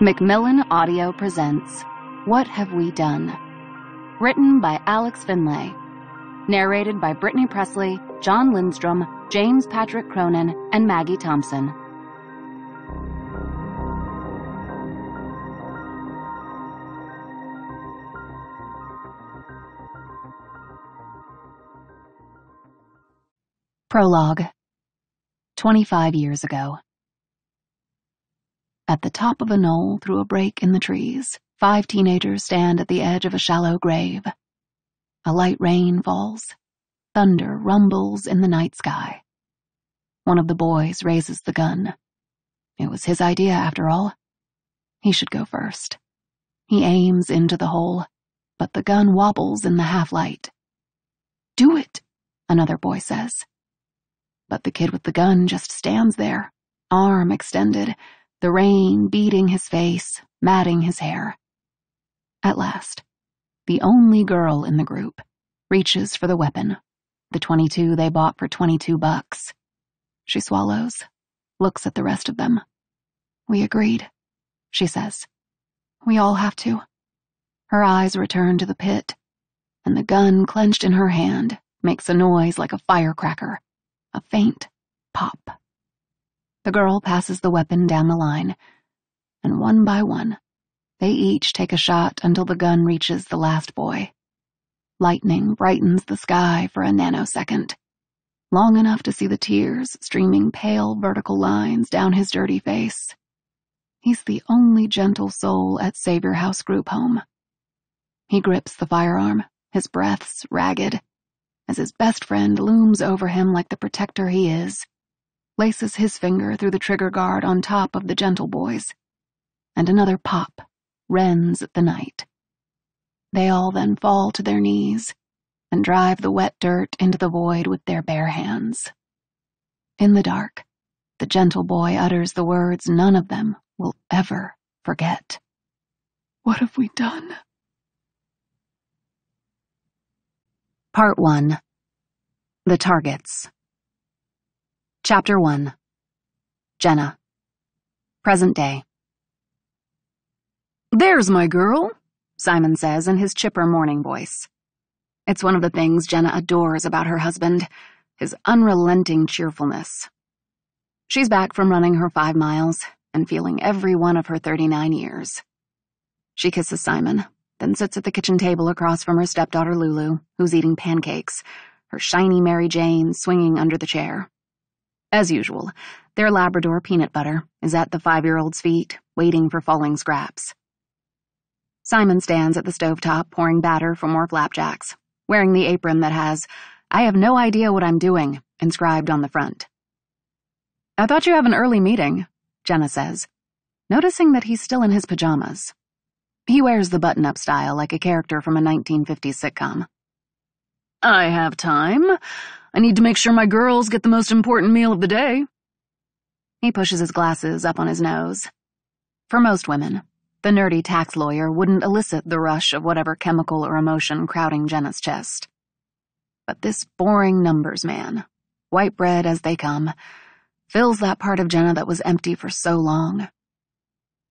Macmillan Audio presents What Have We Done? Written by Alex Finlay. Narrated by Brittany Pressley, Jon Lindstrom, James Patrick Cronin, and Maggie Thompson. Prologue 25 years ago. At the top of a knoll through a break in the trees, five teenagers stand at the edge of a shallow grave. A light rain falls. Thunder rumbles in the night sky. One of the boys raises the gun. It was his idea, after all. He should go first. He aims into the hole, but the gun wobbles in the half-light. Do it, another boy says. But the kid with the gun just stands there, arm extended, the rain beating his face, matting his hair. At last, the only girl in the group reaches for the weapon, the 22 they bought for 22 bucks. She swallows, looks at the rest of them. We agreed, she says. We all have to. Her eyes return to the pit, and the gun clenched in her hand makes a noise like a firecracker a faint pop. The girl passes the weapon down the line, and one by one, they each take a shot until the gun reaches the last boy. Lightning brightens the sky for a nanosecond, long enough to see the tears streaming pale vertical lines down his dirty face. He's the only gentle soul at Savior House Group Home. He grips the firearm, his breaths ragged, as his best friend looms over him like the protector he is, laces his finger through the trigger guard on top of the gentle boy's, and another pop rends the night. They all then fall to their knees and drive the wet dirt into the void with their bare hands. In the dark, the gentle boy utters the words none of them will ever forget. What have we done? Part 1 The Targets Chapter 1 Jenna Present Day There's my girl, Simon says in his chipper morning voice. It's one of the things Jenna adores about her husband, his unrelenting cheerfulness. She's back from running her five miles and feeling every one of her 39 years. She kisses Simon, then sits at the kitchen table across from her stepdaughter Lulu, who's eating pancakes, her shiny Mary Jane swinging under the chair. As usual, their Labrador peanut butter is at the five-year-old's feet, waiting for falling scraps. Simon stands at the stovetop pouring batter for more flapjacks, wearing the apron that has, I have no idea what I'm doing, inscribed on the front. I thought you have an early meeting, Jenna says, noticing that he's still in his pajamas. He wears the button-up style like a character from a 1950s sitcom. I have time. I need to make sure my girls get the most important meal of the day. He pushes his glasses up on his nose. For most women, the nerdy tax lawyer wouldn't elicit the rush of whatever chemical or emotion crowding Jenna's chest. But this boring numbers man, white bread as they come, fills that part of Jenna that was empty for so long.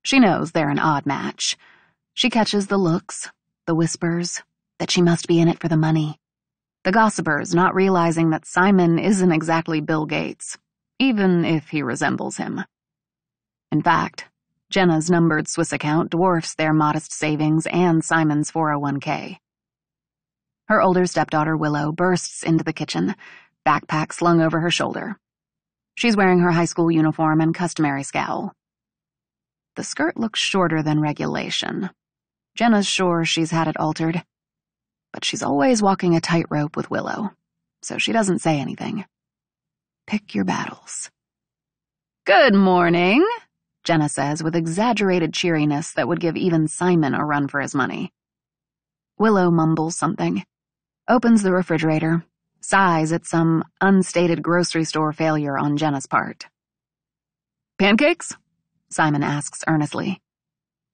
She knows they're an odd match she catches the looks, the whispers, that she must be in it for the money. The gossipers not realizing that Simon isn't exactly Bill Gates, even if he resembles him. In fact, Jenna's numbered Swiss account dwarfs their modest savings and Simon's 401k. Her older stepdaughter, Willow, bursts into the kitchen, backpack slung over her shoulder. She's wearing her high school uniform and customary scowl. The skirt looks shorter than regulation, Jenna's sure she's had it altered. But she's always walking a tightrope with Willow, so she doesn't say anything. Pick your battles. Good morning, Jenna says with exaggerated cheeriness that would give even Simon a run for his money. Willow mumbles something, opens the refrigerator, sighs at some unstated grocery store failure on Jenna's part. Pancakes? Simon asks earnestly.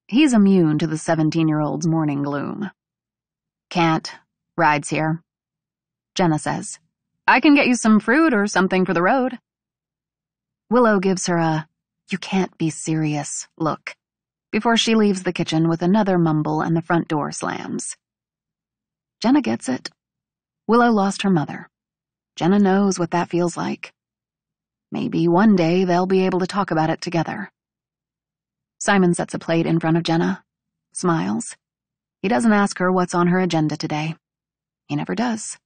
He's immune to the 17-year-old's morning gloom. Can't. Ride's here. Jenna says. I can get you some fruit or something for the road. Willow gives her a, you can't be serious look, before she leaves the kitchen with another mumble and the front door slams. Jenna gets it. Willow lost her mother. Jenna knows what that feels like. Maybe one day they'll be able to talk about it together. Simon sets a plate in front of Jenna, smiles. He doesn't ask her what's on her agenda today. He never does.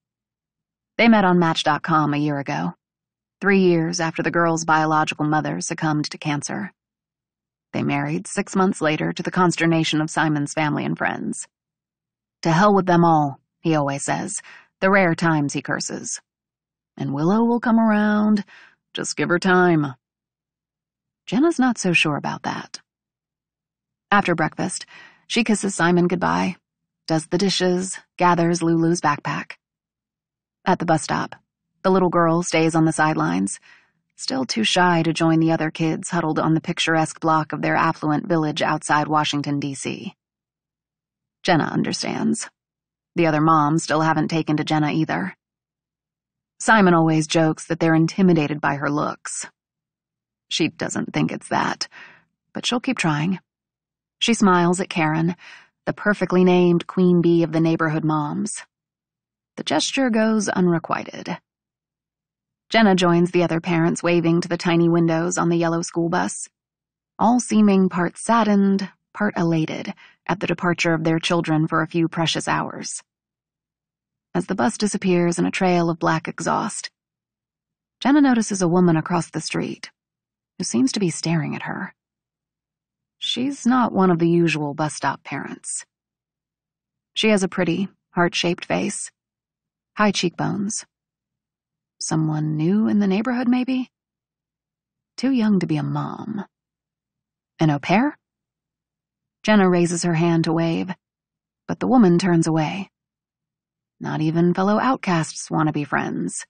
They met on Match.com a year ago, three years after the girl's biological mother succumbed to cancer. They married six months later to the consternation of Simon's family and friends. To hell with them all, he always says, the rare times he curses. And Willow will come around, just give her time. Jenna's not so sure about that. After breakfast, she kisses Simon goodbye, does the dishes, gathers Lulu's backpack. At the bus stop, the little girl stays on the sidelines, still too shy to join the other kids huddled on the picturesque block of their affluent village outside Washington, D.C. Jenna understands. The other moms still haven't taken to Jenna either. Simon always jokes that they're intimidated by her looks. She doesn't think it's that, but she'll keep trying. She smiles at Karen, the perfectly named queen bee of the neighborhood moms. The gesture goes unrequited. Jenna joins the other parents waving to the tiny windows on the yellow school bus, all seeming part saddened, part elated at the departure of their children for a few precious hours. As the bus disappears in a trail of black exhaust, Jenna notices a woman across the street who seems to be staring at her. She's not one of the usual bus stop parents. She has a pretty, heart-shaped face, high cheekbones. Someone new in the neighborhood, maybe? Too young to be a mom. An au pair? Jenna raises her hand to wave, but the woman turns away. Not even fellow outcasts want to be friends.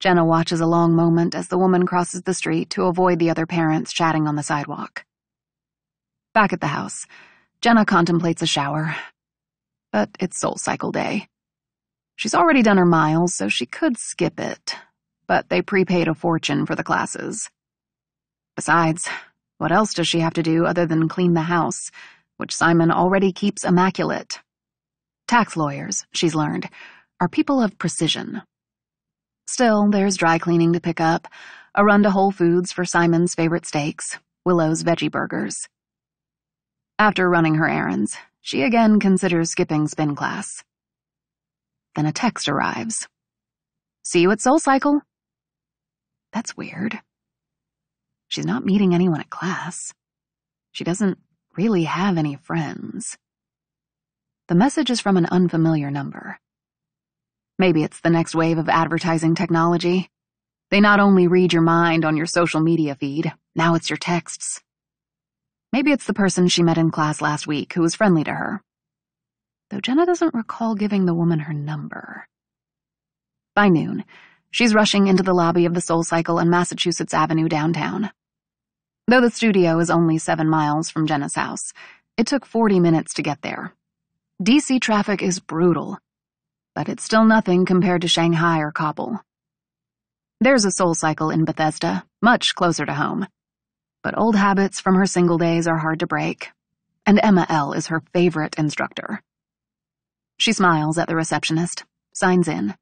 Jenna watches a long moment as the woman crosses the street to avoid the other parents chatting on the sidewalk. Back at the house, Jenna contemplates a shower. But it's Soul Cycle Day. She's already done her miles, so she could skip it, but they prepaid a fortune for the classes. Besides, what else does she have to do other than clean the house, which Simon already keeps immaculate? Tax lawyers, she's learned, are people of precision. Still, there's dry cleaning to pick up, a run to Whole Foods for Simon's favorite steaks, Willow's veggie burgers. After running her errands, she again considers skipping spin class. Then a text arrives. See you at Soul Cycle. That's weird. She's not meeting anyone at class. She doesn't really have any friends. The message is from an unfamiliar number. Maybe it's the next wave of advertising technology. They not only read your mind on your social media feed, now it's your texts. Maybe it's the person she met in class last week who was friendly to her. Though Jenna doesn't recall giving the woman her number. By noon, she's rushing into the lobby of the Soul Cycle on Massachusetts Avenue downtown. Though the studio is only seven miles from Jenna's house, it took 40 minutes to get there. DC traffic is brutal, but it's still nothing compared to Shanghai or Kabul. There's a Soul Cycle in Bethesda, much closer to home but old habits from her single days are hard to break, and Emma L. is her favorite instructor. She smiles at the receptionist, signs in.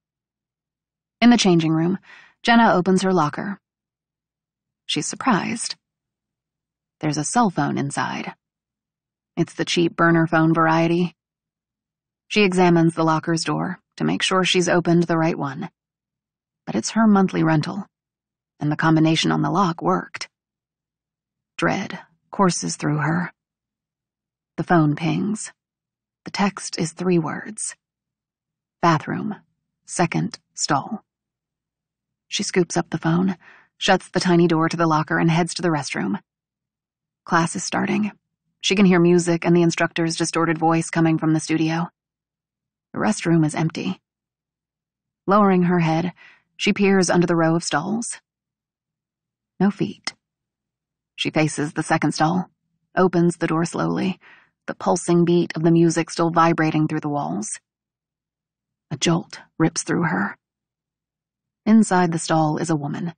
In the changing room, Jenna opens her locker. She's surprised. There's a cell phone inside. It's the cheap burner phone variety. She examines the locker's door to make sure she's opened the right one. But it's her monthly rental, and the combination on the lock worked. Dread courses through her. The phone pings. The text is three words. Bathroom, second stall. She scoops up the phone, shuts the tiny door to the locker, and heads to the restroom. Class is starting. She can hear music and the instructor's distorted voice coming from the studio. The restroom is empty. Lowering her head, she peers under the row of stalls. No feet. She faces the second stall, opens the door slowly, the pulsing beat of the music still vibrating through the walls. A jolt rips through her. Inside the stall is a woman.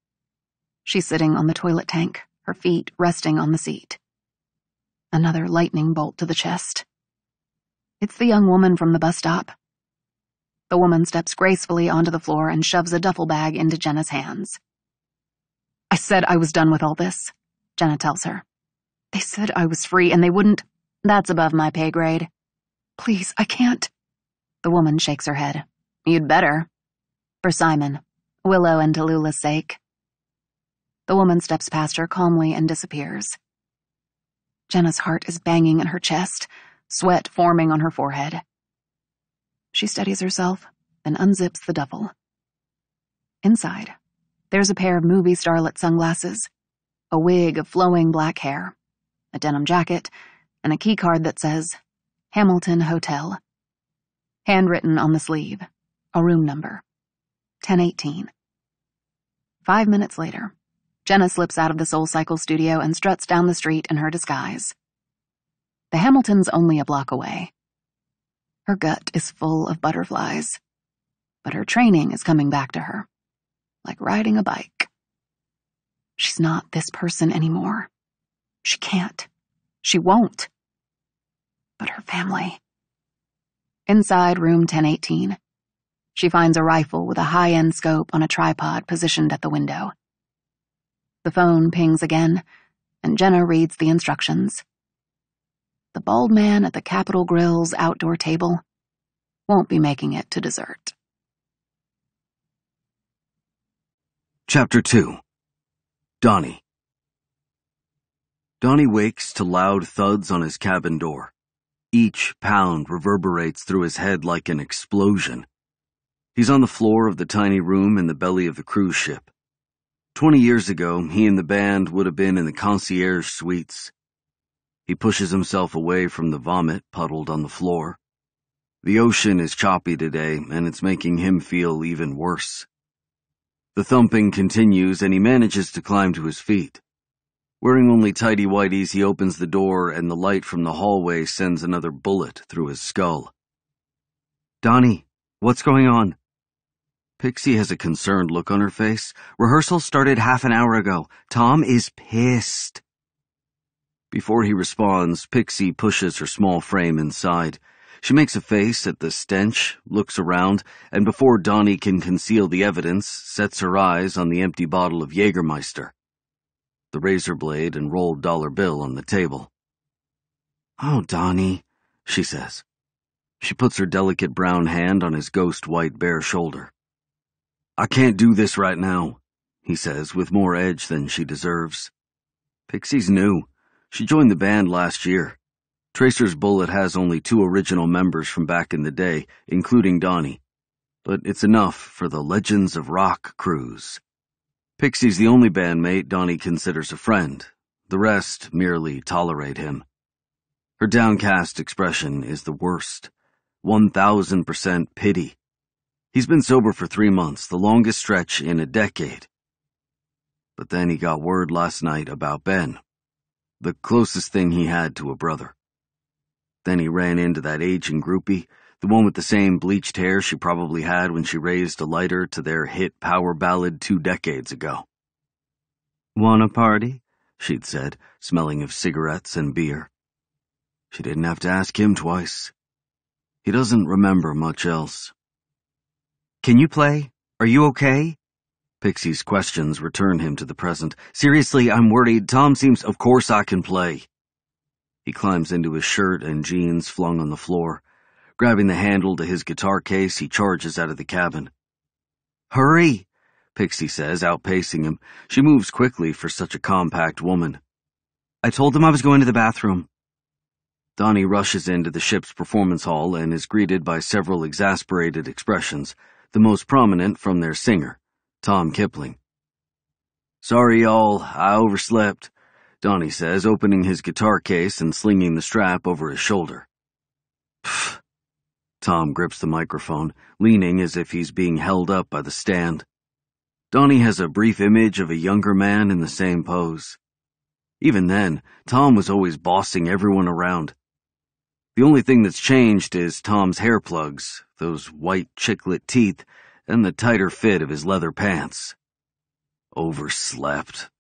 She's sitting on the toilet tank, her feet resting on the seat. Another lightning bolt to the chest. It's the young woman from the bus stop. The woman steps gracefully onto the floor and shoves a duffel bag into Jenna's hands. I said I was done with all this, Jenna tells her. They said I was free and they wouldn't. That's above my pay grade. Please, I can't. The woman shakes her head. You'd better. For Simon, Willow and Tallulah's sake. The woman steps past her calmly and disappears. Jenna's heart is banging in her chest, sweat forming on her forehead. She steadies herself, then unzips the duffel. Inside, there's a pair of movie starlet sunglasses, a wig of flowing black hair, a denim jacket, and a keycard that says Hamilton Hotel. Handwritten on the sleeve, a room number 1018. Five minutes later, Jenna slips out of the Soul Cycle studio and struts down the street in her disguise. The Hamilton's only a block away. Her gut is full of butterflies, but her training is coming back to her, like riding a bike. She's not this person anymore. She can't. She won't. But her family. Inside room 1018, she finds a rifle with a high end scope on a tripod positioned at the window. The phone pings again, and Jenna reads the instructions. The bald man at the Capital Grille's outdoor table won't be making it to dessert. Chapter 2 Donnie Donnie wakes to loud thuds on his cabin door. Each pound reverberates through his head like an explosion. He's on the floor of the tiny room in the belly of the cruise ship. Twenty years ago, he and the band would have been in the concierge suites. He pushes himself away from the vomit puddled on the floor. The ocean is choppy today, and it's making him feel even worse. The thumping continues, and he manages to climb to his feet. Wearing only tidy whities, he opens the door, and the light from the hallway sends another bullet through his skull. Donnie, what's going on? Pixie has a concerned look on her face. Rehearsal started half an hour ago. Tom is pissed. Before he responds, Pixie pushes her small frame inside. She makes a face at the stench, looks around, and before Donnie can conceal the evidence, sets her eyes on the empty bottle of Jägermeister. The razor blade and rolled dollar bill on the table. Oh, Donnie, she says. She puts her delicate brown hand on his ghost white bare shoulder. I can't do this right now, he says with more edge than she deserves. Pixie's new. She joined the band last year. Tracer's Bullet has only two original members from back in the day, including Donnie. But it's enough for the Legends of Rock cruise. Pixie's the only bandmate Donnie considers a friend. The rest merely tolerate him. Her downcast expression is the worst. 1000% pity. He's been sober for three months, the longest stretch in a decade. But then he got word last night about Ben, the closest thing he had to a brother. Then he ran into that aging groupie, the one with the same bleached hair she probably had when she raised a lighter to their hit power ballad two decades ago. Want a party? she'd said, smelling of cigarettes and beer. She didn't have to ask him twice. He doesn't remember much else. Can you play? Are you okay? Pixie's questions return him to the present. Seriously, I'm worried. Tom seems, of course I can play. He climbs into his shirt and jeans flung on the floor. Grabbing the handle to his guitar case, he charges out of the cabin. Hurry, Pixie says, outpacing him. She moves quickly for such a compact woman. I told them I was going to the bathroom. Donnie rushes into the ship's performance hall and is greeted by several exasperated expressions the most prominent from their singer, Tom Kipling. Sorry, y'all, I overslept, Donnie says, opening his guitar case and slinging the strap over his shoulder. Tom grips the microphone, leaning as if he's being held up by the stand. Donnie has a brief image of a younger man in the same pose. Even then, Tom was always bossing everyone around, the only thing that's changed is Tom's hair plugs, those white chiclet teeth, and the tighter fit of his leather pants. Overslept.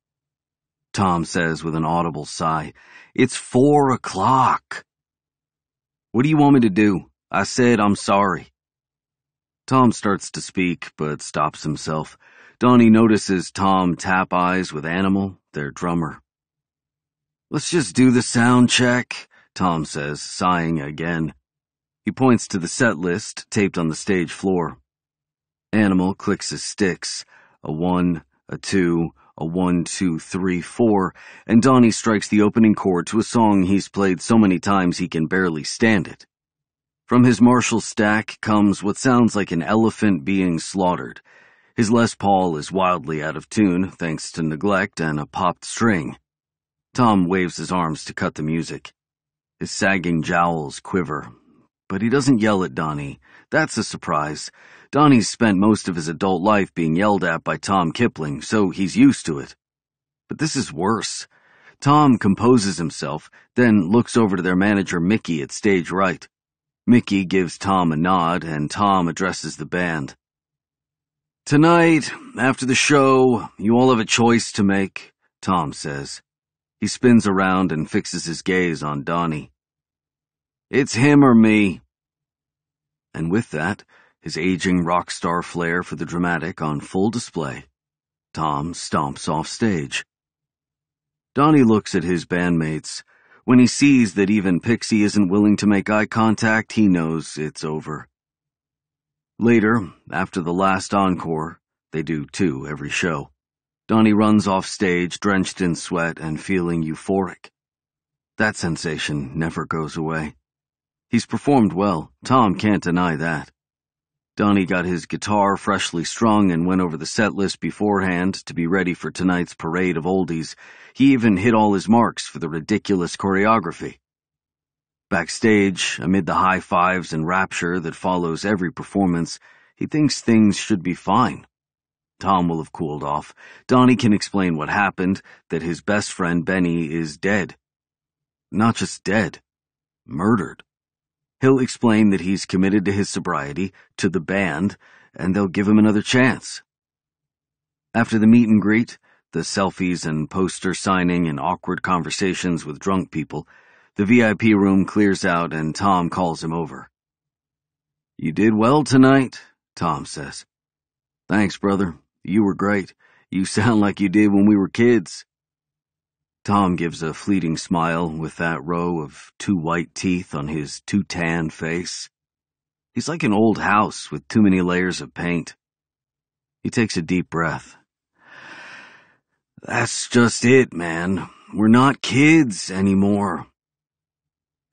Tom says with an audible sigh. It's four o'clock. What do you want me to do? I said I'm sorry. Tom starts to speak, but stops himself. Donnie notices Tom tap eyes with Animal, their drummer. Let's just do the sound check, Tom says, sighing again. He points to the set list taped on the stage floor. Animal clicks his sticks. A one, a two, a one, two, three, four, and Donnie strikes the opening chord to a song he's played so many times he can barely stand it. From his Marshall stack comes what sounds like an elephant being slaughtered. His Les Paul is wildly out of tune, thanks to neglect and a popped string. Tom waves his arms to cut the music. His sagging jowls quiver. But he doesn't yell at Donnie. That's a surprise. Donnie's spent most of his adult life being yelled at by Tom Kipling, so he's used to it. But this is worse. Tom composes himself, then looks over to their manager Mickey at stage right. Mickey gives Tom a nod, and Tom addresses the band. Tonight, after the show, you all have a choice to make, Tom says. He spins around and fixes his gaze on Donnie. It's him or me. And with that, his aging rock star flair for the dramatic on full display, Tom stomps off stage. Donnie looks at his bandmates. When he sees that even Pixie isn't willing to make eye contact, he knows it's over. Later, after the last encore, they do two every show, Donnie runs off stage drenched in sweat and feeling euphoric. That sensation never goes away. He's performed well, Tom can't deny that. Donnie got his guitar freshly strung and went over the set list beforehand to be ready for tonight's parade of oldies. He even hit all his marks for the ridiculous choreography. Backstage, amid the high fives and rapture that follows every performance, he thinks things should be fine. Tom will have cooled off. Donnie can explain what happened, that his best friend Benny is dead. Not just dead, murdered. He'll explain that he's committed to his sobriety, to the band, and they'll give him another chance. After the meet and greet, the selfies and poster signing and awkward conversations with drunk people, the VIP room clears out and Tom calls him over. You did well tonight, Tom says. Thanks, brother. You were great. You sound like you did when we were kids. Tom gives a fleeting smile with that row of two white teeth on his too tan face. He's like an old house with too many layers of paint. He takes a deep breath. That's just it, man. We're not kids anymore.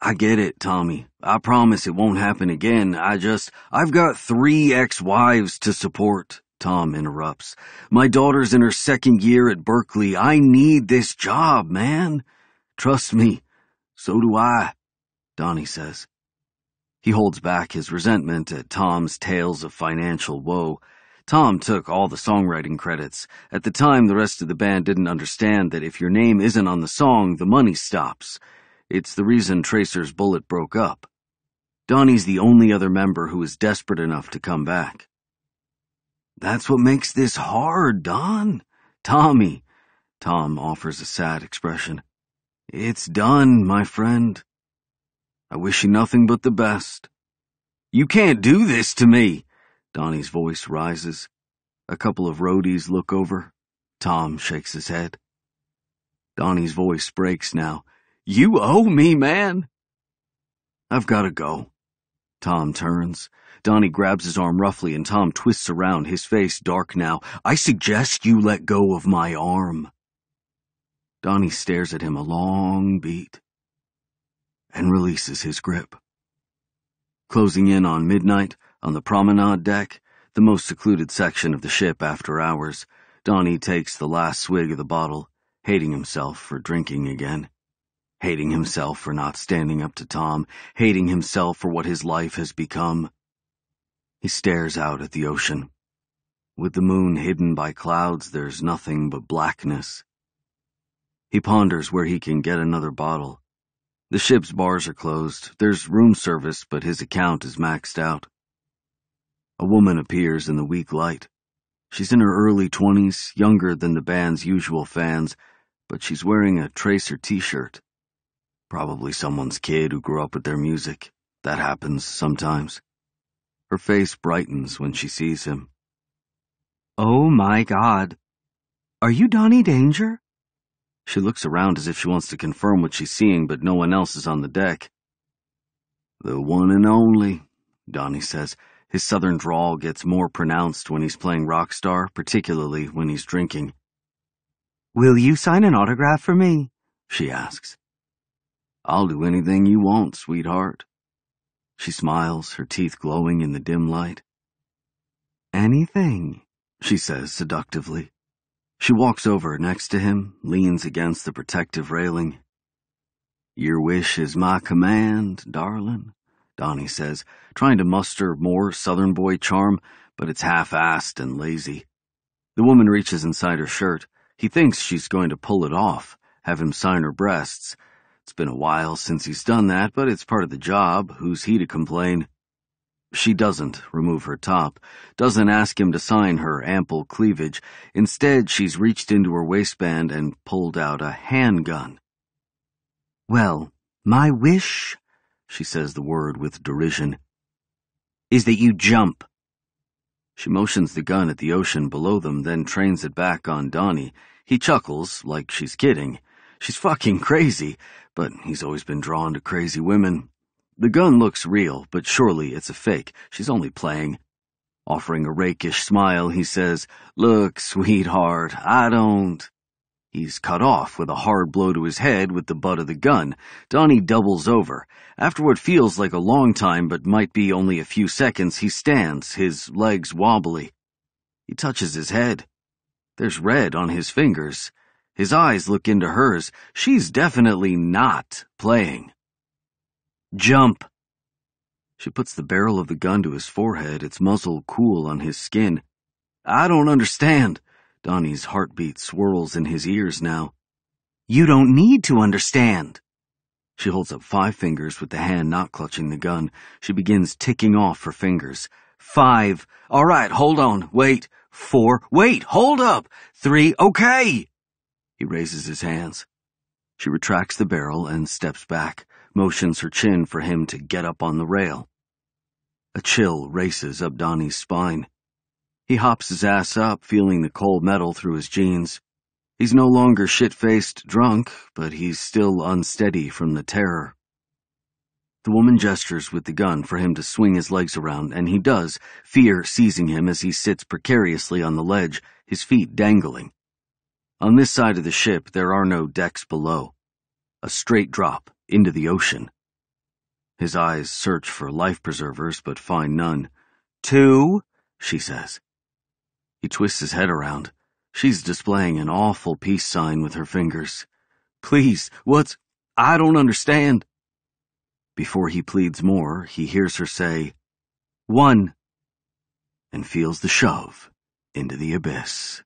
I get it, Tommy. I promise it won't happen again. I just, I've got three ex-wives to support. Tom interrupts. My daughter's in her second year at Berkeley. I need this job, man. Trust me. So do I, Donnie says. He holds back his resentment at Tom's tales of financial woe. Tom took all the songwriting credits. At the time, the rest of the band didn't understand that if your name isn't on the song, the money stops. It's the reason Tracer's bullet broke up. Donnie's the only other member who is desperate enough to come back. That's what makes this hard, Don. Tommy. Tom offers a sad expression. It's done, my friend. I wish you nothing but the best. You can't do this to me. Donnie's voice rises. A couple of roadies look over. Tom shakes his head. Donnie's voice breaks now. You owe me, man. I've gotta go. Tom turns. Donnie grabs his arm roughly and Tom twists around, his face dark now. I suggest you let go of my arm. Donnie stares at him a long beat and releases his grip. Closing in on midnight, on the promenade deck, the most secluded section of the ship after hours, Donnie takes the last swig of the bottle, hating himself for drinking again. Hating himself for not standing up to Tom, hating himself for what his life has become. He stares out at the ocean. With the moon hidden by clouds, there's nothing but blackness. He ponders where he can get another bottle. The ship's bars are closed. There's room service, but his account is maxed out. A woman appears in the weak light. She's in her early twenties, younger than the band's usual fans, but she's wearing a Tracer t-shirt. Probably someone's kid who grew up with their music. That happens sometimes. Her face brightens when she sees him. Oh my god. Are you Donnie Danger? She looks around as if she wants to confirm what she's seeing, but no one else is on the deck. The one and only, Donnie says. His southern drawl gets more pronounced when he's playing rock star, particularly when he's drinking. Will you sign an autograph for me? She asks. I'll do anything you want, sweetheart. She smiles, her teeth glowing in the dim light. Anything, she says seductively. She walks over next to him, leans against the protective railing. Your wish is my command, darling, Donnie says, trying to muster more southern boy charm, but it's half-assed and lazy. The woman reaches inside her shirt. He thinks she's going to pull it off, have him sign her breasts. It's been a while since he's done that, but it's part of the job. Who's he to complain? She doesn't remove her top, doesn't ask him to sign her ample cleavage. Instead, she's reached into her waistband and pulled out a handgun. Well, my wish, she says the word with derision, is that you jump. She motions the gun at the ocean below them, then trains it back on Donnie. He chuckles, like she's kidding. She's fucking crazy, but he's always been drawn to crazy women. The gun looks real, but surely it's a fake. She's only playing. Offering a rakish smile, he says, Look, sweetheart, I don't. He's cut off with a hard blow to his head with the butt of the gun. Donnie doubles over. After what feels like a long time but might be only a few seconds, he stands, his legs wobbly. He touches his head. There's red on his fingers. His eyes look into hers. She's definitely not playing. Jump! She puts the barrel of the gun to his forehead, its muzzle cool on his skin. I don't understand. Donnie's heartbeat swirls in his ears now. You don't need to understand. She holds up five fingers with the hand not clutching the gun. She begins ticking off her fingers. Five. All right, hold on. Wait. Four. Wait, hold up. Three. Okay. He raises his hands. She retracts the barrel and steps back motions her chin for him to get up on the rail. A chill races up Donnie's spine. He hops his ass up, feeling the cold metal through his jeans. He's no longer shit-faced drunk, but he's still unsteady from the terror. The woman gestures with the gun for him to swing his legs around, and he does, fear seizing him as he sits precariously on the ledge, his feet dangling. On this side of the ship, there are no decks below. A straight drop, into the ocean. His eyes search for life preservers but find none. Two, she says. He twists his head around. She's displaying an awful peace sign with her fingers. Please, what's. I don't understand. Before he pleads more, he hears her say, One, and feels the shove into the abyss.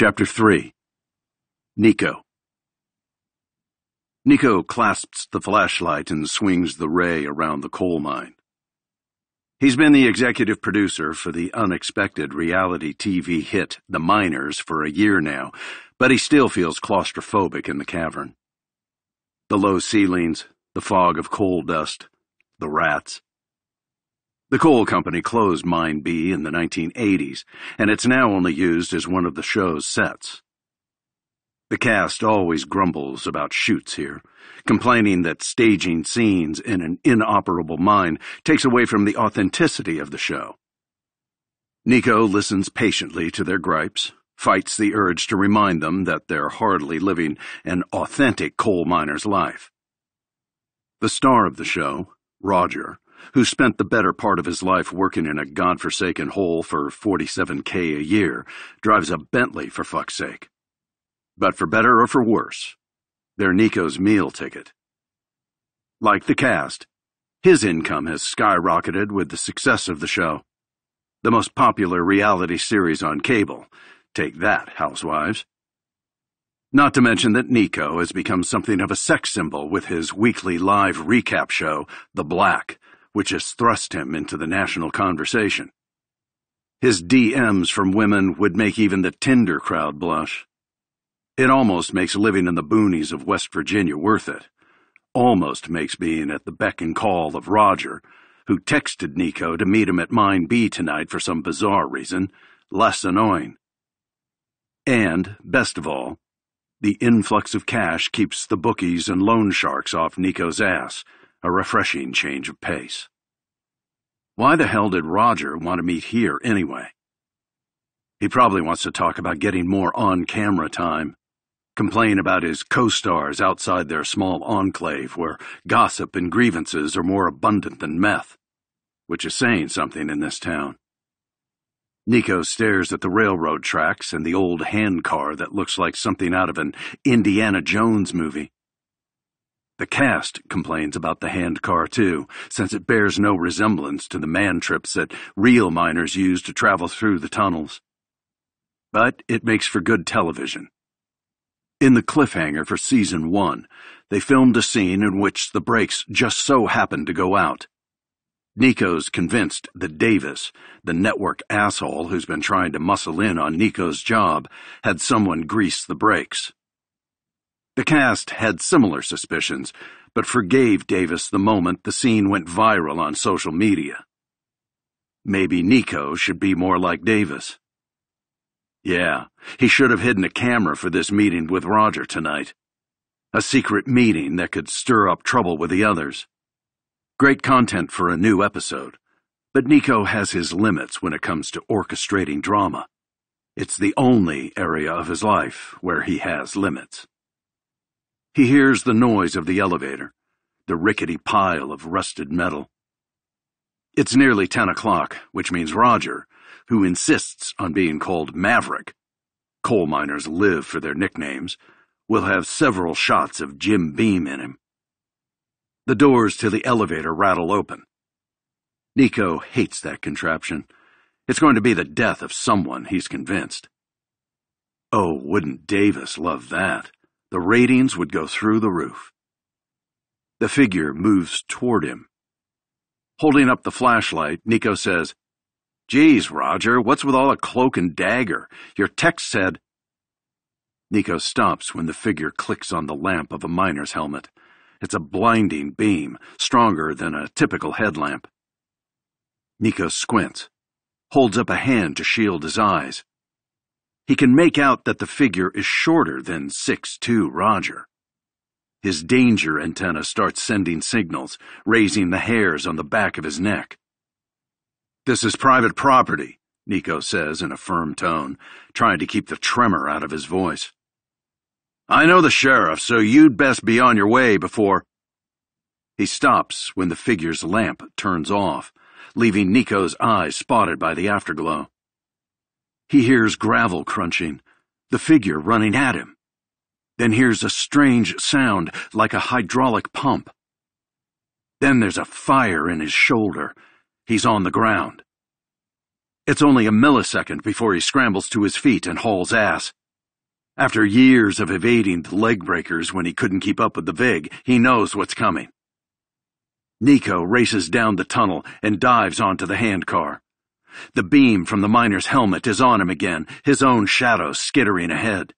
Chapter 3 Nico Nico clasps the flashlight and swings the ray around the coal mine. He's been the executive producer for the unexpected reality TV hit The Miners for a year now, but he still feels claustrophobic in the cavern. The low ceilings, the fog of coal dust, the rats. The coal company closed Mine B in the 1980s, and it's now only used as one of the show's sets. The cast always grumbles about shoots here, complaining that staging scenes in an inoperable mine takes away from the authenticity of the show. Nico listens patiently to their gripes, fights the urge to remind them that they're hardly living an authentic coal miner's life. The star of the show, Roger, who spent the better part of his life working in a godforsaken hole for 47k a year, drives a Bentley for fuck's sake. But for better or for worse, they're Nico's meal ticket. Like the cast, his income has skyrocketed with the success of the show. The most popular reality series on cable. Take that, housewives. Not to mention that Nico has become something of a sex symbol with his weekly live recap show, The Black, which has thrust him into the national conversation. His DMs from women would make even the Tinder crowd blush. It almost makes living in the boonies of West Virginia worth it. Almost makes being at the beck and call of Roger, who texted Nico to meet him at Mine B tonight for some bizarre reason, less annoying. And, best of all, the influx of cash keeps the bookies and loan sharks off Nico's ass, a refreshing change of pace. Why the hell did Roger want to meet here anyway? He probably wants to talk about getting more on camera time, complain about his co stars outside their small enclave where gossip and grievances are more abundant than meth, which is saying something in this town. Nico stares at the railroad tracks and the old handcar that looks like something out of an Indiana Jones movie. The cast complains about the hand car too, since it bears no resemblance to the man trips that real miners use to travel through the tunnels. But it makes for good television. In the cliffhanger for season one, they filmed a scene in which the brakes just so happened to go out. Nico's convinced that Davis, the network asshole who's been trying to muscle in on Nico's job, had someone grease the brakes. The cast had similar suspicions, but forgave Davis the moment the scene went viral on social media. Maybe Nico should be more like Davis. Yeah, he should have hidden a camera for this meeting with Roger tonight. A secret meeting that could stir up trouble with the others. Great content for a new episode, but Nico has his limits when it comes to orchestrating drama. It's the only area of his life where he has limits. He hears the noise of the elevator, the rickety pile of rusted metal. It's nearly ten o'clock, which means Roger, who insists on being called Maverick, coal miners live for their nicknames, will have several shots of Jim Beam in him. The doors to the elevator rattle open. Nico hates that contraption. It's going to be the death of someone, he's convinced. Oh, wouldn't Davis love that? The ratings would go through the roof. The figure moves toward him. Holding up the flashlight, Nico says, Geez, Roger, what's with all the cloak and dagger? Your text said. Nico stops when the figure clicks on the lamp of a miner's helmet. It's a blinding beam, stronger than a typical headlamp. Nico squints, holds up a hand to shield his eyes. He can make out that the figure is shorter than six-two Roger. His danger antenna starts sending signals, raising the hairs on the back of his neck. This is private property, Nico says in a firm tone, trying to keep the tremor out of his voice. I know the sheriff, so you'd best be on your way before. He stops when the figure's lamp turns off, leaving Nico's eyes spotted by the afterglow. He hears gravel crunching, the figure running at him. Then hears a strange sound like a hydraulic pump. Then there's a fire in his shoulder. He's on the ground. It's only a millisecond before he scrambles to his feet and hauls ass. After years of evading the leg breakers when he couldn't keep up with the VIG, he knows what's coming. Nico races down the tunnel and dives onto the handcar. The beam from the miner's helmet is on him again, his own shadow skittering ahead.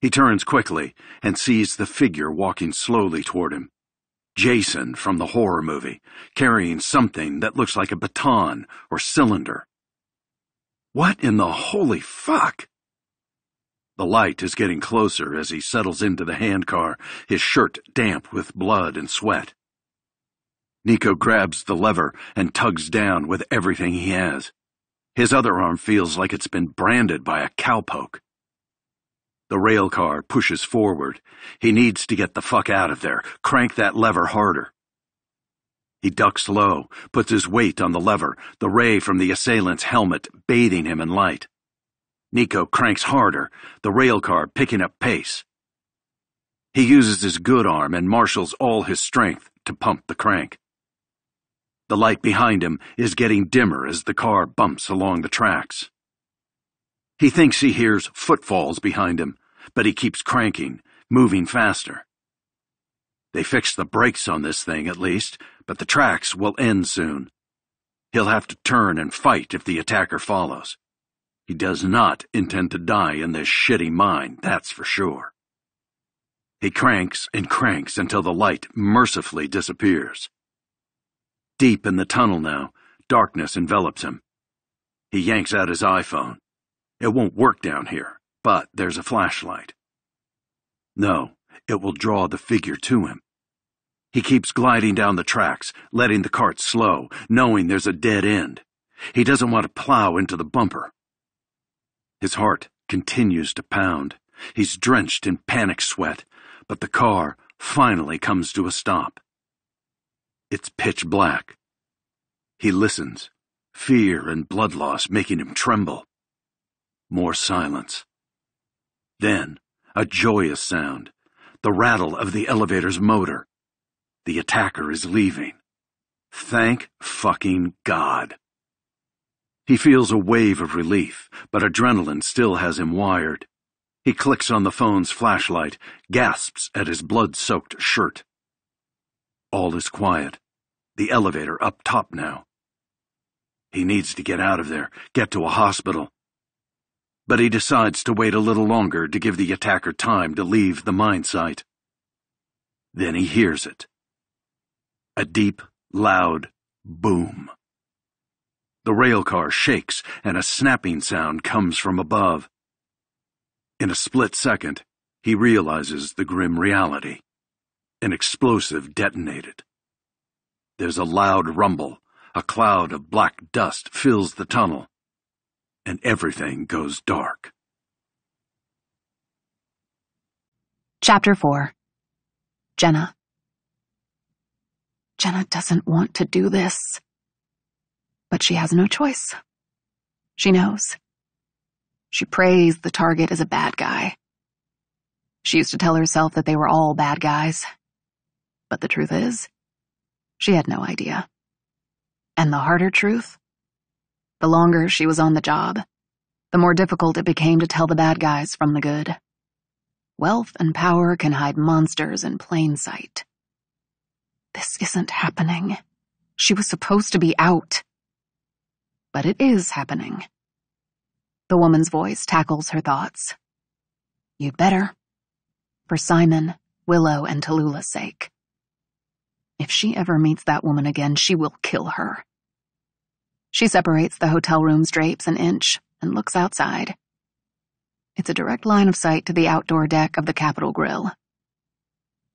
He turns quickly and sees the figure walking slowly toward him. Jason from the horror movie, carrying something that looks like a baton or cylinder. What in the holy fuck? The light is getting closer as he settles into the handcar, his shirt damp with blood and sweat. Nico grabs the lever and tugs down with everything he has. His other arm feels like it's been branded by a cowpoke. The rail car pushes forward. He needs to get the fuck out of there, crank that lever harder. He ducks low, puts his weight on the lever, the ray from the assailant's helmet bathing him in light. Nico cranks harder, the rail car picking up pace. He uses his good arm and marshals all his strength to pump the crank. The light behind him is getting dimmer as the car bumps along the tracks. He thinks he hears footfalls behind him, but he keeps cranking, moving faster. They fixed the brakes on this thing, at least, but the tracks will end soon. He'll have to turn and fight if the attacker follows. He does not intend to die in this shitty mine, that's for sure. He cranks and cranks until the light mercifully disappears. Deep in the tunnel now, darkness envelops him. He yanks out his iPhone. It won't work down here, but there's a flashlight. No, it will draw the figure to him. He keeps gliding down the tracks, letting the cart slow, knowing there's a dead end. He doesn't want to plow into the bumper. His heart continues to pound. He's drenched in panic sweat, but the car finally comes to a stop. It's pitch black. He listens, fear and blood loss making him tremble. More silence. Then, a joyous sound, the rattle of the elevator's motor. The attacker is leaving. Thank fucking God. He feels a wave of relief, but adrenaline still has him wired. He clicks on the phone's flashlight, gasps at his blood-soaked shirt. All is quiet. The elevator up top now. He needs to get out of there, get to a hospital. But he decides to wait a little longer to give the attacker time to leave the mine site. Then he hears it. A deep, loud boom. The railcar shakes and a snapping sound comes from above. In a split second, he realizes the grim reality. An explosive detonated. There's a loud rumble. A cloud of black dust fills the tunnel. And everything goes dark. Chapter 4 Jenna Jenna doesn't want to do this. But she has no choice. She knows. She prays the target is a bad guy. She used to tell herself that they were all bad guys. But the truth is, she had no idea. And the harder truth? The longer she was on the job, the more difficult it became to tell the bad guys from the good. Wealth and power can hide monsters in plain sight. This isn't happening. She was supposed to be out but it is happening. The woman's voice tackles her thoughts. You'd better. For Simon, Willow, and Tallulah's sake. If she ever meets that woman again, she will kill her. She separates the hotel room's drapes an inch and looks outside. It's a direct line of sight to the outdoor deck of the Capital Grille.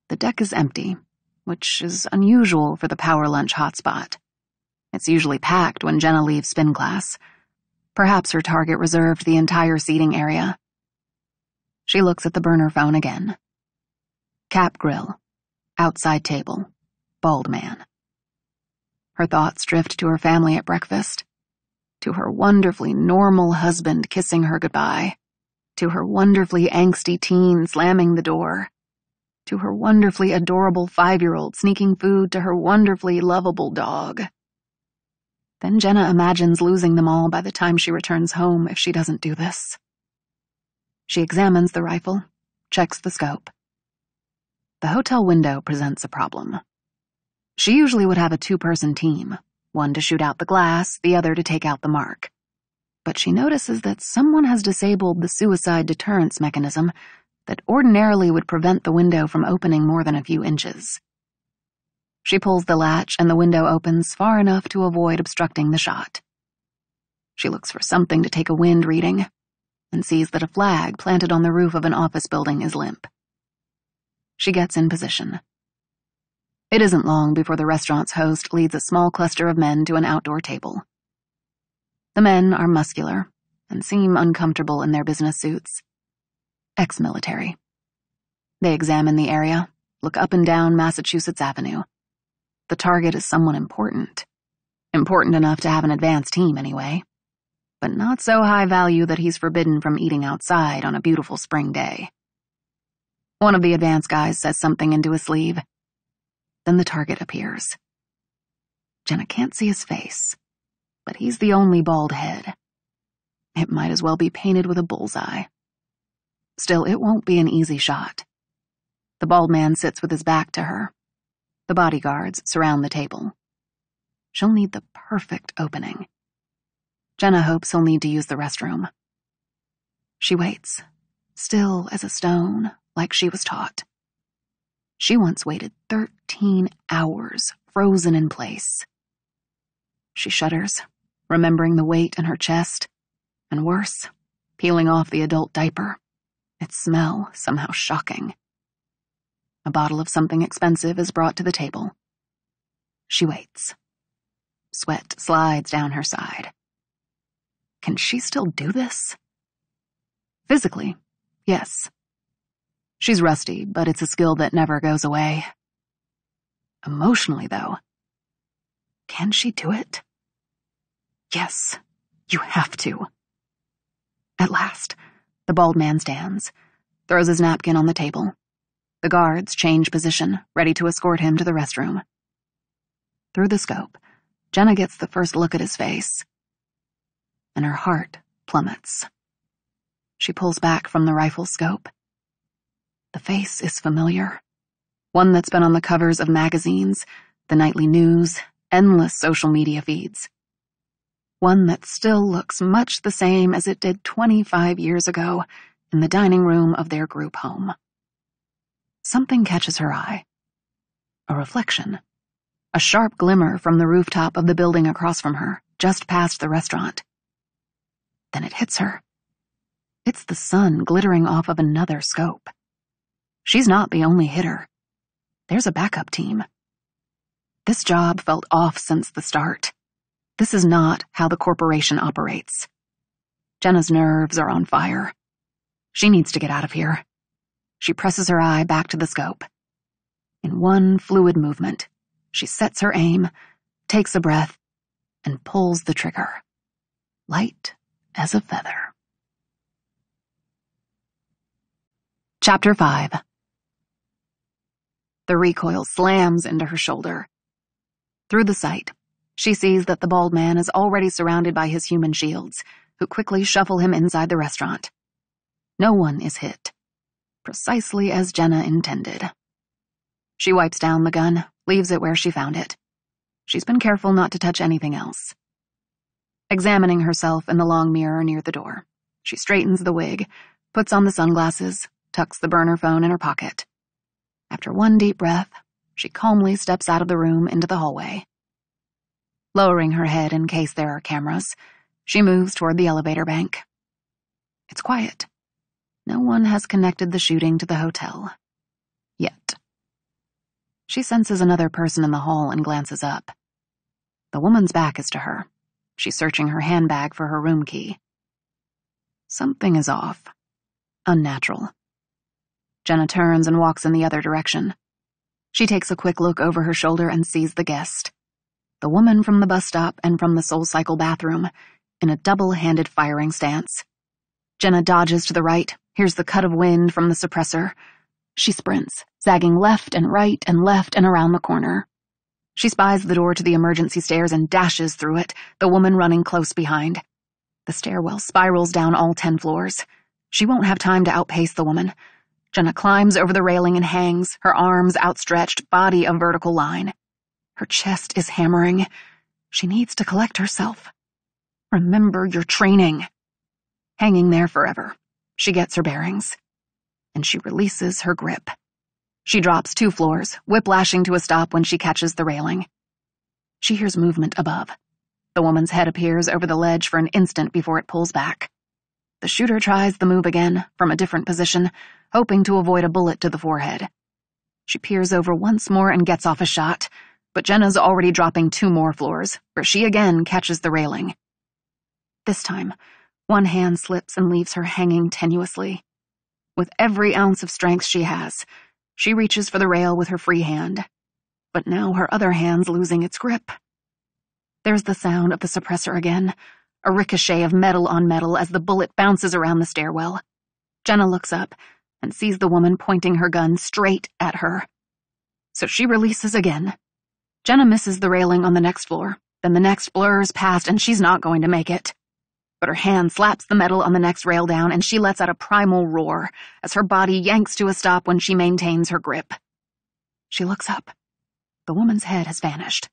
The deck is empty, which is unusual for the power lunch hotspot. It's usually packed when Jenna leaves spin class. Perhaps her target reserved the entire seating area. She looks at the burner phone again. Cap grill. Outside table. Bald man. Her thoughts drift to her family at breakfast. To her wonderfully normal husband kissing her goodbye. To her wonderfully angsty teen slamming the door. To her wonderfully adorable five-year-old sneaking food to her wonderfully lovable dog. Then Jenna imagines losing them all by the time she returns home if she doesn't do this. She examines the rifle, checks the scope. The hotel window presents a problem. She usually would have a two-person team, one to shoot out the glass, the other to take out the mark. But she notices that someone has disabled the suicide deterrence mechanism that ordinarily would prevent the window from opening more than a few inches. She pulls the latch and the window opens far enough to avoid obstructing the shot. She looks for something to take a wind reading and sees that a flag planted on the roof of an office building is limp. She gets in position. It isn't long before the restaurant's host leads a small cluster of men to an outdoor table. The men are muscular and seem uncomfortable in their business suits. Ex-military. They examine the area, look up and down Massachusetts Avenue. The target is someone important. Important enough to have an advance team, anyway. But not so high value that he's forbidden from eating outside on a beautiful spring day. One of the advance guys says something into his sleeve. Then the target appears. Jenna can't see his face, but he's the only bald head. It might as well be painted with a bullseye. Still, it won't be an easy shot. The bald man sits with his back to her, the bodyguards surround the table. She'll need the perfect opening. Jenna hopes he'll need to use the restroom. She waits, still as a stone, like she was taught. She once waited 13 hours, frozen in place. She shudders, remembering the weight in her chest, and worse, peeling off the adult diaper. Its smell somehow shocking. A bottle of something expensive is brought to the table. She waits. Sweat slides down her side. Can she still do this? Physically, yes. She's rusty, but it's a skill that never goes away. Emotionally, though, can she do it? Yes, you have to. At last, the bald man stands, throws his napkin on the table. The guards change position, ready to escort him to the restroom. Through the scope, Jenna gets the first look at his face, and her heart plummets. She pulls back from the rifle scope. The face is familiar. One that's been on the covers of magazines, the nightly news, endless social media feeds one that still looks much the same as it did 25 years ago in the dining room of their group home. Something catches her eye. A reflection. A sharp glimmer from the rooftop of the building across from her, just past the restaurant. Then it hits her. It's the sun glittering off of another scope. She's not the only hitter. There's a backup team. This job felt off since the start. This is not how the corporation operates. Jenna's nerves are on fire. She needs to get out of here. She presses her eye back to the scope. In one fluid movement, she sets her aim, takes a breath, and pulls the trigger. Light as a feather. Chapter 5 The recoil slams into her shoulder. Through the sight, she sees that the bald man is already surrounded by his human shields, who quickly shuffle him inside the restaurant. No one is hit. Precisely as Jenna intended. She wipes down the gun, leaves it where she found it. She's been careful not to touch anything else. Examining herself in the long mirror near the door, she straightens the wig, puts on the sunglasses, tucks the burner phone in her pocket. After one deep breath, she calmly steps out of the room into the hallway. Lowering her head in case there are cameras, she moves toward the elevator bank. It's quiet. No one has connected the shooting to the hotel. Yet. She senses another person in the hall and glances up. The woman's back is to her. She's searching her handbag for her room key. Something is off. Unnatural. Jenna turns and walks in the other direction. She takes a quick look over her shoulder and sees the guest the woman from the bus stop and from the SoulCycle bathroom, in a double-handed firing stance. Jenna dodges to the right, hears the cut of wind from the suppressor. She sprints, zagging left and right and left and around the corner. She spies the door to the emergency stairs and dashes through it, the woman running close behind. The stairwell spirals down all ten floors. She won't have time to outpace the woman. Jenna climbs over the railing and hangs, her arms outstretched, body a vertical line. Her chest is hammering. She needs to collect herself. Remember your training. Hanging there forever, she gets her bearings. And she releases her grip. She drops two floors, whiplashing to a stop when she catches the railing. She hears movement above. The woman's head appears over the ledge for an instant before it pulls back. The shooter tries the move again, from a different position, hoping to avoid a bullet to the forehead. She peers over once more and gets off a shot but Jenna's already dropping two more floors, where she again catches the railing. This time, one hand slips and leaves her hanging tenuously. With every ounce of strength she has, she reaches for the rail with her free hand, but now her other hand's losing its grip. There's the sound of the suppressor again, a ricochet of metal on metal as the bullet bounces around the stairwell. Jenna looks up and sees the woman pointing her gun straight at her. So she releases again, Jenna misses the railing on the next floor, then the next blurs past and she's not going to make it. But her hand slaps the metal on the next rail down and she lets out a primal roar as her body yanks to a stop when she maintains her grip. She looks up. The woman's head has vanished.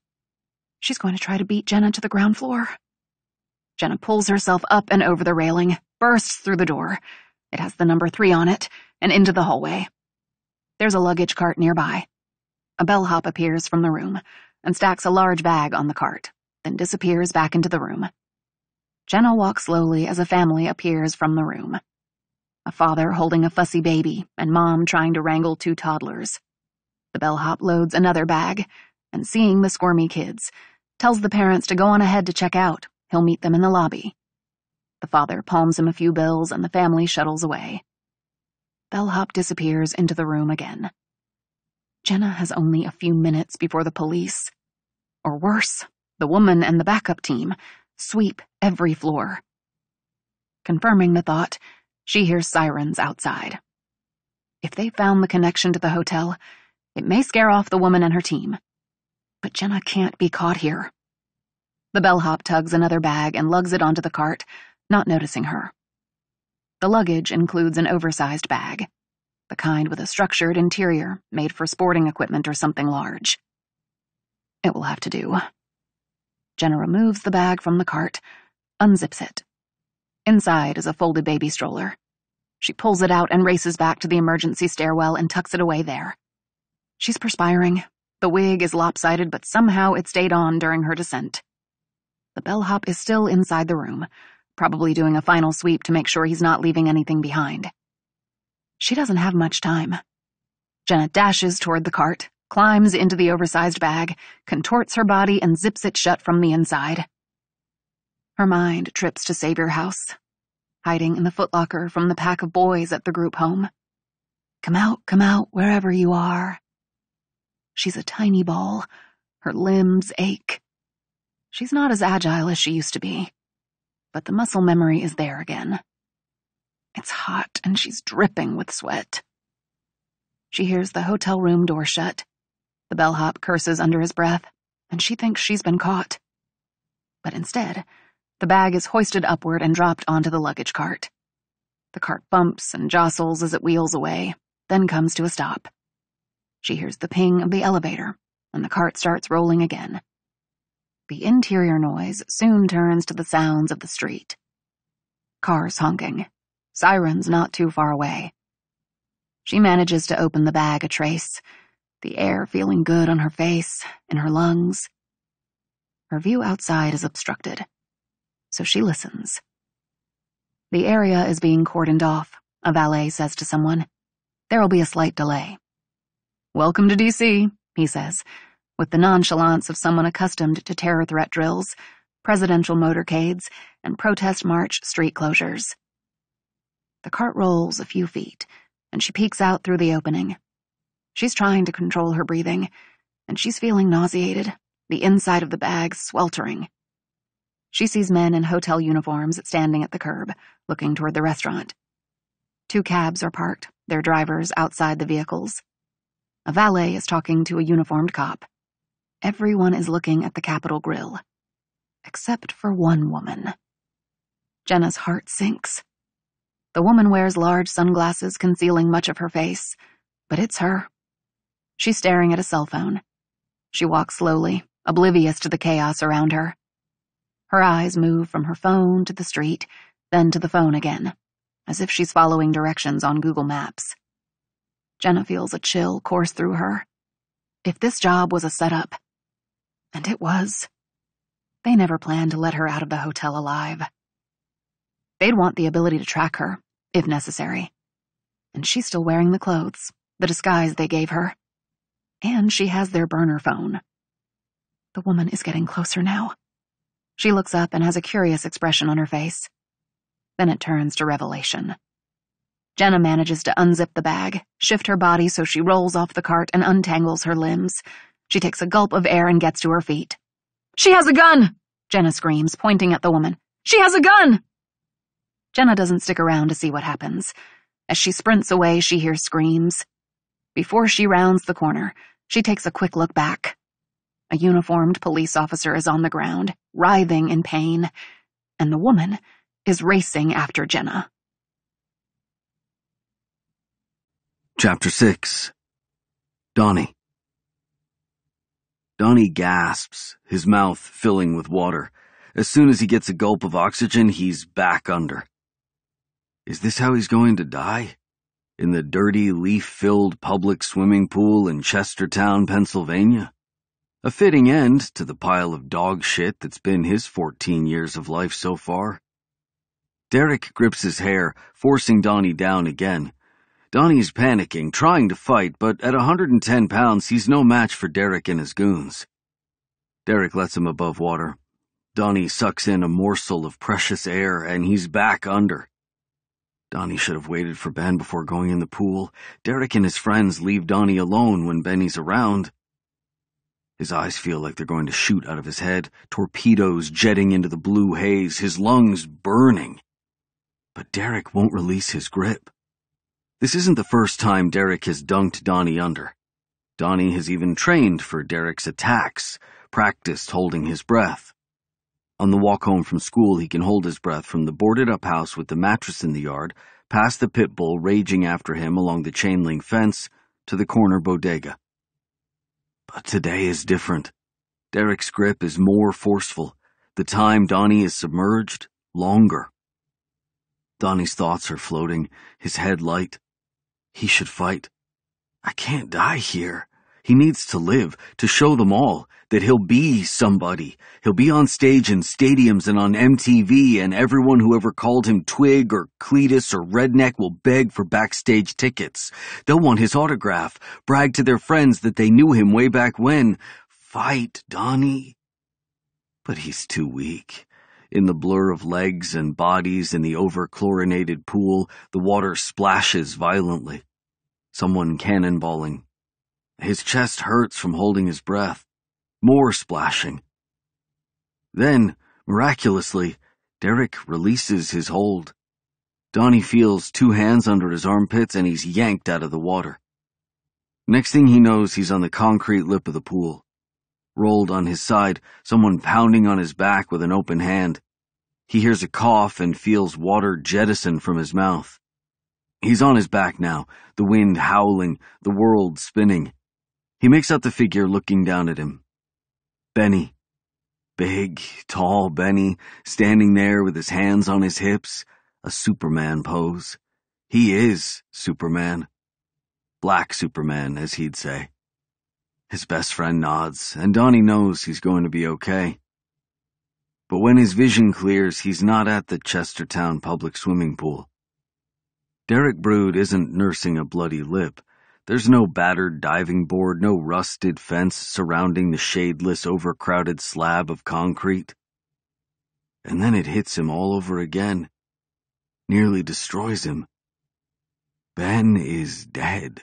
She's going to try to beat Jenna to the ground floor. Jenna pulls herself up and over the railing, bursts through the door. It has the number three on it, and into the hallway. There's a luggage cart nearby. A bellhop appears from the room and stacks a large bag on the cart, then disappears back into the room. Jenna walks slowly as a family appears from the room. A father holding a fussy baby, and mom trying to wrangle two toddlers. The bellhop loads another bag, and seeing the squirmy kids, tells the parents to go on ahead to check out He'll meet them in the lobby. The father palms him a few bills and the family shuttles away. Bellhop disappears into the room again. Jenna has only a few minutes before the police, or worse, the woman and the backup team, sweep every floor. Confirming the thought, she hears sirens outside. If they found the connection to the hotel, it may scare off the woman and her team. But Jenna can't be caught here. The bellhop tugs another bag and lugs it onto the cart, not noticing her. The luggage includes an oversized bag, the kind with a structured interior made for sporting equipment or something large. It will have to do. Jenna removes the bag from the cart, unzips it. Inside is a folded baby stroller. She pulls it out and races back to the emergency stairwell and tucks it away there. She's perspiring. The wig is lopsided, but somehow it stayed on during her descent. The bellhop is still inside the room, probably doing a final sweep to make sure he's not leaving anything behind. She doesn't have much time. Jenna dashes toward the cart, climbs into the oversized bag, contorts her body, and zips it shut from the inside. Her mind trips to Savior House, hiding in the footlocker from the pack of boys at the group home. Come out, come out, wherever you are. She's a tiny ball. Her limbs ache. She's not as agile as she used to be, but the muscle memory is there again. It's hot and she's dripping with sweat. She hears the hotel room door shut. The bellhop curses under his breath, and she thinks she's been caught. But instead, the bag is hoisted upward and dropped onto the luggage cart. The cart bumps and jostles as it wheels away, then comes to a stop. She hears the ping of the elevator, and the cart starts rolling again. The interior noise soon turns to the sounds of the street. Cars honking, sirens not too far away. She manages to open the bag a trace, the air feeling good on her face, in her lungs. Her view outside is obstructed, so she listens. The area is being cordoned off, a valet says to someone. There will be a slight delay. Welcome to DC, he says, with the nonchalance of someone accustomed to terror threat drills, presidential motorcades, and protest march street closures. The cart rolls a few feet, and she peeks out through the opening. She's trying to control her breathing, and she's feeling nauseated, the inside of the bag sweltering. She sees men in hotel uniforms standing at the curb, looking toward the restaurant. Two cabs are parked, their drivers outside the vehicles. A valet is talking to a uniformed cop. Everyone is looking at the Capital Grille, except for one woman. Jenna's heart sinks. The woman wears large sunglasses concealing much of her face, but it's her. She's staring at a cell phone. She walks slowly, oblivious to the chaos around her. Her eyes move from her phone to the street, then to the phone again, as if she's following directions on Google Maps. Jenna feels a chill course through her. If this job was a setup, and it was. They never planned to let her out of the hotel alive. They'd want the ability to track her, if necessary. And she's still wearing the clothes, the disguise they gave her. And she has their burner phone. The woman is getting closer now. She looks up and has a curious expression on her face. Then it turns to revelation. Jenna manages to unzip the bag, shift her body so she rolls off the cart and untangles her limbs, she takes a gulp of air and gets to her feet. She has a gun! Jenna screams, pointing at the woman. She has a gun! Jenna doesn't stick around to see what happens. As she sprints away, she hears screams. Before she rounds the corner, she takes a quick look back. A uniformed police officer is on the ground, writhing in pain, and the woman is racing after Jenna. Chapter 6 Donnie Donnie gasps, his mouth filling with water. As soon as he gets a gulp of oxygen, he's back under. Is this how he's going to die? In the dirty, leaf-filled public swimming pool in Chestertown, Pennsylvania? A fitting end to the pile of dog shit that's been his 14 years of life so far. Derek grips his hair, forcing Donnie down again. Donnie's panicking, trying to fight, but at 110 pounds, he's no match for Derek and his goons. Derek lets him above water. Donnie sucks in a morsel of precious air, and he's back under. Donnie should have waited for Ben before going in the pool. Derek and his friends leave Donnie alone when Benny's around. His eyes feel like they're going to shoot out of his head, torpedoes jetting into the blue haze, his lungs burning. But Derek won't release his grip. This isn't the first time Derek has dunked Donnie under. Donnie has even trained for Derek's attacks, practiced holding his breath. On the walk home from school, he can hold his breath from the boarded up house with the mattress in the yard, past the pit bull raging after him along the chain link fence, to the corner bodega. But today is different. Derek's grip is more forceful. The time Donnie is submerged, longer. Donnie's thoughts are floating, his head light. He should fight. I can't die here. He needs to live, to show them all that he'll be somebody. He'll be on stage in stadiums and on MTV, and everyone who ever called him Twig or Cletus or Redneck will beg for backstage tickets. They'll want his autograph, brag to their friends that they knew him way back when. Fight, Donnie. But he's too weak. In the blur of legs and bodies in the over-chlorinated pool, the water splashes violently someone cannonballing. His chest hurts from holding his breath. More splashing. Then, miraculously, Derek releases his hold. Donnie feels two hands under his armpits and he's yanked out of the water. Next thing he knows, he's on the concrete lip of the pool. Rolled on his side, someone pounding on his back with an open hand. He hears a cough and feels water jettison from his mouth. He's on his back now, the wind howling, the world spinning. He makes out the figure looking down at him. Benny. Big, tall Benny, standing there with his hands on his hips, a Superman pose. He is Superman. Black Superman, as he'd say. His best friend nods, and Donnie knows he's going to be okay. But when his vision clears, he's not at the Chestertown public swimming pool. Derek Brood isn't nursing a bloody lip. There's no battered diving board, no rusted fence surrounding the shadeless, overcrowded slab of concrete. And then it hits him all over again. Nearly destroys him. Ben is dead.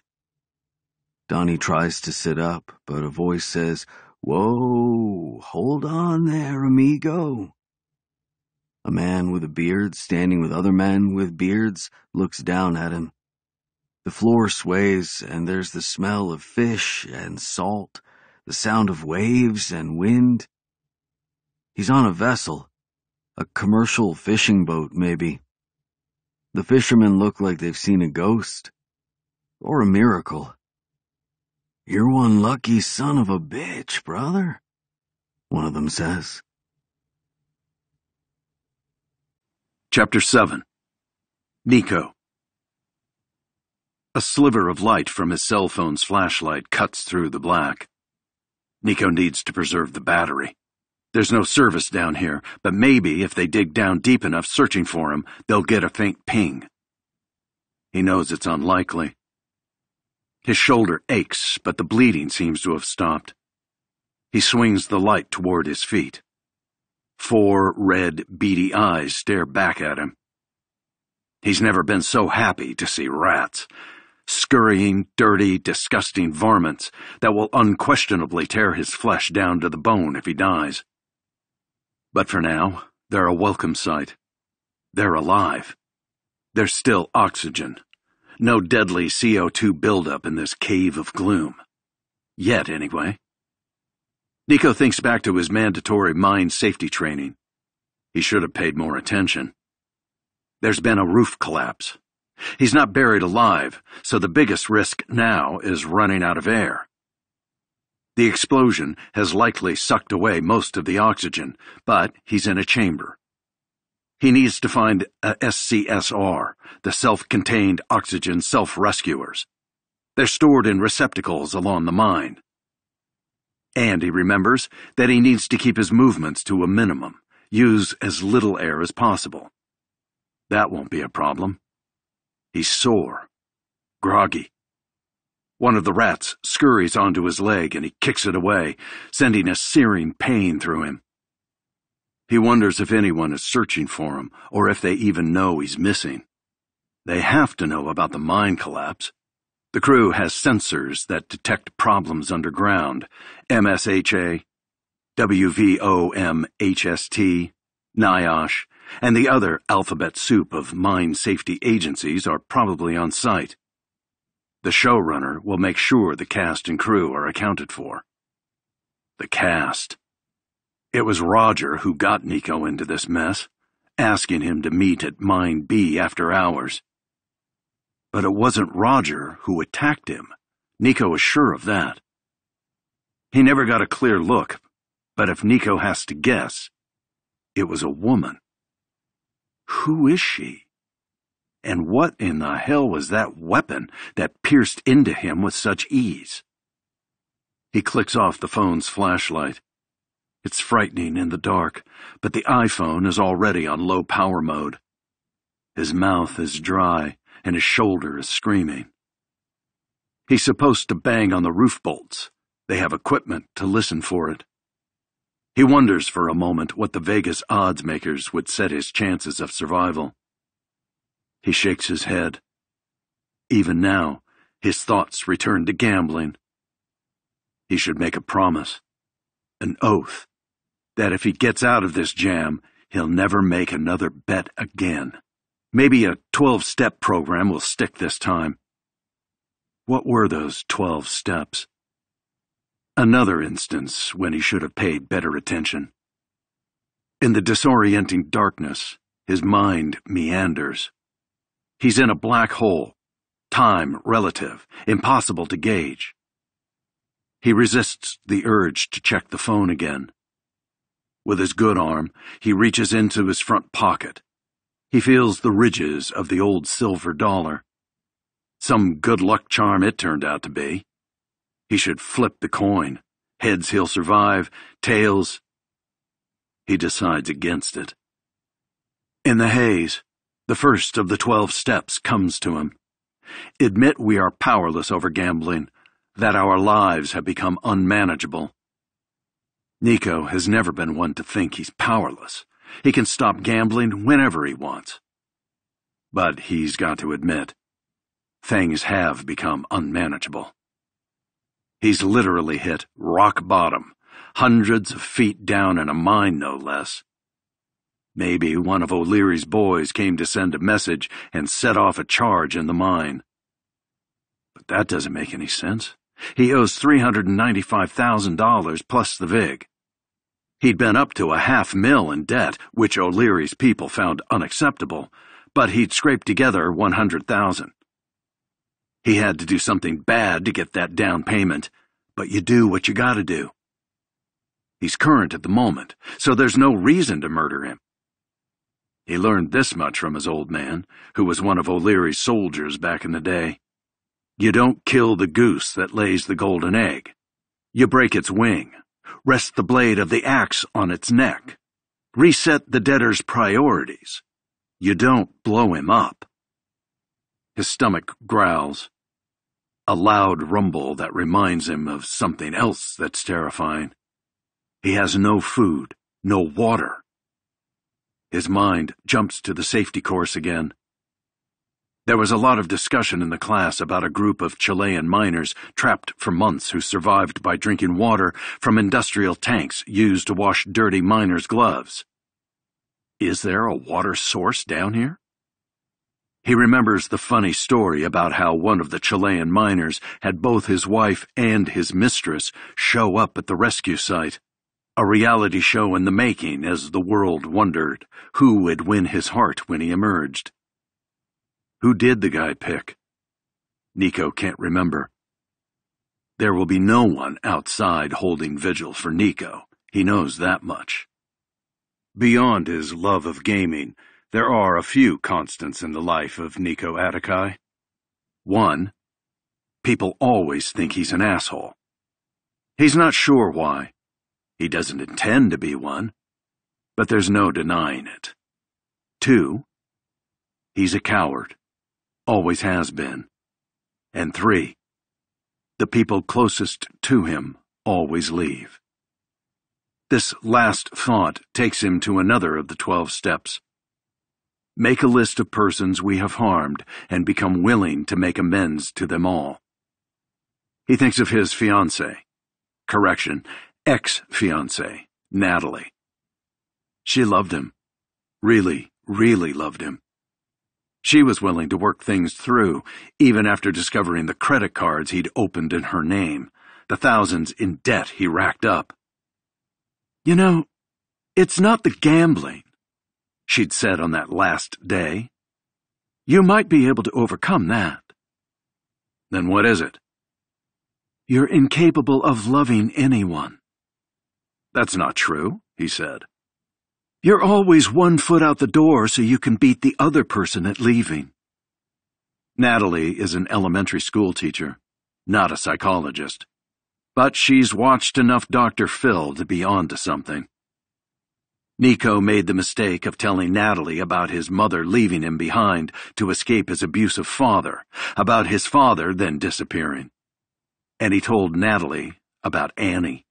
Donnie tries to sit up, but a voice says, Whoa, hold on there, amigo. A man with a beard, standing with other men with beards, looks down at him. The floor sways, and there's the smell of fish and salt, the sound of waves and wind. He's on a vessel, a commercial fishing boat, maybe. The fishermen look like they've seen a ghost. Or a miracle. You're one lucky son of a bitch, brother, one of them says. Chapter 7 Nico A sliver of light from his cell phone's flashlight cuts through the black. Nico needs to preserve the battery. There's no service down here, but maybe if they dig down deep enough searching for him, they'll get a faint ping. He knows it's unlikely. His shoulder aches, but the bleeding seems to have stopped. He swings the light toward his feet. Four red, beady eyes stare back at him. He's never been so happy to see rats. Scurrying, dirty, disgusting varmints that will unquestionably tear his flesh down to the bone if he dies. But for now, they're a welcome sight. They're alive. There's still oxygen. No deadly CO2 buildup in this cave of gloom. Yet, anyway. Nico thinks back to his mandatory mine safety training. He should have paid more attention. There's been a roof collapse. He's not buried alive, so the biggest risk now is running out of air. The explosion has likely sucked away most of the oxygen, but he's in a chamber. He needs to find a SCSR, the self-contained oxygen self-rescuers. They're stored in receptacles along the mine. And he remembers that he needs to keep his movements to a minimum, use as little air as possible. That won't be a problem. He's sore, groggy. One of the rats scurries onto his leg and he kicks it away, sending a searing pain through him. He wonders if anyone is searching for him or if they even know he's missing. They have to know about the mine collapse. The crew has sensors that detect problems underground. MSHA, WVOMHST, NIOSH, and the other alphabet soup of mine safety agencies are probably on site. The showrunner will make sure the cast and crew are accounted for. The cast. It was Roger who got Nico into this mess, asking him to meet at Mine B after hours. But it wasn't Roger who attacked him. Nico was sure of that. He never got a clear look, but if Nico has to guess, it was a woman. Who is she? And what in the hell was that weapon that pierced into him with such ease? He clicks off the phone's flashlight. It's frightening in the dark, but the iPhone is already on low power mode. His mouth is dry and his shoulder is screaming. He's supposed to bang on the roof bolts. They have equipment to listen for it. He wonders for a moment what the Vegas odds makers would set his chances of survival. He shakes his head. Even now, his thoughts return to gambling. He should make a promise, an oath that if he gets out of this jam, he'll never make another bet again. Maybe a 12 step program will stick this time. What were those 12 steps? Another instance when he should have paid better attention. In the disorienting darkness, his mind meanders. He's in a black hole, time relative, impossible to gauge. He resists the urge to check the phone again. With his good arm, he reaches into his front pocket. He feels the ridges of the old silver dollar. Some good luck charm it turned out to be. He should flip the coin. Heads he'll survive, tails. He decides against it. In the haze, the first of the twelve steps comes to him. Admit we are powerless over gambling, that our lives have become unmanageable. Nico has never been one to think he's powerless. He can stop gambling whenever he wants. But he's got to admit, things have become unmanageable. He's literally hit rock bottom, hundreds of feet down in a mine, no less. Maybe one of O'Leary's boys came to send a message and set off a charge in the mine. But that doesn't make any sense. He owes $395,000 plus the VIG. He'd been up to a half mil in debt, which O'Leary's people found unacceptable, but he'd scraped together 100,000. He had to do something bad to get that down payment, but you do what you gotta do. He's current at the moment, so there's no reason to murder him. He learned this much from his old man, who was one of O'Leary's soldiers back in the day. You don't kill the goose that lays the golden egg. You break its wing, rest the blade of the axe on its neck, reset the debtor's priorities. You don't blow him up. His stomach growls. A loud rumble that reminds him of something else that's terrifying. He has no food, no water. His mind jumps to the safety course again. There was a lot of discussion in the class about a group of Chilean miners trapped for months who survived by drinking water from industrial tanks used to wash dirty miners' gloves. Is there a water source down here? He remembers the funny story about how one of the Chilean miners had both his wife and his mistress show up at the rescue site. A reality show in the making as the world wondered who would win his heart when he emerged. Who did the guy pick? Nico can't remember. There will be no one outside holding vigil for Nico. He knows that much. Beyond his love of gaming, there are a few constants in the life of Nico Attikai. One, people always think he's an asshole. He's not sure why. He doesn't intend to be one, but there's no denying it. Two, he's a coward. Always has been. And three, the people closest to him always leave. This last thought takes him to another of the twelve steps. Make a list of persons we have harmed and become willing to make amends to them all. He thinks of his fiancée, correction, ex-fiancée, Natalie. She loved him. Really, really loved him. She was willing to work things through, even after discovering the credit cards he'd opened in her name, the thousands in debt he racked up. You know, it's not the gambling, she'd said on that last day. You might be able to overcome that. Then what is it? You're incapable of loving anyone. That's not true, he said. You're always one foot out the door so you can beat the other person at leaving. Natalie is an elementary school teacher, not a psychologist. But she's watched enough Dr. Phil to be on to something. Nico made the mistake of telling Natalie about his mother leaving him behind to escape his abusive father, about his father then disappearing. And he told Natalie about Annie,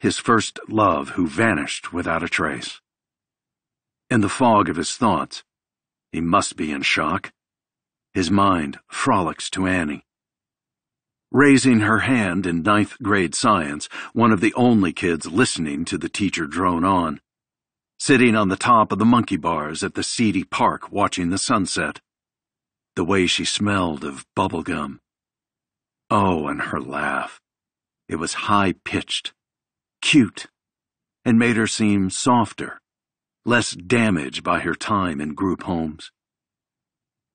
his first love who vanished without a trace. In the fog of his thoughts, he must be in shock. His mind frolics to Annie. Raising her hand in ninth grade science, one of the only kids listening to the teacher drone on. Sitting on the top of the monkey bars at the seedy park watching the sunset. The way she smelled of bubble gum. Oh, and her laugh. It was high pitched, cute, and made her seem softer less damaged by her time in group homes.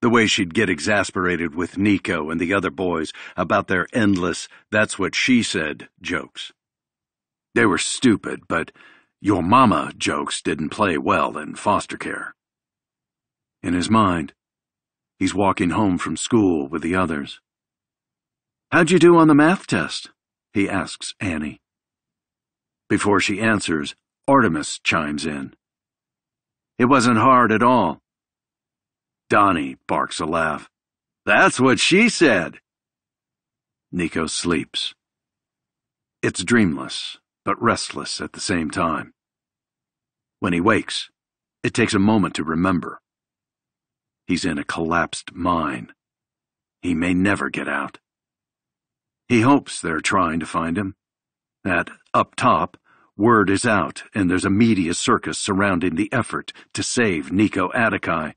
The way she'd get exasperated with Nico and the other boys about their endless, that's what she said jokes. They were stupid, but your mama jokes didn't play well in foster care. In his mind, he's walking home from school with the others. How'd you do on the math test? he asks Annie. Before she answers, Artemis chimes in. It wasn't hard at all. Donnie barks a laugh. That's what she said. Nico sleeps. It's dreamless, but restless at the same time. When he wakes, it takes a moment to remember. He's in a collapsed mine. He may never get out. He hopes they're trying to find him. That, up top, Word is out, and there's a media circus surrounding the effort to save Nico Attikai.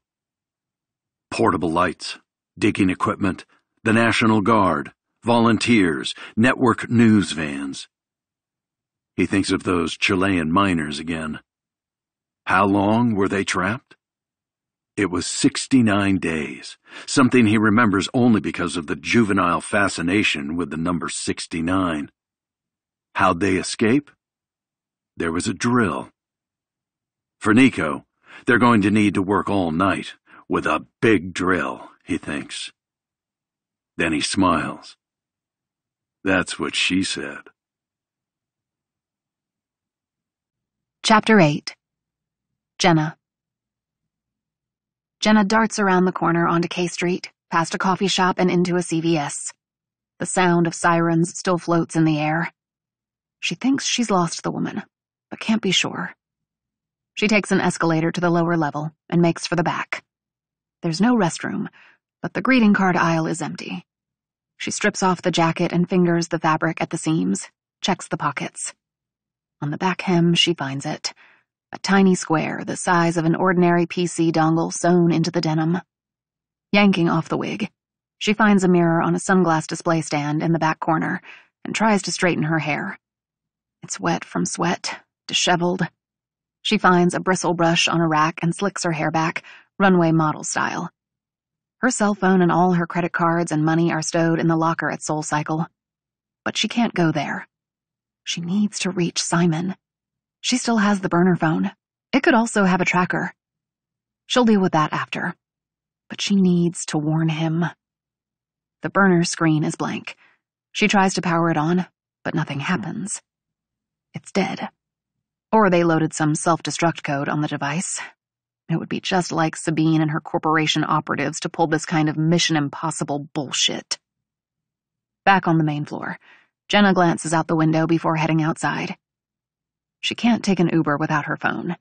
Portable lights, digging equipment, the National Guard, volunteers, network news vans. He thinks of those Chilean miners again. How long were they trapped? It was 69 days, something he remembers only because of the juvenile fascination with the number 69. How'd they escape? There was a drill. For Nico, they're going to need to work all night with a big drill, he thinks. Then he smiles. That's what she said. Chapter 8 Jenna Jenna darts around the corner onto K Street, past a coffee shop and into a CVS. The sound of sirens still floats in the air. She thinks she's lost the woman, but can't be sure. She takes an escalator to the lower level and makes for the back. There's no restroom, but the greeting card aisle is empty. She strips off the jacket and fingers the fabric at the seams, checks the pockets. On the back hem, she finds it a tiny square the size of an ordinary PC dongle sewn into the denim. Yanking off the wig, she finds a mirror on a sunglass display stand in the back corner and tries to straighten her hair. It's wet from sweat, disheveled. She finds a bristle brush on a rack and slicks her hair back, runway model style. Her cell phone and all her credit cards and money are stowed in the locker at SoulCycle. but she can't go there. She needs to reach Simon. She still has the burner phone. It could also have a tracker. She'll deal with that after. But she needs to warn him. The burner screen is blank. She tries to power it on, but nothing happens. It's dead. Or they loaded some self-destruct code on the device. It would be just like Sabine and her corporation operatives to pull this kind of mission impossible bullshit. Back on the main floor, Jenna glances out the window before heading outside. She can't take an Uber without her phone.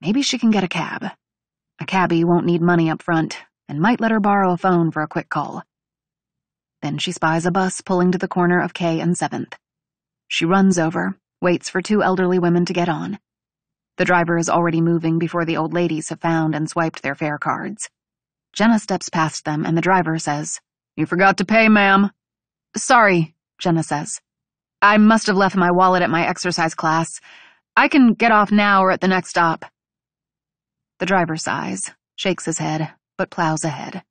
Maybe she can get a cab. A cabbie won't need money up front and might let her borrow a phone for a quick call. Then she spies a bus pulling to the corner of K and 7th. She runs over, waits for two elderly women to get on. The driver is already moving before the old ladies have found and swiped their fare cards. Jenna steps past them and the driver says, You forgot to pay, ma'am. Sorry, Jenna says. I must have left my wallet at my exercise class. I can get off now or at the next stop. The driver sighs, shakes his head, but plows ahead.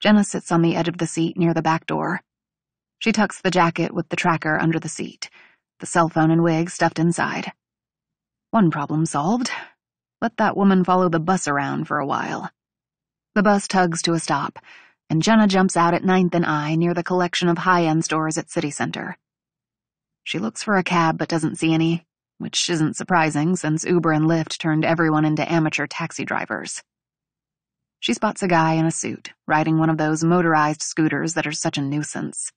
Jenna sits on the edge of the seat near the back door. She tucks the jacket with the tracker under the seat, the cell phone and wig stuffed inside. One problem solved. Let that woman follow the bus around for a while. The bus tugs to a stop, and Jenna jumps out at Ninth and I near the collection of high-end stores at City Center. She looks for a cab but doesn't see any, which isn't surprising since Uber and Lyft turned everyone into amateur taxi drivers. She spots a guy in a suit, riding one of those motorized scooters that are such a nuisance.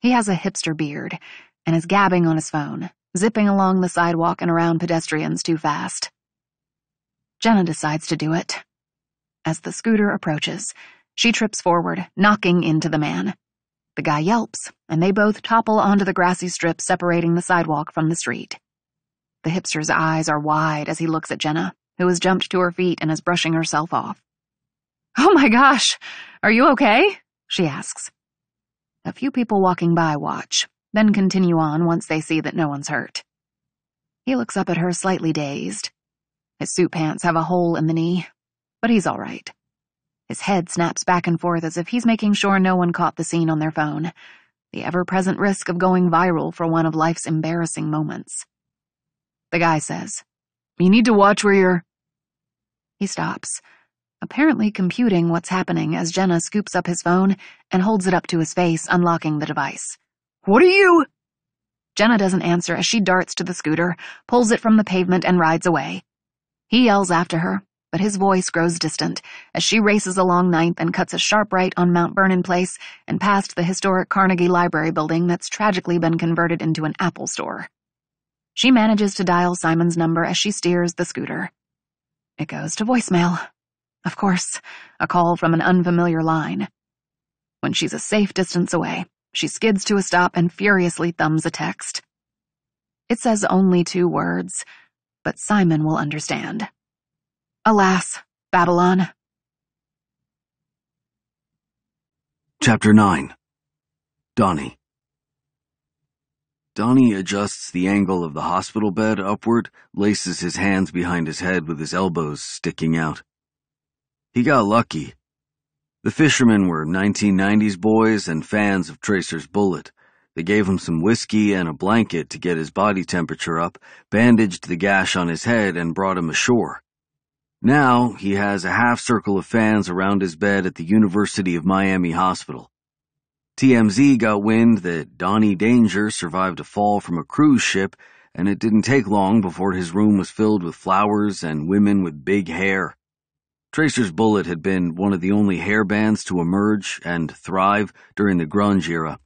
He has a hipster beard and is gabbing on his phone, zipping along the sidewalk and around pedestrians too fast. Jenna decides to do it. As the scooter approaches, she trips forward, knocking into the man. The guy yelps, and they both topple onto the grassy strip separating the sidewalk from the street. The hipster's eyes are wide as he looks at Jenna, who has jumped to her feet and is brushing herself off. Oh my gosh, are you okay? she asks. A few people walking by watch, then continue on once they see that no one's hurt. He looks up at her slightly dazed. His suit pants have a hole in the knee, but he's all right. His head snaps back and forth as if he's making sure no one caught the scene on their phone, the ever-present risk of going viral for one of life's embarrassing moments. The guy says, You need to watch where you're... He stops, apparently computing what's happening as Jenna scoops up his phone and holds it up to his face, unlocking the device. What are you? Jenna doesn't answer as she darts to the scooter, pulls it from the pavement, and rides away. He yells after her, but his voice grows distant as she races along Ninth and cuts a sharp right on Mount Vernon Place and past the historic Carnegie Library building that's tragically been converted into an Apple store. She manages to dial Simon's number as she steers the scooter. It goes to voicemail. Of course, a call from an unfamiliar line. When she's a safe distance away, she skids to a stop and furiously thumbs a text. It says only two words, but Simon will understand. Alas, Babylon. Chapter 9 Donnie Donnie adjusts the angle of the hospital bed upward, laces his hands behind his head with his elbows sticking out. He got lucky. The fishermen were 1990s boys and fans of Tracer's bullet. They gave him some whiskey and a blanket to get his body temperature up, bandaged the gash on his head, and brought him ashore. Now he has a half circle of fans around his bed at the University of Miami Hospital. TMZ got wind that Donnie Danger survived a fall from a cruise ship, and it didn't take long before his room was filled with flowers and women with big hair. Tracer's Bullet had been one of the only hair bands to emerge and thrive during the grunge era,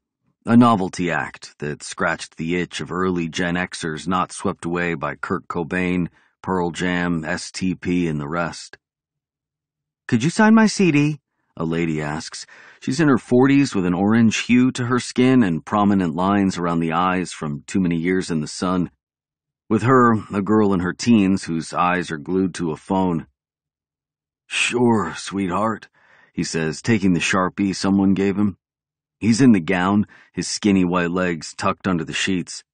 a novelty act that scratched the itch of early Gen Xers not swept away by Kurt Cobain, Pearl Jam, STP, and the rest. Could you sign my CD? A lady asks. She's in her 40s with an orange hue to her skin and prominent lines around the eyes from too many years in the sun. With her, a girl in her teens whose eyes are glued to a phone. Sure, sweetheart, he says, taking the Sharpie someone gave him. He's in the gown, his skinny white legs tucked under the sheets.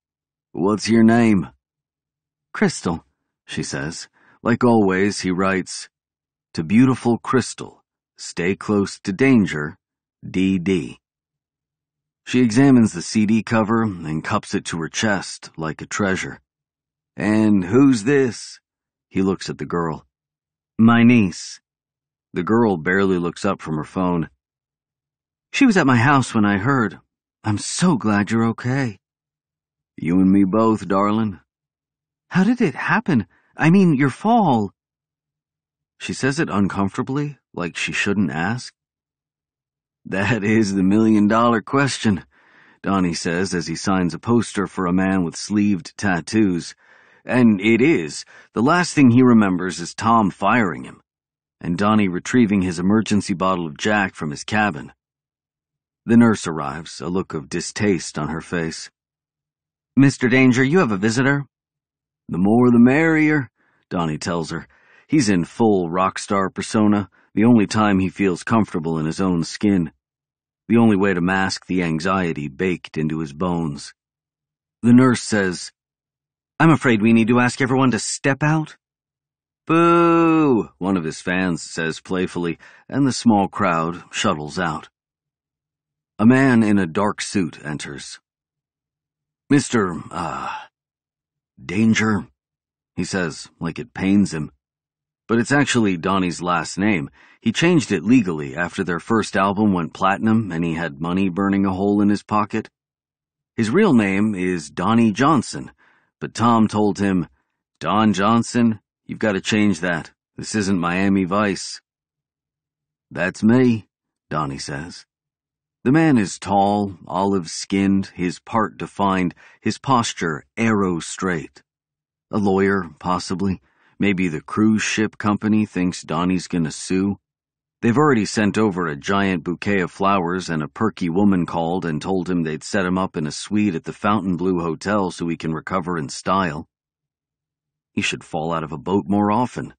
What's your name? Crystal, she says. Like always, he writes, To beautiful Crystal, stay close to danger, DD. She examines the CD cover and cups it to her chest like a treasure. And who's this? He looks at the girl. My niece. The girl barely looks up from her phone. She was at my house when I heard. I'm so glad you're okay. You and me both, darling. How did it happen? I mean, your fall. She says it uncomfortably, like she shouldn't ask. That is the million dollar question, Donnie says as he signs a poster for a man with sleeved tattoos. And it is. The last thing he remembers is Tom firing him, and Donnie retrieving his emergency bottle of Jack from his cabin. The nurse arrives, a look of distaste on her face. Mr. Danger, you have a visitor. The more the merrier, Donnie tells her. He's in full rock star persona, the only time he feels comfortable in his own skin the only way to mask the anxiety baked into his bones. The nurse says, I'm afraid we need to ask everyone to step out. Boo! One of his fans says playfully, and the small crowd shuttles out. A man in a dark suit enters. Mr. uh, Danger, he says, like it pains him. But it's actually Donnie's last name. He changed it legally after their first album went platinum and he had money burning a hole in his pocket. His real name is Donnie Johnson, but Tom told him, Don Johnson, you've got to change that. This isn't Miami Vice. That's me, Donnie says. The man is tall, olive skinned, his part defined, his posture arrow straight. A lawyer, possibly. Maybe the cruise ship company thinks Donnie's gonna sue. They've already sent over a giant bouquet of flowers, and a perky woman called and told him they'd set him up in a suite at the Fontainebleau Hotel so he can recover in style. He should fall out of a boat more often.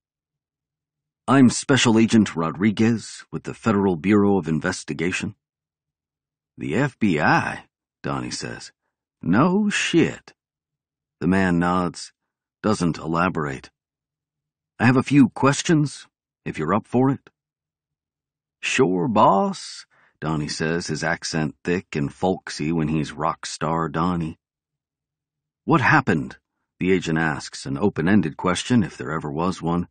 I'm Special Agent Rodriguez with the Federal Bureau of Investigation. The FBI, Donnie says. No shit. The man nods, doesn't elaborate. I have a few questions, if you're up for it. Sure, boss, Donnie says, his accent thick and folksy when he's rock star Donnie. What happened? The agent asks, an open ended question if there ever was one.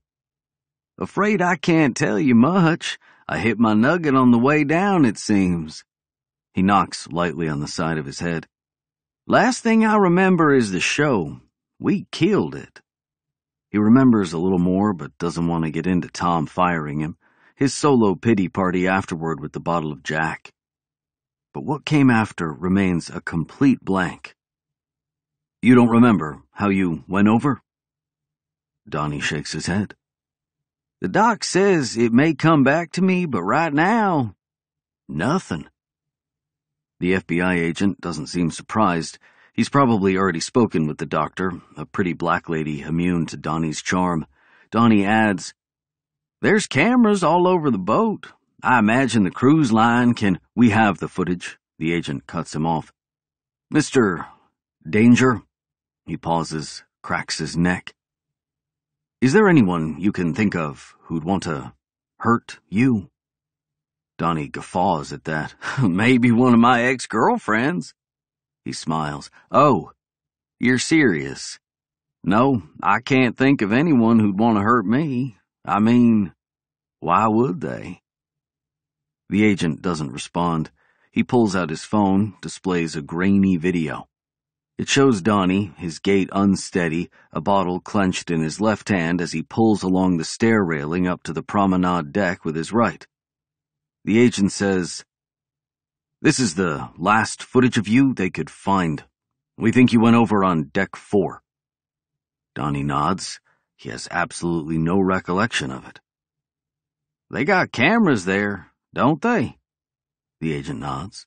Afraid I can't tell you much. I hit my nugget on the way down, it seems. He knocks lightly on the side of his head. Last thing I remember is the show. We killed it. He remembers a little more, but doesn't want to get into Tom firing him, his solo pity party afterward with the bottle of Jack. But what came after remains a complete blank. You don't remember how you went over? Donnie shakes his head. The doc says it may come back to me, but right now, nothing. The FBI agent doesn't seem surprised. He's probably already spoken with the doctor, a pretty black lady immune to Donnie's charm. Donnie adds, There's cameras all over the boat. I imagine the cruise line can. We have the footage. The agent cuts him off. Mr. Danger? He pauses, cracks his neck. Is there anyone you can think of who'd want to hurt you? Donnie guffaws at that. Maybe one of my ex girlfriends. He smiles. Oh, you're serious? No, I can't think of anyone who'd want to hurt me. I mean, why would they? The agent doesn't respond. He pulls out his phone, displays a grainy video. It shows Donnie, his gait unsteady, a bottle clenched in his left hand as he pulls along the stair railing up to the promenade deck with his right. The agent says, this is the last footage of you they could find. We think you went over on deck four. Donnie nods. He has absolutely no recollection of it. They got cameras there, don't they? The agent nods.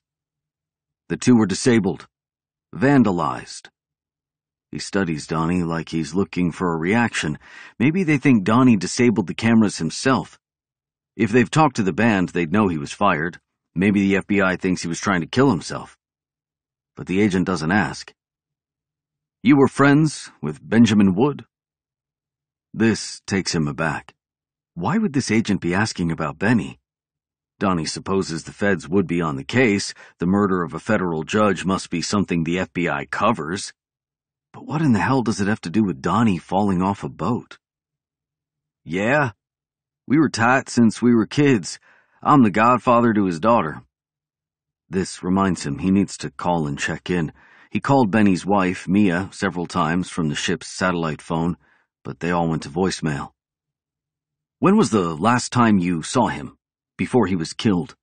The two were disabled, vandalized. He studies Donnie like he's looking for a reaction. Maybe they think Donnie disabled the cameras himself. If they've talked to the band, they'd know he was fired. Maybe the FBI thinks he was trying to kill himself. But the agent doesn't ask. You were friends with Benjamin Wood? This takes him aback. Why would this agent be asking about Benny? Donnie supposes the feds would be on the case. The murder of a federal judge must be something the FBI covers. But what in the hell does it have to do with Donnie falling off a boat? Yeah, we were tight since we were kids. I'm the godfather to his daughter. This reminds him he needs to call and check in. He called Benny's wife, Mia, several times from the ship's satellite phone, but they all went to voicemail. When was the last time you saw him? Before he was killed?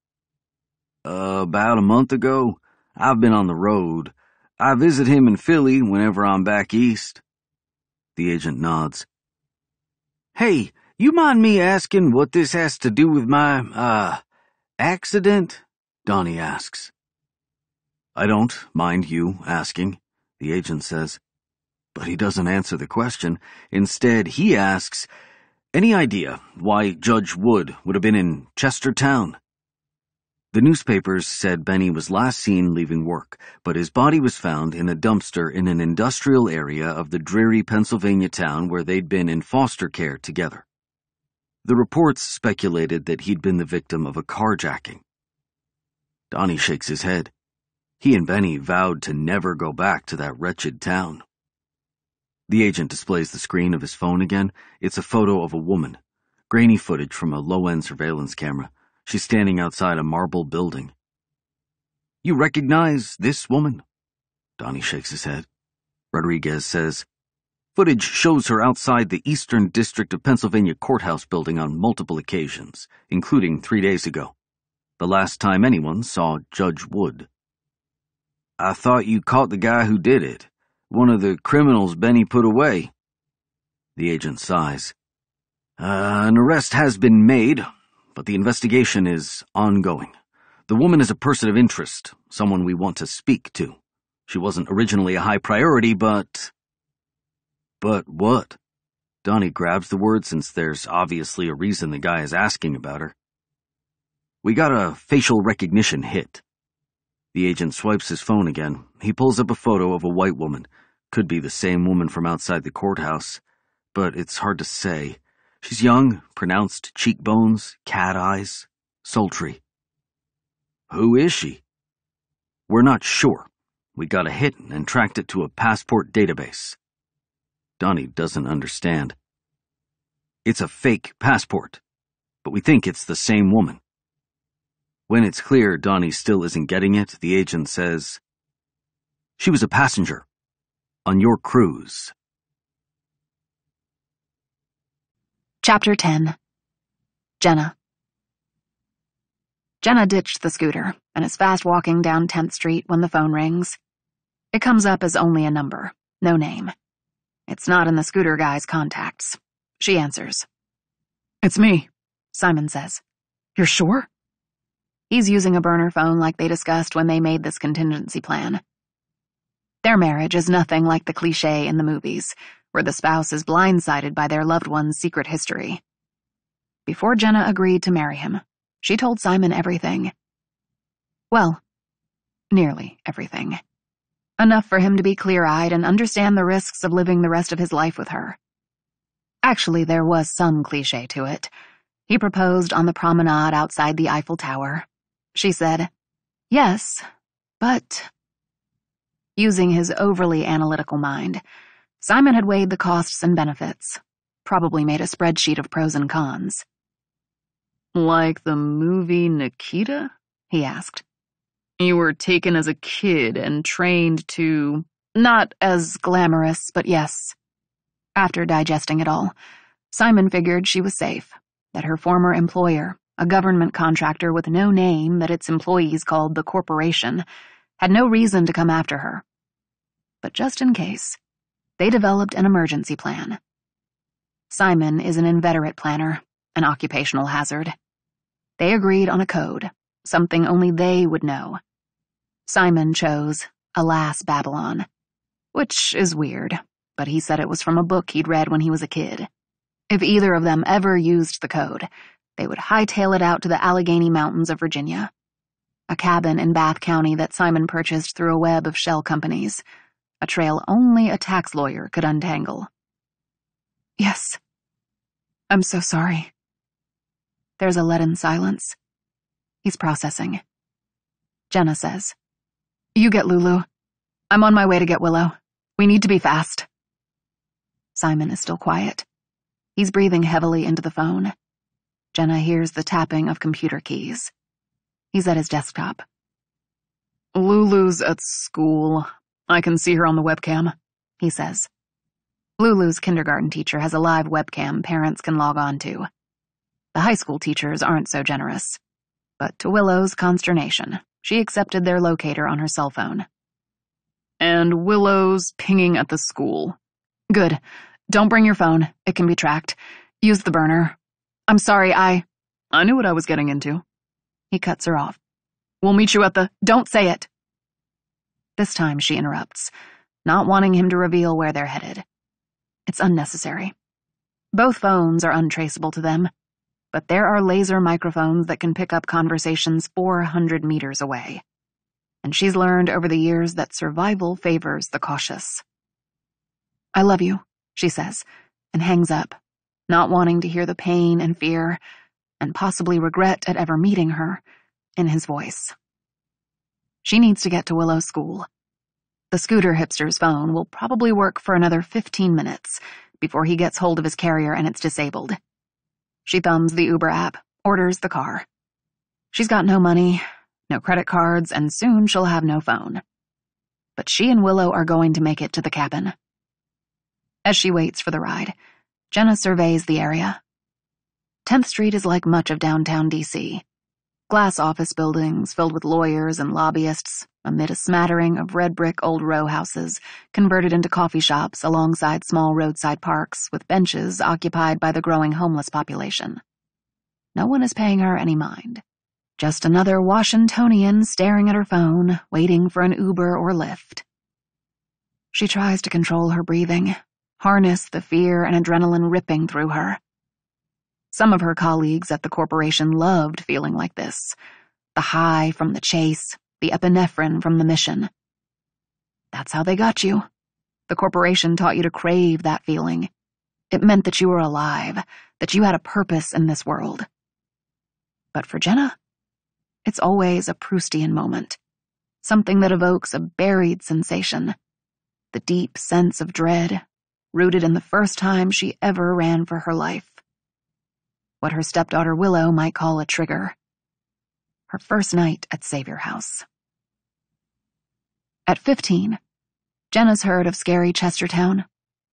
About a month ago. I've been on the road. I visit him in Philly whenever I'm back east. The agent nods. Hey, you mind me asking what this has to do with my, uh, accident? Donnie asks. I don't mind you asking, the agent says. But he doesn't answer the question. Instead, he asks, Any idea why Judge Wood would have been in Chestertown? The newspapers said Benny was last seen leaving work, but his body was found in a dumpster in an industrial area of the dreary Pennsylvania town where they'd been in foster care together. The reports speculated that he'd been the victim of a carjacking. Donnie shakes his head. He and Benny vowed to never go back to that wretched town. The agent displays the screen of his phone again. It's a photo of a woman. Grainy footage from a low-end surveillance camera. She's standing outside a marble building. You recognize this woman? Donnie shakes his head. Rodriguez says, Footage shows her outside the Eastern District of Pennsylvania courthouse building on multiple occasions, including three days ago. The last time anyone saw Judge Wood. I thought you caught the guy who did it, one of the criminals Benny put away. The agent sighs. Uh, an arrest has been made, but the investigation is ongoing. The woman is a person of interest, someone we want to speak to. She wasn't originally a high priority, but but what? Donnie grabs the word since there's obviously a reason the guy is asking about her. We got a facial recognition hit. The agent swipes his phone again. He pulls up a photo of a white woman. Could be the same woman from outside the courthouse, but it's hard to say. She's young, pronounced cheekbones, cat eyes, sultry. Who is she? We're not sure. We got a hit and tracked it to a passport database. Donnie doesn't understand. It's a fake passport, but we think it's the same woman. When it's clear Donnie still isn't getting it, the agent says, She was a passenger on your cruise. Chapter 10 Jenna Jenna ditched the scooter and is fast walking down 10th Street when the phone rings. It comes up as only a number, no name. It's not in the scooter guy's contacts. She answers. It's me, Simon says. You're sure? He's using a burner phone like they discussed when they made this contingency plan. Their marriage is nothing like the cliche in the movies, where the spouse is blindsided by their loved one's secret history. Before Jenna agreed to marry him, she told Simon everything. Well, nearly everything enough for him to be clear-eyed and understand the risks of living the rest of his life with her. Actually, there was some cliche to it. He proposed on the promenade outside the Eiffel Tower. She said, yes, but... Using his overly analytical mind, Simon had weighed the costs and benefits, probably made a spreadsheet of pros and cons. Like the movie Nikita? he asked. You were taken as a kid and trained to... Not as glamorous, but yes. After digesting it all, Simon figured she was safe, that her former employer, a government contractor with no name that its employees called the corporation, had no reason to come after her. But just in case, they developed an emergency plan. Simon is an inveterate planner, an occupational hazard. They agreed on a code, something only they would know. Simon chose Alas, Babylon, which is weird, but he said it was from a book he'd read when he was a kid. If either of them ever used the code, they would hightail it out to the Allegheny Mountains of Virginia. A cabin in Bath County that Simon purchased through a web of shell companies, a trail only a tax lawyer could untangle. Yes. I'm so sorry. There's a leaden silence. He's processing. Jenna says, You get Lulu. I'm on my way to get Willow. We need to be fast. Simon is still quiet. He's breathing heavily into the phone. Jenna hears the tapping of computer keys. He's at his desktop. Lulu's at school. I can see her on the webcam, he says. Lulu's kindergarten teacher has a live webcam parents can log on to. The high school teachers aren't so generous. But to Willow's consternation, she accepted their locator on her cell phone. And Willow's pinging at the school. Good. Don't bring your phone. It can be tracked. Use the burner. I'm sorry, I. I knew what I was getting into. He cuts her off. We'll meet you at the. Don't say it. This time she interrupts, not wanting him to reveal where they're headed. It's unnecessary. Both phones are untraceable to them, but there are laser microphones that can pick up conversations 400 meters away. And she's learned over the years that survival favors the cautious. I love you, she says, and hangs up, not wanting to hear the pain and fear, and possibly regret at ever meeting her, in his voice. She needs to get to Willow School. The scooter hipster's phone will probably work for another 15 minutes before he gets hold of his carrier and it's disabled. She thumbs the Uber app, orders the car. She's got no money, no credit cards, and soon she'll have no phone. But she and Willow are going to make it to the cabin. As she waits for the ride, Jenna surveys the area. 10th Street is like much of downtown DC. Glass office buildings filled with lawyers and lobbyists, amid a smattering of red brick old row houses converted into coffee shops alongside small roadside parks with benches occupied by the growing homeless population. No one is paying her any mind. Just another Washingtonian staring at her phone, waiting for an Uber or Lyft. She tries to control her breathing, harness the fear and adrenaline ripping through her. Some of her colleagues at the corporation loved feeling like this the high from the chase, the epinephrine from the mission. That's how they got you. The corporation taught you to crave that feeling. It meant that you were alive, that you had a purpose in this world. But for Jenna, it's always a Proustian moment, something that evokes a buried sensation, the deep sense of dread, rooted in the first time she ever ran for her life. What her stepdaughter Willow might call a trigger her first night at Savior House. At 15, Jenna's heard of scary Chestertown,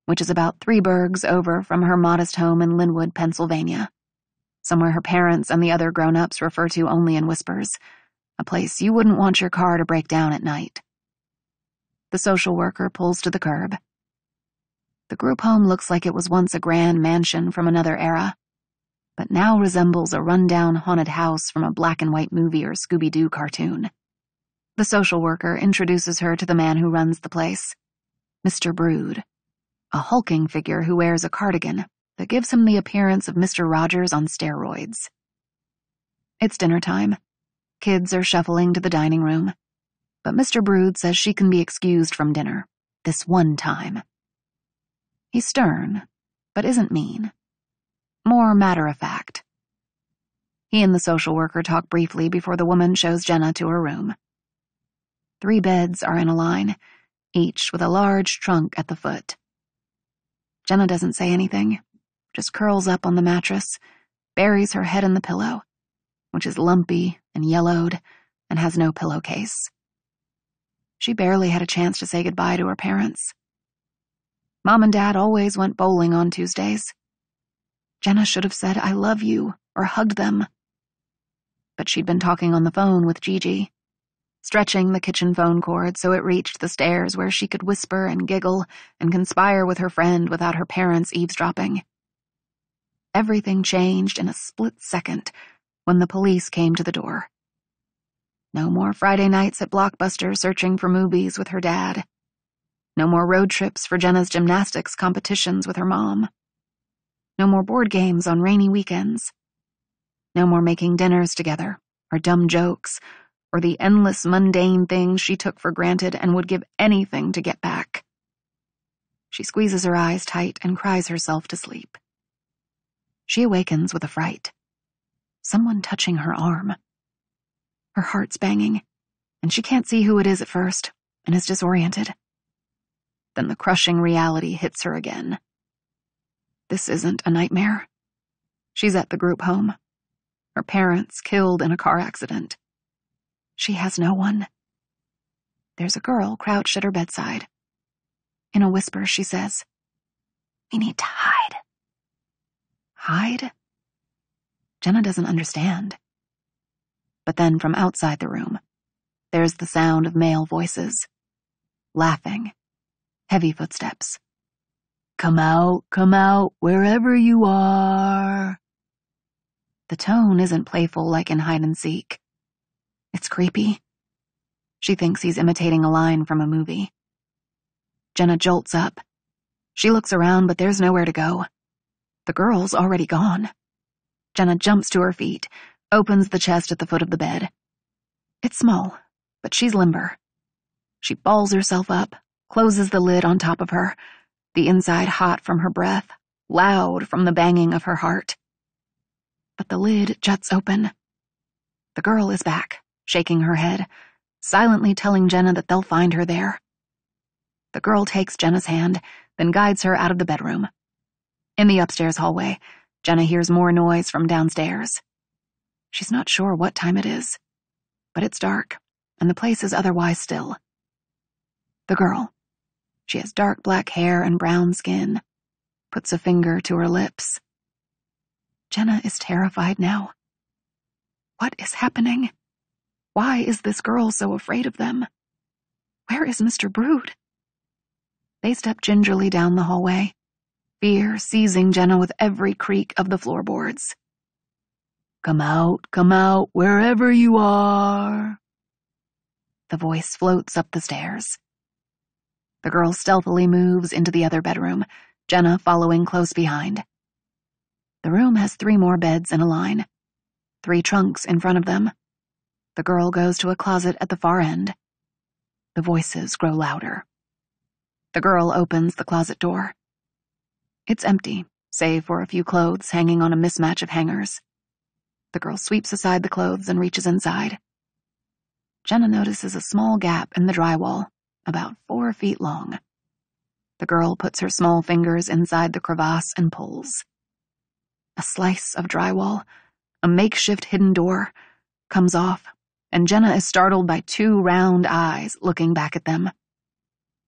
which is about three burgs over from her modest home in Linwood, Pennsylvania, somewhere her parents and the other grown ups refer to only in whispers, a place you wouldn't want your car to break down at night. The social worker pulls to the curb. The group home looks like it was once a grand mansion from another era but now resembles a rundown haunted house from a black and white movie or Scooby Doo cartoon. The social worker introduces her to the man who runs the place, Mr. Brood, a hulking figure who wears a cardigan that gives him the appearance of Mr. Rogers on steroids. It's dinner time. Kids are shuffling to the dining room, but Mr. Brood says she can be excused from dinner, this one time. He's stern, but isn't mean more matter of fact. He and the social worker talk briefly before the woman shows Jenna to her room. Three beds are in a line, each with a large trunk at the foot. Jenna doesn't say anything, just curls up on the mattress, buries her head in the pillow, which is lumpy and yellowed and has no pillowcase. She barely had a chance to say goodbye to her parents. Mom and Dad always went bowling on Tuesdays. Jenna should have said, I love you, or hugged them. But she'd been talking on the phone with Gigi, stretching the kitchen phone cord so it reached the stairs where she could whisper and giggle and conspire with her friend without her parents eavesdropping. Everything changed in a split second when the police came to the door. No more Friday nights at Blockbuster searching for movies with her dad. No more road trips for Jenna's gymnastics competitions with her mom. No more board games on rainy weekends. No more making dinners together, or dumb jokes, or the endless mundane things she took for granted and would give anything to get back. She squeezes her eyes tight and cries herself to sleep. She awakens with a fright. Someone touching her arm. Her heart's banging, and she can't see who it is at first and is disoriented. Then the crushing reality hits her again. This isn't a nightmare. She's at the group home. Her parents killed in a car accident. She has no one. There's a girl crouched at her bedside. In a whisper, she says, We need to hide. Hide? Jenna doesn't understand. But then from outside the room, there's the sound of male voices. Laughing. Heavy footsteps. Come out, come out, wherever you are. The tone isn't playful like in hide and seek. It's creepy. She thinks he's imitating a line from a movie. Jenna jolts up. She looks around, but there's nowhere to go. The girl's already gone. Jenna jumps to her feet, opens the chest at the foot of the bed. It's small, but she's limber. She balls herself up, closes the lid on top of her, the inside hot from her breath, loud from the banging of her heart. But the lid juts open. The girl is back, shaking her head, silently telling Jenna that they'll find her there. The girl takes Jenna's hand, then guides her out of the bedroom. In the upstairs hallway, Jenna hears more noise from downstairs. She's not sure what time it is, but it's dark, and the place is otherwise still. The girl, she has dark black hair and brown skin. Puts a finger to her lips. Jenna is terrified now. What is happening? Why is this girl so afraid of them? Where is Mr. Brood? They step gingerly down the hallway, fear seizing Jenna with every creak of the floorboards. Come out, come out, wherever you are. The voice floats up the stairs. The girl stealthily moves into the other bedroom, Jenna following close behind. The room has three more beds in a line, three trunks in front of them. The girl goes to a closet at the far end. The voices grow louder. The girl opens the closet door. It's empty, save for a few clothes hanging on a mismatch of hangers. The girl sweeps aside the clothes and reaches inside. Jenna notices a small gap in the drywall about four feet long. The girl puts her small fingers inside the crevasse and pulls. A slice of drywall, a makeshift hidden door, comes off, and Jenna is startled by two round eyes looking back at them.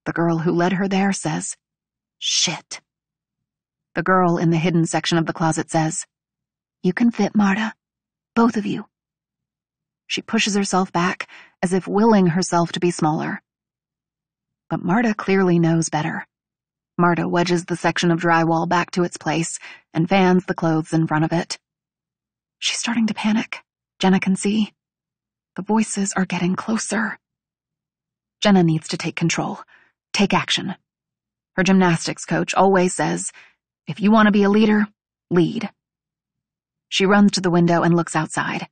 The girl who led her there says, Shit. The girl in the hidden section of the closet says, You can fit, Marta. Both of you. She pushes herself back, as if willing herself to be smaller but Marta clearly knows better. Marta wedges the section of drywall back to its place and fans the clothes in front of it. She's starting to panic. Jenna can see. The voices are getting closer. Jenna needs to take control, take action. Her gymnastics coach always says, if you want to be a leader, lead. She runs to the window and looks outside.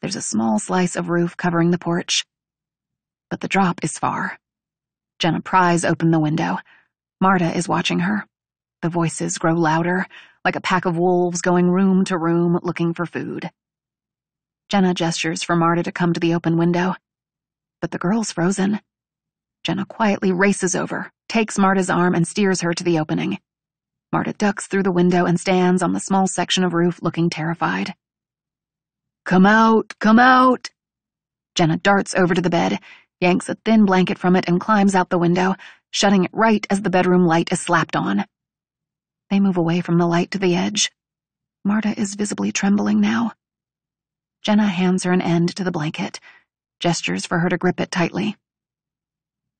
There's a small slice of roof covering the porch. But the drop is far. Jenna pries open the window. Marta is watching her. The voices grow louder, like a pack of wolves going room to room looking for food. Jenna gestures for Marta to come to the open window, but the girl's frozen. Jenna quietly races over, takes Marta's arm, and steers her to the opening. Marta ducks through the window and stands on the small section of roof looking terrified. Come out, come out! Jenna darts over to the bed, yanks a thin blanket from it, and climbs out the window, shutting it right as the bedroom light is slapped on. They move away from the light to the edge. Marta is visibly trembling now. Jenna hands her an end to the blanket, gestures for her to grip it tightly.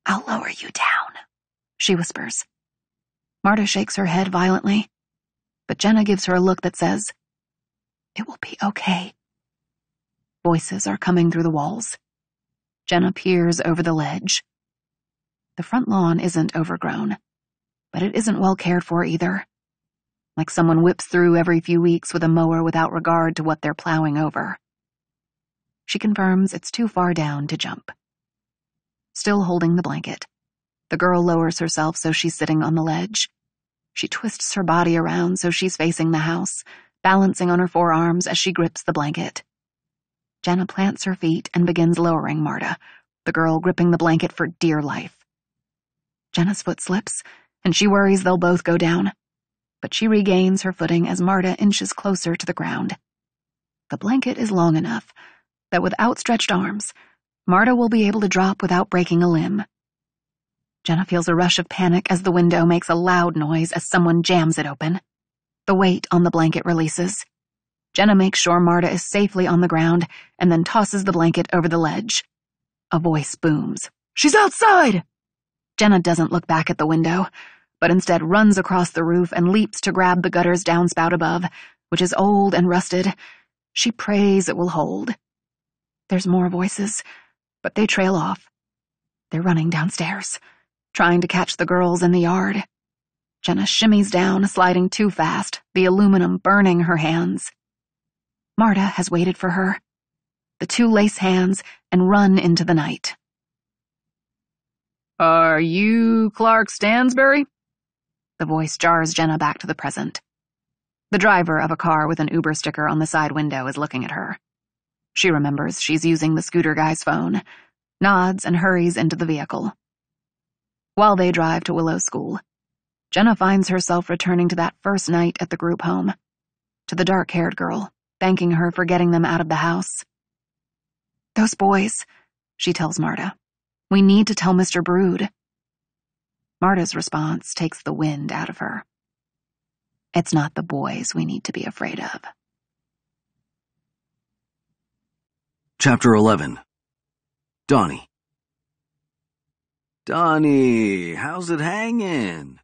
I'll lower you down, she whispers. Marta shakes her head violently, but Jenna gives her a look that says, It will be okay. Voices are coming through the walls. Jenna peers over the ledge. The front lawn isn't overgrown, but it isn't well cared for either. Like someone whips through every few weeks with a mower without regard to what they're plowing over. She confirms it's too far down to jump. Still holding the blanket, the girl lowers herself so she's sitting on the ledge. She twists her body around so she's facing the house, balancing on her forearms as she grips the blanket. Jenna plants her feet and begins lowering Marta, the girl gripping the blanket for dear life. Jenna's foot slips, and she worries they'll both go down. But she regains her footing as Marta inches closer to the ground. The blanket is long enough that with outstretched arms, Marta will be able to drop without breaking a limb. Jenna feels a rush of panic as the window makes a loud noise as someone jams it open. The weight on the blanket releases. Jenna makes sure Marta is safely on the ground and then tosses the blanket over the ledge. A voice booms. She's outside! Jenna doesn't look back at the window, but instead runs across the roof and leaps to grab the gutter's downspout above, which is old and rusted. She prays it will hold. There's more voices, but they trail off. They're running downstairs, trying to catch the girls in the yard. Jenna shimmies down, sliding too fast, the aluminum burning her hands. Marta has waited for her. The two lace hands and run into the night. Are you Clark Stansbury? The voice jars Jenna back to the present. The driver of a car with an Uber sticker on the side window is looking at her. She remembers she's using the scooter guy's phone, nods and hurries into the vehicle. While they drive to Willow School, Jenna finds herself returning to that first night at the group home, to the dark haired girl thanking her for getting them out of the house. Those boys, she tells Marta. We need to tell Mr. Brood. Marta's response takes the wind out of her. It's not the boys we need to be afraid of. Chapter 11 Donnie Donnie, how's it hanging?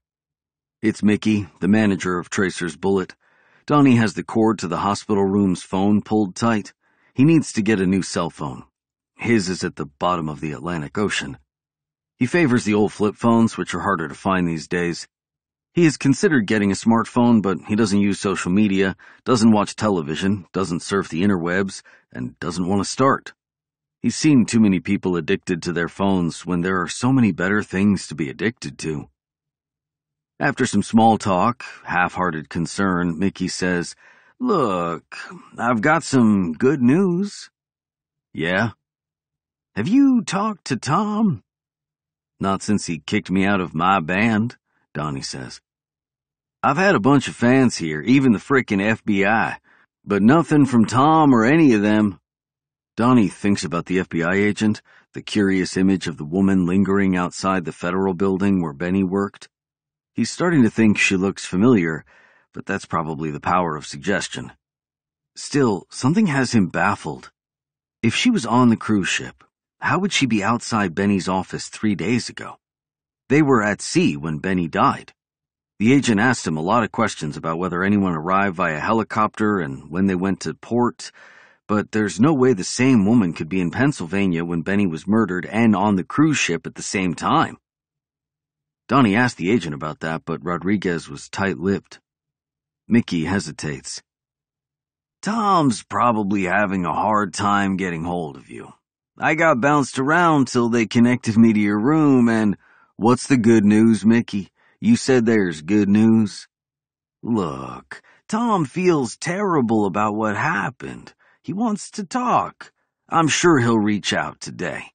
It's Mickey, the manager of Tracer's Bullet. Donnie has the cord to the hospital room's phone pulled tight. He needs to get a new cell phone. His is at the bottom of the Atlantic Ocean. He favors the old flip phones, which are harder to find these days. He has considered getting a smartphone, but he doesn't use social media, doesn't watch television, doesn't surf the interwebs, and doesn't want to start. He's seen too many people addicted to their phones when there are so many better things to be addicted to. After some small talk, half-hearted concern, Mickey says, Look, I've got some good news. Yeah? Have you talked to Tom? Not since he kicked me out of my band, Donnie says. I've had a bunch of fans here, even the frickin' FBI, but nothing from Tom or any of them. Donnie thinks about the FBI agent, the curious image of the woman lingering outside the federal building where Benny worked. He's starting to think she looks familiar, but that's probably the power of suggestion. Still, something has him baffled. If she was on the cruise ship, how would she be outside Benny's office three days ago? They were at sea when Benny died. The agent asked him a lot of questions about whether anyone arrived via helicopter and when they went to port, but there's no way the same woman could be in Pennsylvania when Benny was murdered and on the cruise ship at the same time. Donnie asked the agent about that, but Rodriguez was tight-lipped. Mickey hesitates. Tom's probably having a hard time getting hold of you. I got bounced around till they connected me to your room, and what's the good news, Mickey? You said there's good news? Look, Tom feels terrible about what happened. He wants to talk. I'm sure he'll reach out today.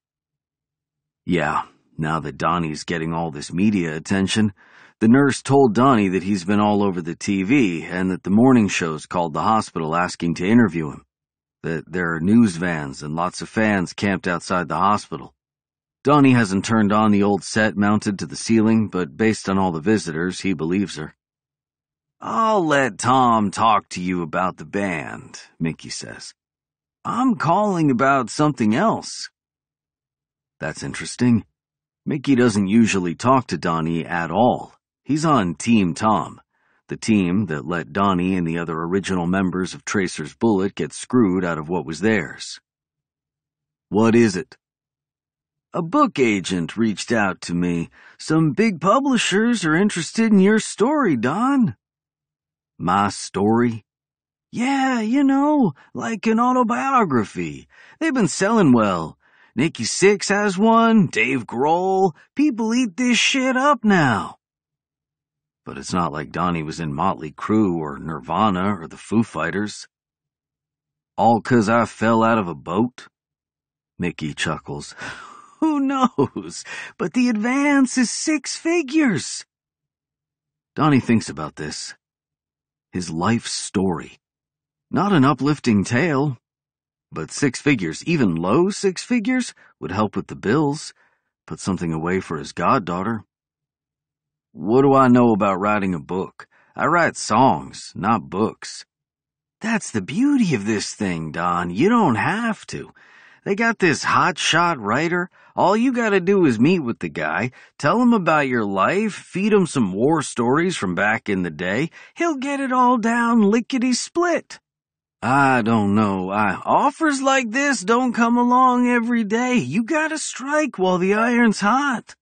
Yeah, now that Donnie's getting all this media attention, the nurse told Donnie that he's been all over the TV and that the morning shows called the hospital asking to interview him. That there are news vans and lots of fans camped outside the hospital. Donnie hasn't turned on the old set mounted to the ceiling, but based on all the visitors, he believes her. I'll let Tom talk to you about the band, Mickey says. I'm calling about something else. That's interesting. Mickey doesn't usually talk to Donnie at all. He's on Team Tom, the team that let Donnie and the other original members of Tracer's Bullet get screwed out of what was theirs. What is it? A book agent reached out to me. Some big publishers are interested in your story, Don. My story? Yeah, you know, like an autobiography. They've been selling well. Nikki Sixx has one, Dave Grohl. People eat this shit up now. But it's not like Donnie was in Motley Crue or Nirvana or the Foo Fighters. All 'cause I fell out of a boat? Mickey chuckles. Who knows? But the advance is six figures. Donnie thinks about this. His life story. Not an uplifting tale, but six figures, even low six figures, would help with the bills, put something away for his goddaughter. What do I know about writing a book? I write songs, not books. That's the beauty of this thing, Don. You don't have to. They got this hotshot writer. All you gotta do is meet with the guy, tell him about your life, feed him some war stories from back in the day. He'll get it all down lickety split. I don't know. I, offers like this don't come along every day. You gotta strike while the iron's hot.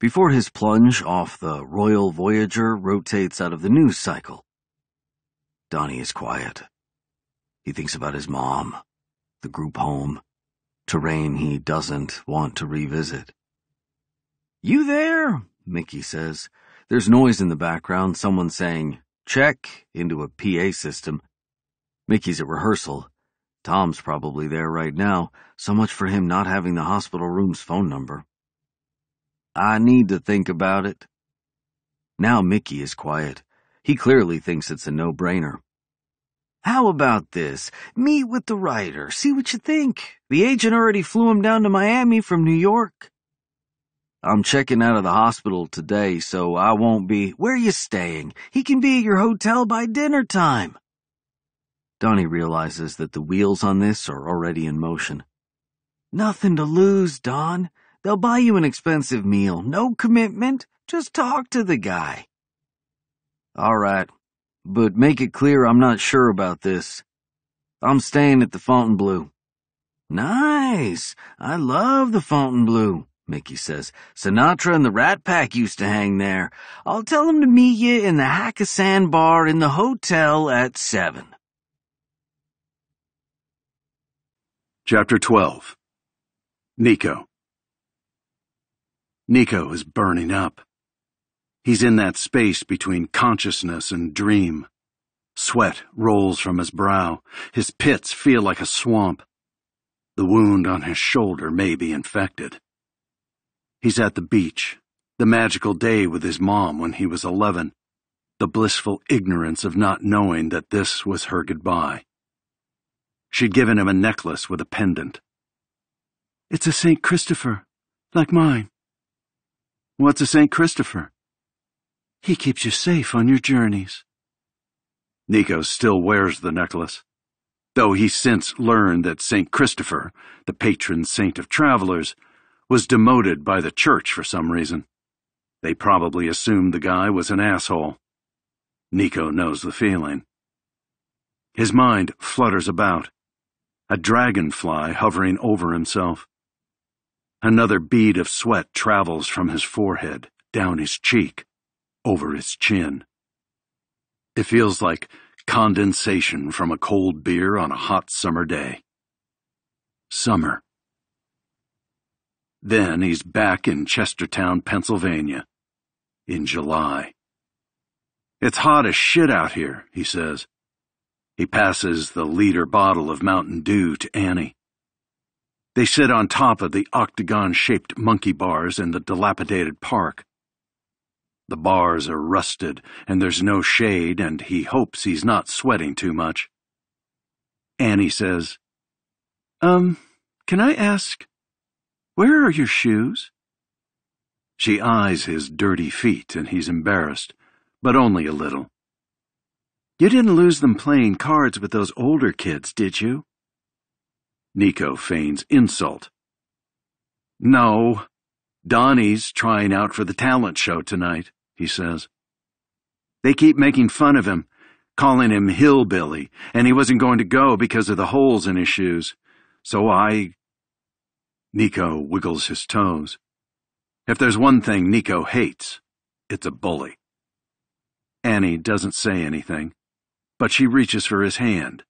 Before his plunge off the Royal Voyager rotates out of the news cycle, Donnie is quiet. He thinks about his mom, the group home, terrain he doesn't want to revisit. You there? Mickey says. There's noise in the background, someone saying, check, into a PA system. Mickey's at rehearsal. Tom's probably there right now, so much for him not having the hospital room's phone number. I need to think about it. Now Mickey is quiet. He clearly thinks it's a no-brainer. How about this? Meet with the writer, see what you think. The agent already flew him down to Miami from New York. I'm checking out of the hospital today, so I won't be. Where are you staying? He can be at your hotel by dinner time. Donnie realizes that the wheels on this are already in motion. Nothing to lose, Don. They'll buy you an expensive meal. No commitment. Just talk to the guy. All right, but make it clear I'm not sure about this. I'm staying at the Fontainebleau. Nice. I love the Fontainebleau, Mickey says. Sinatra and the Rat Pack used to hang there. I'll tell them to meet you in the Hakkasan bar in the hotel at seven. Chapter 12 Nico Nico is burning up. He's in that space between consciousness and dream. Sweat rolls from his brow. His pits feel like a swamp. The wound on his shoulder may be infected. He's at the beach, the magical day with his mom when he was 11, the blissful ignorance of not knowing that this was her goodbye. She'd given him a necklace with a pendant. It's a St. Christopher, like mine. What's a St. Christopher? He keeps you safe on your journeys. Nico still wears the necklace, though he's since learned that St. Christopher, the patron saint of travelers, was demoted by the church for some reason. They probably assumed the guy was an asshole. Nico knows the feeling. His mind flutters about, a dragonfly hovering over himself. Another bead of sweat travels from his forehead, down his cheek, over his chin. It feels like condensation from a cold beer on a hot summer day. Summer. Then he's back in Chestertown, Pennsylvania, in July. It's hot as shit out here, he says. He passes the liter bottle of Mountain Dew to Annie. They sit on top of the octagon-shaped monkey bars in the dilapidated park. The bars are rusted, and there's no shade, and he hopes he's not sweating too much. Annie says, Um, can I ask, where are your shoes? She eyes his dirty feet, and he's embarrassed, but only a little. You didn't lose them playing cards with those older kids, did you? Nico feigns insult. No. Donnie's trying out for the talent show tonight, he says. They keep making fun of him, calling him hillbilly, and he wasn't going to go because of the holes in his shoes. So I... Nico wiggles his toes. If there's one thing Nico hates, it's a bully. Annie doesn't say anything but she reaches for his hand,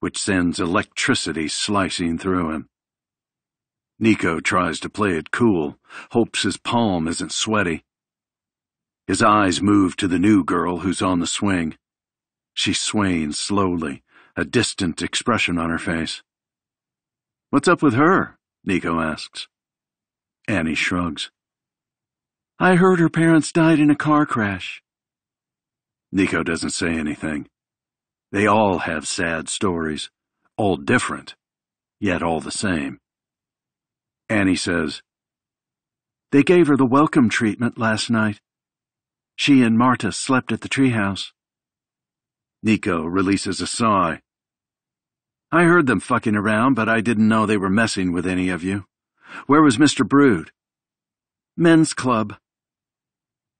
which sends electricity slicing through him. Nico tries to play it cool, hopes his palm isn't sweaty. His eyes move to the new girl who's on the swing. She's swaying slowly, a distant expression on her face. What's up with her? Nico asks. Annie shrugs. I heard her parents died in a car crash. Nico doesn't say anything. They all have sad stories, all different, yet all the same. Annie says, They gave her the welcome treatment last night. She and Marta slept at the treehouse. Nico releases a sigh. I heard them fucking around, but I didn't know they were messing with any of you. Where was Mr. Brood? Men's club.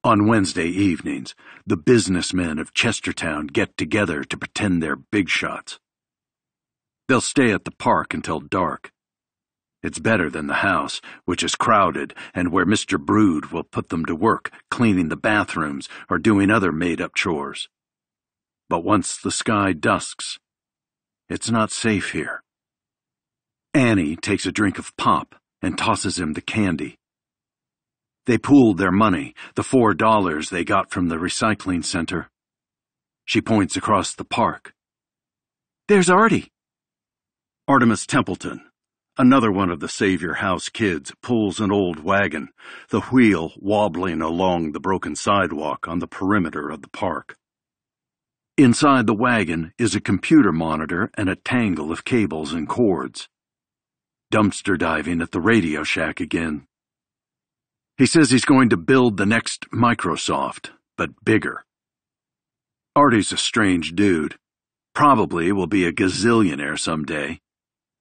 On Wednesday evenings, the businessmen of Chestertown get together to pretend they're big shots. They'll stay at the park until dark. It's better than the house, which is crowded and where Mr. Brood will put them to work cleaning the bathrooms or doing other made up chores. But once the sky dusks, it's not safe here. Annie takes a drink of pop and tosses him the candy. They pooled their money, the four dollars they got from the recycling center. She points across the park. There's Artie. Artemis Templeton, another one of the Savior House kids, pulls an old wagon, the wheel wobbling along the broken sidewalk on the perimeter of the park. Inside the wagon is a computer monitor and a tangle of cables and cords. Dumpster diving at the Radio Shack again. He says he's going to build the next Microsoft, but bigger. Artie's a strange dude. Probably will be a gazillionaire someday.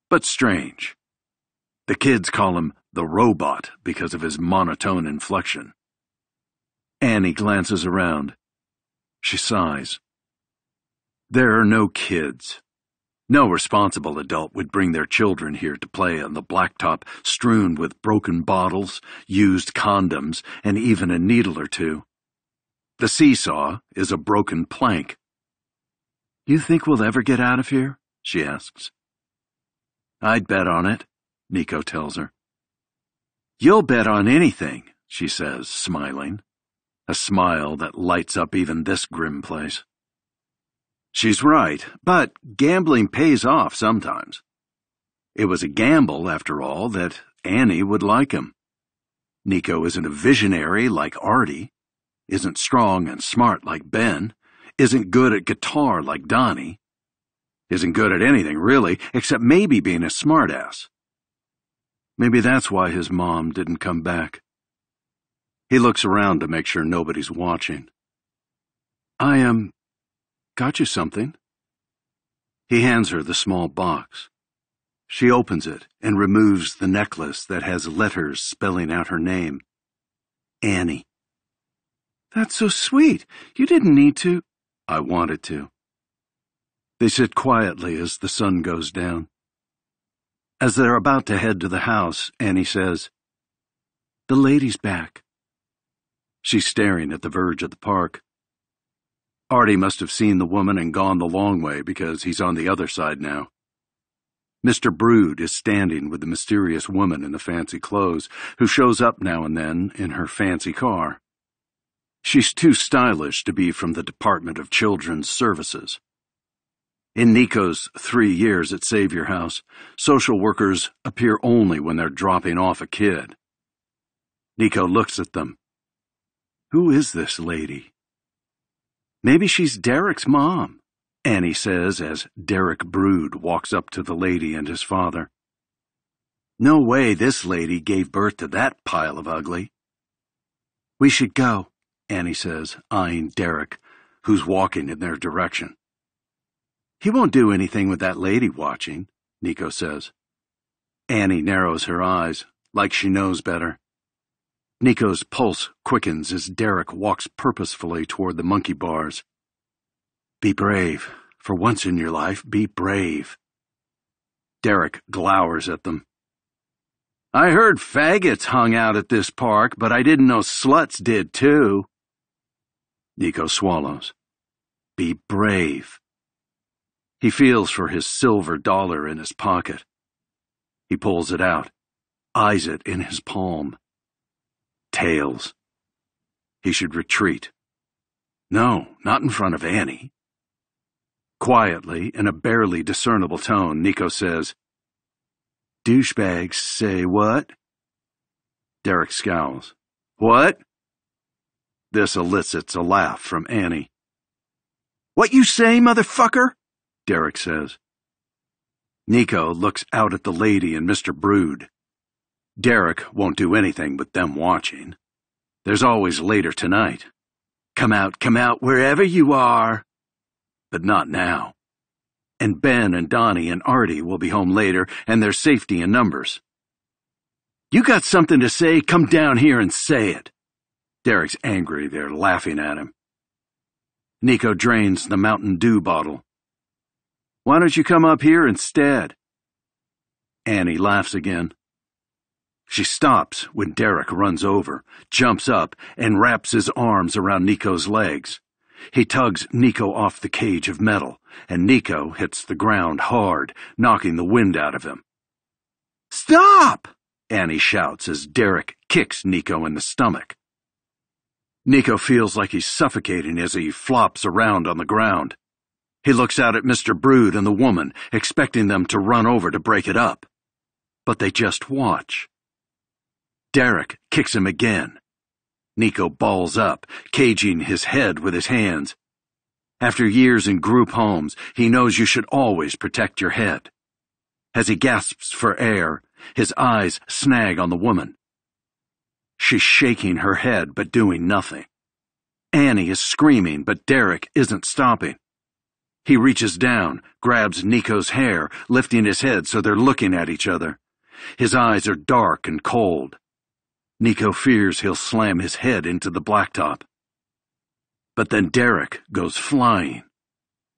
But strange. The kids call him the robot because of his monotone inflection. Annie glances around. She sighs. There are no kids. No responsible adult would bring their children here to play on the blacktop strewn with broken bottles, used condoms, and even a needle or two. The seesaw is a broken plank. You think we'll ever get out of here? she asks. I'd bet on it, Nico tells her. You'll bet on anything, she says, smiling. A smile that lights up even this grim place. She's right, but gambling pays off sometimes. It was a gamble, after all, that Annie would like him. Nico isn't a visionary like Artie, isn't strong and smart like Ben, isn't good at guitar like Donnie, isn't good at anything really, except maybe being a smartass. Maybe that's why his mom didn't come back. He looks around to make sure nobody's watching. I am Got you something? He hands her the small box. She opens it and removes the necklace that has letters spelling out her name. Annie. That's so sweet. You didn't need to. I wanted to. They sit quietly as the sun goes down. As they're about to head to the house, Annie says, The lady's back. She's staring at the verge of the park. Artie must have seen the woman and gone the long way because he's on the other side now. Mr. Brood is standing with the mysterious woman in the fancy clothes, who shows up now and then in her fancy car. She's too stylish to be from the Department of Children's Services. In Nico's three years at Savior House, social workers appear only when they're dropping off a kid. Nico looks at them. Who is this lady? Maybe she's Derek's mom, Annie says as Derek Brood walks up to the lady and his father. No way this lady gave birth to that pile of ugly. We should go, Annie says, eyeing Derek, who's walking in their direction. He won't do anything with that lady watching, Nico says. Annie narrows her eyes, like she knows better. Nico's pulse quickens as Derek walks purposefully toward the monkey bars. Be brave. For once in your life, be brave. Derek glowers at them. I heard faggots hung out at this park, but I didn't know sluts did too. Nico swallows. Be brave. He feels for his silver dollar in his pocket. He pulls it out, eyes it in his palm. Tails. He should retreat. No, not in front of Annie. Quietly, in a barely discernible tone, Nico says, Douchebags say what? Derek scowls. What? This elicits a laugh from Annie. What you say, motherfucker? Derek says. Nico looks out at the lady and Mr. Brood. Derek won't do anything with them watching. There's always later tonight. Come out, come out, wherever you are. But not now. And Ben and Donnie and Artie will be home later, and there's safety in numbers. You got something to say? Come down here and say it. Derek's angry. They're laughing at him. Nico drains the Mountain Dew bottle. Why don't you come up here instead? Annie laughs again. She stops when Derek runs over, jumps up, and wraps his arms around Nico's legs. He tugs Nico off the cage of metal, and Nico hits the ground hard, knocking the wind out of him. Stop! Annie shouts as Derek kicks Nico in the stomach. Nico feels like he's suffocating as he flops around on the ground. He looks out at Mr. Brood and the woman, expecting them to run over to break it up. But they just watch. Derek kicks him again. Nico balls up, caging his head with his hands. After years in group homes, he knows you should always protect your head. As he gasps for air, his eyes snag on the woman. She's shaking her head but doing nothing. Annie is screaming, but Derek isn't stopping. He reaches down, grabs Nico's hair, lifting his head so they're looking at each other. His eyes are dark and cold. Nico fears he'll slam his head into the blacktop. But then Derek goes flying.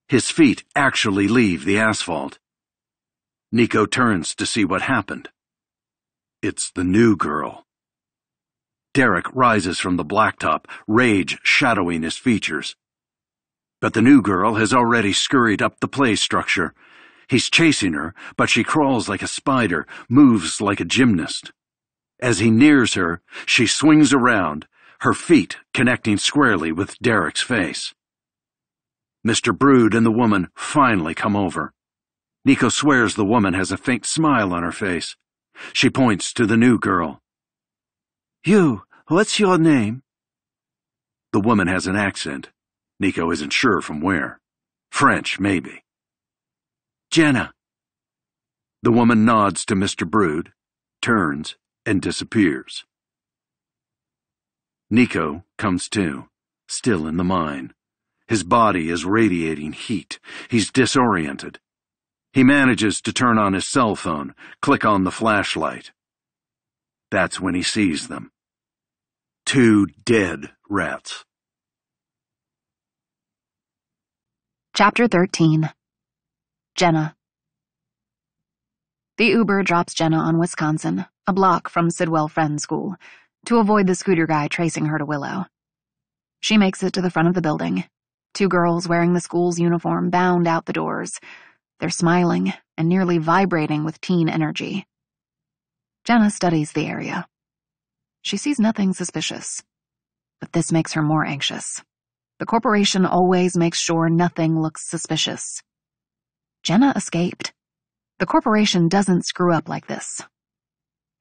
His feet actually leave the asphalt. Nico turns to see what happened. It's the new girl. Derek rises from the blacktop, rage shadowing his features. But the new girl has already scurried up the play structure. He's chasing her, but she crawls like a spider, moves like a gymnast. As he nears her, she swings around, her feet connecting squarely with Derek's face. Mr. Brood and the woman finally come over. Nico swears the woman has a faint smile on her face. She points to the new girl. You, what's your name? The woman has an accent. Nico isn't sure from where. French, maybe. Jenna. The woman nods to Mr. Brood, turns, and disappears. Nico comes to, still in the mine. His body is radiating heat. He's disoriented. He manages to turn on his cell phone, click on the flashlight. That's when he sees them. Two dead rats. Chapter 13 Jenna The Uber drops Jenna on Wisconsin, a block from Sidwell Friends School, to avoid the scooter guy tracing her to Willow. She makes it to the front of the building. Two girls wearing the school's uniform bound out the doors. They're smiling and nearly vibrating with teen energy. Jenna studies the area. She sees nothing suspicious. But this makes her more anxious. The corporation always makes sure nothing looks suspicious. Jenna escaped. The corporation doesn't screw up like this.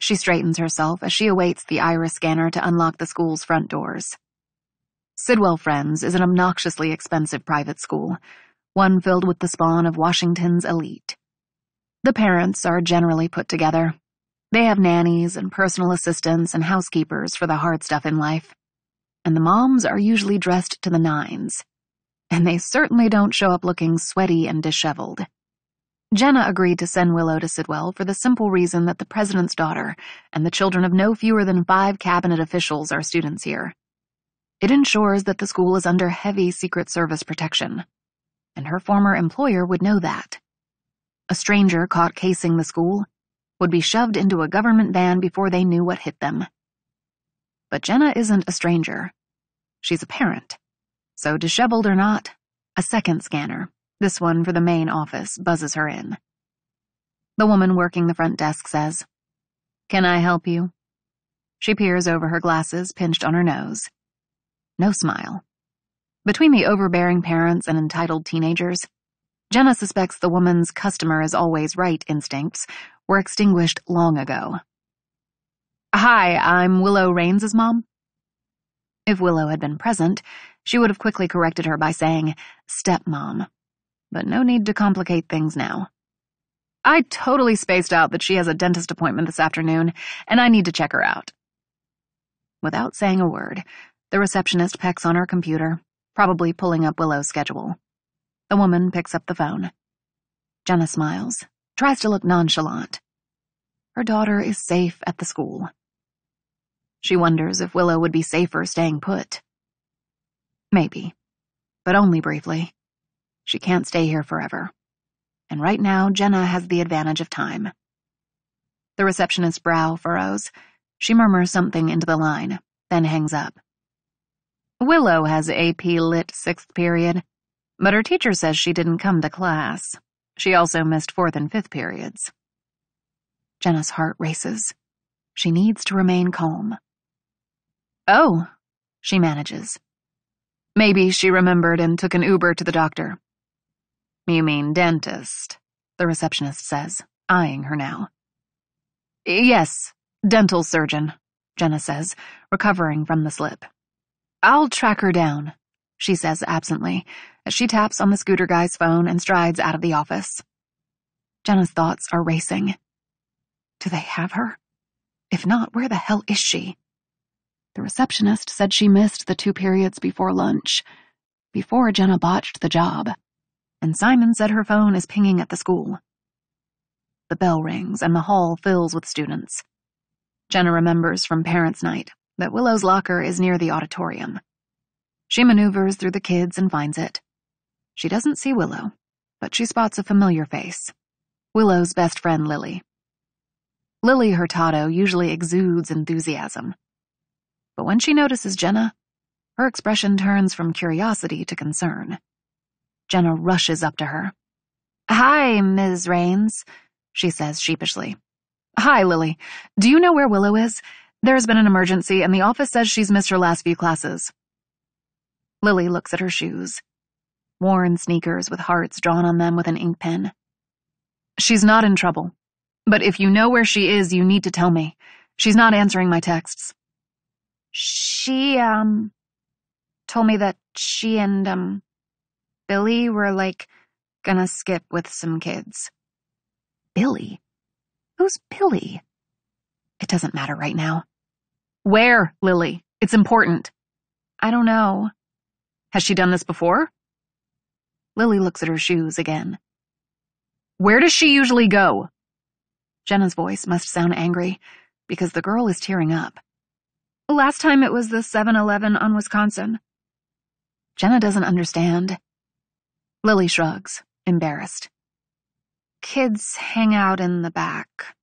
She straightens herself as she awaits the iris scanner to unlock the school's front doors. Sidwell Friends is an obnoxiously expensive private school, one filled with the spawn of Washington's elite. The parents are generally put together. They have nannies and personal assistants and housekeepers for the hard stuff in life. And the moms are usually dressed to the nines. And they certainly don't show up looking sweaty and disheveled. Jenna agreed to send Willow to Sidwell for the simple reason that the president's daughter and the children of no fewer than five cabinet officials are students here. It ensures that the school is under heavy Secret Service protection, and her former employer would know that. A stranger caught casing the school would be shoved into a government van before they knew what hit them. But Jenna isn't a stranger. She's a parent. So, disheveled or not, a second scanner this one for the main office buzzes her in. The woman working the front desk says, Can I help you? She peers over her glasses pinched on her nose. No smile. Between the overbearing parents and entitled teenagers, Jenna suspects the woman's customer is always right instincts were extinguished long ago. Hi, I'm Willow Rains' mom. If Willow had been present, she would have quickly corrected her by saying, stepmom. But no need to complicate things now. I totally spaced out that she has a dentist appointment this afternoon, and I need to check her out. Without saying a word, the receptionist pecks on her computer, probably pulling up Willow's schedule. The woman picks up the phone. Jenna smiles, tries to look nonchalant. Her daughter is safe at the school. She wonders if Willow would be safer staying put. Maybe, but only briefly. She can't stay here forever. And right now, Jenna has the advantage of time. The receptionist's brow furrows. She murmurs something into the line, then hangs up. Willow has AP Lit sixth period, but her teacher says she didn't come to class. She also missed fourth and fifth periods. Jenna's heart races. She needs to remain calm. Oh, she manages. Maybe she remembered and took an Uber to the doctor. You mean dentist, the receptionist says, eyeing her now. Yes, dental surgeon, Jenna says, recovering from the slip. I'll track her down, she says absently, as she taps on the scooter guy's phone and strides out of the office. Jenna's thoughts are racing. Do they have her? If not, where the hell is she? The receptionist said she missed the two periods before lunch, before Jenna botched the job. And Simon said her phone is pinging at the school. The bell rings and the hall fills with students. Jenna remembers from parents' night that Willow's locker is near the auditorium. She maneuvers through the kids and finds it. She doesn't see Willow, but she spots a familiar face. Willow's best friend, Lily. Lily Hurtado usually exudes enthusiasm. But when she notices Jenna, her expression turns from curiosity to concern. Jenna rushes up to her. Hi, Ms. Rains, she says sheepishly. Hi, Lily. Do you know where Willow is? There has been an emergency, and the office says she's missed her last few classes. Lily looks at her shoes. Worn sneakers with hearts drawn on them with an ink pen. She's not in trouble. But if you know where she is, you need to tell me. She's not answering my texts. She, um, told me that she and, um, Billy were, like, gonna skip with some kids. Billy? Who's Billy? It doesn't matter right now. Where, Lily? It's important. I don't know. Has she done this before? Lily looks at her shoes again. Where does she usually go? Jenna's voice must sound angry, because the girl is tearing up. Last time it was the 7-Eleven on Wisconsin. Jenna doesn't understand. Lily shrugs, embarrassed. Kids hang out in the back.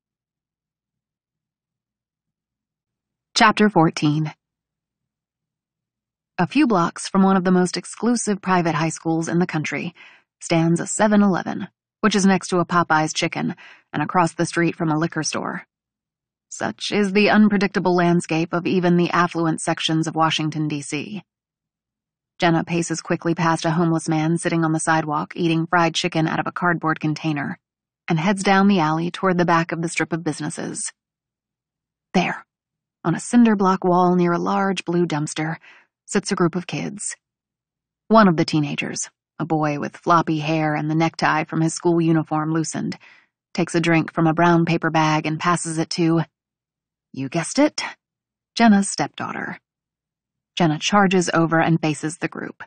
Chapter 14 A few blocks from one of the most exclusive private high schools in the country stands a 7-Eleven, which is next to a Popeye's chicken and across the street from a liquor store. Such is the unpredictable landscape of even the affluent sections of Washington, D.C. Jenna paces quickly past a homeless man sitting on the sidewalk eating fried chicken out of a cardboard container and heads down the alley toward the back of the strip of businesses. There, on a cinder block wall near a large blue dumpster, sits a group of kids. One of the teenagers, a boy with floppy hair and the necktie from his school uniform loosened, takes a drink from a brown paper bag and passes it to you guessed it, Jenna's stepdaughter. Jenna charges over and faces the group.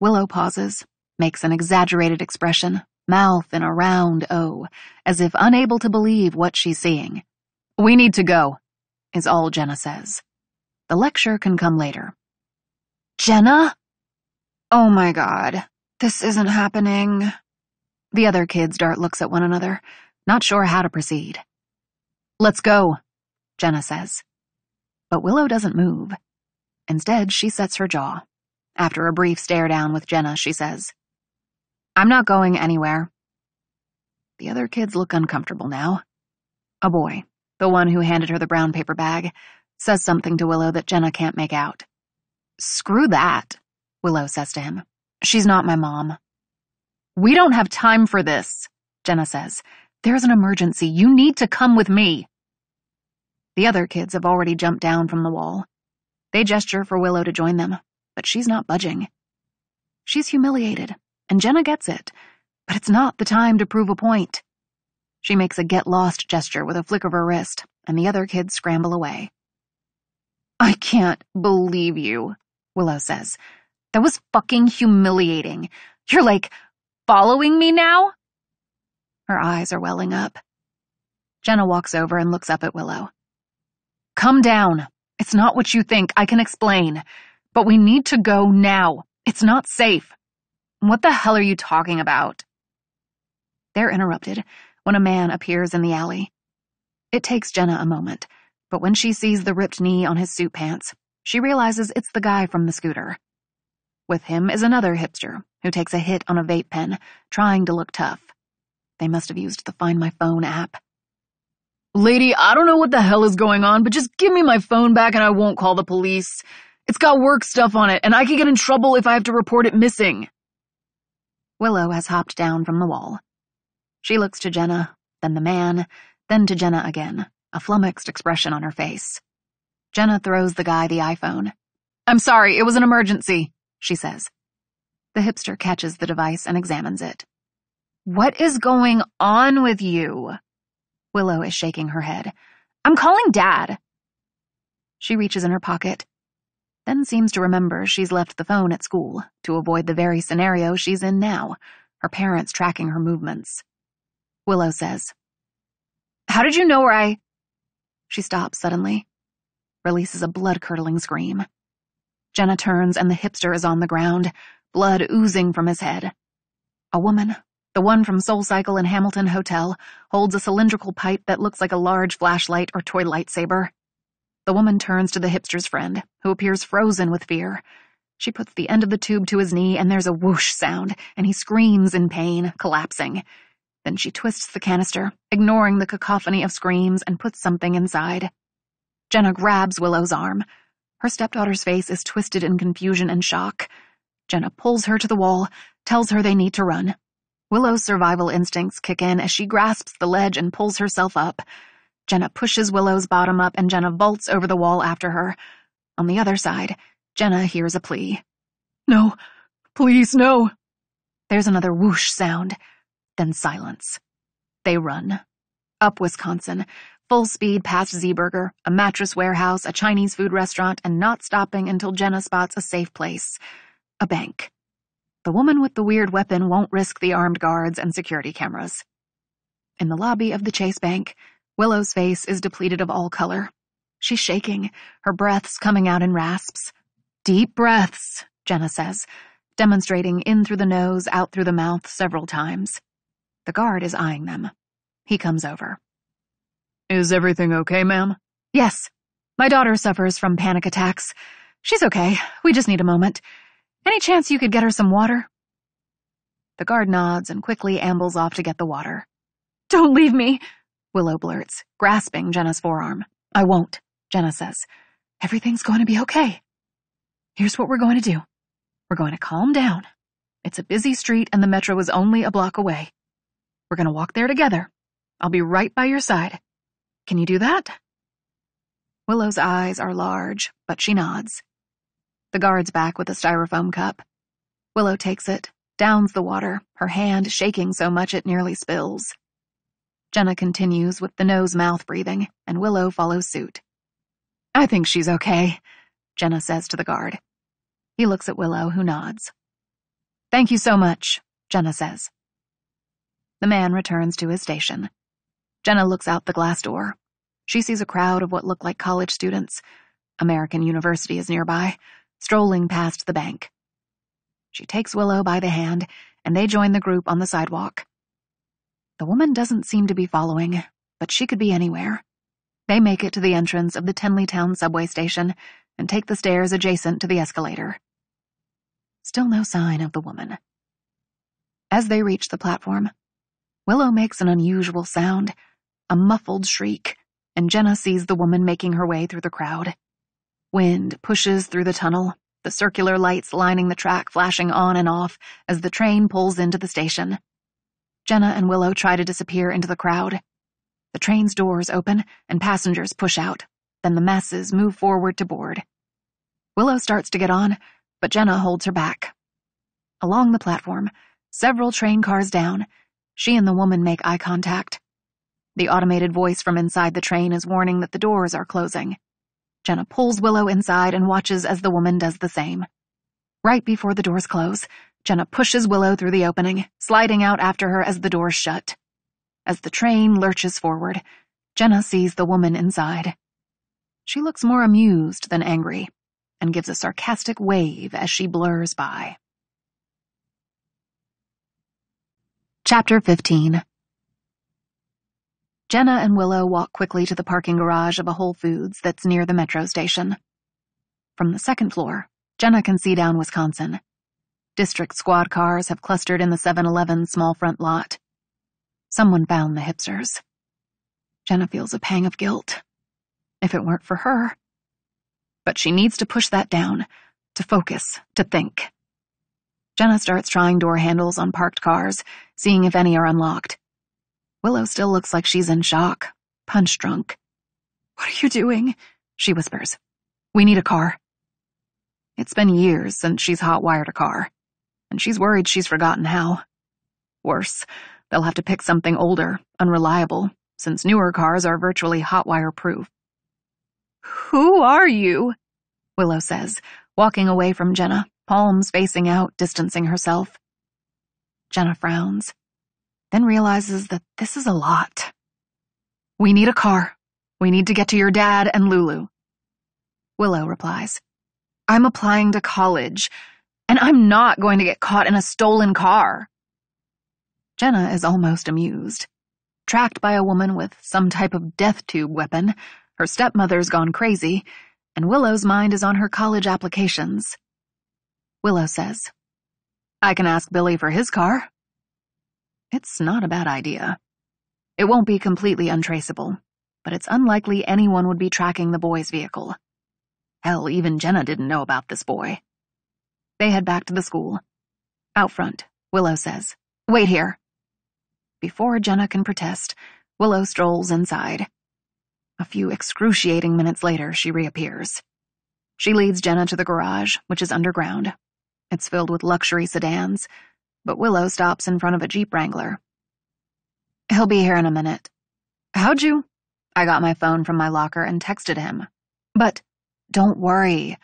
Willow pauses, makes an exaggerated expression, mouth in a round O, as if unable to believe what she's seeing. We need to go, is all Jenna says. The lecture can come later. Jenna? Oh my god, this isn't happening. The other kids Dart looks at one another, not sure how to proceed. Let's go, Jenna says. But Willow doesn't move. Instead, she sets her jaw. After a brief stare down with Jenna, she says, I'm not going anywhere. The other kids look uncomfortable now. A boy, the one who handed her the brown paper bag, says something to Willow that Jenna can't make out. Screw that, Willow says to him. She's not my mom. We don't have time for this, Jenna says. There's an emergency. You need to come with me. The other kids have already jumped down from the wall. They gesture for Willow to join them, but she's not budging. She's humiliated, and Jenna gets it, but it's not the time to prove a point. She makes a get lost gesture with a flick of her wrist, and the other kids scramble away. I can't believe you, Willow says. That was fucking humiliating. You're like, following me now? Her eyes are welling up. Jenna walks over and looks up at Willow. Come down. It's not what you think. I can explain. But we need to go now. It's not safe. What the hell are you talking about? They're interrupted when a man appears in the alley. It takes Jenna a moment, but when she sees the ripped knee on his suit pants, she realizes it's the guy from the scooter. With him is another hipster who takes a hit on a vape pen, trying to look tough. They must have used the Find My Phone app. Lady, I don't know what the hell is going on, but just give me my phone back and I won't call the police. It's got work stuff on it, and I could get in trouble if I have to report it missing. Willow has hopped down from the wall. She looks to Jenna, then the man, then to Jenna again, a flummoxed expression on her face. Jenna throws the guy the iPhone. I'm sorry, it was an emergency, she says. The hipster catches the device and examines it. What is going on with you? Willow is shaking her head. I'm calling Dad. She reaches in her pocket, then seems to remember she's left the phone at school to avoid the very scenario she's in now, her parents tracking her movements. Willow says, How did you know where I. She stops suddenly, releases a blood curdling scream. Jenna turns and the hipster is on the ground, blood oozing from his head. A woman, the one from SoulCycle in Hamilton Hotel, holds a cylindrical pipe that looks like a large flashlight or toy lightsaber. The woman turns to the hipster's friend, who appears frozen with fear. She puts the end of the tube to his knee, and there's a whoosh sound, and he screams in pain, collapsing. Then she twists the canister, ignoring the cacophony of screams, and puts something inside. Jenna grabs Willow's arm. Her stepdaughter's face is twisted in confusion and shock. Jenna pulls her to the wall, tells her they need to run. Willow's survival instincts kick in as she grasps the ledge and pulls herself up. Jenna pushes Willow's bottom up and Jenna vaults over the wall after her. On the other side, Jenna hears a plea. No, please, no. There's another whoosh sound, then silence. They run. Up Wisconsin, full speed past Z-Burger, a mattress warehouse, a Chinese food restaurant, and not stopping until Jenna spots a safe place. A bank. The woman with the weird weapon won't risk the armed guards and security cameras. In the lobby of the Chase Bank, Willow's face is depleted of all color. She's shaking, her breaths coming out in rasps. Deep breaths, Jenna says, demonstrating in through the nose, out through the mouth several times. The guard is eyeing them. He comes over. Is everything okay, ma'am? Yes. My daughter suffers from panic attacks. She's okay. We just need a moment. Any chance you could get her some water? The guard nods and quickly ambles off to get the water. Don't leave me, Willow blurts, grasping Jenna's forearm. I won't, Jenna says. Everything's going to be okay. Here's what we're going to do. We're going to calm down. It's a busy street and the metro is only a block away. We're going to walk there together. I'll be right by your side. Can you do that? Willow's eyes are large, but she nods. The guard's back with a styrofoam cup. Willow takes it, downs the water, her hand shaking so much it nearly spills. Jenna continues with the nose-mouth breathing, and Willow follows suit. I think she's okay, Jenna says to the guard. He looks at Willow, who nods. Thank you so much, Jenna says. The man returns to his station. Jenna looks out the glass door. She sees a crowd of what look like college students. American University is nearby, strolling past the bank. She takes Willow by the hand, and they join the group on the sidewalk. The woman doesn't seem to be following, but she could be anywhere. They make it to the entrance of the Tenleytown subway station and take the stairs adjacent to the escalator. Still no sign of the woman. As they reach the platform, Willow makes an unusual sound, a muffled shriek, and Jenna sees the woman making her way through the crowd. Wind pushes through the tunnel, the circular lights lining the track flashing on and off as the train pulls into the station. Jenna and Willow try to disappear into the crowd. The train's doors open and passengers push out. Then the masses move forward to board. Willow starts to get on, but Jenna holds her back. Along the platform, several train cars down, she and the woman make eye contact. The automated voice from inside the train is warning that the doors are closing. Jenna pulls Willow inside and watches as the woman does the same. Right before the doors close, Jenna pushes Willow through the opening, sliding out after her as the doors shut. As the train lurches forward, Jenna sees the woman inside. She looks more amused than angry and gives a sarcastic wave as she blurs by. Chapter 15 Jenna and Willow walk quickly to the parking garage of a Whole Foods that's near the metro station. From the second floor, Jenna can see down Wisconsin. District squad cars have clustered in the 7 Eleven small front lot. Someone found the hipsters. Jenna feels a pang of guilt. If it weren't for her. But she needs to push that down, to focus, to think. Jenna starts trying door handles on parked cars, seeing if any are unlocked. Willow still looks like she's in shock, punch drunk. What are you doing? She whispers. We need a car. It's been years since she's hot-wired a car, and she's worried she's forgotten how. Worse, they'll have to pick something older, unreliable, since newer cars are virtually hot-wire proof. Who are you? Willow says, walking away from Jenna, palms facing out, distancing herself. Jenna frowns then realizes that this is a lot. We need a car. We need to get to your dad and Lulu. Willow replies, I'm applying to college, and I'm not going to get caught in a stolen car. Jenna is almost amused. Tracked by a woman with some type of death tube weapon, her stepmother's gone crazy, and Willow's mind is on her college applications. Willow says, I can ask Billy for his car. It's not a bad idea. It won't be completely untraceable, but it's unlikely anyone would be tracking the boy's vehicle. Hell, even Jenna didn't know about this boy. They head back to the school. Out front, Willow says, Wait here. Before Jenna can protest, Willow strolls inside. A few excruciating minutes later, she reappears. She leads Jenna to the garage, which is underground. It's filled with luxury sedans, but Willow stops in front of a Jeep Wrangler. He'll be here in a minute. How'd you? I got my phone from my locker and texted him. But don't worry.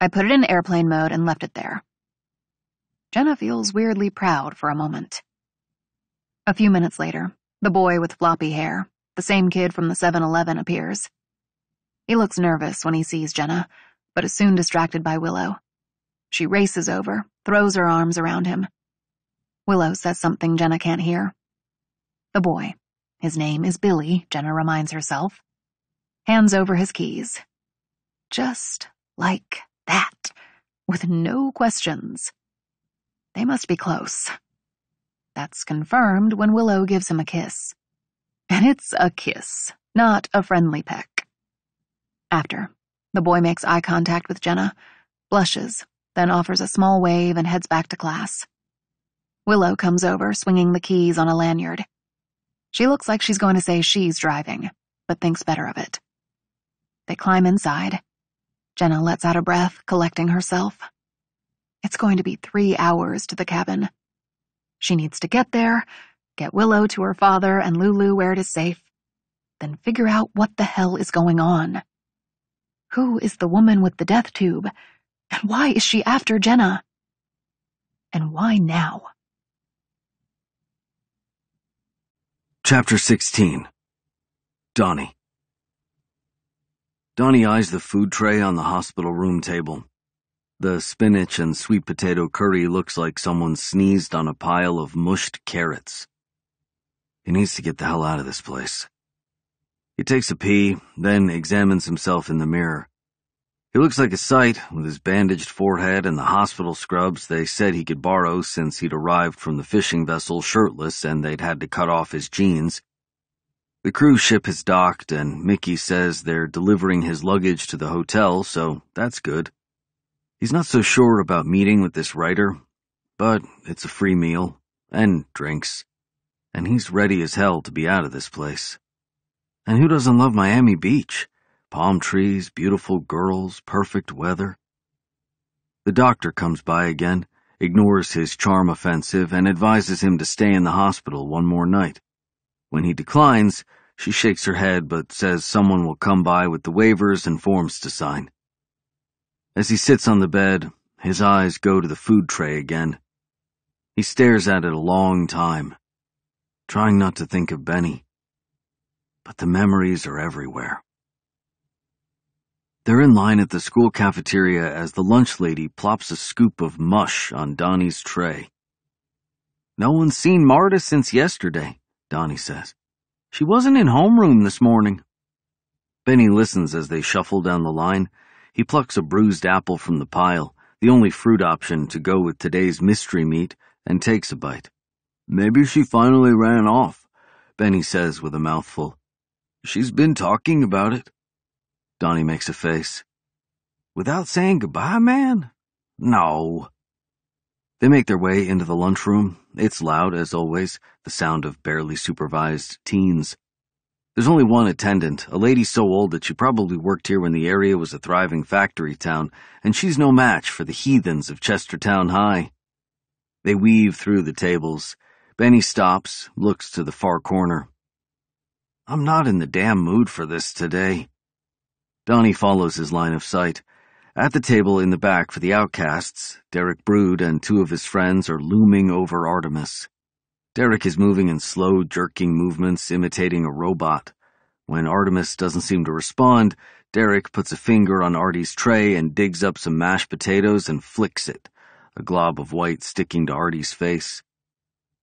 I put it in airplane mode and left it there. Jenna feels weirdly proud for a moment. A few minutes later, the boy with floppy hair, the same kid from the 7 Eleven, appears. He looks nervous when he sees Jenna, but is soon distracted by Willow. She races over, throws her arms around him, Willow says something Jenna can't hear. The boy, his name is Billy, Jenna reminds herself, hands over his keys. Just like that, with no questions. They must be close. That's confirmed when Willow gives him a kiss. And it's a kiss, not a friendly peck. After, the boy makes eye contact with Jenna, blushes, then offers a small wave and heads back to class. Willow comes over, swinging the keys on a lanyard. She looks like she's going to say she's driving, but thinks better of it. They climb inside. Jenna lets out a breath, collecting herself. It's going to be three hours to the cabin. She needs to get there, get Willow to her father and Lulu where it is safe, then figure out what the hell is going on. Who is the woman with the death tube? And why is she after Jenna? And why now? Chapter 16 Donnie Donnie eyes the food tray on the hospital room table. The spinach and sweet potato curry looks like someone sneezed on a pile of mushed carrots. He needs to get the hell out of this place. He takes a pee, then examines himself in the mirror. He looks like a sight, with his bandaged forehead and the hospital scrubs they said he could borrow since he'd arrived from the fishing vessel shirtless and they'd had to cut off his jeans. The cruise ship has docked, and Mickey says they're delivering his luggage to the hotel, so that's good. He's not so sure about meeting with this writer, but it's a free meal and drinks, and he's ready as hell to be out of this place. And who doesn't love Miami Beach? Palm trees, beautiful girls, perfect weather. The doctor comes by again, ignores his charm offensive, and advises him to stay in the hospital one more night. When he declines, she shakes her head but says someone will come by with the waivers and forms to sign. As he sits on the bed, his eyes go to the food tray again. He stares at it a long time, trying not to think of Benny. But the memories are everywhere. They're in line at the school cafeteria as the lunch lady plops a scoop of mush on Donnie's tray. No one's seen Marta since yesterday, Donnie says. She wasn't in homeroom this morning. Benny listens as they shuffle down the line, he plucks a bruised apple from the pile, the only fruit option to go with today's mystery meat, and takes a bite. Maybe she finally ran off, Benny says with a mouthful. She's been talking about it. Donnie makes a face. Without saying goodbye, man? No. They make their way into the lunchroom. It's loud, as always, the sound of barely supervised teens. There's only one attendant, a lady so old that she probably worked here when the area was a thriving factory town, and she's no match for the heathens of Chestertown High. They weave through the tables. Benny stops, looks to the far corner. I'm not in the damn mood for this today. Donnie follows his line of sight. At the table in the back for the outcasts, Derek Brood and two of his friends are looming over Artemis. Derek is moving in slow, jerking movements, imitating a robot. When Artemis doesn't seem to respond, Derek puts a finger on Artie's tray and digs up some mashed potatoes and flicks it, a glob of white sticking to Artie's face.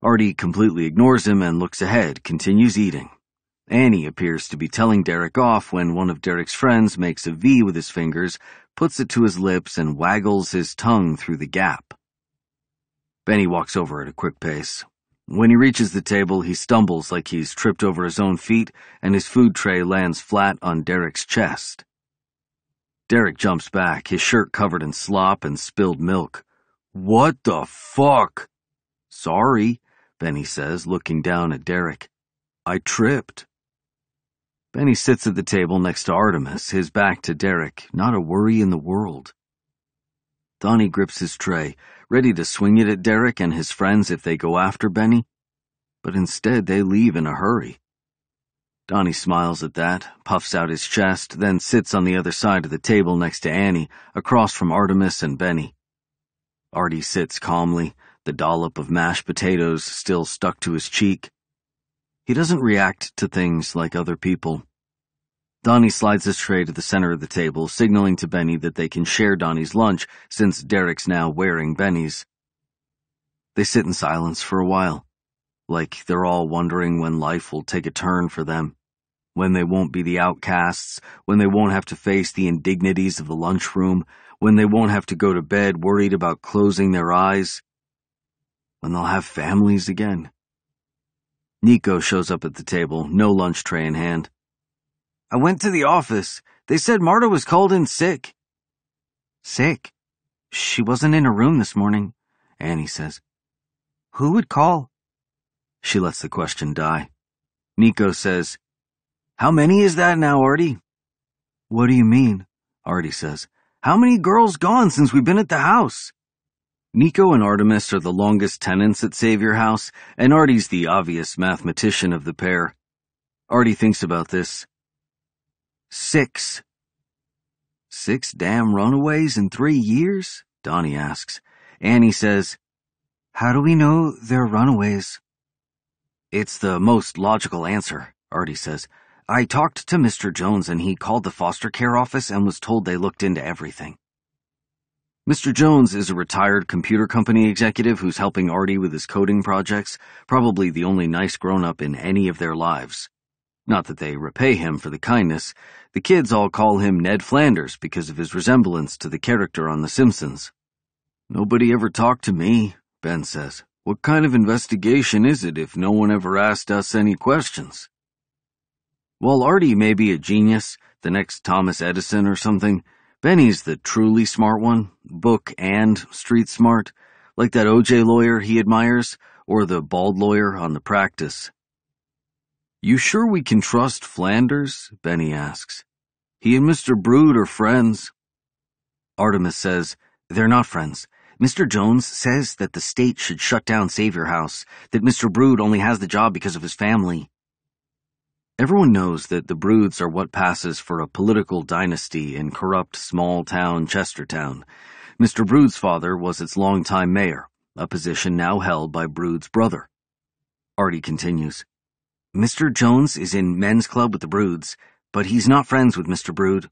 Artie completely ignores him and looks ahead, continues eating. Annie appears to be telling Derek off when one of Derek's friends makes a V with his fingers, puts it to his lips, and waggles his tongue through the gap. Benny walks over at a quick pace, when he reaches the table, he stumbles like he's tripped over his own feet, and his food tray lands flat on Derek's chest. Derek jumps back, his shirt covered in slop and spilled milk. What the fuck? Sorry, Benny says, looking down at Derek. I tripped. Benny sits at the table next to Artemis, his back to Derek, not a worry in the world. Donnie grips his tray, ready to swing it at Derek and his friends if they go after Benny, but instead they leave in a hurry. Donnie smiles at that, puffs out his chest, then sits on the other side of the table next to Annie, across from Artemis and Benny. Artie sits calmly, the dollop of mashed potatoes still stuck to his cheek. He doesn't react to things like other people. Donnie slides his tray to the center of the table, signaling to Benny that they can share Donnie's lunch since Derek's now wearing Benny's. They sit in silence for a while, like they're all wondering when life will take a turn for them, when they won't be the outcasts, when they won't have to face the indignities of the lunchroom, when they won't have to go to bed worried about closing their eyes, when they'll have families again. Nico shows up at the table, no lunch tray in hand. I went to the office. They said Marta was called in sick. Sick? She wasn't in her room this morning, Annie says. Who would call? She lets the question die. Nico says, How many is that now, Artie? What do you mean? Artie says. How many girls gone since we've been at the house? Nico and Artemis are the longest tenants at Savior House, and Artie's the obvious mathematician of the pair. Artie thinks about this. Six. Six damn runaways in three years? Donnie asks. Annie says, How do we know they're runaways? It's the most logical answer, Artie says. I talked to Mr. Jones and he called the foster care office and was told they looked into everything. Mr. Jones is a retired computer company executive who's helping Artie with his coding projects, probably the only nice grown up in any of their lives. Not that they repay him for the kindness. The kids all call him Ned Flanders because of his resemblance to the character on The Simpsons. Nobody ever talked to me, Ben says. What kind of investigation is it if no one ever asked us any questions? While Artie may be a genius, the next Thomas Edison or something, Benny's the truly smart one, book and street smart, like that OJ lawyer he admires, or the bald lawyer on the practice. You sure we can trust Flanders? Benny asks. He and Mr. Brood are friends. Artemis says, They're not friends. Mr. Jones says that the state should shut down Savior House, that Mr. Brood only has the job because of his family. Everyone knows that the Broods are what passes for a political dynasty in corrupt small town Chestertown. Mr. Brood's father was its longtime mayor, a position now held by Brood's brother. Artie continues. Mr. Jones is in men's club with the Broods, but he's not friends with Mr. Brood.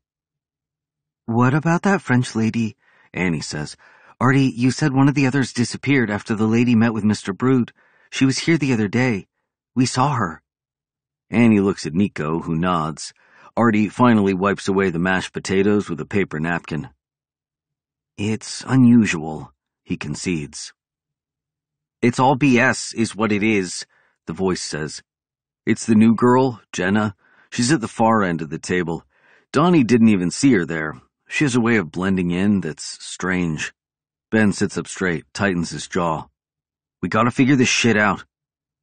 What about that French lady? Annie says. Artie, you said one of the others disappeared after the lady met with Mr. Brood. She was here the other day. We saw her. Annie looks at Nico, who nods. Artie finally wipes away the mashed potatoes with a paper napkin. It's unusual, he concedes. It's all BS, is what it is, the voice says. It's the new girl, Jenna. She's at the far end of the table. Donnie didn't even see her there. She has a way of blending in that's strange. Ben sits up straight, tightens his jaw. We gotta figure this shit out.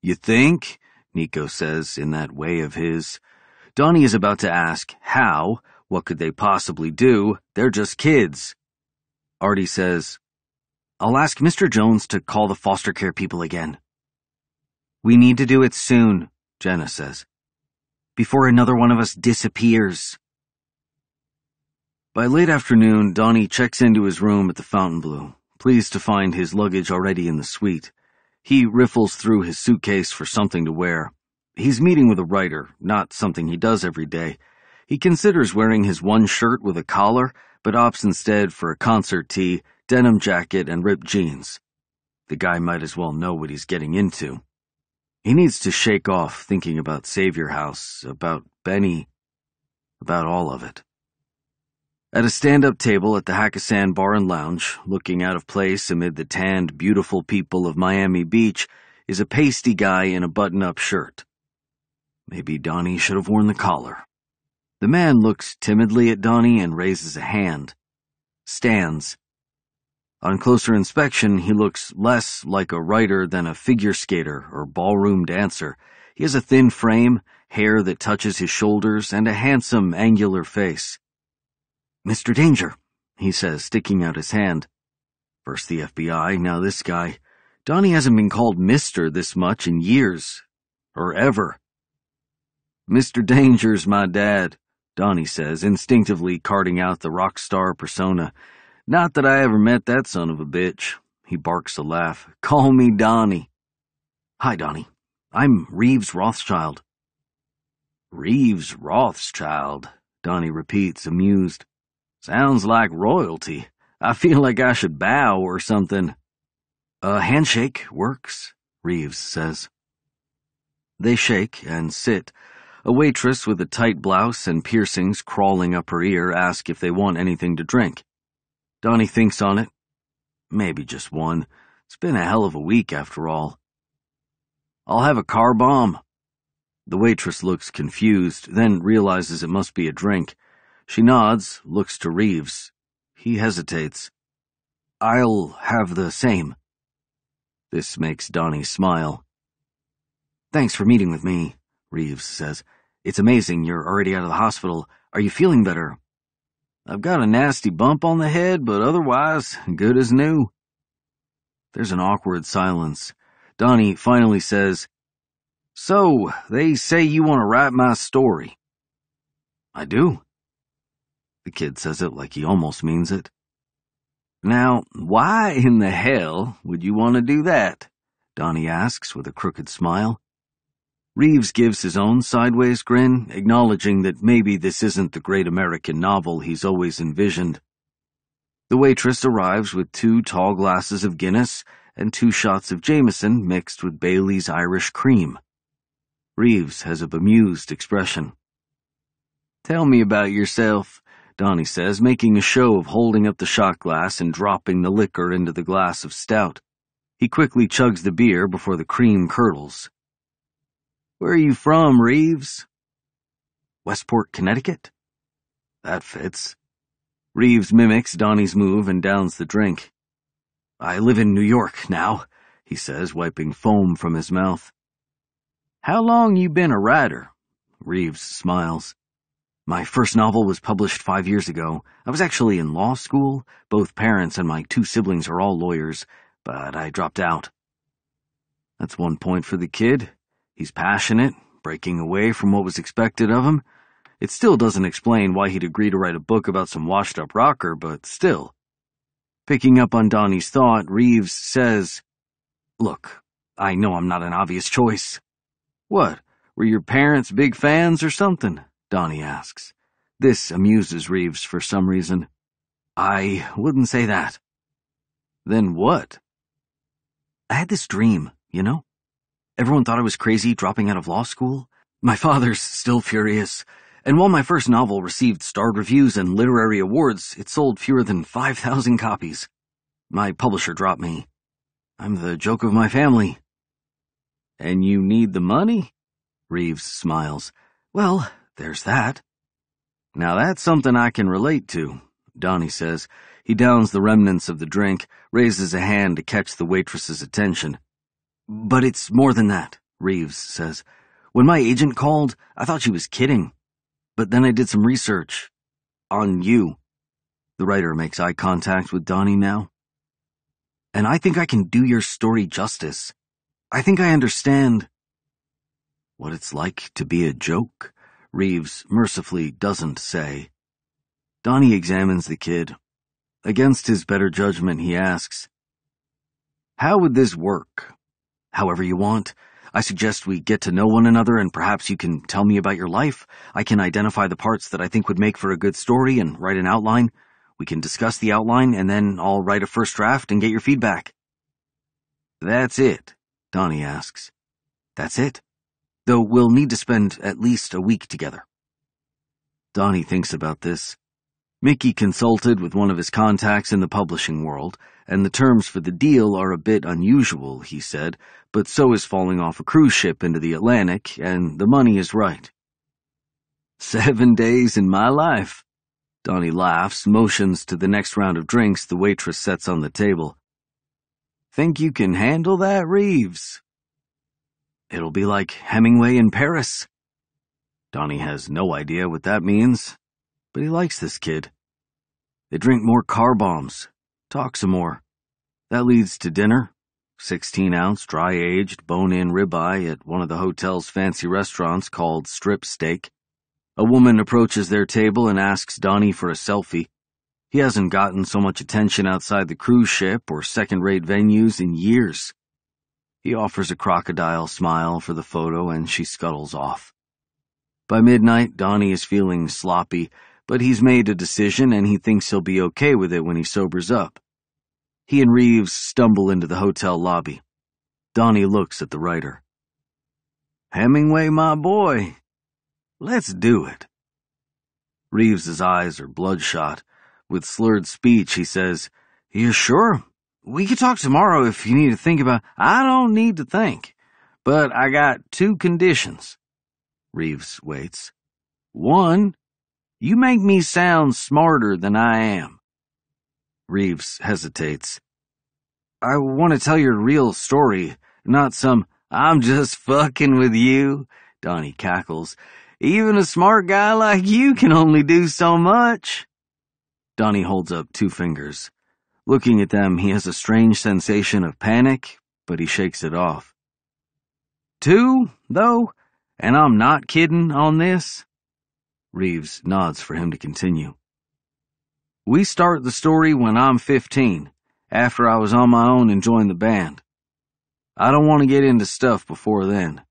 You think? Nico says in that way of his. Donnie is about to ask, how? What could they possibly do? They're just kids. Artie says, I'll ask Mr. Jones to call the foster care people again. We need to do it soon, Jenna says. Before another one of us disappears. By late afternoon, Donnie checks into his room at the Fontainebleau, pleased to find his luggage already in the suite. He riffles through his suitcase for something to wear. He's meeting with a writer, not something he does every day. He considers wearing his one shirt with a collar, but opts instead for a concert tee, denim jacket, and ripped jeans. The guy might as well know what he's getting into. He needs to shake off thinking about Savior House, about Benny, about all of it. At a stand-up table at the Hakkasan Bar and Lounge, looking out of place amid the tanned, beautiful people of Miami Beach, is a pasty guy in a button-up shirt. Maybe Donnie should have worn the collar. The man looks timidly at Donnie and raises a hand. Stands. On closer inspection, he looks less like a writer than a figure skater or ballroom dancer. He has a thin frame, hair that touches his shoulders, and a handsome, angular face. Mr. Danger, he says, sticking out his hand. First the FBI, now this guy. Donnie hasn't been called Mr. this much in years. Or ever. Mr. Danger's my dad, Donnie says, instinctively carting out the rock star persona. Not that I ever met that son of a bitch. He barks a laugh. Call me Donnie. Hi, Donnie. I'm Reeves Rothschild. Reeves Rothschild, Donnie repeats, amused. Sounds like royalty. I feel like I should bow or something. A handshake works, Reeves says. They shake and sit. A waitress with a tight blouse and piercings crawling up her ear asks if they want anything to drink. Donnie thinks on it. Maybe just one. It's been a hell of a week after all. I'll have a car bomb. The waitress looks confused, then realizes it must be a drink. She nods, looks to Reeves. He hesitates. I'll have the same. This makes Donnie smile. Thanks for meeting with me, Reeves says. It's amazing you're already out of the hospital. Are you feeling better? I've got a nasty bump on the head, but otherwise, good as new. There's an awkward silence. Donnie finally says, So, they say you want to write my story. I do. The kid says it like he almost means it. Now, why in the hell would you want to do that? Donnie asks with a crooked smile. Reeves gives his own sideways grin, acknowledging that maybe this isn't the great American novel he's always envisioned. The waitress arrives with two tall glasses of Guinness and two shots of Jameson mixed with Bailey's Irish cream. Reeves has a bemused expression. Tell me about yourself, Donnie says, making a show of holding up the shot glass and dropping the liquor into the glass of stout. He quickly chugs the beer before the cream curdles. Where are you from, Reeves? Westport, Connecticut. That fits. Reeves mimics Donnie's move and downs the drink. I live in New York now, he says, wiping foam from his mouth. How long you been a writer? Reeves smiles. My first novel was published five years ago. I was actually in law school. Both parents and my two siblings are all lawyers, but I dropped out. That's one point for the kid. He's passionate, breaking away from what was expected of him. It still doesn't explain why he'd agree to write a book about some washed up rocker, but still. Picking up on Donnie's thought, Reeves says, Look, I know I'm not an obvious choice. What? Were your parents big fans or something? Donnie asks. This amuses Reeves for some reason. I wouldn't say that. Then what? I had this dream, you know? Everyone thought I was crazy dropping out of law school. My father's still furious. And while my first novel received starred reviews and literary awards, it sold fewer than 5,000 copies. My publisher dropped me. I'm the joke of my family. And you need the money? Reeves smiles. Well, there's that. Now that's something I can relate to, Donnie says. He downs the remnants of the drink, raises a hand to catch the waitress's attention. But it's more than that, Reeves says. When my agent called, I thought she was kidding. But then I did some research. On you. The writer makes eye contact with Donnie now. And I think I can do your story justice. I think I understand what it's like to be a joke, Reeves mercifully doesn't say. Donnie examines the kid. Against his better judgment, he asks, How would this work? However you want. I suggest we get to know one another and perhaps you can tell me about your life. I can identify the parts that I think would make for a good story and write an outline. We can discuss the outline and then I'll write a first draft and get your feedback. That's it, Donnie asks. That's it? Though we'll need to spend at least a week together. Donnie thinks about this. Mickey consulted with one of his contacts in the publishing world, and the terms for the deal are a bit unusual, he said, but so is falling off a cruise ship into the Atlantic, and the money is right. Seven days in my life. Donnie laughs, motions to the next round of drinks the waitress sets on the table. Think you can handle that, Reeves? It'll be like Hemingway in Paris. Donnie has no idea what that means, but he likes this kid. They drink more car bombs, talk some more. That leads to dinner. 16 ounce dry aged bone in ribeye at one of the hotel's fancy restaurants called Strip Steak. A woman approaches their table and asks Donnie for a selfie. He hasn't gotten so much attention outside the cruise ship or second rate venues in years. He offers a crocodile smile for the photo and she scuttles off. By midnight, Donnie is feeling sloppy but he's made a decision and he thinks he'll be okay with it when he sobers up. He and Reeves stumble into the hotel lobby. Donnie looks at the writer. Hemingway, my boy, let's do it. Reeves's eyes are bloodshot. With slurred speech, he says, You sure? We could talk tomorrow if you need to think about. I don't need to think, but I got two conditions. Reeves waits. One, you make me sound smarter than I am. Reeves hesitates. I want to tell your real story, not some, I'm just fucking with you. Donnie cackles. Even a smart guy like you can only do so much. Donnie holds up two fingers. Looking at them, he has a strange sensation of panic, but he shakes it off. Two, though, and I'm not kidding on this. Reeves nods for him to continue. We start the story when I'm 15, after I was on my own and joined the band. I don't want to get into stuff before then.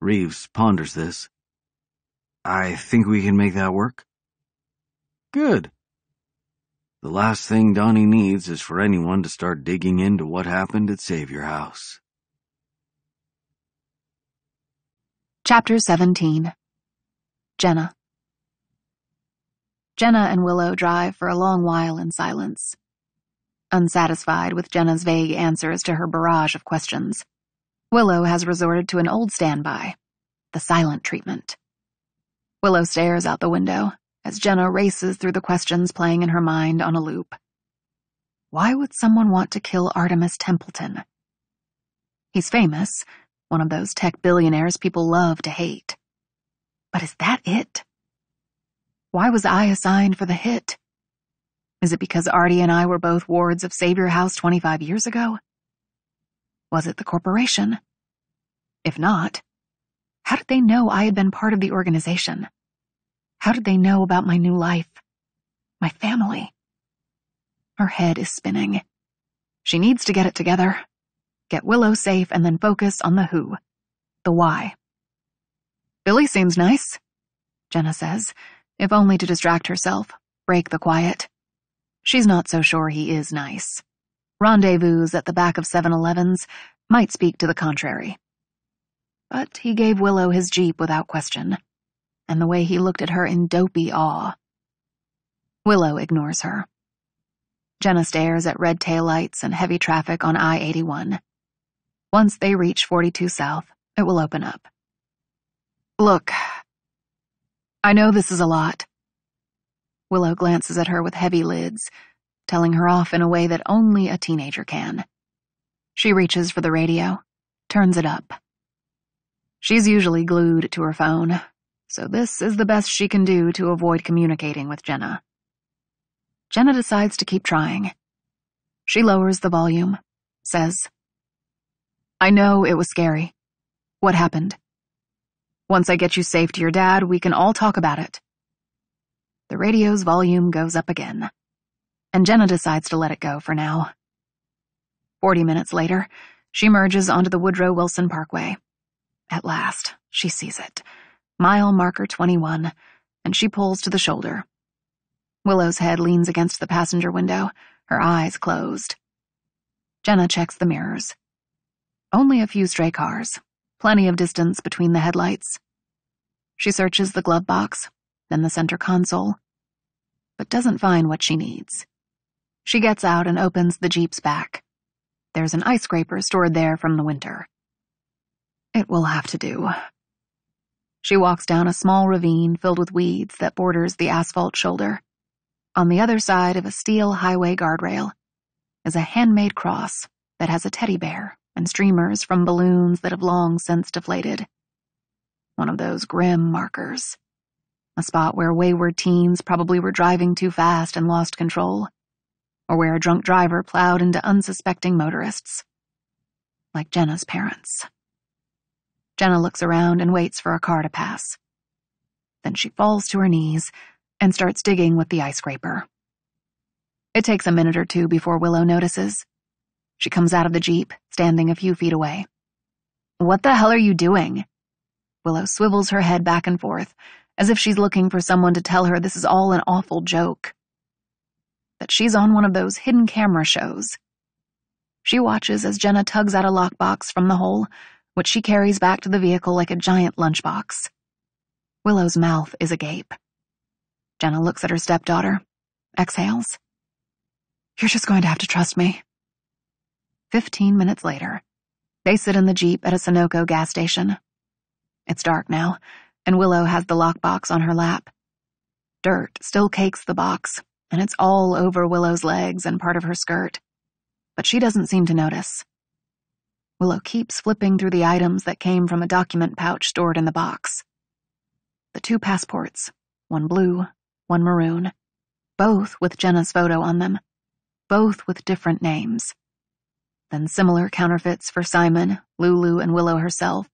Reeves ponders this. I think we can make that work. Good. The last thing Donnie needs is for anyone to start digging into what happened at Savior House. Chapter 17 Jenna. Jenna and Willow drive for a long while in silence. Unsatisfied with Jenna's vague answers to her barrage of questions, Willow has resorted to an old standby the silent treatment. Willow stares out the window, as Jenna races through the questions playing in her mind on a loop. Why would someone want to kill Artemis Templeton? He's famous, one of those tech billionaires people love to hate. But is that it? Why was I assigned for the hit? Is it because Artie and I were both wards of Savior House 25 years ago? Was it the corporation? If not, how did they know I had been part of the organization? How did they know about my new life? My family? Her head is spinning. She needs to get it together. Get Willow safe and then focus on the who. The why. Billy seems nice, Jenna says, if only to distract herself, break the quiet. She's not so sure he is nice. Rendezvous at the back of 7-Elevens might speak to the contrary. But he gave Willow his Jeep without question and the way he looked at her in dopey awe. Willow ignores her. Jenna stares at red taillights and heavy traffic on I-81. Once they reach 42 South, it will open up. Look, I know this is a lot. Willow glances at her with heavy lids, telling her off in a way that only a teenager can. She reaches for the radio, turns it up. She's usually glued to her phone, so this is the best she can do to avoid communicating with Jenna. Jenna decides to keep trying. She lowers the volume, says, I know it was scary. What happened? Once I get you safe to your dad, we can all talk about it. The radio's volume goes up again, and Jenna decides to let it go for now. Forty minutes later, she merges onto the Woodrow Wilson Parkway. At last, she sees it mile marker 21, and she pulls to the shoulder. Willow's head leans against the passenger window, her eyes closed. Jenna checks the mirrors. Only a few stray cars, plenty of distance between the headlights. She searches the glove box, then the center console, but doesn't find what she needs. She gets out and opens the Jeep's back. There's an ice scraper stored there from the winter. It will have to do. She walks down a small ravine filled with weeds that borders the asphalt shoulder. On the other side of a steel highway guardrail is a handmade cross that has a teddy bear and streamers from balloons that have long since deflated. One of those grim markers. A spot where wayward teens probably were driving too fast and lost control, or where a drunk driver plowed into unsuspecting motorists. Like Jenna's parents. Jenna looks around and waits for a car to pass. Then she falls to her knees and starts digging with the ice scraper. It takes a minute or two before Willow notices. She comes out of the Jeep, standing a few feet away. What the hell are you doing? Willow swivels her head back and forth, as if she's looking for someone to tell her this is all an awful joke. That she's on one of those hidden camera shows. She watches as Jenna tugs out a lockbox from the hole which she carries back to the vehicle like a giant lunchbox. Willow's mouth is agape. Jenna looks at her stepdaughter, exhales. You're just going to have to trust me. Fifteen minutes later, they sit in the Jeep at a Sunoco gas station. It's dark now, and Willow has the lockbox on her lap. Dirt still cakes the box, and it's all over Willow's legs and part of her skirt. But she doesn't seem to notice. Willow keeps flipping through the items that came from a document pouch stored in the box. The two passports, one blue, one maroon, both with Jenna's photo on them, both with different names. Then similar counterfeits for Simon, Lulu, and Willow herself.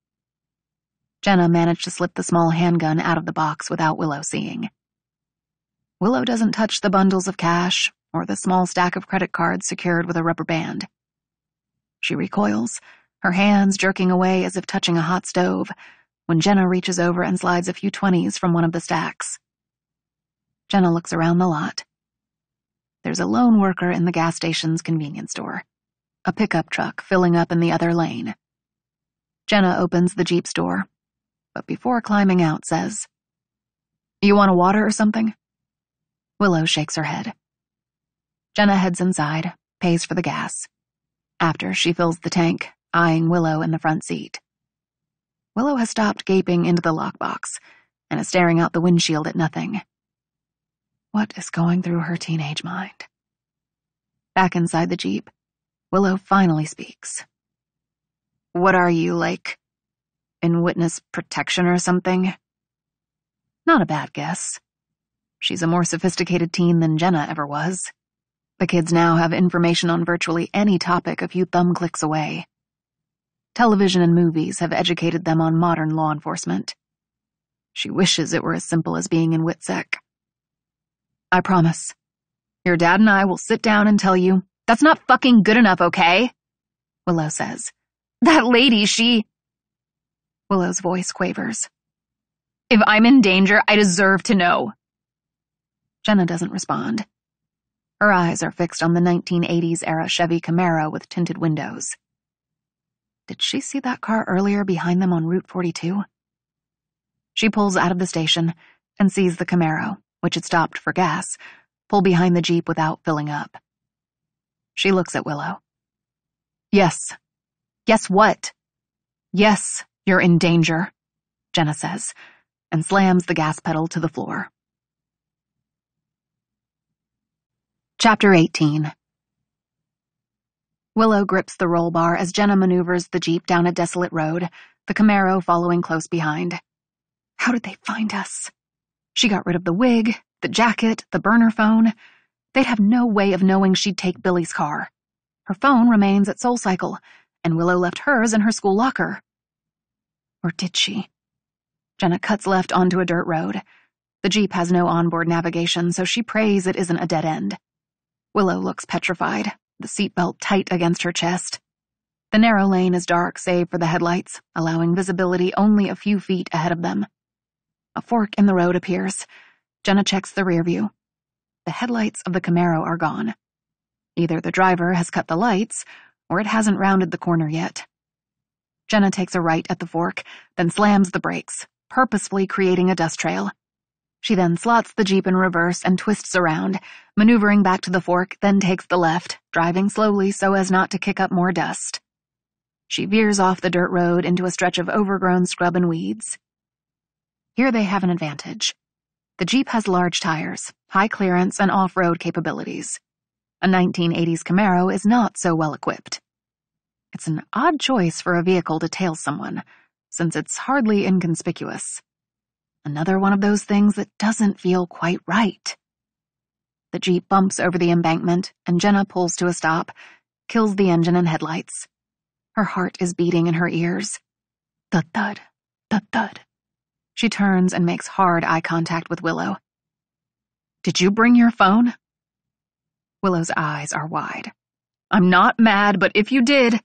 Jenna managed to slip the small handgun out of the box without Willow seeing. Willow doesn't touch the bundles of cash or the small stack of credit cards secured with a rubber band. She recoils, her hands jerking away as if touching a hot stove, when Jenna reaches over and slides a few twenties from one of the stacks. Jenna looks around the lot. There's a lone worker in the gas station's convenience store, a pickup truck filling up in the other lane. Jenna opens the Jeep's door, but before climbing out says, You want a water or something? Willow shakes her head. Jenna heads inside, pays for the gas. After she fills the tank, eyeing Willow in the front seat. Willow has stopped gaping into the lockbox and is staring out the windshield at nothing. What is going through her teenage mind? Back inside the Jeep, Willow finally speaks. What are you, like, in witness protection or something? Not a bad guess. She's a more sophisticated teen than Jenna ever was. The kids now have information on virtually any topic a few thumb clicks away. Television and movies have educated them on modern law enforcement. She wishes it were as simple as being in WITSEC. I promise. Your dad and I will sit down and tell you, that's not fucking good enough, okay? Willow says. That lady, she. Willow's voice quavers. If I'm in danger, I deserve to know. Jenna doesn't respond. Her eyes are fixed on the 1980s era Chevy Camaro with tinted windows. Did she see that car earlier behind them on Route 42? She pulls out of the station and sees the Camaro, which had stopped for gas, pull behind the Jeep without filling up. She looks at Willow. Yes. Yes, what? Yes, you're in danger, Jenna says, and slams the gas pedal to the floor. Chapter 18 Willow grips the roll bar as Jenna maneuvers the Jeep down a desolate road, the Camaro following close behind. How did they find us? She got rid of the wig, the jacket, the burner phone. They'd have no way of knowing she'd take Billy's car. Her phone remains at SoulCycle, and Willow left hers in her school locker. Or did she? Jenna cuts left onto a dirt road. The Jeep has no onboard navigation, so she prays it isn't a dead end. Willow looks petrified, the seatbelt tight against her chest. The narrow lane is dark save for the headlights, allowing visibility only a few feet ahead of them. A fork in the road appears. Jenna checks the rear view. The headlights of the Camaro are gone. Either the driver has cut the lights, or it hasn't rounded the corner yet. Jenna takes a right at the fork, then slams the brakes, purposefully creating a dust trail. She then slots the Jeep in reverse and twists around, maneuvering back to the fork, then takes the left, driving slowly so as not to kick up more dust. She veers off the dirt road into a stretch of overgrown scrub and weeds. Here they have an advantage. The Jeep has large tires, high clearance, and off-road capabilities. A 1980s Camaro is not so well equipped. It's an odd choice for a vehicle to tail someone, since it's hardly inconspicuous. Another one of those things that doesn't feel quite right. The Jeep bumps over the embankment, and Jenna pulls to a stop, kills the engine and headlights. Her heart is beating in her ears. Thud thud, thud thud. She turns and makes hard eye contact with Willow. Did you bring your phone? Willow's eyes are wide. I'm not mad, but if you did.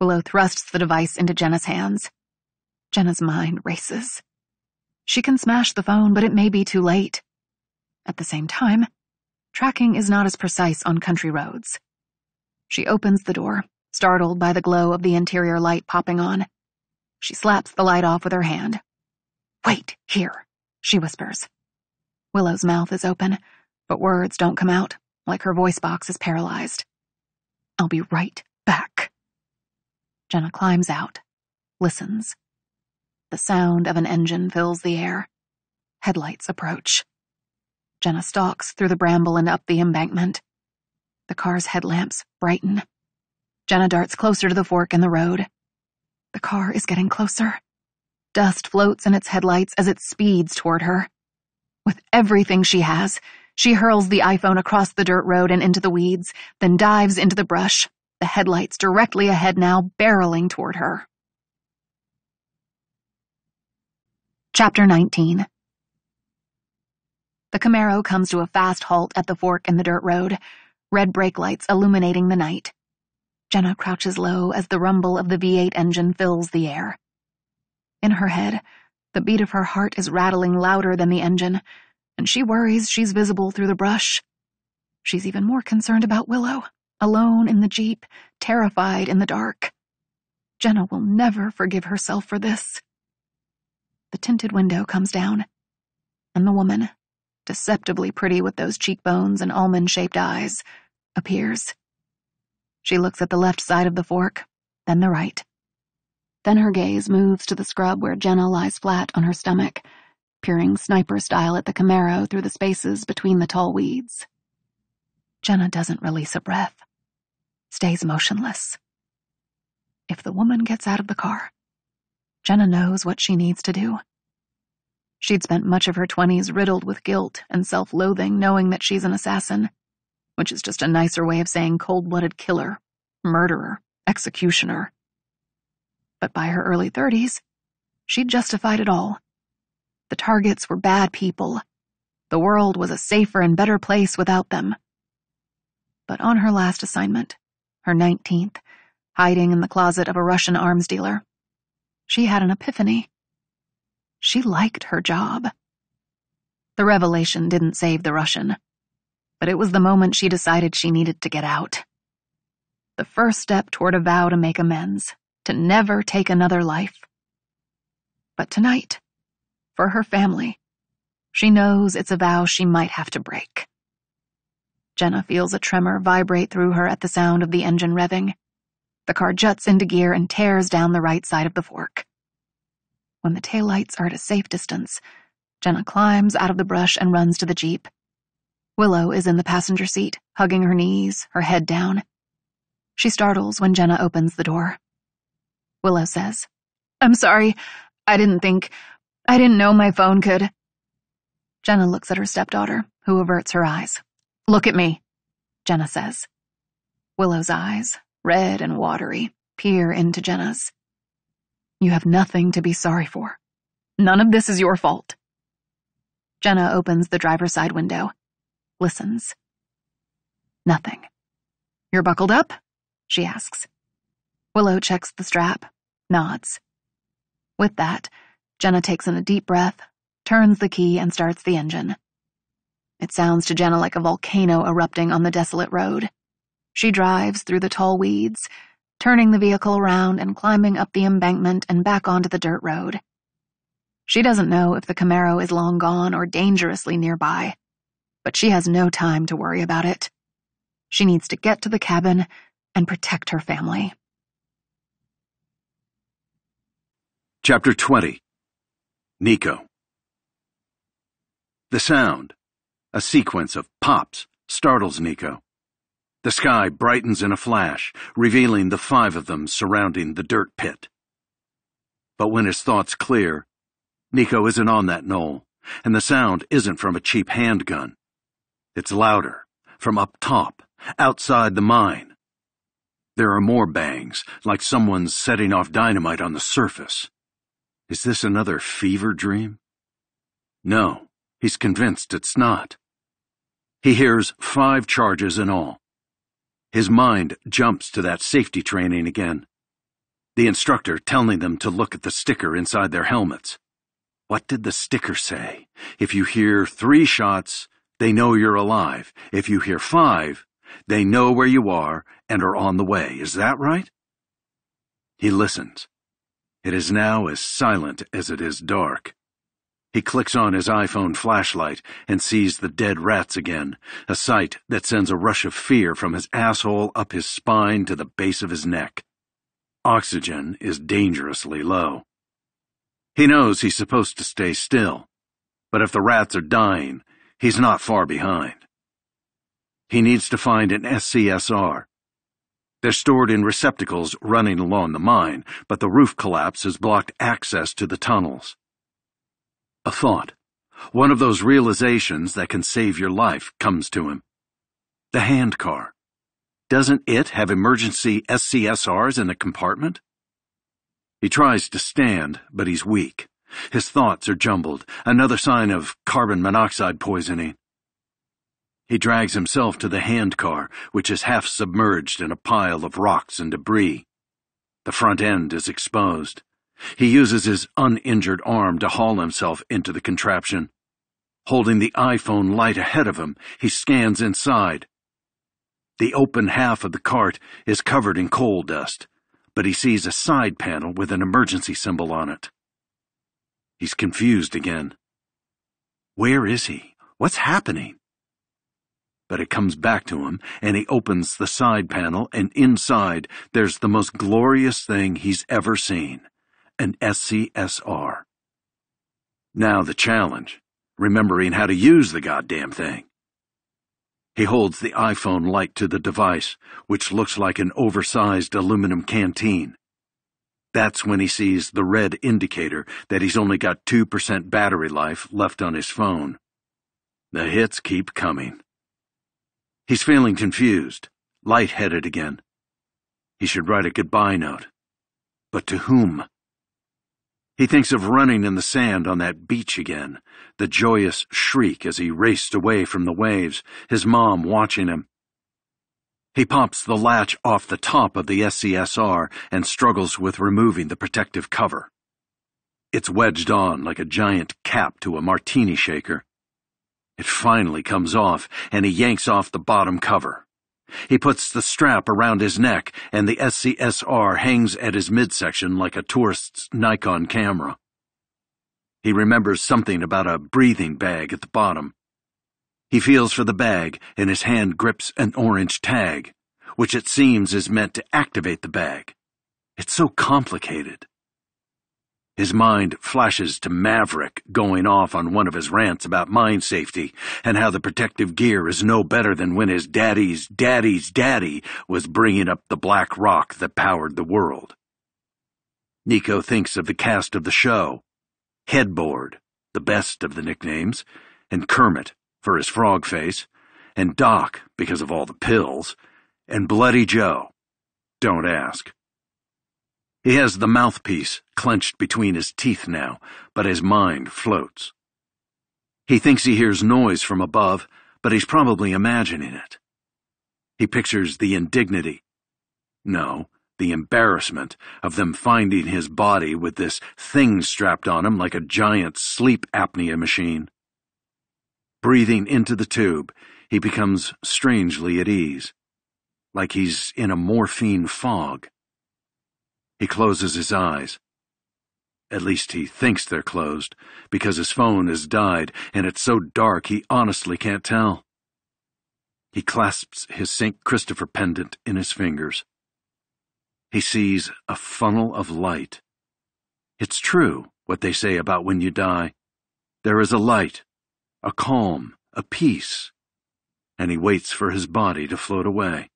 Willow thrusts the device into Jenna's hands. Jenna's mind races. She can smash the phone, but it may be too late. At the same time, tracking is not as precise on country roads. She opens the door, startled by the glow of the interior light popping on. She slaps the light off with her hand, Wait, here, she whispers. Willow's mouth is open, but words don't come out, like her voice box is paralyzed. I'll be right back. Jenna climbs out, listens. The sound of an engine fills the air. Headlights approach. Jenna stalks through the bramble and up the embankment. The car's headlamps brighten. Jenna darts closer to the fork in the road. The car is getting closer. Dust floats in its headlights as it speeds toward her. With everything she has, she hurls the iPhone across the dirt road and into the weeds, then dives into the brush, the headlights directly ahead now, barreling toward her. Chapter 19 The Camaro comes to a fast halt at the fork in the dirt road, red brake lights illuminating the night. Jenna crouches low as the rumble of the V8 engine fills the air. In her head, the beat of her heart is rattling louder than the engine, and she worries she's visible through the brush. She's even more concerned about Willow, alone in the Jeep, terrified in the dark. Jenna will never forgive herself for this. The tinted window comes down, and the woman, deceptively pretty with those cheekbones and almond-shaped eyes, appears. She looks at the left side of the fork, then the right. Then her gaze moves to the scrub where Jenna lies flat on her stomach, peering sniper style at the Camaro through the spaces between the tall weeds. Jenna doesn't release a breath, stays motionless. If the woman gets out of the car, Jenna knows what she needs to do. She'd spent much of her 20s riddled with guilt and self loathing, knowing that she's an assassin, which is just a nicer way of saying cold blooded killer, murderer, executioner. But by her early 30s, she'd justified it all. The targets were bad people. The world was a safer and better place without them. But on her last assignment, her 19th, hiding in the closet of a Russian arms dealer, she had an epiphany. She liked her job. The revelation didn't save the Russian, but it was the moment she decided she needed to get out. The first step toward a vow to make amends, to never take another life. But tonight, for her family, she knows it's a vow she might have to break. Jenna feels a tremor vibrate through her at the sound of the engine revving. The car juts into gear and tears down the right side of the fork. When the taillights are at a safe distance, Jenna climbs out of the brush and runs to the Jeep. Willow is in the passenger seat, hugging her knees, her head down. She startles when Jenna opens the door. Willow says, I'm sorry. I didn't think. I didn't know my phone could. Jenna looks at her stepdaughter, who averts her eyes. Look at me, Jenna says. Willow's eyes, red and watery, peer into Jenna's. You have nothing to be sorry for. None of this is your fault. Jenna opens the driver's side window, listens. Nothing. You're buckled up? She asks. Willow checks the strap, nods. With that, Jenna takes in a deep breath, turns the key, and starts the engine. It sounds to Jenna like a volcano erupting on the desolate road. She drives through the tall weeds, turning the vehicle around and climbing up the embankment and back onto the dirt road. She doesn't know if the Camaro is long gone or dangerously nearby, but she has no time to worry about it. She needs to get to the cabin and protect her family. Chapter 20 Nico The sound, a sequence of pops, startles Nico. The sky brightens in a flash, revealing the five of them surrounding the dirt pit. But when his thoughts clear, Nico isn't on that knoll, and the sound isn't from a cheap handgun. It's louder, from up top, outside the mine. There are more bangs, like someone's setting off dynamite on the surface. Is this another fever dream? No, he's convinced it's not. He hears five charges in all. His mind jumps to that safety training again. The instructor telling them to look at the sticker inside their helmets. What did the sticker say? If you hear three shots, they know you're alive. If you hear five, they know where you are and are on the way. Is that right? He listens. It is now as silent as it is dark. He clicks on his iPhone flashlight and sees the dead rats again, a sight that sends a rush of fear from his asshole up his spine to the base of his neck. Oxygen is dangerously low. He knows he's supposed to stay still, but if the rats are dying, he's not far behind. He needs to find an SCSR. They're stored in receptacles running along the mine, but the roof collapse has blocked access to the tunnels. A thought, one of those realizations that can save your life, comes to him. The handcar. Doesn't it have emergency SCSRs in the compartment? He tries to stand, but he's weak. His thoughts are jumbled, another sign of carbon monoxide poisoning. He drags himself to the handcar, which is half submerged in a pile of rocks and debris. The front end is exposed. He uses his uninjured arm to haul himself into the contraption. Holding the iPhone light ahead of him, he scans inside. The open half of the cart is covered in coal dust, but he sees a side panel with an emergency symbol on it. He's confused again. Where is he? What's happening? But it comes back to him, and he opens the side panel, and inside there's the most glorious thing he's ever seen an SCSR. Now the challenge, remembering how to use the goddamn thing. He holds the iPhone light to the device, which looks like an oversized aluminum canteen. That's when he sees the red indicator that he's only got 2% battery life left on his phone. The hits keep coming. He's feeling confused, light-headed again. He should write a goodbye note. But to whom? He thinks of running in the sand on that beach again, the joyous shriek as he raced away from the waves, his mom watching him. He pops the latch off the top of the SCSR and struggles with removing the protective cover. It's wedged on like a giant cap to a martini shaker. It finally comes off, and he yanks off the bottom cover. He puts the strap around his neck, and the SCSR hangs at his midsection like a tourist's Nikon camera. He remembers something about a breathing bag at the bottom. He feels for the bag, and his hand grips an orange tag, which it seems is meant to activate the bag. It's so complicated. His mind flashes to Maverick going off on one of his rants about mine safety and how the protective gear is no better than when his daddy's daddy's daddy was bringing up the black rock that powered the world. Nico thinks of the cast of the show Headboard, the best of the nicknames, and Kermit, for his frog face, and Doc because of all the pills, and Bloody Joe. Don't ask. He has the mouthpiece clenched between his teeth now, but his mind floats. He thinks he hears noise from above, but he's probably imagining it. He pictures the indignity. No, the embarrassment of them finding his body with this thing strapped on him like a giant sleep apnea machine. Breathing into the tube, he becomes strangely at ease, like he's in a morphine fog. He closes his eyes. At least he thinks they're closed, because his phone has died and it's so dark he honestly can't tell. He clasps his St. Christopher pendant in his fingers. He sees a funnel of light. It's true what they say about when you die. There is a light a calm, a peace, and he waits for his body to float away.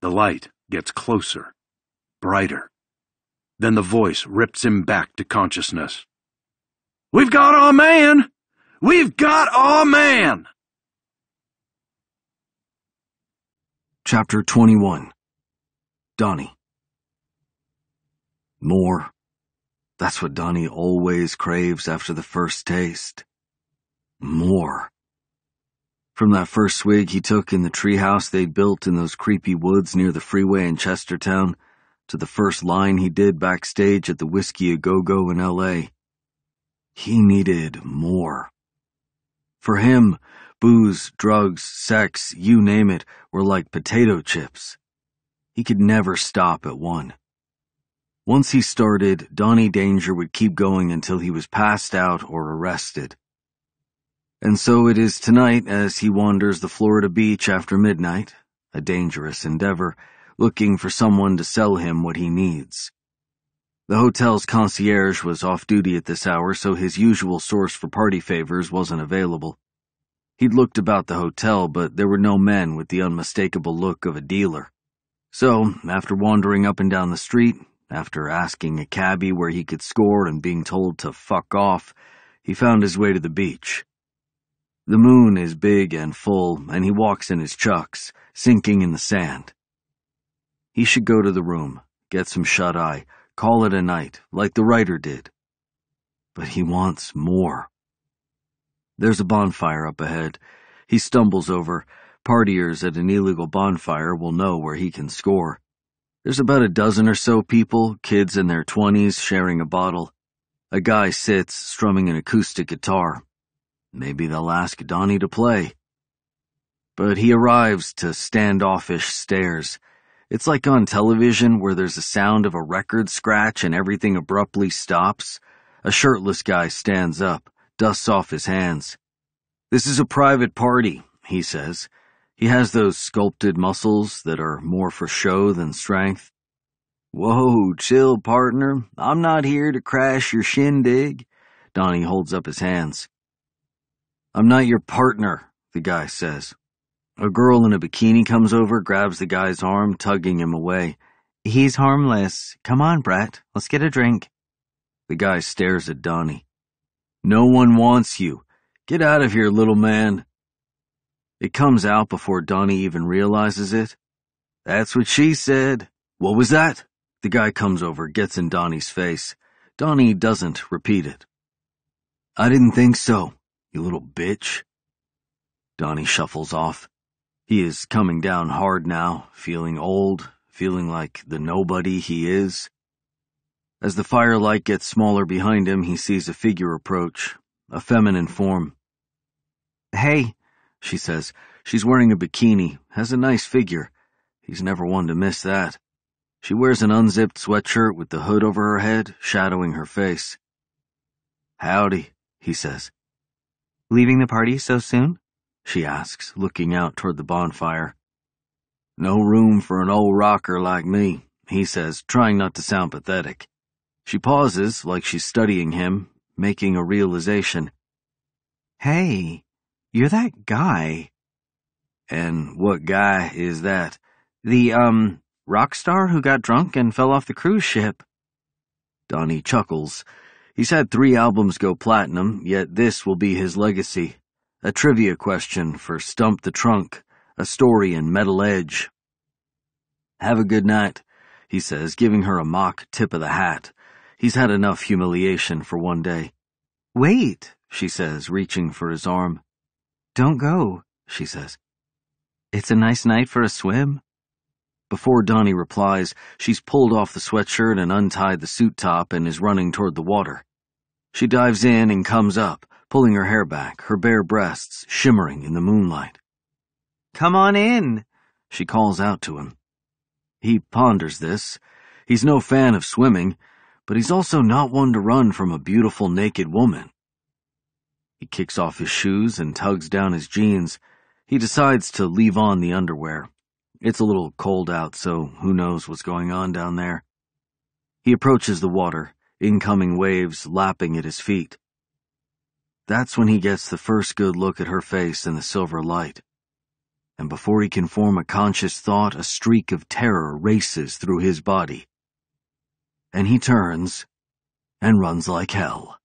The light gets closer, brighter. Then the voice rips him back to consciousness. We've got our man! We've got our man! Chapter 21 Donnie More. That's what Donnie always craves after the first taste. More. From that first swig he took in the treehouse they'd built in those creepy woods near the freeway in Chestertown, to the first line he did backstage at the Whiskey A Go Go in L.A. He needed more. For him, booze, drugs, sex, you name it, were like potato chips. He could never stop at one. Once he started, Donnie Danger would keep going until he was passed out or arrested. And so it is tonight as he wanders the Florida beach after midnight, a dangerous endeavor, looking for someone to sell him what he needs. The hotel's concierge was off duty at this hour, so his usual source for party favors wasn't available. He'd looked about the hotel, but there were no men with the unmistakable look of a dealer. So, after wandering up and down the street, after asking a cabbie where he could score and being told to fuck off, he found his way to the beach. The moon is big and full, and he walks in his chucks, sinking in the sand. He should go to the room, get some shut eye, call it a night, like the writer did. But he wants more. There's a bonfire up ahead. He stumbles over. Partiers at an illegal bonfire will know where he can score. There's about a dozen or so people, kids in their twenties, sharing a bottle. A guy sits, strumming an acoustic guitar, Maybe they'll ask Donnie to play. But he arrives to standoffish stares. It's like on television where there's a sound of a record scratch and everything abruptly stops. A shirtless guy stands up, dusts off his hands. This is a private party, he says. He has those sculpted muscles that are more for show than strength. Whoa, chill, partner. I'm not here to crash your shindig. Donnie holds up his hands. I'm not your partner, the guy says. A girl in a bikini comes over, grabs the guy's arm, tugging him away. He's harmless. Come on, Brett. Let's get a drink. The guy stares at Donnie. No one wants you. Get out of here, little man. It comes out before Donnie even realizes it. That's what she said. What was that? The guy comes over, gets in Donnie's face. Donnie doesn't repeat it. I didn't think so, you little bitch. Donnie shuffles off. He is coming down hard now, feeling old, feeling like the nobody he is. As the firelight gets smaller behind him, he sees a figure approach, a feminine form. Hey, she says. She's wearing a bikini, has a nice figure. He's never one to miss that. She wears an unzipped sweatshirt with the hood over her head, shadowing her face. Howdy, he says. Leaving the party so soon? She asks, looking out toward the bonfire. No room for an old rocker like me, he says, trying not to sound pathetic. She pauses, like she's studying him, making a realization. Hey, you're that guy. And what guy is that? The, um, rock star who got drunk and fell off the cruise ship. Donnie chuckles. He's had three albums go platinum, yet this will be his legacy. A trivia question for Stump the Trunk, a story in Metal Edge. Have a good night, he says, giving her a mock tip of the hat. He's had enough humiliation for one day. Wait, she says, reaching for his arm. Don't go, she says. It's a nice night for a swim. Before Donnie replies, she's pulled off the sweatshirt and untied the suit top and is running toward the water. She dives in and comes up, pulling her hair back, her bare breasts shimmering in the moonlight. Come on in, she calls out to him. He ponders this. He's no fan of swimming, but he's also not one to run from a beautiful naked woman. He kicks off his shoes and tugs down his jeans. He decides to leave on the underwear. It's a little cold out, so who knows what's going on down there. He approaches the water, incoming waves lapping at his feet. That's when he gets the first good look at her face in the silver light. And before he can form a conscious thought, a streak of terror races through his body. And he turns and runs like hell.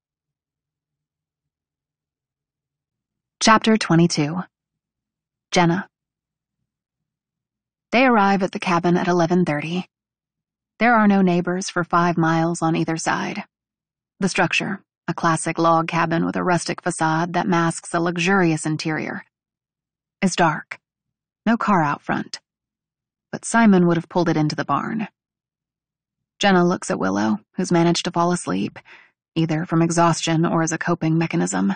Chapter 22 Jenna They arrive at the cabin at 11:30. There are no neighbors for 5 miles on either side. The structure, a classic log cabin with a rustic facade that masks a luxurious interior, is dark. No car out front. But Simon would have pulled it into the barn. Jenna looks at Willow, who's managed to fall asleep, either from exhaustion or as a coping mechanism.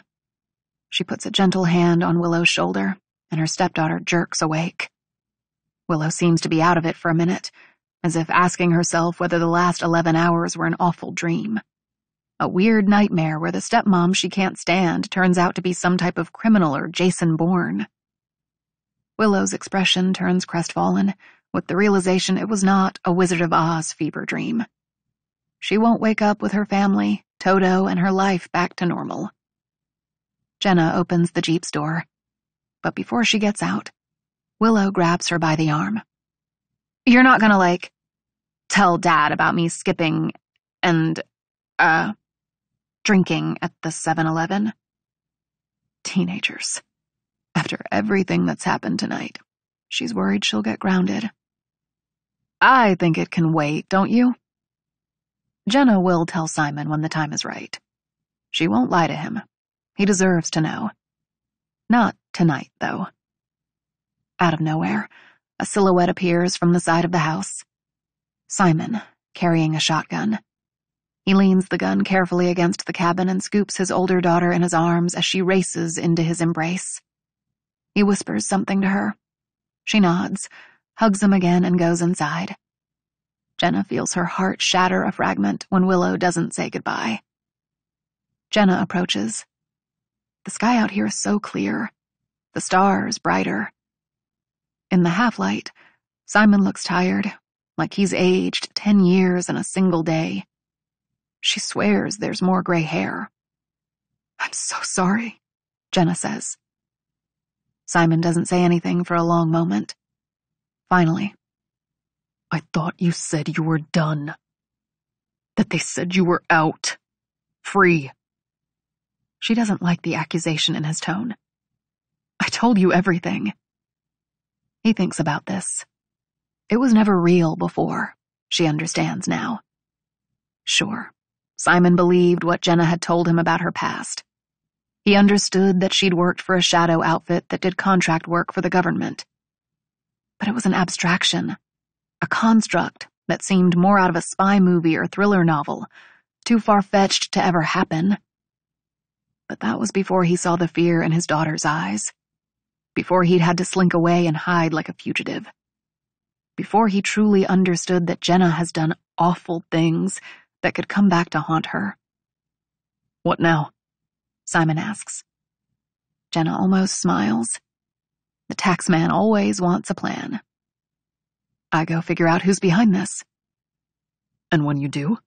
She puts a gentle hand on Willow's shoulder, and her stepdaughter jerks awake. Willow seems to be out of it for a minute, as if asking herself whether the last 11 hours were an awful dream. A weird nightmare where the stepmom she can't stand turns out to be some type of criminal or Jason Bourne. Willow's expression turns crestfallen, with the realization it was not a Wizard of Oz fever dream. She won't wake up with her family, Toto, and her life back to normal. Jenna opens the Jeep's door. But before she gets out, Willow grabs her by the arm. You're not gonna, like, tell Dad about me skipping and, uh, drinking at the 7 Eleven? Teenagers. After everything that's happened tonight, she's worried she'll get grounded. I think it can wait, don't you? Jenna will tell Simon when the time is right. She won't lie to him. He deserves to know. Not tonight, though. Out of nowhere, a silhouette appears from the side of the house. Simon, carrying a shotgun. He leans the gun carefully against the cabin and scoops his older daughter in his arms as she races into his embrace. He whispers something to her. She nods, hugs him again, and goes inside. Jenna feels her heart shatter a fragment when Willow doesn't say goodbye. Jenna approaches. The sky out here is so clear. The stars brighter. In the half-light, Simon looks tired, like he's aged ten years in a single day. She swears there's more gray hair. I'm so sorry, Jenna says. Simon doesn't say anything for a long moment. Finally, I thought you said you were done. That they said you were out. Free. She doesn't like the accusation in his tone. I told you everything. He thinks about this. It was never real before, she understands now. Sure, Simon believed what Jenna had told him about her past. He understood that she'd worked for a shadow outfit that did contract work for the government. But it was an abstraction, a construct that seemed more out of a spy movie or thriller novel, too far fetched to ever happen. But that was before he saw the fear in his daughter's eyes, before he'd had to slink away and hide like a fugitive, before he truly understood that Jenna has done awful things that could come back to haunt her. What now? Simon asks. Jenna almost smiles. The taxman always wants a plan. I go figure out who's behind this. And when you do?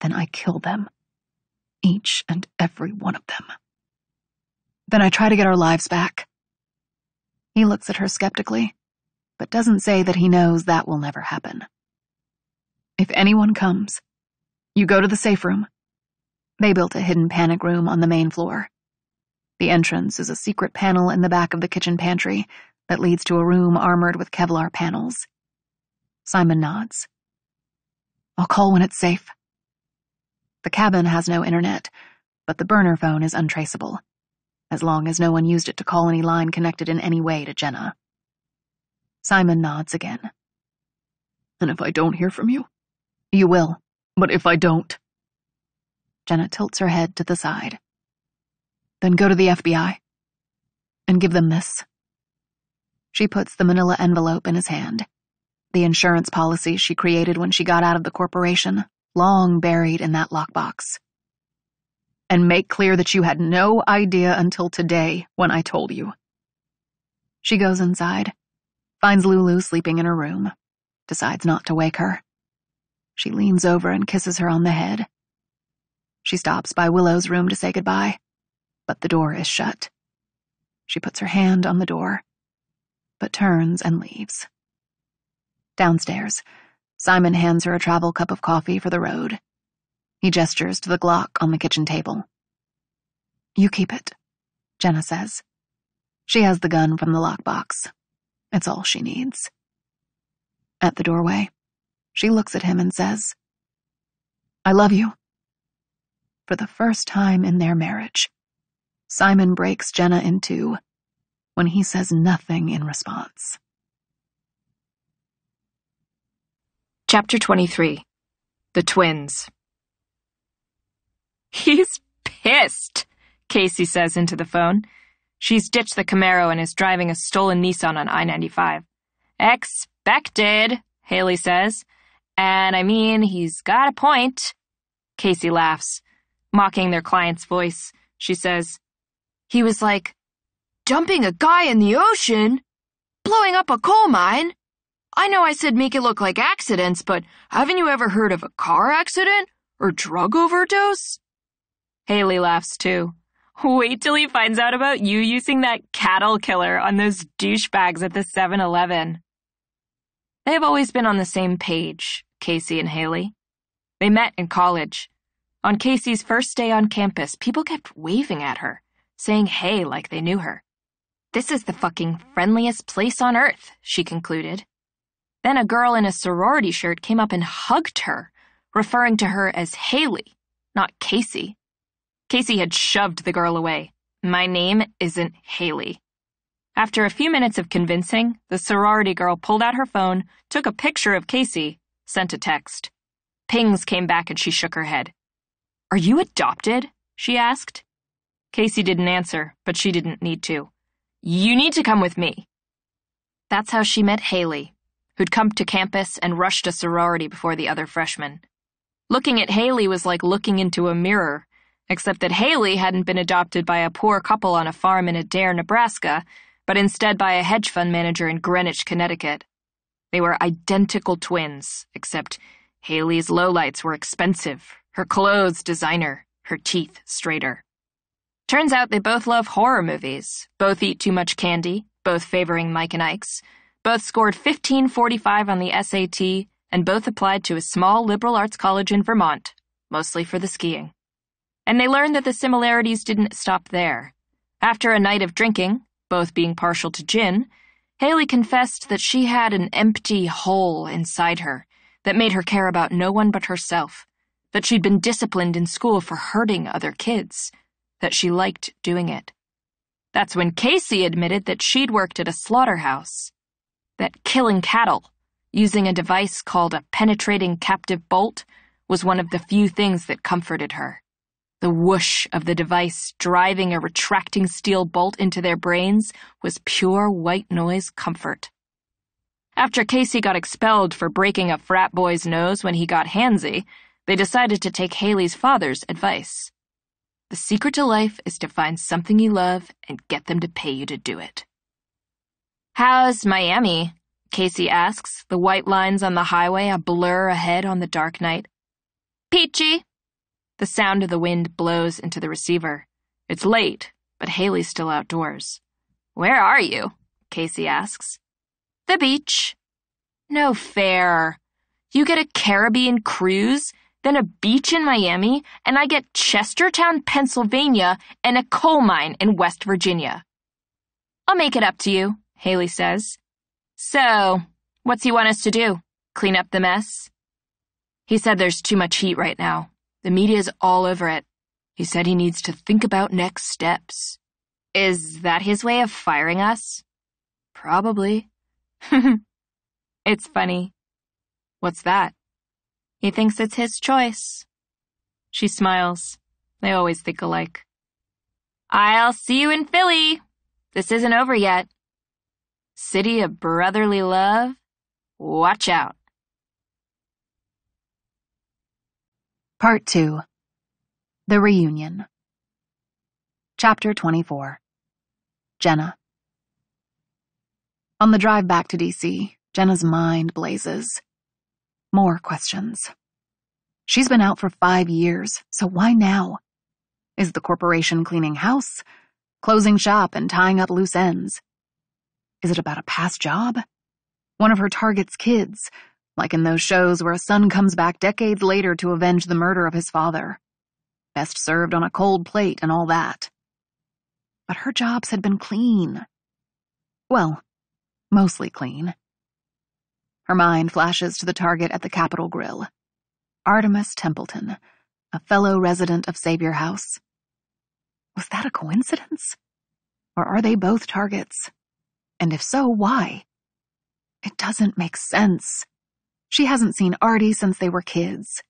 Then I kill them. Each and every one of them. Then I try to get our lives back. He looks at her skeptically, but doesn't say that he knows that will never happen. If anyone comes, you go to the safe room they built a hidden panic room on the main floor. The entrance is a secret panel in the back of the kitchen pantry that leads to a room armored with Kevlar panels. Simon nods. I'll call when it's safe. The cabin has no internet, but the burner phone is untraceable, as long as no one used it to call any line connected in any way to Jenna. Simon nods again. And if I don't hear from you? You will. But if I don't? Jenna tilts her head to the side. Then go to the FBI and give them this. She puts the manila envelope in his hand. The insurance policy she created when she got out of the corporation, long buried in that lockbox. And make clear that you had no idea until today when I told you. She goes inside, finds Lulu sleeping in her room, decides not to wake her. She leans over and kisses her on the head. She stops by Willow's room to say goodbye, but the door is shut. She puts her hand on the door, but turns and leaves. Downstairs, Simon hands her a travel cup of coffee for the road. He gestures to the Glock on the kitchen table. You keep it, Jenna says. She has the gun from the lockbox. It's all she needs. At the doorway, she looks at him and says, I love you for the first time in their marriage. Simon breaks Jenna in two when he says nothing in response. Chapter 23 The Twins He's pissed, Casey says into the phone. She's ditched the Camaro and is driving a stolen Nissan on I 95. Expected, Haley says. And I mean, he's got a point. Casey laughs. Mocking their client's voice, she says, He was like, dumping a guy in the ocean? Blowing up a coal mine? I know I said make it look like accidents, but haven't you ever heard of a car accident? Or drug overdose? Haley laughs too. Wait till he finds out about you using that cattle killer on those douchebags at the 7 Eleven. They have always been on the same page, Casey and Haley. They met in college. On Casey's first day on campus, people kept waving at her, saying hey like they knew her. This is the fucking friendliest place on earth, she concluded. Then a girl in a sorority shirt came up and hugged her, referring to her as Haley, not Casey. Casey had shoved the girl away. My name isn't Haley. After a few minutes of convincing, the sorority girl pulled out her phone, took a picture of Casey, sent a text. Pings came back and she shook her head. Are you adopted? she asked. Casey didn't answer, but she didn't need to. You need to come with me. That's how she met Haley, who'd come to campus and rushed a sorority before the other freshmen. Looking at Haley was like looking into a mirror, except that Haley hadn't been adopted by a poor couple on a farm in Adair, Nebraska, but instead by a hedge fund manager in Greenwich, Connecticut. They were identical twins, except Haley's lowlights were expensive, her clothes designer, her teeth straighter. Turns out they both love horror movies, both eat too much candy, both favoring Mike and Ike's, both scored 1545 on the SAT, and both applied to a small liberal arts college in Vermont, mostly for the skiing. And they learned that the similarities didn't stop there. After a night of drinking, both being partial to gin, Haley confessed that she had an empty hole inside her that made her care about no one but herself, that she'd been disciplined in school for hurting other kids, that she liked doing it. That's when Casey admitted that she'd worked at a slaughterhouse, that killing cattle, using a device called a penetrating captive bolt, was one of the few things that comforted her. The whoosh of the device driving a retracting steel bolt into their brains was pure white noise comfort. After Casey got expelled for breaking a frat boy's nose when he got handsy, they decided to take Haley's father's advice. The secret to life is to find something you love and get them to pay you to do it. How's Miami? Casey asks, the white lines on the highway a blur ahead on the dark night. Peachy. The sound of the wind blows into the receiver. It's late, but Haley's still outdoors. Where are you? Casey asks. The beach. No fair. You get a Caribbean cruise then a beach in Miami, and I get Chestertown, Pennsylvania, and a coal mine in West Virginia. I'll make it up to you, Haley says. So, what's he want us to do? Clean up the mess? He said there's too much heat right now. The media's all over it. He said he needs to think about next steps. Is that his way of firing us? Probably. it's funny. What's that? He thinks it's his choice. She smiles. They always think alike. I'll see you in Philly. This isn't over yet. City of brotherly love. Watch out. Part 2 The Reunion. Chapter 24 Jenna. On the drive back to DC, Jenna's mind blazes. More questions. She's been out for five years, so why now? Is the corporation cleaning house, closing shop, and tying up loose ends? Is it about a past job? One of her target's kids, like in those shows where a son comes back decades later to avenge the murder of his father. Best served on a cold plate and all that. But her jobs had been clean. Well, mostly clean. Her mind flashes to the target at the Capital Grille. Artemis Templeton, a fellow resident of Savior House. Was that a coincidence? Or are they both targets? And if so, why? It doesn't make sense. She hasn't seen Artie since they were kids.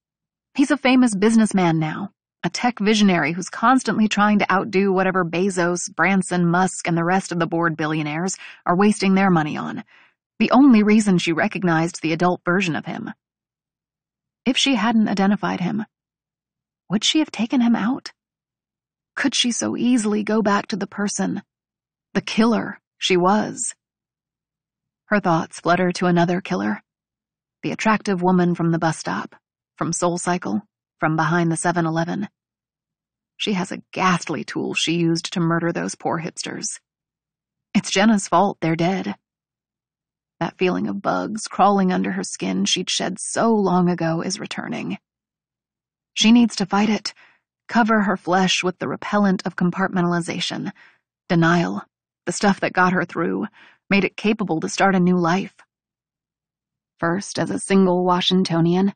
He's a famous businessman now, a tech visionary who's constantly trying to outdo whatever Bezos, Branson, Musk, and the rest of the bored billionaires are wasting their money on, the only reason she recognized the adult version of him. If she hadn't identified him, would she have taken him out? Could she so easily go back to the person, the killer she was? Her thoughts flutter to another killer. The attractive woman from the bus stop, from SoulCycle, from behind the 7 Eleven. She has a ghastly tool she used to murder those poor hipsters. It's Jenna's fault they're dead. That feeling of bugs crawling under her skin she'd shed so long ago is returning. She needs to fight it, cover her flesh with the repellent of compartmentalization, denial, the stuff that got her through, made it capable to start a new life. First as a single Washingtonian,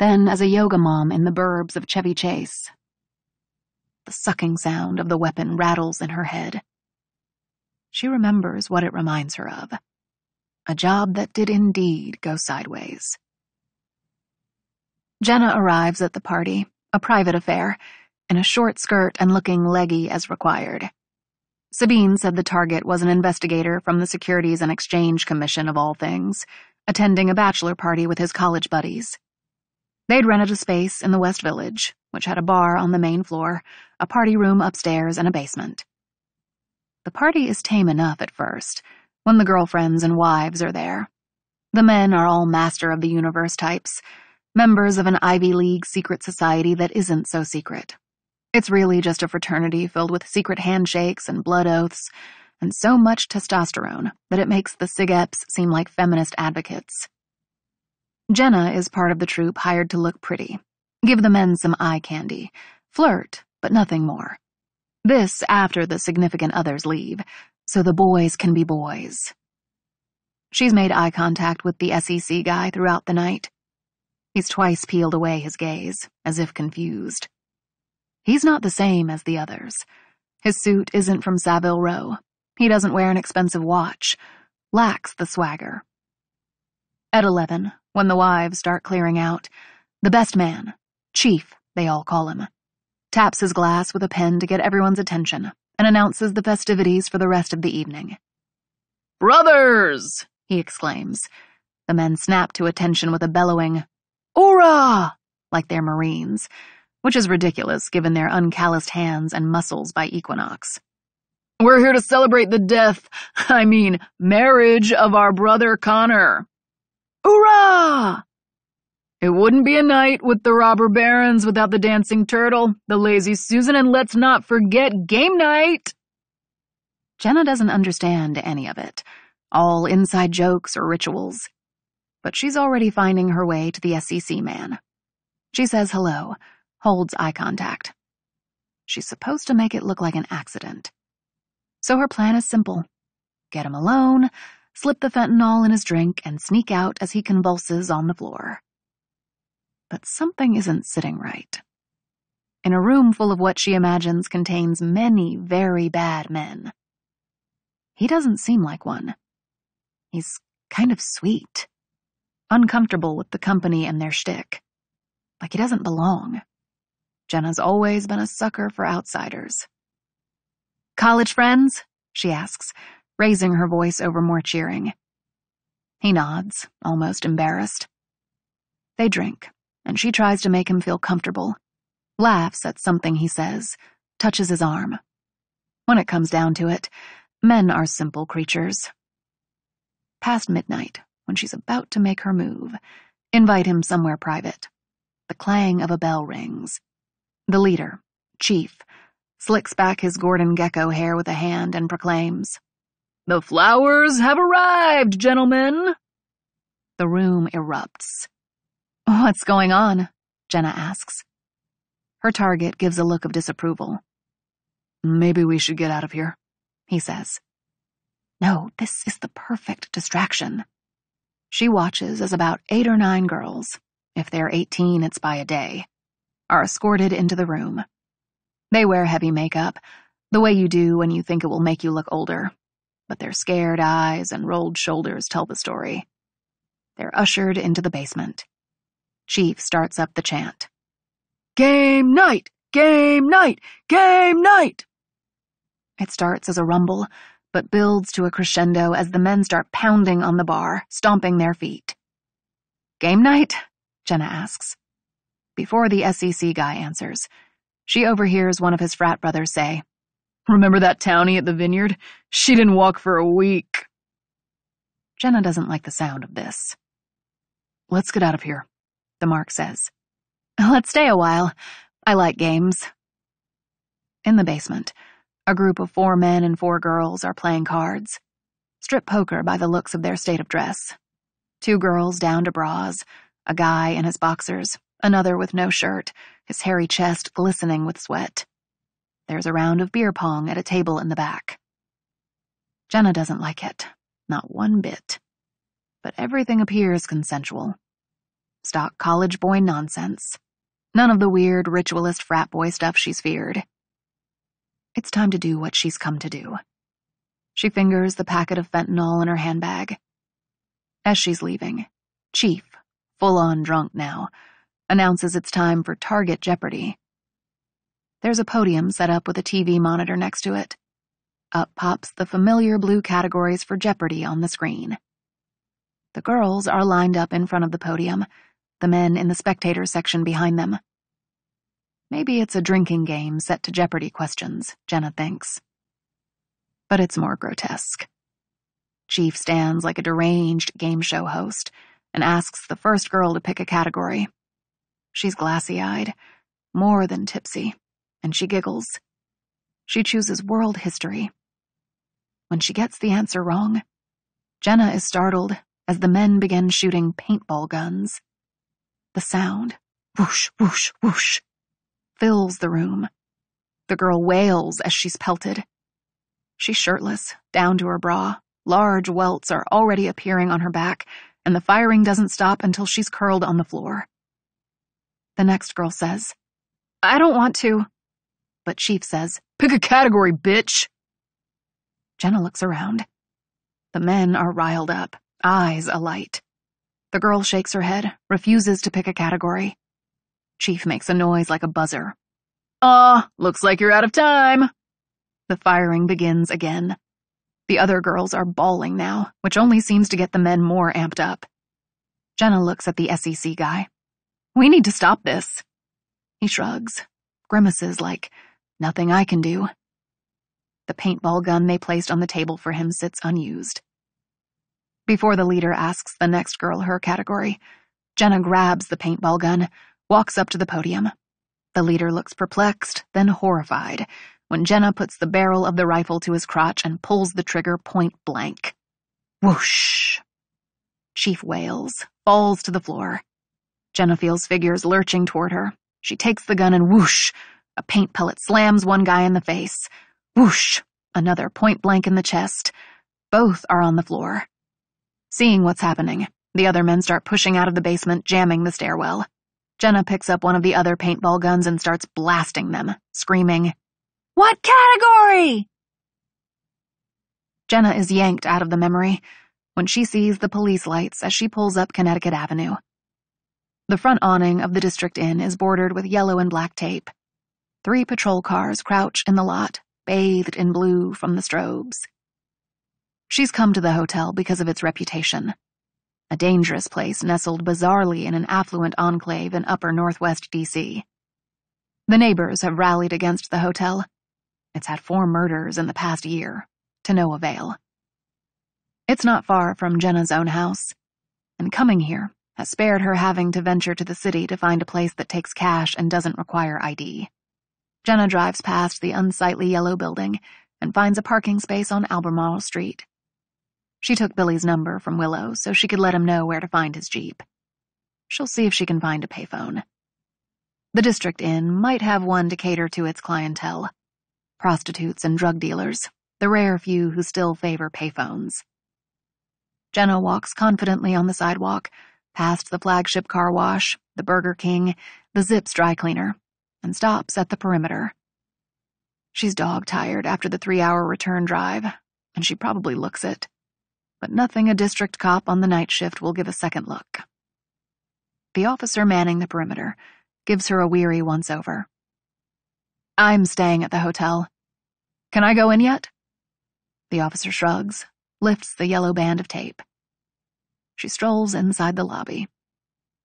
then as a yoga mom in the burbs of Chevy Chase. The sucking sound of the weapon rattles in her head. She remembers what it reminds her of a job that did indeed go sideways. Jenna arrives at the party, a private affair, in a short skirt and looking leggy as required. Sabine said the target was an investigator from the Securities and Exchange Commission of all things, attending a bachelor party with his college buddies. They'd rented a space in the West Village, which had a bar on the main floor, a party room upstairs, and a basement. The party is tame enough at first, when the girlfriends and wives are there. The men are all master of the universe types, members of an Ivy League secret society that isn't so secret. It's really just a fraternity filled with secret handshakes and blood oaths, and so much testosterone that it makes the SIGEPs seem like feminist advocates. Jenna is part of the troupe hired to look pretty, give the men some eye candy, flirt, but nothing more. This after the significant others leave, so the boys can be boys. She's made eye contact with the SEC guy throughout the night. He's twice peeled away his gaze, as if confused. He's not the same as the others. His suit isn't from Savile Row. He doesn't wear an expensive watch. Lacks the swagger. At 11, when the wives start clearing out, the best man, Chief, they all call him, taps his glass with a pen to get everyone's attention and announces the festivities for the rest of the evening. Brothers! he exclaims. The men snap to attention with a bellowing, Hoorah! like they're Marines, which is ridiculous given their uncalloused hands and muscles by equinox. We're here to celebrate the death, I mean, marriage of our brother Connor. Hoorah! It wouldn't be a night with the robber barons without the dancing turtle, the lazy Susan, and let's not forget game night! Jenna doesn't understand any of it, all inside jokes or rituals. But she's already finding her way to the SEC man. She says hello, holds eye contact. She's supposed to make it look like an accident. So her plan is simple get him alone, slip the fentanyl in his drink, and sneak out as he convulses on the floor. But something isn't sitting right. In a room full of what she imagines contains many very bad men, he doesn't seem like one. He's kind of sweet, uncomfortable with the company and their shtick, like he doesn't belong. Jenna's always been a sucker for outsiders. College friends? she asks, raising her voice over more cheering. He nods, almost embarrassed. They drink, and she tries to make him feel comfortable, laughs at something he says, touches his arm. When it comes down to it, men are simple creatures. Past midnight, when she's about to make her move, invite him somewhere private. The clang of a bell rings. The leader, Chief, slicks back his Gordon Gekko hair with a hand and proclaims, The flowers have arrived, gentlemen! The room erupts. What's going on? Jenna asks. Her target gives a look of disapproval. Maybe we should get out of here, he says. No, this is the perfect distraction. She watches as about eight or nine girls, if they're 18, it's by a day, are escorted into the room. They wear heavy makeup, the way you do when you think it will make you look older, but their scared eyes and rolled shoulders tell the story. They're ushered into the basement. Chief starts up the chant. Game night! Game night! Game night! It starts as a rumble, but builds to a crescendo as the men start pounding on the bar, stomping their feet. Game night? Jenna asks. Before the SEC guy answers, she overhears one of his frat brothers say, Remember that townie at the vineyard? She didn't walk for a week. Jenna doesn't like the sound of this. Let's get out of here, the mark says. Let's stay a while. I like games. In the basement, a group of four men and four girls are playing cards. Strip poker by the looks of their state of dress. Two girls down to bras, a guy in his boxers, another with no shirt, his hairy chest glistening with sweat. There's a round of beer pong at a table in the back. Jenna doesn't like it, not one bit. But everything appears consensual. Stock college boy nonsense. None of the weird ritualist frat boy stuff she's feared. It's time to do what she's come to do. She fingers the packet of fentanyl in her handbag. As she's leaving, Chief, full on drunk now, announces it's time for Target Jeopardy. There's a podium set up with a TV monitor next to it. Up pops the familiar blue categories for Jeopardy on the screen. The girls are lined up in front of the podium, the men in the spectators section behind them. Maybe it's a drinking game set to Jeopardy questions, Jenna thinks. But it's more grotesque. Chief stands like a deranged game show host and asks the first girl to pick a category. She's glassy eyed, more than tipsy, and she giggles. She chooses world history. When she gets the answer wrong, Jenna is startled as the men begin shooting paintball guns. The sound, whoosh, whoosh, whoosh, fills the room. The girl wails as she's pelted. She's shirtless, down to her bra. Large welts are already appearing on her back, and the firing doesn't stop until she's curled on the floor. The next girl says, I don't want to. But Chief says, Pick a category, bitch. Jenna looks around. The men are riled up, eyes alight. The girl shakes her head, refuses to pick a category. Chief makes a noise like a buzzer. Ah, looks like you're out of time. The firing begins again. The other girls are bawling now, which only seems to get the men more amped up. Jenna looks at the SEC guy. We need to stop this. He shrugs, grimaces like, nothing I can do. The paintball gun they placed on the table for him sits unused. Before the leader asks the next girl her category, Jenna grabs the paintball gun, walks up to the podium. The leader looks perplexed, then horrified, when Jenna puts the barrel of the rifle to his crotch and pulls the trigger point blank. Whoosh! Chief wails, falls to the floor. Jenna feels figures lurching toward her. She takes the gun and whoosh! A paint pellet slams one guy in the face. Whoosh! Another point blank in the chest. Both are on the floor. Seeing what's happening, the other men start pushing out of the basement, jamming the stairwell. Jenna picks up one of the other paintball guns and starts blasting them, screaming, what category? Jenna is yanked out of the memory when she sees the police lights as she pulls up Connecticut Avenue. The front awning of the District Inn is bordered with yellow and black tape. Three patrol cars crouch in the lot, bathed in blue from the strobes. She's come to the hotel because of its reputation. A dangerous place nestled bizarrely in an affluent enclave in upper northwest D.C. The neighbors have rallied against the hotel it's had four murders in the past year, to no avail. It's not far from Jenna's own house, and coming here has spared her having to venture to the city to find a place that takes cash and doesn't require ID. Jenna drives past the unsightly yellow building and finds a parking space on Albemarle Street. She took Billy's number from Willow so she could let him know where to find his Jeep. She'll see if she can find a payphone. The District Inn might have one to cater to its clientele, prostitutes and drug dealers, the rare few who still favor payphones. Jenna walks confidently on the sidewalk, past the flagship car wash, the Burger King, the Zips dry cleaner, and stops at the perimeter. She's dog-tired after the three-hour return drive, and she probably looks it. But nothing a district cop on the night shift will give a second look. The officer manning the perimeter gives her a weary once-over. I'm staying at the hotel. Can I go in yet? The officer shrugs, lifts the yellow band of tape. She strolls inside the lobby.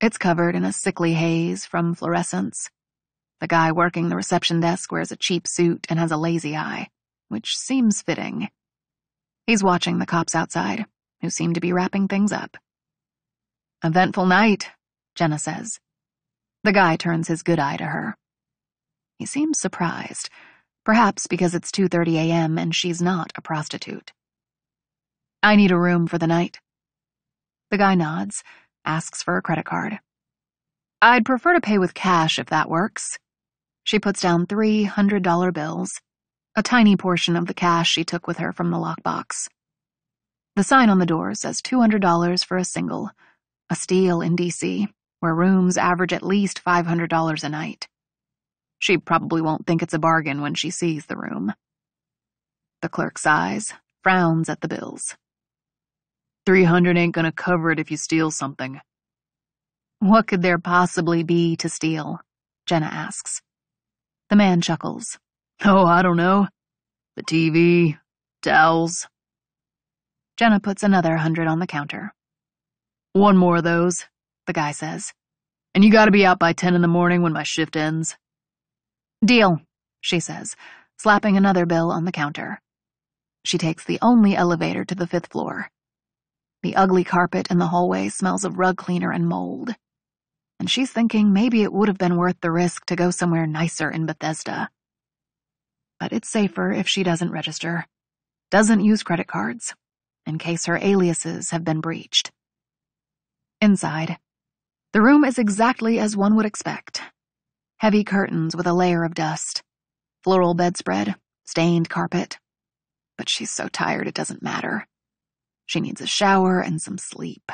It's covered in a sickly haze from fluorescence. The guy working the reception desk wears a cheap suit and has a lazy eye, which seems fitting. He's watching the cops outside, who seem to be wrapping things up. Eventful night, Jenna says. The guy turns his good eye to her. He seems surprised, perhaps because it's 2.30 a.m. and she's not a prostitute. I need a room for the night. The guy nods, asks for a credit card. I'd prefer to pay with cash if that works. She puts down three $100 bills, a tiny portion of the cash she took with her from the lockbox. The sign on the door says $200 for a single, a steal in D.C., where rooms average at least $500 a night. She probably won't think it's a bargain when she sees the room. The clerk sighs, frowns at the bills. Three hundred ain't gonna cover it if you steal something. What could there possibly be to steal? Jenna asks. The man chuckles. Oh, I don't know. The TV, towels. Jenna puts another hundred on the counter. One more of those, the guy says. And you gotta be out by ten in the morning when my shift ends. Deal, she says, slapping another bill on the counter. She takes the only elevator to the fifth floor. The ugly carpet in the hallway smells of rug cleaner and mold. And she's thinking maybe it would have been worth the risk to go somewhere nicer in Bethesda. but it's safer if she doesn't register, doesn't use credit cards, in case her aliases have been breached. Inside, the room is exactly as one would expect. Heavy curtains with a layer of dust, floral bedspread, stained carpet. But she's so tired it doesn't matter. She needs a shower and some sleep.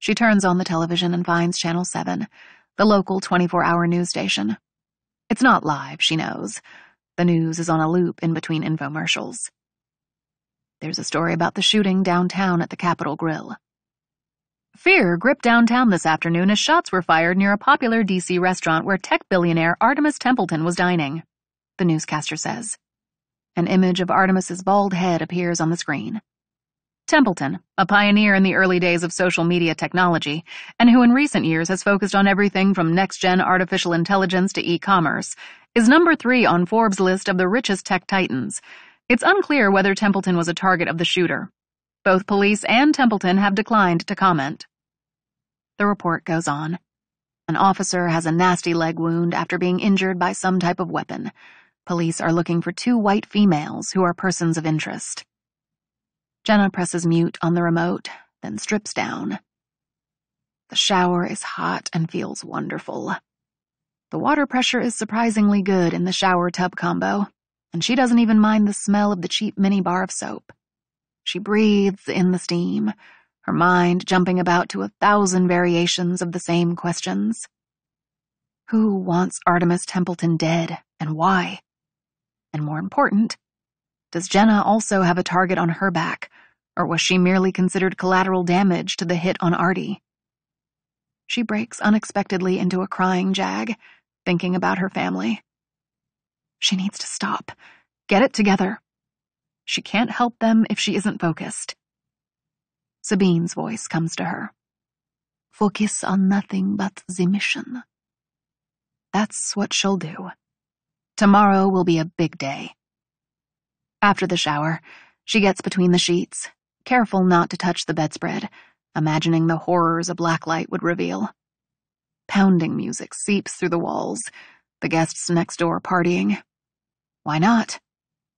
She turns on the television and finds Channel 7, the local 24 hour news station. It's not live, she knows. The news is on a loop in between infomercials. There's a story about the shooting downtown at the Capital Grille. Fear gripped downtown this afternoon as shots were fired near a popular D.C. restaurant where tech billionaire Artemis Templeton was dining, the newscaster says. An image of Artemis's bald head appears on the screen. Templeton, a pioneer in the early days of social media technology, and who in recent years has focused on everything from next gen artificial intelligence to e commerce, is number three on Forbes' list of the richest tech titans. It's unclear whether Templeton was a target of the shooter, both police and Templeton have declined to comment. The report goes on. An officer has a nasty leg wound after being injured by some type of weapon. Police are looking for two white females who are persons of interest. Jenna presses mute on the remote, then strips down. The shower is hot and feels wonderful. The water pressure is surprisingly good in the shower tub combo, and she doesn't even mind the smell of the cheap mini bar of soap. She breathes in the steam, her mind jumping about to a thousand variations of the same questions. Who wants Artemis Templeton dead, and why? And more important, does Jenna also have a target on her back, or was she merely considered collateral damage to the hit on Artie? She breaks unexpectedly into a crying jag, thinking about her family. She needs to stop. Get it together. She can't help them if she isn't focused. Sabine's voice comes to her. Focus on nothing but the mission. That's what she'll do. Tomorrow will be a big day. After the shower, she gets between the sheets, careful not to touch the bedspread, imagining the horrors a blacklight would reveal. Pounding music seeps through the walls, the guests next door partying. Why not?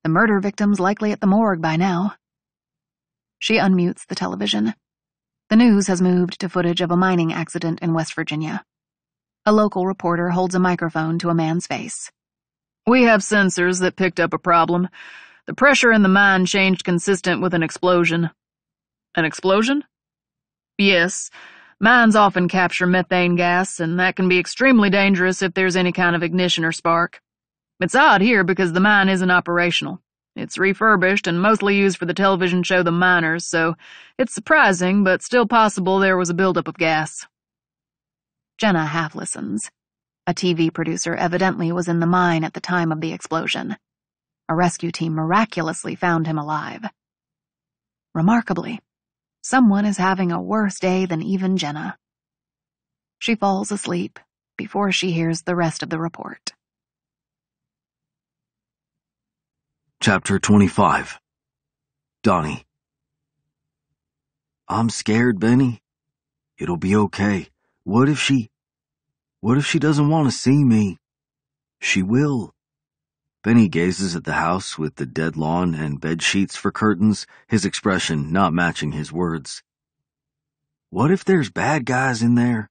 The murder victim's likely at the morgue by now. She unmutes the television. The news has moved to footage of a mining accident in West Virginia. A local reporter holds a microphone to a man's face. We have sensors that picked up a problem. The pressure in the mine changed consistent with an explosion. An explosion? Yes. Mines often capture methane gas, and that can be extremely dangerous if there's any kind of ignition or spark. It's odd here because the mine isn't operational. It's refurbished and mostly used for the television show The Miners, so it's surprising, but still possible there was a buildup of gas. Jenna half listens. A TV producer evidently was in the mine at the time of the explosion. A rescue team miraculously found him alive. Remarkably, someone is having a worse day than even Jenna. She falls asleep before she hears the rest of the report. Chapter 25 Donnie I'm scared, Benny. It'll be okay. What if she... What if she doesn't want to see me? She will. Benny gazes at the house with the dead lawn and bed sheets for curtains, his expression not matching his words. What if there's bad guys in there?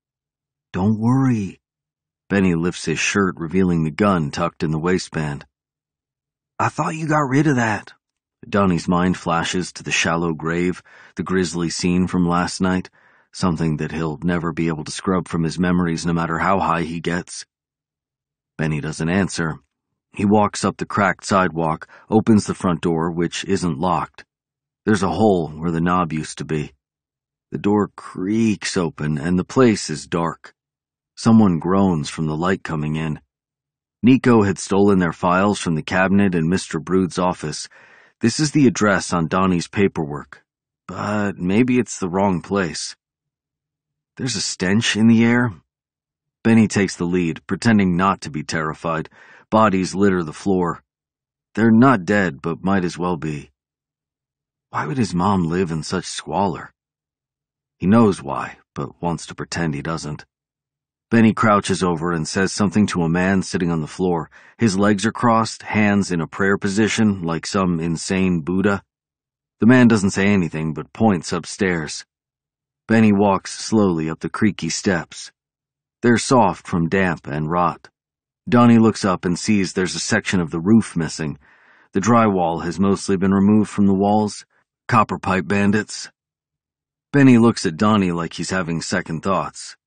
Don't worry. Benny lifts his shirt, revealing the gun tucked in the waistband. I thought you got rid of that. Donnie's mind flashes to the shallow grave, the grisly scene from last night, something that he'll never be able to scrub from his memories no matter how high he gets. Benny doesn't answer. He walks up the cracked sidewalk, opens the front door, which isn't locked. There's a hole where the knob used to be. The door creaks open, and the place is dark. Someone groans from the light coming in. Nico had stolen their files from the cabinet in Mr. Brood's office. This is the address on Donnie's paperwork, but maybe it's the wrong place. There's a stench in the air. Benny takes the lead, pretending not to be terrified. Bodies litter the floor. They're not dead, but might as well be. Why would his mom live in such squalor? He knows why, but wants to pretend he doesn't. Benny crouches over and says something to a man sitting on the floor. His legs are crossed, hands in a prayer position, like some insane Buddha. The man doesn't say anything but points upstairs. Benny walks slowly up the creaky steps. They're soft from damp and rot. Donnie looks up and sees there's a section of the roof missing. The drywall has mostly been removed from the walls. Copper pipe bandits. Benny looks at Donnie like he's having second thoughts.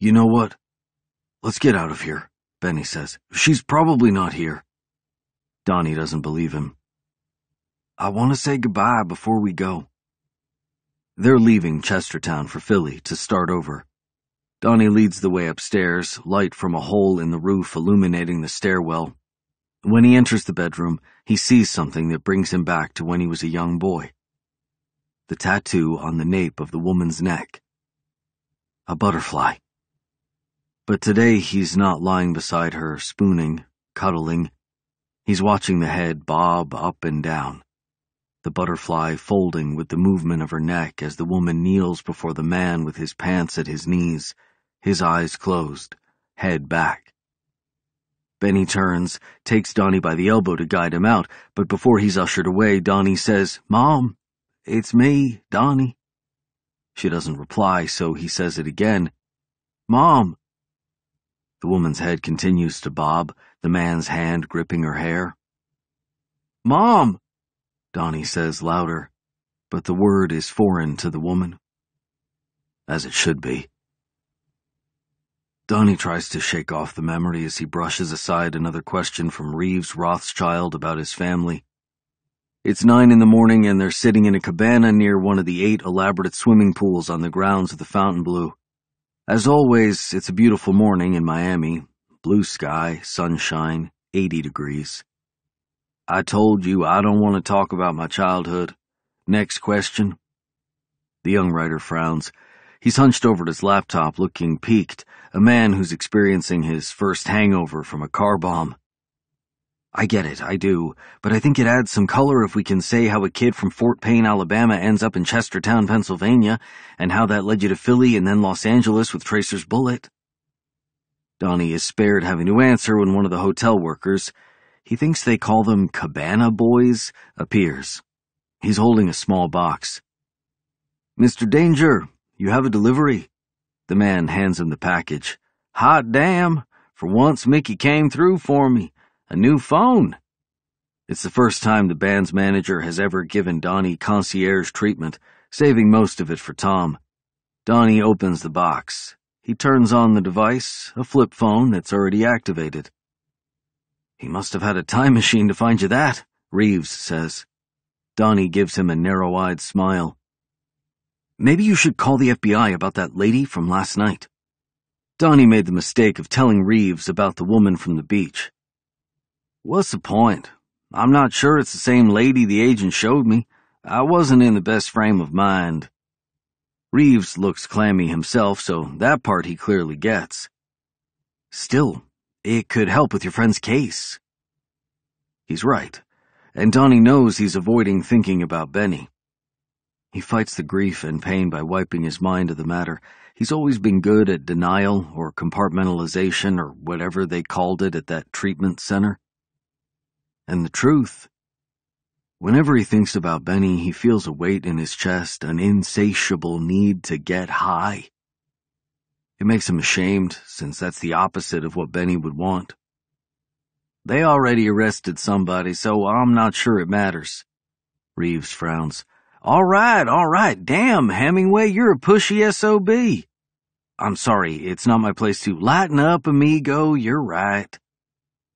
You know what? Let's get out of here, Benny says. She's probably not here. Donnie doesn't believe him. I want to say goodbye before we go. They're leaving Chestertown for Philly to start over. Donnie leads the way upstairs, light from a hole in the roof illuminating the stairwell. When he enters the bedroom, he sees something that brings him back to when he was a young boy. The tattoo on the nape of the woman's neck. A butterfly. But today he's not lying beside her, spooning, cuddling. He's watching the head bob up and down. The butterfly folding with the movement of her neck as the woman kneels before the man with his pants at his knees, his eyes closed, head back. Benny turns, takes Donnie by the elbow to guide him out, but before he's ushered away, Donnie says, Mom, it's me, Donnie. She doesn't reply, so he says it again. Mom, the woman's head continues to bob, the man's hand gripping her hair. Mom! Donnie says louder, but the word is foreign to the woman. As it should be. Donnie tries to shake off the memory as he brushes aside another question from Reeves Rothschild about his family. It's nine in the morning and they're sitting in a cabana near one of the eight elaborate swimming pools on the grounds of the Fontainebleau. As always, it's a beautiful morning in Miami. Blue sky, sunshine, 80 degrees. I told you I don't want to talk about my childhood. Next question. The young writer frowns. He's hunched over at his laptop looking peaked, a man who's experiencing his first hangover from a car bomb. I get it, I do, but I think it adds some color if we can say how a kid from Fort Payne, Alabama ends up in Chestertown, Pennsylvania, and how that led you to Philly and then Los Angeles with Tracer's bullet. Donnie is spared having to answer when one of the hotel workers, he thinks they call them cabana boys, appears. He's holding a small box. Mr. Danger, you have a delivery. The man hands him the package. Hot damn! For once Mickey came through for me. A new phone. It's the first time the band's manager has ever given Donnie concierge treatment, saving most of it for Tom. Donnie opens the box. He turns on the device, a flip phone that's already activated. He must have had a time machine to find you that, Reeves says. Donnie gives him a narrow-eyed smile. Maybe you should call the FBI about that lady from last night. Donnie made the mistake of telling Reeves about the woman from the beach. What's the point? I'm not sure it's the same lady the agent showed me. I wasn't in the best frame of mind. Reeves looks clammy himself, so that part he clearly gets. Still, it could help with your friend's case. He's right, and Donnie knows he's avoiding thinking about Benny. He fights the grief and pain by wiping his mind of the matter. He's always been good at denial or compartmentalization or whatever they called it at that treatment center. And the truth. Whenever he thinks about Benny, he feels a weight in his chest, an insatiable need to get high. It makes him ashamed, since that's the opposite of what Benny would want. They already arrested somebody, so I'm not sure it matters. Reeves frowns. All right, all right. Damn, Hemingway, you're a pushy SOB. I'm sorry, it's not my place to lighten up, amigo. You're right.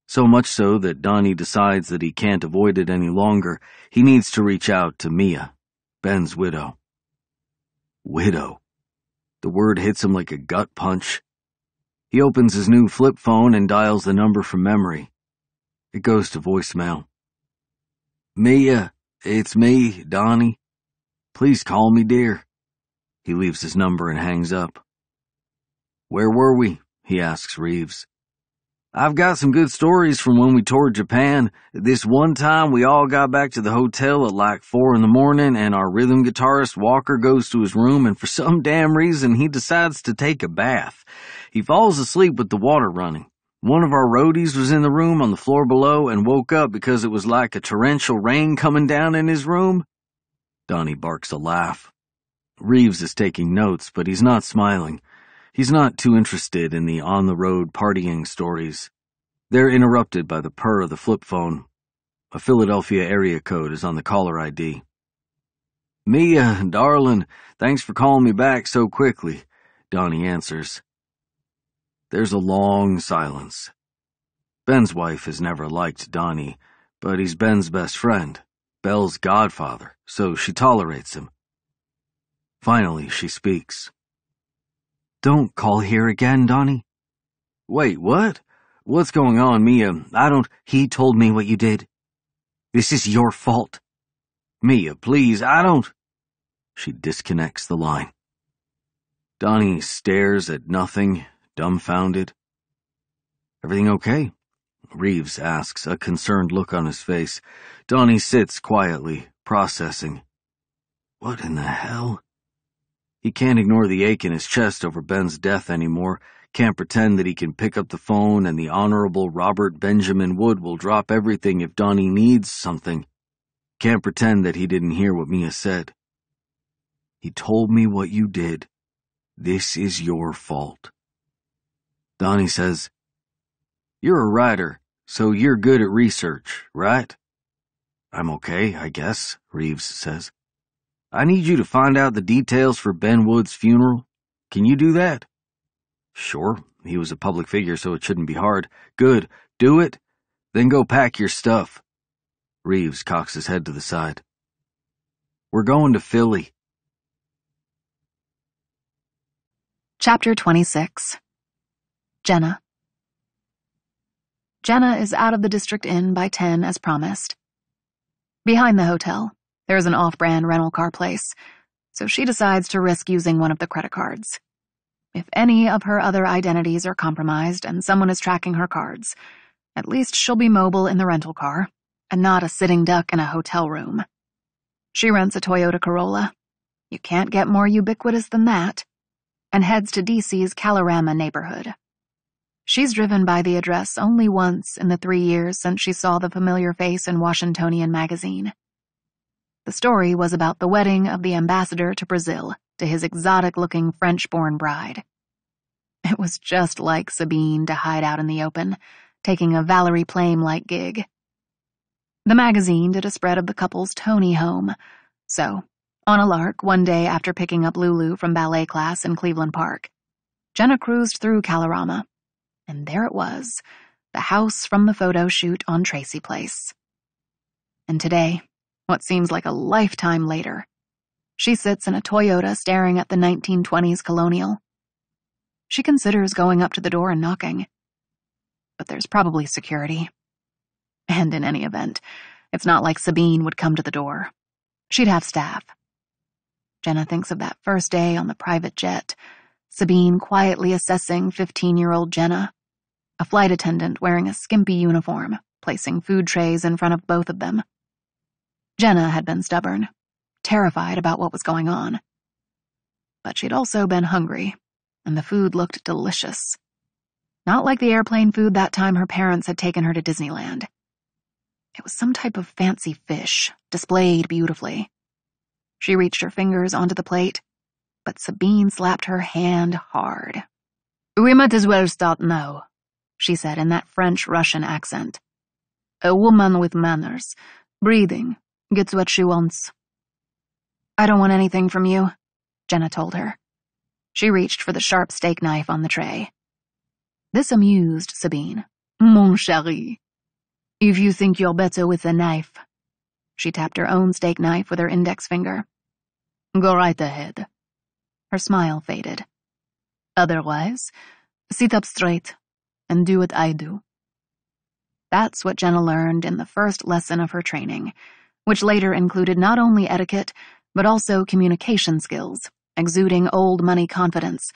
So much so that Donnie decides that he can't avoid it any longer. He needs to reach out to Mia, Ben's widow. Widow. The word hits him like a gut punch. He opens his new flip phone and dials the number from memory. It goes to voicemail. Mia, it's me, Donnie. Please call me dear. He leaves his number and hangs up. Where were we? he asks Reeves. I've got some good stories from when we toured Japan. This one time we all got back to the hotel at like four in the morning and our rhythm guitarist Walker goes to his room and for some damn reason he decides to take a bath. He falls asleep with the water running. One of our roadies was in the room on the floor below and woke up because it was like a torrential rain coming down in his room. Donnie barks a laugh. Reeves is taking notes, but he's not smiling. He's not too interested in the on the road partying stories. They're interrupted by the purr of the flip phone. A Philadelphia area code is on the caller ID. Mia, uh, darling, thanks for calling me back so quickly, Donnie answers. There's a long silence. Ben's wife has never liked Donnie, but he's Ben's best friend, Belle's godfather, so she tolerates him. Finally, she speaks. Don't call here again, Donnie. Wait, what? What's going on, Mia? I don't. He told me what you did. This is your fault. Mia, please, I don't. She disconnects the line. Donnie stares at nothing, dumbfounded. Everything okay? Reeves asks, a concerned look on his face. Donnie sits quietly, processing. What in the hell? He can't ignore the ache in his chest over Ben's death anymore, can't pretend that he can pick up the phone and the Honorable Robert Benjamin Wood will drop everything if Donnie needs something. Can't pretend that he didn't hear what Mia said. He told me what you did. This is your fault. Donnie says, You're a writer, so you're good at research, right? I'm okay, I guess, Reeves says. I need you to find out the details for Ben Wood's funeral. Can you do that? Sure. He was a public figure, so it shouldn't be hard. Good. Do it. Then go pack your stuff. Reeves cocks his head to the side. We're going to Philly. Chapter 26 Jenna Jenna is out of the district inn by 10 as promised. Behind the hotel, there's an off-brand rental car place, so she decides to risk using one of the credit cards. If any of her other identities are compromised and someone is tracking her cards, at least she'll be mobile in the rental car and not a sitting duck in a hotel room. She rents a Toyota Corolla. You can't get more ubiquitous than that. And heads to DC's Kalorama neighborhood. She's driven by the address only once in the three years since she saw the familiar face in Washingtonian magazine. The story was about the wedding of the ambassador to Brazil to his exotic-looking French-born bride. It was just like Sabine to hide out in the open, taking a Valerie Plame-like gig. The magazine did a spread of the couple's Tony home, so, on a lark one day after picking up Lulu from ballet class in Cleveland Park, Jenna cruised through Kalorama, and there it was, the house from the photo shoot on Tracy Place. And today, what seems like a lifetime later. She sits in a Toyota staring at the 1920s colonial. She considers going up to the door and knocking. But there's probably security. And in any event, it's not like Sabine would come to the door. She'd have staff. Jenna thinks of that first day on the private jet, Sabine quietly assessing 15-year-old Jenna, a flight attendant wearing a skimpy uniform, placing food trays in front of both of them. Jenna had been stubborn, terrified about what was going on. But she'd also been hungry, and the food looked delicious. Not like the airplane food that time her parents had taken her to Disneyland. It was some type of fancy fish, displayed beautifully. She reached her fingers onto the plate, but Sabine slapped her hand hard. We might as well start now, she said in that French-Russian accent. A woman with manners, breathing, gets what she wants. I don't want anything from you, Jenna told her. She reached for the sharp steak knife on the tray. This amused Sabine. Mon chéri. If you think you're better with a knife. She tapped her own steak knife with her index finger. Go right ahead. Her smile faded. Otherwise, sit up straight and do what I do. That's what Jenna learned in the first lesson of her training which later included not only etiquette, but also communication skills, exuding old money confidence,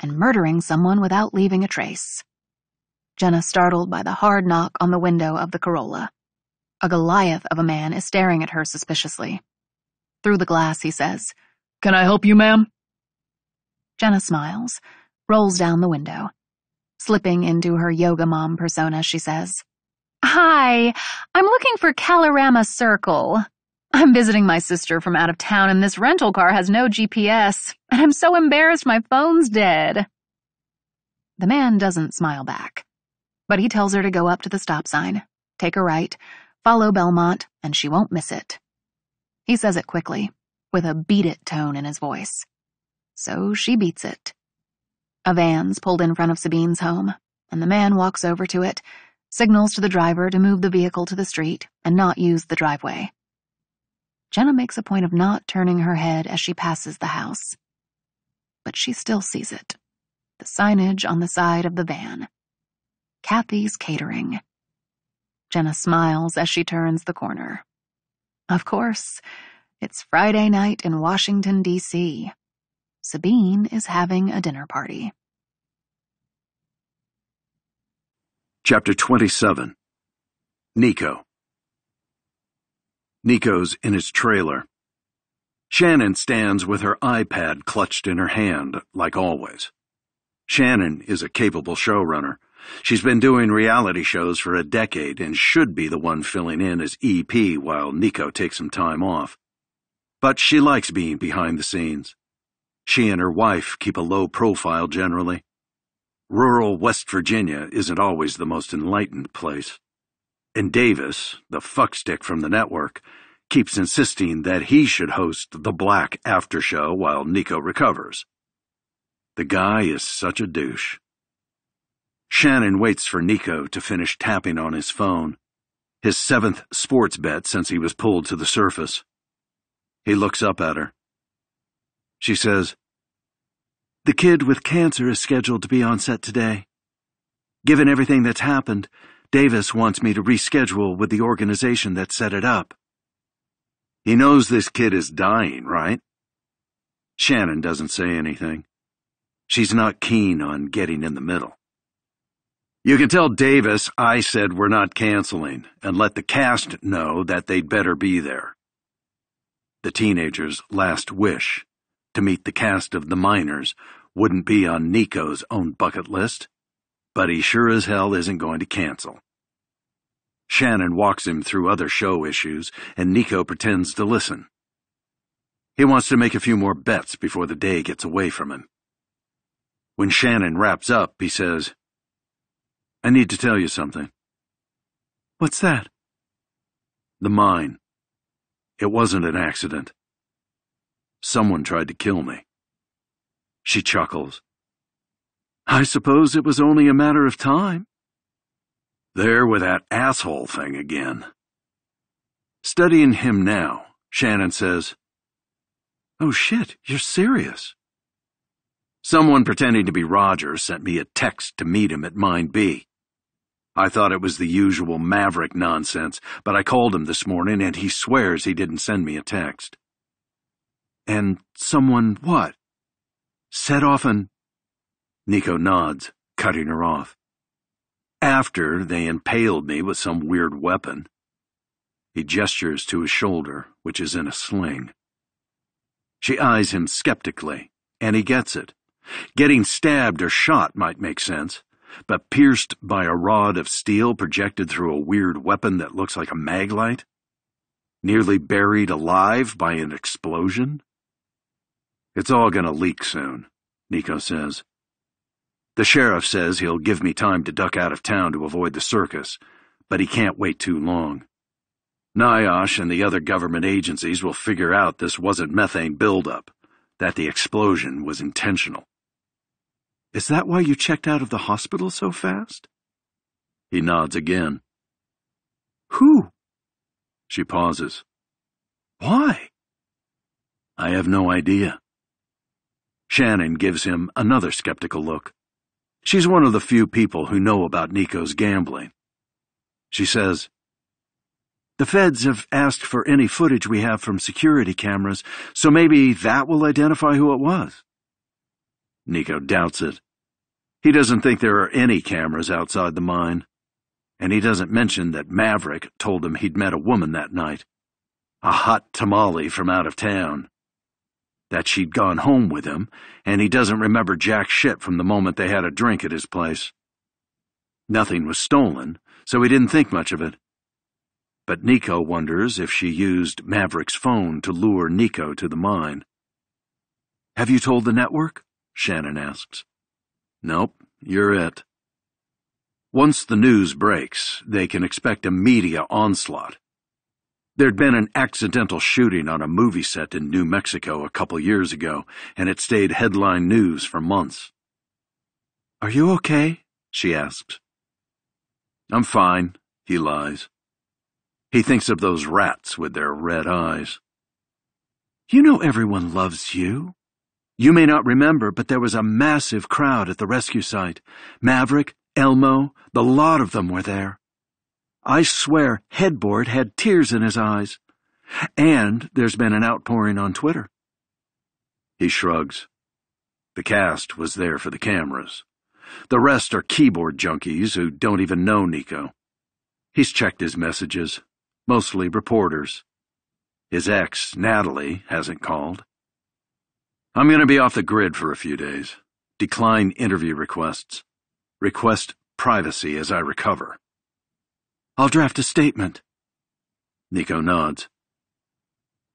and murdering someone without leaving a trace. Jenna startled by the hard knock on the window of the Corolla. A Goliath of a man is staring at her suspiciously. Through the glass, he says, Can I help you, ma'am? Jenna smiles, rolls down the window. Slipping into her yoga mom persona, she says, Hi, I'm looking for Kalorama Circle. I'm visiting my sister from out of town and this rental car has no GPS, and I'm so embarrassed my phone's dead. The man doesn't smile back, but he tells her to go up to the stop sign, take a right, follow Belmont, and she won't miss it. He says it quickly, with a beat it tone in his voice. So she beats it. A van's pulled in front of Sabine's home, and the man walks over to it, signals to the driver to move the vehicle to the street and not use the driveway. Jenna makes a point of not turning her head as she passes the house. But she still sees it. The signage on the side of the van. Kathy's Catering. Jenna smiles as she turns the corner. Of course, it's Friday night in Washington, D.C. Sabine is having a dinner party. Chapter 27 Nico Nico's in his trailer. Shannon stands with her iPad clutched in her hand, like always. Shannon is a capable showrunner. She's been doing reality shows for a decade and should be the one filling in as EP while Nico takes some time off. But she likes being behind the scenes. She and her wife keep a low profile generally. Rural West Virginia isn't always the most enlightened place. And Davis, the fuckstick from the network, keeps insisting that he should host the Black after show while Nico recovers. The guy is such a douche. Shannon waits for Nico to finish tapping on his phone, his seventh sports bet since he was pulled to the surface. He looks up at her. She says, The kid with cancer is scheduled to be on set today. Given everything that's happened, Davis wants me to reschedule with the organization that set it up. He knows this kid is dying, right? Shannon doesn't say anything. She's not keen on getting in the middle. You can tell Davis I said we're not canceling and let the cast know that they'd better be there. The teenager's last wish, to meet the cast of The Miners, wouldn't be on Nico's own bucket list but he sure as hell isn't going to cancel. Shannon walks him through other show issues, and Nico pretends to listen. He wants to make a few more bets before the day gets away from him. When Shannon wraps up, he says, I need to tell you something. What's that? The mine. It wasn't an accident. Someone tried to kill me. She chuckles. I suppose it was only a matter of time. There with that asshole thing again. Studying him now, Shannon says, Oh shit, you're serious. Someone pretending to be Roger sent me a text to meet him at Mine B. I thought it was the usual maverick nonsense, but I called him this morning and he swears he didn't send me a text. And someone what? Set off an Nico nods, cutting her off. After they impaled me with some weird weapon. He gestures to his shoulder, which is in a sling. She eyes him skeptically, and he gets it. Getting stabbed or shot might make sense, but pierced by a rod of steel projected through a weird weapon that looks like a maglite? Nearly buried alive by an explosion? It's all gonna leak soon, Nico says. The sheriff says he'll give me time to duck out of town to avoid the circus, but he can't wait too long. NIOSH and the other government agencies will figure out this wasn't methane buildup, that the explosion was intentional. Is that why you checked out of the hospital so fast? He nods again. Who? She pauses. Why? I have no idea. Shannon gives him another skeptical look. She's one of the few people who know about Nico's gambling. She says, The feds have asked for any footage we have from security cameras, so maybe that will identify who it was. Nico doubts it. He doesn't think there are any cameras outside the mine, and he doesn't mention that Maverick told him he'd met a woman that night, a hot tamale from out of town, that she'd gone home with him, and he doesn't remember jack shit from the moment they had a drink at his place. Nothing was stolen, so he didn't think much of it. But Nico wonders if she used Maverick's phone to lure Nico to the mine. Have you told the network? Shannon asks. Nope, you're it. Once the news breaks, they can expect a media onslaught. There'd been an accidental shooting on a movie set in New Mexico a couple years ago, and it stayed headline news for months. Are you okay? she asks. I'm fine, he lies. He thinks of those rats with their red eyes. You know everyone loves you. You may not remember, but there was a massive crowd at the rescue site. Maverick, Elmo, the lot of them were there. I swear Headboard had tears in his eyes. And there's been an outpouring on Twitter. He shrugs. The cast was there for the cameras. The rest are keyboard junkies who don't even know Nico. He's checked his messages, mostly reporters. His ex, Natalie, hasn't called. I'm going to be off the grid for a few days. Decline interview requests. Request privacy as I recover. I'll draft a statement. Nico nods.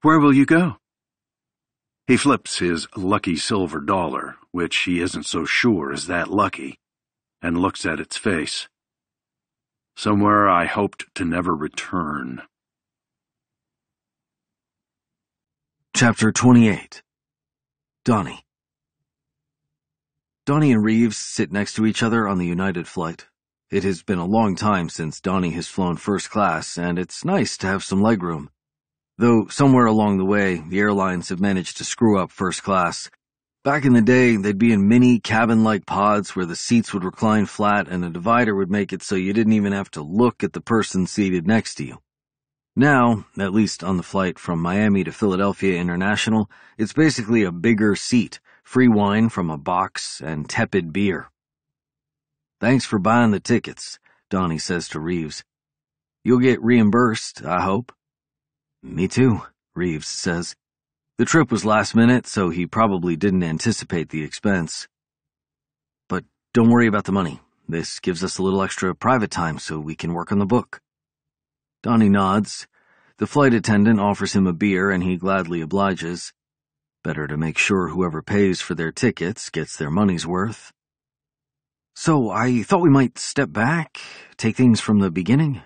Where will you go? He flips his lucky silver dollar, which he isn't so sure is that lucky, and looks at its face. Somewhere I hoped to never return. Chapter 28 Donnie Donnie and Reeves sit next to each other on the United flight. It has been a long time since Donnie has flown first class, and it's nice to have some legroom. Though somewhere along the way, the airlines have managed to screw up first class. Back in the day, they'd be in mini cabin-like pods where the seats would recline flat and a divider would make it so you didn't even have to look at the person seated next to you. Now, at least on the flight from Miami to Philadelphia International, it's basically a bigger seat, free wine from a box, and tepid beer. Thanks for buying the tickets, Donnie says to Reeves. You'll get reimbursed, I hope. Me too, Reeves says. The trip was last minute, so he probably didn't anticipate the expense. But don't worry about the money. This gives us a little extra private time so we can work on the book. Donnie nods. The flight attendant offers him a beer and he gladly obliges. Better to make sure whoever pays for their tickets gets their money's worth. So I thought we might step back, take things from the beginning,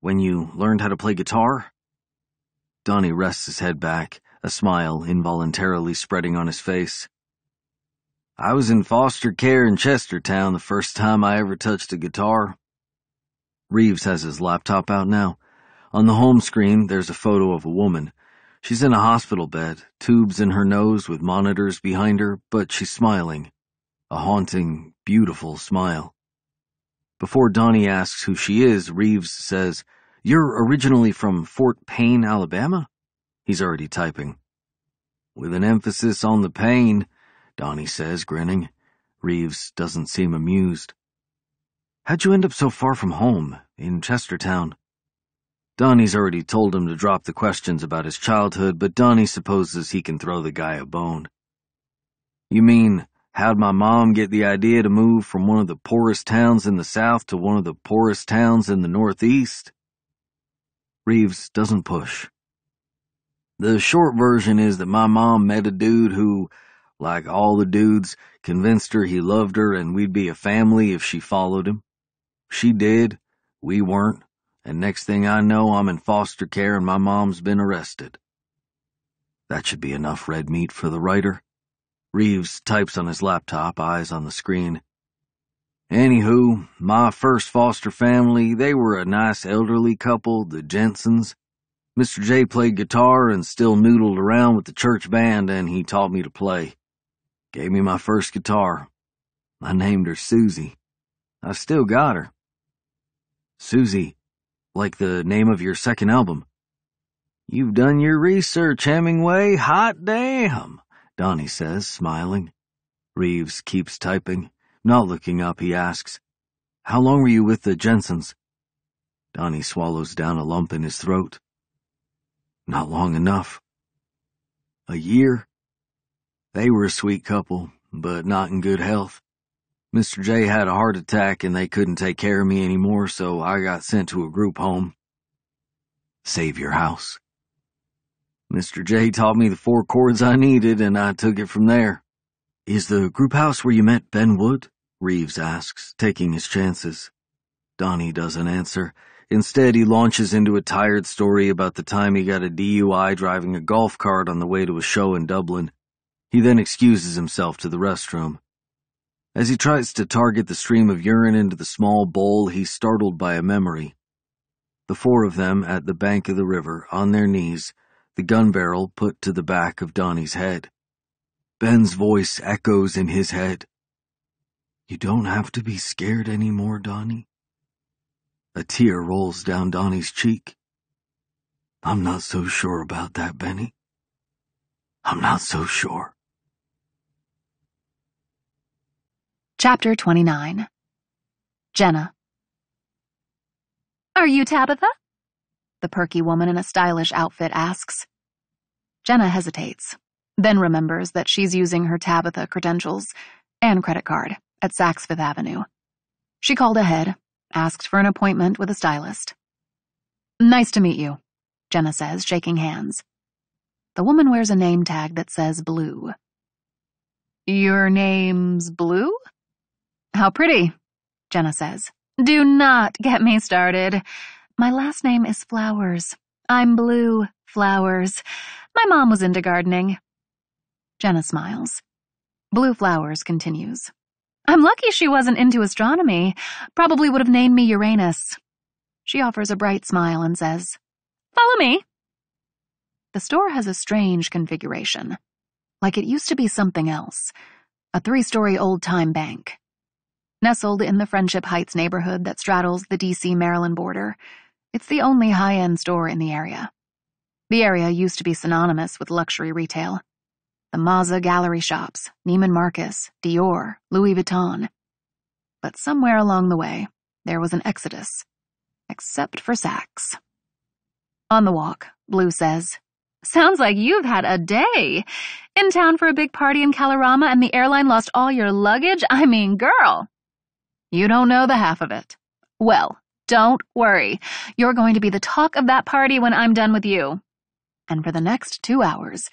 when you learned how to play guitar. Donnie rests his head back, a smile involuntarily spreading on his face. I was in foster care in Chestertown the first time I ever touched a guitar. Reeves has his laptop out now. On the home screen, there's a photo of a woman. She's in a hospital bed, tubes in her nose with monitors behind her, but she's smiling. A haunting, beautiful smile. Before Donnie asks who she is, Reeves says, You're originally from Fort Payne, Alabama? He's already typing. With an emphasis on the pain, Donnie says, grinning. Reeves doesn't seem amused. How'd you end up so far from home, in Chestertown? Donnie's already told him to drop the questions about his childhood, but Donnie supposes he can throw the guy a bone. You mean, how'd my mom get the idea to move from one of the poorest towns in the south to one of the poorest towns in the northeast? Reeves doesn't push. The short version is that my mom met a dude who, like all the dudes, convinced her he loved her and we'd be a family if she followed him. She did. We weren't and next thing I know, I'm in foster care and my mom's been arrested. That should be enough red meat for the writer. Reeves types on his laptop, eyes on the screen. Anywho, my first foster family, they were a nice elderly couple, the Jensens. Mr. J played guitar and still noodled around with the church band, and he taught me to play. Gave me my first guitar. I named her Susie. I've still got her. Susie, like the name of your second album. You've done your research, Hemingway. Hot damn, Donnie says, smiling. Reeves keeps typing. Not looking up, he asks, How long were you with the Jensens? Donnie swallows down a lump in his throat. Not long enough. A year? They were a sweet couple, but not in good health. Mr. J had a heart attack and they couldn't take care of me anymore, so I got sent to a group home. Savior House. Mr. J taught me the four chords I needed and I took it from there. Is the group house where you met Ben Wood? Reeves asks, taking his chances. Donnie doesn't answer. Instead, he launches into a tired story about the time he got a DUI driving a golf cart on the way to a show in Dublin. He then excuses himself to the restroom. As he tries to target the stream of urine into the small bowl, he's startled by a memory. The four of them at the bank of the river, on their knees, the gun barrel put to the back of Donnie's head. Ben's voice echoes in his head. You don't have to be scared anymore, Donnie. A tear rolls down Donnie's cheek. I'm not so sure about that, Benny. I'm not so sure. Chapter 29 Jenna Are you Tabitha? The perky woman in a stylish outfit asks. Jenna hesitates, then remembers that she's using her Tabitha credentials and credit card at Saks Fifth Avenue. She called ahead, asked for an appointment with a stylist. Nice to meet you, Jenna says, shaking hands. The woman wears a name tag that says Blue. Your name's Blue? How pretty, Jenna says. Do not get me started. My last name is Flowers. I'm Blue Flowers. My mom was into gardening. Jenna smiles. Blue Flowers continues. I'm lucky she wasn't into astronomy. Probably would have named me Uranus. She offers a bright smile and says, Follow me. The store has a strange configuration. Like it used to be something else. A three-story old-time bank. Nestled in the Friendship Heights neighborhood that straddles the D.C.-Maryland border, it's the only high-end store in the area. The area used to be synonymous with luxury retail the Mazza Gallerie shops, Neiman Marcus, Dior, Louis Vuitton. But somewhere along the way, there was an exodus. Except for Saks. On the walk, Blue says, Sounds like you've had a day. In town for a big party in Kalorama and the airline lost all your luggage? I mean, girl. You don't know the half of it. Well, don't worry. You're going to be the talk of that party when I'm done with you. And for the next two hours,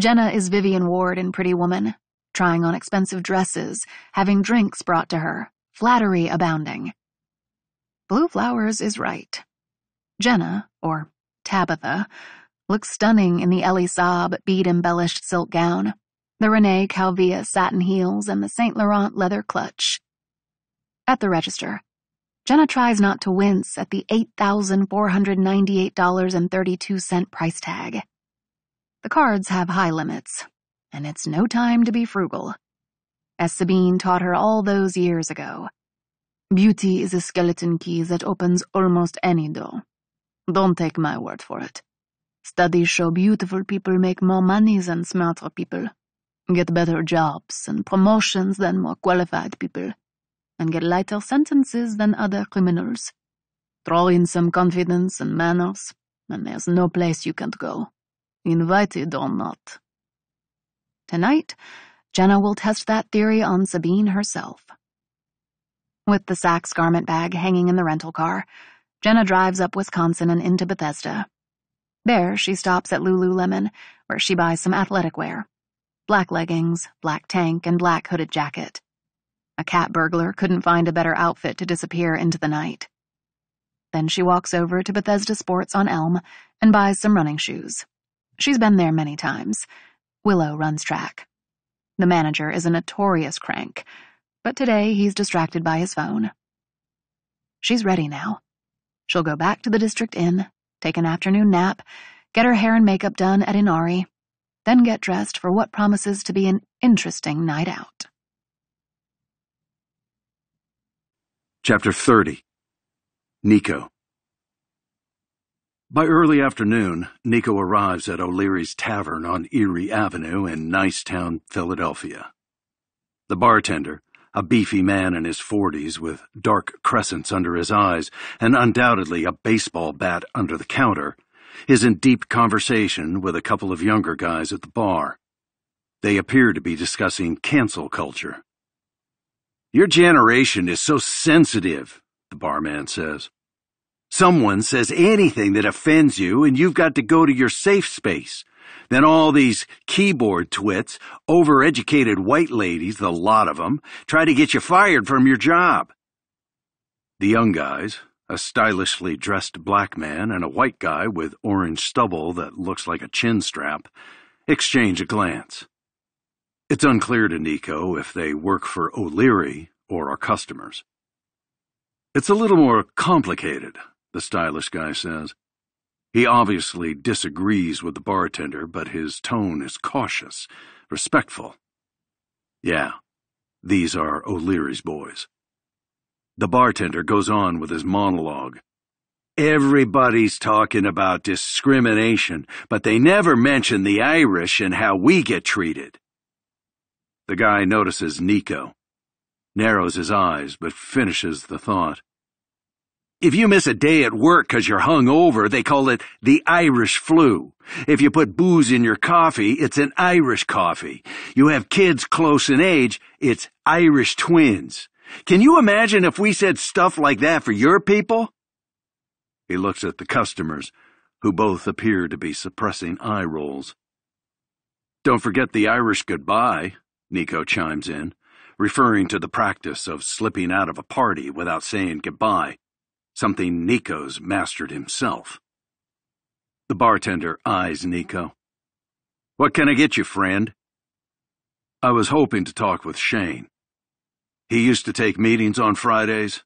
Jenna is Vivian Ward in Pretty Woman, trying on expensive dresses, having drinks brought to her, flattery abounding. Blue Flowers is right. Jenna, or Tabitha, looks stunning in the Elie Saab bead-embellished silk gown, the Renee Caovilla satin heels, and the Saint Laurent leather clutch. At the register, Jenna tries not to wince at the $8,498.32 price tag. The cards have high limits, and it's no time to be frugal. As Sabine taught her all those years ago, beauty is a skeleton key that opens almost any door. Don't take my word for it. Studies show beautiful people make more money than smarter people, get better jobs and promotions than more qualified people, and get lighter sentences than other criminals. Throw in some confidence and manners, and there's no place you can't go invited or not. Tonight, Jenna will test that theory on Sabine herself. With the Saks garment bag hanging in the rental car, Jenna drives up Wisconsin and into Bethesda. There, she stops at Lululemon, where she buys some athletic wear. Black leggings, black tank, and black hooded jacket. A cat burglar couldn't find a better outfit to disappear into the night. Then she walks over to Bethesda Sports on Elm and buys some running shoes. She's been there many times. Willow runs track. The manager is a notorious crank, but today he's distracted by his phone. She's ready now. She'll go back to the district inn, take an afternoon nap, get her hair and makeup done at Inari, then get dressed for what promises to be an interesting night out. Chapter 30 Nico by early afternoon, Nico arrives at O'Leary's Tavern on Erie Avenue in Nicetown, Philadelphia. The bartender, a beefy man in his forties with dark crescents under his eyes and undoubtedly a baseball bat under the counter, is in deep conversation with a couple of younger guys at the bar. They appear to be discussing cancel culture. Your generation is so sensitive, the barman says. Someone says anything that offends you and you've got to go to your safe space. Then all these keyboard twits, overeducated white ladies, the lot of them, try to get you fired from your job. The young guys, a stylishly dressed black man and a white guy with orange stubble that looks like a chin strap, exchange a glance. It's unclear to Nico if they work for O'Leary or are customers. It's a little more complicated, the stylish guy says. He obviously disagrees with the bartender, but his tone is cautious, respectful. Yeah, these are O'Leary's boys. The bartender goes on with his monologue. Everybody's talking about discrimination, but they never mention the Irish and how we get treated. The guy notices Nico, narrows his eyes, but finishes the thought. If you miss a day at work because you're hung over, they call it the Irish flu. If you put booze in your coffee, it's an Irish coffee. You have kids close in age, it's Irish twins. Can you imagine if we said stuff like that for your people? He looks at the customers, who both appear to be suppressing eye rolls. Don't forget the Irish goodbye, Nico chimes in, referring to the practice of slipping out of a party without saying goodbye something Nico's mastered himself. The bartender eyes Nico. What can I get you, friend? I was hoping to talk with Shane. He used to take meetings on Fridays.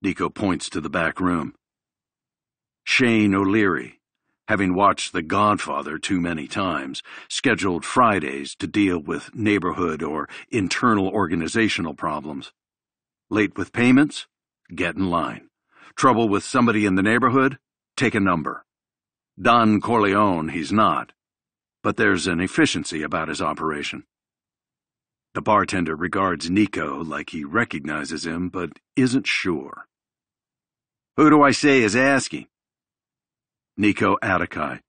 Nico points to the back room. Shane O'Leary, having watched The Godfather too many times, scheduled Fridays to deal with neighborhood or internal organizational problems. Late with payments? Get in line. Trouble with somebody in the neighborhood? Take a number. Don Corleone, he's not. But there's an efficiency about his operation. The bartender regards Nico like he recognizes him, but isn't sure. Who do I say is asking? Nico Atakai.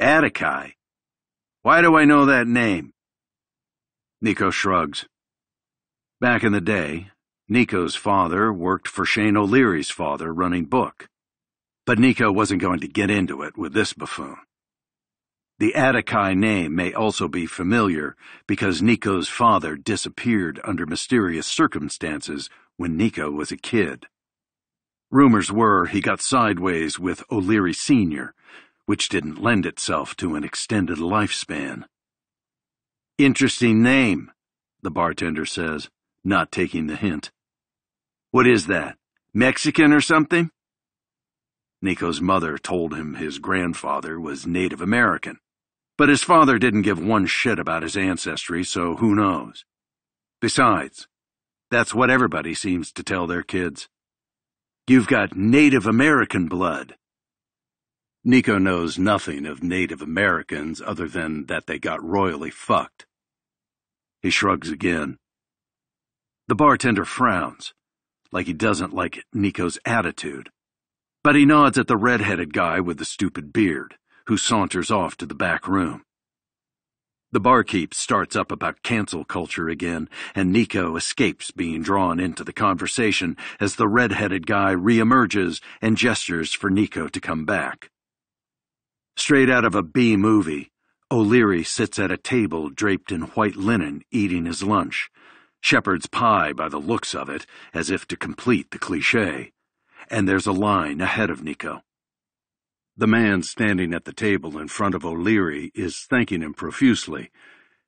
Atakai? Why do I know that name? Nico shrugs. Back in the day, Nico's father worked for Shane O'Leary's father running book. But Nico wasn't going to get into it with this buffoon. The Atakai name may also be familiar because Nico's father disappeared under mysterious circumstances when Nico was a kid. Rumors were he got sideways with O'Leary Sr., which didn't lend itself to an extended lifespan. Interesting name, the bartender says, not taking the hint. What is that? Mexican or something? Nico's mother told him his grandfather was Native American, but his father didn't give one shit about his ancestry, so who knows? Besides, that's what everybody seems to tell their kids. You've got Native American blood. Nico knows nothing of Native Americans other than that they got royally fucked. He shrugs again. The bartender frowns like he doesn't like Nico's attitude. But he nods at the red-headed guy with the stupid beard, who saunters off to the back room. The barkeep starts up about cancel culture again, and Nico escapes being drawn into the conversation as the red-headed guy reemerges and gestures for Nico to come back. Straight out of a B movie, O'Leary sits at a table draped in white linen eating his lunch, shepherd's pie by the looks of it, as if to complete the cliche. And there's a line ahead of Nico. The man standing at the table in front of O'Leary is thanking him profusely,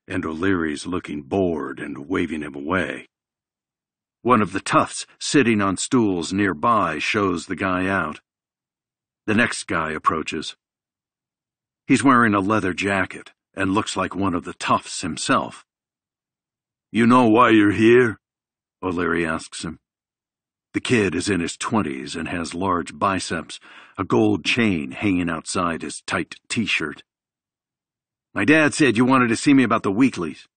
and O'Leary's looking bored and waving him away. One of the toughs sitting on stools nearby shows the guy out. The next guy approaches. He's wearing a leather jacket and looks like one of the toughs himself. You know why you're here? O'Leary asks him. The kid is in his twenties and has large biceps, a gold chain hanging outside his tight t-shirt. My dad said you wanted to see me about the weeklies.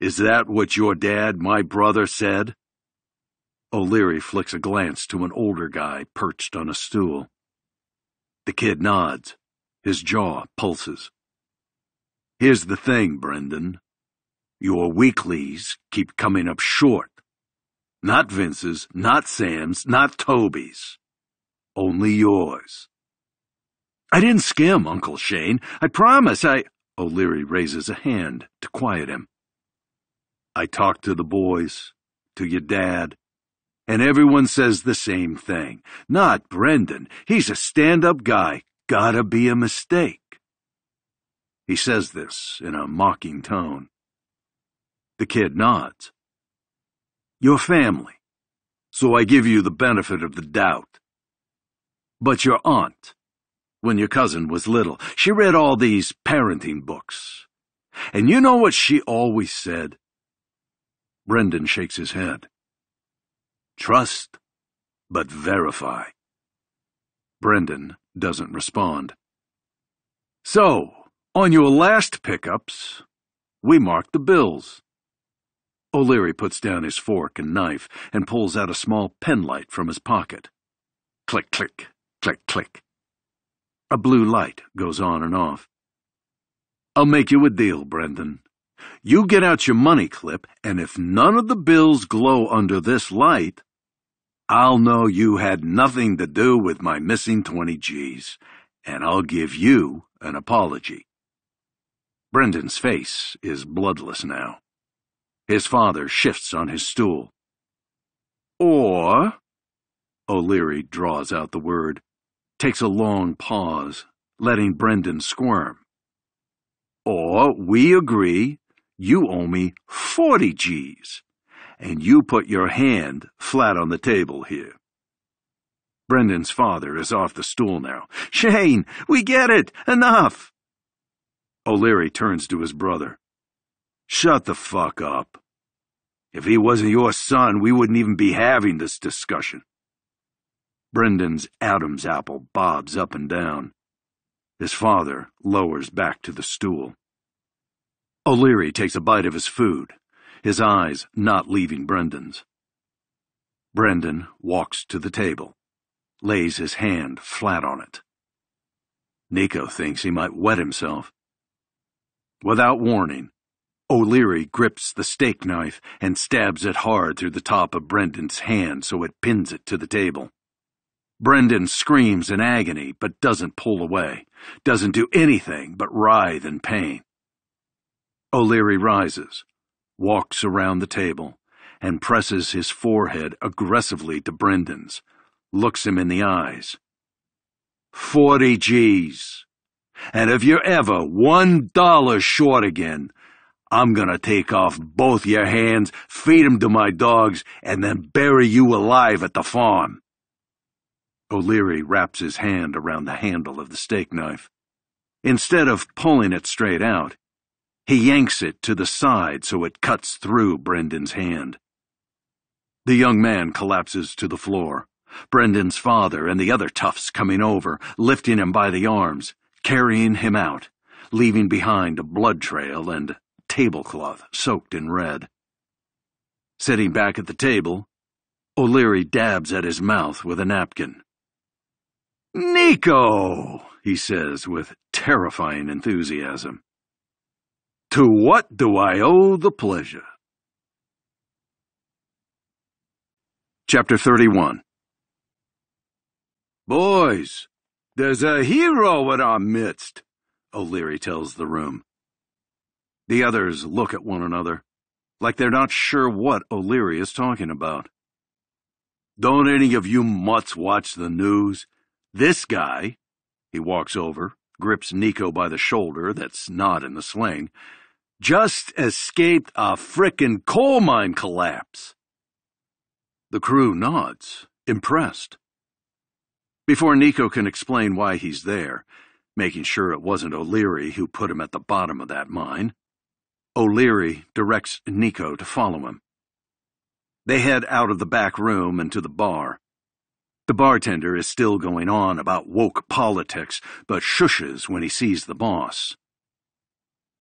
Is that what your dad, my brother, said? O'Leary flicks a glance to an older guy perched on a stool. The kid nods. His jaw pulses. Here's the thing, Brendan. Your weeklies keep coming up short. Not Vince's, not Sam's, not Toby's. Only yours. I didn't skim, Uncle Shane. I promise I. O'Leary raises a hand to quiet him. I talked to the boys, to your dad, and everyone says the same thing. Not Brendan. He's a stand-up guy. Gotta be a mistake. He says this in a mocking tone. The kid nods. Your family. So I give you the benefit of the doubt. But your aunt, when your cousin was little, she read all these parenting books. And you know what she always said? Brendan shakes his head. Trust, but verify. Brendan doesn't respond. So, on your last pickups, we marked the bills. O'Leary puts down his fork and knife and pulls out a small penlight from his pocket. Click, click, click, click. A blue light goes on and off. I'll make you a deal, Brendan. You get out your money clip, and if none of the bills glow under this light, I'll know you had nothing to do with my missing 20 G's, and I'll give you an apology. Brendan's face is bloodless now. His father shifts on his stool. Or, O'Leary draws out the word, takes a long pause, letting Brendan squirm. Or we agree you owe me 40 G's and you put your hand flat on the table here. Brendan's father is off the stool now. Shane, we get it! Enough! O'Leary turns to his brother. Shut the fuck up. If he wasn't your son, we wouldn't even be having this discussion. Brendan's Adam's apple bobs up and down. His father lowers back to the stool. O'Leary takes a bite of his food his eyes not leaving Brendan's. Brendan walks to the table, lays his hand flat on it. Nico thinks he might wet himself. Without warning, O'Leary grips the steak knife and stabs it hard through the top of Brendan's hand so it pins it to the table. Brendan screams in agony but doesn't pull away, doesn't do anything but writhe in pain. O'Leary rises, walks around the table, and presses his forehead aggressively to Brendan's, looks him in the eyes. Forty G's. And if you're ever one dollar short again, I'm gonna take off both your hands, feed 'em to my dogs, and then bury you alive at the farm. O'Leary wraps his hand around the handle of the steak knife. Instead of pulling it straight out, he yanks it to the side so it cuts through Brendan's hand. The young man collapses to the floor. Brendan's father and the other toughs coming over, lifting him by the arms, carrying him out, leaving behind a blood trail and tablecloth soaked in red. Sitting back at the table, O'Leary dabs at his mouth with a napkin. Nico, he says with terrifying enthusiasm. To what do I owe the pleasure? Chapter 31 Boys, there's a hero in our midst, O'Leary tells the room. The others look at one another, like they're not sure what O'Leary is talking about. Don't any of you mutts watch the news? This guy, he walks over, grips Nico by the shoulder that's not in the sling, just escaped a frickin' coal mine collapse. The crew nods, impressed. Before Nico can explain why he's there, making sure it wasn't O'Leary who put him at the bottom of that mine, O'Leary directs Nico to follow him. They head out of the back room and to the bar. The bartender is still going on about woke politics, but shushes when he sees the boss.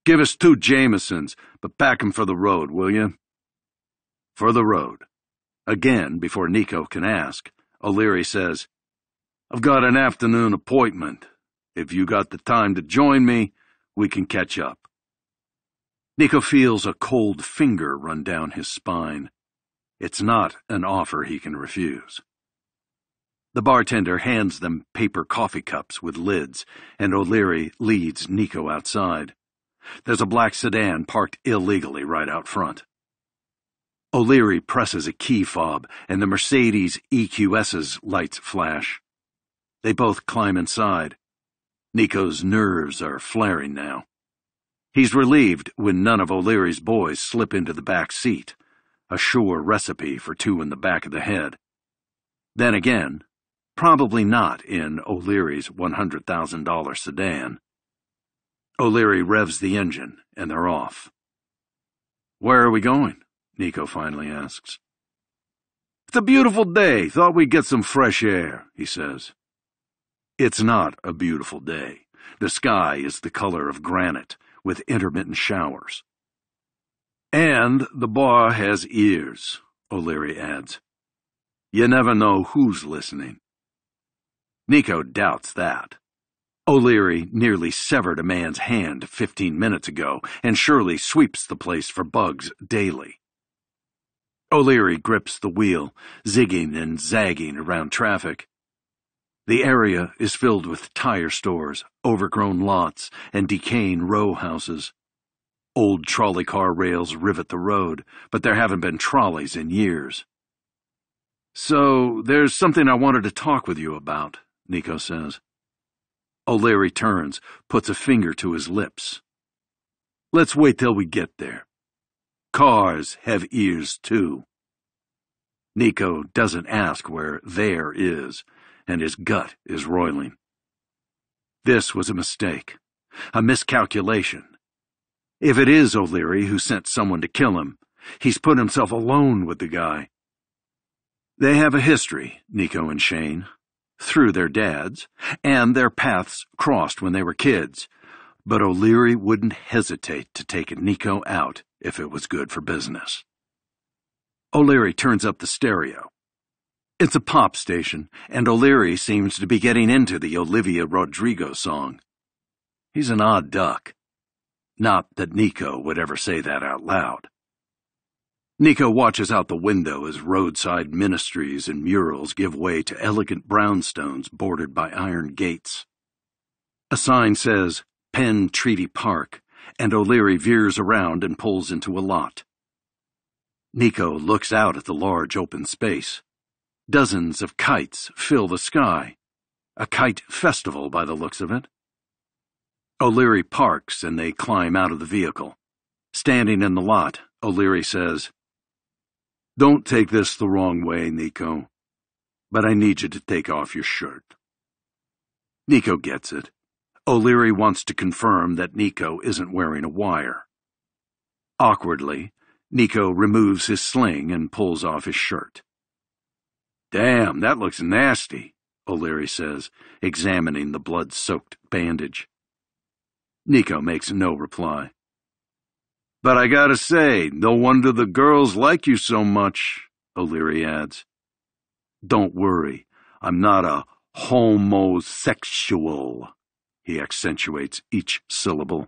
Give us two Jamesons, but pack 'em for the road, will you? For the road. Again, before Nico can ask, O'Leary says, I've got an afternoon appointment. If you got the time to join me, we can catch up. Nico feels a cold finger run down his spine. It's not an offer he can refuse. The bartender hands them paper coffee cups with lids, and O'Leary leads Nico outside. There's a black sedan parked illegally right out front. O'Leary presses a key fob, and the Mercedes EQS's lights flash. They both climb inside. Nico's nerves are flaring now. He's relieved when none of O'Leary's boys slip into the back seat, a sure recipe for two in the back of the head. Then again, probably not in O'Leary's $100,000 sedan. O'Leary revs the engine, and they're off. Where are we going? Nico finally asks. It's a beautiful day. Thought we'd get some fresh air, he says. It's not a beautiful day. The sky is the color of granite, with intermittent showers. And the bar has ears, O'Leary adds. You never know who's listening. Nico doubts that. O'Leary nearly severed a man's hand fifteen minutes ago and surely sweeps the place for bugs daily. O'Leary grips the wheel, zigging and zagging around traffic. The area is filled with tire stores, overgrown lots, and decaying row houses. Old trolley car rails rivet the road, but there haven't been trolleys in years. So, there's something I wanted to talk with you about, Nico says. O'Leary turns, puts a finger to his lips. Let's wait till we get there. Cars have ears, too. Nico doesn't ask where there is, and his gut is roiling. This was a mistake, a miscalculation. If it is O'Leary who sent someone to kill him, he's put himself alone with the guy. They have a history, Nico and Shane, through their dads, and their paths crossed when they were kids, but O'Leary wouldn't hesitate to take Nico out if it was good for business. O'Leary turns up the stereo. It's a pop station, and O'Leary seems to be getting into the Olivia Rodrigo song. He's an odd duck. Not that Nico would ever say that out loud. Nico watches out the window as roadside ministries and murals give way to elegant brownstones bordered by iron gates. A sign says Penn Treaty Park, and O'Leary veers around and pulls into a lot. Nico looks out at the large open space. Dozens of kites fill the sky. A kite festival by the looks of it. O'Leary parks and they climb out of the vehicle. Standing in the lot, O'Leary says, don't take this the wrong way, Nico, but I need you to take off your shirt. Nico gets it. O'Leary wants to confirm that Nico isn't wearing a wire. Awkwardly, Nico removes his sling and pulls off his shirt. Damn, that looks nasty, O'Leary says, examining the blood-soaked bandage. Nico makes no reply. But I gotta say, no wonder the girls like you so much, O'Leary adds. Don't worry, I'm not a homosexual, he accentuates each syllable.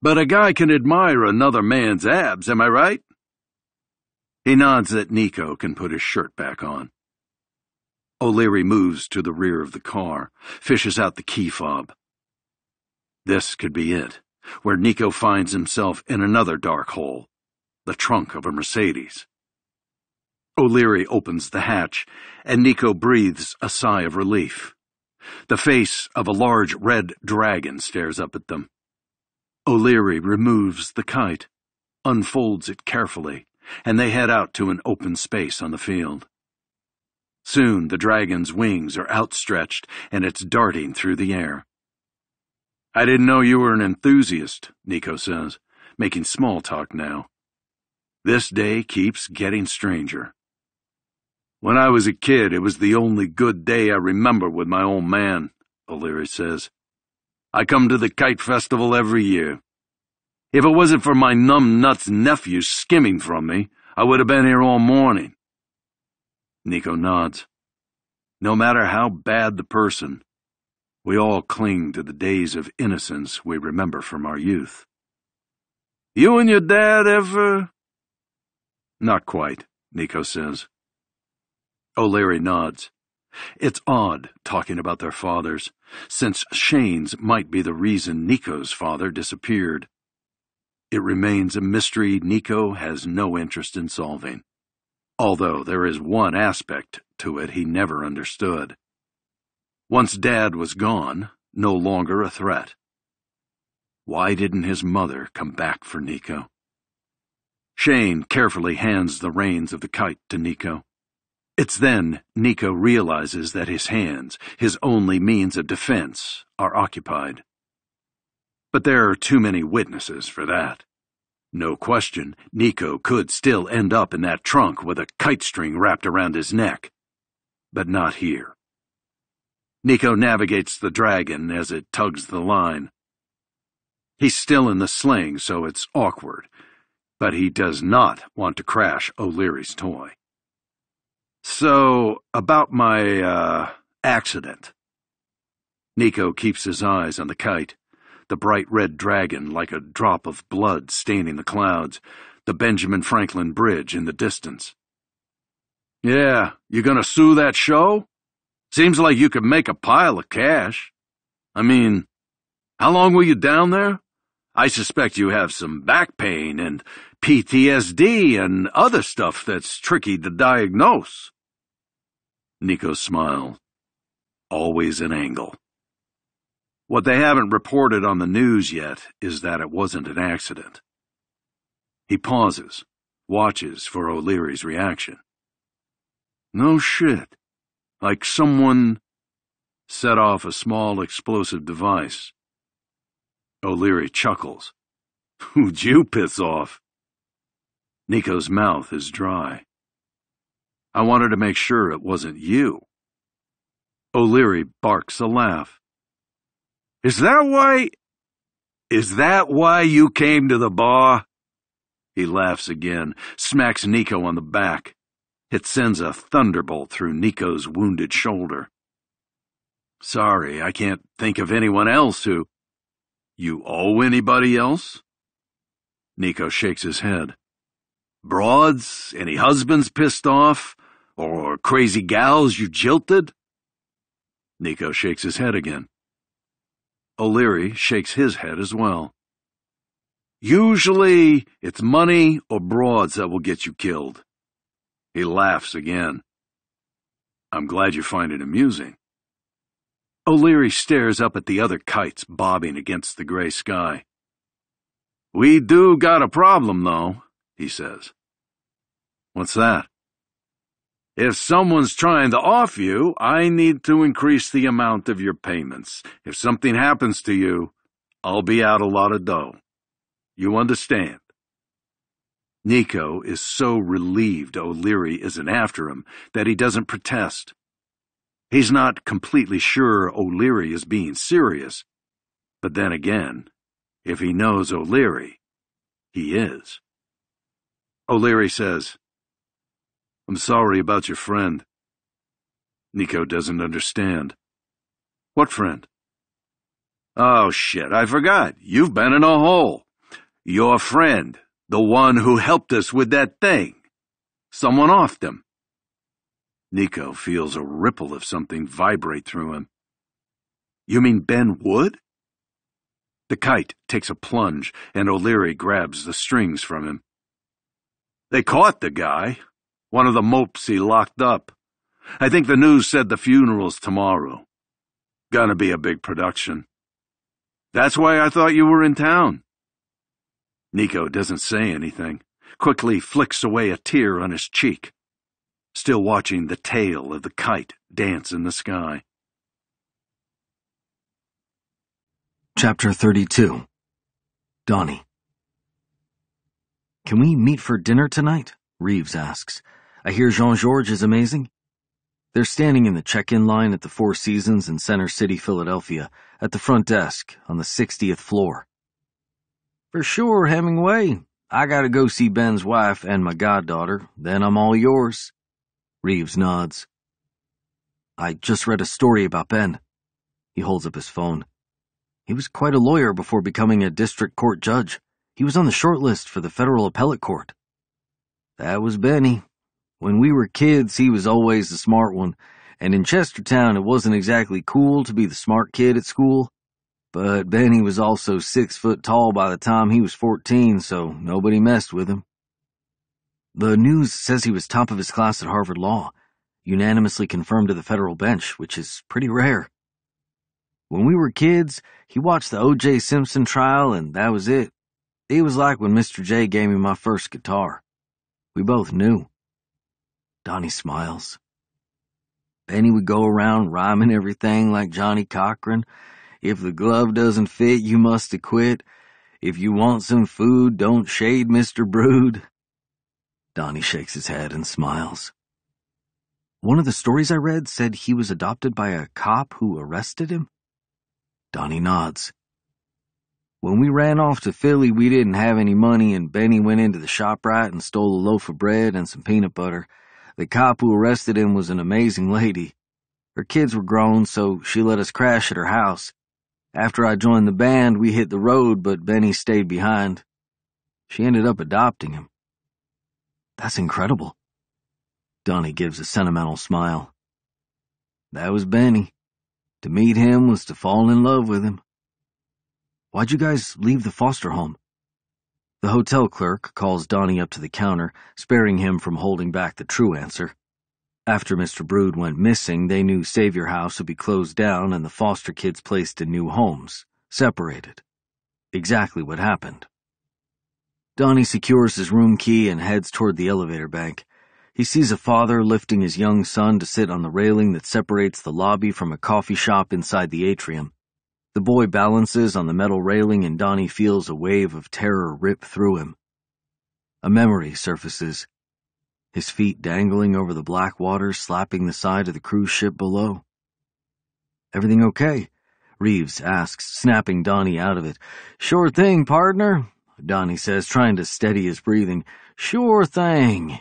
But a guy can admire another man's abs, am I right? He nods that Nico can put his shirt back on. O'Leary moves to the rear of the car, fishes out the key fob. This could be it where Nico finds himself in another dark hole, the trunk of a Mercedes. O'Leary opens the hatch, and Nico breathes a sigh of relief. The face of a large red dragon stares up at them. O'Leary removes the kite, unfolds it carefully, and they head out to an open space on the field. Soon the dragon's wings are outstretched and it's darting through the air. I didn't know you were an enthusiast, Nico says, making small talk now. This day keeps getting stranger. When I was a kid, it was the only good day I remember with my old man, O'Leary says. I come to the kite festival every year. If it wasn't for my numb nuts nephew skimming from me, I would have been here all morning. Nico nods. No matter how bad the person, we all cling to the days of innocence we remember from our youth. You and your dad ever? Not quite, Nico says. O'Leary nods. It's odd talking about their fathers, since Shane's might be the reason Nico's father disappeared. It remains a mystery Nico has no interest in solving, although there is one aspect to it he never understood. Once Dad was gone, no longer a threat. Why didn't his mother come back for Nico? Shane carefully hands the reins of the kite to Nico. It's then Nico realizes that his hands, his only means of defense, are occupied. But there are too many witnesses for that. No question, Nico could still end up in that trunk with a kite string wrapped around his neck. But not here. Nico navigates the dragon as it tugs the line. He's still in the sling, so it's awkward, but he does not want to crash O'Leary's toy. So, about my, uh, accident. Nico keeps his eyes on the kite, the bright red dragon like a drop of blood staining the clouds, the Benjamin Franklin Bridge in the distance. Yeah, you gonna sue that show? Seems like you could make a pile of cash. I mean, how long were you down there? I suspect you have some back pain and PTSD and other stuff that's tricky to diagnose. Nico smiled. Always an angle. What they haven't reported on the news yet is that it wasn't an accident. He pauses, watches for O'Leary's reaction. No shit. Like someone set off a small explosive device. O'Leary chuckles. Who'd you piss off? Nico's mouth is dry. I wanted to make sure it wasn't you. O'Leary barks a laugh. Is that why... Is that why you came to the bar? He laughs again, smacks Nico on the back. It sends a thunderbolt through Nico's wounded shoulder. Sorry, I can't think of anyone else who... You owe anybody else? Nico shakes his head. Broads? Any husbands pissed off? Or crazy gals you jilted? Nico shakes his head again. O'Leary shakes his head as well. Usually, it's money or broads that will get you killed. He laughs again. I'm glad you find it amusing. O'Leary stares up at the other kites bobbing against the gray sky. We do got a problem, though, he says. What's that? If someone's trying to off you, I need to increase the amount of your payments. If something happens to you, I'll be out a lot of dough. You understand? Nico is so relieved O'Leary isn't after him that he doesn't protest. He's not completely sure O'Leary is being serious, but then again, if he knows O'Leary, he is. O'Leary says, I'm sorry about your friend. Nico doesn't understand. What friend? Oh shit, I forgot. You've been in a hole. Your friend, the one who helped us with that thing. Someone offed him. Nico feels a ripple of something vibrate through him. You mean Ben Wood? The kite takes a plunge, and O'Leary grabs the strings from him. They caught the guy. One of the mopes he locked up. I think the news said the funeral's tomorrow. Gonna be a big production. That's why I thought you were in town. Nico doesn't say anything, quickly flicks away a tear on his cheek, still watching the tail of the kite dance in the sky. Chapter 32 Donnie Can we meet for dinner tonight? Reeves asks. I hear Jean Georges is amazing. They're standing in the check-in line at the Four Seasons in Center City, Philadelphia, at the front desk on the 60th floor. For sure, Hemingway. I gotta go see Ben's wife and my goddaughter, then I'm all yours. Reeves nods. I just read a story about Ben. He holds up his phone. He was quite a lawyer before becoming a district court judge. He was on the short list for the federal appellate court. That was Benny. When we were kids, he was always the smart one, and in Chestertown, it wasn't exactly cool to be the smart kid at school. But Benny was also six foot tall by the time he was 14, so nobody messed with him. The news says he was top of his class at Harvard Law, unanimously confirmed to the federal bench, which is pretty rare. When we were kids, he watched the O.J. Simpson trial, and that was it. It was like when Mr. J gave me my first guitar. We both knew. Donnie smiles. Benny would go around rhyming everything like Johnnie Cochran, if the glove doesn't fit, you must acquit. If you want some food, don't shade Mr. Brood. Donnie shakes his head and smiles. One of the stories I read said he was adopted by a cop who arrested him. Donnie nods. When we ran off to Philly, we didn't have any money, and Benny went into the shop right and stole a loaf of bread and some peanut butter. The cop who arrested him was an amazing lady. Her kids were grown, so she let us crash at her house. After I joined the band, we hit the road, but Benny stayed behind. She ended up adopting him. That's incredible. Donnie gives a sentimental smile. That was Benny. To meet him was to fall in love with him. Why'd you guys leave the foster home? The hotel clerk calls Donnie up to the counter, sparing him from holding back the true answer. After Mr. Brood went missing, they knew Savior House would be closed down and the foster kids placed in new homes, separated. Exactly what happened. Donnie secures his room key and heads toward the elevator bank. He sees a father lifting his young son to sit on the railing that separates the lobby from a coffee shop inside the atrium. The boy balances on the metal railing and Donnie feels a wave of terror rip through him. A memory surfaces his feet dangling over the black water slapping the side of the cruise ship below. Everything okay? Reeves asks, snapping Donnie out of it. Sure thing, partner, Donnie says, trying to steady his breathing. Sure thing.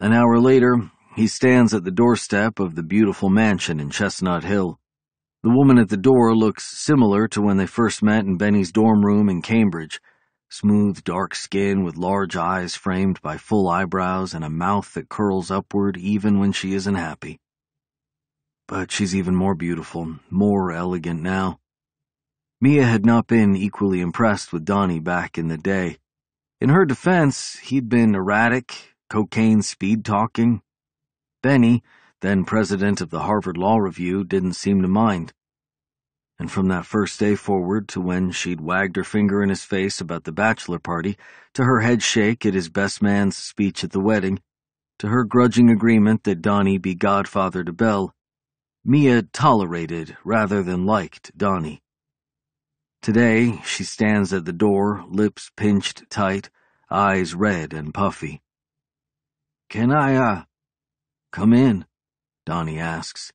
An hour later, he stands at the doorstep of the beautiful mansion in Chestnut Hill. The woman at the door looks similar to when they first met in Benny's dorm room in Cambridge. Smooth, dark skin with large eyes framed by full eyebrows and a mouth that curls upward even when she isn't happy. But she's even more beautiful, more elegant now. Mia had not been equally impressed with Donnie back in the day. In her defense, he'd been erratic, cocaine speed talking. Benny, then president of the Harvard Law Review, didn't seem to mind and from that first day forward to when she'd wagged her finger in his face about the bachelor party, to her head shake at his best man's speech at the wedding, to her grudging agreement that Donnie be godfather to Belle, Mia tolerated rather than liked Donnie. Today, she stands at the door, lips pinched tight, eyes red and puffy. Can I, uh, come in? Donnie asks.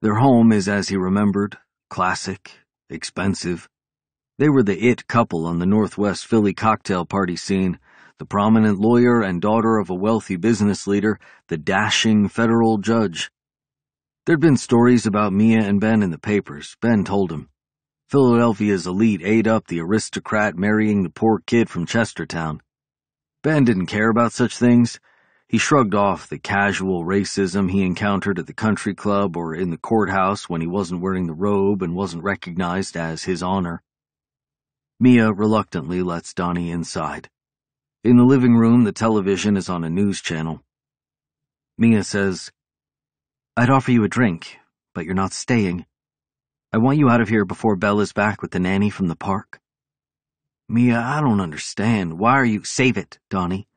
Their home is as he remembered, Classic, expensive. They were the it couple on the Northwest Philly cocktail party scene, the prominent lawyer and daughter of a wealthy business leader, the dashing federal judge. There'd been stories about Mia and Ben in the papers, Ben told him. Philadelphia's elite ate up the aristocrat marrying the poor kid from Chestertown. Ben didn't care about such things. He shrugged off the casual racism he encountered at the country club or in the courthouse when he wasn't wearing the robe and wasn't recognized as his honor. Mia reluctantly lets Donnie inside. In the living room, the television is on a news channel. Mia says, I'd offer you a drink, but you're not staying. I want you out of here before Belle is back with the nanny from the park. Mia, I don't understand. Why are you. Save it, Donnie.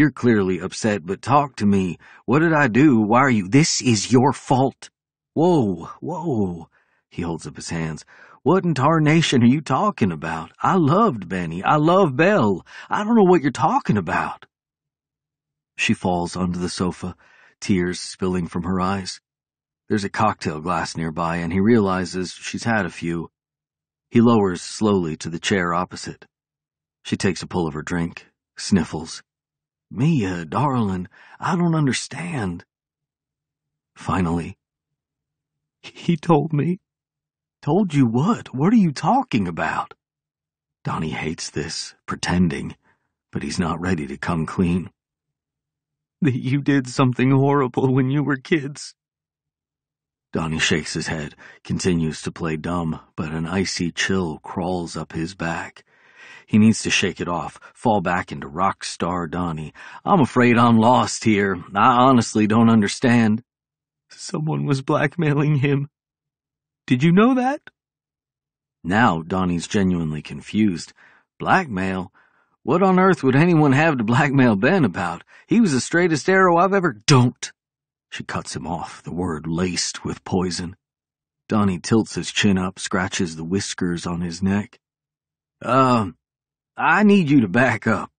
You're clearly upset, but talk to me. What did I do? Why are you. This is your fault. Whoa, whoa. He holds up his hands. What in tarnation are you talking about? I loved Benny. I love Belle. I don't know what you're talking about. She falls onto the sofa, tears spilling from her eyes. There's a cocktail glass nearby, and he realizes she's had a few. He lowers slowly to the chair opposite. She takes a pull of her drink, sniffles. Mia, uh, darling, I don't understand. Finally, he told me. Told you what? What are you talking about? Donnie hates this, pretending, but he's not ready to come clean. That you did something horrible when you were kids. Donnie shakes his head, continues to play dumb, but an icy chill crawls up his back. He needs to shake it off, fall back into rock star Donnie. I'm afraid I'm lost here. I honestly don't understand. Someone was blackmailing him. Did you know that? Now Donnie's genuinely confused. Blackmail? What on earth would anyone have to blackmail Ben about? He was the straightest arrow I've ever. Don't! She cuts him off, the word laced with poison. Donnie tilts his chin up, scratches the whiskers on his neck. Um, I need you to back up.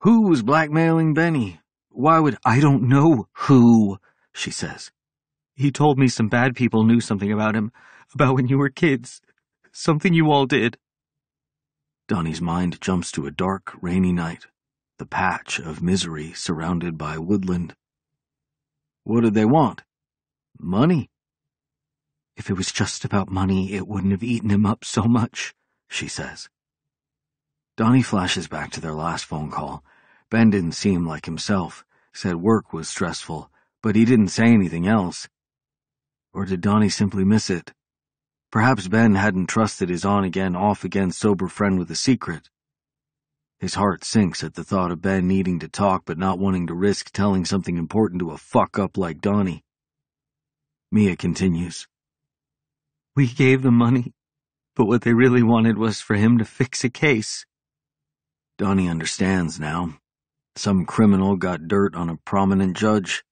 Who was blackmailing Benny? Why would I don't know who, she says. He told me some bad people knew something about him, about when you were kids. Something you all did. Donnie's mind jumps to a dark, rainy night, the patch of misery surrounded by woodland. What did they want? Money? If it was just about money, it wouldn't have eaten him up so much, she says. Donnie flashes back to their last phone call. Ben didn't seem like himself, said work was stressful, but he didn't say anything else. Or did Donnie simply miss it? Perhaps Ben hadn't trusted his on-again, off-again sober friend with a secret. His heart sinks at the thought of Ben needing to talk but not wanting to risk telling something important to a fuck-up like Donnie. Mia continues. We gave them money, but what they really wanted was for him to fix a case. Donnie understands now. Some criminal got dirt on a prominent judge.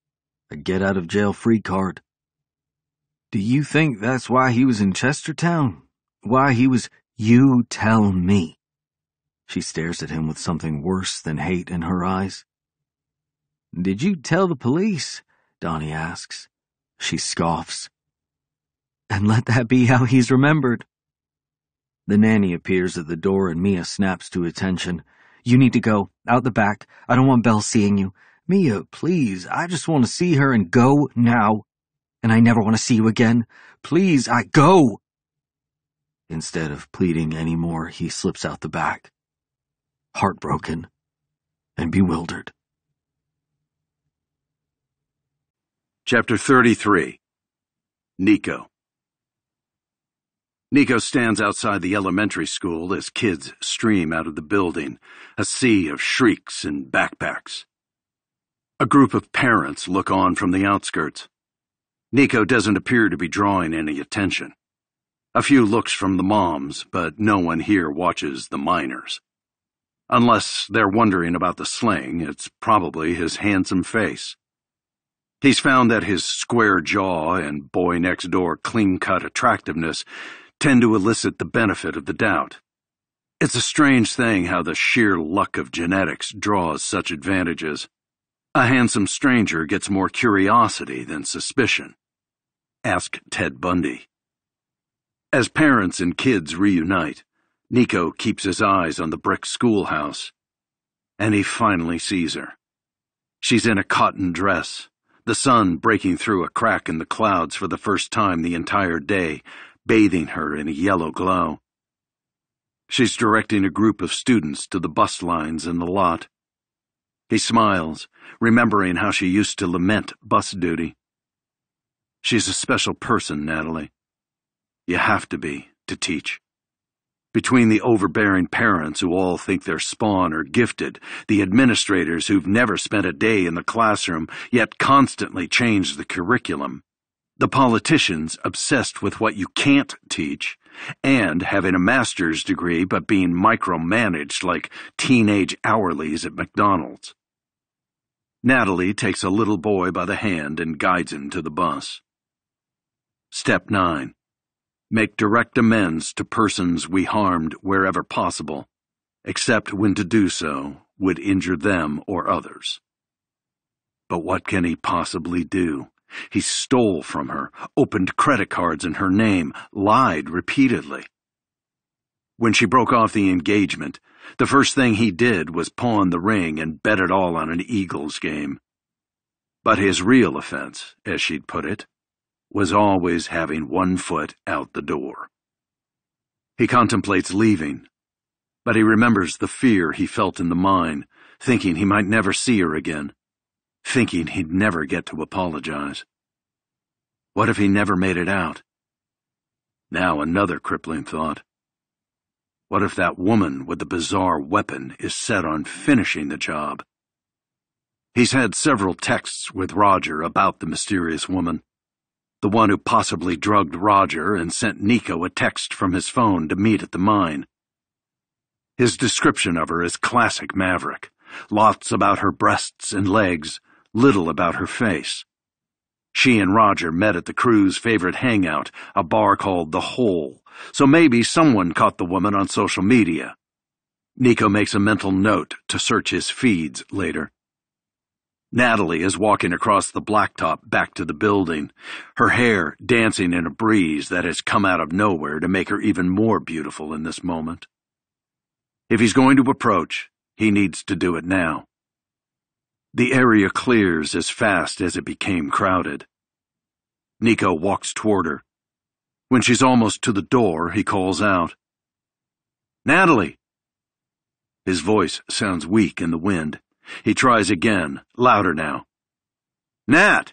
A get-out-of-jail-free card. Do you think that's why he was in Chestertown? Why he was, you tell me. She stares at him with something worse than hate in her eyes. Did you tell the police? Donnie asks. She scoffs. And let that be how he's remembered. The nanny appears at the door and Mia snaps to attention. You need to go. Out the back. I don't want Belle seeing you. Mia, please. I just want to see her and go now and I never want to see you again. Please, I go. Instead of pleading any more, he slips out the back, heartbroken and bewildered. Chapter 33 Nico Nico stands outside the elementary school as kids stream out of the building, a sea of shrieks and backpacks. A group of parents look on from the outskirts. Nico doesn't appear to be drawing any attention. A few looks from the moms, but no one here watches the minors. Unless they're wondering about the sling, it's probably his handsome face. He's found that his square jaw and boy next door clean cut attractiveness tend to elicit the benefit of the doubt. It's a strange thing how the sheer luck of genetics draws such advantages. A handsome stranger gets more curiosity than suspicion. Ask Ted Bundy. As parents and kids reunite, Nico keeps his eyes on the brick schoolhouse. And he finally sees her. She's in a cotton dress, the sun breaking through a crack in the clouds for the first time the entire day, bathing her in a yellow glow. She's directing a group of students to the bus lines in the lot. He smiles, remembering how she used to lament bus duty. She's a special person, Natalie. You have to be, to teach. Between the overbearing parents who all think their spawn are gifted, the administrators who've never spent a day in the classroom yet constantly change the curriculum, the politicians obsessed with what you can't teach, and having a master's degree but being micromanaged like teenage hourlies at McDonald's. Natalie takes a little boy by the hand and guides him to the bus. Step 9. Make direct amends to persons we harmed wherever possible, except when to do so would injure them or others. But what can he possibly do? He stole from her, opened credit cards in her name, lied repeatedly. When she broke off the engagement, the first thing he did was pawn the ring and bet it all on an Eagles game. But his real offense, as she'd put it, was always having one foot out the door. He contemplates leaving, but he remembers the fear he felt in the mine, thinking he might never see her again, thinking he'd never get to apologize. What if he never made it out? Now another crippling thought. What if that woman with the bizarre weapon is set on finishing the job? He's had several texts with Roger about the mysterious woman. The one who possibly drugged Roger and sent Nico a text from his phone to meet at the mine. His description of her is classic Maverick. Lots about her breasts and legs, little about her face. She and Roger met at the crew's favorite hangout, a bar called The Hole, so maybe someone caught the woman on social media. Nico makes a mental note to search his feeds later. Natalie is walking across the blacktop back to the building, her hair dancing in a breeze that has come out of nowhere to make her even more beautiful in this moment. If he's going to approach, he needs to do it now. The area clears as fast as it became crowded. Nico walks toward her. When she's almost to the door, he calls out, Natalie! His voice sounds weak in the wind. He tries again, louder now. Nat!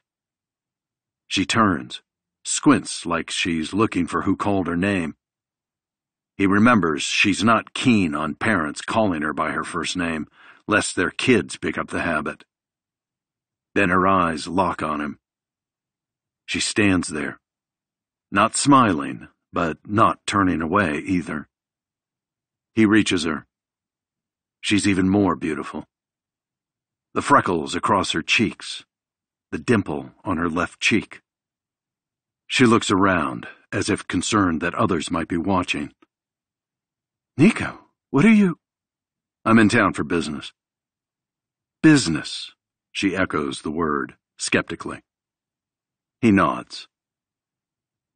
She turns, squints like she's looking for who called her name. He remembers she's not keen on parents calling her by her first name, lest their kids pick up the habit. Then her eyes lock on him. She stands there, not smiling, but not turning away either. He reaches her. She's even more beautiful the freckles across her cheeks, the dimple on her left cheek. She looks around, as if concerned that others might be watching. Nico, what are you? I'm in town for business. Business, she echoes the word, skeptically. He nods.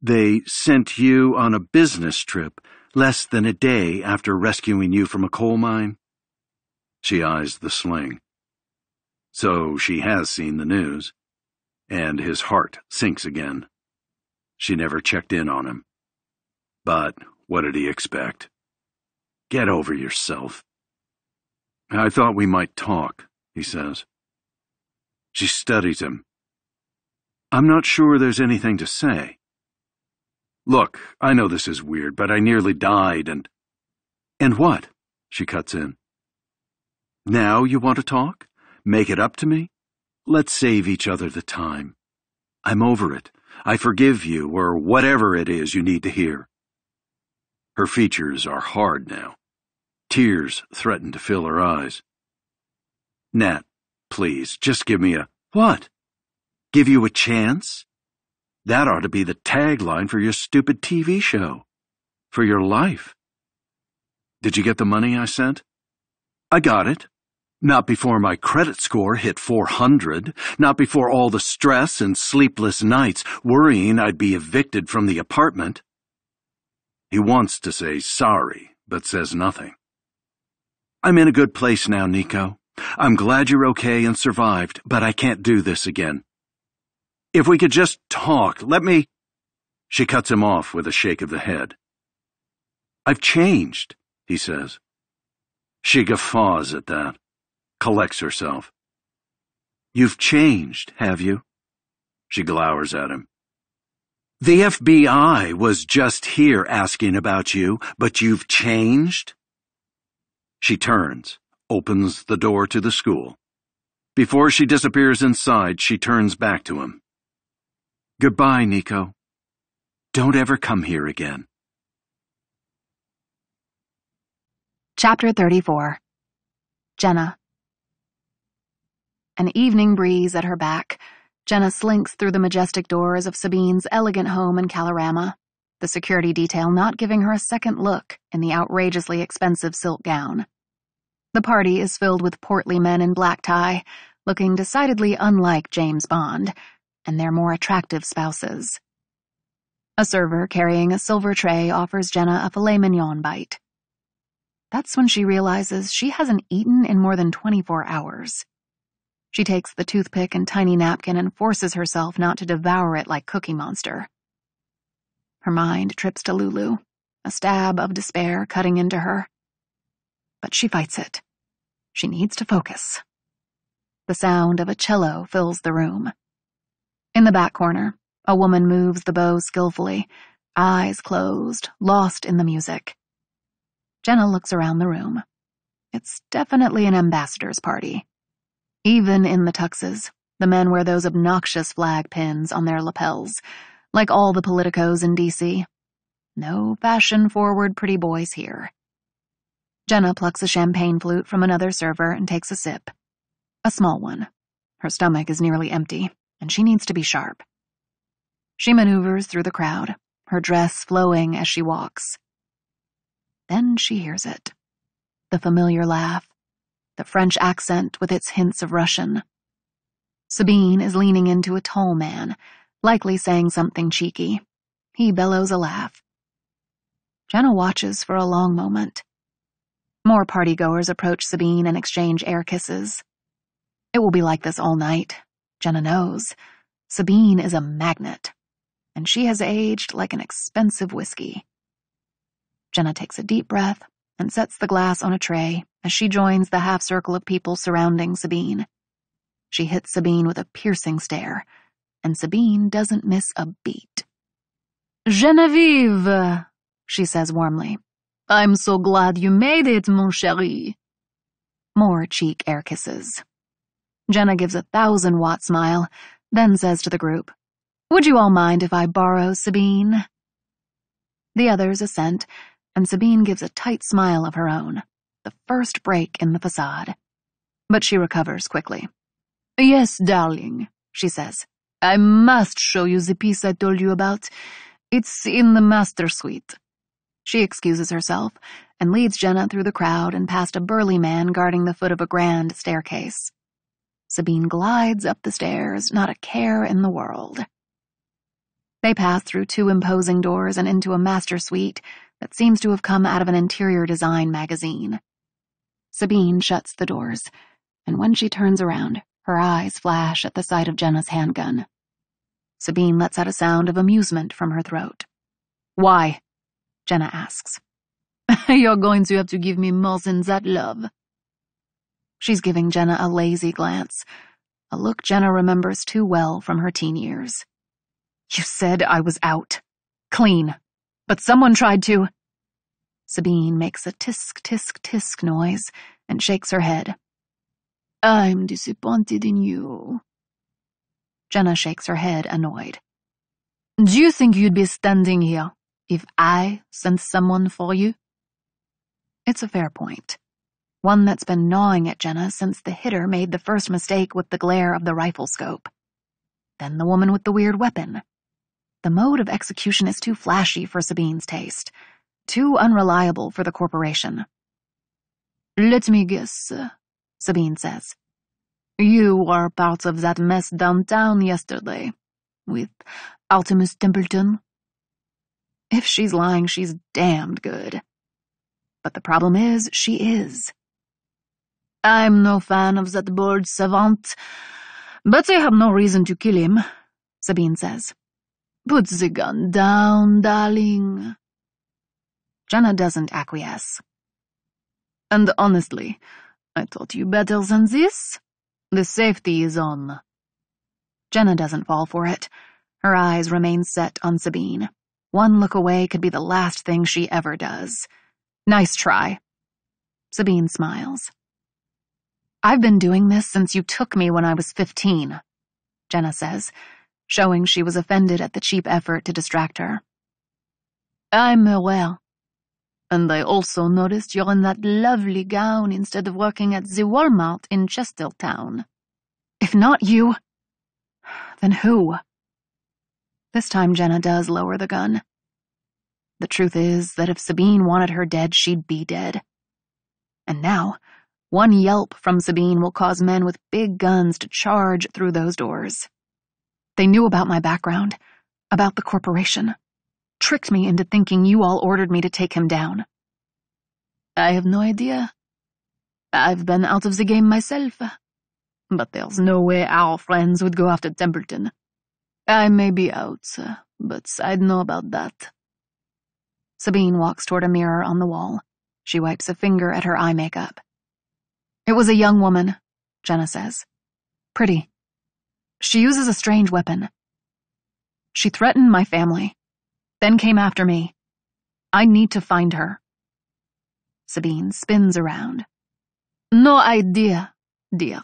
They sent you on a business trip less than a day after rescuing you from a coal mine? She eyes the sling. So she has seen the news. And his heart sinks again. She never checked in on him. But what did he expect? Get over yourself. I thought we might talk, he says. She studies him. I'm not sure there's anything to say. Look, I know this is weird, but I nearly died and. And what? She cuts in. Now you want to talk? Make it up to me? Let's save each other the time. I'm over it. I forgive you, or whatever it is you need to hear. Her features are hard now. Tears threaten to fill her eyes. Nat, please, just give me a. What? Give you a chance? That ought to be the tagline for your stupid TV show. For your life. Did you get the money I sent? I got it. Not before my credit score hit 400. Not before all the stress and sleepless nights worrying I'd be evicted from the apartment. He wants to say sorry, but says nothing. I'm in a good place now, Nico. I'm glad you're okay and survived, but I can't do this again. If we could just talk, let me. She cuts him off with a shake of the head. I've changed, he says. She guffaws at that collects herself. You've changed, have you? She glowers at him. The FBI was just here asking about you, but you've changed? She turns, opens the door to the school. Before she disappears inside, she turns back to him. Goodbye, Nico. Don't ever come here again. Chapter 34 Jenna an evening breeze at her back, Jenna slinks through the majestic doors of Sabine's elegant home in Kalorama, the security detail not giving her a second look in the outrageously expensive silk gown. The party is filled with portly men in black tie, looking decidedly unlike James Bond, and their more attractive spouses. A server carrying a silver tray offers Jenna a filet mignon bite, That's when she realizes she hasn't eaten in more than 24 hours. She takes the toothpick and tiny napkin and forces herself not to devour it like Cookie Monster. Her mind trips to Lulu, a stab of despair cutting into her. But she fights it. She needs to focus. The sound of a cello fills the room. In the back corner, a woman moves the bow skillfully, eyes closed, lost in the music. Jenna looks around the room. It's definitely an ambassador's party. Even in the tuxes, the men wear those obnoxious flag pins on their lapels, like all the politicos in D.C. No fashion-forward pretty boys here. Jenna plucks a champagne flute from another server and takes a sip. A small one. Her stomach is nearly empty, and she needs to be sharp. She maneuvers through the crowd, her dress flowing as she walks. Then she hears it. The familiar laugh, the French accent with its hints of Russian. Sabine is leaning into a tall man, likely saying something cheeky. He bellows a laugh. Jenna watches for a long moment. More partygoers approach Sabine and exchange air kisses. It will be like this all night. Jenna knows. Sabine is a magnet, and she has aged like an expensive whiskey. Jenna takes a deep breath and sets the glass on a tray as she joins the half circle of people surrounding Sabine. She hits Sabine with a piercing stare, and Sabine doesn't miss a beat. Genevieve, she says warmly. I'm so glad you made it, mon chéri. More cheek air kisses. Jenna gives a thousand watt smile, then says to the group, Would you all mind if I borrow Sabine? The others assent, and Sabine gives a tight smile of her own, the first break in the facade. But she recovers quickly. Yes, darling, she says. I must show you the piece I told you about. It's in the master suite. She excuses herself and leads Jenna through the crowd and past a burly man guarding the foot of a grand staircase. Sabine glides up the stairs, not a care in the world. They pass through two imposing doors and into a master suite that seems to have come out of an interior design magazine. Sabine shuts the doors, and when she turns around, her eyes flash at the sight of Jenna's handgun. Sabine lets out a sound of amusement from her throat. Why? Jenna asks. You're going to have to give me more than that, love. She's giving Jenna a lazy glance, a look Jenna remembers too well from her teen years. You said I was out. Clean. But someone tried to. Sabine makes a tisk tisk tisk noise and shakes her head. I'm disappointed in you. Jenna shakes her head, annoyed. Do you think you'd be standing here if I sent someone for you? It's a fair point. One that's been gnawing at Jenna since the hitter made the first mistake with the glare of the rifle scope. Then the woman with the weird weapon. The mode of execution is too flashy for Sabine's taste, too unreliable for the corporation. Let me guess, Sabine says. You were part of that mess downtown yesterday, with Artemis Templeton. If she's lying, she's damned good. But the problem is, she is. I'm no fan of that bold savant, but I have no reason to kill him, Sabine says. Put the gun down, darling. Jenna doesn't acquiesce. And honestly, I thought you better than this. The safety is on. Jenna doesn't fall for it. Her eyes remain set on Sabine. One look away could be the last thing she ever does. Nice try. Sabine smiles. I've been doing this since you took me when I was 15, Jenna says, showing she was offended at the cheap effort to distract her. I'm uh, aware. And I also noticed you're in that lovely gown instead of working at the Walmart in Chestertown. If not you, then who? This time Jenna does lower the gun. The truth is that if Sabine wanted her dead, she'd be dead. And now, one yelp from Sabine will cause men with big guns to charge through those doors. They knew about my background, about the corporation, tricked me into thinking you all ordered me to take him down. I have no idea. I've been out of the game myself. But there's no way our friends would go after Templeton. I may be out, sir, but I'd know about that. Sabine walks toward a mirror on the wall. She wipes a finger at her eye makeup. It was a young woman, Jenna says. Pretty. She uses a strange weapon. She threatened my family, then came after me. I need to find her. Sabine spins around. No idea, dear.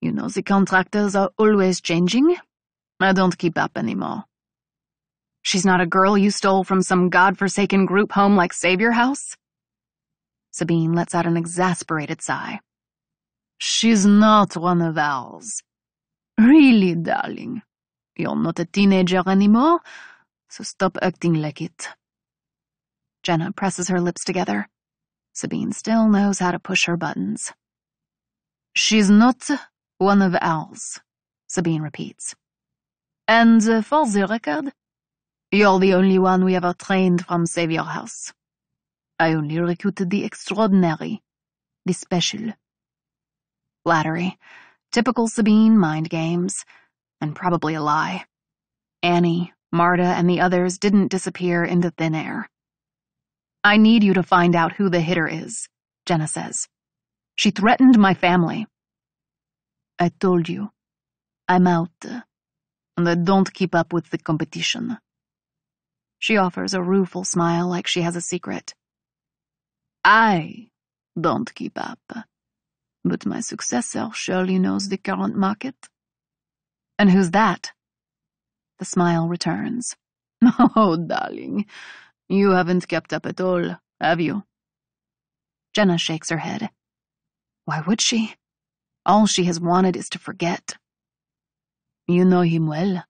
You know the contractors are always changing. I don't keep up anymore. She's not a girl you stole from some god-forsaken group home like Savior House? Sabine lets out an exasperated sigh. She's not one of ours. Really, darling. You're not a teenager anymore, so stop acting like it. Jenna presses her lips together. Sabine still knows how to push her buttons. She's not one of ours, Sabine repeats. And uh, for the record, you're the only one we ever trained from Savior House. I only recruited the extraordinary, the special. Flattery. Typical Sabine mind games. And probably a lie. Annie, Marta, and the others didn't disappear into thin air. I need you to find out who the hitter is, Jenna says. She threatened my family. I told you. I'm out, I don't keep up with the competition. She offers a rueful smile like she has a secret. I don't keep up, but my successor surely knows the current market. And who's that? The smile returns. Oh, darling, you haven't kept up at all, have you? Jenna shakes her head. Why would she? All she has wanted is to forget. You know him well.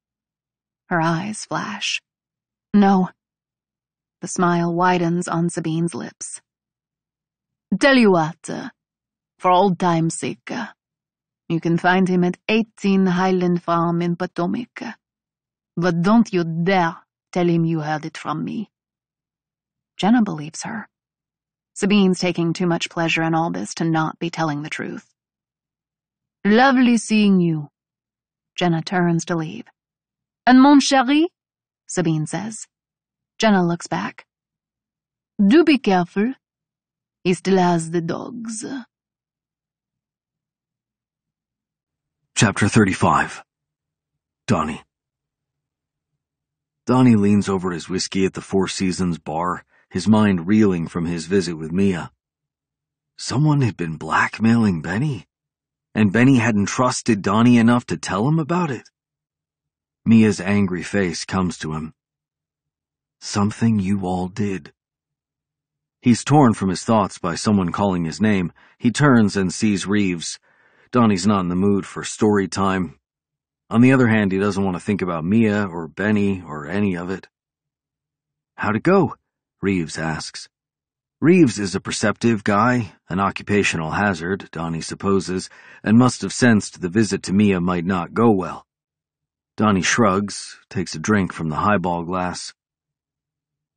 Her eyes flash. No. The smile widens on Sabine's lips. Tell you what, uh, for old time's sake, uh, you can find him at 18 Highland Farm in Potomac. But don't you dare tell him you heard it from me. Jenna believes her. Sabine's taking too much pleasure in all this to not be telling the truth. Lovely seeing you. Jenna turns to leave. And mon chéri? Sabine says. Jenna looks back. Do be careful. He still has the dogs. Chapter 35 Donnie Donnie leans over his whiskey at the Four Seasons bar, his mind reeling from his visit with Mia. Someone had been blackmailing Benny, and Benny hadn't trusted Donnie enough to tell him about it. Mia's angry face comes to him. Something you all did. He's torn from his thoughts by someone calling his name. He turns and sees Reeves Donnie's not in the mood for story time. On the other hand, he doesn't want to think about Mia or Benny or any of it. How'd it go? Reeves asks. Reeves is a perceptive guy, an occupational hazard, Donnie supposes, and must have sensed the visit to Mia might not go well. Donnie shrugs, takes a drink from the highball glass.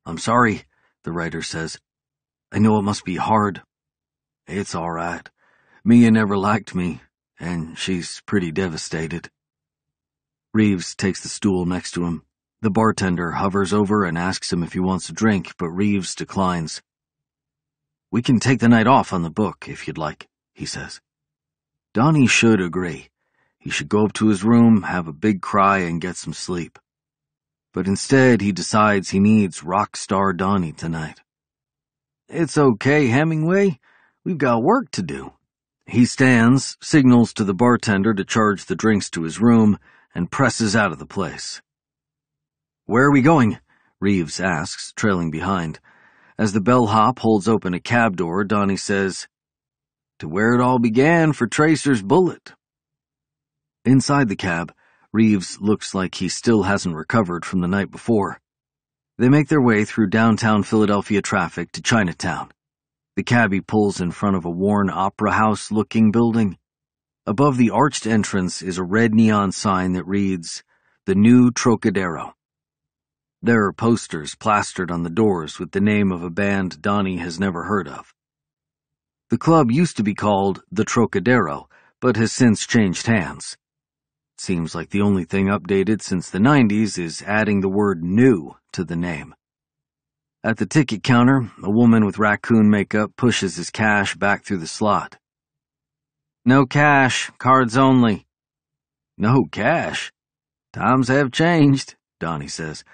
I'm sorry, the writer says. I know it must be hard. It's all right. Mia never liked me, and she's pretty devastated. Reeves takes the stool next to him. The bartender hovers over and asks him if he wants a drink, but Reeves declines. We can take the night off on the book, if you'd like, he says. Donnie should agree. He should go up to his room, have a big cry, and get some sleep. But instead, he decides he needs rock star Donnie tonight. It's okay, Hemingway. We've got work to do. He stands, signals to the bartender to charge the drinks to his room, and presses out of the place. Where are we going? Reeves asks, trailing behind. As the bellhop holds open a cab door, Donnie says, To where it all began for Tracer's bullet. Inside the cab, Reeves looks like he still hasn't recovered from the night before. They make their way through downtown Philadelphia traffic to Chinatown. The cabbie pulls in front of a worn opera house looking building. Above the arched entrance is a red neon sign that reads, The New Trocadero. There are posters plastered on the doors with the name of a band Donnie has never heard of, The club used to be called the Trocadero, but has since changed hands. Seems like the only thing updated since the 90s is adding the word new to the name. At the ticket counter, a woman with raccoon makeup pushes his cash back through the slot. No cash, cards only. No cash? Times have changed, Donnie says.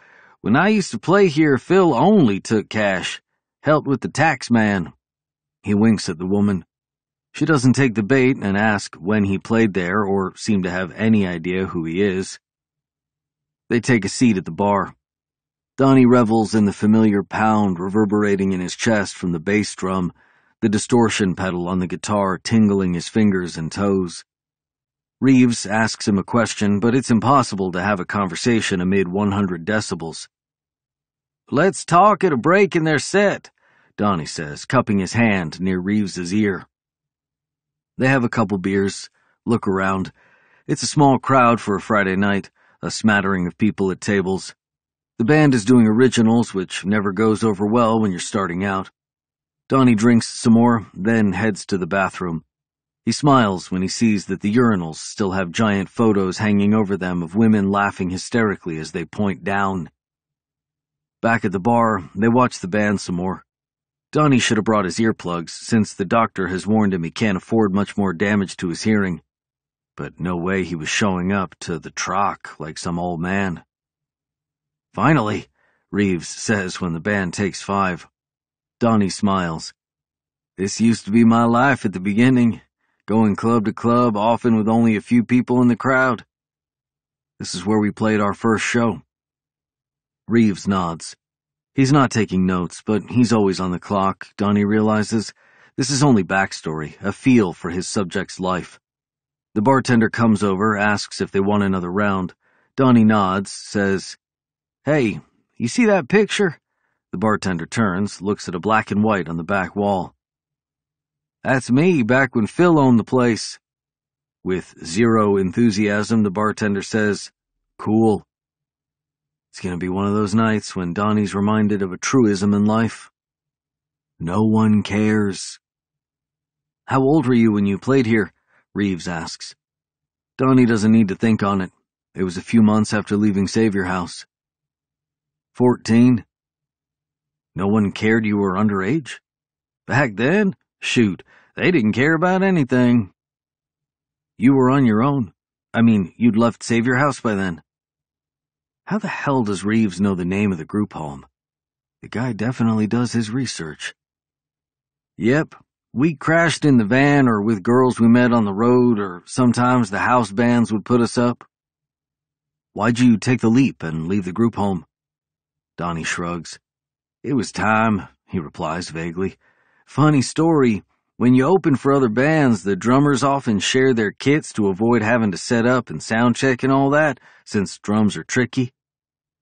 When I used to play here, Phil only took cash, helped with the tax man. He winks at the woman. She doesn't take the bait and ask when he played there or seem to have any idea who he is. They take a seat at the bar. Donnie revels in the familiar pound reverberating in his chest from the bass drum, the distortion pedal on the guitar tingling his fingers and toes. Reeves asks him a question, but it's impossible to have a conversation amid 100 decibels. Let's talk at a break in their set, Donnie says, cupping his hand near Reeves's ear. They have a couple beers, look around. It's a small crowd for a Friday night, a smattering of people at tables. The band is doing originals, which never goes over well when you're starting out. Donnie drinks some more, then heads to the bathroom. He smiles when he sees that the urinals still have giant photos hanging over them of women laughing hysterically as they point down. Back at the bar, they watch the band some more. Donnie should have brought his earplugs, since the doctor has warned him he can't afford much more damage to his hearing. But no way he was showing up to the troc like some old man. Finally, Reeves says when the band takes five. Donnie smiles. This used to be my life at the beginning, going club to club, often with only a few people in the crowd. This is where we played our first show. Reeves nods. He's not taking notes, but he's always on the clock, Donnie realizes. This is only backstory, a feel for his subject's life. The bartender comes over, asks if they want another round. Donnie nods, says, Hey, you see that picture? The bartender turns, looks at a black and white on the back wall. That's me, back when Phil owned the place. With zero enthusiasm, the bartender says, Cool. It's going to be one of those nights when Donnie's reminded of a truism in life. No one cares. How old were you when you played here? Reeves asks. Donnie doesn't need to think on it. It was a few months after leaving Savior House. Fourteen. No one cared you were underage? Back then? Shoot, they didn't care about anything. You were on your own. I mean, you'd left Savior House by then. How the hell does Reeves know the name of the group home? The guy definitely does his research. Yep, we crashed in the van or with girls we met on the road, or sometimes the house bands would put us up. Why'd you take the leap and leave the group home? Donnie shrugs. It was time, he replies vaguely. Funny story. When you open for other bands, the drummers often share their kits to avoid having to set up and sound check and all that, since drums are tricky.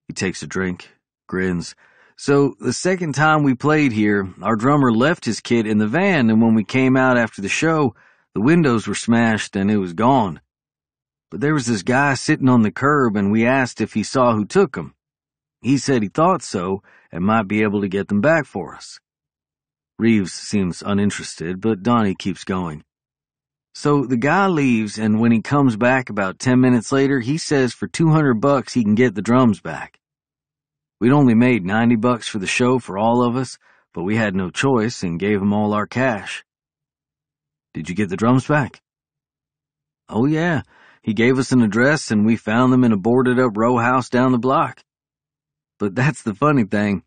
He takes a drink, grins. So, the second time we played here, our drummer left his kit in the van, and when we came out after the show, the windows were smashed and it was gone. But there was this guy sitting on the curb, and we asked if he saw who took them. He said he thought so and might be able to get them back for us. Reeves seems uninterested, but Donnie keeps going. So the guy leaves, and when he comes back about ten minutes later, he says for two hundred bucks he can get the drums back. We'd only made 90 bucks for the show for all of us, but we had no choice and gave him all our cash. Did you get the drums back? Oh, yeah. He gave us an address and we found them in a boarded up row house down the block. But that's the funny thing.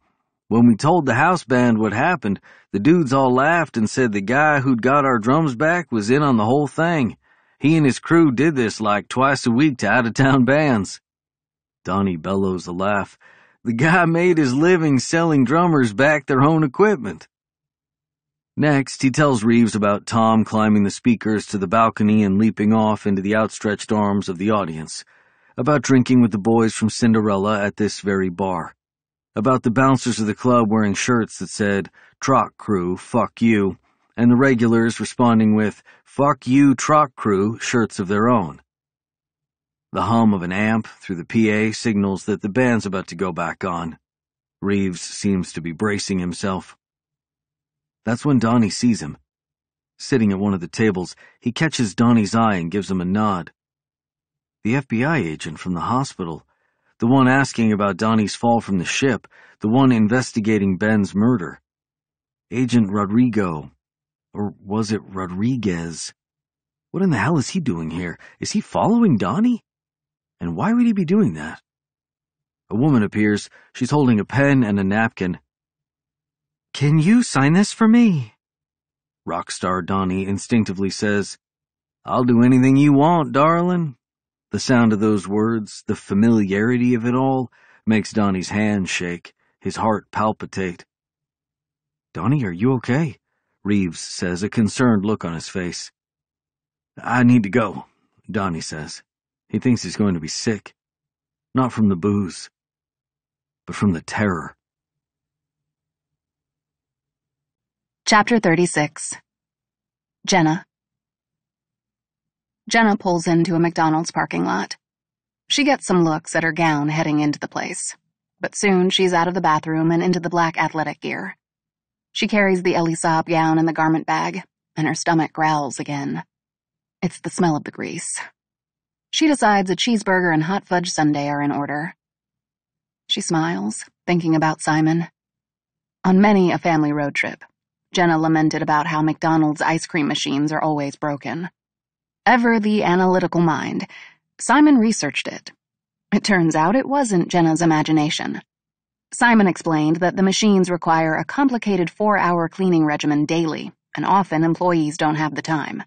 When we told the house band what happened, the dudes all laughed and said the guy who'd got our drums back was in on the whole thing. He and his crew did this like twice a week to out of town bands. Donnie bellows a laugh. The guy made his living selling drummers back their own equipment. Next, he tells Reeves about Tom climbing the speakers to the balcony and leaping off into the outstretched arms of the audience, about drinking with the boys from Cinderella at this very bar, about the bouncers of the club wearing shirts that said, Troc Crew, fuck you, and the regulars responding with, fuck you, Troc Crew, shirts of their own. The hum of an amp through the PA signals that the band's about to go back on. Reeves seems to be bracing himself. That's when Donnie sees him. sitting at one of the tables, he catches Donnie's eye and gives him a nod. The FBI agent from the hospital, the one asking about Donnie's fall from the ship, the one investigating Ben's murder. Agent Rodrigo. Or was it Rodriguez? What in the hell is he doing here? Is he following Donnie? And why would he be doing that? A woman appears. She's holding a pen and a napkin. Can you sign this for me? Rockstar Donnie instinctively says, I'll do anything you want, darling. The sound of those words, the familiarity of it all, makes Donnie's hand shake, his heart palpitate. Donnie, are you okay? Reeves says, a concerned look on his face. I need to go, Donnie says. He thinks he's going to be sick. Not from the booze, but from the terror. Chapter 36 Jenna Jenna pulls into a McDonald's parking lot. She gets some looks at her gown heading into the place, but soon she's out of the bathroom and into the black athletic gear. She carries the Elie Saab gown in the garment bag, and her stomach growls again. It's the smell of the grease. She decides a cheeseburger and hot fudge sundae are in order. She smiles, thinking about Simon. On many a family road trip, Jenna lamented about how McDonald's ice cream machines are always broken. Ever the analytical mind, Simon researched it. It turns out it wasn't Jenna's imagination. Simon explained that the machines require a complicated four-hour cleaning regimen daily, and often employees don't have the time.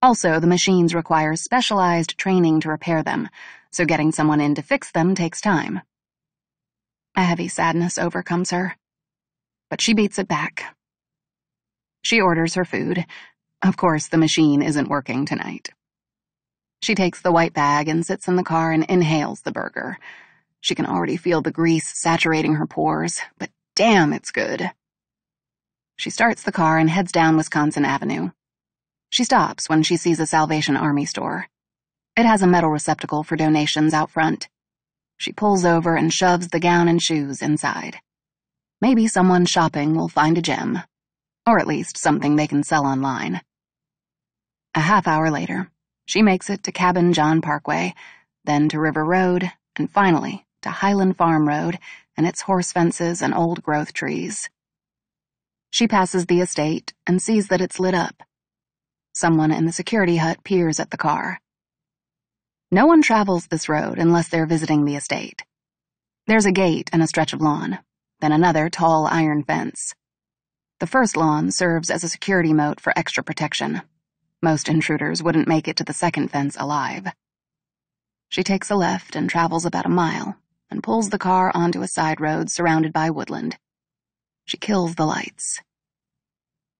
Also, the machines require specialized training to repair them, so getting someone in to fix them takes time. A heavy sadness overcomes her. But she beats it back she orders her food. Of course, the machine isn't working tonight. She takes the white bag and sits in the car and inhales the burger. She can already feel the grease saturating her pores, but damn, it's good. She starts the car and heads down Wisconsin Avenue. She stops when she sees a Salvation Army store. It has a metal receptacle for donations out front. She pulls over and shoves the gown and shoes inside. Maybe someone shopping will find a gem or at least something they can sell online. A half hour later, she makes it to Cabin John Parkway, then to River Road, and finally to Highland Farm Road and its horse fences and old growth trees. She passes the estate and sees that it's lit up. Someone in the security hut peers at the car. No one travels this road unless they're visiting the estate. There's a gate and a stretch of lawn, then another tall iron fence. The first lawn serves as a security moat for extra protection. Most intruders wouldn't make it to the second fence alive. She takes a left and travels about a mile and pulls the car onto a side road surrounded by woodland. She kills the lights.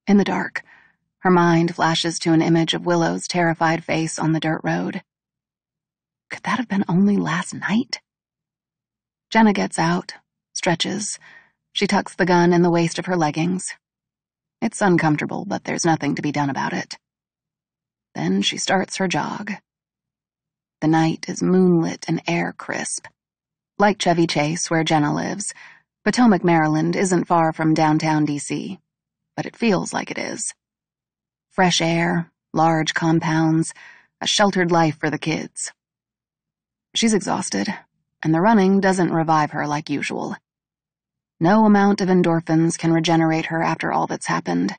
In the dark, her mind flashes to an image of Willow's terrified face on the dirt road. Could that have been only last night? Jenna gets out, stretches. She tucks the gun in the waist of her leggings it's uncomfortable, but there's nothing to be done about it. Then she starts her jog. The night is moonlit and air crisp. Like Chevy Chase, where Jenna lives, Potomac, Maryland isn't far from downtown D.C., but it feels like it is. Fresh air, large compounds, a sheltered life for the kids. She's exhausted, and the running doesn't revive her like usual. No amount of endorphins can regenerate her after all that's happened.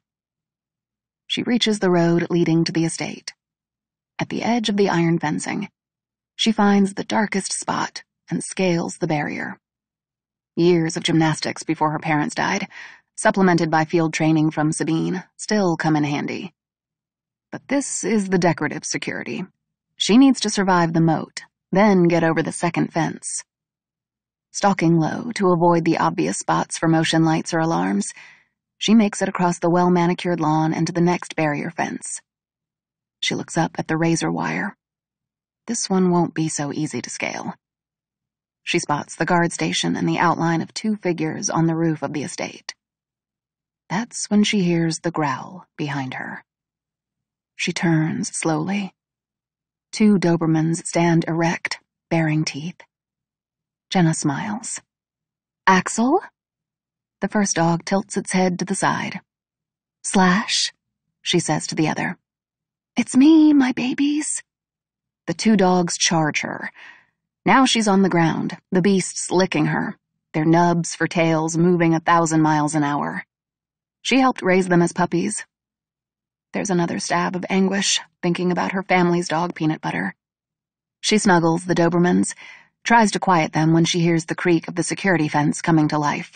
She reaches the road leading to the estate. At the edge of the iron fencing, she finds the darkest spot and scales the barrier. Years of gymnastics before her parents died, supplemented by field training from Sabine, still come in handy. But this is the decorative security. She needs to survive the moat, then get over the second fence. Stalking low to avoid the obvious spots for motion lights or alarms, she makes it across the well-manicured lawn and to the next barrier fence. She looks up at the razor wire. This one won't be so easy to scale. She spots the guard station and the outline of two figures on the roof of the estate. That's when she hears the growl behind her. She turns slowly. Two Dobermans stand erect, baring teeth. Jenna smiles. Axel? The first dog tilts its head to the side. Slash? she says to the other. It's me, my babies. The two dogs charge her. Now she's on the ground, the beasts licking her, their nubs for tails moving a thousand miles an hour. She helped raise them as puppies. There's another stab of anguish, thinking about her family's dog peanut butter. She snuggles the Dobermans, tries to quiet them when she hears the creak of the security fence coming to life,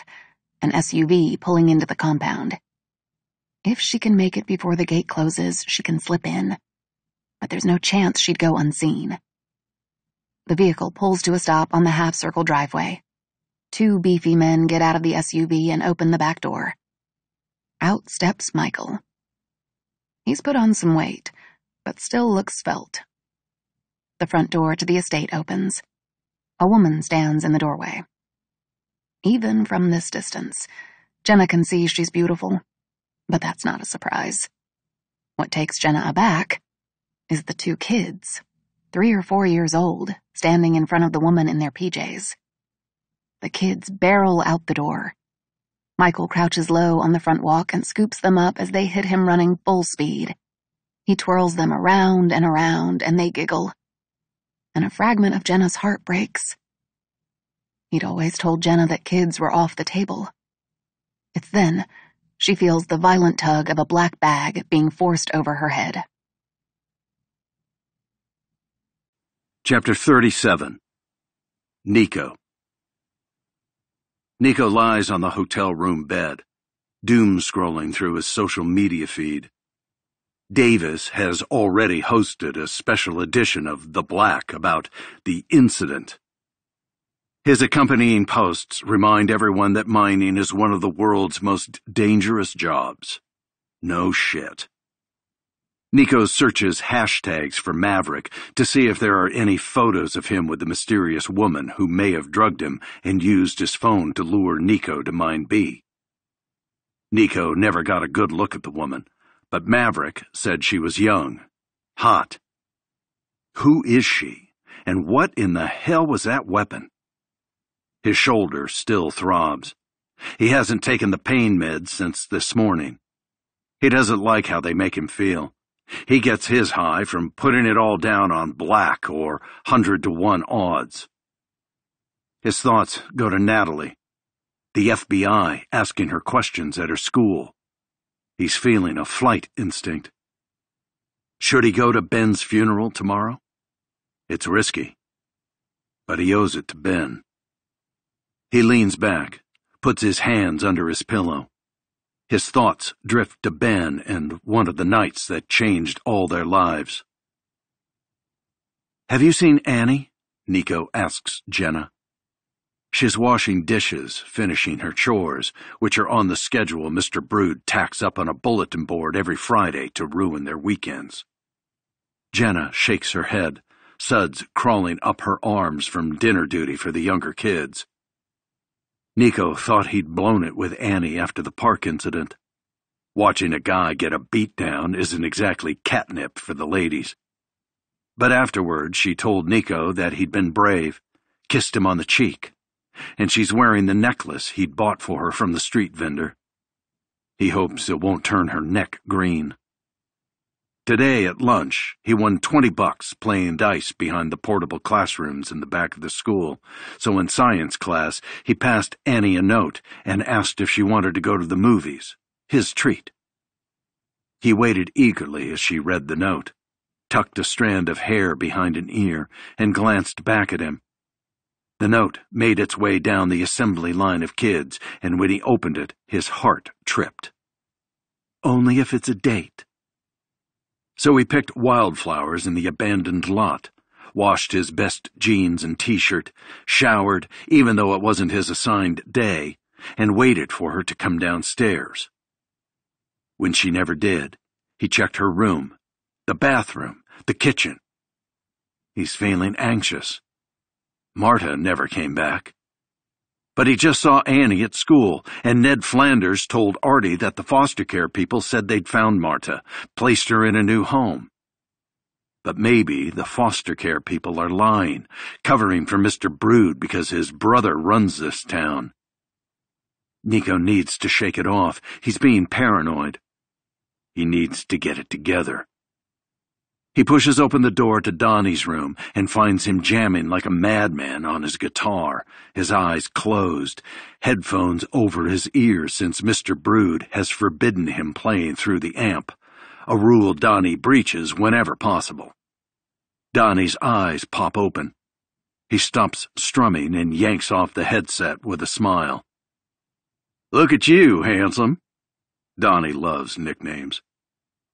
an SUV pulling into the compound. If she can make it before the gate closes, she can slip in. But there's no chance she'd go unseen. The vehicle pulls to a stop on the half-circle driveway. Two beefy men get out of the SUV and open the back door. Out steps Michael. He's put on some weight, but still looks svelte. The front door to the estate opens. A woman stands in the doorway. Even from this distance, Jenna can see she's beautiful but that's not a surprise. What takes Jenna aback is the two kids, three or four years old, standing in front of the woman in their PJs. The kids barrel out the door. Michael crouches low on the front walk and scoops them up as they hit him running full speed. He twirls them around and around, and they giggle. And a fragment of Jenna's heart breaks. He'd always told Jenna that kids were off the table. It's then she feels the violent tug of a black bag being forced over her head. Chapter 37 Nico Nico lies on the hotel room bed, doom scrolling through his social media feed. Davis has already hosted a special edition of The Black about the incident his accompanying posts remind everyone that mining is one of the world's most dangerous jobs. No shit. Nico searches hashtags for Maverick to see if there are any photos of him with the mysterious woman who may have drugged him and used his phone to lure Nico to Mine B. Nico never got a good look at the woman, but Maverick said she was young, hot. Who is she, and what in the hell was that weapon? His shoulder still throbs. He hasn't taken the pain meds since this morning. He doesn't like how they make him feel. He gets his high from putting it all down on black or hundred to one odds. His thoughts go to Natalie, the FBI asking her questions at her school. He's feeling a flight instinct. Should he go to Ben's funeral tomorrow? It's risky, but he owes it to Ben. He leans back, puts his hands under his pillow. His thoughts drift to Ben and one of the nights that changed all their lives. Have you seen Annie? Nico asks Jenna. She's washing dishes, finishing her chores, which are on the schedule Mr. Brood tacks up on a bulletin board every Friday to ruin their weekends. Jenna shakes her head, suds crawling up her arms from dinner duty for the younger kids. Nico thought he'd blown it with Annie after the park incident. Watching a guy get a beatdown isn't exactly catnip for the ladies. But afterward, she told Nico that he'd been brave, kissed him on the cheek, and she's wearing the necklace he'd bought for her from the street vendor. He hopes it won't turn her neck green. Today at lunch, he won 20 bucks playing dice behind the portable classrooms in the back of the school. So in science class, he passed Annie a note and asked if she wanted to go to the movies. His treat. He waited eagerly as she read the note, tucked a strand of hair behind an ear, and glanced back at him. The note made its way down the assembly line of kids, and when he opened it, his heart tripped. Only if it's a date. So he picked wildflowers in the abandoned lot, washed his best jeans and t-shirt, showered, even though it wasn't his assigned day, and waited for her to come downstairs. When she never did, he checked her room, the bathroom, the kitchen. He's feeling anxious. Marta never came back. But he just saw Annie at school, and Ned Flanders told Artie that the foster care people said they'd found Marta, placed her in a new home. But maybe the foster care people are lying, covering for Mr. Brood because his brother runs this town. Nico needs to shake it off. He's being paranoid. He needs to get it together. He pushes open the door to Donnie's room and finds him jamming like a madman on his guitar, his eyes closed, headphones over his ears since Mr. Brood has forbidden him playing through the amp, a rule Donnie breaches whenever possible. Donnie's eyes pop open. He stops strumming and yanks off the headset with a smile. Look at you, handsome. Donnie loves nicknames.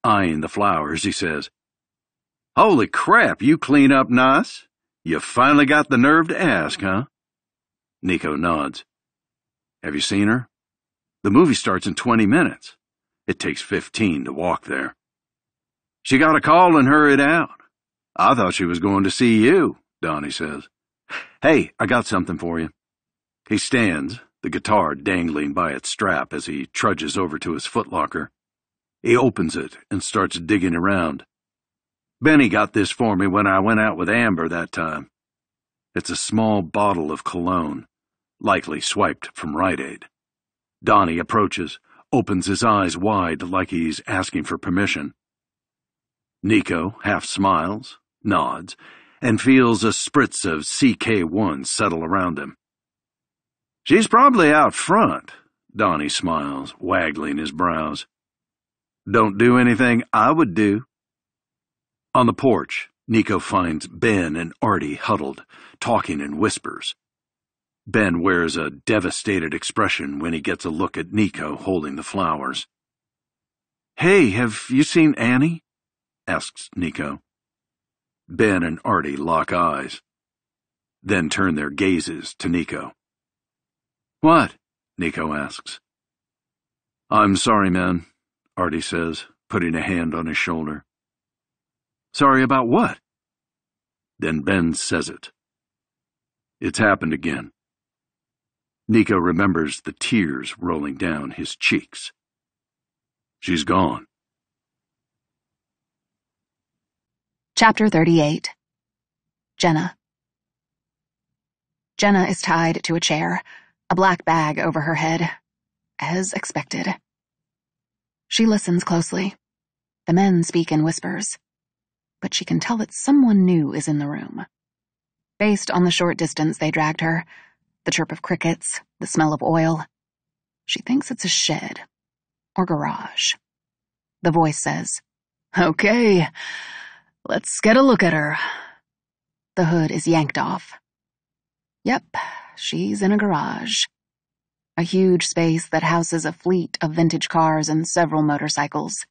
Eyeing the flowers, he says, Holy crap, you clean up nice. You finally got the nerve to ask, huh? Nico nods. Have you seen her? The movie starts in 20 minutes. It takes 15 to walk there. She got a call and hurried out. I thought she was going to see you, Donnie says. Hey, I got something for you. He stands, the guitar dangling by its strap as he trudges over to his footlocker. He opens it and starts digging around. Benny got this for me when I went out with Amber that time. It's a small bottle of cologne, likely swiped from Rite Aid. Donnie approaches, opens his eyes wide like he's asking for permission. Nico half smiles, nods, and feels a spritz of CK1 settle around him. She's probably out front, Donnie smiles, waggling his brows. Don't do anything I would do. On the porch, Nico finds Ben and Artie huddled, talking in whispers. Ben wears a devastated expression when he gets a look at Nico holding the flowers. Hey, have you seen Annie? asks Nico. Ben and Artie lock eyes, then turn their gazes to Nico. What? Nico asks. I'm sorry, man, Artie says, putting a hand on his shoulder. Sorry about what? Then Ben says it. It's happened again. Nico remembers the tears rolling down his cheeks. She's gone. Chapter 38 Jenna Jenna is tied to a chair, a black bag over her head, as expected. She listens closely. The men speak in whispers but she can tell that someone new is in the room. Based on the short distance they dragged her, the chirp of crickets, the smell of oil, she thinks it's a shed or garage. The voice says, Okay, let's get a look at her. The hood is yanked off. Yep, she's in a garage. A huge space that houses a fleet of vintage cars and several motorcycles.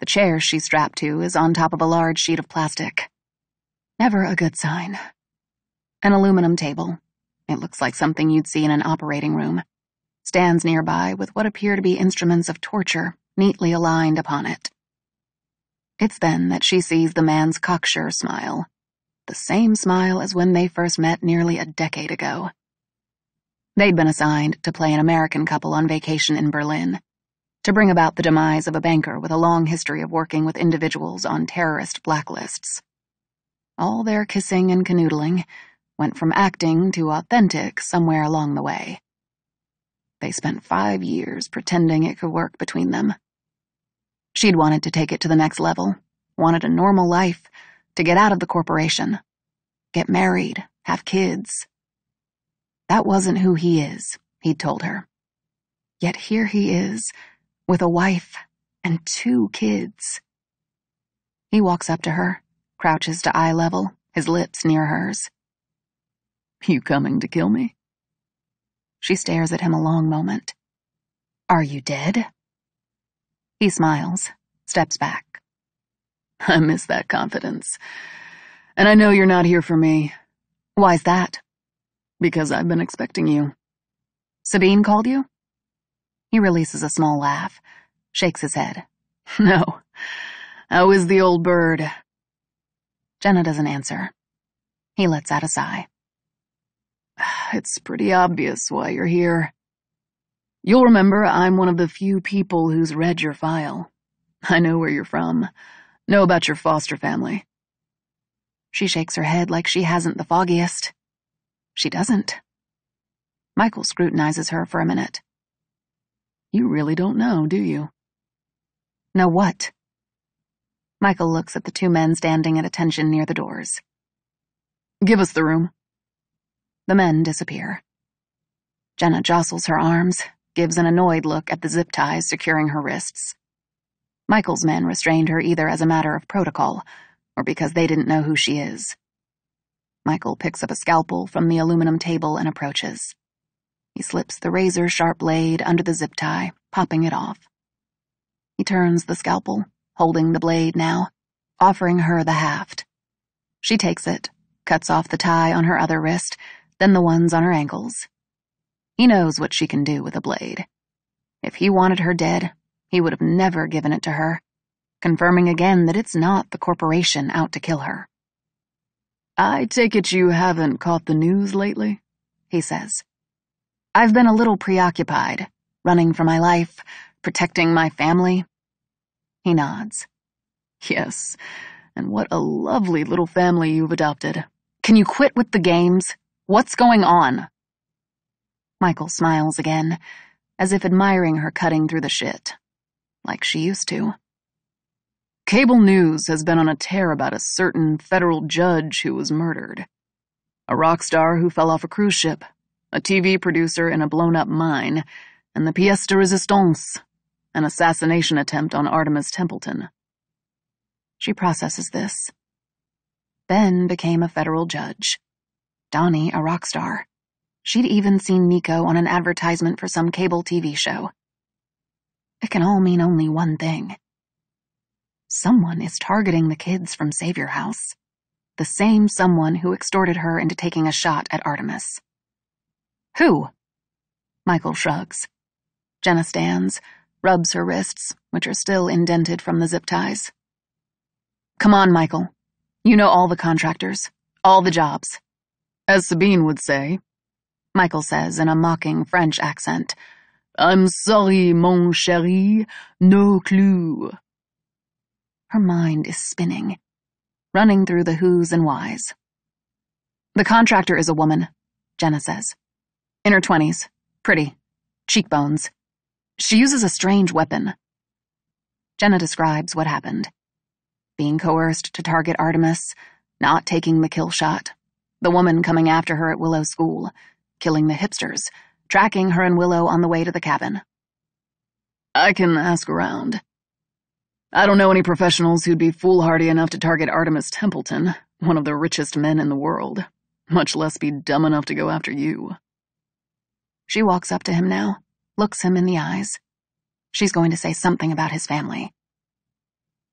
The chair she's strapped to is on top of a large sheet of plastic. Never a good sign. An aluminum table. It looks like something you'd see in an operating room. Stands nearby with what appear to be instruments of torture neatly aligned upon it. It's then that she sees the man's cocksure smile. The same smile as when they first met nearly a decade ago. They'd been assigned to play an American couple on vacation in Berlin to bring about the demise of a banker with a long history of working with individuals on terrorist blacklists. All their kissing and canoodling went from acting to authentic somewhere along the way. They spent five years pretending it could work between them. She'd wanted to take it to the next level, wanted a normal life, to get out of the corporation, get married, have kids. That wasn't who he is, he'd told her. Yet here he is, with a wife and two kids. He walks up to her, crouches to eye level, his lips near hers. You coming to kill me? She stares at him a long moment. Are you dead? He smiles, steps back. I miss that confidence. And I know you're not here for me. Why's that? Because I've been expecting you. Sabine called you? He releases a small laugh, shakes his head. No. How is the old bird? Jenna doesn't answer. He lets out a sigh. It's pretty obvious why you're here. You'll remember I'm one of the few people who's read your file. I know where you're from, know about your foster family. She shakes her head like she hasn't the foggiest. She doesn't. Michael scrutinizes her for a minute. You really don't know, do you? Know what? Michael looks at the two men standing at attention near the doors. Give us the room. The men disappear. Jenna jostles her arms, gives an annoyed look at the zip ties securing her wrists. Michael's men restrained her either as a matter of protocol or because they didn't know who she is. Michael picks up a scalpel from the aluminum table and approaches. He slips the razor sharp blade under the zip tie, popping it off. He turns the scalpel, holding the blade now, offering her the haft. She takes it, cuts off the tie on her other wrist, then the ones on her ankles. He knows what she can do with a blade. If he wanted her dead, he would have never given it to her, confirming again that it's not the corporation out to kill her. I take it you haven't caught the news lately, he says. I've been a little preoccupied, running for my life, protecting my family. He nods. Yes, and what a lovely little family you've adopted. Can you quit with the games? What's going on? Michael smiles again, as if admiring her cutting through the shit, like she used to. Cable news has been on a tear about a certain federal judge who was murdered. A rock star who fell off a cruise ship, a TV producer in a blown up mine, and the pièce de résistance, an assassination attempt on Artemis Templeton. She processes this. Ben became a federal judge. Donnie a rock star. She'd even seen Nico on an advertisement for some cable TV show. It can all mean only one thing. Someone is targeting the kids from Savior House. The same someone who extorted her into taking a shot at Artemis. Who? Michael shrugs. Jenna stands, rubs her wrists, which are still indented from the zip ties. Come on, Michael. You know all the contractors, all the jobs. As Sabine would say, Michael says in a mocking French accent, I'm sorry, mon chéri, no clue. Her mind is spinning, running through the who's and why's. The contractor is a woman, Jenna says. In her twenties, pretty, cheekbones. She uses a strange weapon. Jenna describes what happened. Being coerced to target Artemis, not taking the kill shot, the woman coming after her at Willow School, killing the hipsters, tracking her and Willow on the way to the cabin. I can ask around. I don't know any professionals who'd be foolhardy enough to target Artemis Templeton, one of the richest men in the world, much less be dumb enough to go after you. She walks up to him now, looks him in the eyes. She's going to say something about his family,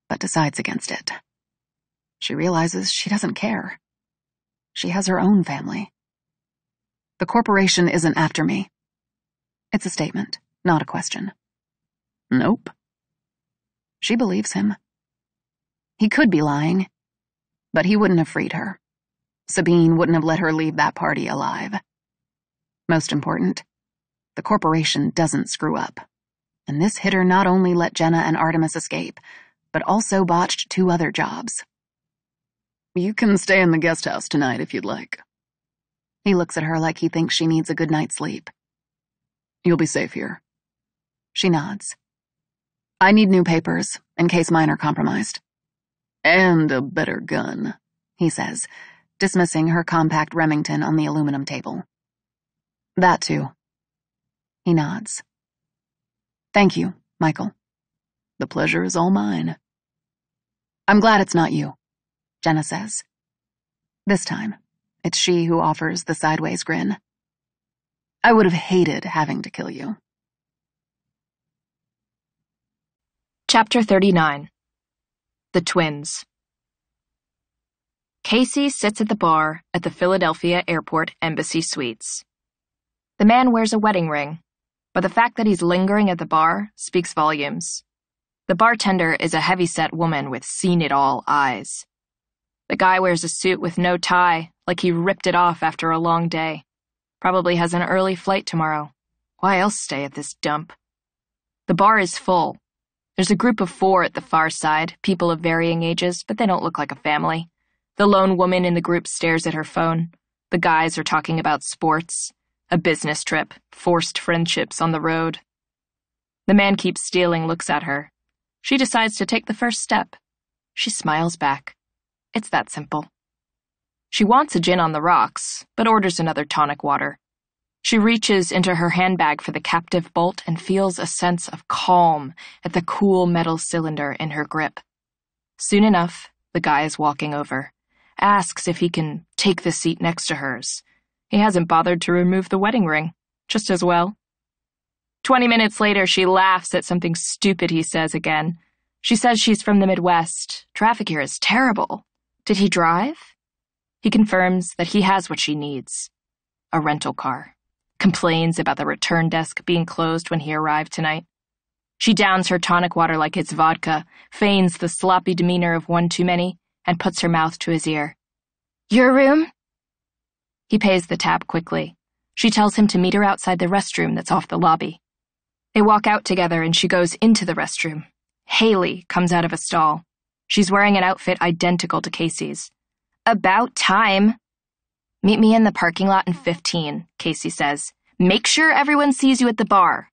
but decides against it. She realizes she doesn't care. She has her own family. The corporation isn't after me. It's a statement, not a question. Nope. She believes him. He could be lying, but he wouldn't have freed her. Sabine wouldn't have let her leave that party alive. Most important, the corporation doesn't screw up. And this hitter not only let Jenna and Artemis escape, but also botched two other jobs. You can stay in the guest house tonight if you'd like. He looks at her like he thinks she needs a good night's sleep. You'll be safe here. She nods. I need new papers, in case mine are compromised. And a better gun, he says, dismissing her compact Remington on the aluminum table. That too. He nods. Thank you, Michael. The pleasure is all mine. I'm glad it's not you, Jenna says. This time, it's she who offers the sideways grin. I would have hated having to kill you. Chapter 39 The Twins Casey sits at the bar at the Philadelphia Airport Embassy Suites. The man wears a wedding ring, but the fact that he's lingering at the bar speaks volumes. The bartender is a heavy-set woman with seen-it-all eyes. The guy wears a suit with no tie, like he ripped it off after a long day. Probably has an early flight tomorrow. Why else stay at this dump? The bar is full. There's a group of four at the far side, people of varying ages, but they don't look like a family. The lone woman in the group stares at her phone. The guys are talking about sports, a business trip, forced friendships on the road. The man keeps stealing looks at her. She decides to take the first step. She smiles back. It's that simple. She wants a gin on the rocks, but orders another tonic water. She reaches into her handbag for the captive bolt and feels a sense of calm at the cool metal cylinder in her grip. Soon enough, the guy is walking over, asks if he can take the seat next to hers. He hasn't bothered to remove the wedding ring, just as well. Twenty minutes later, she laughs at something stupid he says again. She says she's from the Midwest. Traffic here is terrible. Did he drive? He confirms that he has what she needs a rental car. Complains about the return desk being closed when he arrived tonight. She downs her tonic water like it's vodka, feigns the sloppy demeanor of one too many, and puts her mouth to his ear. Your room? He pays the tab quickly. She tells him to meet her outside the restroom that's off the lobby. They walk out together and she goes into the restroom. Haley comes out of a stall. She's wearing an outfit identical to Casey's. About time. Meet me in the parking lot in 15, Casey says. Make sure everyone sees you at the bar.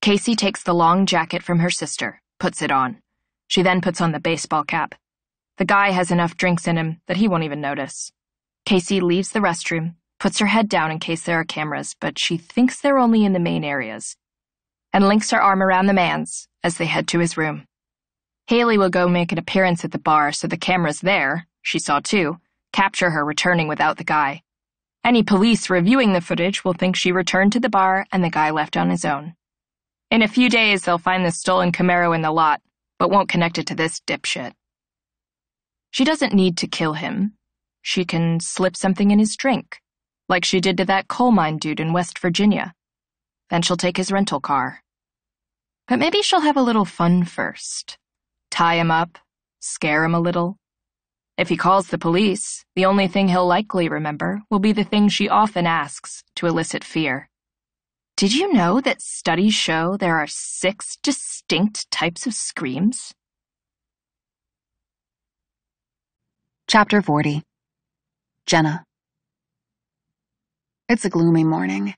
Casey takes the long jacket from her sister, puts it on. She then puts on the baseball cap. The guy has enough drinks in him that he won't even notice. Casey leaves the restroom, puts her head down in case there are cameras, but she thinks they're only in the main areas, and links her arm around the man's as they head to his room. Haley will go make an appearance at the bar so the cameras there, she saw too, capture her returning without the guy. Any police reviewing the footage will think she returned to the bar and the guy left on his own. In a few days, they'll find the stolen Camaro in the lot, but won't connect it to this dipshit. She doesn't need to kill him. She can slip something in his drink, like she did to that coal mine dude in West Virginia. Then she'll take his rental car. But maybe she'll have a little fun first. Tie him up, scare him a little, if he calls the police, the only thing he'll likely remember will be the thing she often asks to elicit fear. Did you know that studies show there are six distinct types of screams? Chapter 40 Jenna It's a gloomy morning.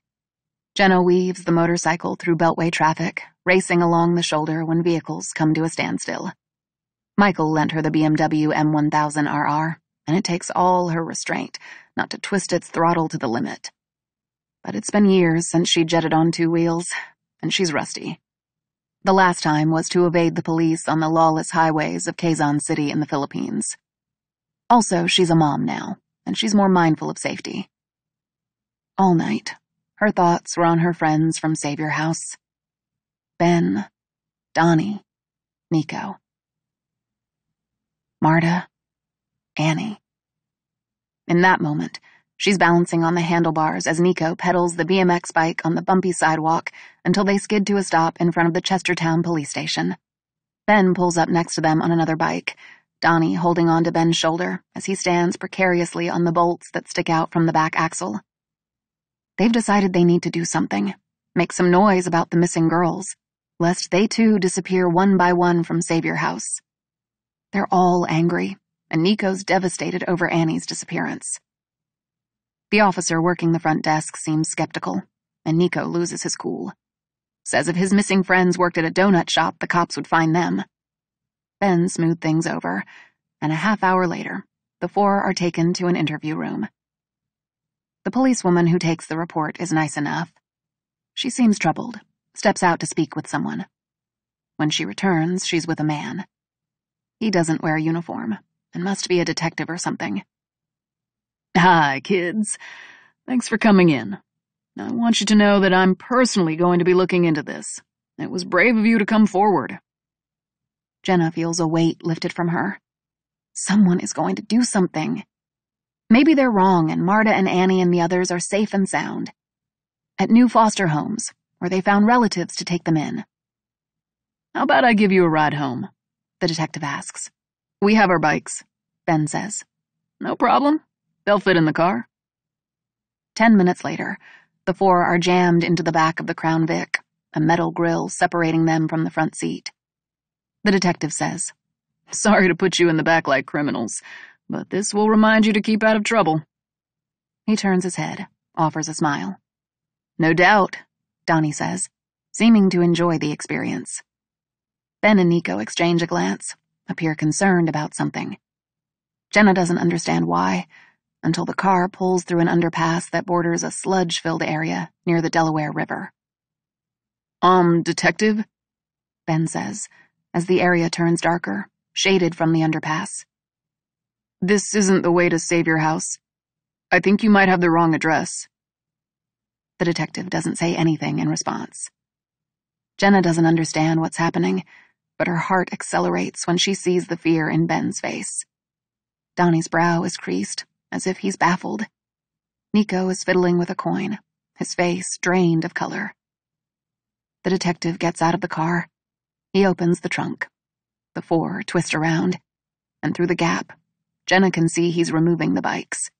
Jenna weaves the motorcycle through beltway traffic, racing along the shoulder when vehicles come to a standstill. Michael lent her the BMW M1000RR, and it takes all her restraint not to twist its throttle to the limit. But it's been years since she jetted on two wheels, and she's rusty. The last time was to evade the police on the lawless highways of Quezon City in the Philippines. Also, she's a mom now, and she's more mindful of safety. All night, her thoughts were on her friends from Savior House. Ben, Donnie, Nico. Marta, Annie. In that moment, she's balancing on the handlebars as Nico pedals the BMX bike on the bumpy sidewalk until they skid to a stop in front of the Chestertown police station. Ben pulls up next to them on another bike, Donnie holding on to Ben's shoulder as he stands precariously on the bolts that stick out from the back axle. They've decided they need to do something, make some noise about the missing girls, lest they too disappear one by one from Savior House. They're all angry, and Nico's devastated over Annie's disappearance. The officer working the front desk seems skeptical, and Nico loses his cool. Says if his missing friends worked at a donut shop, the cops would find them. Ben smoothed things over, and a half hour later, the four are taken to an interview room. The policewoman who takes the report is nice enough. She seems troubled, steps out to speak with someone. When she returns, she's with a man. He doesn't wear uniform, and must be a detective or something. Hi, kids. Thanks for coming in. I want you to know that I'm personally going to be looking into this. It was brave of you to come forward. Jenna feels a weight lifted from her. Someone is going to do something. Maybe they're wrong and Marta and Annie and the others are safe and sound. At new foster homes, where they found relatives to take them in. How about I give you a ride home? the detective asks. We have our bikes, Ben says. No problem. They'll fit in the car. Ten minutes later, the four are jammed into the back of the Crown Vic, a metal grill separating them from the front seat. The detective says, Sorry to put you in the back like criminals, but this will remind you to keep out of trouble. He turns his head, offers a smile. No doubt, Donnie says, seeming to enjoy the experience. Ben and Nico exchange a glance, appear concerned about something. Jenna doesn't understand why, until the car pulls through an underpass that borders a sludge filled area near the Delaware River. Um, detective? Ben says, as the area turns darker, shaded from the underpass. This isn't the way to Savior House. I think you might have the wrong address. The detective doesn't say anything in response. Jenna doesn't understand what's happening, but her heart accelerates when she sees the fear in Ben's face. Donnie's brow is creased, as if he's baffled. Nico is fiddling with a coin, his face drained of color. The detective gets out of the car. He opens the trunk. The four twist around, and through the gap, Jenna can see he's removing the bikes.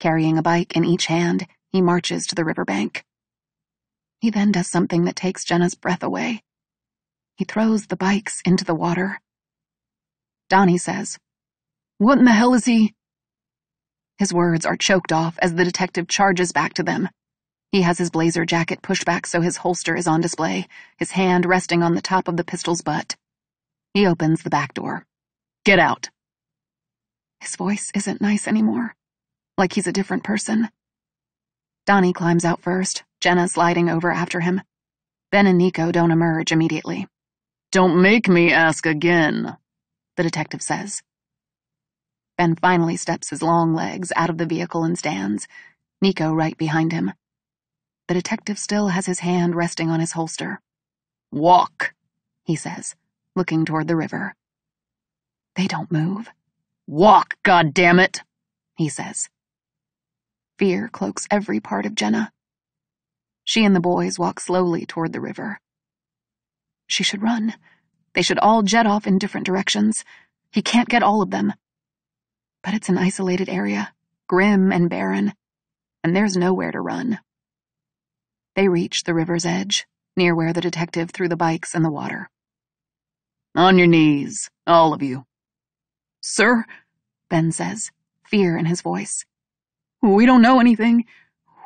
Carrying a bike in each hand, he marches to the riverbank. He then does something that takes Jenna's breath away. He throws the bikes into the water. Donnie says, What in the hell is he? His words are choked off as the detective charges back to them. He has his blazer jacket pushed back so his holster is on display, his hand resting on the top of the pistol's butt. He opens the back door. Get out. His voice isn't nice anymore, like he's a different person. Donnie climbs out first, Jenna sliding over after him. Ben and Nico don't emerge immediately. Don't make me ask again, the detective says. Ben finally steps his long legs out of the vehicle and stands, Nico right behind him. The detective still has his hand resting on his holster. Walk, he says, looking toward the river. They don't move. Walk, goddammit, he says. Fear cloaks every part of Jenna. She and the boys walk slowly toward the river. She should run. They should all jet off in different directions. He can't get all of them. But it's an isolated area, grim and barren, and there's nowhere to run. They reach the river's edge, near where the detective threw the bikes in the water. On your knees, all of you. Sir, Ben says, fear in his voice. We don't know anything.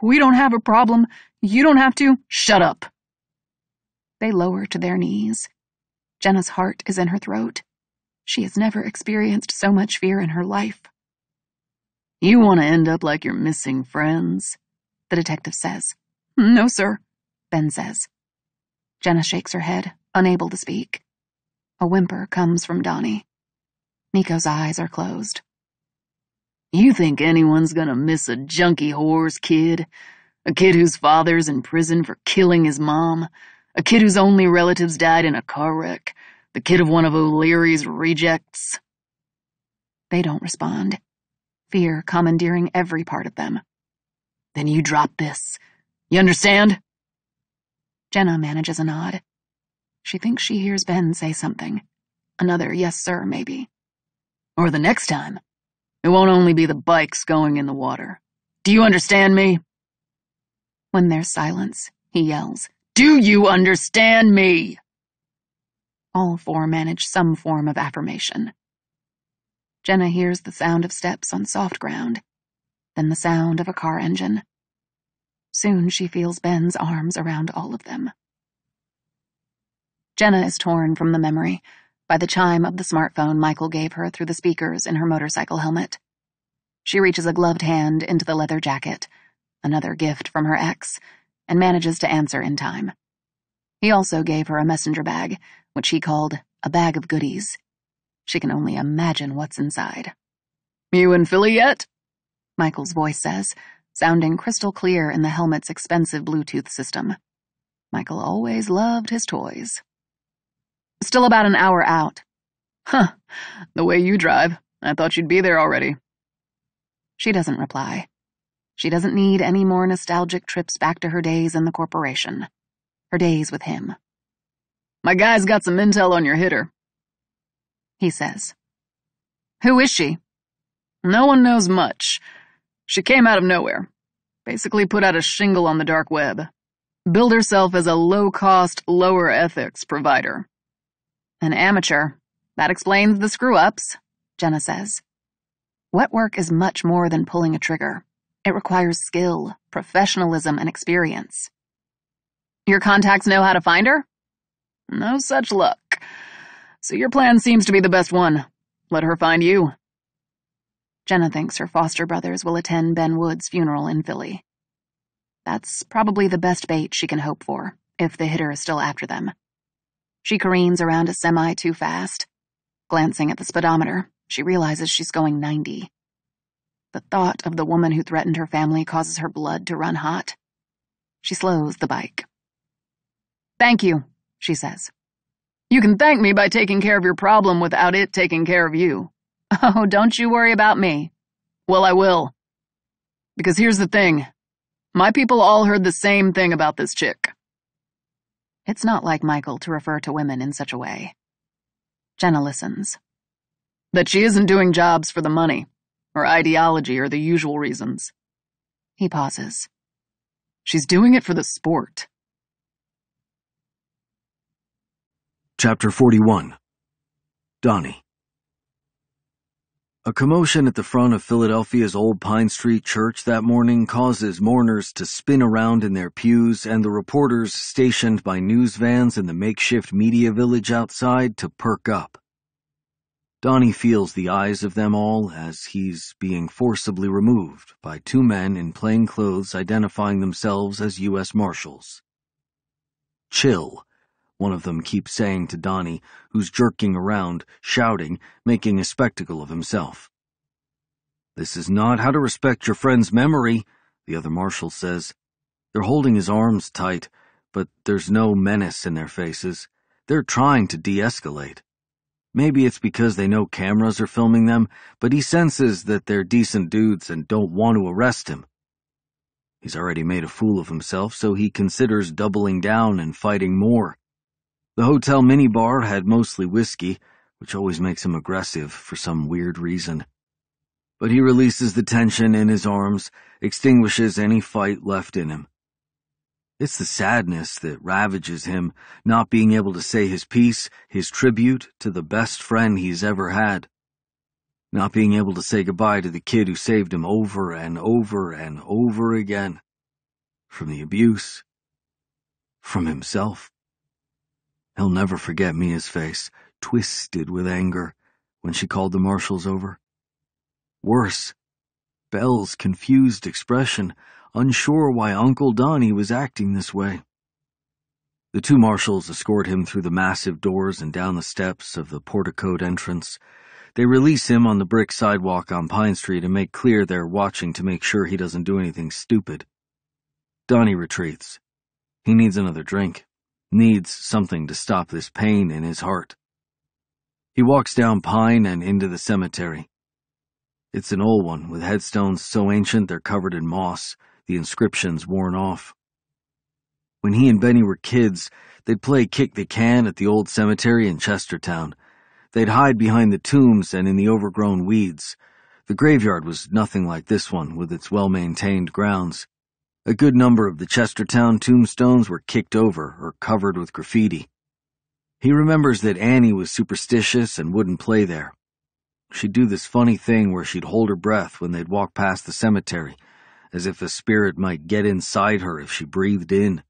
We don't have a problem. You don't have to. Shut up. They lower to their knees. Jenna's heart is in her throat. She has never experienced so much fear in her life. You want to end up like your missing friends, the detective says. No, sir, Ben says. Jenna shakes her head, unable to speak. A whimper comes from Donnie. Nico's eyes are closed. You think anyone's gonna miss a junkie whore's kid? A kid whose father's in prison for killing his mom? A kid whose only relatives died in a car wreck. The kid of one of O'Leary's rejects. They don't respond. Fear commandeering every part of them. Then you drop this. You understand? Jenna manages a nod. She thinks she hears Ben say something. Another yes, sir, maybe. Or the next time. It won't only be the bikes going in the water. Do you understand me? When there's silence, he yells, do you understand me? All four manage some form of affirmation. Jenna hears the sound of steps on soft ground, then the sound of a car engine. Soon she feels Ben's arms around all of them. Jenna is torn from the memory by the chime of the smartphone Michael gave her through the speakers in her motorcycle helmet. She reaches a gloved hand into the leather jacket, another gift from her ex, and manages to answer in time. He also gave her a messenger bag, which he called a bag of goodies. She can only imagine what's inside. You in Philly yet? Michael's voice says, sounding crystal clear in the helmet's expensive Bluetooth system. Michael always loved his toys. Still about an hour out. Huh, the way you drive, I thought you'd be there already. She doesn't reply. She doesn't need any more nostalgic trips back to her days in the corporation. Her days with him. My guy's got some intel on your hitter. He says. Who is she? No one knows much. She came out of nowhere. Basically put out a shingle on the dark web. Billed herself as a low-cost, lower ethics provider. An amateur. That explains the screw-ups, Jenna says. Wet work is much more than pulling a trigger. It requires skill, professionalism, and experience. Your contacts know how to find her? No such luck. So your plan seems to be the best one. Let her find you. Jenna thinks her foster brothers will attend Ben Wood's funeral in Philly. That's probably the best bait she can hope for, if the hitter is still after them. She careens around a semi too fast. Glancing at the speedometer, she realizes she's going 90. The thought of the woman who threatened her family causes her blood to run hot. She slows the bike. Thank you, she says. You can thank me by taking care of your problem without it taking care of you. Oh, don't you worry about me. Well, I will. Because here's the thing. My people all heard the same thing about this chick. It's not like Michael to refer to women in such a way. Jenna listens. That she isn't doing jobs for the money, or ideology, or the usual reasons. He pauses. She's doing it for the sport. Chapter 41 Donnie A commotion at the front of Philadelphia's Old Pine Street Church that morning causes mourners to spin around in their pews and the reporters stationed by news vans in the makeshift media village outside to perk up. Donnie feels the eyes of them all as he's being forcibly removed by two men in plain clothes identifying themselves as U.S. Marshals. Chill one of them keeps saying to Donnie, who's jerking around, shouting, making a spectacle of himself. This is not how to respect your friend's memory, the other marshal says. They're holding his arms tight, but there's no menace in their faces. They're trying to de-escalate. Maybe it's because they know cameras are filming them, but he senses that they're decent dudes and don't want to arrest him. He's already made a fool of himself, so he considers doubling down and fighting more. The hotel minibar had mostly whiskey, which always makes him aggressive for some weird reason. But he releases the tension in his arms, extinguishes any fight left in him. It's the sadness that ravages him, not being able to say his piece, his tribute to the best friend he's ever had. Not being able to say goodbye to the kid who saved him over and over and over again. From the abuse. From himself. He'll never forget Mia's face, twisted with anger, when she called the marshals over. Worse, Belle's confused expression, unsure why Uncle Donnie was acting this way. The two marshals escort him through the massive doors and down the steps of the porticoed entrance. They release him on the brick sidewalk on Pine Street and make clear they're watching to make sure he doesn't do anything stupid. Donnie retreats. He needs another drink needs something to stop this pain in his heart. He walks down Pine and into the cemetery. It's an old one, with headstones so ancient they're covered in moss, the inscriptions worn off. When he and Benny were kids, they'd play kick the can at the old cemetery in Chestertown. They'd hide behind the tombs and in the overgrown weeds. The graveyard was nothing like this one, with its well-maintained grounds. A good number of the Chestertown tombstones were kicked over or covered with graffiti. He remembers that Annie was superstitious and wouldn't play there. She'd do this funny thing where she'd hold her breath when they'd walk past the cemetery, as if a spirit might get inside her if she breathed in.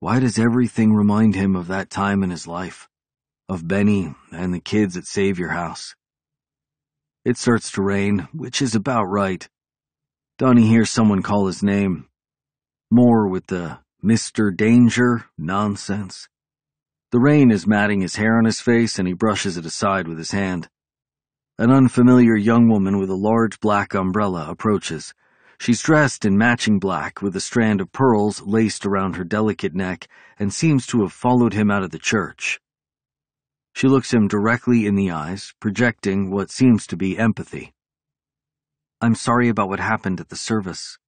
Why does everything remind him of that time in his life? Of Benny and the kids at Savior House? It starts to rain, which is about right. Donnie hears someone call his name. More with the Mr. Danger nonsense. The rain is matting his hair on his face and he brushes it aside with his hand. An unfamiliar young woman with a large black umbrella approaches. She's dressed in matching black with a strand of pearls laced around her delicate neck and seems to have followed him out of the church. She looks him directly in the eyes, projecting what seems to be empathy. I'm sorry about what happened at the service.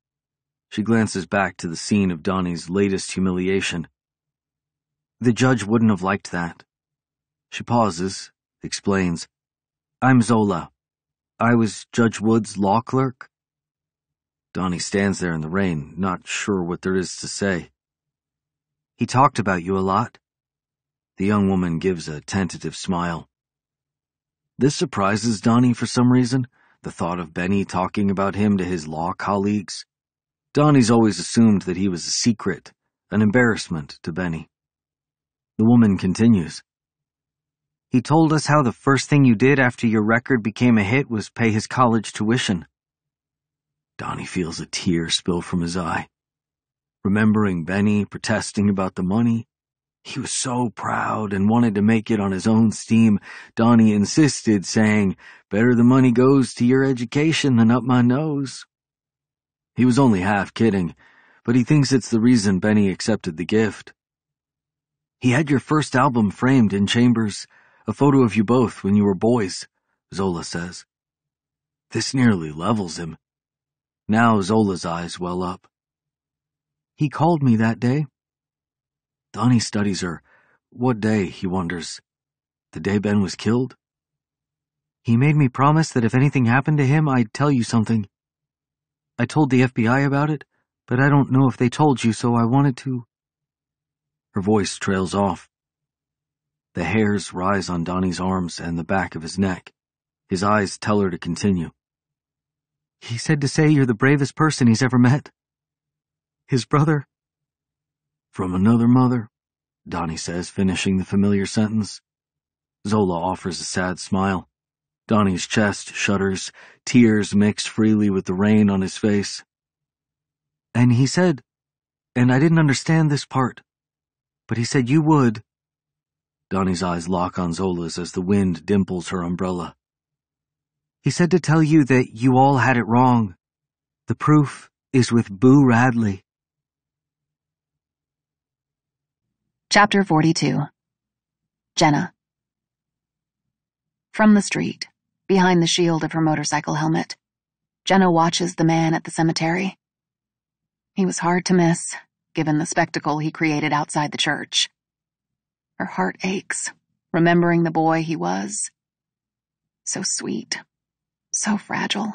She glances back to the scene of Donnie's latest humiliation. The judge wouldn't have liked that. She pauses, explains. I'm Zola. I was Judge Wood's law clerk. Donnie stands there in the rain, not sure what there is to say. He talked about you a lot. The young woman gives a tentative smile. This surprises Donnie for some reason the thought of Benny talking about him to his law colleagues. Donnie's always assumed that he was a secret, an embarrassment to Benny. The woman continues. He told us how the first thing you did after your record became a hit was pay his college tuition. Donnie feels a tear spill from his eye. Remembering Benny protesting about the money, he was so proud and wanted to make it on his own steam. Donnie insisted, saying, Better the money goes to your education than up my nose. He was only half kidding, but he thinks it's the reason Benny accepted the gift. He had your first album framed in Chambers, a photo of you both when you were boys, Zola says. This nearly levels him. Now Zola's eyes well up. He called me that day. Donnie studies her. What day, he wonders. The day Ben was killed? He made me promise that if anything happened to him, I'd tell you something. I told the FBI about it, but I don't know if they told you, so I wanted to. Her voice trails off. The hairs rise on Donnie's arms and the back of his neck. His eyes tell her to continue. He said to say you're the bravest person he's ever met. His brother from another mother, Donnie says, finishing the familiar sentence. Zola offers a sad smile. Donnie's chest shudders, tears mix freely with the rain on his face. And he said, and I didn't understand this part, but he said you would. Donnie's eyes lock on Zola's as the wind dimples her umbrella. He said to tell you that you all had it wrong. The proof is with Boo Radley. Chapter 42 Jenna From the street, behind the shield of her motorcycle helmet, Jenna watches the man at the cemetery. He was hard to miss, given the spectacle he created outside the church. Her heart aches, remembering the boy he was. So sweet, so fragile.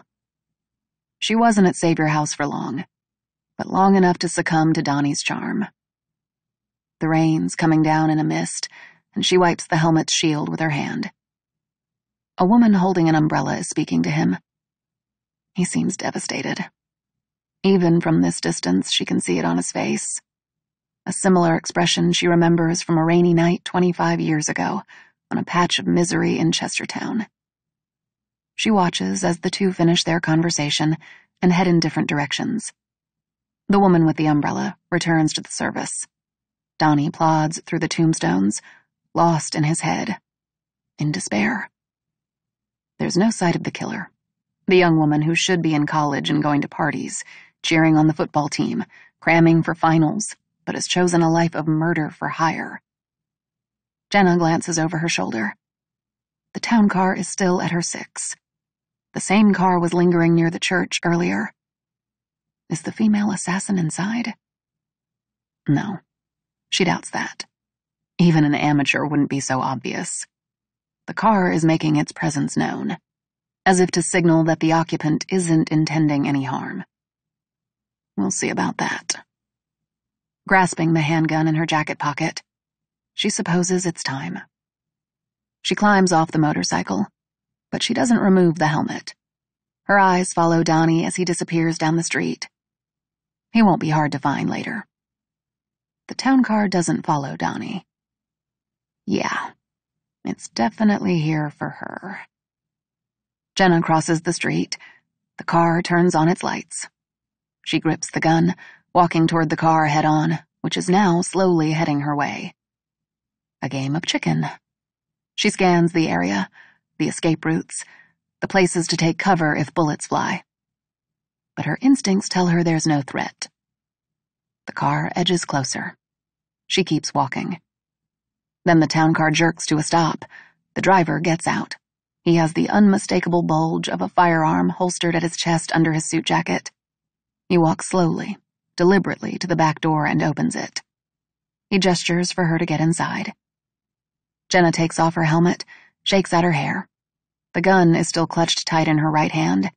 She wasn't at Savior House for long, but long enough to succumb to Donnie's charm. The rain's coming down in a mist, and she wipes the helmet's shield with her hand. A woman holding an umbrella is speaking to him. He seems devastated. Even from this distance, she can see it on his face. A similar expression she remembers from a rainy night 25 years ago on a patch of misery in Chestertown. She watches as the two finish their conversation and head in different directions. The woman with the umbrella returns to the service. Donnie plods through the tombstones, lost in his head, in despair. There's no sight of the killer, the young woman who should be in college and going to parties, cheering on the football team, cramming for finals, but has chosen a life of murder for hire. Jenna glances over her shoulder. The town car is still at her six. The same car was lingering near the church earlier. Is the female assassin inside? No. She doubts that. Even an amateur wouldn't be so obvious. The car is making its presence known, as if to signal that the occupant isn't intending any harm. We'll see about that. Grasping the handgun in her jacket pocket, she supposes it's time. She climbs off the motorcycle, but she doesn't remove the helmet. Her eyes follow Donnie as he disappears down the street. He won't be hard to find later. The town car doesn't follow Donnie. Yeah, it's definitely here for her. Jenna crosses the street. The car turns on its lights. She grips the gun, walking toward the car head on, which is now slowly heading her way. A game of chicken. She scans the area, the escape routes, the places to take cover if bullets fly. But her instincts tell her there's no threat. The car edges closer. She keeps walking. Then the town car jerks to a stop. The driver gets out. He has the unmistakable bulge of a firearm holstered at his chest under his suit jacket. He walks slowly, deliberately to the back door and opens it. He gestures for her to get inside. Jenna takes off her helmet, shakes out her hair. The gun is still clutched tight in her right hand.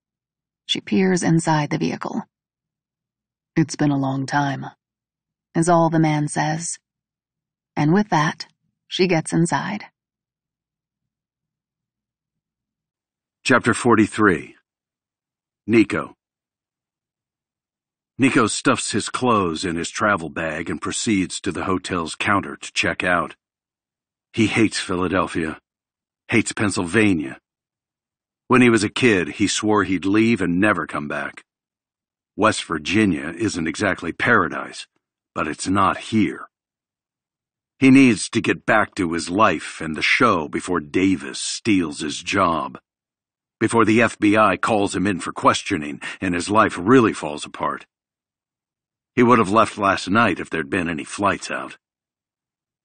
She peers inside the vehicle. It's been a long time, is all the man says and with that, she gets inside. Chapter 43 Nico Nico stuffs his clothes in his travel bag and proceeds to the hotel's counter to check out. He hates Philadelphia. hates Pennsylvania. When he was a kid, he swore he'd leave and never come back. West Virginia isn't exactly paradise, but it's not here. He needs to get back to his life and the show before Davis steals his job. Before the FBI calls him in for questioning and his life really falls apart. He would have left last night if there'd been any flights out.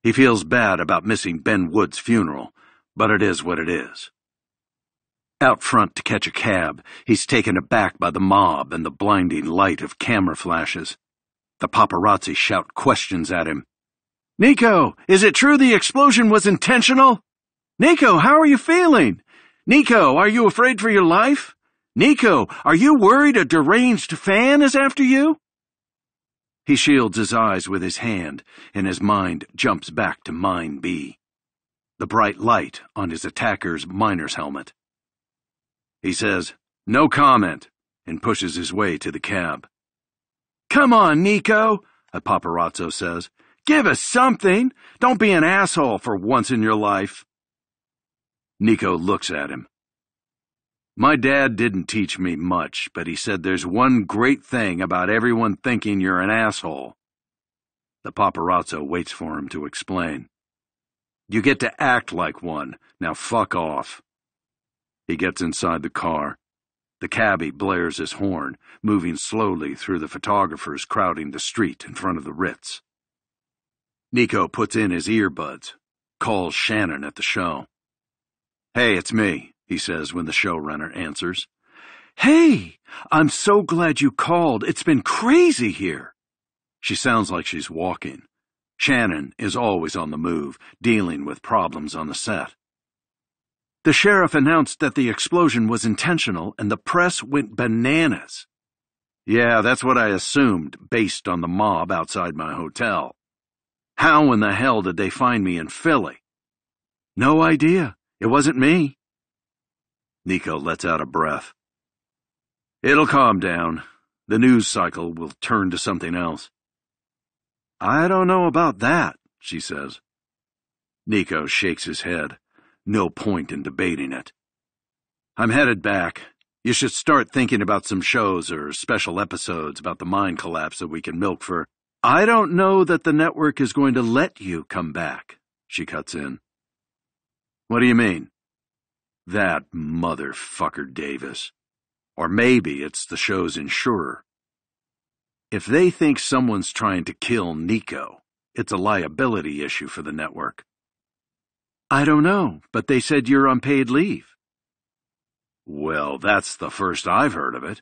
He feels bad about missing Ben Wood's funeral, but it is what it is. Out front to catch a cab, he's taken aback by the mob and the blinding light of camera flashes. The paparazzi shout questions at him. Nico, is it true the explosion was intentional? Nico, how are you feeling? Nico, are you afraid for your life? Nico, are you worried a deranged fan is after you? He shields his eyes with his hand, and his mind jumps back to Mine B. The bright light on his attacker's miner's helmet. He says, No comment, and pushes his way to the cab. Come on, Nico, a paparazzo says. Give us something. Don't be an asshole for once in your life. Nico looks at him. My dad didn't teach me much, but he said there's one great thing about everyone thinking you're an asshole. The paparazzo waits for him to explain. You get to act like one. Now fuck off. He gets inside the car. The cabbie blares his horn, moving slowly through the photographers crowding the street in front of the Ritz. Nico puts in his earbuds, calls Shannon at the show. Hey, it's me, he says when the showrunner answers. Hey, I'm so glad you called. It's been crazy here. She sounds like she's walking. Shannon is always on the move, dealing with problems on the set. The sheriff announced that the explosion was intentional and the press went bananas. Yeah, that's what I assumed based on the mob outside my hotel. How in the hell did they find me in Philly? No idea. It wasn't me. Nico lets out a breath. It'll calm down. The news cycle will turn to something else. I don't know about that, she says. Nico shakes his head. No point in debating it. I'm headed back. You should start thinking about some shows or special episodes about the mine collapse that we can milk for. I don't know that the network is going to let you come back, she cuts in. What do you mean? That motherfucker Davis. Or maybe it's the show's insurer. If they think someone's trying to kill Nico, it's a liability issue for the network. I don't know, but they said you're on paid leave. Well, that's the first I've heard of it.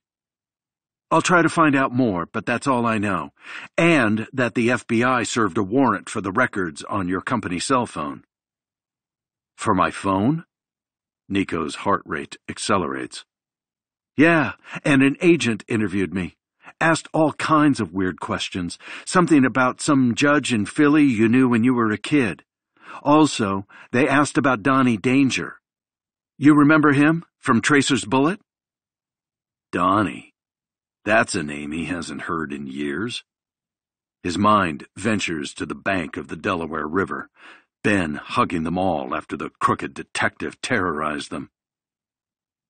I'll try to find out more, but that's all I know. And that the FBI served a warrant for the records on your company cell phone. For my phone? Nico's heart rate accelerates. Yeah, and an agent interviewed me. Asked all kinds of weird questions. Something about some judge in Philly you knew when you were a kid. Also, they asked about Donnie Danger. You remember him from Tracer's Bullet? Donnie. That's a name he hasn't heard in years. His mind ventures to the bank of the Delaware River, Ben hugging them all after the crooked detective terrorized them.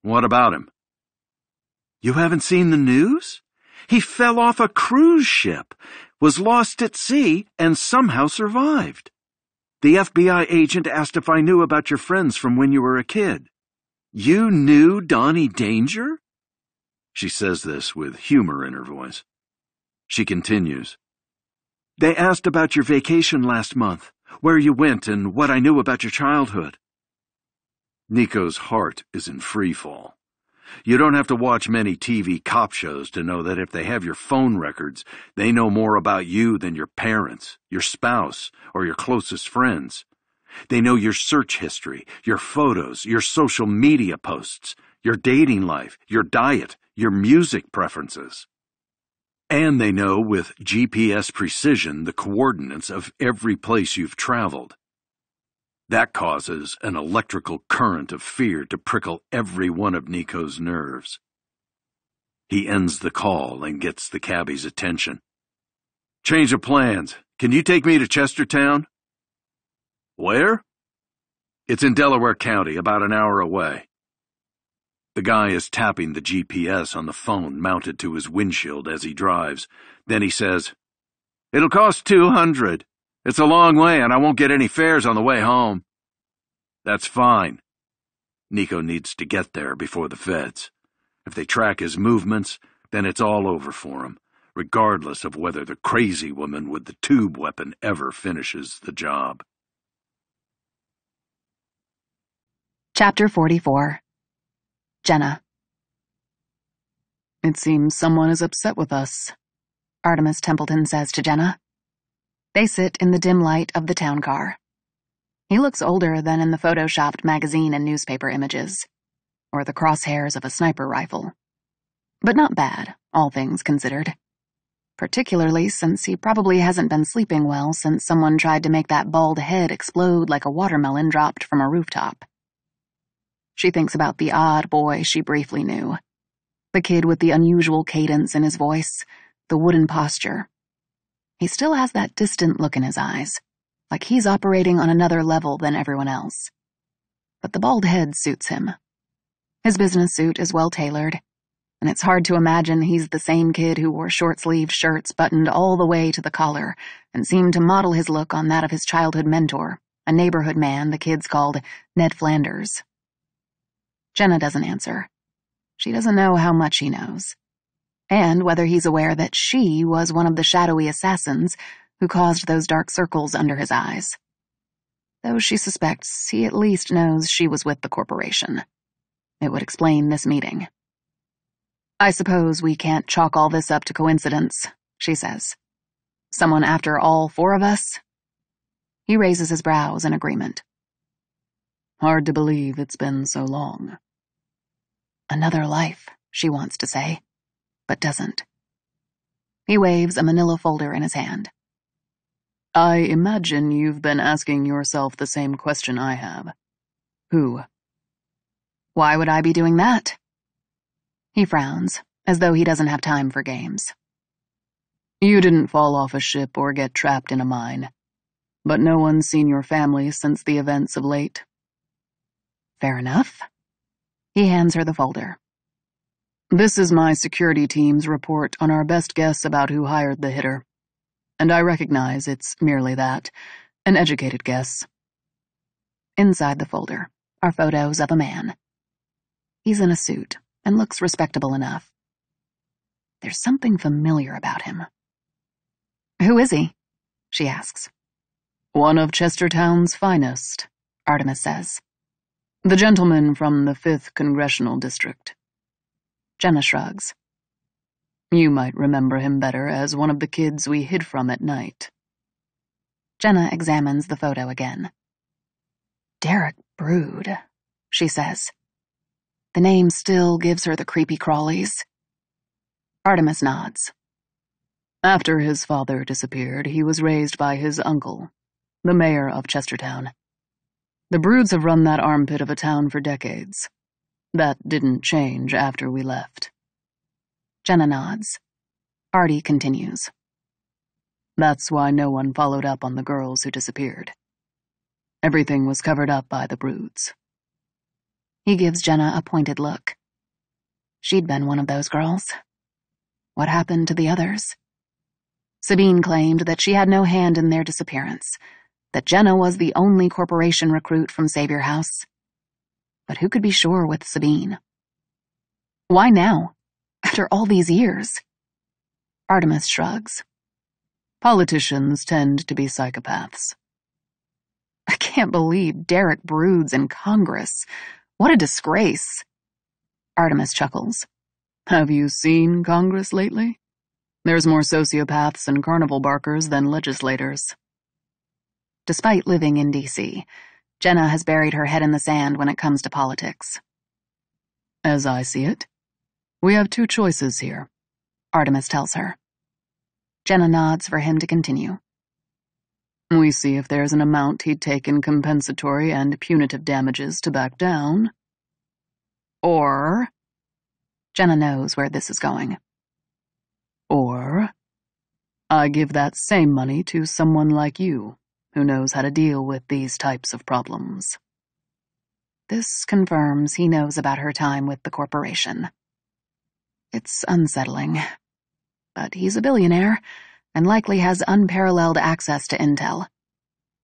What about him? You haven't seen the news? He fell off a cruise ship, was lost at sea, and somehow survived. The FBI agent asked if I knew about your friends from when you were a kid. You knew Donnie Danger? She says this with humor in her voice. She continues. They asked about your vacation last month, where you went, and what I knew about your childhood. Nico's heart is in free fall. You don't have to watch many TV cop shows to know that if they have your phone records, they know more about you than your parents, your spouse, or your closest friends. They know your search history, your photos, your social media posts, your dating life, your diet, your music preferences. And they know with GPS precision the coordinates of every place you've traveled. That causes an electrical current of fear to prickle every one of Nico's nerves. He ends the call and gets the cabbie's attention. Change of plans. Can you take me to Chestertown? Where? It's in Delaware County, about an hour away. The guy is tapping the GPS on the phone mounted to his windshield as he drives. Then he says, It'll cost two hundred. It's a long way and I won't get any fares on the way home. That's fine. Nico needs to get there before the feds. If they track his movements, then it's all over for him, regardless of whether the crazy woman with the tube weapon ever finishes the job. Chapter 44 Jenna It seems someone is upset with us, Artemis Templeton says to Jenna. They sit in the dim light of the town car. He looks older than in the photoshopped magazine and newspaper images, or the crosshairs of a sniper rifle. But not bad, all things considered. Particularly since he probably hasn't been sleeping well since someone tried to make that bald head explode like a watermelon dropped from a rooftop. She thinks about the odd boy she briefly knew. The kid with the unusual cadence in his voice, the wooden posture. He still has that distant look in his eyes, like he's operating on another level than everyone else. But the bald head suits him. His business suit is well tailored, and it's hard to imagine he's the same kid who wore short-sleeved shirts buttoned all the way to the collar and seemed to model his look on that of his childhood mentor, a neighborhood man the kids called Ned Flanders. Jenna doesn't answer. She doesn't know how much he knows and whether he's aware that she was one of the shadowy assassins who caused those dark circles under his eyes. Though she suspects he at least knows she was with the corporation. It would explain this meeting. I suppose we can't chalk all this up to coincidence, she says. Someone after all four of us? He raises his brows in agreement. Hard to believe it's been so long. Another life, she wants to say but doesn't. He waves a manila folder in his hand. I imagine you've been asking yourself the same question I have. Who? Why would I be doing that? He frowns, as though he doesn't have time for games. You didn't fall off a ship or get trapped in a mine, but no one's seen your family since the events of late. Fair enough. He hands her the folder. This is my security team's report on our best guess about who hired the hitter. And I recognize it's merely that, an educated guess. Inside the folder are photos of a man. He's in a suit and looks respectable enough. There's something familiar about him. Who is he? she asks. One of Chestertown's finest, Artemis says. The gentleman from the 5th Congressional District. Jenna shrugs. You might remember him better as one of the kids we hid from at night. Jenna examines the photo again. Derek Brood, she says. The name still gives her the creepy crawlies. Artemis nods. After his father disappeared, he was raised by his uncle, the mayor of Chestertown. The Broods have run that armpit of a town for decades. That didn't change after we left. Jenna nods. Artie continues. That's why no one followed up on the girls who disappeared. Everything was covered up by the Broods. He gives Jenna a pointed look. She'd been one of those girls. What happened to the others? Sabine claimed that she had no hand in their disappearance, that Jenna was the only corporation recruit from Savior House but who could be sure with Sabine? Why now, after all these years? Artemis shrugs. Politicians tend to be psychopaths. I can't believe Derek Brood's in Congress. What a disgrace. Artemis chuckles. Have you seen Congress lately? There's more sociopaths and carnival barkers than legislators. Despite living in D.C., Jenna has buried her head in the sand when it comes to politics. As I see it, we have two choices here, Artemis tells her. Jenna nods for him to continue. We see if there's an amount he'd take in compensatory and punitive damages to back down. Or, Jenna knows where this is going. Or, I give that same money to someone like you who knows how to deal with these types of problems. This confirms he knows about her time with the corporation. It's unsettling. But he's a billionaire and likely has unparalleled access to intel.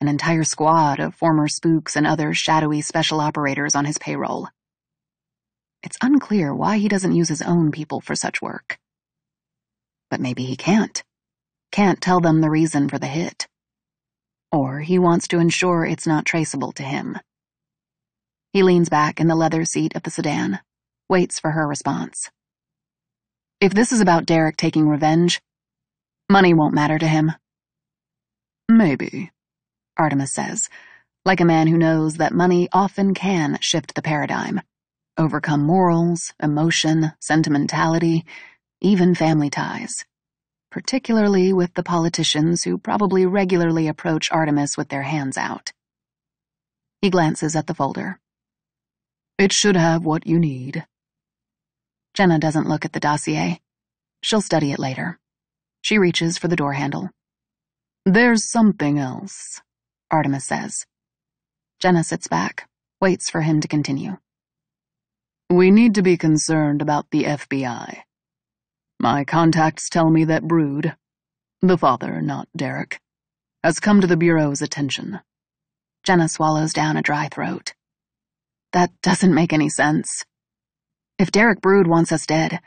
An entire squad of former spooks and other shadowy special operators on his payroll. It's unclear why he doesn't use his own people for such work. But maybe he can't. Can't tell them the reason for the hit. Or he wants to ensure it's not traceable to him. He leans back in the leather seat of the sedan, waits for her response. If this is about Derek taking revenge, money won't matter to him. Maybe, Artemis says, like a man who knows that money often can shift the paradigm, overcome morals, emotion, sentimentality, even family ties, particularly with the politicians who probably regularly approach Artemis with their hands out. He glances at the folder. It should have what you need. Jenna doesn't look at the dossier. She'll study it later. She reaches for the door handle. There's something else, Artemis says. Jenna sits back, waits for him to continue. We need to be concerned about the FBI. My contacts tell me that Brood, the father, not Derek, has come to the Bureau's attention. Jenna swallows down a dry throat. That doesn't make any sense. If Derek Brood wants us dead,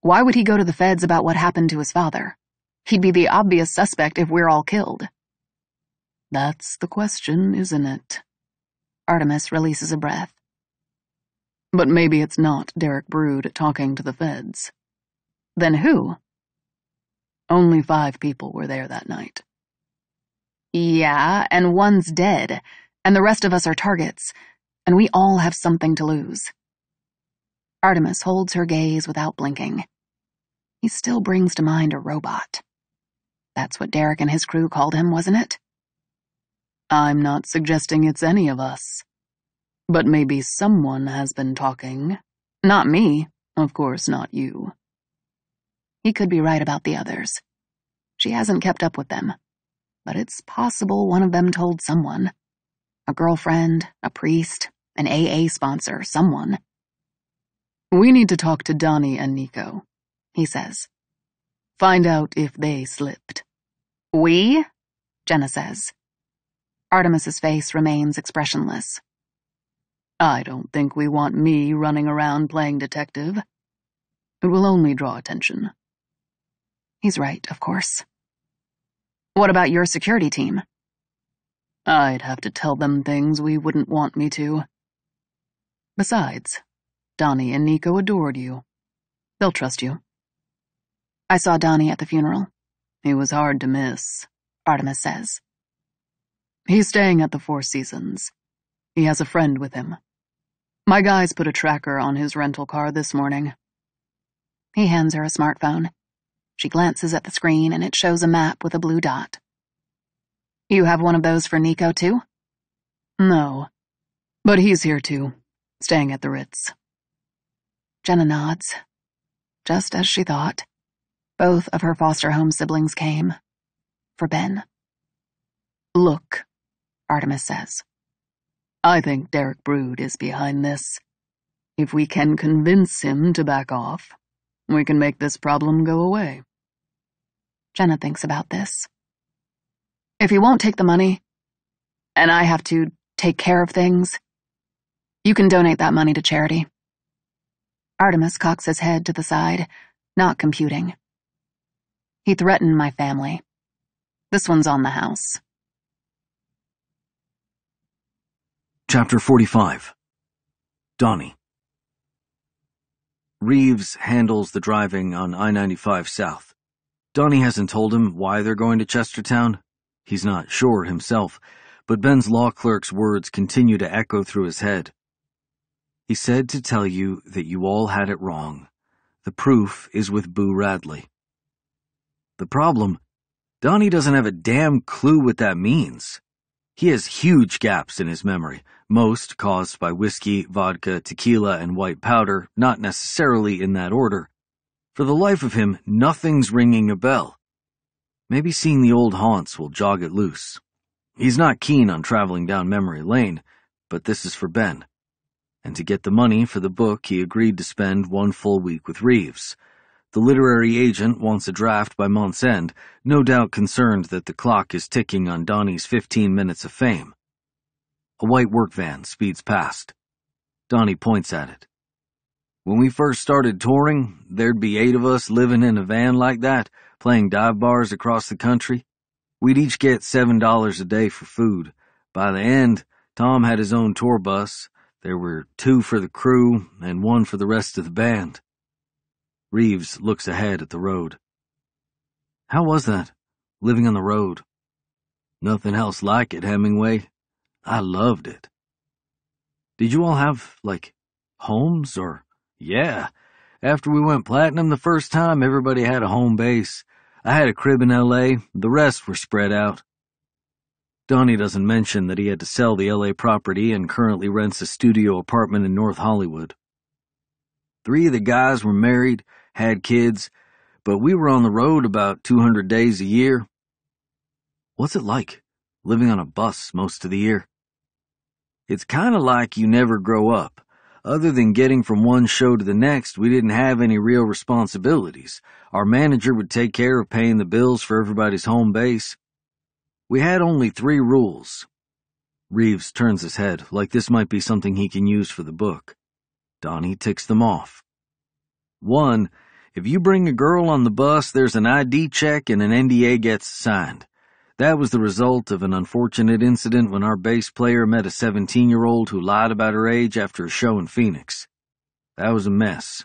why would he go to the feds about what happened to his father? He'd be the obvious suspect if we're all killed. That's the question, isn't it? Artemis releases a breath. But maybe it's not Derek Brood talking to the feds. Then who? Only five people were there that night. Yeah, and one's dead, and the rest of us are targets, and we all have something to lose. Artemis holds her gaze without blinking. He still brings to mind a robot. That's what Derek and his crew called him, wasn't it? I'm not suggesting it's any of us. But maybe someone has been talking. Not me. Of course, not you. He could be right about the others. She hasn't kept up with them. But it's possible one of them told someone. A girlfriend, a priest, an AA sponsor, someone. We need to talk to Donnie and Nico, he says. Find out if they slipped. We? Jenna says. Artemis's face remains expressionless. I don't think we want me running around playing detective. It will only draw attention. He's right, of course. What about your security team? I'd have to tell them things we wouldn't want me to. Besides, Donnie and Nico adored you. They'll trust you. I saw Donnie at the funeral. He was hard to miss, Artemis says. He's staying at the Four Seasons. He has a friend with him. My guys put a tracker on his rental car this morning. He hands her a smartphone. She glances at the screen and it shows a map with a blue dot. You have one of those for Nico, too? No. But he's here, too, staying at the Ritz. Jenna nods. Just as she thought. Both of her foster home siblings came. For Ben. Look, Artemis says. I think Derek Brood is behind this. If we can convince him to back off, we can make this problem go away. Jenna thinks about this. If you won't take the money, and I have to take care of things, you can donate that money to charity. Artemis cocks his head to the side, not computing. He threatened my family. This one's on the house. Chapter 45 Donnie Reeves handles the driving on I 95 South. Donnie hasn't told him why they're going to Chestertown. He's not sure himself, but Ben's law clerk's words continue to echo through his head. He said to tell you that you all had it wrong. The proof is with Boo Radley. The problem? Donnie doesn't have a damn clue what that means. He has huge gaps in his memory, most caused by whiskey, vodka, tequila, and white powder, not necessarily in that order. For the life of him, nothing's ringing a bell. Maybe seeing the old haunts will jog it loose. He's not keen on traveling down memory lane, but this is for Ben. and to get the money for the book, he agreed to spend one full week with Reeves. The literary agent wants a draft by month's end, no doubt concerned that the clock is ticking on Donnie's 15 minutes of fame. A white work van speeds past. Donnie points at it. When we first started touring, there'd be eight of us living in a van like that, playing dive bars across the country. We'd each get seven dollars a day for food. By the end, Tom had his own tour bus. There were two for the crew and one for the rest of the band. Reeves looks ahead at the road. How was that, living on the road? Nothing else like it, Hemingway. I loved it. Did you all have, like, homes or? Yeah. After we went platinum the first time, everybody had a home base. I had a crib in L.A., the rest were spread out. Donnie doesn't mention that he had to sell the L.A. property and currently rents a studio apartment in North Hollywood. Three of the guys were married, had kids, but we were on the road about 200 days a year. What's it like, living on a bus most of the year? It's kind of like you never grow up. Other than getting from one show to the next, we didn't have any real responsibilities. Our manager would take care of paying the bills for everybody's home base. We had only three rules. Reeves turns his head, like this might be something he can use for the book. Donnie ticks them off. One, if you bring a girl on the bus, there's an ID check and an NDA gets signed. That was the result of an unfortunate incident when our bass player met a 17 year old who lied about her age after a show in Phoenix. That was a mess.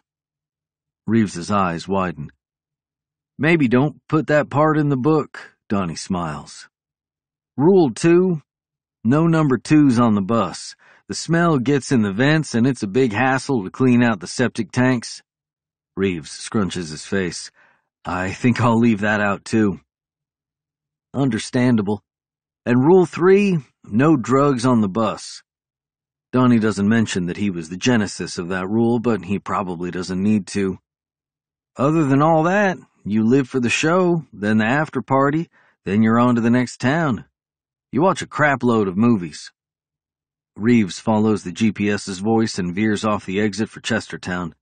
Reeves's eyes widen. Maybe don't put that part in the book, Donnie smiles. Rule two, no number twos on the bus. The smell gets in the vents and it's a big hassle to clean out the septic tanks. Reeves scrunches his face. I think I'll leave that out too. Understandable. And rule three, no drugs on the bus. Donnie doesn't mention that he was the genesis of that rule, but he probably doesn't need to. Other than all that, you live for the show, then the after party, then you're on to the next town. You watch a crapload of movies. Reeves follows the GPS's voice and veers off the exit for Chestertown.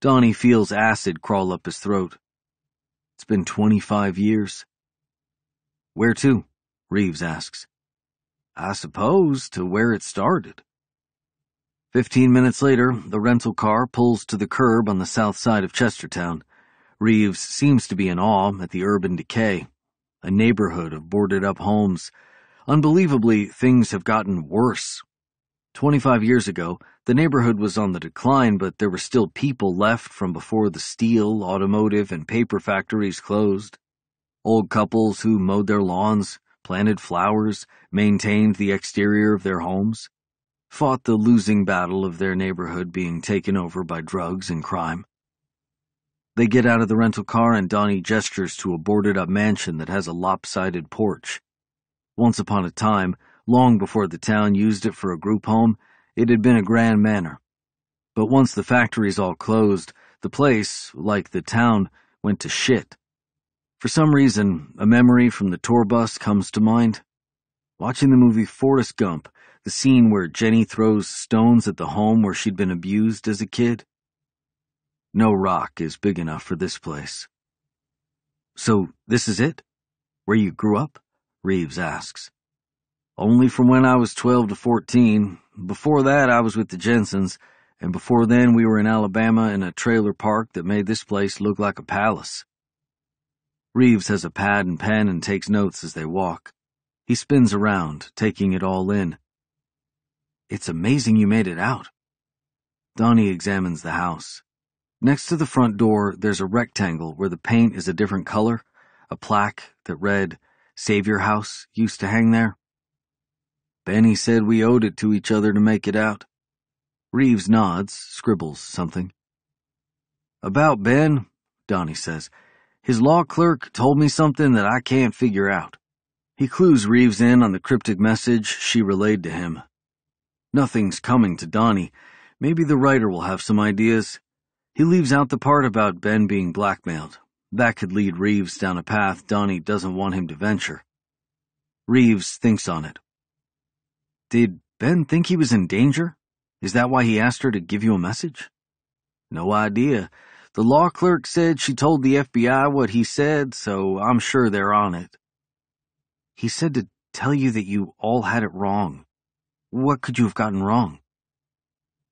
Donnie feels acid crawl up his throat. It's been 25 years. Where to? Reeves asks. I suppose to where it started. Fifteen minutes later, the rental car pulls to the curb on the south side of Chestertown. Reeves seems to be in awe at the urban decay. A neighborhood of boarded up homes. Unbelievably, things have gotten worse. Twenty-five years ago, the neighborhood was on the decline, but there were still people left from before the steel, automotive, and paper factories closed. Old couples who mowed their lawns, planted flowers, maintained the exterior of their homes, fought the losing battle of their neighborhood being taken over by drugs and crime. They get out of the rental car and Donnie gestures to a boarded up mansion that has a lopsided porch. Once upon a time, long before the town used it for a group home, it had been a grand manor. But once the factories all closed, the place, like the town, went to shit. For some reason, a memory from the tour bus comes to mind. Watching the movie Forrest Gump, the scene where Jenny throws stones at the home where she'd been abused as a kid. No rock is big enough for this place. So, this is it? Where you grew up? Reeves asks. Only from when I was 12 to 14. Before that, I was with the Jensens, and before then, we were in Alabama in a trailer park that made this place look like a palace. Reeves has a pad and pen and takes notes as they walk. He spins around, taking it all in. It's amazing you made it out. Donnie examines the house. Next to the front door, there's a rectangle where the paint is a different color, a plaque that read, Savior House, used to hang there. Benny said we owed it to each other to make it out. Reeves nods, scribbles something. About Ben, Donnie says, his law clerk told me something that I can't figure out. He clues Reeves in on the cryptic message she relayed to him. Nothing's coming to Donnie. Maybe the writer will have some ideas. He leaves out the part about Ben being blackmailed. That could lead Reeves down a path Donnie doesn't want him to venture. Reeves thinks on it. Did Ben think he was in danger? Is that why he asked her to give you a message? No idea. The law clerk said she told the FBI what he said, so I'm sure they're on it. He said to tell you that you all had it wrong. What could you have gotten wrong?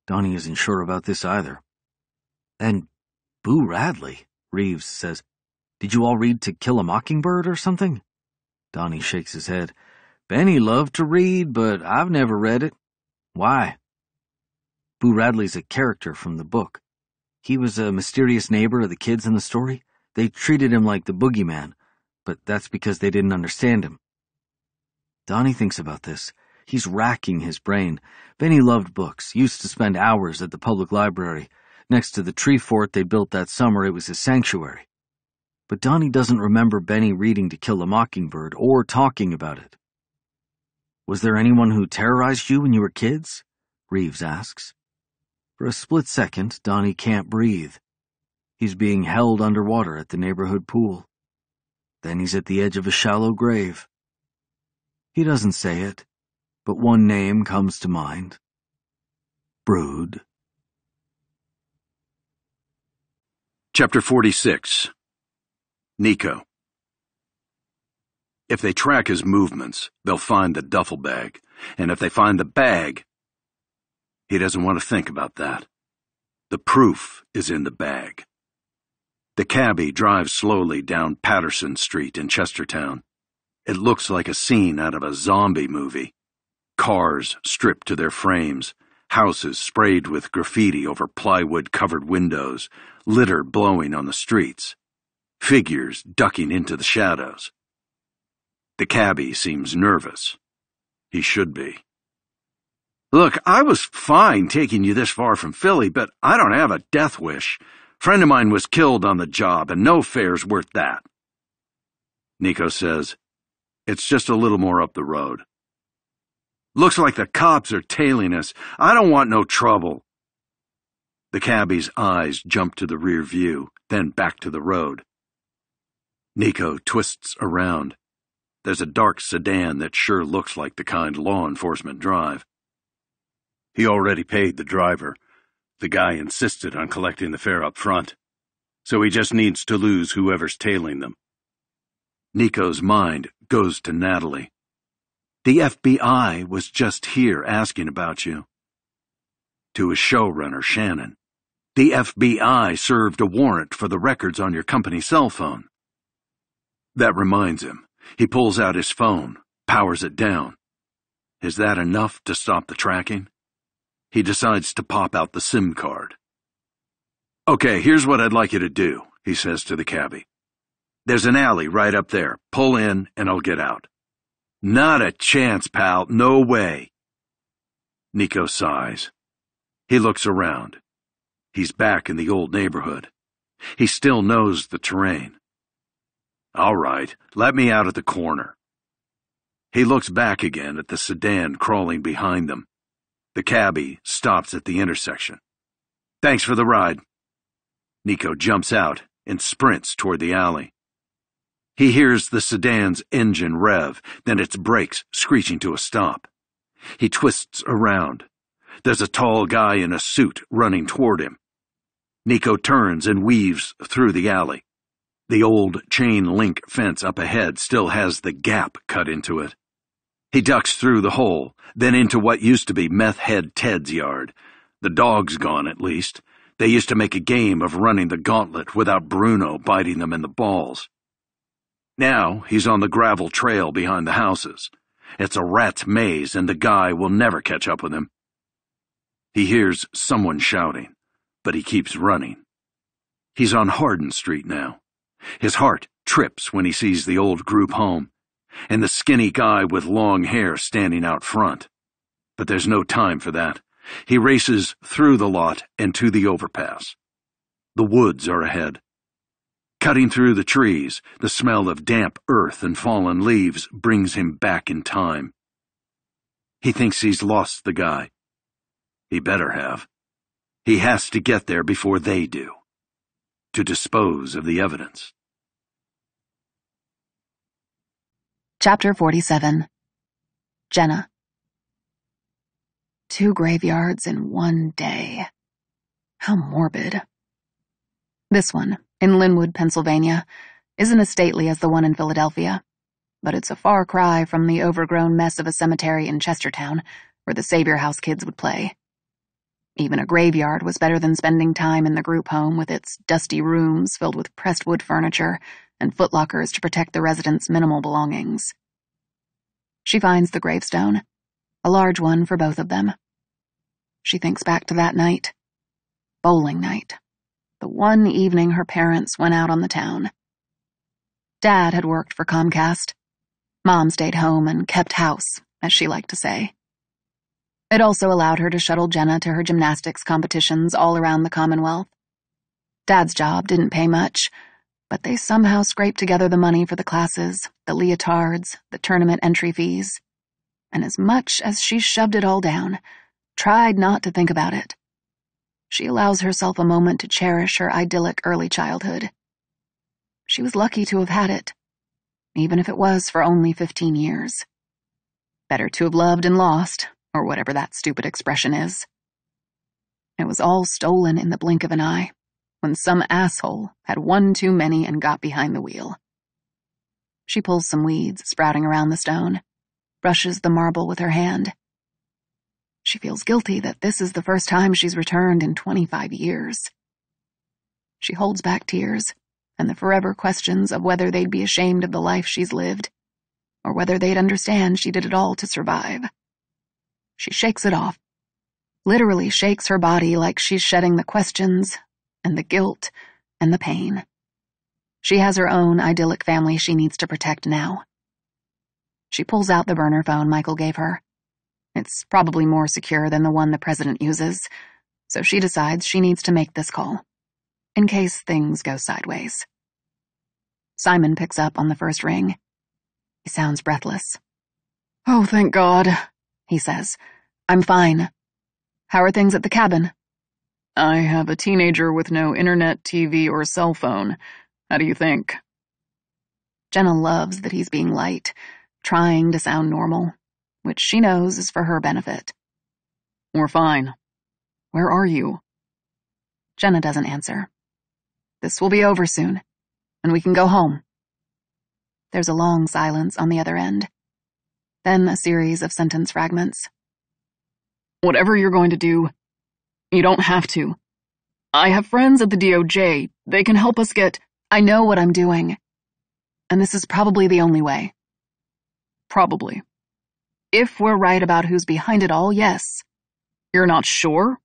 Donnie isn't sure about this either. And Boo Radley, Reeves says, did you all read To Kill a Mockingbird or something? Donnie shakes his head. Benny loved to read, but I've never read it. Why? Boo Radley's a character from the book. He was a mysterious neighbor of the kids in the story. They treated him like the boogeyman, but that's because they didn't understand him. Donnie thinks about this. He's racking his brain. Benny loved books, used to spend hours at the public library. Next to the tree fort they built that summer, it was his sanctuary. But Donnie doesn't remember Benny reading To Kill a Mockingbird or talking about it. Was there anyone who terrorized you when you were kids? Reeves asks. For a split second, Donnie can't breathe. He's being held underwater at the neighborhood pool. Then he's at the edge of a shallow grave. He doesn't say it, but one name comes to mind. Brood. Chapter 46 Nico If they track his movements, they'll find the duffel bag, and if they find the bag, he doesn't want to think about that. The proof is in the bag. The cabbie drives slowly down Patterson Street in Chestertown. It looks like a scene out of a zombie movie. Cars stripped to their frames, houses sprayed with graffiti over plywood covered windows, litter blowing on the streets, figures ducking into the shadows. The cabbie seems nervous. He should be. Look, I was fine taking you this far from Philly, but I don't have a death wish. Friend of mine was killed on the job, and no fare's worth that. Nico says, It's just a little more up the road. Looks like the cops are tailing us. I don't want no trouble. The cabbie's eyes jump to the rear view, then back to the road. Nico twists around. There's a dark sedan that sure looks like the kind law enforcement drive. He already paid the driver. The guy insisted on collecting the fare up front. So he just needs to lose whoever's tailing them. Nico's mind goes to Natalie. The FBI was just here asking about you. To his showrunner, Shannon. The FBI served a warrant for the records on your company cell phone. That reminds him. He pulls out his phone, powers it down. Is that enough to stop the tracking? He decides to pop out the SIM card. Okay, here's what I'd like you to do, he says to the cabbie. There's an alley right up there. Pull in and I'll get out. Not a chance, pal. No way. Nico sighs. He looks around. He's back in the old neighborhood. He still knows the terrain. All right, let me out at the corner. He looks back again at the sedan crawling behind them. The cabbie stops at the intersection. Thanks for the ride. Nico jumps out and sprints toward the alley. He hears the sedan's engine rev, then its brakes screeching to a stop. He twists around. There's a tall guy in a suit running toward him. Nico turns and weaves through the alley. The old chain link fence up ahead still has the gap cut into it. He ducks through the hole, then into what used to be Meth Head Ted's yard. The dog's gone, at least. They used to make a game of running the gauntlet without Bruno biting them in the balls. Now he's on the gravel trail behind the houses. It's a rat's maze, and the guy will never catch up with him. He hears someone shouting, but he keeps running. He's on Hardin Street now. His heart trips when he sees the old group home and the skinny guy with long hair standing out front. But there's no time for that. He races through the lot and to the overpass. The woods are ahead. Cutting through the trees, the smell of damp earth and fallen leaves brings him back in time. He thinks he's lost the guy. He better have. He has to get there before they do. To dispose of the evidence. Chapter 47 Jenna Two graveyards in one day. How morbid. This one, in Linwood, Pennsylvania, isn't as stately as the one in Philadelphia, but it's a far cry from the overgrown mess of a cemetery in Chestertown, where the Savior House kids would play. Even a graveyard was better than spending time in the group home with its dusty rooms filled with pressed wood furniture and footlockers to protect the residents' minimal belongings. She finds the gravestone, a large one for both of them. She thinks back to that night. Bowling night. The one evening her parents went out on the town. Dad had worked for Comcast. Mom stayed home and kept house, as she liked to say. It also allowed her to shuttle Jenna to her gymnastics competitions all around the Commonwealth. Dad's job didn't pay much, but they somehow scraped together the money for the classes, the leotards, the tournament entry fees. And as much as she shoved it all down, tried not to think about it, she allows herself a moment to cherish her idyllic early childhood. She was lucky to have had it, even if it was for only 15 years. Better to have loved and lost, or whatever that stupid expression is. It was all stolen in the blink of an eye when some asshole had one too many and got behind the wheel. She pulls some weeds sprouting around the stone, brushes the marble with her hand. She feels guilty that this is the first time she's returned in 25 years. She holds back tears and the forever questions of whether they'd be ashamed of the life she's lived, or whether they'd understand she did it all to survive. She shakes it off, literally shakes her body like she's shedding the questions and the guilt and the pain. She has her own idyllic family she needs to protect now. She pulls out the burner phone Michael gave her. It's probably more secure than the one the president uses, so she decides she needs to make this call, in case things go sideways. Simon picks up on the first ring. He sounds breathless. Oh, thank God, he says. I'm fine. How are things at the cabin? I have a teenager with no internet, TV, or cell phone. How do you think? Jenna loves that he's being light, trying to sound normal, which she knows is for her benefit. We're fine. Where are you? Jenna doesn't answer. This will be over soon, and we can go home. There's a long silence on the other end. Then a series of sentence fragments. Whatever you're going to do, you don't have to. I have friends at the DOJ. They can help us get. I know what I'm doing. And this is probably the only way. Probably. If we're right about who's behind it all, yes. You're not sure?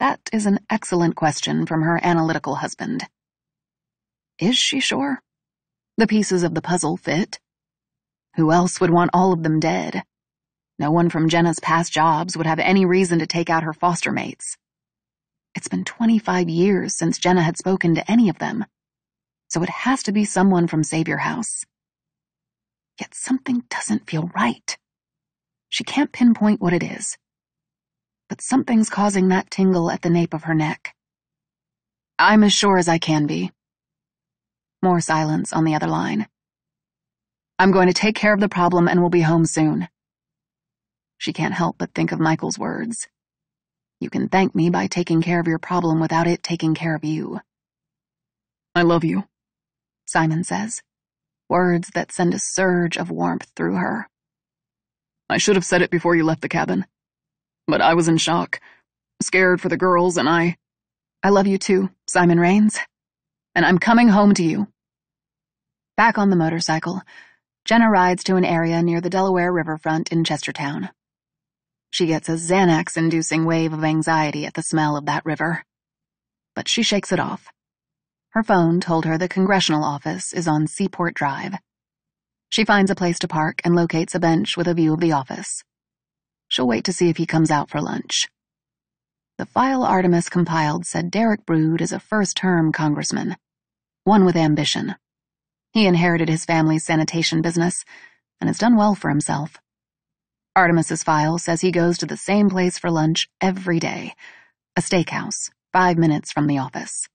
That is an excellent question from her analytical husband. Is she sure? The pieces of the puzzle fit. Who else would want all of them dead? No one from Jenna's past jobs would have any reason to take out her foster mates. It's been 25 years since Jenna had spoken to any of them, so it has to be someone from Savior House. Yet something doesn't feel right. She can't pinpoint what it is, but something's causing that tingle at the nape of her neck. I'm as sure as I can be. More silence on the other line. I'm going to take care of the problem and we'll be home soon. She can't help but think of Michael's words. You can thank me by taking care of your problem without it taking care of you. I love you, Simon says, words that send a surge of warmth through her. I should have said it before you left the cabin. But I was in shock, scared for the girls, and I. I love you too, Simon Raines. And I'm coming home to you. Back on the motorcycle, Jenna rides to an area near the Delaware riverfront in Chestertown. She gets a Xanax inducing wave of anxiety at the smell of that river. But she shakes it off. Her phone told her the congressional office is on Seaport Drive. She finds a place to park and locates a bench with a view of the office. She'll wait to see if he comes out for lunch. The file Artemis compiled said Derek Brood is a first term congressman, one with ambition. He inherited his family's sanitation business and has done well for himself. Artemis's file says he goes to the same place for lunch every day, a steakhouse, five minutes from the office.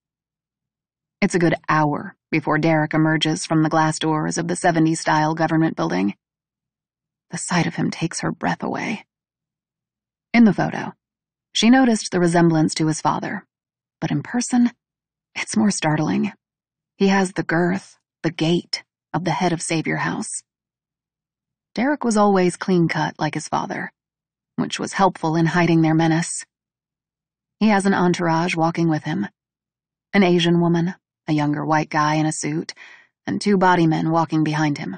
It's a good hour before Derek emerges from the glass doors of the 70s style government building. The sight of him takes her breath away. In the photo, she noticed the resemblance to his father, but in person, it's more startling. He has the girth, the gait of the head of Savior House. Derek was always clean cut like his father, which was helpful in hiding their menace. He has an entourage walking with him an Asian woman, a younger white guy in a suit, and two body men walking behind him.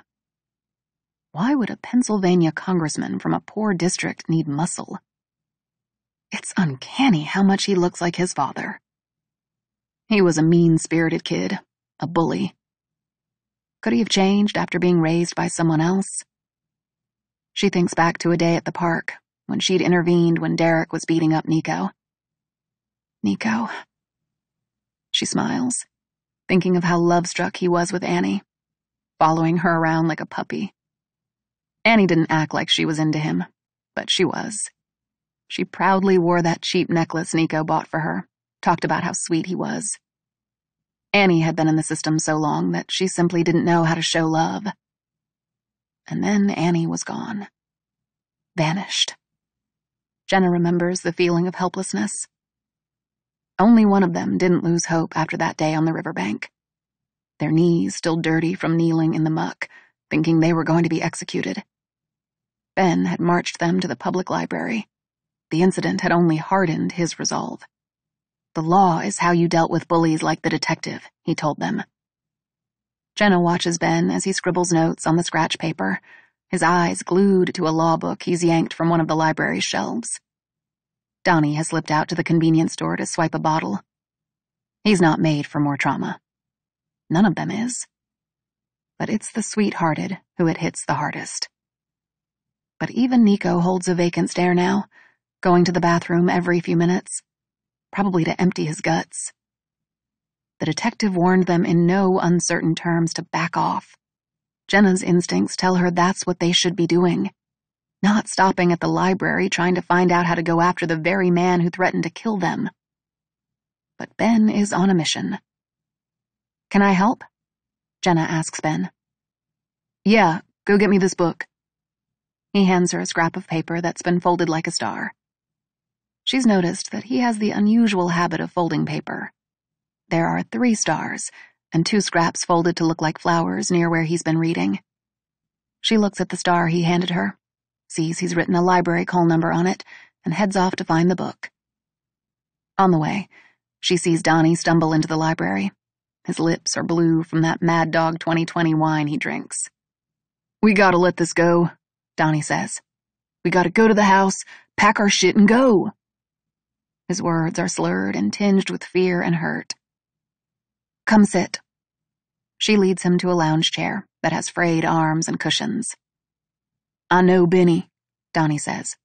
Why would a Pennsylvania congressman from a poor district need muscle? It's uncanny how much he looks like his father. He was a mean spirited kid, a bully. Could he have changed after being raised by someone else? She thinks back to a day at the park when she'd intervened when Derek was beating up Nico. Nico. She smiles, thinking of how love struck he was with Annie, following her around like a puppy. Annie didn't act like she was into him, but she was. She proudly wore that cheap necklace Nico bought for her, talked about how sweet he was. Annie had been in the system so long that she simply didn't know how to show love. And then Annie was gone. Vanished. Jenna remembers the feeling of helplessness. Only one of them didn't lose hope after that day on the riverbank. Their knees still dirty from kneeling in the muck, thinking they were going to be executed. Ben had marched them to the public library. The incident had only hardened his resolve. The law is how you dealt with bullies like the detective, he told them. Jenna watches Ben as he scribbles notes on the scratch paper, his eyes glued to a law book he's yanked from one of the library's shelves. Donnie has slipped out to the convenience store to swipe a bottle. He's not made for more trauma. None of them is. But it's the sweethearted who it hits the hardest. But even Nico holds a vacant stare now going to the bathroom every few minutes, probably to empty his guts. The detective warned them in no uncertain terms to back off. Jenna's instincts tell her that's what they should be doing. Not stopping at the library trying to find out how to go after the very man who threatened to kill them. But Ben is on a mission. Can I help? Jenna asks Ben. Yeah, go get me this book. He hands her a scrap of paper that's been folded like a star. She's noticed that he has the unusual habit of folding paper. There are three stars, and two scraps folded to look like flowers near where he's been reading. She looks at the star he handed her, sees he's written a library call number on it, and heads off to find the book. On the way, she sees Donnie stumble into the library. His lips are blue from that Mad Dog 2020 wine he drinks. We gotta let this go, Donnie says. We gotta go to the house, pack our shit, and go. His words are slurred and tinged with fear and hurt. Come sit. She leads him to a lounge chair that has frayed arms and cushions. I know Benny, Donnie says.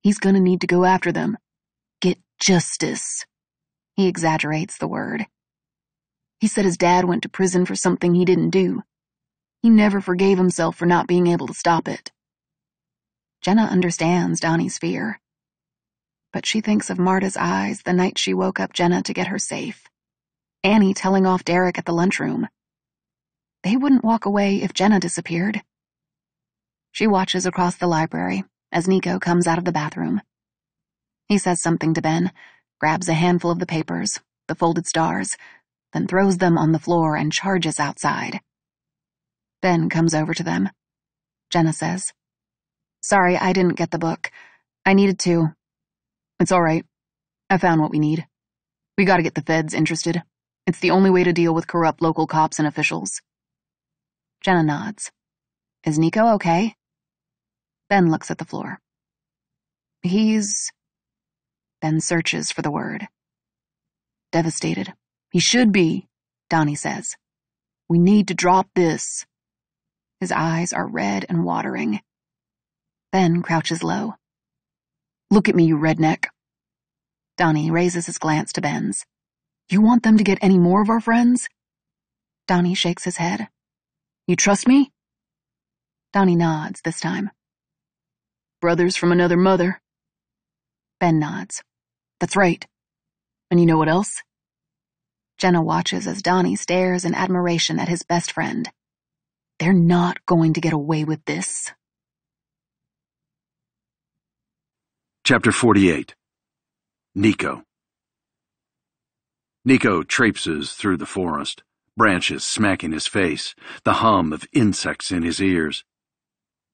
He's gonna need to go after them. Get justice. He exaggerates the word. He said his dad went to prison for something he didn't do. He never forgave himself for not being able to stop it. Jenna understands Donnie's fear but she thinks of Marta's eyes the night she woke up Jenna to get her safe. Annie telling off Derek at the lunchroom. They wouldn't walk away if Jenna disappeared. She watches across the library as Nico comes out of the bathroom. He says something to Ben, grabs a handful of the papers, the folded stars, then throws them on the floor and charges outside. Ben comes over to them. Jenna says, Sorry, I didn't get the book. I needed to, it's all right. I found what we need. We gotta get the feds interested. It's the only way to deal with corrupt local cops and officials. Jenna nods. Is Nico okay? Ben looks at the floor. He's. Ben searches for the word. Devastated. He should be, Donnie says. We need to drop this. His eyes are red and watering. Ben crouches low. Look at me, you redneck. Donnie raises his glance to Ben's. You want them to get any more of our friends? Donnie shakes his head. You trust me? Donnie nods this time. Brothers from another mother. Ben nods. That's right. And you know what else? Jenna watches as Donnie stares in admiration at his best friend. They're not going to get away with this. Chapter 48 Nico Nico traipses through the forest, branches smacking his face, the hum of insects in his ears.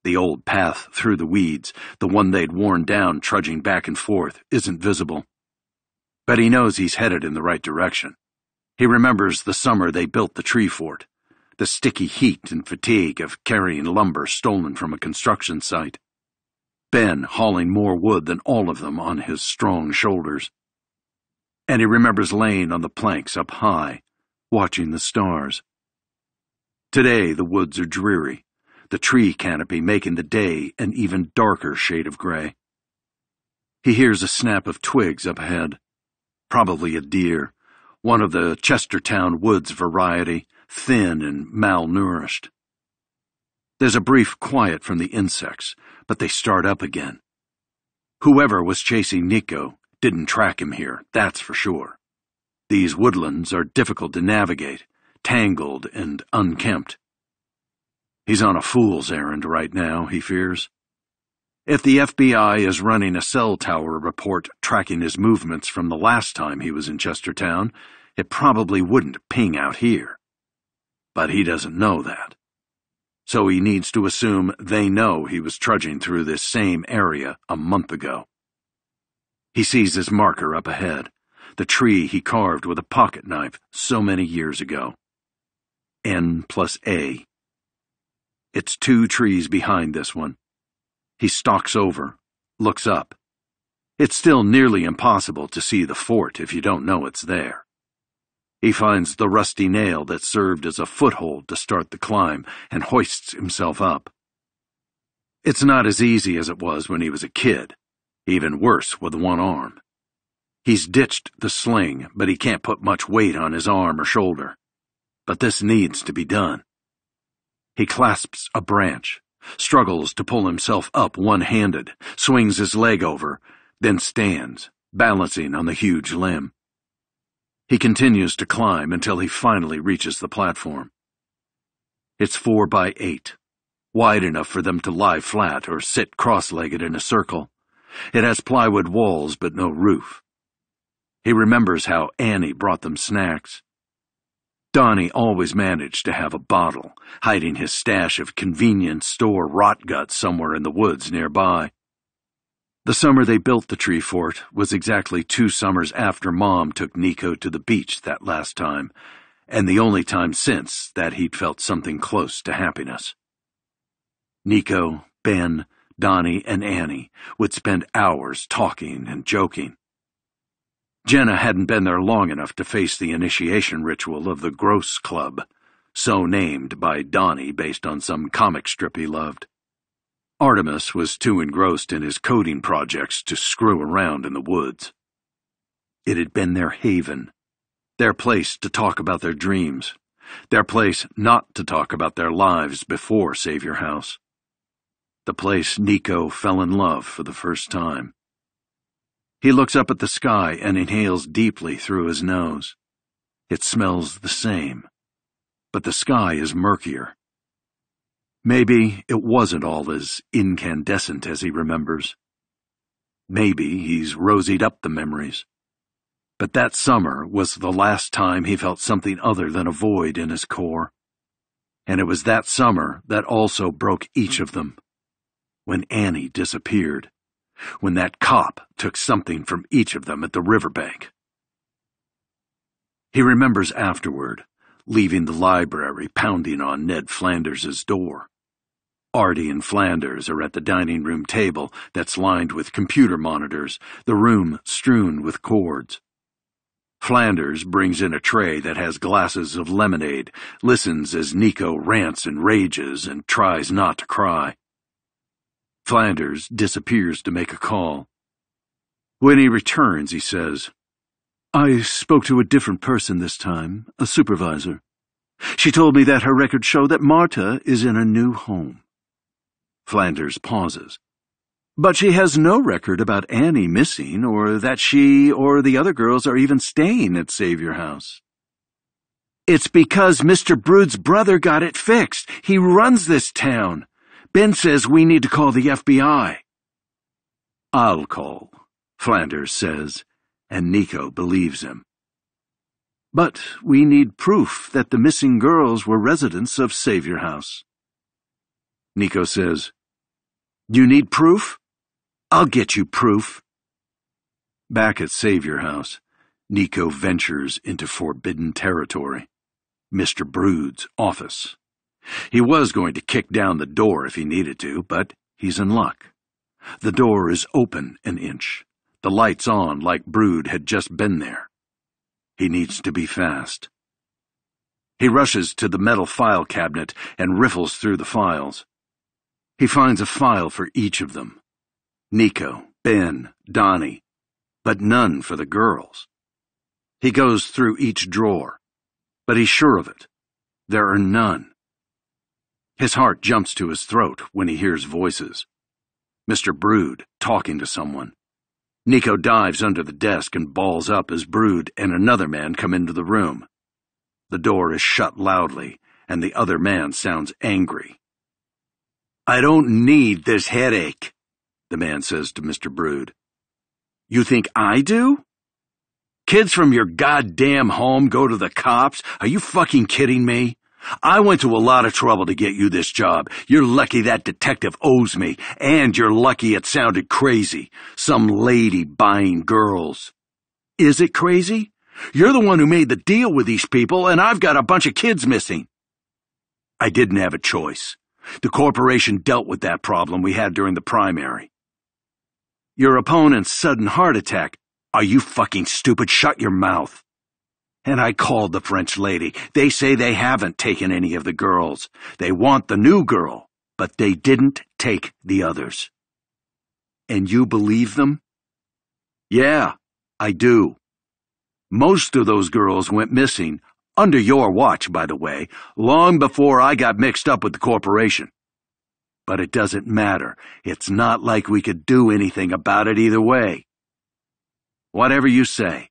The old path through the weeds, the one they'd worn down trudging back and forth, isn't visible. But he knows he's headed in the right direction. He remembers the summer they built the tree fort, the sticky heat and fatigue of carrying lumber stolen from a construction site. Ben hauling more wood than all of them on his strong shoulders. And he remembers laying on the planks up high, watching the stars. Today the woods are dreary, the tree canopy making the day an even darker shade of gray. He hears a snap of twigs up ahead. Probably a deer, one of the Chestertown woods variety, thin and malnourished. There's a brief quiet from the insects, but they start up again. Whoever was chasing Nico didn't track him here, that's for sure. These woodlands are difficult to navigate, tangled and unkempt. He's on a fool's errand right now, he fears. If the FBI is running a cell tower report tracking his movements from the last time he was in Chestertown, it probably wouldn't ping out here. But he doesn't know that. So he needs to assume they know he was trudging through this same area a month ago. He sees his marker up ahead, the tree he carved with a pocket knife so many years ago. N plus A. It's two trees behind this one. He stalks over, looks up. It's still nearly impossible to see the fort if you don't know it's there. He finds the rusty nail that served as a foothold to start the climb and hoists himself up. It's not as easy as it was when he was a kid, even worse with one arm. He's ditched the sling, but he can't put much weight on his arm or shoulder. But this needs to be done. He clasps a branch, struggles to pull himself up one-handed, swings his leg over, then stands, balancing on the huge limb. He continues to climb until he finally reaches the platform. It's four by eight, wide enough for them to lie flat or sit cross-legged in a circle. It has plywood walls but no roof. He remembers how Annie brought them snacks. Donnie always managed to have a bottle, hiding his stash of convenience store rot guts somewhere in the woods nearby. The summer they built the tree fort was exactly two summers after Mom took Nico to the beach that last time, and the only time since that he'd felt something close to happiness. Nico, Ben, Donnie, and Annie would spend hours talking and joking. Jenna hadn't been there long enough to face the initiation ritual of the Gross Club, so named by Donnie based on some comic strip he loved. Artemis was too engrossed in his coding projects to screw around in the woods. It had been their haven, their place to talk about their dreams, their place not to talk about their lives before Savior House. The place Nico fell in love for the first time. He looks up at the sky and inhales deeply through his nose. It smells the same, but the sky is murkier. Maybe it wasn't all as incandescent as he remembers. Maybe he's rosied up the memories. But that summer was the last time he felt something other than a void in his core. And it was that summer that also broke each of them. When Annie disappeared when that cop took something from each of them at the riverbank. He remembers afterward, leaving the library pounding on Ned Flanders's door. Artie and Flanders are at the dining room table that's lined with computer monitors, the room strewn with cords. Flanders brings in a tray that has glasses of lemonade, listens as Nico rants and rages and tries not to cry. Flanders disappears to make a call. When he returns, he says, I spoke to a different person this time, a supervisor. She told me that her records show that Marta is in a new home. Flanders pauses. But she has no record about Annie missing or that she or the other girls are even staying at Savior House. It's because Mr. Brood's brother got it fixed. He runs this town. Ben says we need to call the FBI. I'll call, Flanders says, and Nico believes him. But we need proof that the missing girls were residents of Savior House. Nico says, You need proof? I'll get you proof. Back at Savior House, Nico ventures into forbidden territory. Mr. Brood's office. He was going to kick down the door if he needed to, but he's in luck. The door is open an inch, the lights on like Brood had just been there. He needs to be fast. He rushes to the metal file cabinet and riffles through the files. He finds a file for each of them. Nico, Ben, Donnie, but none for the girls. He goes through each drawer, but he's sure of it. There are none. His heart jumps to his throat when he hears voices. Mr. Brood talking to someone. Nico dives under the desk and balls up as Brood and another man come into the room. The door is shut loudly, and the other man sounds angry. I don't need this headache, the man says to Mr. Brood. You think I do? Kids from your goddamn home go to the cops? Are you fucking kidding me? I went to a lot of trouble to get you this job. You're lucky that detective owes me, and you're lucky it sounded crazy. Some lady buying girls. Is it crazy? You're the one who made the deal with these people, and I've got a bunch of kids missing. I didn't have a choice. The corporation dealt with that problem we had during the primary. Your opponent's sudden heart attack. Are you fucking stupid? Shut your mouth. And I called the French lady. They say they haven't taken any of the girls. They want the new girl, but they didn't take the others. And you believe them? Yeah, I do. Most of those girls went missing under your watch, by the way, long before I got mixed up with the corporation. But it doesn't matter. It's not like we could do anything about it either way. Whatever you say.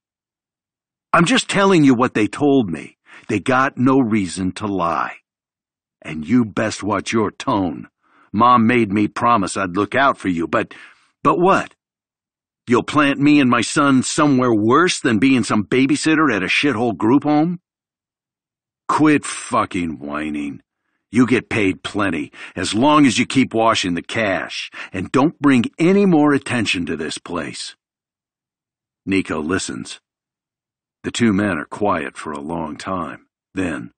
I'm just telling you what they told me. They got no reason to lie. And you best watch your tone. Mom made me promise I'd look out for you, but, but what? You'll plant me and my son somewhere worse than being some babysitter at a shithole group home? Quit fucking whining. You get paid plenty, as long as you keep washing the cash, and don't bring any more attention to this place. Nico listens. The two men are quiet for a long time. Then,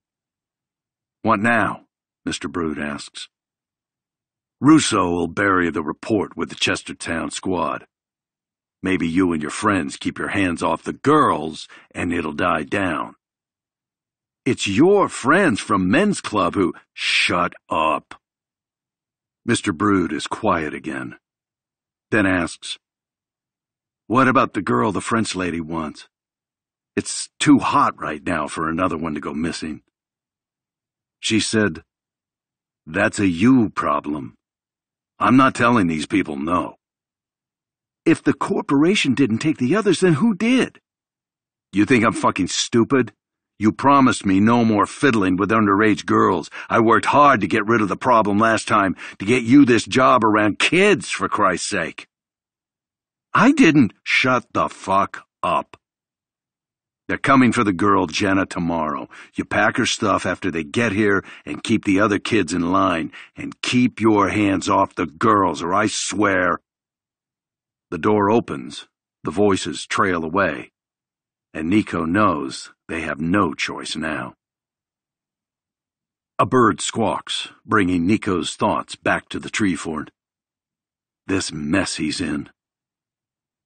What now? Mr. Brood asks. Russo will bury the report with the Chestertown squad. Maybe you and your friends keep your hands off the girls, and it'll die down. It's your friends from Men's Club who. Shut up. Mr. Brood is quiet again, then asks, What about the girl the French lady wants? It's too hot right now for another one to go missing. She said, That's a you problem. I'm not telling these people no. If the corporation didn't take the others, then who did? You think I'm fucking stupid? You promised me no more fiddling with underage girls. I worked hard to get rid of the problem last time, to get you this job around kids, for Christ's sake. I didn't shut the fuck up. They're coming for the girl Jenna tomorrow. You pack her stuff after they get here and keep the other kids in line. And keep your hands off the girls, or I swear. The door opens. The voices trail away. And Nico knows they have no choice now. A bird squawks, bringing Nico's thoughts back to the tree fort. This mess he's in.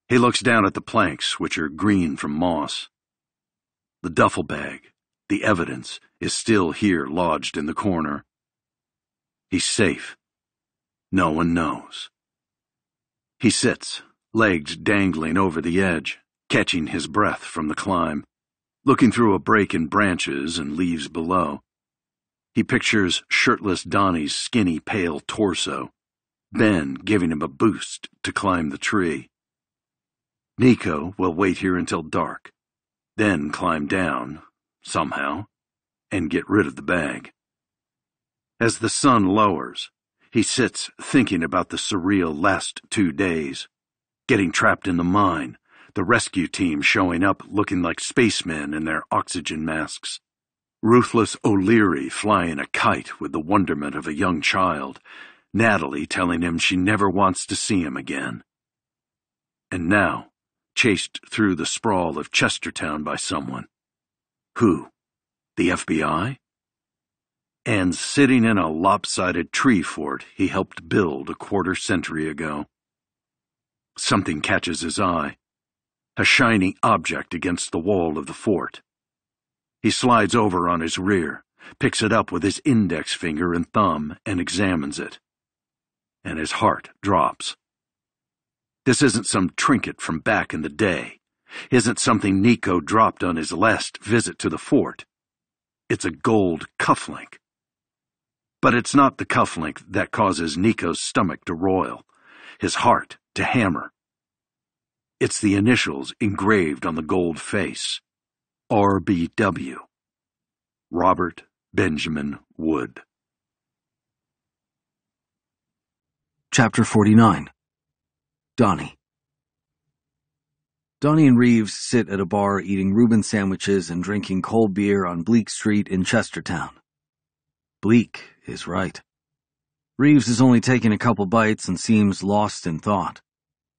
He looks down at the planks, which are green from moss. The duffel bag, the evidence, is still here lodged in the corner. He's safe. No one knows. He sits, legs dangling over the edge, catching his breath from the climb looking through a break in branches and leaves below. He pictures shirtless Donnie's skinny, pale torso, Ben giving him a boost to climb the tree. Nico will wait here until dark, then climb down, somehow, and get rid of the bag. As the sun lowers, he sits thinking about the surreal last two days. getting trapped in the mine, the rescue team showing up looking like spacemen in their oxygen masks. Ruthless O'Leary flying a kite with the wonderment of a young child, Natalie telling him she never wants to see him again. And now, chased through the sprawl of Chestertown by someone. Who? The FBI? And sitting in a lopsided tree fort he helped build a quarter century ago. Something catches his eye. A shiny object against the wall of the fort. He slides over on his rear, picks it up with his index finger and thumb, and examines it. And his heart drops. This isn't some trinket from back in the day. Isn't something Nico dropped on his last visit to the fort. It's a gold cufflink. But it's not the cufflink that causes Nico's stomach to roil, his heart to hammer. It's the initials engraved on the gold face. RBW. Robert Benjamin Wood. Chapter 49 Donnie Donnie and Reeves sit at a bar eating Reuben sandwiches and drinking cold beer on Bleak Street in Chestertown. Bleak is right. Reeves is only taking a couple bites and seems lost in thought.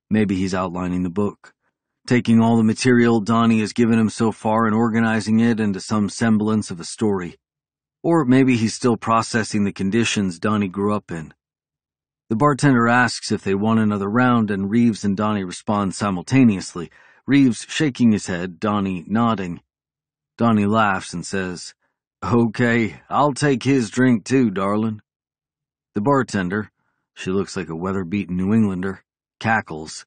Maybe he's outlining the book taking all the material Donnie has given him so far and organizing it into some semblance of a story. Or maybe he's still processing the conditions Donnie grew up in. The bartender asks if they want another round, and Reeves and Donnie respond simultaneously, Reeves shaking his head, Donnie nodding. Donnie laughs and says, Okay, I'll take his drink too, darling. The bartender, she looks like a weather-beaten New Englander, cackles.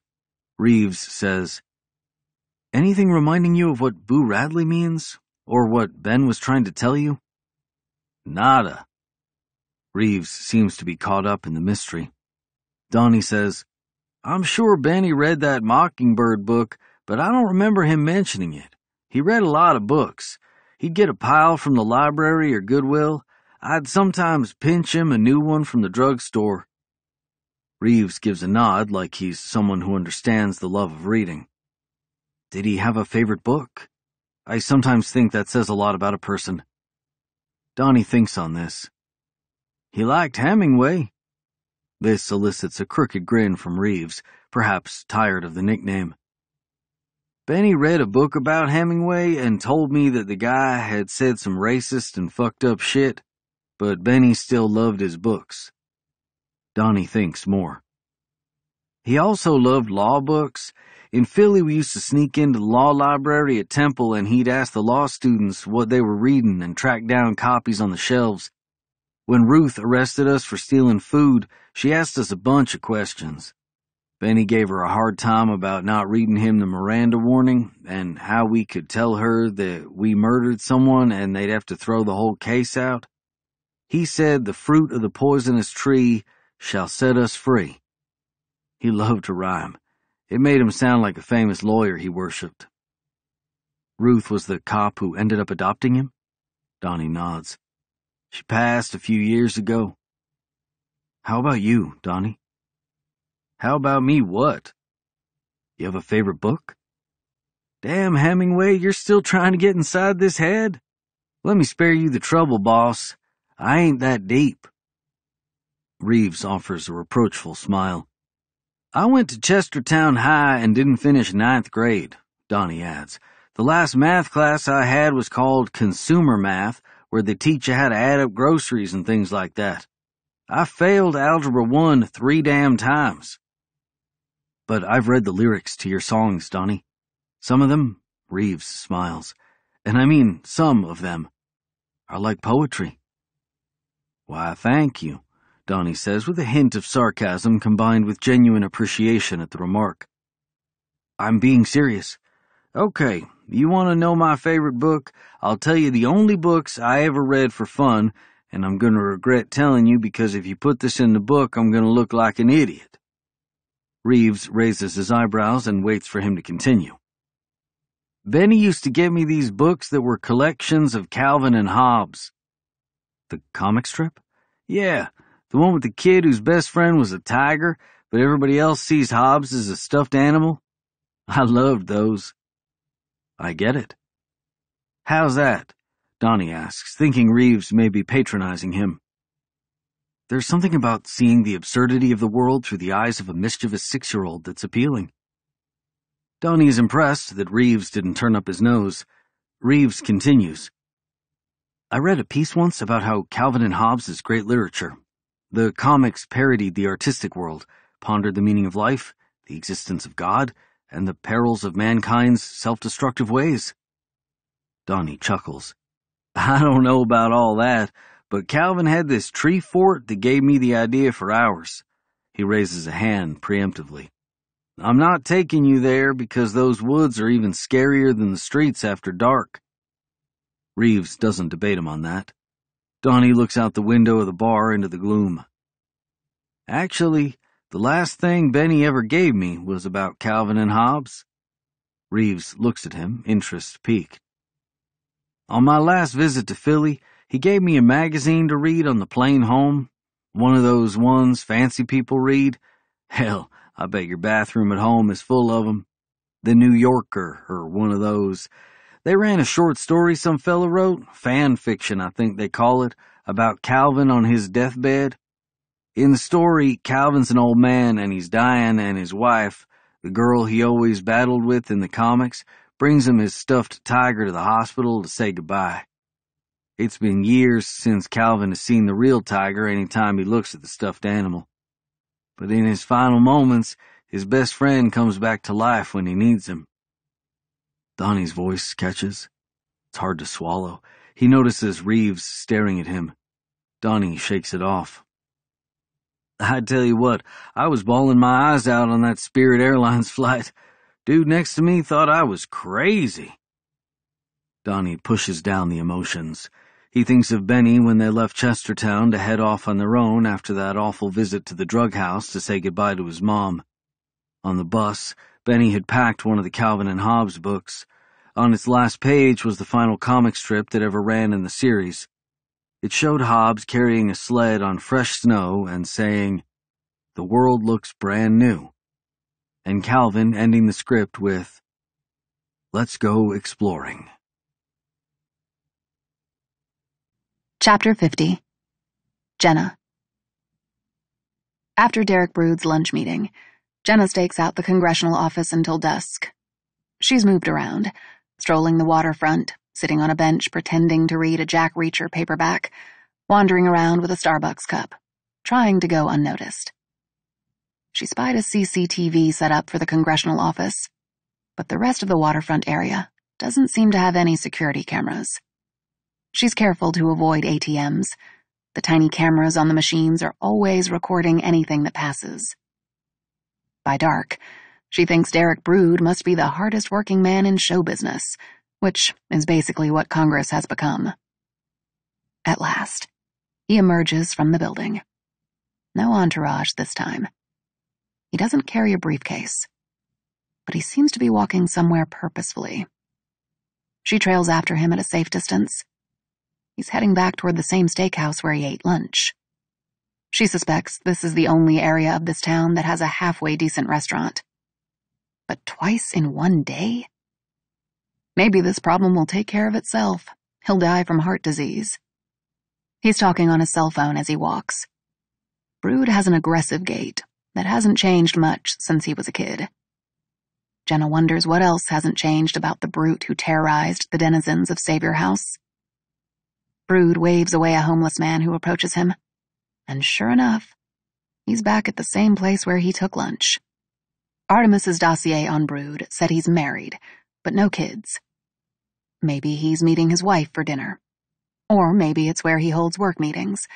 Reeves says, Anything reminding you of what Boo Radley means? Or what Ben was trying to tell you? Nada. Reeves seems to be caught up in the mystery. Donnie says, I'm sure Benny read that Mockingbird book, but I don't remember him mentioning it. He read a lot of books. He'd get a pile from the library or Goodwill. I'd sometimes pinch him a new one from the drugstore. Reeves gives a nod like he's someone who understands the love of reading. Did he have a favorite book? I sometimes think that says a lot about a person. Donnie thinks on this. He liked Hemingway. This elicits a crooked grin from Reeves, perhaps tired of the nickname. Benny read a book about Hemingway and told me that the guy had said some racist and fucked up shit, but Benny still loved his books. Donnie thinks more. He also loved law books in Philly, we used to sneak into the law library at Temple and he'd ask the law students what they were reading and track down copies on the shelves. When Ruth arrested us for stealing food, she asked us a bunch of questions. Benny gave her a hard time about not reading him the Miranda warning and how we could tell her that we murdered someone and they'd have to throw the whole case out. He said the fruit of the poisonous tree shall set us free. He loved to rhyme. It made him sound like a famous lawyer he worshipped. Ruth was the cop who ended up adopting him? Donnie nods. She passed a few years ago. How about you, Donnie? How about me what? You have a favorite book? Damn, Hemingway, you're still trying to get inside this head? Let me spare you the trouble, boss. I ain't that deep. Reeves offers a reproachful smile. I went to Chestertown High and didn't finish ninth grade, Donnie adds. The last math class I had was called Consumer Math, where they teach you how to add up groceries and things like that. I failed Algebra 1 three damn times. But I've read the lyrics to your songs, Donnie. Some of them, Reeves smiles, and I mean some of them, are like poetry. Why, thank you. Donnie says with a hint of sarcasm combined with genuine appreciation at the remark. I'm being serious. Okay, you want to know my favorite book? I'll tell you the only books I ever read for fun, and I'm going to regret telling you because if you put this in the book, I'm going to look like an idiot. Reeves raises his eyebrows and waits for him to continue. Benny used to get me these books that were collections of Calvin and Hobbes. The comic strip? Yeah, the one with the kid whose best friend was a tiger, but everybody else sees Hobbes as a stuffed animal? I loved those. I get it. How's that? Donnie asks, thinking Reeves may be patronizing him. There's something about seeing the absurdity of the world through the eyes of a mischievous six-year-old that's appealing. Donnie is impressed that Reeves didn't turn up his nose. Reeves continues. I read a piece once about how Calvin and Hobbes is great literature. The comics parodied the artistic world, pondered the meaning of life, the existence of God, and the perils of mankind's self-destructive ways. Donnie chuckles. I don't know about all that, but Calvin had this tree fort that gave me the idea for hours. He raises a hand preemptively. I'm not taking you there because those woods are even scarier than the streets after dark. Reeves doesn't debate him on that. Donnie looks out the window of the bar into the gloom. Actually, the last thing Benny ever gave me was about Calvin and Hobbes. Reeves looks at him, interest piqued. On my last visit to Philly, he gave me a magazine to read on the plane home. One of those ones fancy people read. Hell, I bet your bathroom at home is full of 'em. The New Yorker, or one of those. They ran a short story some fellow wrote, fan fiction I think they call it, about Calvin on his deathbed. In the story, Calvin's an old man and he's dying and his wife, the girl he always battled with in the comics, brings him his stuffed tiger to the hospital to say goodbye. It's been years since Calvin has seen the real tiger any time he looks at the stuffed animal. But in his final moments, his best friend comes back to life when he needs him. Donnie's voice catches. It's hard to swallow. He notices Reeves staring at him. Donnie shakes it off. I tell you what, I was bawling my eyes out on that Spirit Airlines flight. Dude next to me thought I was crazy. Donnie pushes down the emotions. He thinks of Benny when they left Chestertown to head off on their own after that awful visit to the drug house to say goodbye to his mom. On the bus, Benny had packed one of the Calvin and Hobbes books. On its last page was the final comic strip that ever ran in the series. It showed Hobbes carrying a sled on fresh snow and saying, The world looks brand new. And Calvin ending the script with, Let's go exploring. Chapter 50 Jenna After Derek Brood's lunch meeting, Jenna stakes out the congressional office until dusk. She's moved around, strolling the waterfront, sitting on a bench pretending to read a Jack Reacher paperback, wandering around with a Starbucks cup, trying to go unnoticed. She spied a CCTV set up for the congressional office, but the rest of the waterfront area doesn't seem to have any security cameras. She's careful to avoid ATMs. The tiny cameras on the machines are always recording anything that passes. By dark, she thinks Derek Brood must be the hardest working man in show business, which is basically what Congress has become. At last, he emerges from the building. No entourage this time. He doesn't carry a briefcase, but he seems to be walking somewhere purposefully. She trails after him at a safe distance He's heading back toward the same steakhouse where he ate lunch. She suspects this is the only area of this town that has a halfway decent restaurant. But twice in one day? Maybe this problem will take care of itself. He'll die from heart disease. He's talking on his cell phone as he walks. Brood has an aggressive gait that hasn't changed much since he was a kid. Jenna wonders what else hasn't changed about the brute who terrorized the denizens of Savior House. Brood waves away a homeless man who approaches him. And sure enough, he's back at the same place where he took lunch. Artemis's dossier on Brood said he's married, but no kids. Maybe he's meeting his wife for dinner. Or maybe it's where he holds work meetings,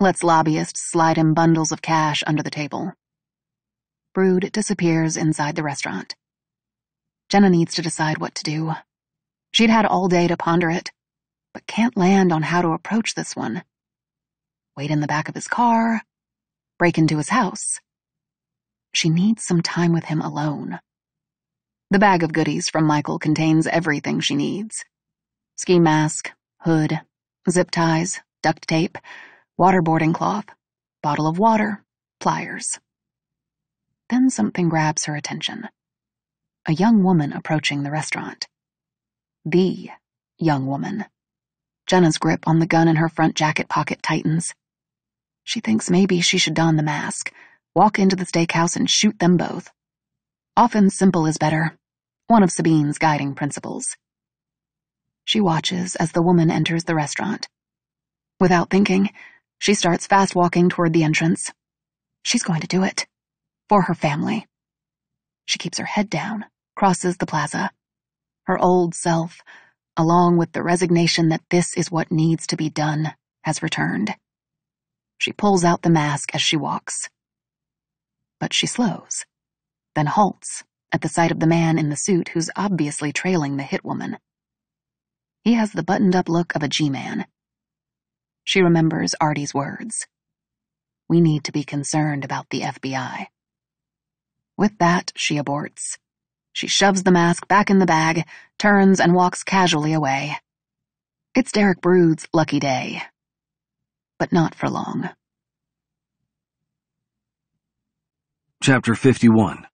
lets lobbyists slide him bundles of cash under the table. Brood disappears inside the restaurant. Jenna needs to decide what to do. She'd had all day to ponder it but can't land on how to approach this one. Wait in the back of his car, break into his house. She needs some time with him alone. The bag of goodies from Michael contains everything she needs. Ski mask, hood, zip ties, duct tape, waterboarding cloth, bottle of water, pliers. Then something grabs her attention. A young woman approaching the restaurant. The young woman. Jenna's grip on the gun in her front jacket pocket tightens. She thinks maybe she should don the mask, walk into the steakhouse, and shoot them both. Often simple is better, one of Sabine's guiding principles. She watches as the woman enters the restaurant. Without thinking, she starts fast walking toward the entrance. She's going to do it. For her family. She keeps her head down, crosses the plaza. Her old self, along with the resignation that this is what needs to be done, has returned. She pulls out the mask as she walks. But she slows, then halts at the sight of the man in the suit who's obviously trailing the hit woman. He has the buttoned up look of a G man. She remembers Artie's words. We need to be concerned about the FBI. With that, she aborts. She shoves the mask back in the bag, turns, and walks casually away. It's Derek Brood's lucky day. But not for long. Chapter 51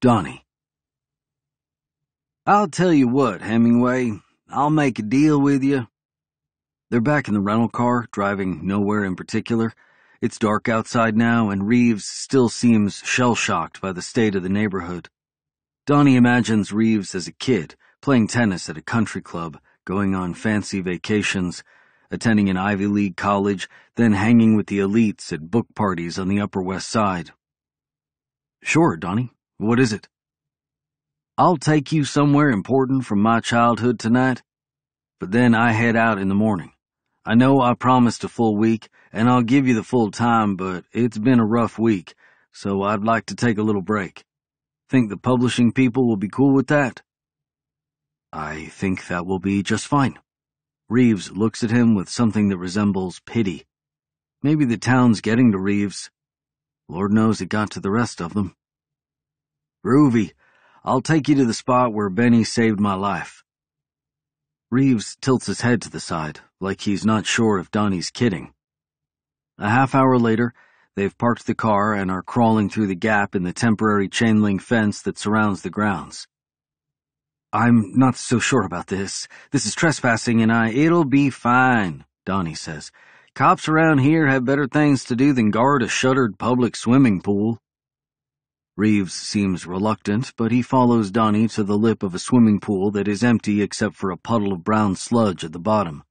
Donnie I'll tell you what, Hemingway. I'll make a deal with you. They're back in the rental car, driving nowhere in particular. It's dark outside now, and Reeves still seems shell-shocked by the state of the neighborhood. Donnie imagines Reeves as a kid, playing tennis at a country club, going on fancy vacations, attending an Ivy League college, then hanging with the elites at book parties on the Upper West Side. Sure, Donnie. What is it? I'll take you somewhere important from my childhood tonight, but then I head out in the morning. I know I promised a full week, and I'll give you the full time, but it's been a rough week, so I'd like to take a little break. Think the publishing people will be cool with that? I think that will be just fine. Reeves looks at him with something that resembles pity. Maybe the town's getting to Reeves. Lord knows it got to the rest of them. Groovy, I'll take you to the spot where Benny saved my life. Reeves tilts his head to the side, like he's not sure if Donnie's kidding. A half hour later, they've parked the car and are crawling through the gap in the temporary chain link fence that surrounds the grounds. I'm not so sure about this. This is trespassing and I. It'll be fine, Donnie says. Cops around here have better things to do than guard a shuttered public swimming pool. Reeves seems reluctant, but he follows Donnie to the lip of a swimming pool that is empty except for a puddle of brown sludge at the bottom.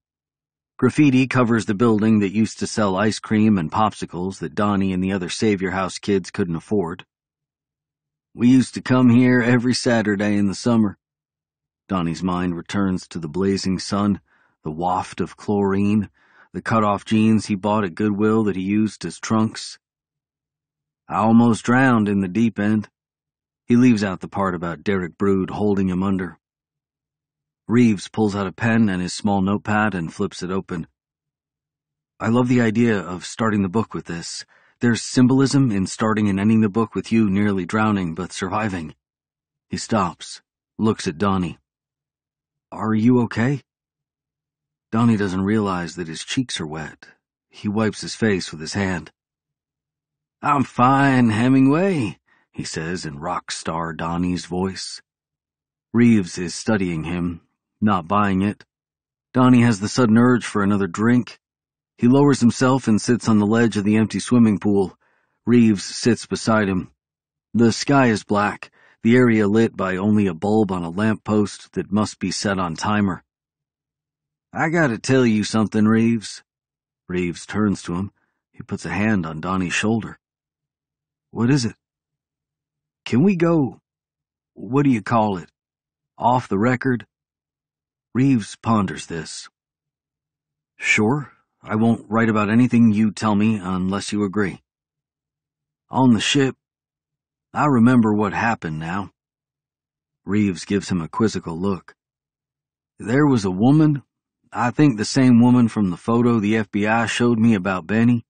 Graffiti covers the building that used to sell ice cream and popsicles that Donnie and the other Savior House kids couldn't afford. We used to come here every Saturday in the summer. Donnie's mind returns to the blazing sun, the waft of chlorine, the cut-off jeans he bought at Goodwill that he used as trunks. I almost drowned in the deep end. He leaves out the part about Derek Brood holding him under. Reeves pulls out a pen and his small notepad and flips it open. I love the idea of starting the book with this. There's symbolism in starting and ending the book with you nearly drowning but surviving. He stops, looks at Donnie. Are you okay? Donnie doesn't realize that his cheeks are wet. He wipes his face with his hand. I'm fine, Hemingway, he says in rock star Donnie's voice. Reeves is studying him, not buying it. Donnie has the sudden urge for another drink. He lowers himself and sits on the ledge of the empty swimming pool. Reeves sits beside him. The sky is black, the area lit by only a bulb on a lamp post that must be set on timer. I gotta tell you something, Reeves. Reeves turns to him. He puts a hand on Donnie's shoulder. What is it? Can we go, what do you call it, off the record? Reeves ponders this. Sure, I won't write about anything you tell me unless you agree. On the ship, I remember what happened now. Reeves gives him a quizzical look. There was a woman, I think the same woman from the photo the FBI showed me about Benny,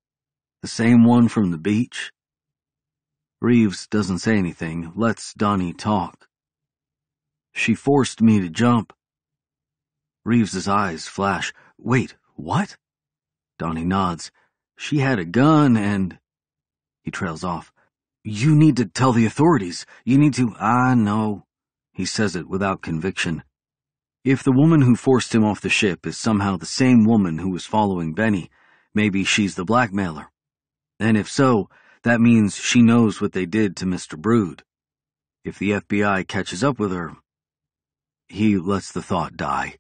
the same one from the beach. Reeves doesn't say anything, lets Donnie talk. She forced me to jump. Reeves's eyes flash. Wait, what? Donnie nods. She had a gun and... He trails off. You need to tell the authorities. You need to. I know. He says it without conviction. If the woman who forced him off the ship is somehow the same woman who was following Benny, maybe she's the blackmailer. And if so, that means she knows what they did to Mr. Brood. If the FBI catches up with her, he lets the thought die.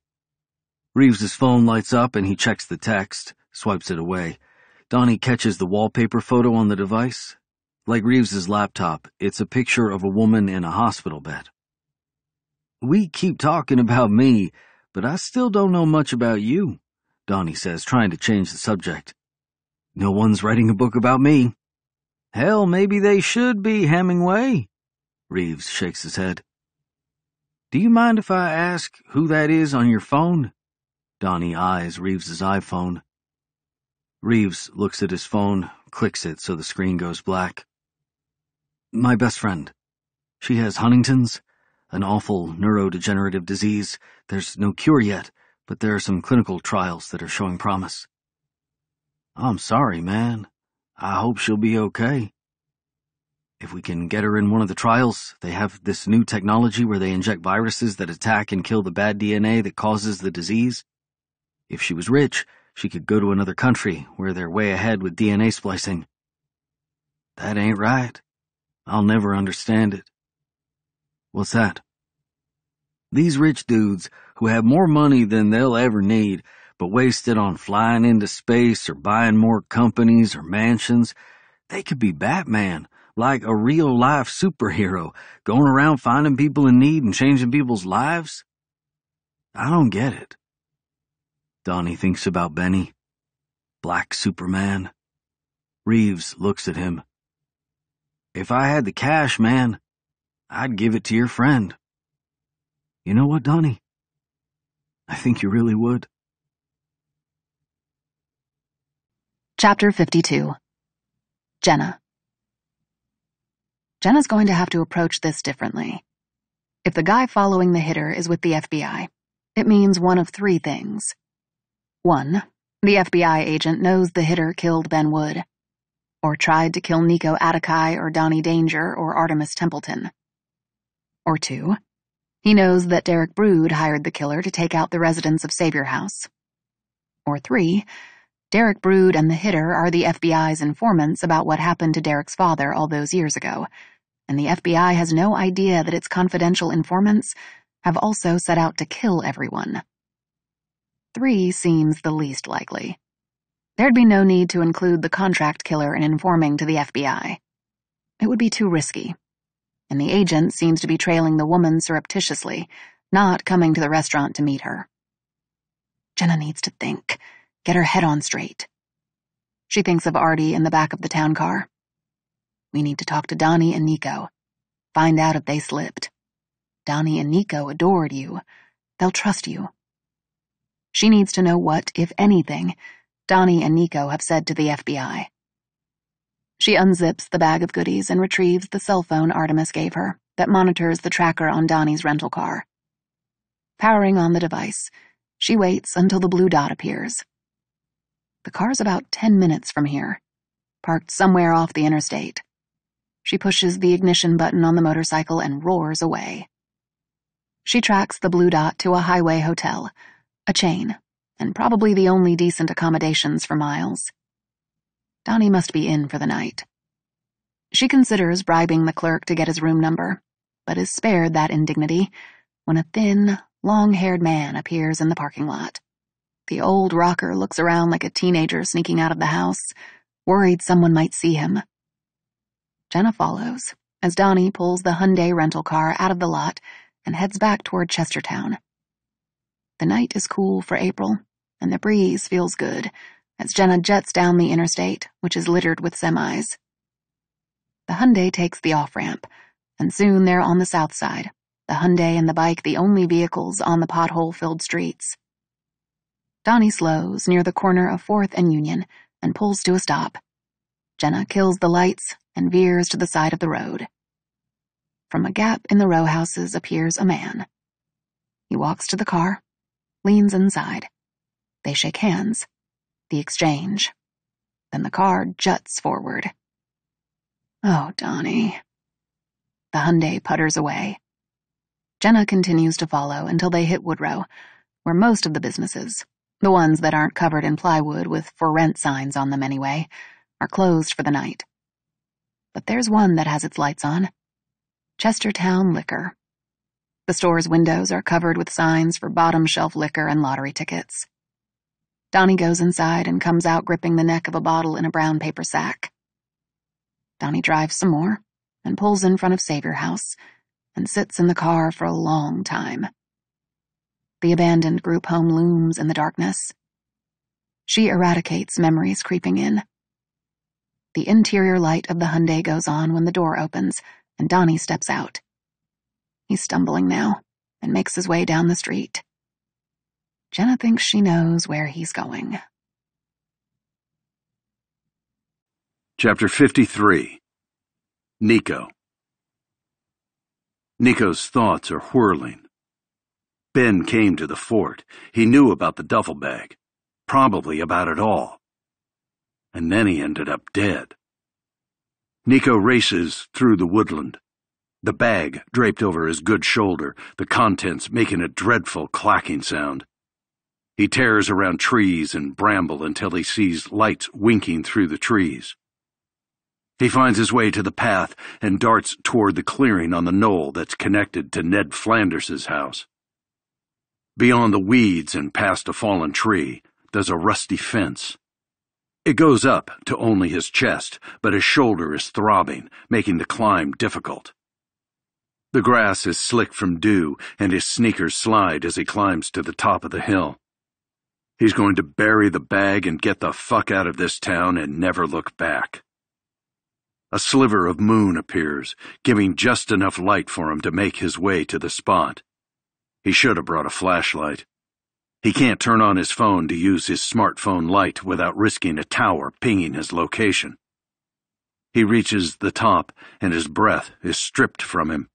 Reeves's phone lights up and he checks the text, swipes it away. Donnie catches the wallpaper photo on the device. Like Reeves's laptop, it's a picture of a woman in a hospital bed. We keep talking about me, but I still don't know much about you, Donnie says, trying to change the subject. No one's writing a book about me. Hell, maybe they should be, Hemingway. Reeves shakes his head. Do you mind if I ask who that is on your phone? Donnie eyes Reeves's iPhone. Reeves looks at his phone, clicks it so the screen goes black. My best friend. She has Huntington's, an awful neurodegenerative disease. There's no cure yet, but there are some clinical trials that are showing promise. I'm sorry, man. I hope she'll be okay. If we can get her in one of the trials, they have this new technology where they inject viruses that attack and kill the bad DNA that causes the disease. If she was rich, she could go to another country where they're way ahead with DNA splicing. That ain't right. I'll never understand it. What's that? These rich dudes who have more money than they'll ever need, but wasted on flying into space or buying more companies or mansions, they could be Batman, like a real life superhero, going around finding people in need and changing people's lives. I don't get it. Donnie thinks about Benny. Black Superman. Reeves looks at him. If I had the cash, man, I'd give it to your friend. You know what, Donnie? I think you really would. Chapter 52 Jenna Jenna's going to have to approach this differently. If the guy following the hitter is with the FBI, it means one of three things. One, the FBI agent knows the hitter killed Ben Wood, or tried to kill Nico Aretakis or Donnie Danger or Artemis Templeton. Or two, he knows that Derek Brood hired the killer to take out the residents of Savior House. Or three, Derek Brood and the hitter are the FBI's informants about what happened to Derek's father all those years ago, and the FBI has no idea that its confidential informants have also set out to kill everyone. Three seems the least likely. There'd be no need to include the contract killer in informing to the FBI. It would be too risky. And the agent seems to be trailing the woman surreptitiously, not coming to the restaurant to meet her. Jenna needs to think, get her head on straight. She thinks of Artie in the back of the town car. We need to talk to Donnie and Nico. Find out if they slipped. Donnie and Nico adored you. They'll trust you. She needs to know what, if anything, Donnie and Nico have said to the FBI. She unzips the bag of goodies and retrieves the cell phone Artemis gave her that monitors the tracker on Donnie's rental car. Powering on the device, she waits until the blue dot appears. The car's about ten minutes from here, parked somewhere off the interstate. She pushes the ignition button on the motorcycle and roars away. She tracks the blue dot to a highway hotel, a chain, and probably the only decent accommodations for miles. Donnie must be in for the night. She considers bribing the clerk to get his room number, but is spared that indignity when a thin, long-haired man appears in the parking lot. The old rocker looks around like a teenager sneaking out of the house, worried someone might see him. Jenna follows as Donnie pulls the Hyundai rental car out of the lot and heads back toward Chestertown. The night is cool for April, and the breeze feels good as Jenna jets down the interstate, which is littered with semis. The Hyundai takes the off-ramp, and soon they're on the south side, the Hyundai and the bike the only vehicles on the pothole-filled streets. Donnie slows near the corner of 4th and Union and pulls to a stop. Jenna kills the lights and veers to the side of the road. From a gap in the row houses appears a man. He walks to the car leans inside. They shake hands. The exchange. Then the car juts forward. Oh, Donnie. The Hyundai putters away. Jenna continues to follow until they hit Woodrow, where most of the businesses, the ones that aren't covered in plywood with for rent signs on them anyway, are closed for the night. But there's one that has its lights on Chestertown Liquor. The store's windows are covered with signs for bottom shelf liquor and lottery tickets. Donnie goes inside and comes out gripping the neck of a bottle in a brown paper sack. Donnie drives some more and pulls in front of Savior House and sits in the car for a long time. The abandoned group home looms in the darkness. She eradicates memories creeping in. The interior light of the Hyundai goes on when the door opens and Donnie steps out. He's stumbling now and makes his way down the street. Jenna thinks she knows where he's going. Chapter 53 Nico Nico's thoughts are whirling. Ben came to the fort. He knew about the duffel bag, probably about it all. And then he ended up dead. Nico races through the woodland, the bag draped over his good shoulder, the contents making a dreadful clacking sound. He tears around trees and bramble until he sees lights winking through the trees. He finds his way to the path and darts toward the clearing on the knoll that's connected to Ned Flanders's house. Beyond the weeds and past a fallen tree, there's a rusty fence. It goes up to only his chest, but his shoulder is throbbing, making the climb difficult. The grass is slick from dew, and his sneakers slide as he climbs to the top of the hill. He's going to bury the bag and get the fuck out of this town and never look back. A sliver of moon appears, giving just enough light for him to make his way to the spot. He should have brought a flashlight. He can't turn on his phone to use his smartphone light without risking a tower pinging his location. He reaches the top, and his breath is stripped from him.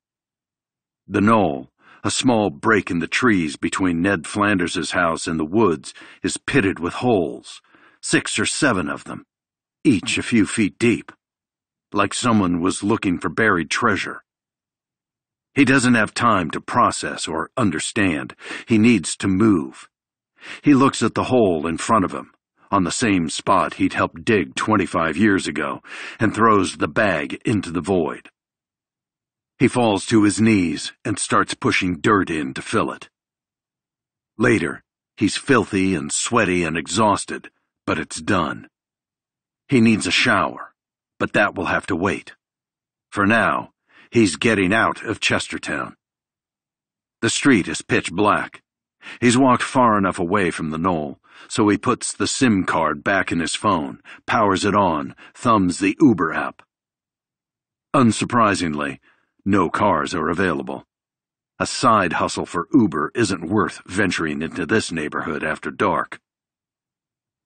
The knoll, a small break in the trees between Ned Flanders's house and the woods, is pitted with holes, six or seven of them, each a few feet deep like someone was looking for buried treasure. He doesn't have time to process or understand. He needs to move. He looks at the hole in front of him, on the same spot he'd helped dig 25 years ago, and throws the bag into the void. He falls to his knees and starts pushing dirt in to fill it. Later, he's filthy and sweaty and exhausted, but it's done. He needs a shower but that will have to wait. For now, he's getting out of Chestertown. The street is pitch black. He's walked far enough away from the knoll, so he puts the SIM card back in his phone, powers it on, thumbs the Uber app. Unsurprisingly, no cars are available. A side hustle for Uber isn't worth venturing into this neighborhood after dark.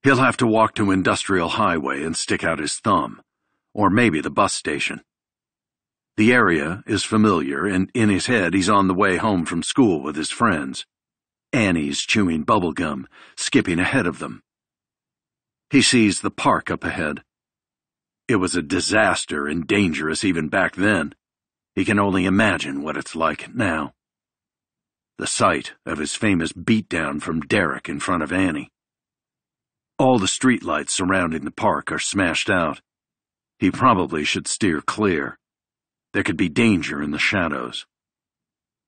He'll have to walk to Industrial Highway and stick out his thumb or maybe the bus station. The area is familiar, and in his head he's on the way home from school with his friends. Annie's chewing bubblegum, skipping ahead of them. He sees the park up ahead. It was a disaster and dangerous even back then. He can only imagine what it's like now. The sight of his famous beatdown from Derek in front of Annie. All the streetlights surrounding the park are smashed out. He probably should steer clear. There could be danger in the shadows.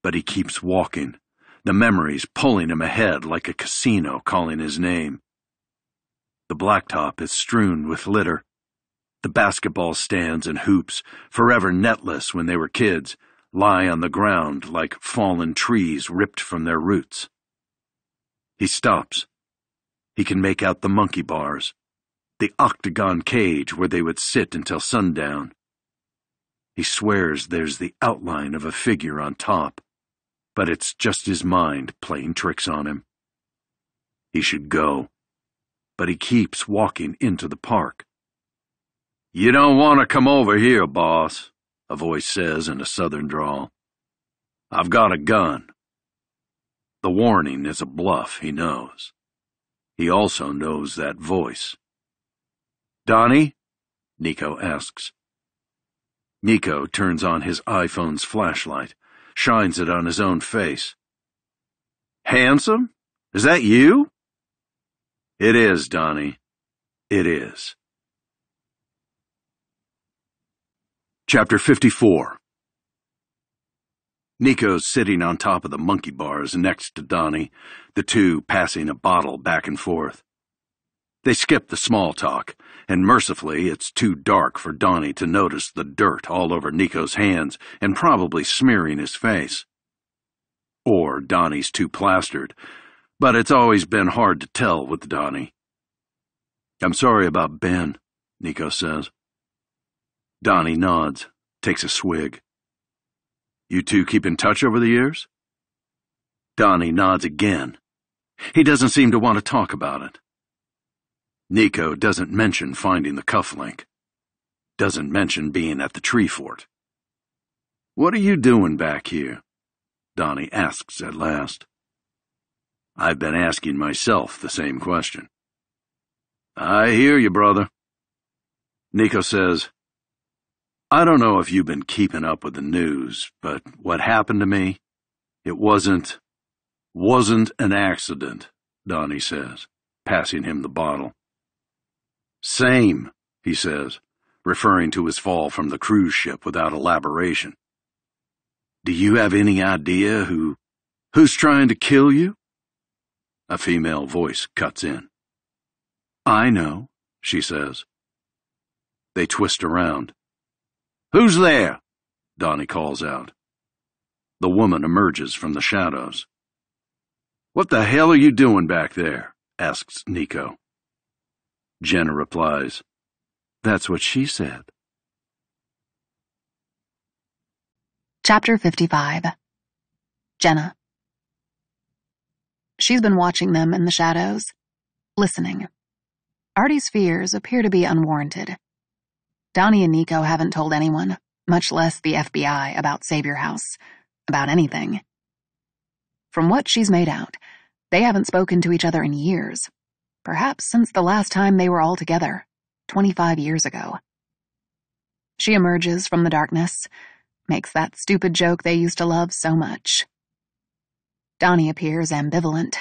But he keeps walking, the memories pulling him ahead like a casino calling his name. The blacktop is strewn with litter. The basketball stands and hoops, forever netless when they were kids, lie on the ground like fallen trees ripped from their roots. He stops. He can make out the monkey bars, the octagon cage where they would sit until sundown. He swears there's the outline of a figure on top, but it's just his mind playing tricks on him. He should go, but he keeps walking into the park. You don't want to come over here, boss, a voice says in a southern drawl. I've got a gun. The warning is a bluff, he knows. He also knows that voice. Donnie? Nico asks. Nico turns on his iPhone's flashlight, shines it on his own face. Handsome? Is that you? It is, Donnie. It is. Chapter 54 Nico's sitting on top of the monkey bars next to Donnie, the two passing a bottle back and forth. They skip the small talk, and mercifully it's too dark for Donnie to notice the dirt all over Nico's hands and probably smearing his face. Or Donnie's too plastered, but it's always been hard to tell with Donnie. I'm sorry about Ben, Nico says. Donnie nods, takes a swig. You two keep in touch over the years? Donnie nods again. He doesn't seem to want to talk about it. Nico doesn't mention finding the cufflink. Doesn't mention being at the tree fort. What are you doing back here? Donnie asks at last. I've been asking myself the same question. I hear you, brother. Nico says, I don't know if you've been keeping up with the news, but what happened to me, it wasn't, wasn't an accident, Donnie says, passing him the bottle. Same, he says, referring to his fall from the cruise ship without elaboration. Do you have any idea who, who's trying to kill you? A female voice cuts in. I know, she says. They twist around. Who's there? Donnie calls out. The woman emerges from the shadows. What the hell are you doing back there? asks Nico. Jenna replies, That's what she said. Chapter 55 Jenna She's been watching them in the shadows, listening. Artie's fears appear to be unwarranted. Donnie and Nico haven't told anyone, much less the FBI, about Savior House, about anything. From what she's made out, they haven't spoken to each other in years, perhaps since the last time they were all together, 25 years ago. She emerges from the darkness, makes that stupid joke they used to love so much. Donnie appears ambivalent.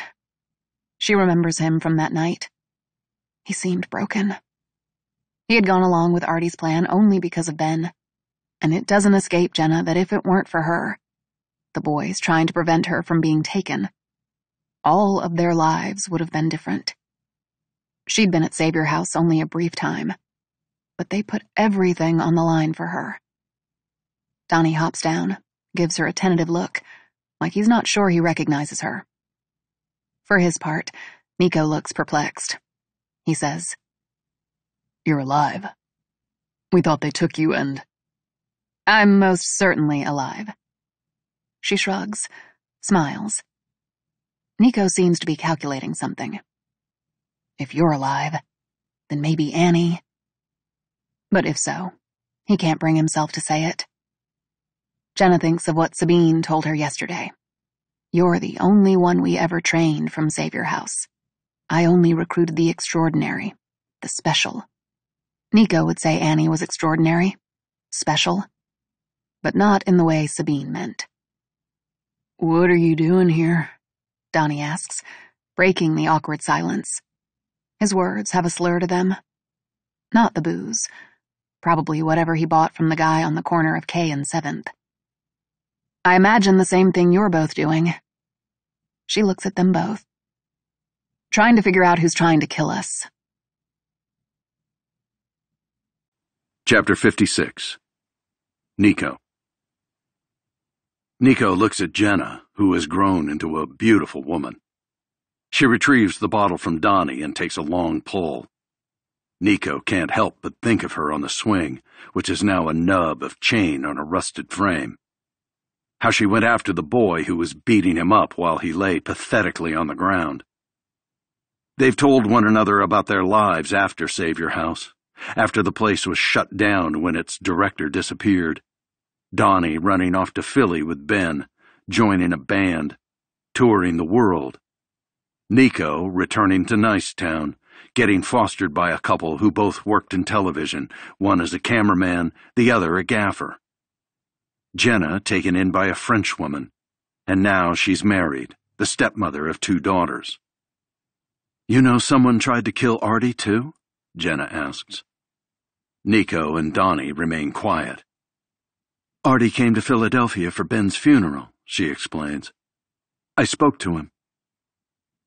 She remembers him from that night. He seemed broken. He had gone along with Artie's plan only because of Ben. And it doesn't escape Jenna that if it weren't for her, the boys trying to prevent her from being taken, all of their lives would have been different. She'd been at Savior House only a brief time, but they put everything on the line for her. Donnie hops down, gives her a tentative look, like he's not sure he recognizes her. For his part, Nico looks perplexed. He says, you're alive. We thought they took you and. I'm most certainly alive. She shrugs, smiles. Nico seems to be calculating something. If you're alive, then maybe Annie. But if so, he can't bring himself to say it. Jenna thinks of what Sabine told her yesterday. You're the only one we ever trained from Savior House. I only recruited the extraordinary, the special. Nico would say Annie was extraordinary, special, but not in the way Sabine meant. What are you doing here? Donnie asks, breaking the awkward silence. His words have a slur to them. Not the booze. Probably whatever he bought from the guy on the corner of K and 7th. I imagine the same thing you're both doing. She looks at them both. Trying to figure out who's trying to kill us. Chapter 56 Nico Nico looks at Jenna, who has grown into a beautiful woman. She retrieves the bottle from Donnie and takes a long pull. Nico can't help but think of her on the swing, which is now a nub of chain on a rusted frame. How she went after the boy who was beating him up while he lay pathetically on the ground. They've told one another about their lives after Savior House after the place was shut down when its director disappeared. Donnie running off to Philly with Ben, joining a band, touring the world. Nico returning to Nicetown, getting fostered by a couple who both worked in television, one as a cameraman, the other a gaffer. Jenna taken in by a French woman, and now she's married, the stepmother of two daughters. You know someone tried to kill Artie, too? Jenna asks. Nico and Donnie remain quiet. Artie came to Philadelphia for Ben's funeral, she explains. I spoke to him.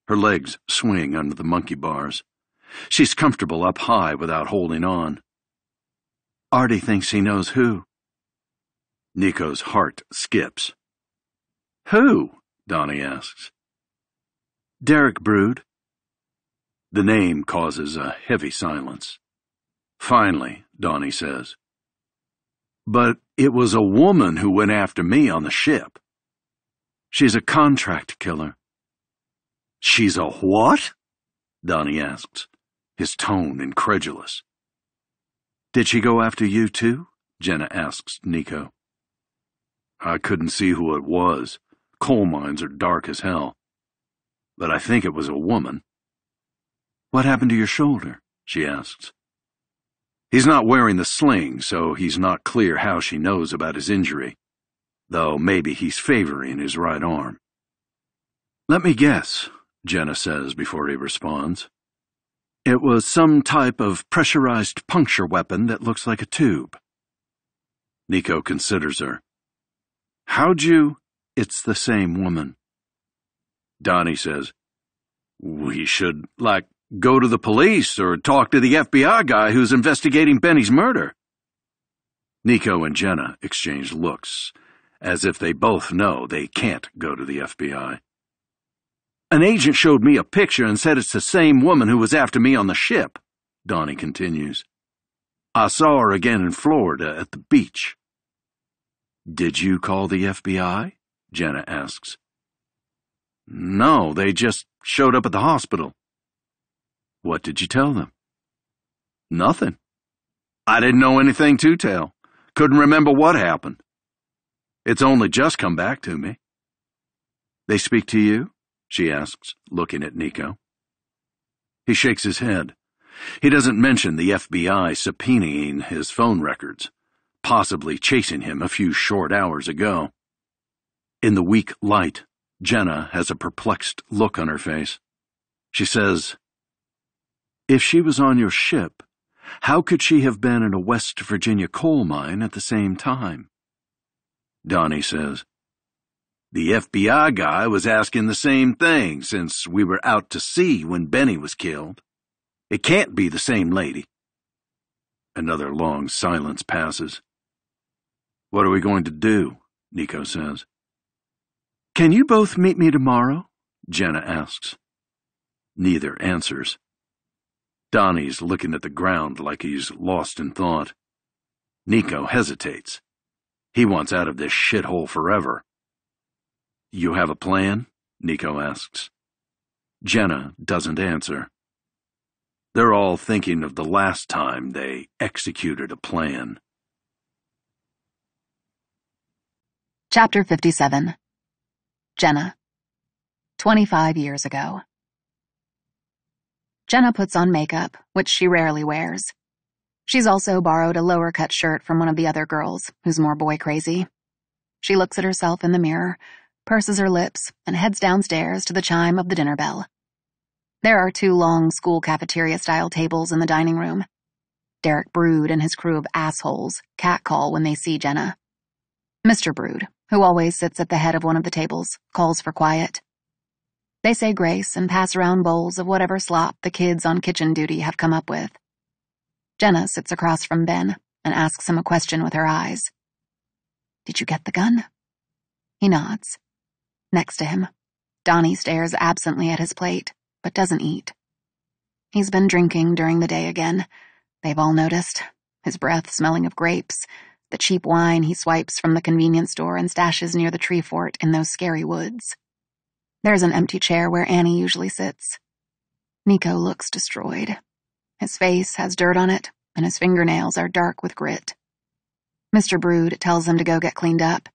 Her legs swing under the monkey bars. She's comfortable up high without holding on. Artie thinks he knows who. Nico's heart skips. Who? Donnie asks. Derek Brood. The name causes a heavy silence. Finally, Donnie says. But it was a woman who went after me on the ship. She's a contract killer. She's a what? Donnie asks, his tone incredulous. Did she go after you too? Jenna asks Nico. I couldn't see who it was. Coal mines are dark as hell. But I think it was a woman. What happened to your shoulder? she asks. He's not wearing the sling, so he's not clear how she knows about his injury, though maybe he's favoring his right arm. Let me guess, Jenna says before he responds. It was some type of pressurized puncture weapon that looks like a tube. Nico considers her. How'd you? It's the same woman. Donnie says, We should, like, go to the police or talk to the FBI guy who's investigating Benny's murder. Nico and Jenna exchange looks, as if they both know they can't go to the FBI. An agent showed me a picture and said it's the same woman who was after me on the ship, Donnie continues. I saw her again in Florida at the beach. Did you call the FBI? Jenna asks. No, they just showed up at the hospital. What did you tell them? Nothing. I didn't know anything to tell. Couldn't remember what happened. It's only just come back to me. They speak to you? She asks, looking at Nico. He shakes his head. He doesn't mention the FBI subpoenaing his phone records, possibly chasing him a few short hours ago. In the weak light, Jenna has a perplexed look on her face. She says, if she was on your ship, how could she have been in a West Virginia coal mine at the same time? Donnie says, The FBI guy was asking the same thing since we were out to sea when Benny was killed. It can't be the same lady. Another long silence passes. What are we going to do? Nico says. Can you both meet me tomorrow? Jenna asks. Neither answers. Donnie's looking at the ground like he's lost in thought. Nico hesitates. He wants out of this shithole forever. You have a plan? Nico asks. Jenna doesn't answer. They're all thinking of the last time they executed a plan. Chapter 57 Jenna 25 years ago. Jenna puts on makeup, which she rarely wears. She's also borrowed a lower cut shirt from one of the other girls, who's more boy crazy. She looks at herself in the mirror, purses her lips, and heads downstairs to the chime of the dinner bell. There are two long school cafeteria style tables in the dining room. Derek Brood and his crew of assholes catcall when they see Jenna. Mr. Brood, who always sits at the head of one of the tables, calls for quiet. They say grace and pass around bowls of whatever slop the kids on kitchen duty have come up with. Jenna sits across from Ben and asks him a question with her eyes. Did you get the gun? He nods. Next to him, Donnie stares absently at his plate, but doesn't eat. He's been drinking during the day again. They've all noticed. His breath smelling of grapes, the cheap wine he swipes from the convenience store and stashes near the tree fort in those scary woods. There's an empty chair where Annie usually sits. Nico looks destroyed. His face has dirt on it, and his fingernails are dark with grit. Mr. Brood tells him to go get cleaned up.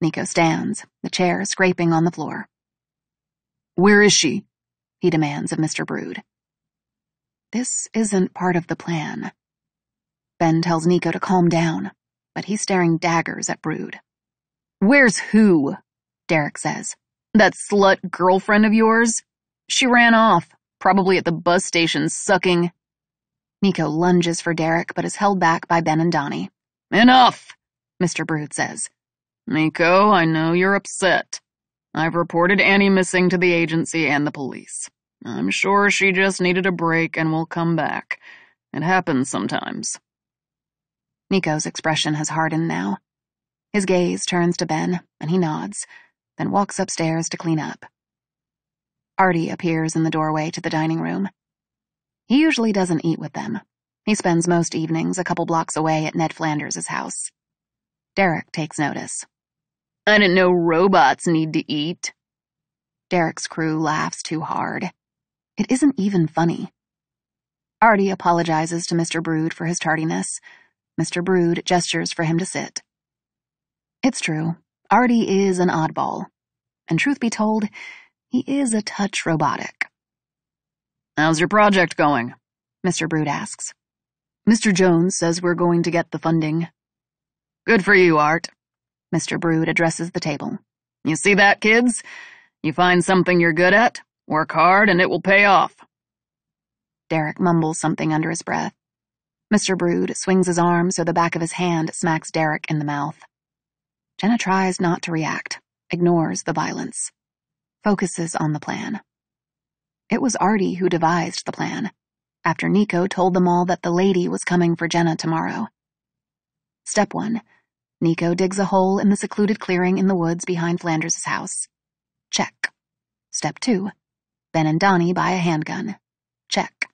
Nico stands, the chair scraping on the floor. Where is she? He demands of Mr. Brood. This isn't part of the plan. Ben tells Nico to calm down, but he's staring daggers at Brood. Where's who? Derek says. That slut girlfriend of yours? She ran off, probably at the bus station sucking. Nico lunges for Derek, but is held back by Ben and Donnie. Enough, Mr. Brood says. Nico, I know you're upset. I've reported Annie missing to the agency and the police. I'm sure she just needed a break and will come back. It happens sometimes. Nico's expression has hardened now. His gaze turns to Ben, and he nods, then walks upstairs to clean up. Artie appears in the doorway to the dining room. He usually doesn't eat with them. He spends most evenings a couple blocks away at Ned Flanders' house. Derek takes notice. I didn't know robots need to eat. Derek's crew laughs too hard. It isn't even funny. Artie apologizes to Mr. Brood for his tardiness. Mr. Brood gestures for him to sit. It's true, Artie is an oddball. And truth be told, he is a touch robotic. How's your project going? Mr. Brood asks. Mr. Jones says we're going to get the funding. Good for you, Art. Mr. Brood addresses the table. You see that, kids? You find something you're good at, work hard, and it will pay off. Derek mumbles something under his breath. Mr. Brood swings his arm so the back of his hand smacks Derek in the mouth. Jenna tries not to react, ignores the violence, focuses on the plan. It was Artie who devised the plan, after Nico told them all that the lady was coming for Jenna tomorrow. Step 1. Nico digs a hole in the secluded clearing in the woods behind Flanders' house. Check. Step 2. Ben and Donnie buy a handgun. Check.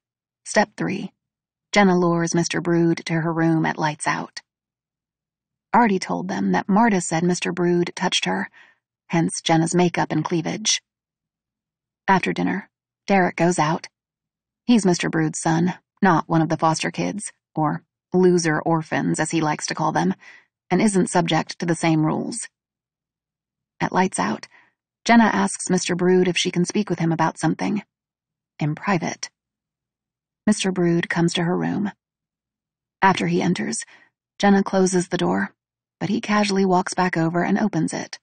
Step 3. Jenna lures Mr. Brood to her room at lights out. Artie told them that Marta said Mr. Brood touched her, hence Jenna's makeup and cleavage. After dinner, Derek goes out. He's Mr. Brood's son, not one of the foster kids, or loser orphans, as he likes to call them, and isn't subject to the same rules. At lights out, Jenna asks Mr. Brood if she can speak with him about something. In private. Mr. Brood comes to her room. After he enters, Jenna closes the door, but he casually walks back over and opens it.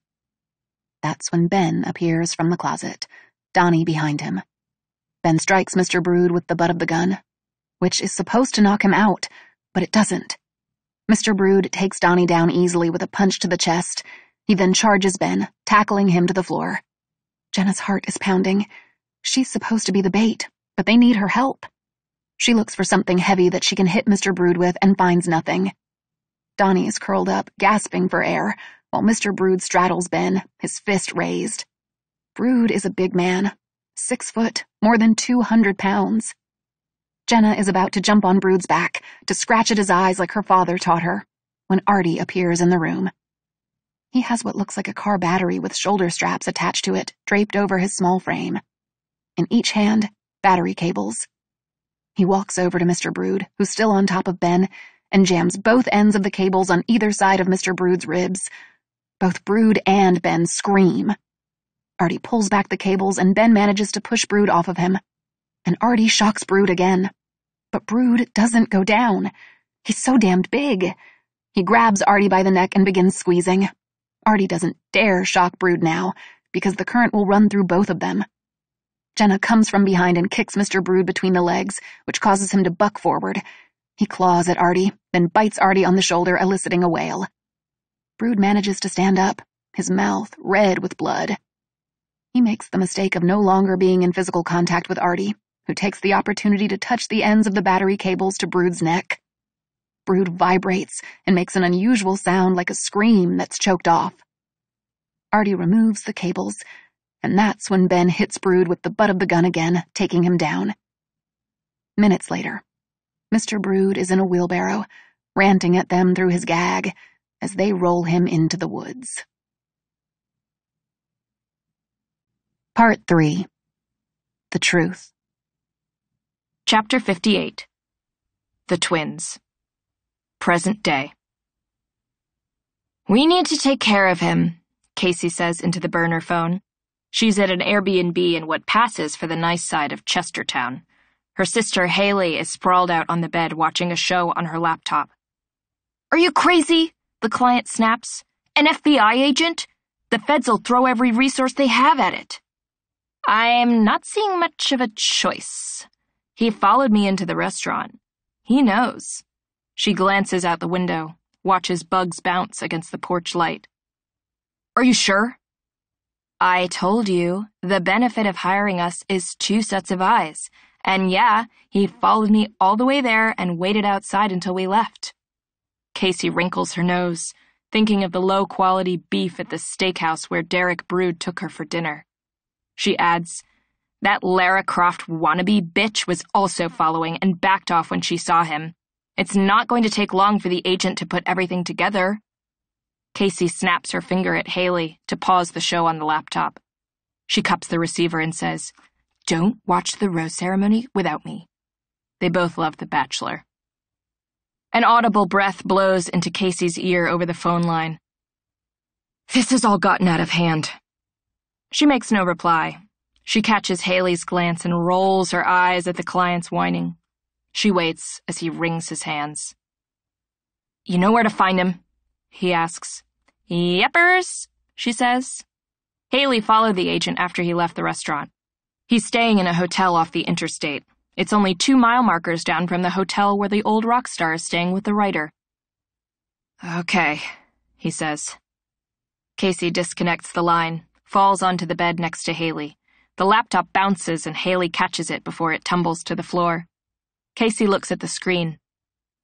That's when Ben appears from the closet, Donnie behind him. Ben strikes Mr. Brood with the butt of the gun, which is supposed to knock him out, but it doesn't. Mr. Brood takes Donnie down easily with a punch to the chest. He then charges Ben, tackling him to the floor. Jenna's heart is pounding. She's supposed to be the bait, but they need her help. She looks for something heavy that she can hit Mr. Brood with and finds nothing. Donnie is curled up, gasping for air, while Mr. Brood straddles Ben, his fist raised. Brood is a big man, six foot, more than 200 pounds. Jenna is about to jump on Brood's back, to scratch at his eyes like her father taught her, when Artie appears in the room. He has what looks like a car battery with shoulder straps attached to it, draped over his small frame. In each hand, battery cables. He walks over to Mr. Brood, who's still on top of Ben, and jams both ends of the cables on either side of Mr. Brood's ribs. Both Brood and Ben scream. Artie pulls back the cables and Ben manages to push Brood off of him. And Artie shocks Brood again. But Brood doesn't go down. He's so damned big. He grabs Artie by the neck and begins squeezing. Artie doesn't dare shock Brood now, because the current will run through both of them. Jenna comes from behind and kicks Mr. Brood between the legs, which causes him to buck forward. He claws at Artie, then bites Artie on the shoulder, eliciting a wail. Brood manages to stand up, his mouth red with blood. He makes the mistake of no longer being in physical contact with Artie, who takes the opportunity to touch the ends of the battery cables to Brood's neck. Brood vibrates and makes an unusual sound like a scream that's choked off. Artie removes the cables, and that's when Ben hits Brood with the butt of the gun again, taking him down. Minutes later, Mr. Brood is in a wheelbarrow, ranting at them through his gag as they roll him into the woods. Part 3 The Truth Chapter 58 The Twins Present Day We need to take care of him, Casey says into the burner phone. She's at an Airbnb in what passes for the nice side of Chestertown. Her sister Haley is sprawled out on the bed watching a show on her laptop. Are you crazy? The client snaps. An FBI agent? The feds will throw every resource they have at it. I'm not seeing much of a choice. He followed me into the restaurant. He knows. She glances out the window, watches bugs bounce against the porch light. Are you sure? I told you, the benefit of hiring us is two sets of eyes. And yeah, he followed me all the way there and waited outside until we left. Casey wrinkles her nose, thinking of the low quality beef at the steakhouse where Derek Brood took her for dinner. She adds, That Lara Croft wannabe bitch was also following and backed off when she saw him. It's not going to take long for the agent to put everything together. Casey snaps her finger at Haley to pause the show on the laptop. She cups the receiver and says, Don't watch the rose ceremony without me. They both love The Bachelor. An audible breath blows into Casey's ear over the phone line. This has all gotten out of hand. She makes no reply. She catches Haley's glance and rolls her eyes at the client's whining. She waits as he wrings his hands. You know where to find him? he asks. Yeppers, she says. Haley followed the agent after he left the restaurant. He's staying in a hotel off the interstate. It's only two mile markers down from the hotel where the old rock star is staying with the writer. Okay, he says. Casey disconnects the line, falls onto the bed next to Haley. The laptop bounces and Haley catches it before it tumbles to the floor. Casey looks at the screen.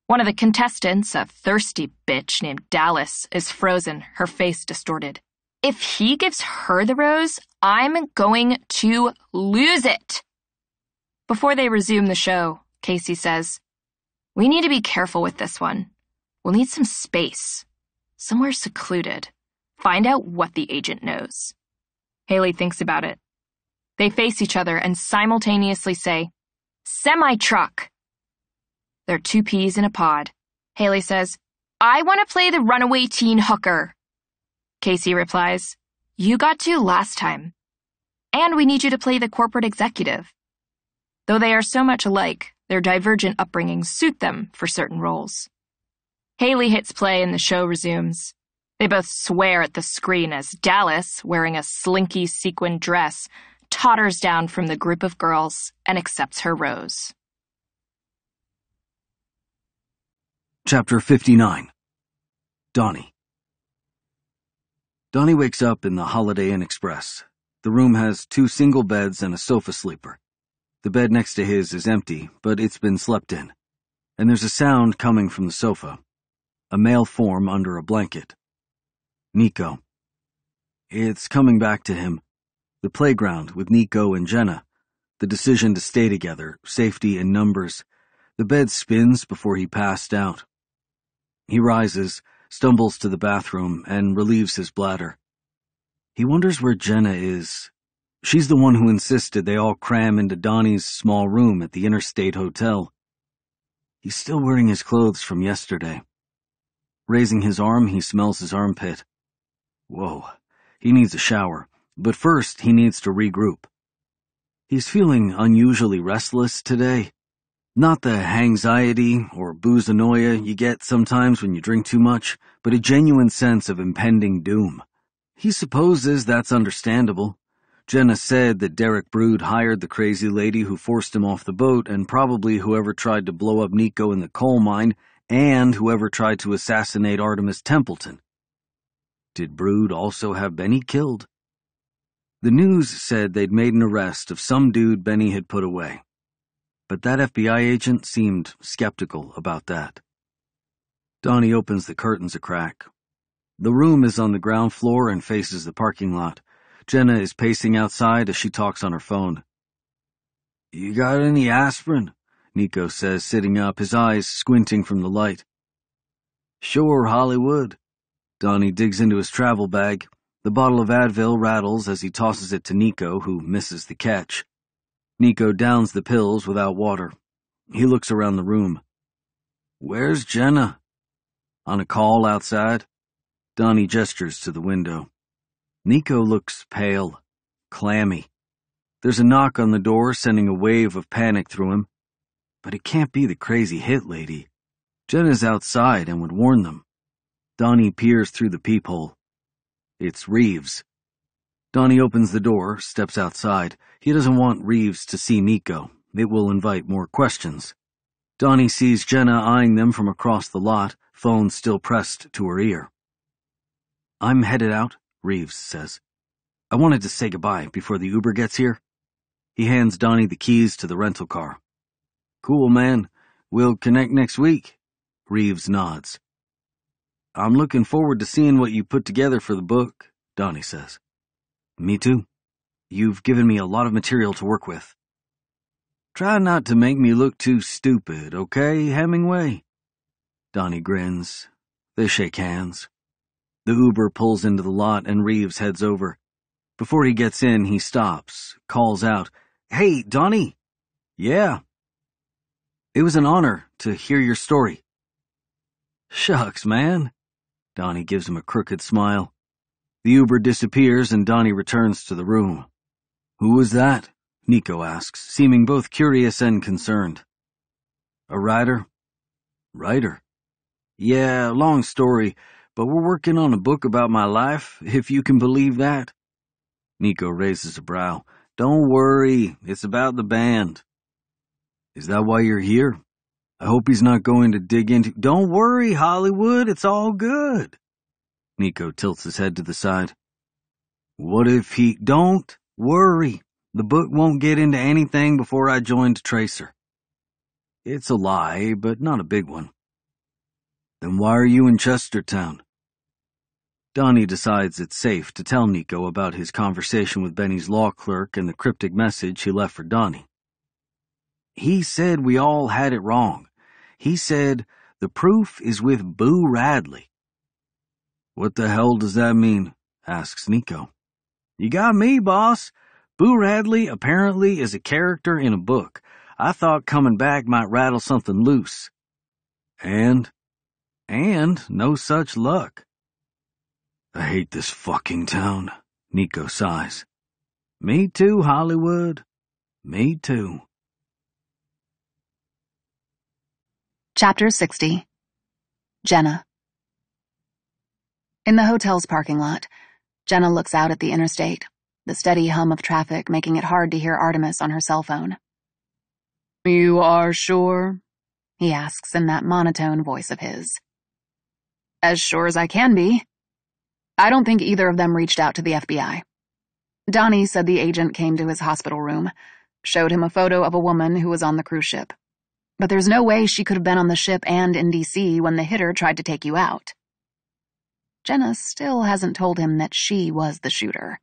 One of the contestants, a thirsty bitch named Dallas, is frozen, her face distorted. If he gives her the rose, I'm going to lose it. Before they resume the show, Casey says, We need to be careful with this one. We'll need some space. Somewhere secluded. Find out what the agent knows. Haley thinks about it. They face each other and simultaneously say, Semi truck. They're two peas in a pod. Haley says, I want to play the runaway teen hooker. Casey replies, You got to last time. And we need you to play the corporate executive. Though they are so much alike, their divergent upbringings suit them for certain roles. Haley hits play and the show resumes. They both swear at the screen as Dallas, wearing a slinky sequin dress, totters down from the group of girls and accepts her rose. Chapter 59 Donnie Donnie wakes up in the Holiday Inn Express. The room has two single beds and a sofa sleeper. The bed next to his is empty, but it's been slept in. And there's a sound coming from the sofa. A male form under a blanket. Nico. It's coming back to him. The playground with Nico and Jenna. The decision to stay together, safety in numbers. The bed spins before he passed out. He rises, stumbles to the bathroom, and relieves his bladder. He wonders where Jenna is. She's the one who insisted they all cram into Donnie's small room at the Interstate Hotel. He's still wearing his clothes from yesterday. Raising his arm, he smells his armpit. Whoa, he needs a shower, but first he needs to regroup. He's feeling unusually restless today. Not the anxiety or booze boozanoia you get sometimes when you drink too much, but a genuine sense of impending doom. He supposes that's understandable. Jenna said that Derek Brood hired the crazy lady who forced him off the boat and probably whoever tried to blow up Nico in the coal mine and whoever tried to assassinate Artemis Templeton. Did Brood also have Benny killed? The news said they'd made an arrest of some dude Benny had put away but that FBI agent seemed skeptical about that. Donnie opens the curtains a crack. The room is on the ground floor and faces the parking lot. Jenna is pacing outside as she talks on her phone. You got any aspirin? Nico says, sitting up, his eyes squinting from the light. Sure, Hollywood. Donnie digs into his travel bag. The bottle of Advil rattles as he tosses it to Nico, who misses the catch. Nico downs the pills without water. He looks around the room. Where's Jenna? On a call outside? Donnie gestures to the window. Nico looks pale, clammy. There's a knock on the door, sending a wave of panic through him. But it can't be the crazy hit lady. Jenna's outside and would warn them. Donnie peers through the peephole. It's Reeves. Donnie opens the door, steps outside. He doesn't want Reeves to see Nico. It will invite more questions. Donnie sees Jenna eyeing them from across the lot, phone still pressed to her ear. I'm headed out, Reeves says. I wanted to say goodbye before the Uber gets here. He hands Donnie the keys to the rental car. Cool, man. We'll connect next week. Reeves nods. I'm looking forward to seeing what you put together for the book, Donnie says. Me too. You've given me a lot of material to work with. Try not to make me look too stupid, okay, Hemingway? Donnie grins. They shake hands. The Uber pulls into the lot and Reeves heads over. Before he gets in, he stops, calls out, Hey, Donnie! Yeah. It was an honor to hear your story. Shucks, man. Donnie gives him a crooked smile. The Uber disappears and Donnie returns to the room. Who was that? Nico asks, seeming both curious and concerned. A writer? Writer? Yeah, long story, but we're working on a book about my life, if you can believe that. Nico raises a brow. Don't worry, it's about the band. Is that why you're here? I hope he's not going to dig into. Don't worry, Hollywood, it's all good. Nico tilts his head to the side. What if he. Don't worry. The book won't get into anything before I joined Tracer. It's a lie, but not a big one. Then why are you in Chestertown? Donnie decides it's safe to tell Nico about his conversation with Benny's law clerk and the cryptic message he left for Donnie. He said we all had it wrong. He said the proof is with Boo Radley. What the hell does that mean? asks Nico. You got me, boss. Boo Radley apparently is a character in a book. I thought coming back might rattle something loose. And? And no such luck. I hate this fucking town, Nico sighs. Me too, Hollywood. Me too. Chapter 60 Jenna In the hotel's parking lot, Jenna looks out at the interstate, the steady hum of traffic making it hard to hear Artemis on her cell phone. You are sure? He asks in that monotone voice of his. As sure as I can be, I don't think either of them reached out to the FBI. Donnie said the agent came to his hospital room, showed him a photo of a woman who was on the cruise ship. But there's no way she could have been on the ship and in DC when the hitter tried to take you out. Jenna still hasn't told him that she was the shooter,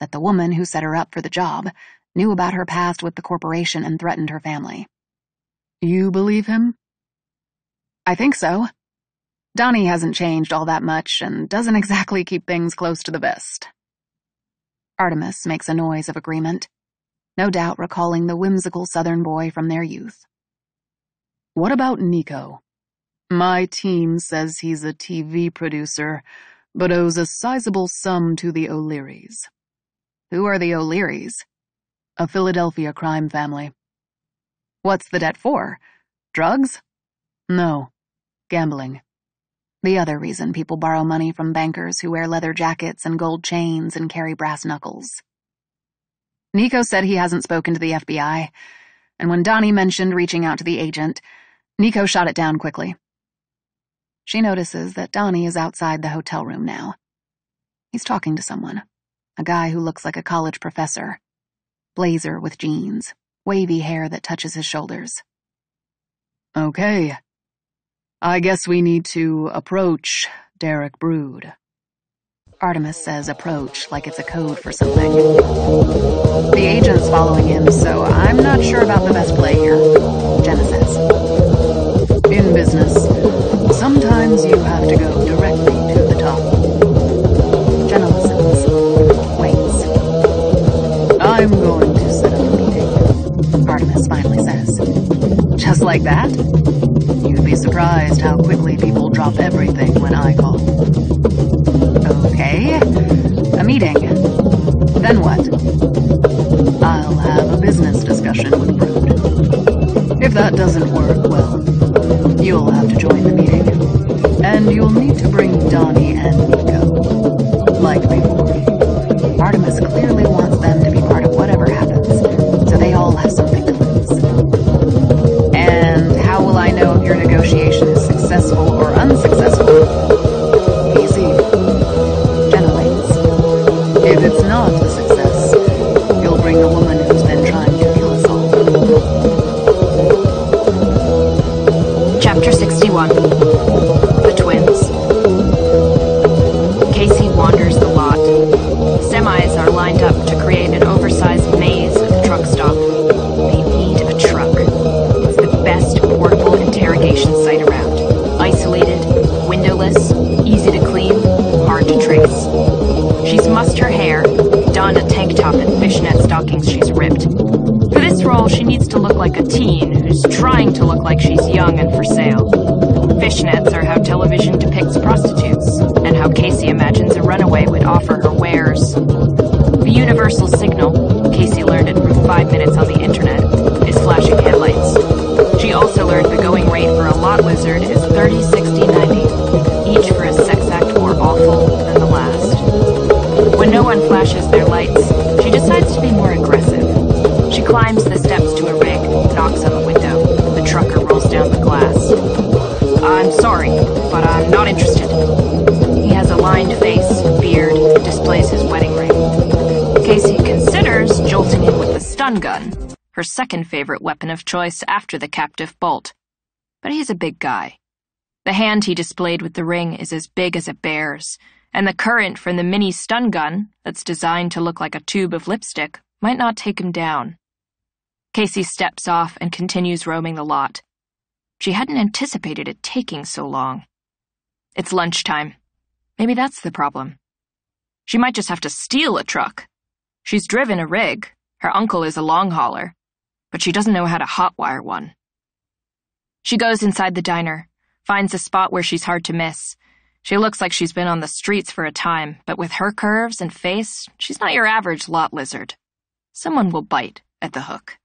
that the woman who set her up for the job knew about her past with the corporation and threatened her family. You believe him? I think so. Donnie hasn't changed all that much and doesn't exactly keep things close to the vest. Artemis makes a noise of agreement, no doubt recalling the whimsical southern boy from their youth. What about Nico? My team says he's a TV producer, but owes a sizable sum to the O'Learys. Who are the O'Learys? A Philadelphia crime family. What's the debt for? Drugs? No. Gambling. The other reason people borrow money from bankers who wear leather jackets and gold chains and carry brass knuckles. Nico said he hasn't spoken to the FBI, and when Donnie mentioned reaching out to the agent, Nico shot it down quickly. She notices that Donnie is outside the hotel room now. He's talking to someone, a guy who looks like a college professor. Blazer with jeans, wavy hair that touches his shoulders. Okay, I guess we need to approach Derek Brood. Artemis says approach like it's a code for something. The agent's following him, so I'm not sure about the best play here, Jenna says. In business, sometimes you have to go directly to the top. Jenna listens, waits. I'm going to set up a meeting, Artemis finally says. Just like that? You'd be surprised how quickly people drop everything when I call. Okay. A meeting. Then what? I'll have a business discussion with Brood. If that doesn't work, well, you'll have to join the meeting. And you'll need to bring Donnie and Nico. Like before. Artemis clearly wants them to be part of whatever happens, so they all have something to lose. And how will I know if your negotiation gun, her second favorite weapon of choice after the captive bolt. But he's a big guy. The hand he displayed with the ring is as big as a bear's, and the current from the mini stun gun, that's designed to look like a tube of lipstick, might not take him down. Casey steps off and continues roaming the lot. She hadn't anticipated it taking so long. It's lunchtime. Maybe that's the problem. She might just have to steal a truck. She's driven a rig. Her uncle is a long hauler, but she doesn't know how to hotwire one. She goes inside the diner, finds a spot where she's hard to miss. She looks like she's been on the streets for a time, but with her curves and face, she's not your average lot lizard. Someone will bite at the hook.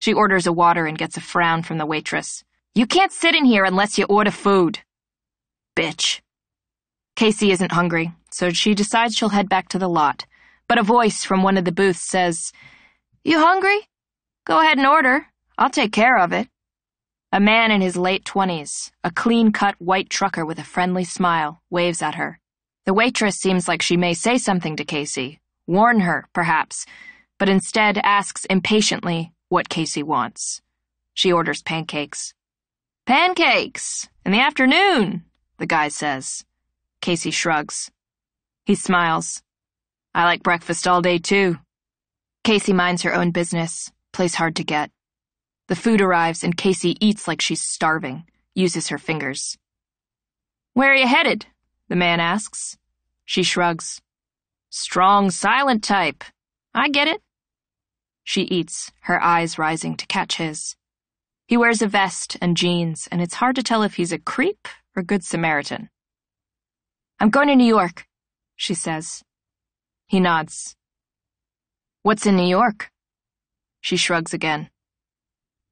She orders a water and gets a frown from the waitress. You can't sit in here unless you order food. Bitch. Casey isn't hungry, so she decides she'll head back to the lot. But a voice from one of the booths says, You hungry? Go ahead and order. I'll take care of it. A man in his late twenties, a clean cut white trucker with a friendly smile, waves at her. The waitress seems like she may say something to Casey, warn her, perhaps, but instead asks impatiently what Casey wants. She orders pancakes. Pancakes! In the afternoon, the guy says. Casey shrugs. He smiles. I like breakfast all day, too. Casey minds her own business, plays hard to get. The food arrives and Casey eats like she's starving, uses her fingers. Where are you headed? The man asks. She shrugs. Strong, silent type. I get it. She eats, her eyes rising to catch his. He wears a vest and jeans, and it's hard to tell if he's a creep or good Samaritan. I'm going to New York, she says. He nods. What's in New York? She shrugs again.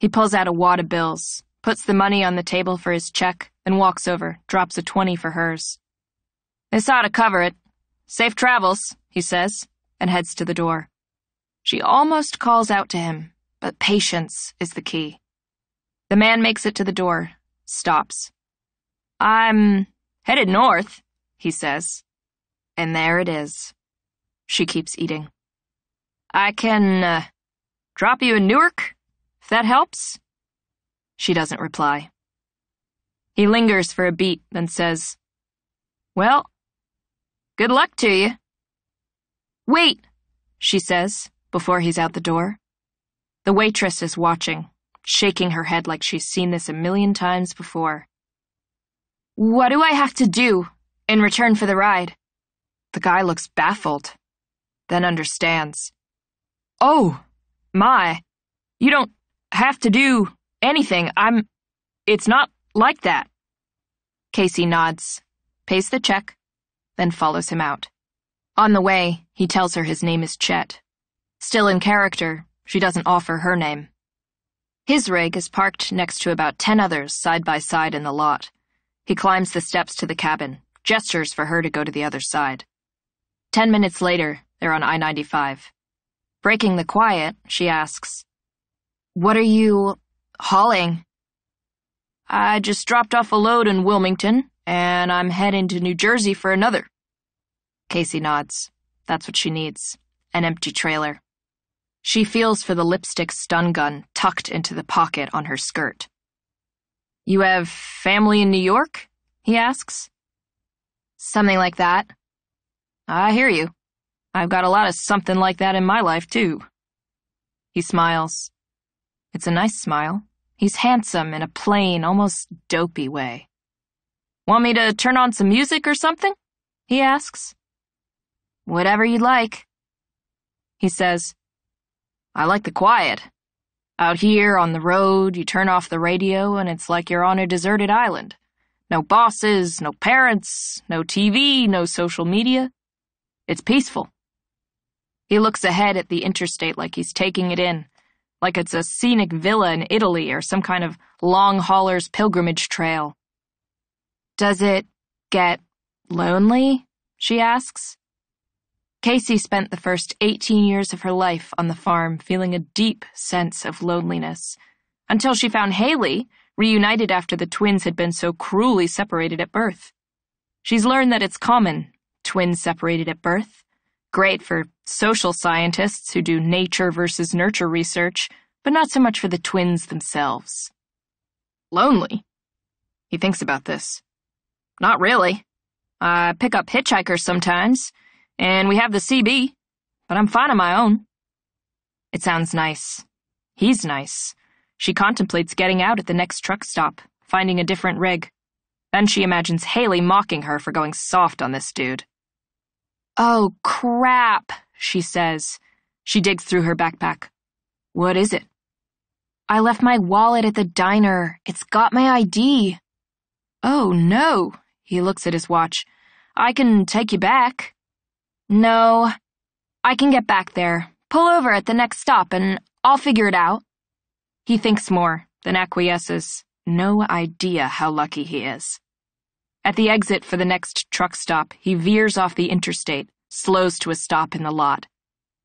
He pulls out a wad of bills, puts the money on the table for his check, and walks over, drops a 20 for hers. This ought to cover it. Safe travels, he says, and heads to the door. She almost calls out to him, but patience is the key. The man makes it to the door, stops. I'm headed north, he says. And there it is. She keeps eating. I can, uh, drop you in Newark, if that helps? She doesn't reply. He lingers for a beat, then says, Well, good luck to you. Wait, she says, before he's out the door. The waitress is watching, shaking her head like she's seen this a million times before. What do I have to do in return for the ride? The guy looks baffled, then understands. Oh, my. You don't have to do anything. I'm. It's not like that. Casey nods, pays the check, then follows him out. On the way, he tells her his name is Chet. Still in character, she doesn't offer her name. His rig is parked next to about ten others side by side in the lot. He climbs the steps to the cabin, gestures for her to go to the other side. Ten minutes later, they're on I 95. Breaking the quiet, she asks, What are you hauling? I just dropped off a load in Wilmington, and I'm heading to New Jersey for another. Casey nods. That's what she needs an empty trailer. She feels for the lipstick stun gun tucked into the pocket on her skirt. You have family in New York? he asks. Something like that. I hear you. I've got a lot of something like that in my life, too. He smiles. It's a nice smile. He's handsome in a plain, almost dopey way. Want me to turn on some music or something? He asks. Whatever you'd like. He says, I like the quiet. Out here on the road, you turn off the radio and it's like you're on a deserted island. No bosses, no parents, no TV, no social media. It's peaceful. He looks ahead at the interstate like he's taking it in, like it's a scenic villa in Italy or some kind of long hauler's pilgrimage trail. Does it get lonely? She asks. Casey spent the first 18 years of her life on the farm feeling a deep sense of loneliness until she found Haley, reunited after the twins had been so cruelly separated at birth. She's learned that it's common, twins separated at birth. Great for social scientists who do nature versus nurture research, but not so much for the twins themselves. Lonely? He thinks about this. Not really. I pick up hitchhikers sometimes, and we have the CB, but I'm fine on my own. It sounds nice. He's nice. She contemplates getting out at the next truck stop, finding a different rig. Then she imagines Haley mocking her for going soft on this dude. Oh, crap, she says. She digs through her backpack. What is it? I left my wallet at the diner. It's got my ID. Oh, no, he looks at his watch. I can take you back. No. I can get back there. Pull over at the next stop and I'll figure it out. He thinks more, then acquiesces. No idea how lucky he is. At the exit for the next truck stop, he veers off the interstate, slows to a stop in the lot.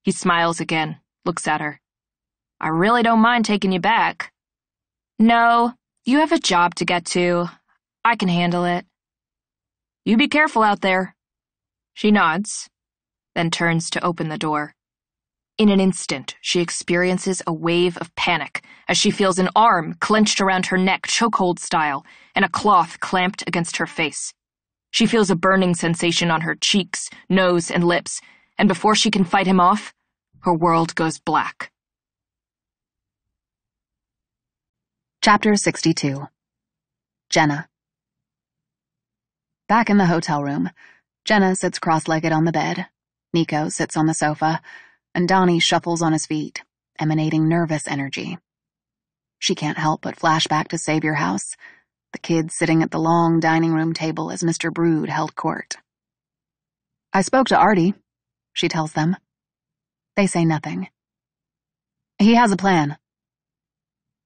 He smiles again, looks at her. I really don't mind taking you back. No, you have a job to get to. I can handle it. You be careful out there. She nods, then turns to open the door. In an instant, she experiences a wave of panic as she feels an arm clenched around her neck, chokehold style, and a cloth clamped against her face. She feels a burning sensation on her cheeks, nose, and lips, and before she can fight him off, her world goes black. Chapter 62 Jenna Back in the hotel room, Jenna sits cross legged on the bed. Nico sits on the sofa, and Donnie shuffles on his feet, emanating nervous energy. She can't help but flash back to Savior House, the kids sitting at the long dining room table as Mr. Brood held court. I spoke to Artie, she tells them. They say nothing. He has a plan.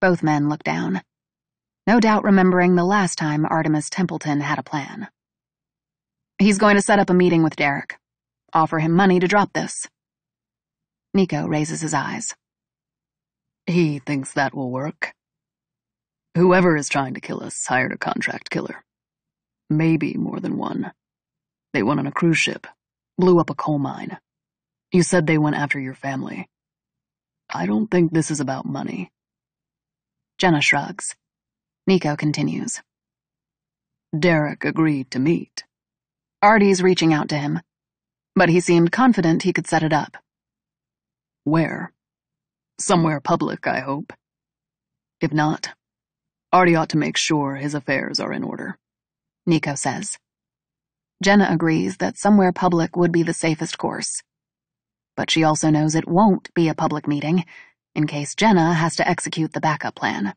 Both men look down, no doubt remembering the last time Artemis Templeton had a plan. He's going to set up a meeting with Derek. Offer him money to drop this. Nico raises his eyes. He thinks that will work. Whoever is trying to kill us hired a contract killer. Maybe more than one. They went on a cruise ship, blew up a coal mine. You said they went after your family. I don't think this is about money. Jenna shrugs. Nico continues. Derek agreed to meet. Artie's reaching out to him, but he seemed confident he could set it up. Where? Somewhere public, I hope. If not, Artie ought to make sure his affairs are in order. Nico says. Jenna agrees that somewhere public would be the safest course. But she also knows it won't be a public meeting, in case Jenna has to execute the backup plan.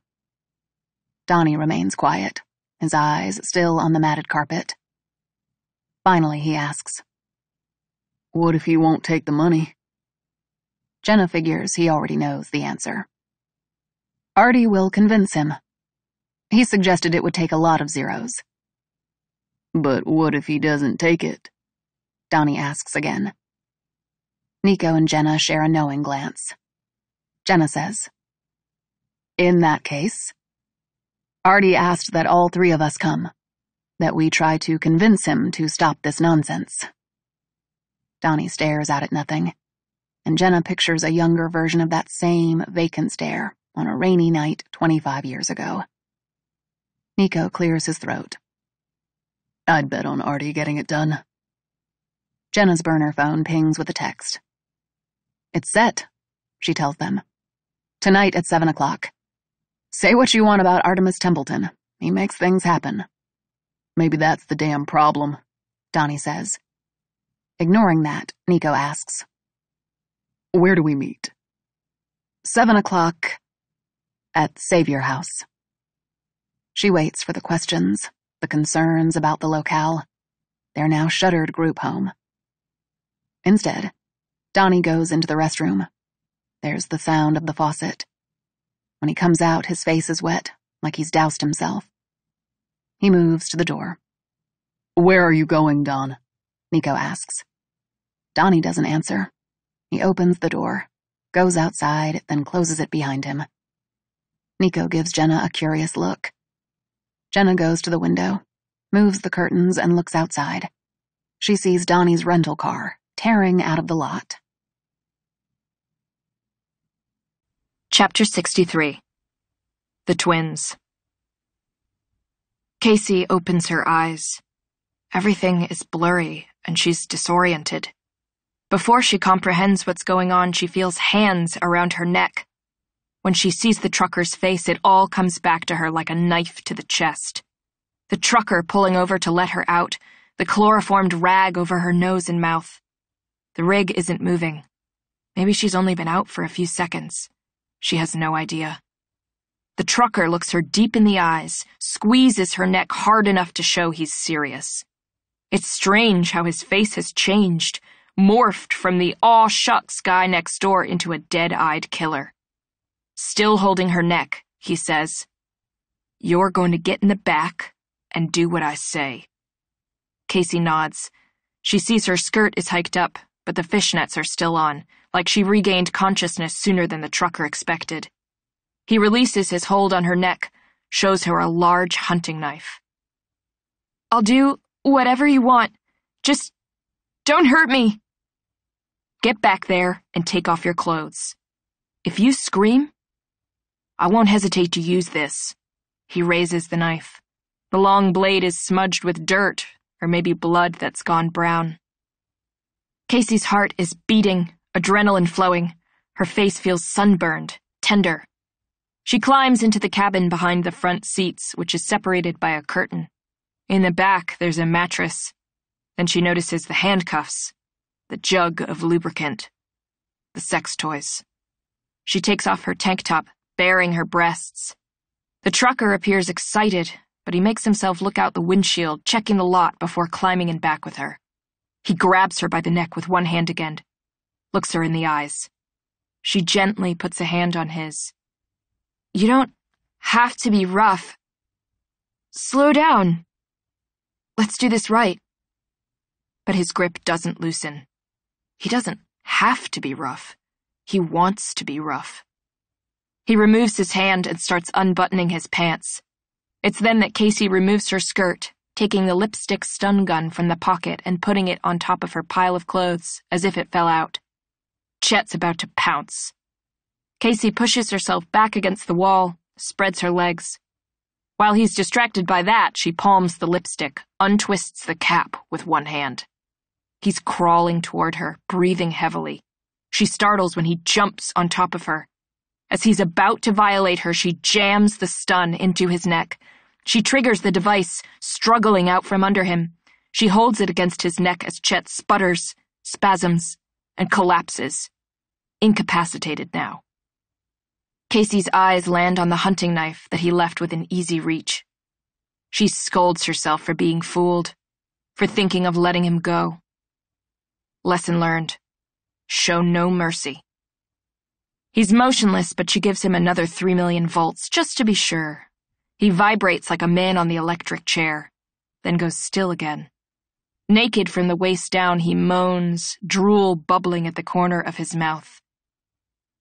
Donnie remains quiet, his eyes still on the matted carpet. Finally, he asks, What if he won't take the money? Jenna figures he already knows the answer. Artie will convince him. He suggested it would take a lot of zeros. But what if he doesn't take it? Donnie asks again. Nico and Jenna share a knowing glance. Jenna says, In that case, Artie asked that all three of us come, that we try to convince him to stop this nonsense. Donnie stares out at nothing, and Jenna pictures a younger version of that same vacant stare on a rainy night 25 years ago. Nico clears his throat. I'd bet on Artie getting it done. Jenna's burner phone pings with a text. It's set, she tells them. Tonight at seven o'clock. Say what you want about Artemis Templeton. He makes things happen. Maybe that's the damn problem, Donnie says. Ignoring that, Nico asks. Where do we meet? Seven o'clock at Savior House. She waits for the questions, the concerns about the locale, their now shuttered group home. Instead, Donnie goes into the restroom. There's the sound of the faucet. When he comes out, his face is wet, like he's doused himself. He moves to the door. Where are you going, Don? Nico asks. Donnie doesn't answer. He opens the door, goes outside, then closes it behind him. Nico gives Jenna a curious look. Jenna goes to the window, moves the curtains, and looks outside. She sees Donnie's rental car tearing out of the lot. Chapter 63 The Twins Casey opens her eyes. Everything is blurry, and she's disoriented. Before she comprehends what's going on, she feels hands around her neck. When she sees the trucker's face, it all comes back to her like a knife to the chest. The trucker pulling over to let her out, the chloroformed rag over her nose and mouth. The rig isn't moving. Maybe she's only been out for a few seconds. She has no idea. The trucker looks her deep in the eyes, squeezes her neck hard enough to show he's serious. It's strange how his face has changed morphed from the aw shucks guy next door into a dead eyed killer. Still holding her neck, he says, You're going to get in the back and do what I say. Casey nods. She sees her skirt is hiked up, but the fishnets are still on, like she regained consciousness sooner than the trucker expected. He releases his hold on her neck, shows her a large hunting knife. I'll do whatever you want. Just don't hurt me. Get back there and take off your clothes. If you scream, I won't hesitate to use this. He raises the knife. The long blade is smudged with dirt, or maybe blood that's gone brown. Casey's heart is beating, adrenaline flowing. Her face feels sunburned, tender. She climbs into the cabin behind the front seats, which is separated by a curtain. In the back, there's a mattress. Then she notices the handcuffs, the jug of lubricant, the sex toys. She takes off her tank top, baring her breasts. The trucker appears excited, but he makes himself look out the windshield, checking the lot before climbing in back with her. He grabs her by the neck with one hand again, looks her in the eyes. She gently puts a hand on his. You don't have to be rough. Slow down. Let's do this right. But his grip doesn't loosen. He doesn't have to be rough. He wants to be rough. He removes his hand and starts unbuttoning his pants. It's then that Casey removes her skirt, taking the lipstick stun gun from the pocket and putting it on top of her pile of clothes as if it fell out. Chet's about to pounce. Casey pushes herself back against the wall, spreads her legs. While he's distracted by that, she palms the lipstick, untwists the cap with one hand. He's crawling toward her, breathing heavily. She startles when he jumps on top of her. As he's about to violate her, she jams the stun into his neck. She triggers the device, struggling out from under him. She holds it against his neck as Chet sputters, spasms, and collapses, incapacitated now. Casey's eyes land on the hunting knife that he left within easy reach. She scolds herself for being fooled, for thinking of letting him go. Lesson learned. Show no mercy. He's motionless, but she gives him another three million volts, just to be sure. He vibrates like a man on the electric chair, then goes still again. Naked from the waist down, he moans, drool bubbling at the corner of his mouth.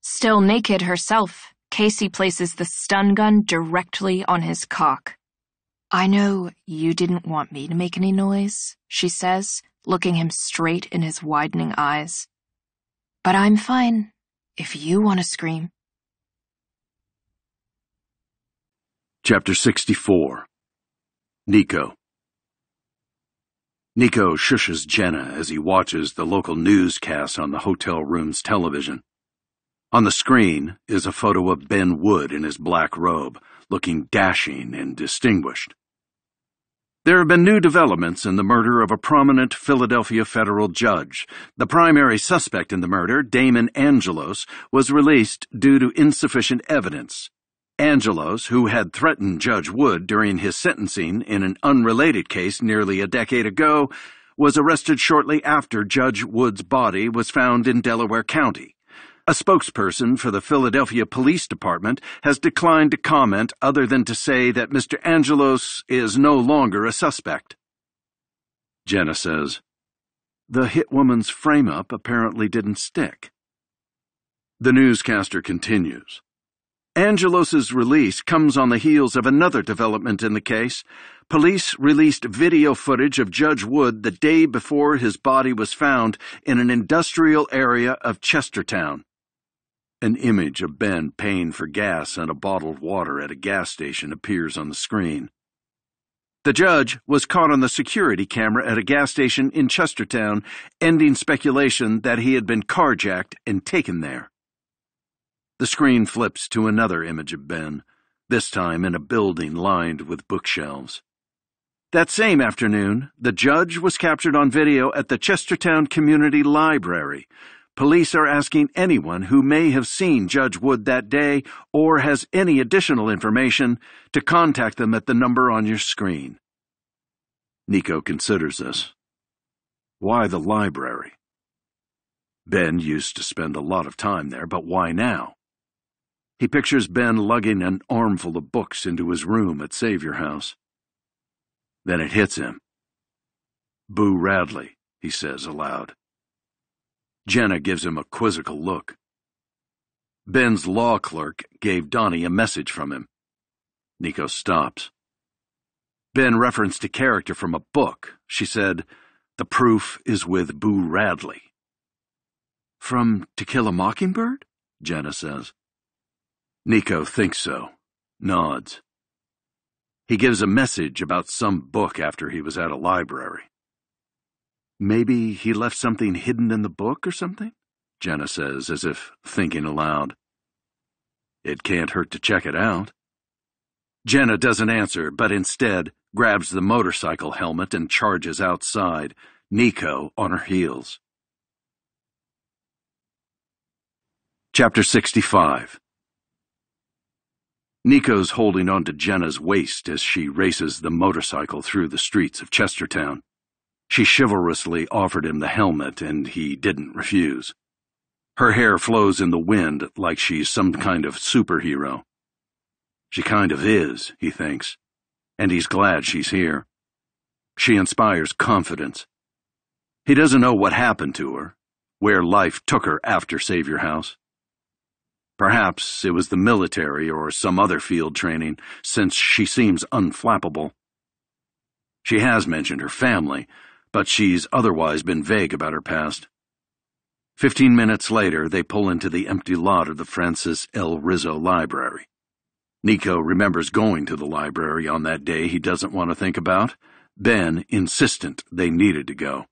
Still naked herself, Casey places the stun gun directly on his cock. I know you didn't want me to make any noise, she says, looking him straight in his widening eyes. But I'm fine if you want to scream. Chapter 64 Nico Nico shushes Jenna as he watches the local newscast on the hotel room's television. On the screen is a photo of Ben Wood in his black robe, looking dashing and distinguished. There have been new developments in the murder of a prominent Philadelphia federal judge. The primary suspect in the murder, Damon Angelos, was released due to insufficient evidence. Angelos, who had threatened Judge Wood during his sentencing in an unrelated case nearly a decade ago, was arrested shortly after Judge Wood's body was found in Delaware County. A spokesperson for the Philadelphia Police Department has declined to comment other than to say that Mr. Angelos is no longer a suspect. Jenna says, The hit woman's frame up apparently didn't stick. The newscaster continues. Angelos's release comes on the heels of another development in the case. Police released video footage of Judge Wood the day before his body was found in an industrial area of Chestertown. An image of Ben paying for gas and a bottled water at a gas station appears on the screen. The judge was caught on the security camera at a gas station in Chestertown, ending speculation that he had been carjacked and taken there. The screen flips to another image of Ben, this time in a building lined with bookshelves. That same afternoon, the judge was captured on video at the Chestertown Community Library. Police are asking anyone who may have seen Judge Wood that day or has any additional information to contact them at the number on your screen. Nico considers this. Why the library? Ben used to spend a lot of time there, but why now? He pictures Ben lugging an armful of books into his room at Savior House. Then it hits him. Boo Radley, he says aloud. Jenna gives him a quizzical look. Ben's law clerk gave Donnie a message from him. Nico stops. Ben referenced a character from a book. She said, The proof is with Boo Radley. From To Kill a Mockingbird? Jenna says. Nico thinks so, nods. He gives a message about some book after he was at a library. Maybe he left something hidden in the book or something? Jenna says, as if thinking aloud. It can't hurt to check it out. Jenna doesn't answer, but instead grabs the motorcycle helmet and charges outside, Nico on her heels. Chapter 65 Nico's holding on to Jenna's waist as she races the motorcycle through the streets of Chestertown. She chivalrously offered him the helmet, and he didn't refuse. Her hair flows in the wind like she's some kind of superhero. She kind of is, he thinks, and he's glad she's here. She inspires confidence. He doesn't know what happened to her, where life took her after Savior House. Perhaps it was the military or some other field training, since she seems unflappable. She has mentioned her family, but she's otherwise been vague about her past. Fifteen minutes later, they pull into the empty lot of the Francis L. Rizzo Library. Nico remembers going to the library on that day he doesn't want to think about. Ben insistent they needed to go.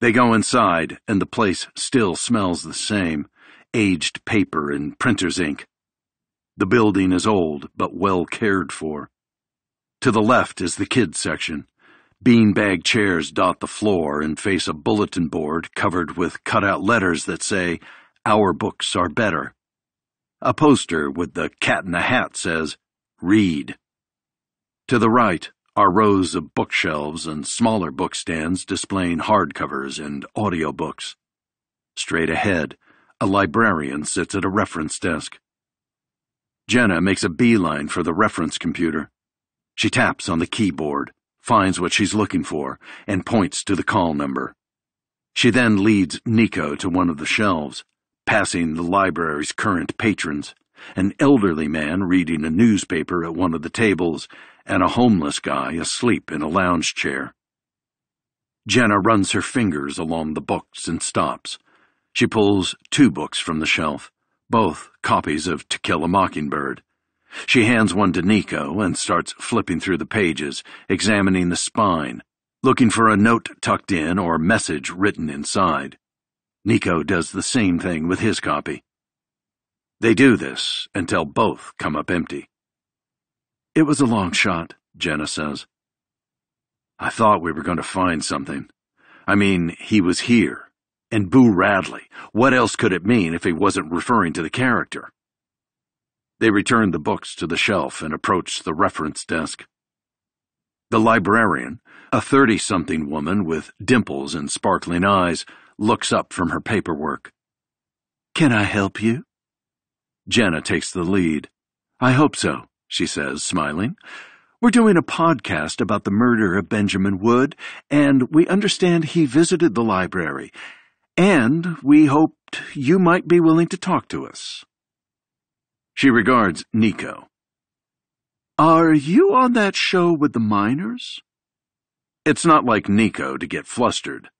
They go inside, and the place still smells the same aged paper and printer's ink. The building is old, but well cared for. To the left is the kids section. Beanbag chairs dot the floor and face a bulletin board covered with cutout letters that say, Our books are better. A poster with the cat in the hat says, Read. To the right are rows of bookshelves and smaller bookstands displaying hardcovers and audiobooks. Straight ahead, A librarian sits at a reference desk. Jenna makes a beeline for the reference computer. She taps on the keyboard, finds what she's looking for, and points to the call number. She then leads Nico to one of the shelves, passing the library's current patrons, an elderly man reading a newspaper at one of the tables, and a homeless guy asleep in a lounge chair. Jenna runs her fingers along the books and stops. She pulls two books from the shelf, both copies of To Kill a Mockingbird. She hands one to Nico and starts flipping through the pages, examining the spine, looking for a note tucked in or message written inside. Nico does the same thing with his copy. They do this until both come up empty. It was a long shot, Jenna says. I thought we were going to find something. I mean, he was here. And Boo Radley. What else could it mean if he wasn't referring to the character? They returned the books to the shelf and approached the reference desk. The librarian, a thirty something woman with dimples and sparkling eyes, looks up from her paperwork. Can I help you? Jenna takes the lead. I hope so, she says, smiling. We're doing a podcast about the murder of Benjamin Wood, and we understand he visited the library, and we hoped you might be willing to talk to us. She regards Nico. Are you on that show with the miners? It's not like Nico to get flustered,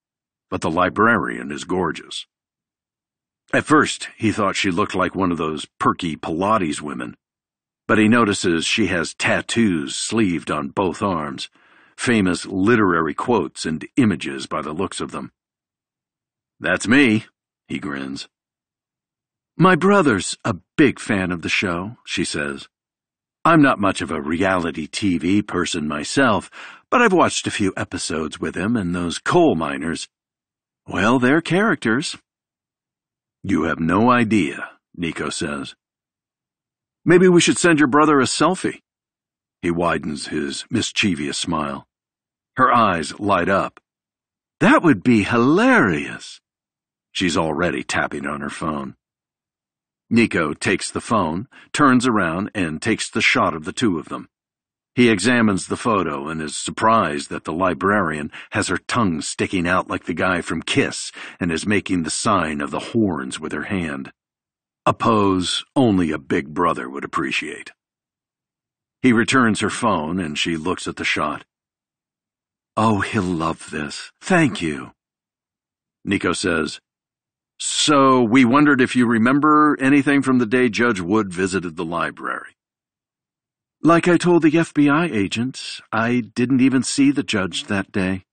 but the librarian is gorgeous. At first, he thought she looked like one of those perky Pilates women but he notices she has tattoos sleeved on both arms, famous literary quotes and images by the looks of them. That's me, he grins. My brother's a big fan of the show, she says. I'm not much of a reality TV person myself, but I've watched a few episodes with him and those coal miners. Well, they're characters. You have no idea, Nico says. Maybe we should send your brother a selfie. He widens his mischievous smile. Her eyes light up. That would be hilarious. She's already tapping on her phone. Nico takes the phone, turns around, and takes the shot of the two of them. He examines the photo and is surprised that the librarian has her tongue sticking out like the guy from Kiss and is making the sign of the horns with her hand. A pose only a big brother would appreciate. He returns her phone and she looks at the shot. Oh, he'll love this. Thank you. Nico says, So we wondered if you remember anything from the day Judge Wood visited the library. Like I told the FBI agent, I didn't even see the judge that day.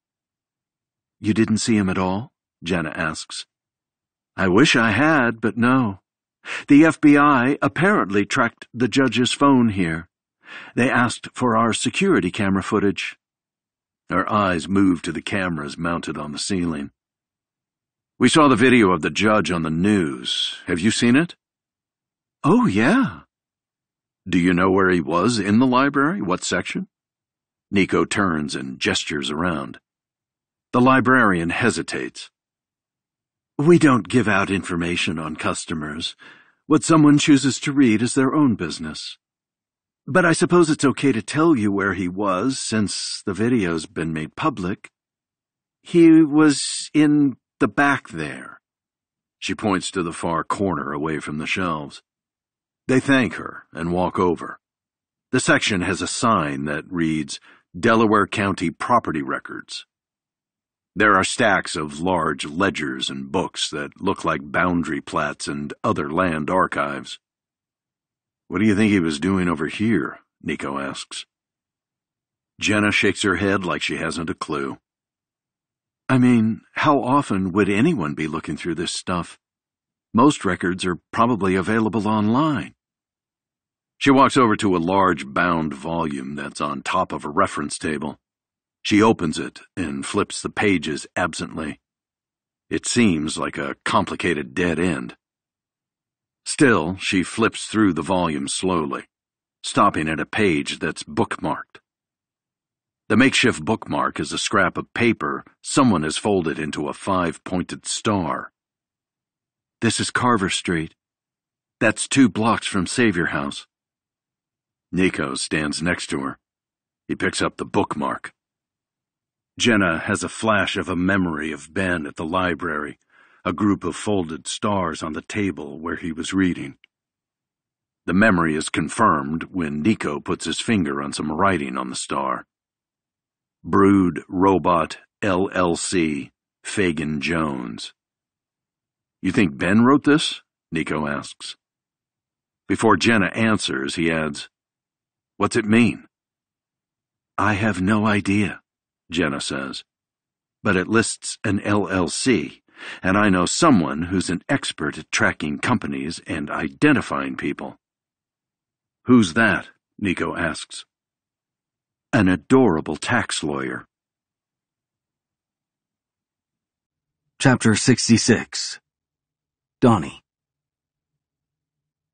You didn't see him at all? Jenna asks. I wish I had, but no. The FBI apparently tracked the judge's phone here. They asked for our security camera footage. Our eyes moved to the cameras mounted on the ceiling. We saw the video of the judge on the news. Have you seen it? Oh, yeah. Do you know where he was in the library? What section? Nico turns and gestures around. The librarian hesitates. We don't give out information on customers. What someone chooses to read is their own business. But I suppose it's okay to tell you where he was since the video's been made public. He was in the back there. She points to the far corner away from the shelves. They thank her and walk over. The section has a sign that reads Delaware County Property Records. There are stacks of large ledgers and books that look like boundary plats and other land archives. What do you think he was doing over here? Nico asks. Jenna shakes her head like she hasn't a clue. I mean, how often would anyone be looking through this stuff? Most records are probably available online. She walks over to a large bound volume that's on top of a reference table. She opens it and flips the pages absently. It seems like a complicated dead end. Still, she flips through the volume slowly, stopping at a page that's bookmarked. The makeshift bookmark is a scrap of paper someone has folded into a five pointed star. This is Carver Street. That's two blocks from Savior House. Nico stands next to her. He picks up the bookmark. Jenna has a flash of a memory of Ben at the library, a group of folded stars on the table where he was reading. The memory is confirmed when Nico puts his finger on some writing on the star. Brood Robot LLC, Fagan Jones. You think Ben wrote this? Nico asks. Before Jenna answers, he adds, What's it mean? I have no idea, Jenna says. But it lists an LLC, and I know someone who's an expert at tracking companies and identifying people. Who's that? Nico asks. An adorable tax lawyer. Chapter 66 Donnie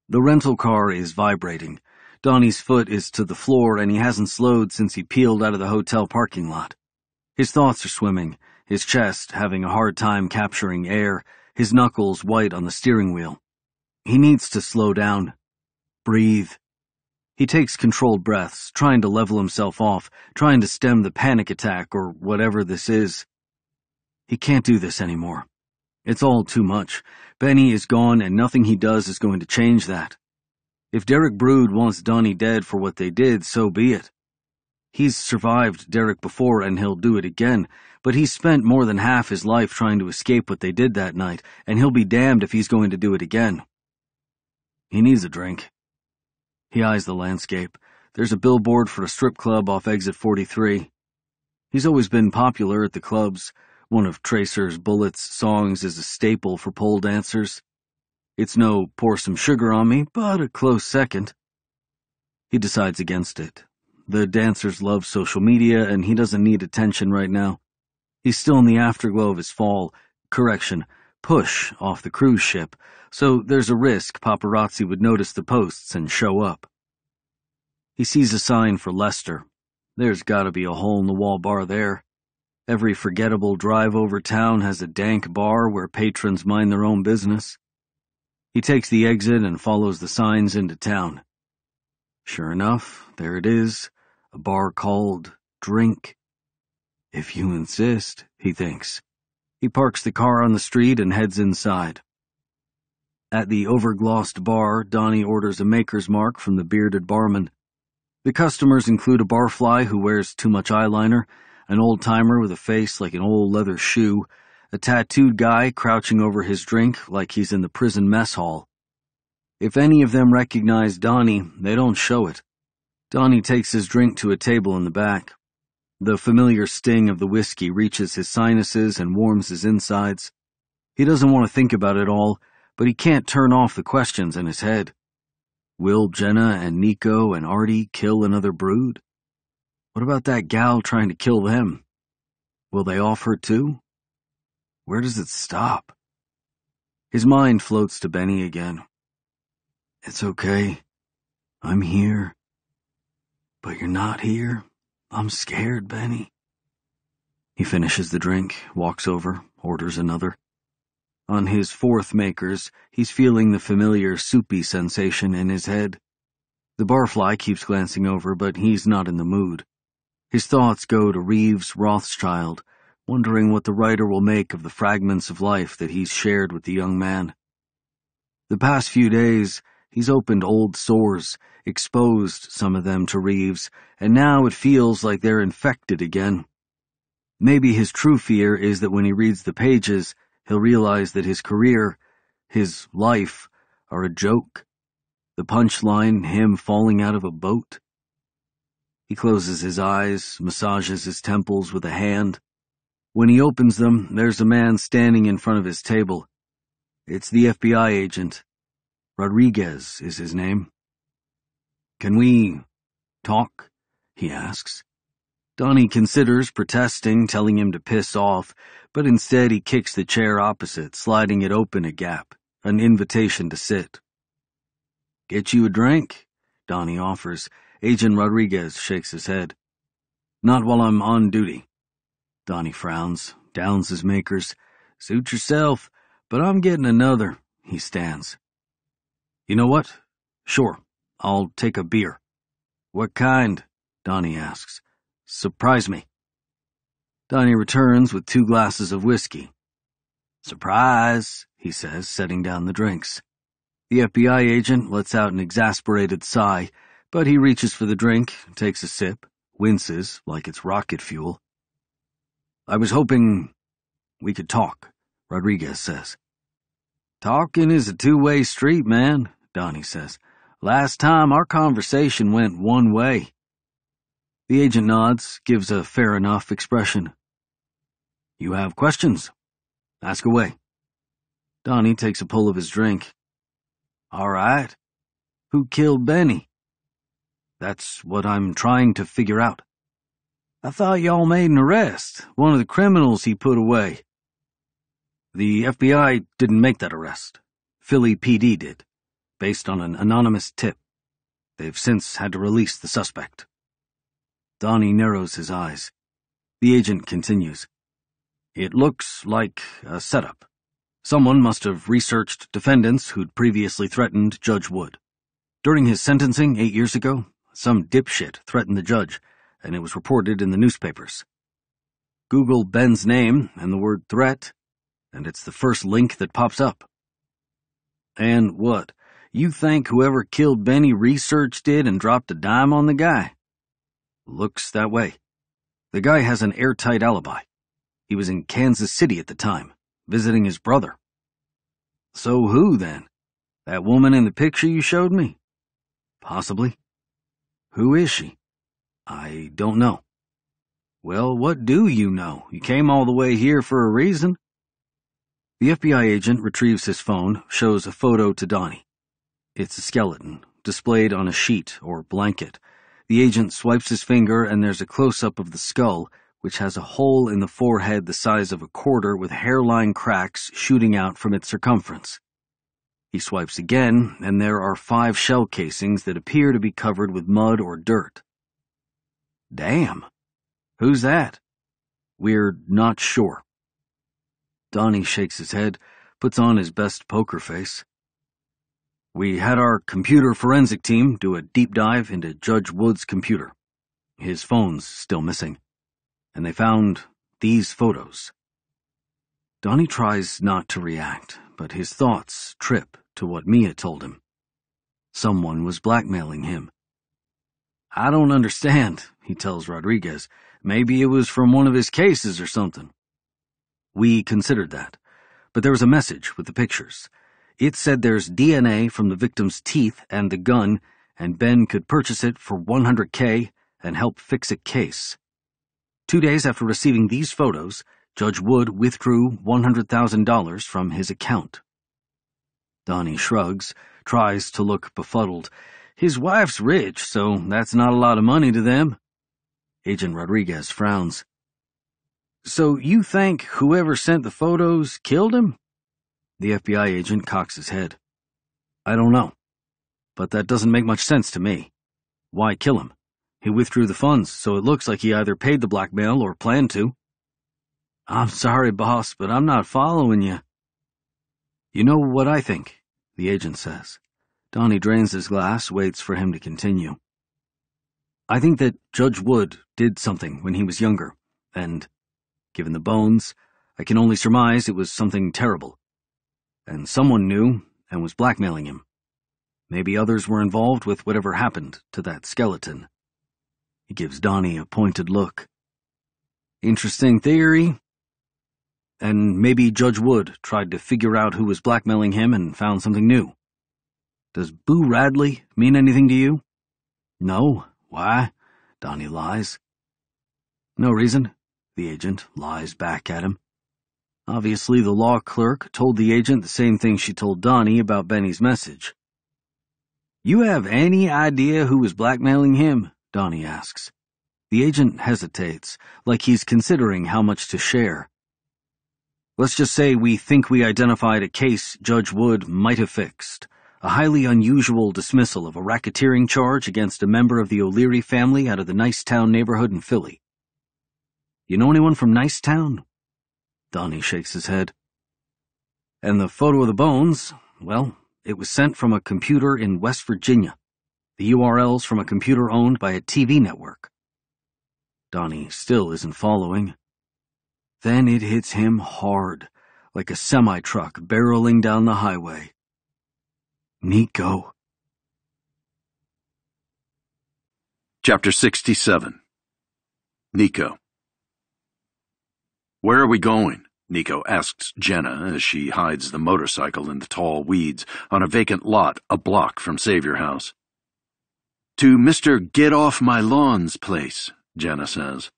The rental car is vibrating. Donnie's foot is to the floor and he hasn't slowed since he peeled out of the hotel parking lot. His thoughts are swimming, his chest having a hard time capturing air, his knuckles white on the steering wheel. He needs to slow down. Breathe. He takes controlled breaths, trying to level himself off, trying to stem the panic attack or whatever this is. He can't do this anymore. It's all too much. Benny is gone and nothing he does is going to change that. If Derek Brood wants Donnie dead for what they did, so be it. He's survived Derek before and he'll do it again, but he's spent more than half his life trying to escape what they did that night, and he'll be damned if he's going to do it again. He needs a drink. He eyes the landscape. There's a billboard for a strip club off exit 43. He's always been popular at the clubs. One of Tracer's Bullets songs is a staple for pole dancers. It's no pour some sugar on me, but a close second. He decides against it. The dancers love social media, and he doesn't need attention right now. He's still in the afterglow of his fall, correction, push off the cruise ship, so there's a risk paparazzi would notice the posts and show up. He sees a sign for Lester. There's gotta be a hole in the wall bar there. Every forgettable drive over town has a dank bar where patrons mind their own business. He takes the exit and follows the signs into town. Sure enough, there it is, a bar called Drink. If you insist, he thinks. He parks the car on the street and heads inside. At the overglossed bar, Donnie orders a maker's mark from the bearded barman. The customers include a barfly who wears too much eyeliner, an old timer with a face like an old leather shoe, a tattooed guy crouching over his drink like he's in the prison mess hall. If any of them recognize Donnie, they don't show it. Donnie takes his drink to a table in the back. The familiar sting of the whiskey reaches his sinuses and warms his insides. He doesn't want to think about it all, but he can't turn off the questions in his head. Will Jenna and Nico and Artie kill another brood? What about that gal trying to kill them? Will they off her too? Where does it stop? His mind floats to Benny again. It's okay. I'm here. But you're not here. I'm scared, Benny. He finishes the drink, walks over, orders another. On his fourth makers, he's feeling the familiar soupy sensation in his head. The barfly keeps glancing over, but he's not in the mood. His thoughts go to Reeves Rothschild, wondering what the writer will make of the fragments of life that he's shared with the young man. The past few days, he's opened old sores, exposed some of them to Reeves, and now it feels like they're infected again. Maybe his true fear is that when he reads the pages, he'll realize that his career, his life, are a joke. The punchline, him falling out of a boat. He closes his eyes, massages his temples with a hand. When he opens them, there's a man standing in front of his table. It's the FBI agent. Rodriguez is his name. Can we talk? he asks. Donnie considers protesting, telling him to piss off, but instead he kicks the chair opposite, sliding it open a gap, an invitation to sit. Get you a drink? Donnie offers. Agent Rodriguez shakes his head. Not while I'm on duty. Donnie frowns, downs his makers. Suit yourself, but I'm getting another. He stands. You know what? Sure, I'll take a beer. What kind? Donnie asks. Surprise me. Donnie returns with two glasses of whiskey. Surprise, he says, setting down the drinks. The FBI agent lets out an exasperated sigh, but he reaches for the drink, takes a sip, winces like it's rocket fuel. I was hoping we could talk, Rodriguez says. Talking is a two-way street, man, Donnie says. Last time our conversation went one way. The agent nods, gives a fair enough expression. You have questions? Ask away. Donnie takes a pull of his drink. All right. Who killed Benny? That's what I'm trying to figure out. I thought y'all made an arrest, one of the criminals he put away. The FBI didn't make that arrest. Philly PD did, based on an anonymous tip. They've since had to release the suspect. Donnie narrows his eyes. The agent continues. It looks like a setup. Someone must have researched defendants who'd previously threatened Judge Wood. During his sentencing eight years ago, some dipshit threatened the judge, and it was reported in the newspapers. Google Ben's name and the word threat, and it's the first link that pops up. And what? You think whoever killed Benny researched it and dropped a dime on the guy? Looks that way. The guy has an airtight alibi. He was in Kansas City at the time, visiting his brother. So who, then? That woman in the picture you showed me? Possibly. Who is she? I don't know. Well, what do you know? You came all the way here for a reason. The FBI agent retrieves his phone, shows a photo to Donnie. It's a skeleton, displayed on a sheet or blanket. The agent swipes his finger and there's a close-up of the skull, which has a hole in the forehead the size of a quarter with hairline cracks shooting out from its circumference. He swipes again, and there are five shell casings that appear to be covered with mud or dirt. Damn. Who's that? We're not sure. Donnie shakes his head, puts on his best poker face. We had our computer forensic team do a deep dive into Judge Wood's computer. His phone's still missing and they found these photos. Donnie tries not to react, but his thoughts trip to what Mia told him. Someone was blackmailing him. I don't understand, he tells Rodriguez. Maybe it was from one of his cases or something. We considered that, but there was a message with the pictures. It said there's DNA from the victim's teeth and the gun, and Ben could purchase it for 100K and help fix a case. Two days after receiving these photos, Judge Wood withdrew $100,000 from his account. Donnie shrugs, tries to look befuddled. His wife's rich, so that's not a lot of money to them. Agent Rodriguez frowns. So you think whoever sent the photos killed him? The FBI agent cocks his head. I don't know. But that doesn't make much sense to me. Why kill him? He withdrew the funds, so it looks like he either paid the blackmail or planned to. I'm sorry, boss, but I'm not following you. You know what I think, the agent says. Donnie drains his glass, waits for him to continue. I think that Judge Wood did something when he was younger, and, given the bones, I can only surmise it was something terrible. And someone knew and was blackmailing him. Maybe others were involved with whatever happened to that skeleton. He gives Donnie a pointed look. Interesting theory. And maybe Judge Wood tried to figure out who was blackmailing him and found something new. Does Boo Radley mean anything to you? No. Why? Donnie lies. No reason. The agent lies back at him. Obviously, the law clerk told the agent the same thing she told Donnie about Benny's message. You have any idea who was blackmailing him? Donnie asks. The agent hesitates, like he's considering how much to share. Let's just say we think we identified a case Judge Wood might have fixed. A highly unusual dismissal of a racketeering charge against a member of the O'Leary family out of the Nicetown neighborhood in Philly. You know anyone from Nicetown? Donnie shakes his head. And the photo of the bones, Well, it was sent from a computer in West Virginia. The URL's from a computer owned by a TV network. Donnie still isn't following. Then it hits him hard, like a semi truck barreling down the highway. Nico. Chapter 67 Nico Where are we going? Nico asks Jenna as she hides the motorcycle in the tall weeds on a vacant lot a block from Savior House. To Mr. Get Off My Lawn's place, Jenna says.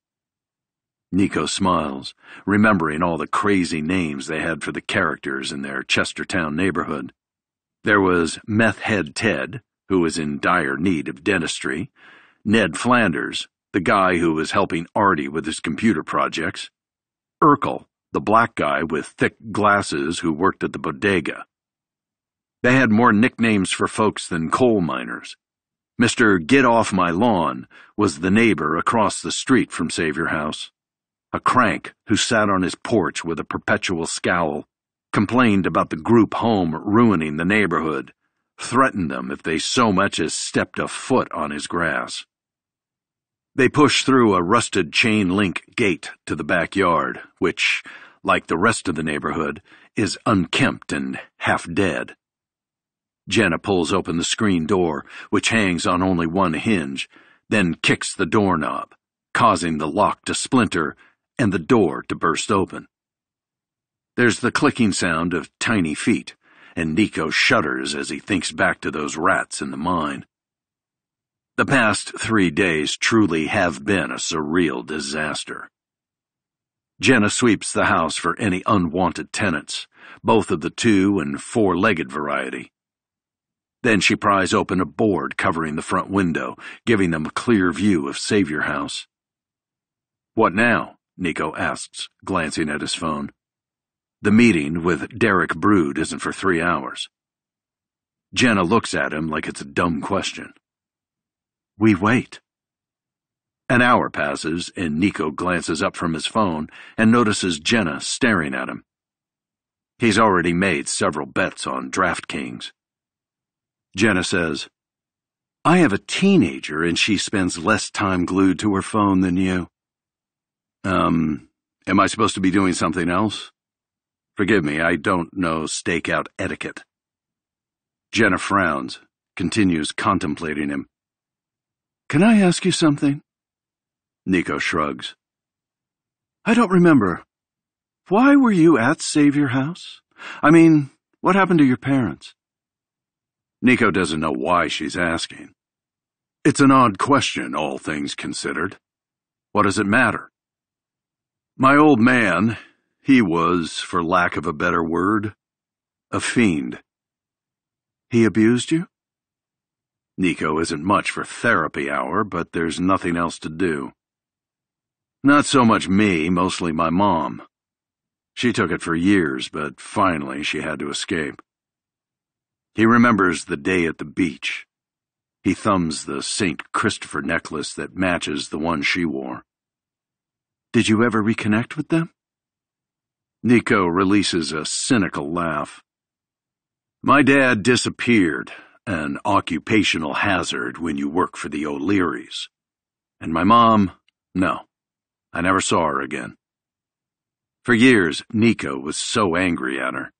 Nico smiles, remembering all the crazy names they had for the characters in their Chestertown neighborhood. There was Meth Head Ted, who was in dire need of dentistry, Ned Flanders, the guy who was helping Artie with his computer projects, Urkel, the black guy with thick glasses who worked at the bodega. They had more nicknames for folks than coal miners. Mr. Get Off My Lawn was the neighbor across the street from Savior House. A crank who sat on his porch with a perpetual scowl, complained about the group home ruining the neighborhood, threatened them if they so much as stepped a foot on his grass. They pushed through a rusted chain link gate to the backyard, which, like the rest of the neighborhood, is unkempt and half dead. Jenna pulls open the screen door, which hangs on only one hinge, then kicks the doorknob, causing the lock to splinter and the door to burst open. There's the clicking sound of tiny feet, and Nico shudders as he thinks back to those rats in the mine. The past three days truly have been a surreal disaster. Jenna sweeps the house for any unwanted tenants, both of the two and four legged variety. Then she pries open a board covering the front window, giving them a clear view of Savior House. What now? Nico asks, glancing at his phone. The meeting with Derek Brood isn't for three hours. Jenna looks at him like it's a dumb question. We wait. An hour passes, and Nico glances up from his phone and notices Jenna staring at him. He's already made several bets on DraftKings. Jenna says, I have a teenager and she spends less time glued to her phone than you. Um, am I supposed to be doing something else? Forgive me, I don't know stakeout etiquette. Jenna frowns, continues contemplating him. Can I ask you something? Nico shrugs. I don't remember. Why were you at Savior House? I mean, what happened to your parents? Nico doesn't know why she's asking. It's an odd question, all things considered. What does it matter? My old man, he was, for lack of a better word, a fiend. He abused you? Nico isn't much for therapy hour, but there's nothing else to do. Not so much me, mostly my mom. She took it for years, but finally she had to escape. He remembers the day at the beach. He thumbs the St. Christopher necklace that matches the one she wore. Did you ever reconnect with them? Nico releases a cynical laugh. My dad disappeared, an occupational hazard when you work for the O'Learys. And my mom, no. I never saw her again. For years, Nico was so angry at her.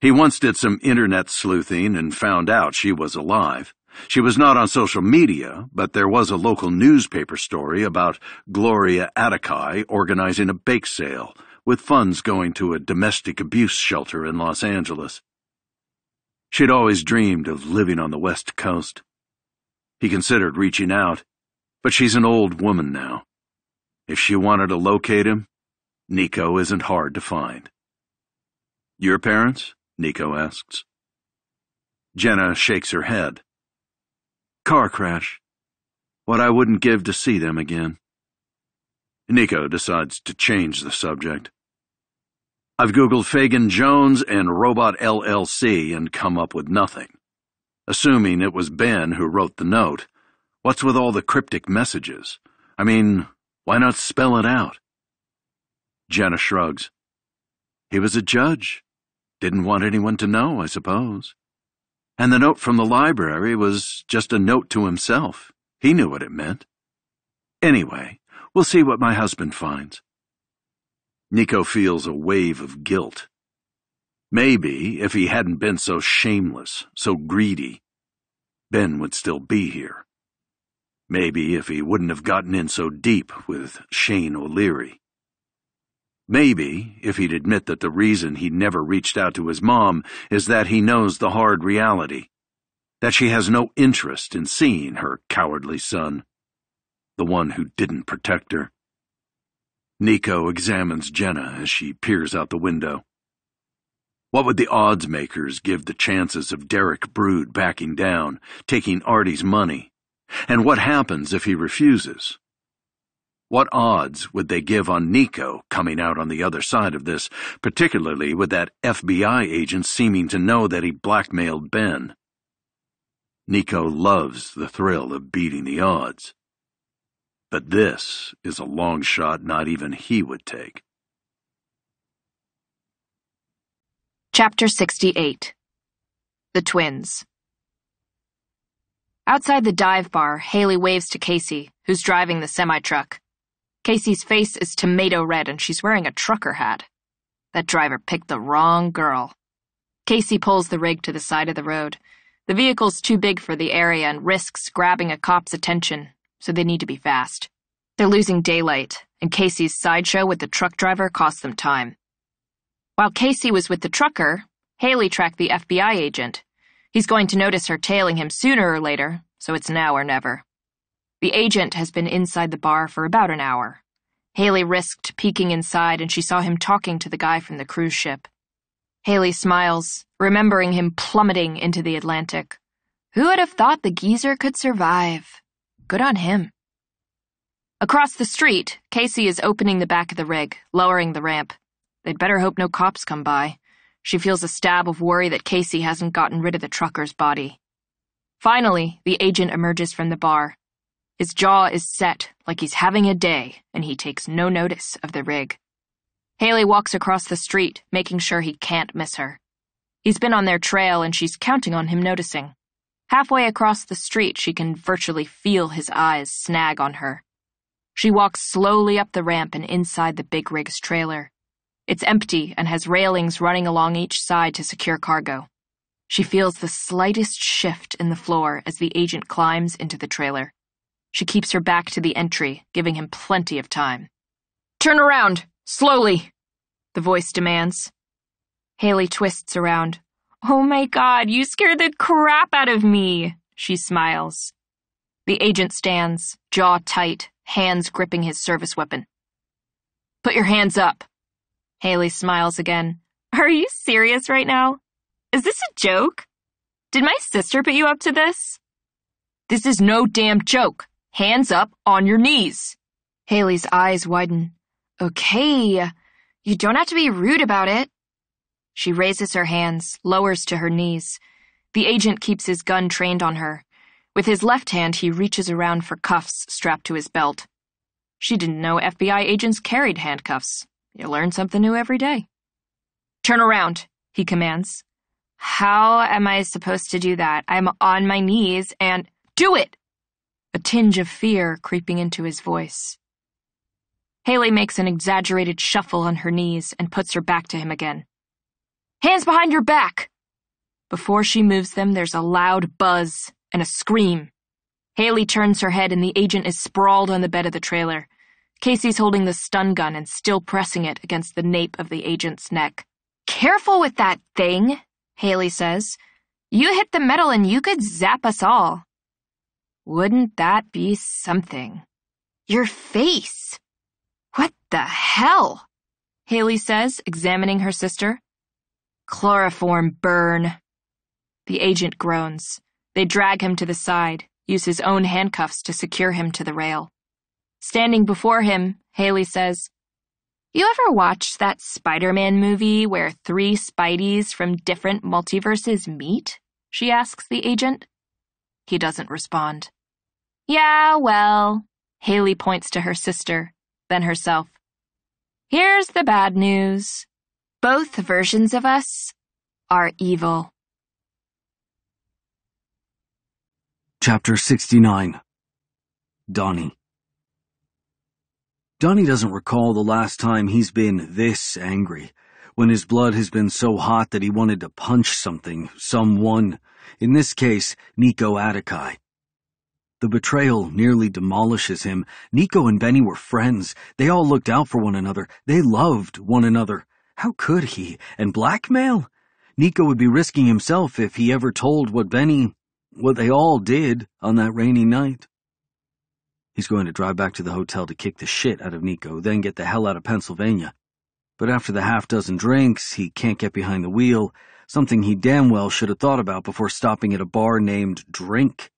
He once did some internet sleuthing and found out she was alive. She was not on social media, but there was a local newspaper story about Gloria Aretakis organizing a bake sale, with funds going to a domestic abuse shelter in Los Angeles. She'd always dreamed of living on the West Coast. He considered reaching out, but she's an old woman now. If she wanted to locate him, Nico isn't hard to find. Your parents? Nico asks. Jenna shakes her head. Car crash. What I wouldn't give to see them again. Nico decides to change the subject. I've Googled Fagan Jones and Robot LLC and come up with nothing. Assuming it was Ben who wrote the note, what's with all the cryptic messages? I mean, why not spell it out? Jenna shrugs. He was a judge. Didn't want anyone to know, I suppose. And the note from the library was just a note to himself. He knew what it meant. Anyway, we'll see what my husband finds. Nico feels a wave of guilt. Maybe if he hadn't been so shameless, so greedy, Ben would still be here. Maybe if he wouldn't have gotten in so deep with Shane O'Leary. Maybe if he'd admit that the reason he never reached out to his mom is that he knows the hard reality, that she has no interest in seeing her cowardly son, the one who didn't protect her. Nico examines Jenna as she peers out the window. What would the odds makers give the chances of Derek Brood backing down, taking Artie's money? And what happens if he refuses? What odds would they give on Nico coming out on the other side of this, particularly with that FBI agent seeming to know that he blackmailed Ben? Nico loves the thrill of beating the odds. But this is a long shot not even he would take. Chapter 68 The Twins Outside the dive bar, Haley waves to Casey, who's driving the semi truck. Casey's face is tomato red and she's wearing a trucker hat. That driver picked the wrong girl. Casey pulls the rig to the side of the road. The vehicle's too big for the area and risks grabbing a cop's attention, so they need to be fast. They're losing daylight, and Casey's sideshow with the truck driver cost them time. While Casey was with the trucker, Haley tracked the FBI agent. He's going to notice her tailing him sooner or later, so it's now or never. The agent has been inside the bar for about an hour. Haley risked peeking inside and she saw him talking to the guy from the cruise ship. Haley smiles, remembering him plummeting into the Atlantic. Who would have thought the geezer could survive? Good on him. Across the street, Casey is opening the back of the rig, lowering the ramp. They'd better hope no cops come by. She feels a stab of worry that Casey hasn't gotten rid of the trucker's body. Finally, the agent emerges from the bar. His jaw is set, like he's having a day, and he takes no notice of the rig. Haley walks across the street, making sure he can't miss her. He's been on their trail, and she's counting on him noticing. Halfway across the street, she can virtually feel his eyes snag on her. She walks slowly up the ramp and inside the big rig's trailer. It's empty and has railings running along each side to secure cargo. She feels the slightest shift in the floor as the agent climbs into the trailer. She keeps her back to the entry, giving him plenty of time. Turn around! Slowly! The voice demands. Haley twists around. Oh my god, you scared the crap out of me! She smiles. The agent stands, jaw tight, hands gripping his service weapon. Put your hands up. Haley smiles again. Are you serious right now? Is this a joke? Did my sister put you up to this? This is no damn joke. Hands up on your knees. Haley's eyes widen. Okay, you don't have to be rude about it. She raises her hands, lowers to her knees. The agent keeps his gun trained on her. With his left hand, he reaches around for cuffs strapped to his belt. She didn't know FBI agents carried handcuffs. You learn something new every day. Turn around, he commands. How am I supposed to do that? I'm on my knees and. Do it! a tinge of fear creeping into his voice. Haley makes an exaggerated shuffle on her knees and puts her back to him again. Hands behind your back! Before she moves them, there's a loud buzz and a scream. Haley turns her head and the agent is sprawled on the bed of the trailer. Casey's holding the stun gun and still pressing it against the nape of the agent's neck. Careful with that thing, Haley says. You hit the metal and you could zap us all. Wouldn't that be something? Your face! What the hell? Haley says, examining her sister. Chloroform burn. The agent groans. They drag him to the side, use his own handcuffs to secure him to the rail. Standing before him, Haley says, You ever watched that Spider Man movie where three Spideys from different multiverses meet? She asks the agent. He doesn't respond. Yeah, well, Haley points to her sister, then herself. Here's the bad news. Both versions of us are evil. Chapter 69 Donnie Donnie doesn't recall the last time he's been this angry, when his blood has been so hot that he wanted to punch something, someone, in this case, Nico Aretakis. The betrayal nearly demolishes him. Nico and Benny were friends. They all looked out for one another. They loved one another. How could he? And blackmail? Nico would be risking himself if he ever told what Benny, what they all did on that rainy night. He's going to drive back to the hotel to kick the shit out of Nico, then get the hell out of Pennsylvania. But after the half dozen drinks, he can't get behind the wheel, something he damn well should have thought about before stopping at a bar named Drink.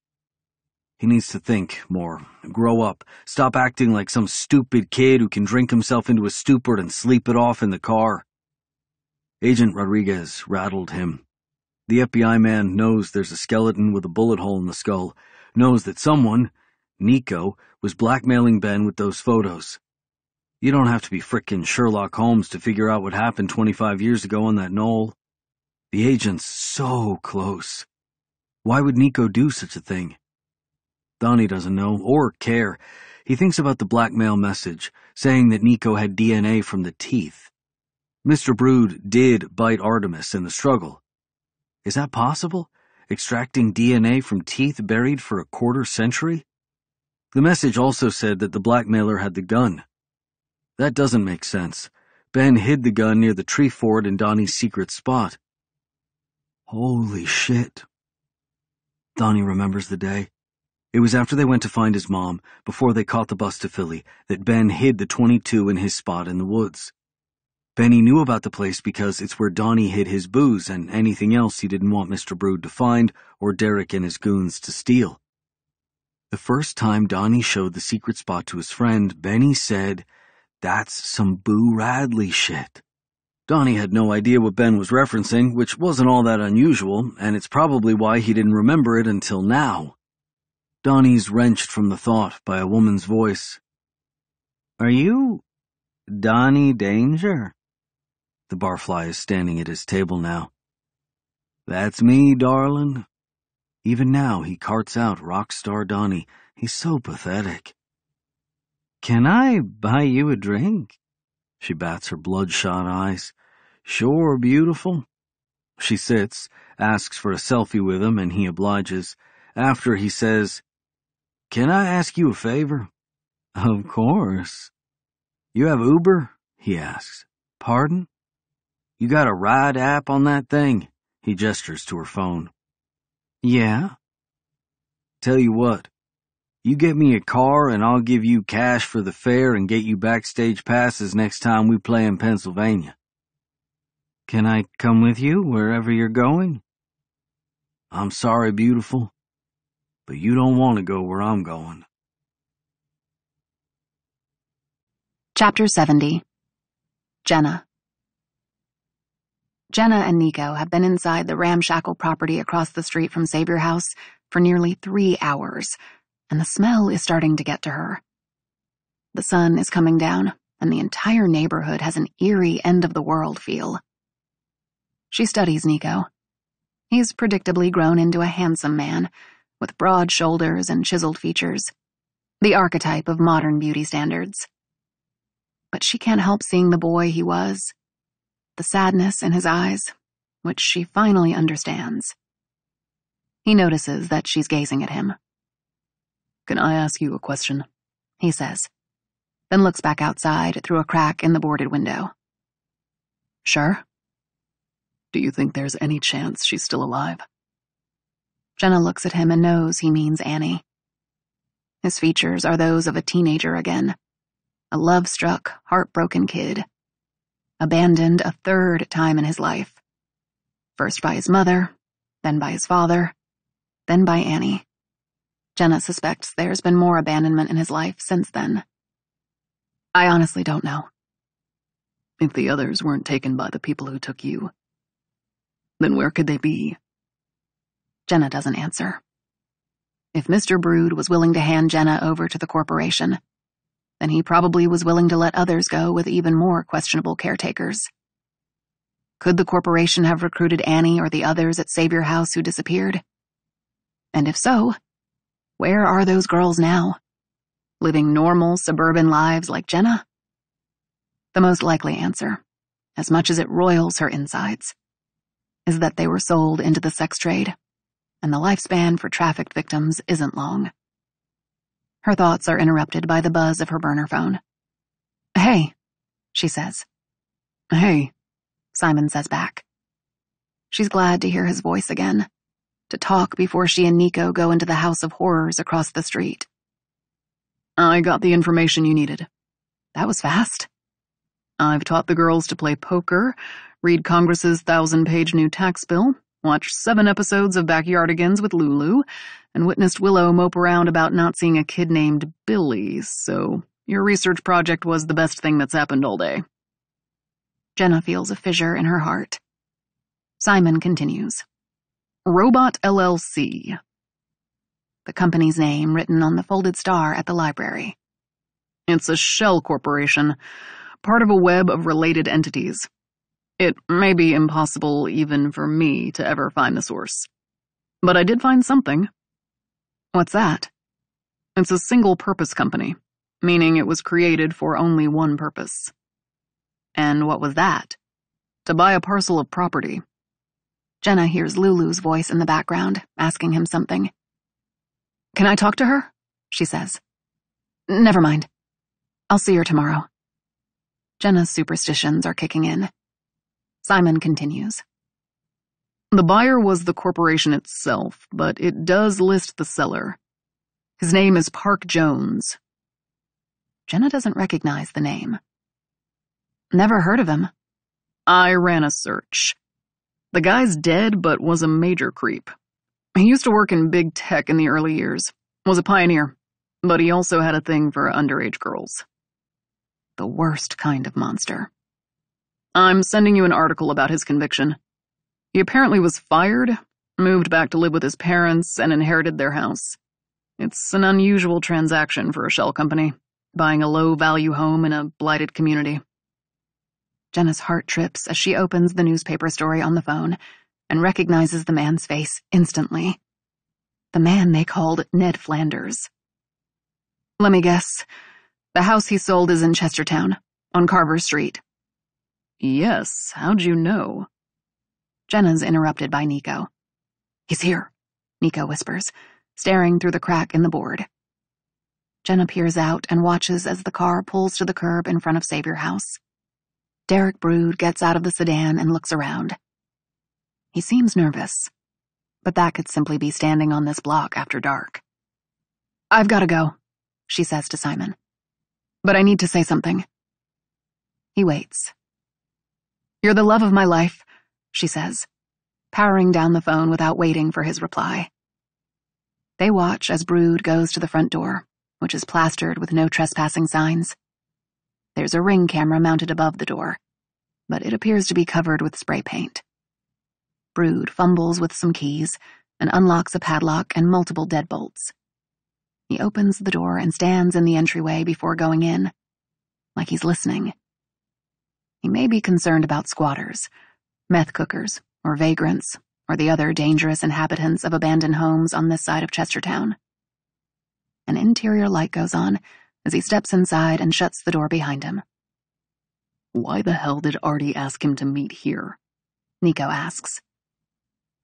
He needs to think more, grow up, stop acting like some stupid kid who can drink himself into a stupor and sleep it off in the car. Agent Rodriguez rattled him. The FBI man knows there's a skeleton with a bullet hole in the skull, knows that someone, Nico, was blackmailing Ben with those photos. You don't have to be frickin' Sherlock Holmes to figure out what happened 25 years ago on that knoll. The agent's so close. Why would Nico do such a thing? Donnie doesn't know or care. He thinks about the blackmail message, saying that Nico had DNA from the teeth. Mr. Brood did bite Artemis in the struggle. Is that possible? Extracting DNA from teeth buried for a quarter century? The message also said that the blackmailer had the gun. That doesn't make sense. Ben hid the gun near the tree fort in Donnie's secret spot. Holy shit. Donnie remembers the day. It was after they went to find his mom, before they caught the bus to Philly, that Ben hid the 22 in his spot in the woods. Benny knew about the place because it's where Donnie hid his booze and anything else he didn't want Mr. Brood to find or Derek and his goons to steal. The first time Donnie showed the secret spot to his friend, Benny said, That's some Boo Radley shit. Donnie had no idea what Ben was referencing, which wasn't all that unusual, and it's probably why he didn't remember it until now. Donnie's wrenched from the thought by a woman's voice. Are you Donnie Danger? The barfly is standing at his table now. That's me, darling. Even now, he carts out rock star Donnie. He's so pathetic. Can I buy you a drink? She bats her bloodshot eyes. Sure, beautiful. She sits, asks for a selfie with him, and he obliges. After he says, Can I ask you a favor? Of course. You have Uber? he asks. Pardon? You got a ride app on that thing? He gestures to her phone. Yeah? Tell you what, you get me a car and I'll give you cash for the fare and get you backstage passes next time we play in Pennsylvania. Can I come with you wherever you're going? I'm sorry, beautiful, but you don't want to go where I'm going. Chapter 70 Jenna Jenna and Nico have been inside the ramshackle property across the street from Savior House for nearly three hours, and the smell is starting to get to her. The sun is coming down, and the entire neighborhood has an eerie end of the world feel. She studies Nico. He's predictably grown into a handsome man, with broad shoulders and chiseled features, the archetype of modern beauty standards. But she can't help seeing the boy he was, the sadness in his eyes, which she finally understands. He notices that she's gazing at him. Can I ask you a question? He says, then looks back outside through a crack in the boarded window. Sure. Do you think there's any chance she's still alive? Jenna looks at him and knows he means Annie. His features are those of a teenager again. A love-struck, heartbroken kid. Abandoned a third time in his life. First by his mother, then by his father, then by Annie. Jenna suspects there's been more abandonment in his life since then. I honestly don't know. If the others weren't taken by the people who took you, then where could they be? Jenna doesn't answer. If Mr. Brood was willing to hand Jenna over to the corporation, then he probably was willing to let others go with even more questionable caretakers. Could the corporation have recruited Annie or the others at Savior House who disappeared? And if so, where are those girls now? Living normal suburban lives like Jenna? The most likely answer, as much as it roils her insides, is that they were sold into the sex trade, and the lifespan for trafficked victims isn't long. Her thoughts are interrupted by the buzz of her burner phone. Hey, she says. Hey, Simon says back. She's glad to hear his voice again, to talk before she and Nico go into the House of Horrors across the street. I got the information you needed. That was fast. I've taught the girls to play poker, read Congress's thousand page new tax bill, watch seven episodes of Backyardigans with Lulu, and witnessed Willow mope around about not seeing a kid named Billy, so your research project was the best thing that's happened all day. Jenna feels a fissure in her heart. Simon continues. Robot LLC. The company's name written on the folded star at the library. It's a shell corporation, part of a web of related entities. It may be impossible even for me to ever find the source. But I did find something. What's that? It's a single purpose company, meaning it was created for only one purpose. And what was that? To buy a parcel of property. Jenna hears Lulu's voice in the background, asking him something. Can I talk to her? She says. Never mind. I'll see her tomorrow. Jenna's superstitions are kicking in. Simon continues. The buyer was the corporation itself, but it does list the seller. His name is Park Jones. Jenna doesn't recognize the name. Never heard of him. I ran a search. The guy's dead, but was a major creep. He used to work in big tech in the early years, was a pioneer, but he also had a thing for underage girls. The worst kind of monster. I'm sending you an article about his conviction. He apparently was fired, moved back to live with his parents, and inherited their house. It's an unusual transaction for a shell company, buying a low value home in a blighted community. Jenna's heart trips as she opens the newspaper story on the phone and recognizes the man's face instantly. The man they called Ned Flanders. Let me guess. The house he sold is in Chestertown, on Carver Street. Yes, how'd you know? Jenna's interrupted by Nico. He's here, Nico whispers, staring through the crack in the board. Jenna peers out and watches as the car pulls to the curb in front of Savior House. Derek Brood gets out of the sedan and looks around. He seems nervous, but that could simply be standing on this block after dark. I've got to go, she says to Simon. But I need to say something. He waits. You're the love of my life, she says, powering down the phone without waiting for his reply. They watch as Brood goes to the front door, which is plastered with no trespassing signs. There's a ring camera mounted above the door, but it appears to be covered with spray paint. Brood fumbles with some keys and unlocks a padlock and multiple deadbolts. He opens the door and stands in the entryway before going in, like he's listening. He may be concerned about squatters, meth cookers, or vagrants, or the other dangerous inhabitants of abandoned homes on this side of Chestertown. An interior light goes on as he steps inside and shuts the door behind him. Why the hell did Artie ask him to meet here? Nico asks.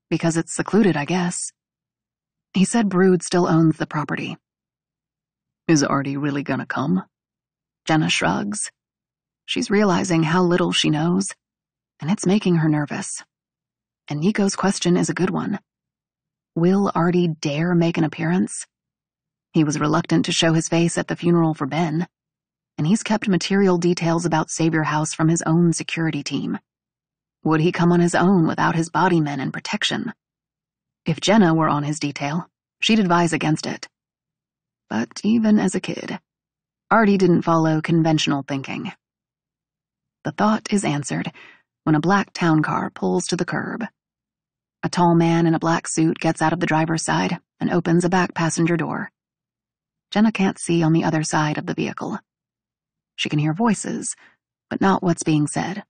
Because it's secluded, I guess. He said Brood still owns the property. Is Artie really gonna come? Jenna shrugs. She's realizing how little she knows, and it's making her nervous. And Nico's question is a good one. Will Artie dare make an appearance? He was reluctant to show his face at the funeral for Ben, and he's kept material details about Savior House from his own security team. Would he come on his own without his body men and protection? If Jenna were on his detail, she'd advise against it. But even as a kid, Artie didn't follow conventional thinking. The thought is answered when a black town car pulls to the curb. A tall man in a black suit gets out of the driver's side and opens a back passenger door. Jenna can't see on the other side of the vehicle. She can hear voices, but not what's being said.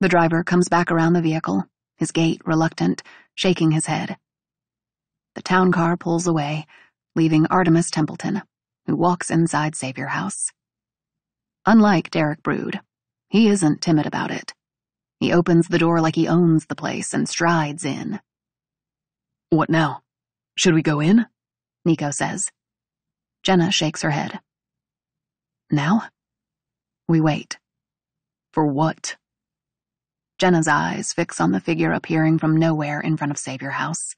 The driver comes back around the vehicle, his gait reluctant, shaking his head. The town car pulls away, leaving Artemis Templeton, who walks inside Savior House. Unlike Derek Brood, he isn't timid about it. He opens the door like he owns the place and strides in. What now? Should we go in? Nico says. Jenna shakes her head. Now? We wait. For what? Jenna's eyes fix on the figure appearing from nowhere in front of Savior House.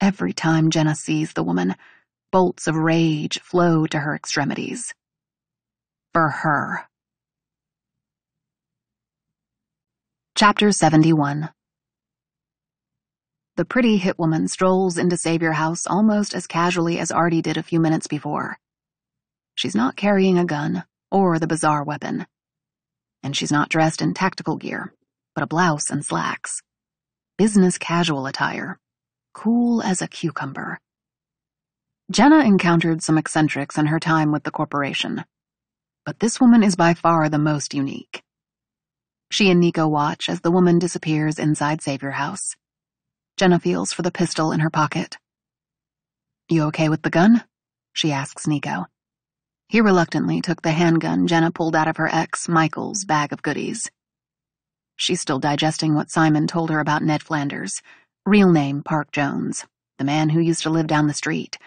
Every time Jenna sees the woman, bolts of rage flow to her extremities. For her. Chapter 71 The pretty hit woman strolls into Savior House almost as casually as Artie did a few minutes before. She's not carrying a gun or the bizarre weapon. And she's not dressed in tactical gear, but a blouse and slacks. Business casual attire. Cool as a cucumber. Jenna encountered some eccentrics in her time with the corporation, but this woman is by far the most unique. She and Nico watch as the woman disappears inside Savior House. Jenna feels for the pistol in her pocket. You okay with the gun? She asks Nico. He reluctantly took the handgun Jenna pulled out of her ex, Michael's, bag of goodies. She's still digesting what Simon told her about Ned Flanders, real name Park Jones, the man who used to live down the street,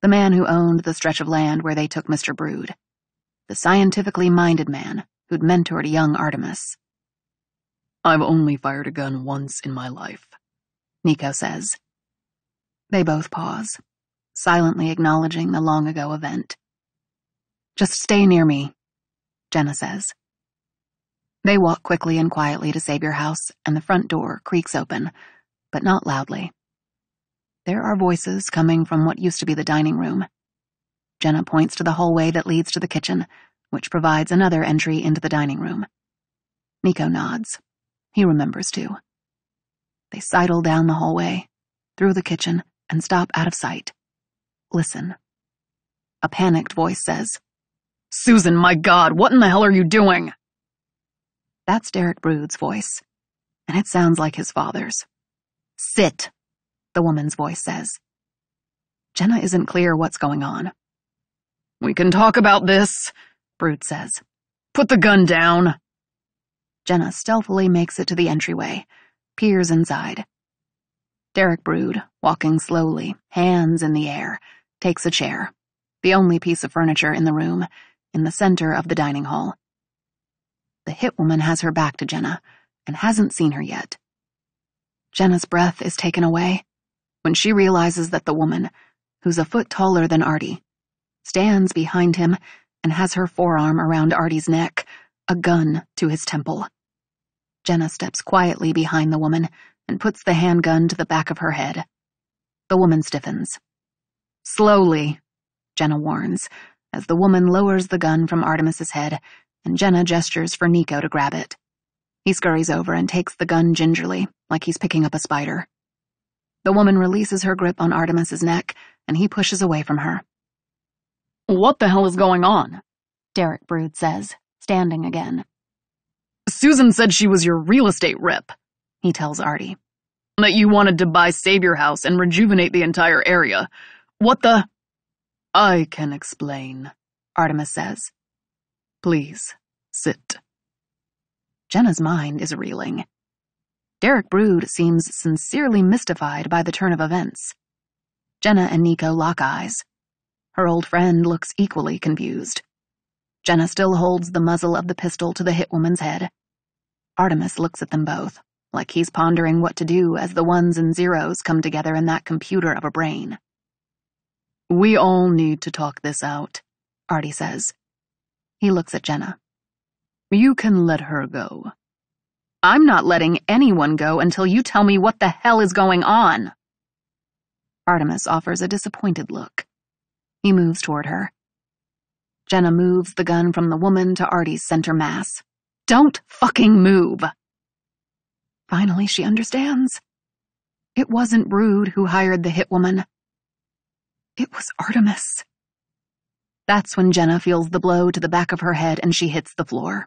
the man who owned the stretch of land where they took Mr. Brood, the scientifically minded man who'd mentored young Artemis. I've only fired a gun once in my life, Nico says. They both pause, silently acknowledging the long ago event. Just stay near me, Jenna says. They walk quickly and quietly to Savior House, and the front door creaks open, but not loudly. There are voices coming from what used to be the dining room. Jenna points to the hallway that leads to the kitchen, which provides another entry into the dining room. Nico nods. He remembers too. They sidle down the hallway, through the kitchen, and stop out of sight. Listen. A panicked voice says, Susan, my God, what in the hell are you doing? That's Derek Brood's voice, and it sounds like his father's. Sit, the woman's voice says. Jenna isn't clear what's going on. We can talk about this, Brood says. Put the gun down. Jenna stealthily makes it to the entryway, peers inside. Derek Brood, walking slowly, hands in the air, takes a chair, the only piece of furniture in the room, in the center of the dining hall. The hit woman has her back to Jenna and hasn't seen her yet. Jenna's breath is taken away when she realizes that the woman, who's a foot taller than Artie, stands behind him and has her forearm around Artie's neck, a gun to his temple. Jenna steps quietly behind the woman and puts the handgun to the back of her head. The woman stiffens. Slowly, Jenna warns, as the woman lowers the gun from Artemis's head, and Jenna gestures for Nico to grab it. He scurries over and takes the gun gingerly, like he's picking up a spider. The woman releases her grip on Artemis's neck, and he pushes away from her. What the hell is going on? Derek Brood says, standing again. Susan said she was your real estate rep, he tells Artie. That you wanted to buy Savior House and rejuvenate the entire area. What the? I can explain, Artemis says. Please, sit. Jenna's mind is reeling. Derek Brood seems sincerely mystified by the turn of events. Jenna and Nico lock eyes. Her old friend looks equally confused. Jenna still holds the muzzle of the pistol to the hit woman's head. Artemis looks at them both, like he's pondering what to do as the ones and zeros come together in that computer of a brain. We all need to talk this out, Artie says. He looks at Jenna. You can let her go. I'm not letting anyone go until you tell me what the hell is going on. Artemis offers a disappointed look. He moves toward her. Jenna moves the gun from the woman to Artie's center mass. Don't fucking move! Finally, she understands. It wasn't Brood who hired the hit woman. It was Artemis. That's when Jenna feels the blow to the back of her head and she hits the floor.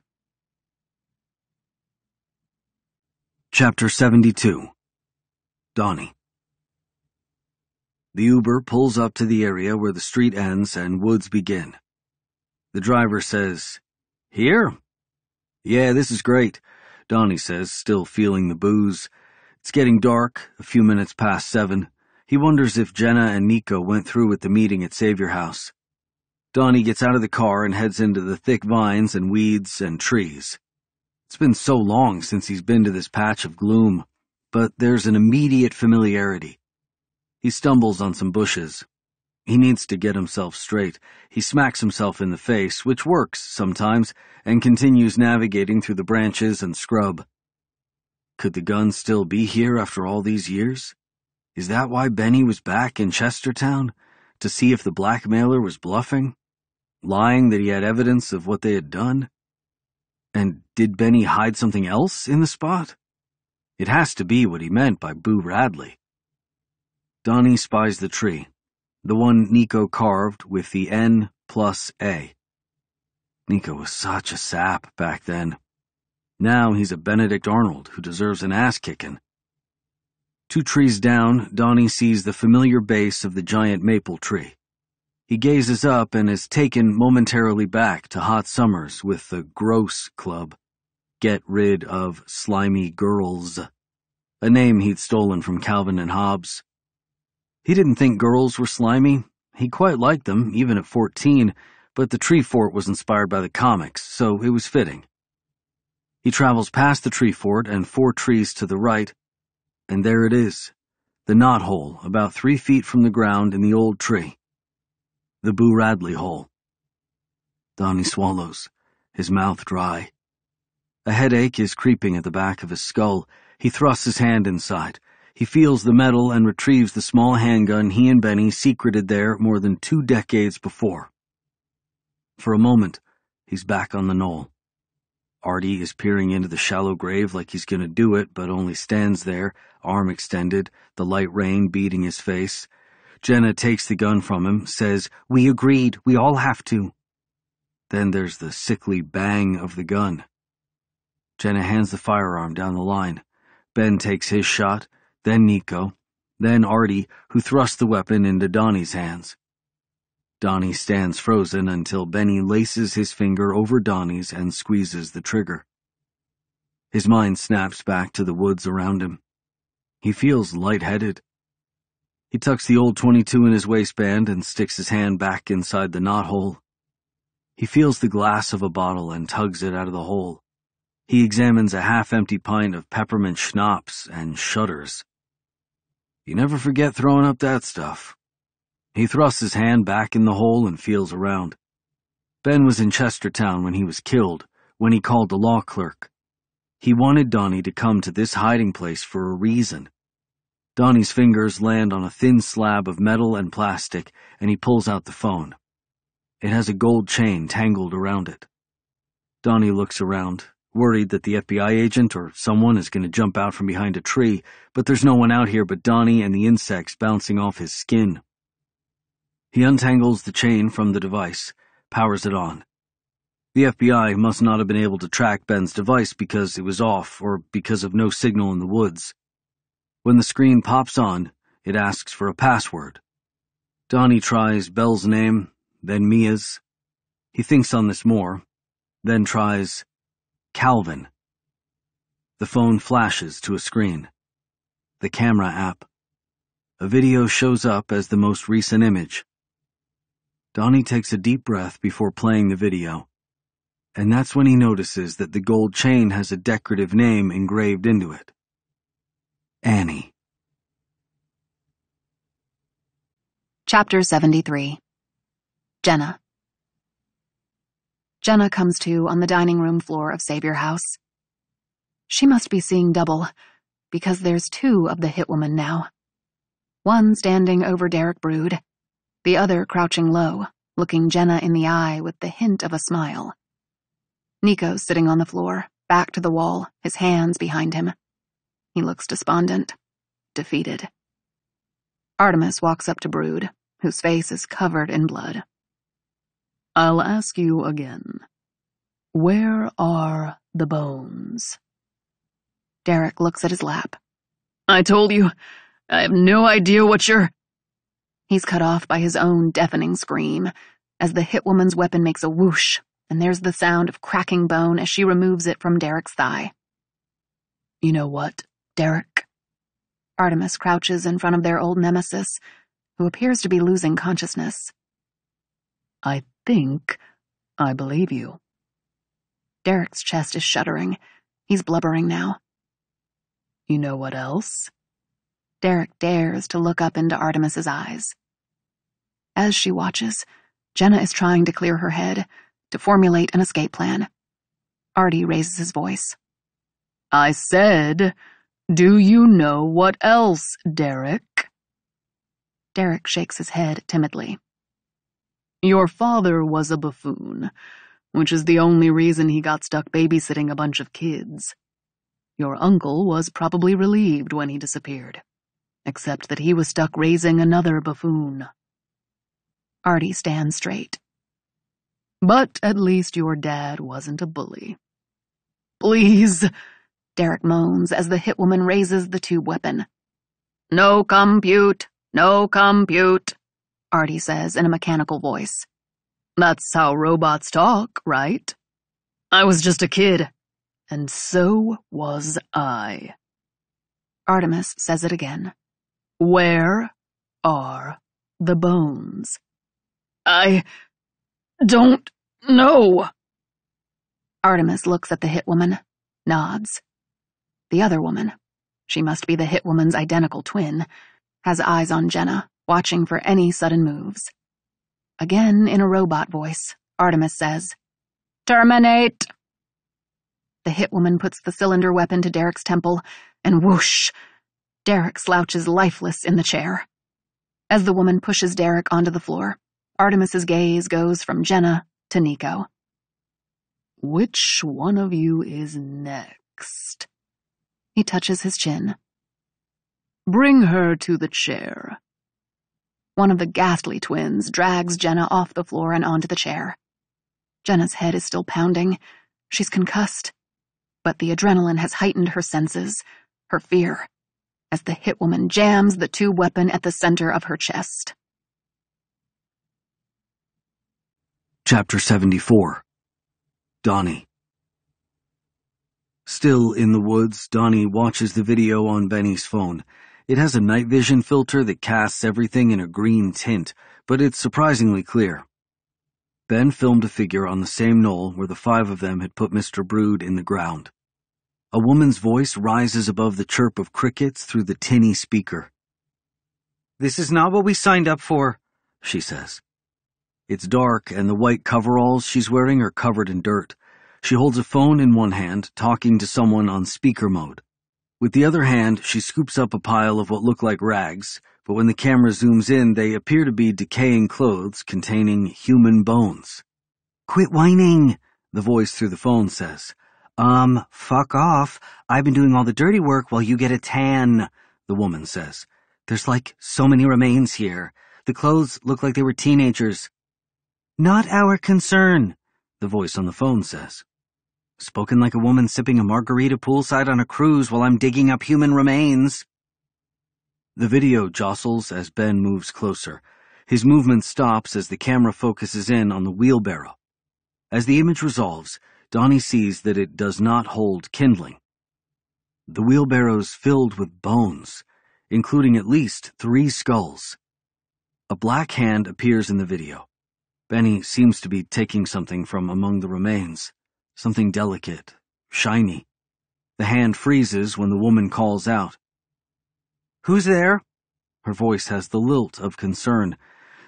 Chapter 72 Donnie The Uber pulls up to the area where the street ends and woods begin. The driver says, Here? Yeah, this is great, Donnie says, still feeling the booze. It's getting dark, a few minutes past seven. He wonders if Jenna and Nico went through with the meeting at Savior House. Donnie gets out of the car and heads into the thick vines and weeds and trees. It's been so long since he's been to this patch of gloom, but there's an immediate familiarity. He stumbles on some bushes. He needs to get himself straight. He smacks himself in the face, which works sometimes, and continues navigating through the branches and scrub. Could the gun still be here after all these years? Is that why Benny was back in Chestertown? To see if the blackmailer was bluffing? Lying that he had evidence of what they had done? And did Benny hide something else in the spot? It has to be what he meant by Boo Radley. Donnie spies the tree, the one Nico carved with the N plus A. Nico was such a sap back then. Now he's a Benedict Arnold who deserves an ass kicking. Two trees down, Donnie sees the familiar base of the giant maple tree. He gazes up and is taken momentarily back to hot summers with the Gross Club. Get rid of slimy girls. A name he'd stolen from Calvin and Hobbes. He didn't think girls were slimy. He quite liked them, even at 14, but the tree fort was inspired by the comics, so it was fitting. He travels past the tree fort and four trees to the right, and there it is, the knot hole about three feet from the ground in the old tree. The Boo Radley hole. Donnie swallows, his mouth dry. A headache is creeping at the back of his skull. He thrusts his hand inside. He feels the metal and retrieves the small handgun he and Benny secreted there more than two decades before. For a moment, he's back on the knoll. Artie is peering into the shallow grave like he's going to do it, but only stands there, arm extended, the light rain beating his face. Jenna takes the gun from him, says, We agreed, we all have to. Then there's the sickly bang of the gun. Jenna hands the firearm down the line. Ben takes his shot, then Nico, then Artie, who thrusts the weapon into Donnie's hands. Donnie stands frozen until Benny laces his finger over Donnie's and squeezes the trigger. His mind snaps back to the woods around him. He feels lightheaded. He tucks the old 22 in his waistband and sticks his hand back inside the knothole. He feels the glass of a bottle and tugs it out of the hole. He examines a half-empty pint of peppermint schnapps and shudders. You never forget throwing up that stuff. He thrusts his hand back in the hole and feels around. Ben was in Chestertown when he was killed, when he called the law clerk. He wanted Donnie to come to this hiding place for a reason. Donnie's fingers land on a thin slab of metal and plastic, and he pulls out the phone. It has a gold chain tangled around it. Donnie looks around, worried that the FBI agent or someone is going to jump out from behind a tree, but there's no one out here but Donnie and the insects bouncing off his skin. He untangles the chain from the device, powers it on. The FBI must not have been able to track Ben's device because it was off or because of no signal in the woods. When the screen pops on, it asks for a password. Donnie tries Belle's name, then Mia's. He thinks on this more, then tries Calvin. The phone flashes to a screen. The camera app. A video shows up as the most recent image. Donnie takes a deep breath before playing the video. And that's when he notices that the gold chain has a decorative name engraved into it. Annie. Chapter 73 Jenna Jenna comes to on the dining room floor of Savior House. She must be seeing double, because there's two of the hit hitwoman now. One standing over Derek Brood, the other crouching low, looking Jenna in the eye with the hint of a smile. Nico's sitting on the floor, back to the wall, his hands behind him. He looks despondent, defeated. Artemis walks up to Brood, whose face is covered in blood. I'll ask you again. Where are the bones? Derek looks at his lap. I told you, I have no idea what you're. He's cut off by his own deafening scream as the hit woman's weapon makes a whoosh, and there's the sound of cracking bone as she removes it from Derek's thigh. You know what, Derek? Artemis crouches in front of their old nemesis, who appears to be losing consciousness. I think I believe you. Derek's chest is shuddering. He's blubbering now. You know what else? Derek dares to look up into Artemis's eyes. As she watches, Jenna is trying to clear her head, to formulate an escape plan. Artie raises his voice. I said, do you know what else, Derek? Derek shakes his head timidly. Your father was a buffoon, which is the only reason he got stuck babysitting a bunch of kids. Your uncle was probably relieved when he disappeared, except that he was stuck raising another buffoon. Artie stands straight. But at least your dad wasn't a bully. Please, Derek moans as the hitwoman raises the tube weapon. No compute, no compute, Artie says in a mechanical voice. That's how robots talk, right? I was just a kid, and so was I. Artemis says it again. Where are the bones? I don't know. Artemis looks at the hit woman, nods. The other woman, she must be the hit woman's identical twin, has eyes on Jenna, watching for any sudden moves. Again, in a robot voice, Artemis says, Terminate! The hit woman puts the cylinder weapon to Derek's temple, and whoosh! Derek slouches lifeless in the chair. As the woman pushes Derek onto the floor, Artemis's gaze goes from Jenna to Nico. Which one of you is next? He touches his chin. Bring her to the chair. One of the ghastly twins drags Jenna off the floor and onto the chair. Jenna's head is still pounding. She's concussed. But the adrenaline has heightened her senses, her fear, as the hit woman jams the tube weapon at the center of her chest. Chapter 74 Donnie Still in the woods, Donnie watches the video on Benny's phone. It has a night vision filter that casts everything in a green tint, but it's surprisingly clear. Ben filmed a figure on the same knoll where the five of them had put Mr. Brood in the ground. A woman's voice rises above the chirp of crickets through the tinny speaker. This is not what we signed up for, she says. It's dark, and the white coveralls she's wearing are covered in dirt. She holds a phone in one hand, talking to someone on speaker mode. With the other hand, she scoops up a pile of what look like rags, but when the camera zooms in, they appear to be decaying clothes containing human bones. Quit whining, the voice through the phone says. Um, fuck off. I've been doing all the dirty work while you get a tan, the woman says. There's like so many remains here. The clothes look like they were teenagers. Not our concern, the voice on the phone says. Spoken like a woman sipping a margarita poolside on a cruise while I'm digging up human remains. The video jostles as Ben moves closer. His movement stops as the camera focuses in on the wheelbarrow. As the image resolves, Donnie sees that it does not hold kindling. The wheelbarrow's filled with bones, including at least three skulls. A black hand appears in the video. Benny seems to be taking something from among the remains, something delicate, shiny. The hand freezes when the woman calls out. Who's there? Her voice has the lilt of concern.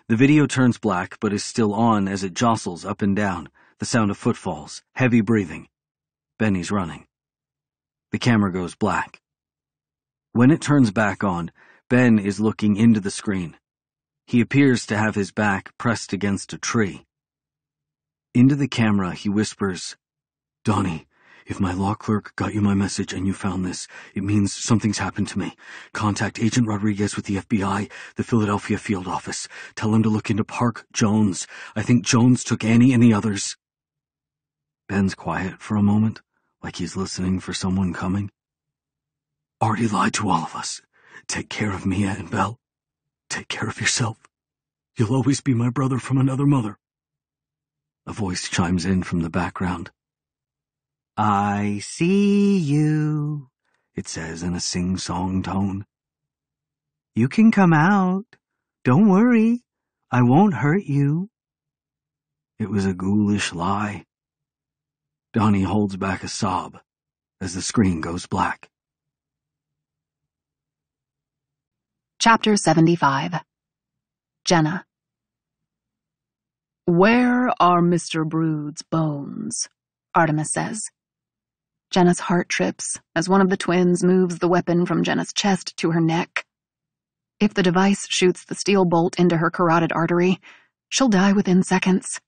The video turns black but is still on as it jostles up and down, the sound of footfalls, heavy breathing. Benny's running. The camera goes black. When it turns back on, Ben is looking into the screen. He appears to have his back pressed against a tree. Into the camera, he whispers, Donnie, if my law clerk got you my message and you found this, it means something's happened to me. Contact Agent Rodriguez with the FBI, the Philadelphia field office. Tell him to look into Park Jones. I think Jones took Annie and the others. Ben's quiet for a moment, like he's listening for someone coming. Artie lied to all of us. Take care of Mia and Belle. Take care of yourself. You'll always be my brother from another mother. A voice chimes in from the background. I see you, it says in a sing-song tone. You can come out. Don't worry. I won't hurt you. It was a ghoulish lie. Donnie holds back a sob as the screen goes black. Chapter 75 Jenna Where are Mr. Brood's bones? Artemis says. Jenna's heart trips as one of the twins moves the weapon from Jenna's chest to her neck. If the device shoots the steel bolt into her carotid artery, she'll die within seconds.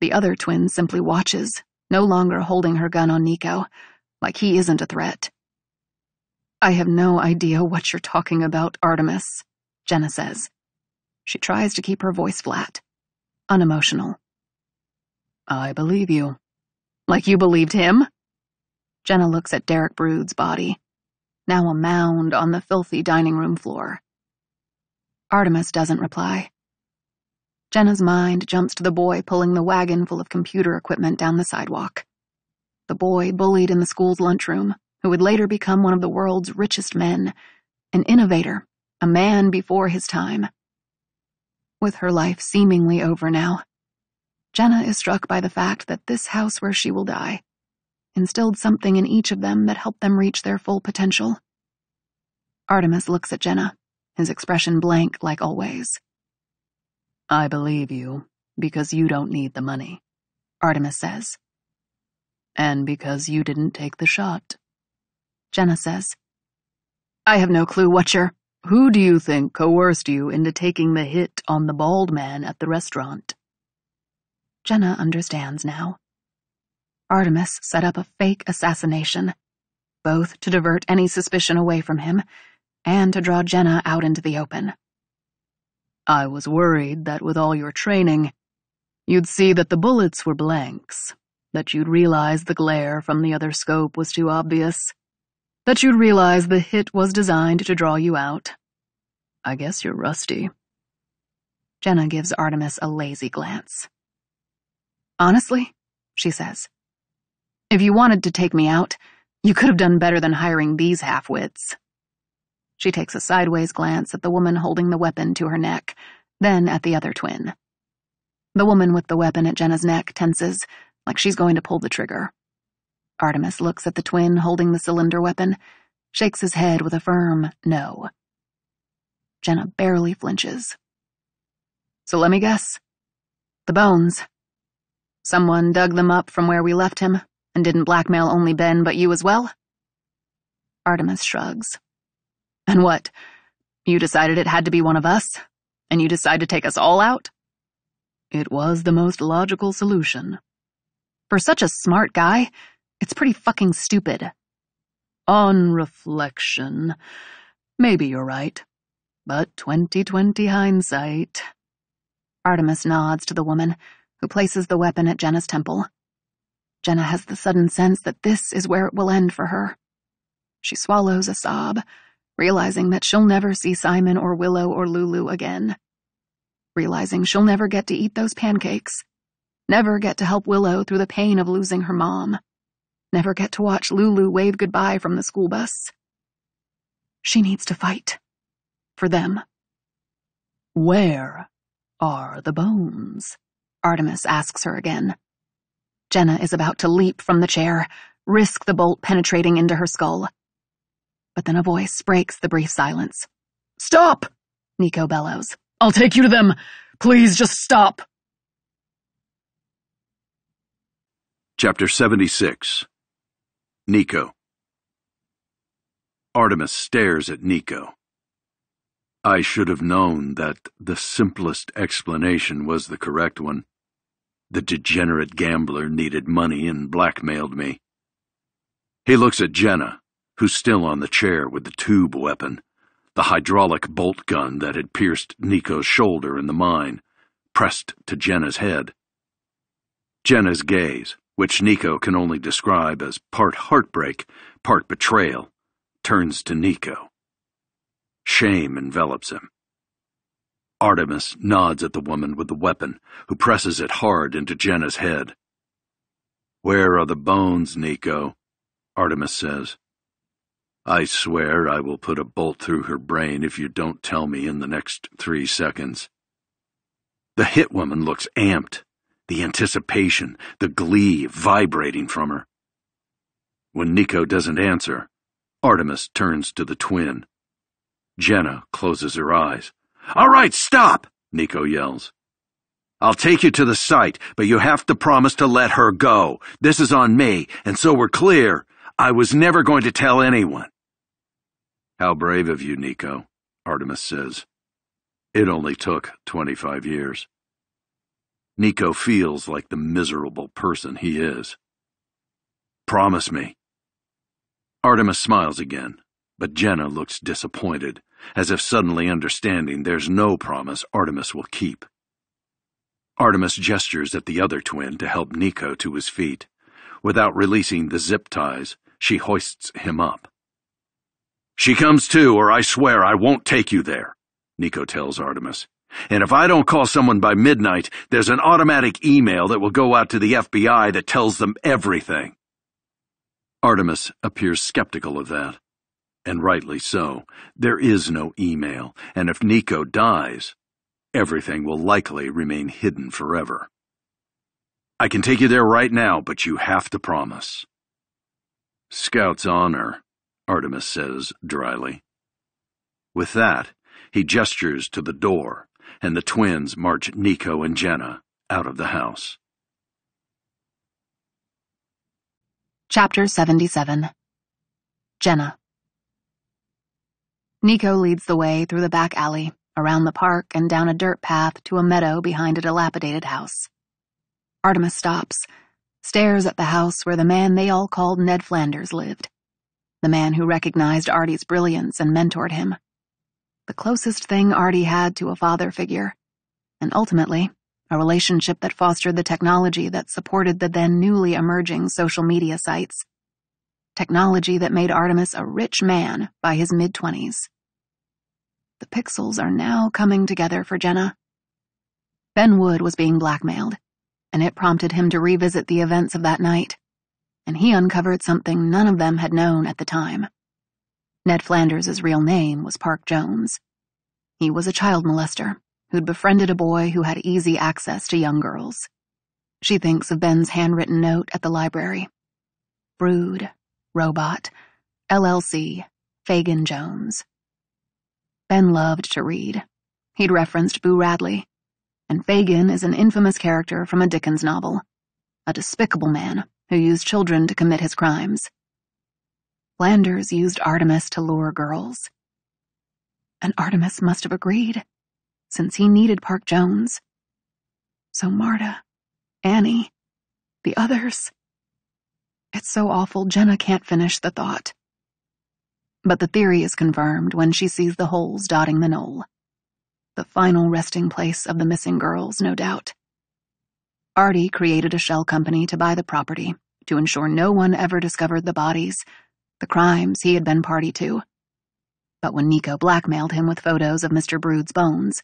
The other twin simply watches, no longer holding her gun on Nico, like he isn't a threat. I have no idea what you're talking about, Artemis, Jenna says. She tries to keep her voice flat, unemotional. I believe you. Like you believed him? Jenna looks at Derek Brood's body, now a mound on the filthy dining room floor. Artemis doesn't reply. Jenna's mind jumps to the boy pulling the wagon full of computer equipment down the sidewalk. The boy bullied in the school's lunchroom, who would later become one of the world's richest men, an innovator, a man before his time. With her life seemingly over now, Jenna is struck by the fact that this house where she will die instilled something in each of them that helped them reach their full potential. Artemis looks at Jenna his expression blank like always. I believe you, because you don't need the money, Artemis says. And because you didn't take the shot. Jenna says. I have no clue what you're. Who do you think coerced you into taking the hit on the bald man at the restaurant? Jenna understands now. Artemis set up a fake assassination, both to divert any suspicion away from him and to draw Jenna out into the open. I was worried that with all your training, you'd see that the bullets were blanks, that you'd realize the glare from the other scope was too obvious, that you'd realize the hit was designed to draw you out. I guess you're rusty. Jenna gives Artemis a lazy glance. Honestly, she says, if you wanted to take me out, you could have done better than hiring these half-wits. She takes a sideways glance at the woman holding the weapon to her neck, then at the other twin. The woman with the weapon at Jenna's neck tenses, like she's going to pull the trigger. Artemis looks at the twin holding the cylinder weapon, shakes his head with a firm no. Jenna barely flinches. So let me guess. The bones. Someone dug them up from where we left him and didn't blackmail only Ben but you as well? Artemis shrugs. And what? You decided it had to be one of us? And you decide to take us all out? It was the most logical solution. For such a smart guy, it's pretty fucking stupid. On reflection, maybe you're right. But 2020 hindsight. Artemis nods to the woman, who places the weapon at Jenna's temple. Jenna has the sudden sense that this is where it will end for her. She swallows a sob realizing that she'll never see Simon or Willow or Lulu again. Realizing she'll never get to eat those pancakes. Never get to help Willow through the pain of losing her mom. Never get to watch Lulu wave goodbye from the school bus. She needs to fight. For them. Where are the bones? Artemis asks her again. Jenna is about to leap from the chair, risk the bolt penetrating into her skull but then a voice breaks the brief silence. Stop! Nico bellows. I'll take you to them. Please just stop. Chapter 76 Nico Artemis stares at Nico. I should have known that the simplest explanation was the correct one. The degenerate gambler needed money and blackmailed me. He looks at Jenna, who's still on the chair with the tube weapon, the hydraulic bolt gun that had pierced Nico's shoulder in the mine, pressed to Jenna's head. Jenna's gaze, which Nico can only describe as part heartbreak, part betrayal, turns to Nico. Shame envelops him. Artemis nods at the woman with the weapon, who presses it hard into Jenna's head. Where are the bones, Nico? Artemis says. I swear I will put a bolt through her brain if you don't tell me in the next three seconds. The hit woman looks amped, the anticipation, the glee vibrating from her. When Nico doesn't answer, Artemis turns to the twin. Jenna closes her eyes. All right, stop, Nico yells. I'll take you to the site, but you have to promise to let her go. This is on me, and so we're clear. I was never going to tell anyone. How brave of you, Nico, Artemis says. It only took 25 years. Nico feels like the miserable person he is. Promise me. Artemis smiles again, but Jenna looks disappointed, as if suddenly understanding there's no promise Artemis will keep. Artemis gestures at the other twin to help Nico to his feet. Without releasing the zip ties, she hoists him up. She comes too, or I swear I won't take you there, Nico tells Artemis. And if I don't call someone by midnight, there's an automatic email that will go out to the FBI that tells them everything. Artemis appears skeptical of that. And rightly so. There is no email, and if Nico dies, everything will likely remain hidden forever. I can take you there right now, but you have to promise. Scout's honor, Artemis says dryly. With that, he gestures to the door, and the twins march Nico and Jenna out of the house. Chapter 77 Jenna Nico leads the way through the back alley, around the park, and down a dirt path to a meadow behind a dilapidated house. Artemis stops, stares at the house where the man they all called Ned Flanders lived. The man who recognized Artie's brilliance and mentored him. The closest thing Artie had to a father figure. And ultimately, a relationship that fostered the technology that supported the then newly emerging social media sites. Technology that made Artemis a rich man by his mid 20s. The pixels are now coming together for Jenna. Ben Wood was being blackmailed, and it prompted him to revisit the events of that night, and he uncovered something none of them had known at the time. Ned Flanders' real name was Park Jones. He was a child molester who'd befriended a boy who had easy access to young girls. She thinks of Ben's handwritten note at the library. Brood, Robot, LLC, Fagin Jones. Ben loved to read. He'd referenced Boo Radley. And Fagin is an infamous character from a Dickens novel. A despicable man who used children to commit his crimes. Flanders used Artemis to lure girls. And Artemis must have agreed since he needed Park Jones. So Marta, Annie, the others. It's so awful Jenna can't finish the thought. But the theory is confirmed when she sees the holes dotting the knoll. The final resting place of the missing girls, no doubt. Artie created a shell company to buy the property to ensure no one ever discovered the bodies, the crimes he had been party to. But when Nico blackmailed him with photos of Mr. Brood's bones,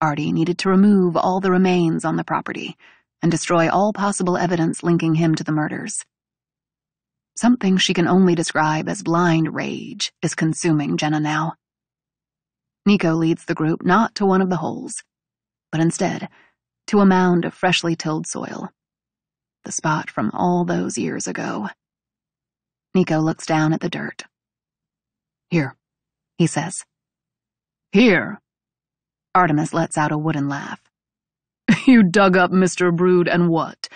Artie needed to remove all the remains on the property and destroy all possible evidence linking him to the murders. Something she can only describe as blind rage is consuming Jenna now. Nico leads the group not to one of the holes, but instead to a mound of freshly tilled soil. The spot from all those years ago. Nico looks down at the dirt. Here, he says. Here, Artemis lets out a wooden laugh. You dug up Mr. Brood and what?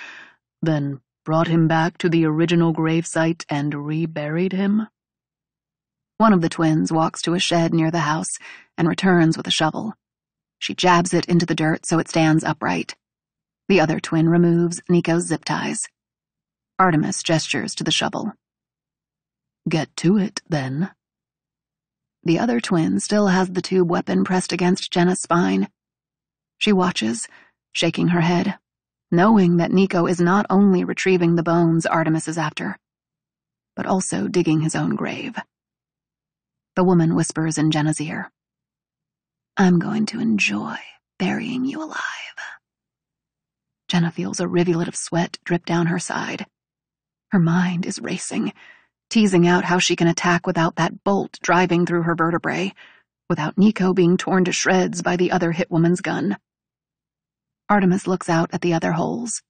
Then brought him back to the original gravesite and reburied him? One of the twins walks to a shed near the house and returns with a shovel. She jabs it into the dirt so it stands upright. The other twin removes Nico's zip ties. Artemis gestures to the shovel. Get to it, then. The other twin still has the tube weapon pressed against Jenna's spine. She watches, shaking her head, knowing that Nico is not only retrieving the bones Artemis is after, but also digging his own grave. The woman whispers in Jenna's ear. I'm going to enjoy burying you alive. Jenna feels a rivulet of sweat drip down her side. Her mind is racing, teasing out how she can attack without that bolt driving through her vertebrae, without Nico being torn to shreds by the other hit woman's gun. Artemis looks out at the other holes.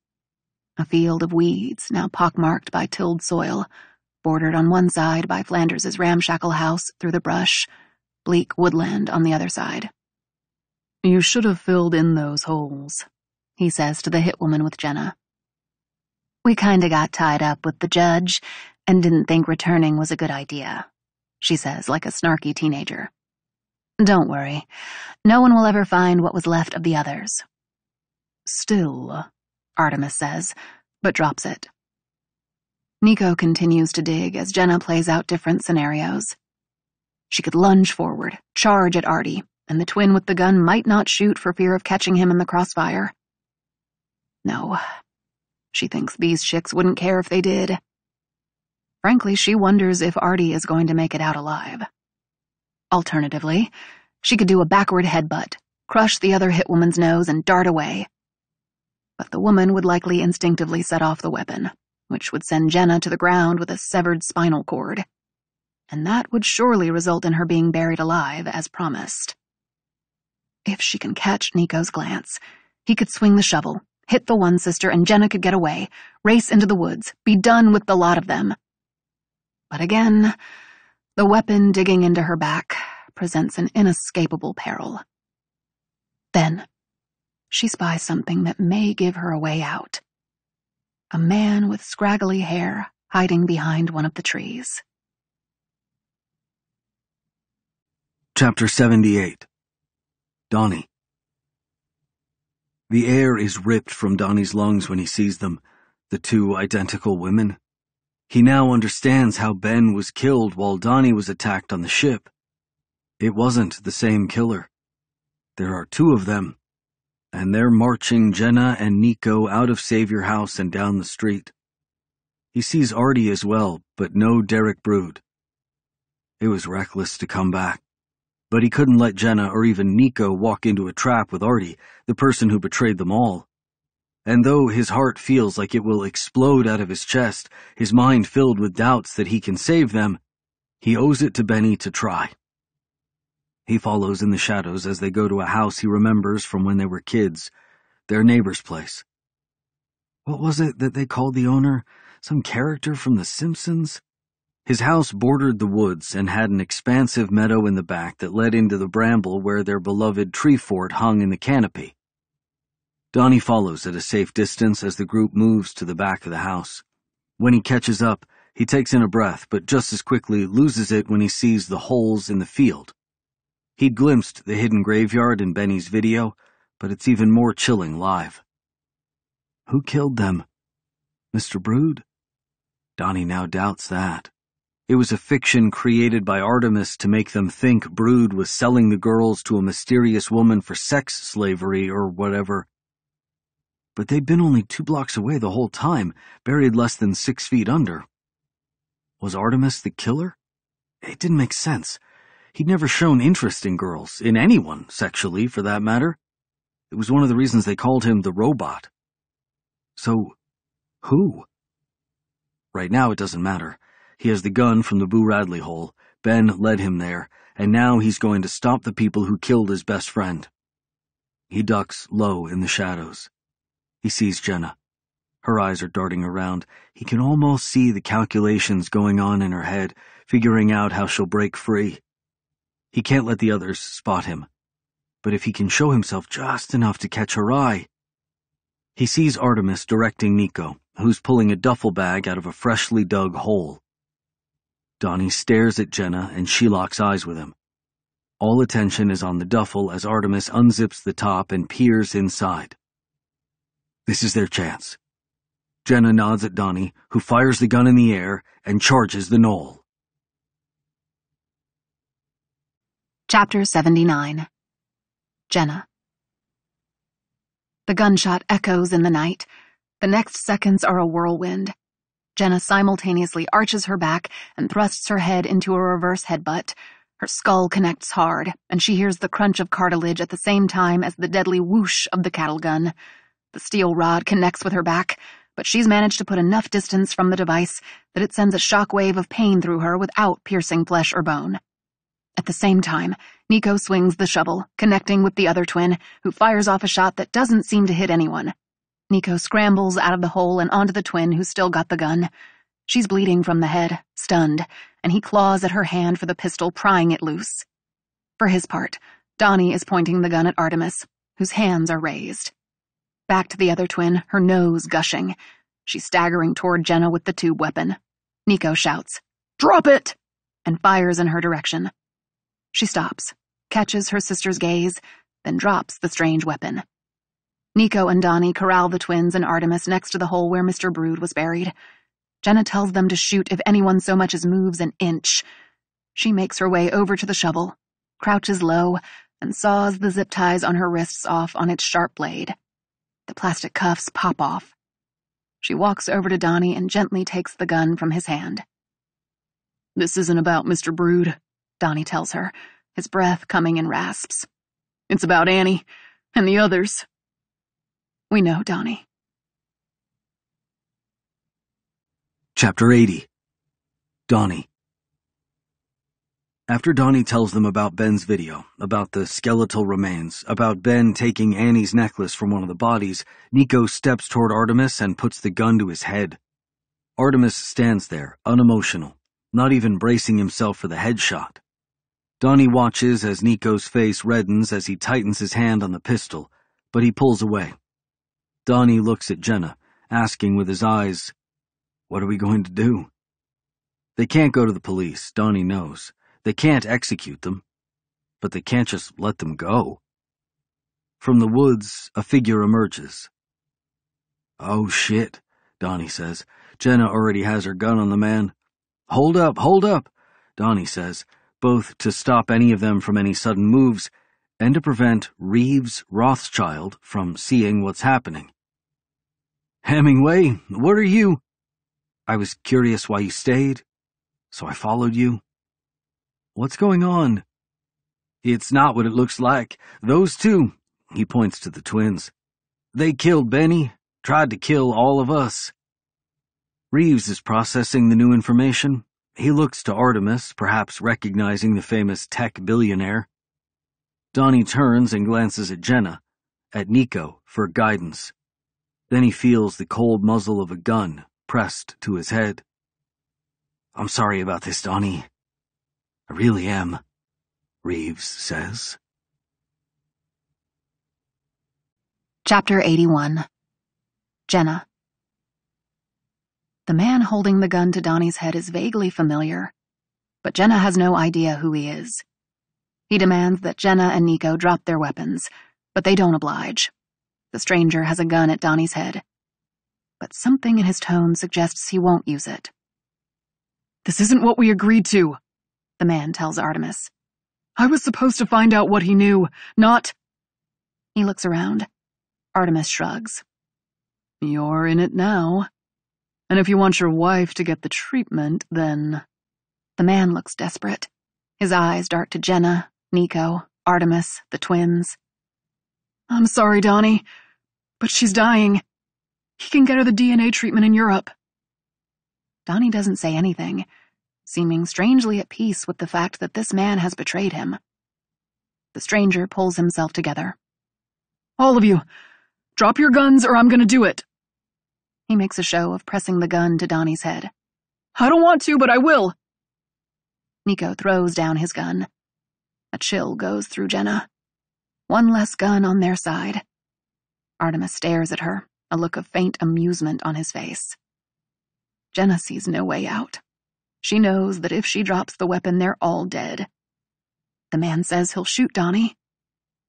A field of weeds, now pockmarked by tilled soil, bordered on one side by Flanders's ramshackle house through the brush, bleak woodland on the other side. You should have filled in those holes, he says to the hit woman with Jenna. We kinda got tied up with the judge and didn't think returning was a good idea, she says like a snarky teenager. Don't worry. No one will ever find what was left of the others. Still, Artemis says, but drops it. Nico continues to dig as Jenna plays out different scenarios. She could lunge forward, charge at Artie, and the twin with the gun might not shoot for fear of catching him in the crossfire. No. She thinks these chicks wouldn't care if they did. Frankly, she wonders if Artie is going to make it out alive. Alternatively, she could do a backward headbutt, crush the other hit woman's nose, and dart away. But the woman would likely instinctively set off the weapon, which would send Jenna to the ground with a severed spinal cord. And that would surely result in her being buried alive, as promised. If she can catch Nico's glance, he could swing the shovel, hit the one sister, and Jenna could get away, race into the woods, be done with the lot of them. But again, the weapon digging into her back presents an inescapable peril. Then, she spies something that may give her a way out a man with scraggly hair hiding behind one of the trees. Chapter 78 Donnie The air is ripped from Donnie's lungs when he sees them, the two identical women. He now understands how Ben was killed while Donnie was attacked on the ship. It wasn't the same killer. There are two of them, and they're marching Jenna and Nico out of Savior House and down the street. He sees Artie as well, but no Derek Brood. It was reckless to come back. But he couldn't let Jenna or even Nico walk into a trap with Artie, the person who betrayed them all. And though his heart feels like it will explode out of his chest, his mind filled with doubts that he can save them, he owes it to Benny to try. He follows in the shadows as they go to a house he remembers from when they were kids, their neighbor's place. What was it that they called the owner? Some character from The Simpsons? His house bordered the woods and had an expansive meadow in the back that led into the bramble where their beloved tree fort hung in the canopy. Donnie follows at a safe distance as the group moves to the back of the house. When he catches up, he takes in a breath, but just as quickly loses it when he sees the holes in the field. He'd glimpsed the hidden graveyard in Benny's video, but it's even more chilling live. Who killed them? Mr. Brood? Donnie now doubts that. It was a fiction created by Artemis to make them think Brood was selling the girls to a mysterious woman for sex slavery or whatever. But they'd been only two blocks away the whole time, buried less than six feet under. Was Artemis the killer? It didn't make sense. He'd never shown interest in girls, in anyone, sexually, for that matter. It was one of the reasons they called him the robot. So, who? Right now it doesn't matter. He has the gun from the Boo Radley hole. Ben led him there, and now he's going to stop the people who killed his best friend. He ducks low in the shadows. He sees Jenna. Her eyes are darting around. He can almost see the calculations going on in her head, figuring out how she'll break free. He can't let the others spot him. But if he can show himself just enough to catch her eye. He sees Artemis directing Nico, who's pulling a duffel bag out of a freshly dug hole. Donnie stares at Jenna and she locks eyes with him. All attention is on the duffel as Artemis unzips the top and peers inside. This is their chance. Jenna nods at Donnie, who fires the gun in the air and charges the knoll. Chapter 79 Jenna The gunshot echoes in the night. The next seconds are a whirlwind. Jenna simultaneously arches her back and thrusts her head into a reverse headbutt, Her skull connects hard, and she hears the crunch of cartilage at the same time as the deadly whoosh of the cattle gun. The steel rod connects with her back, but she's managed to put enough distance from the device that it sends a shock wave of pain through her without piercing flesh or bone. At the same time, Nico swings the shovel, connecting with the other twin, who fires off a shot that doesn't seem to hit anyone. Nico scrambles out of the hole and onto the twin who still got the gun. She's bleeding from the head, stunned, and he claws at her hand for the pistol, prying it loose. For his part, Donnie is pointing the gun at Artemis, whose hands are raised. Back to the other twin, her nose gushing. She's staggering toward Jenna with the tube weapon. Nico shouts, Drop it! and fires in her direction. She stops, catches her sister's gaze, then drops the strange weapon. Nico and Donnie corral the twins and Artemis next to the hole where Mr. Brood was buried. Jenna tells them to shoot if anyone so much as moves an inch. She makes her way over to the shovel, crouches low, and saws the zip ties on her wrists off on its sharp blade. The plastic cuffs pop off. She walks over to Donnie and gently takes the gun from his hand. This isn't about Mr. Brood, Donnie tells her, his breath coming in rasps. It's about Annie and the others. We know, Donnie. Chapter 80 Donnie After Donnie tells them about Ben's video, about the skeletal remains, about Ben taking Annie's necklace from one of the bodies, Nico steps toward Artemis and puts the gun to his head. Artemis stands there, unemotional, not even bracing himself for the headshot. Donnie watches as Nico's face reddens as he tightens his hand on the pistol, but he pulls away. Donnie looks at Jenna, asking with his eyes, what are we going to do? They can't go to the police, Donnie knows. They can't execute them. But they can't just let them go. From the woods, a figure emerges. Oh shit, Donnie says. Jenna already has her gun on the man. Hold up, hold up, Donnie says, both to stop any of them from any sudden moves and to prevent Reeves Rothschild from seeing what's happening. Hemingway, what are you? I was curious why you stayed, so I followed you. What's going on? It's not what it looks like. Those two, he points to the twins. They killed Benny, tried to kill all of us. Reeves is processing the new information. He looks to Artemis, perhaps recognizing the famous tech billionaire. Donnie turns and glances at Jenna, at Nico, for guidance. Then he feels the cold muzzle of a gun pressed to his head. I'm sorry about this, Donnie. I really am, Reeves says. Chapter 81 Jenna The man holding the gun to Donnie's head is vaguely familiar, but Jenna has no idea who he is. He demands that Jenna and Nico drop their weapons, but they don't oblige. The stranger has a gun at Donnie's head, but something in his tone suggests he won't use it. This isn't what we agreed to, the man tells Artemis. I was supposed to find out what he knew, not. He looks around. Artemis shrugs. You're in it now. And if you want your wife to get the treatment, then. The man looks desperate. His eyes dart to Jenna, Nico, Artemis, the twins. I'm sorry, Donnie, but she's dying. He can get her the DNA treatment in Europe. Donnie doesn't say anything, seeming strangely at peace with the fact that this man has betrayed him. The stranger pulls himself together. All of you, drop your guns or I'm gonna do it. He makes a show of pressing the gun to Donnie's head. I don't want to, but I will. Nico throws down his gun. A chill goes through Jenna. One less gun on their side. Artemis stares at her, a look of faint amusement on his face. Jenna sees no way out. She knows that if she drops the weapon, they're all dead. The man says he'll shoot Donnie,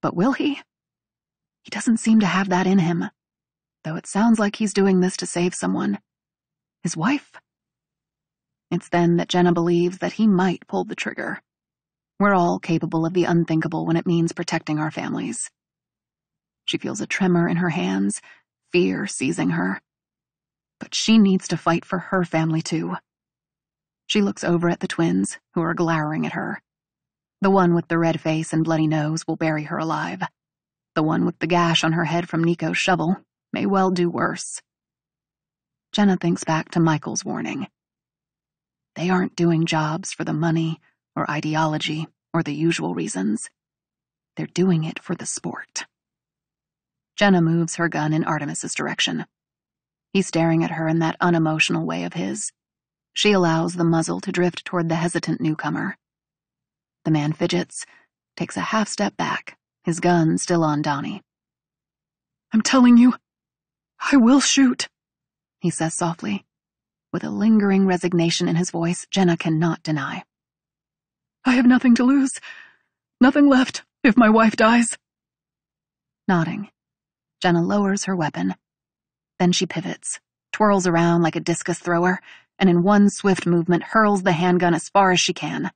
but will he? He doesn't seem to have that in him, though it sounds like he's doing this to save someone. His wife? It's then that Jenna believes that he might pull the trigger. We're all capable of the unthinkable when it means protecting our families. She feels a tremor in her hands fear seizing her. But she needs to fight for her family too. She looks over at the twins, who are glowering at her. The one with the red face and bloody nose will bury her alive. The one with the gash on her head from Nico's shovel may well do worse. Jenna thinks back to Michael's warning. They aren't doing jobs for the money or ideology or the usual reasons. They're doing it for the sport. Jenna moves her gun in Artemis's direction. He's staring at her in that unemotional way of his. She allows the muzzle to drift toward the hesitant newcomer. The man fidgets, takes a half step back, his gun still on Donnie. I'm telling you, I will shoot, he says softly, with a lingering resignation in his voice Jenna cannot deny. I have nothing to lose, nothing left if my wife dies. Nodding, Jenna lowers her weapon. Then she pivots, twirls around like a discus thrower, and in one swift movement hurls the handgun as far as she can.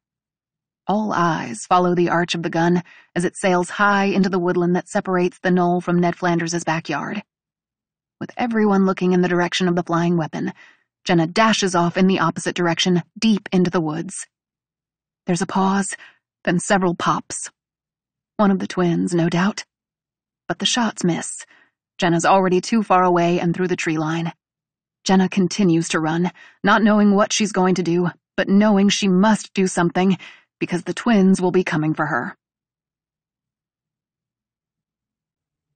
All eyes follow the arch of the gun as it sails high into the woodland that separates the knoll from Ned Flanders's backyard. With everyone looking in the direction of the flying weapon, Jenna dashes off in the opposite direction, deep into the woods. There's a pause, then several pops. One of the twins, no doubt. But the shots miss. Jenna's already too far away and through the tree line. Jenna continues to run, not knowing what she's going to do, but knowing she must do something because the twins will be coming for her.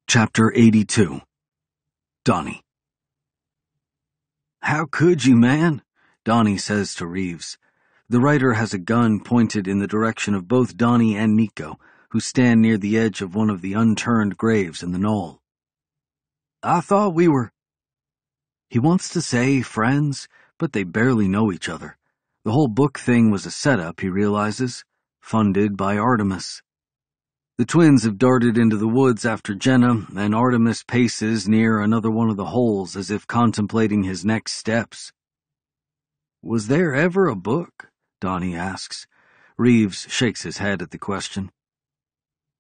Chapter 82 Donnie How could you, man? Donnie says to Reeves. The writer has a gun pointed in the direction of both Donnie and Nico, who stand near the edge of one of the unturned graves in the knoll. I thought we were. He wants to say friends, but they barely know each other. The whole book thing was a setup, he realizes, funded by Artemis. The twins have darted into the woods after Jenna, and Artemis paces near another one of the holes as if contemplating his next steps. Was there ever a book? Donnie asks. Reeves shakes his head at the question.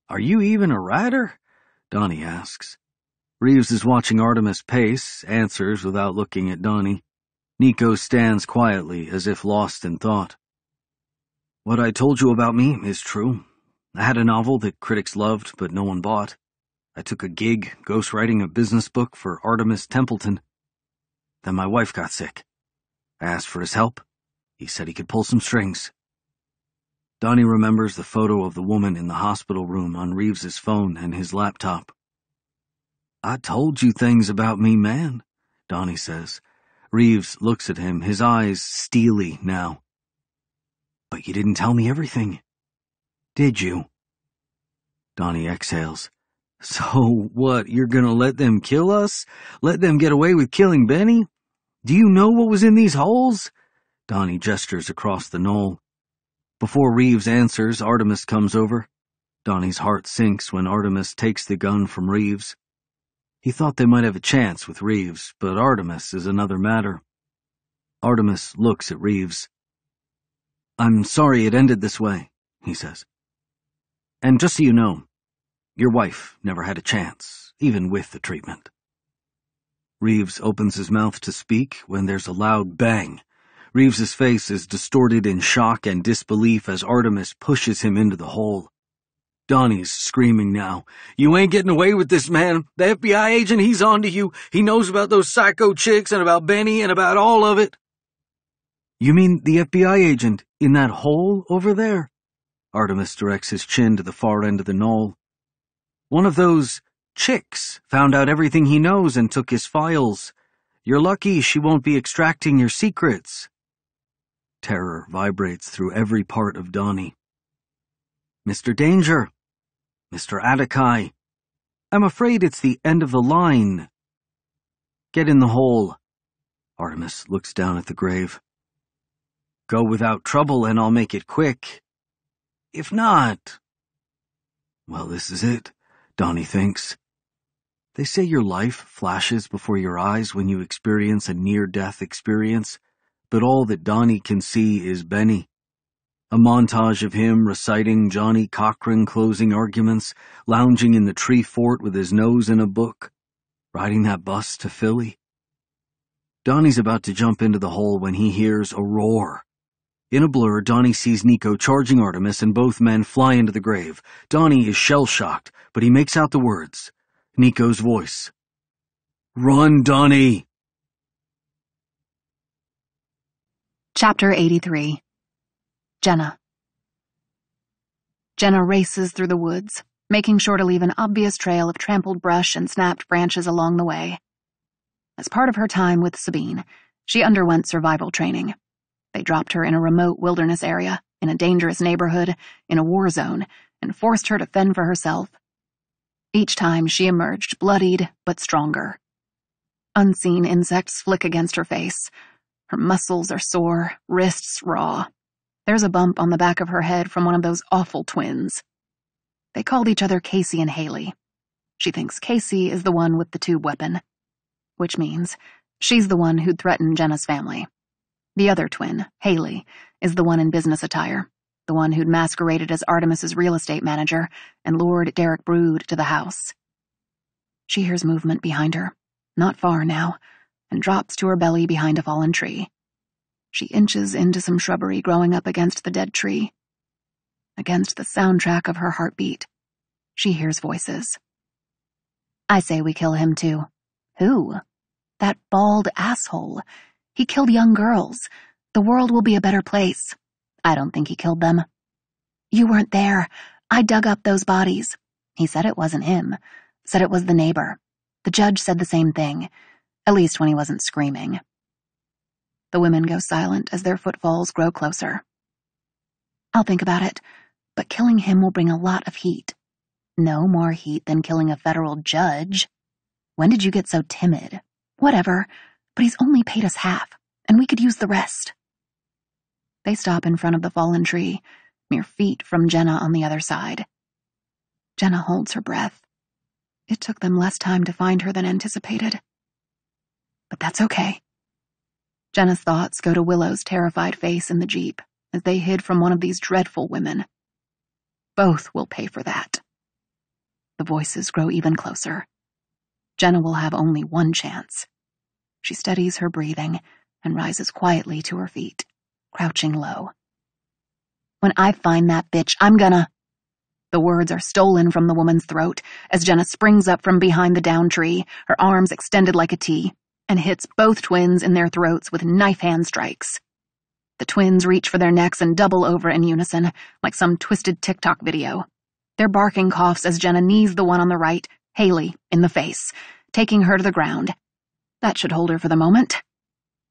Are you even a writer? Donnie asks. Reeves is watching Artemis pace, answers without looking at Donnie. Nico stands quietly, as if lost in thought. What I told you about me is true. I had a novel that critics loved, but no one bought. I took a gig ghostwriting a business book for Artemis Templeton. Then my wife got sick. I asked for his help. He said he could pull some strings. Donnie remembers the photo of the woman in the hospital room on Reeves's phone and his laptop. I told you things about me, man, Donnie says, Reeves looks at him, his eyes steely now. But you didn't tell me everything. Did you? Donnie exhales. So what, you're gonna let them kill us? Let them get away with killing Benny? Do you know what was in these holes? Donnie gestures across the knoll. Before Reeves answers, Artemis comes over. Donnie's heart sinks when Artemis takes the gun from Reeves. He thought they might have a chance with Reeves, but Artemis is another matter. Artemis looks at Reeves. I'm sorry it ended this way, he says. And just so you know, your wife never had a chance, even with the treatment. Reeves opens his mouth to speak when there's a loud bang. Reeves's face is distorted in shock and disbelief as Artemis pushes him into the hole. Donnie's screaming now. You ain't getting away with this, man. The FBI agent, he's on to you. He knows about those psycho chicks and about Benny and about all of it. You mean the FBI agent in that hole over there? Artemis directs his chin to the far end of the knoll. One of those chicks found out everything he knows and took his files. You're lucky she won't be extracting your secrets. Terror vibrates through every part of Donnie. Mr. Danger, Mr. Adakai. I'm afraid it's the end of the line. Get in the hole. Artemis looks down at the grave. Go without trouble and I'll make it quick. If not... Well, this is it, Donnie thinks. They say your life flashes before your eyes when you experience a near-death experience, but all that Donnie can see is Benny. A montage of him reciting Johnnie Cochran closing arguments, lounging in the tree fort with his nose in a book, riding that bus to Philly. Donnie's about to jump into the hole when he hears a roar. In a blur, Donnie sees Nico charging Artemis and both men fly into the grave. Donnie is shell-shocked, but he makes out the words. Nico's voice. Run, Donnie! Chapter 83 Jenna Jenna races through the woods, making sure to leave an obvious trail of trampled brush and snapped branches along the way. As part of her time with Sabine, she underwent survival training. They dropped her in a remote wilderness area, in a dangerous neighborhood, in a war zone, and forced her to fend for herself. Each time she emerged bloodied but stronger. Unseen insects flick against her face. Her muscles are sore, wrists raw. There's a bump on the back of her head from one of those awful twins. They called each other Casey and Haley. She thinks Casey is the one with the tube weapon, which means she's the one who'd threatened Jenna's family. The other twin, Haley, is the one in business attire, the one who'd masqueraded as Artemis's real estate manager and lured Derek Brood to the house. She hears movement behind her, not far now, and drops to her belly behind a fallen tree. She inches into some shrubbery growing up against the dead tree. Against the soundtrack of her heartbeat, she hears voices. I say we kill him too. Who? That bald asshole. He killed young girls. The world will be a better place. I don't think he killed them. You weren't there. I dug up those bodies. He said it wasn't him. Said it was the neighbor. The judge said the same thing. At least when he wasn't screaming. The women go silent as their footfalls grow closer. I'll think about it, but killing him will bring a lot of heat. No more heat than killing a federal judge. When did you get so timid? Whatever, but he's only paid us half, and we could use the rest. They stop in front of the fallen tree, mere feet from Jenna on the other side. Jenna holds her breath. It took them less time to find her than anticipated. But that's okay. Jenna's thoughts go to Willow's terrified face in the Jeep as they hid from one of these dreadful women. Both will pay for that. The voices grow even closer. Jenna will have only one chance. She steadies her breathing and rises quietly to her feet, crouching low. When I find that bitch, I'm gonna. The words are stolen from the woman's throat as Jenna springs up from behind the down tree, her arms extended like a T and hits both twins in their throats with knife hand strikes. The twins reach for their necks and double over in unison, like some twisted TikTok video. Their barking coughs as Jenna knees the one on the right, Haley, in the face, taking her to the ground. That should hold her for the moment.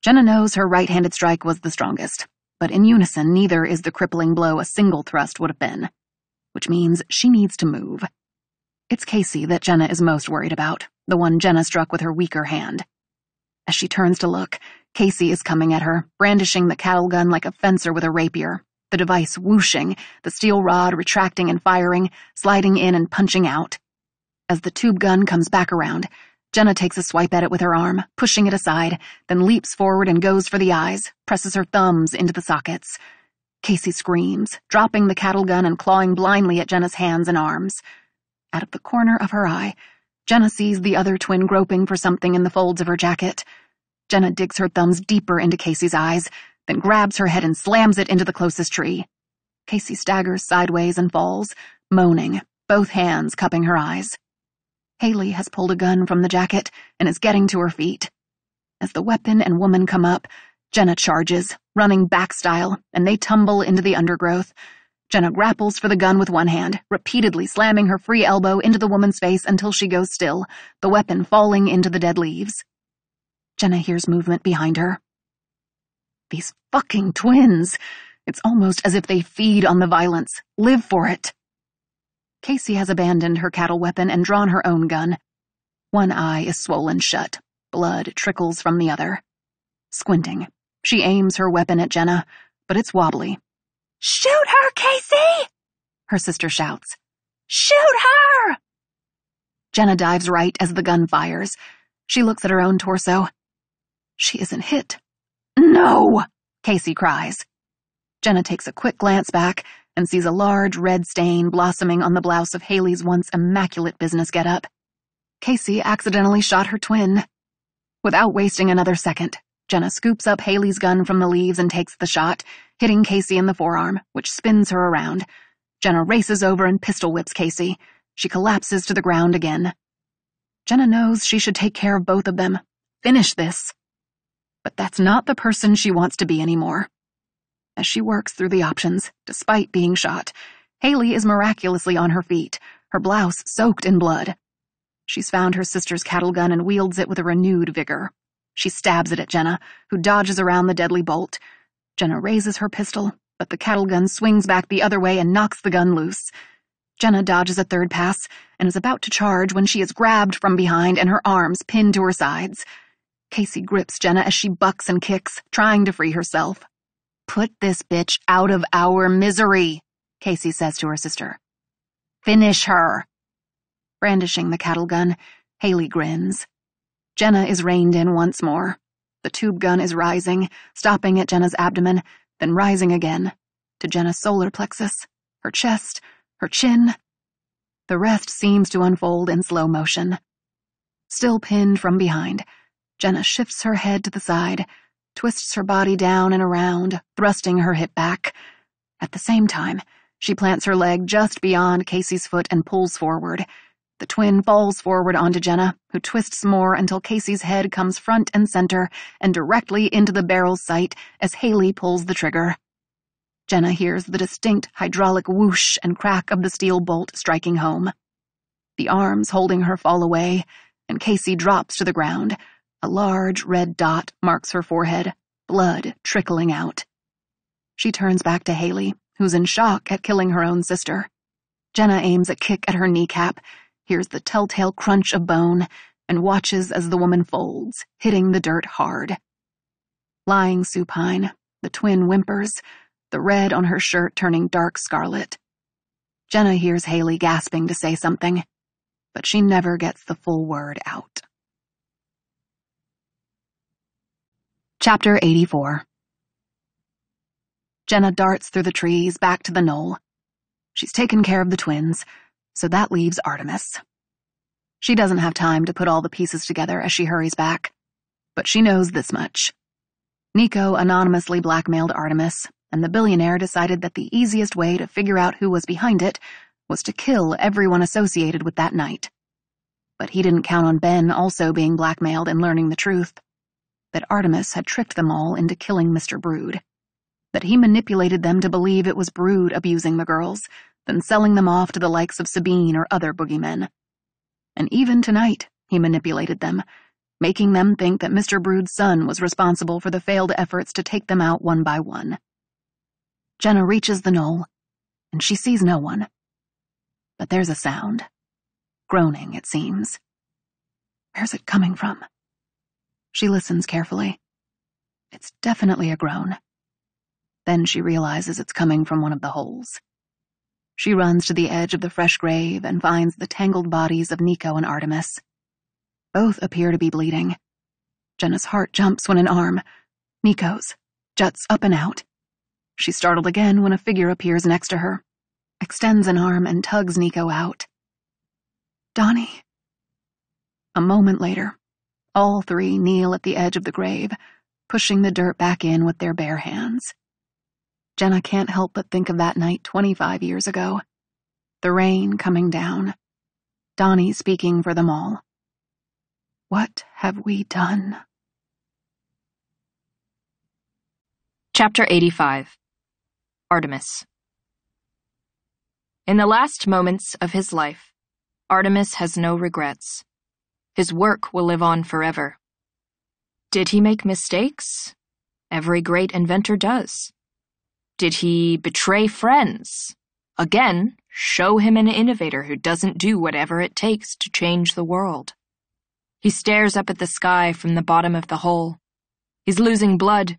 Jenna knows her right-handed strike was the strongest, but in unison neither is the crippling blow a single thrust would have been. Which means she needs to move. It's Casey that Jenna is most worried about, the one Jenna struck with her weaker hand. As she turns to look, Casey is coming at her, brandishing the cattle gun like a fencer with a rapier, the device whooshing, the steel rod retracting and firing, sliding in and punching out. As the tube gun comes back around, Jenna takes a swipe at it with her arm, pushing it aside, then leaps forward and goes for the eyes, presses her thumbs into the sockets. Casey screams, dropping the cattle gun and clawing blindly at Jenna's hands and arms. Out of the corner of her eye, Jenna sees the other twin groping for something in the folds of her jacket. Jenna digs her thumbs deeper into Casey's eyes, then grabs her head and slams it into the closest tree. Casey staggers sideways and falls, moaning, both hands cupping her eyes. Haley has pulled a gun from the jacket and is getting to her feet. As the weapon and woman come up, Jenna charges, running back style, and they tumble into the undergrowth, Jenna grapples for the gun with one hand, repeatedly slamming her free elbow into the woman's face until she goes still, the weapon falling into the dead leaves. Jenna hears movement behind her. These fucking twins! It's almost as if they feed on the violence, live for it. Casey has abandoned her cattle weapon and drawn her own gun. One eye is swollen shut. Blood trickles from the other. Squinting, she aims her weapon at Jenna, but it's wobbly Shoot her, Casey! Her sister shouts. Shoot her! Jenna dives right as the gun fires. She looks at her own torso. She isn't hit. No! Casey cries. Jenna takes a quick glance back and sees a large red stain blossoming on the blouse of Haley's once immaculate business getup. Casey accidentally shot her twin. Without wasting another second, Jenna scoops up Haley's gun from the leaves and takes the shot, hitting Casey in the forearm, which spins her around. Jenna races over and pistol whips Casey. She collapses to the ground again. Jenna knows she should take care of both of them. Finish this. But that's not the person she wants to be anymore. As she works through the options, despite being shot, Haley is miraculously on her feet, her blouse soaked in blood. She's found her sister's cattle gun and wields it with a renewed vigor. She stabs it at Jenna, who dodges around the deadly bolt. Jenna raises her pistol, but the cattle gun swings back the other way and knocks the gun loose. Jenna dodges a third pass and is about to charge when she is grabbed from behind and her arms pinned to her sides. Casey grips Jenna as she bucks and kicks, trying to free herself. Put this bitch out of our misery, Casey says to her sister. Finish her. Brandishing the cattle gun, Haley grins. Jenna is reined in once more. The tube gun is rising, stopping at Jenna's abdomen, then rising again, to Jenna's solar plexus, her chest, her chin. The rest seems to unfold in slow motion. Still pinned from behind, Jenna shifts her head to the side, twists her body down and around, thrusting her hip back. At the same time, she plants her leg just beyond Casey's foot and pulls forward. The twin falls forward onto Jenna, who twists more until Casey's head comes front and center and directly into the barrel's sight as Haley pulls the trigger. Jenna hears the distinct hydraulic whoosh and crack of the steel bolt striking home. The arms holding her fall away, and Casey drops to the ground. A large red dot marks her forehead, blood trickling out. She turns back to Haley, who's in shock at killing her own sister. Jenna aims a kick at her kneecap, hears the telltale crunch of bone, and watches as the woman folds, hitting the dirt hard. Lying supine, the twin whimpers, the red on her shirt turning dark scarlet. Jenna hears Haley gasping to say something, but she never gets the full word out. Chapter 84 Jenna darts through the trees back to the knoll. She's taken care of the twins, so that leaves Artemis. She doesn't have time to put all the pieces together as she hurries back, but she knows this much. Nico anonymously blackmailed Artemis, and the billionaire decided that the easiest way to figure out who was behind it was to kill everyone associated with that night. But he didn't count on Ben also being blackmailed and learning the truth. That Artemis had tricked them all into killing Mr. Brood. That he manipulated them to believe it was Brood abusing the girls, then selling them off to the likes of Sabine or other boogeymen. And even tonight, he manipulated them, making them think that Mr. Brood's son was responsible for the failed efforts to take them out one by one. Jenna reaches the knoll, and she sees no one. But there's a sound. Groaning, it seems. Where's it coming from? She listens carefully. It's definitely a groan. Then she realizes it's coming from one of the holes. She runs to the edge of the fresh grave and finds the tangled bodies of Nico and Artemis. Both appear to be bleeding. Jenna's heart jumps when an arm, Nico's, juts up and out. She's startled again when a figure appears next to her, extends an arm and tugs Nico out. Donnie. A moment later, all three kneel at the edge of the grave, pushing the dirt back in with their bare hands. Jenna can't help but think of that night 25 years ago. The rain coming down. Donnie speaking for them all. What have we done? Chapter 85 Artemis In the last moments of his life, Artemis has no regrets. His work will live on forever. Did he make mistakes? Every great inventor does. Did he betray friends? Again, show him an innovator who doesn't do whatever it takes to change the world. He stares up at the sky from the bottom of the hole. He's losing blood,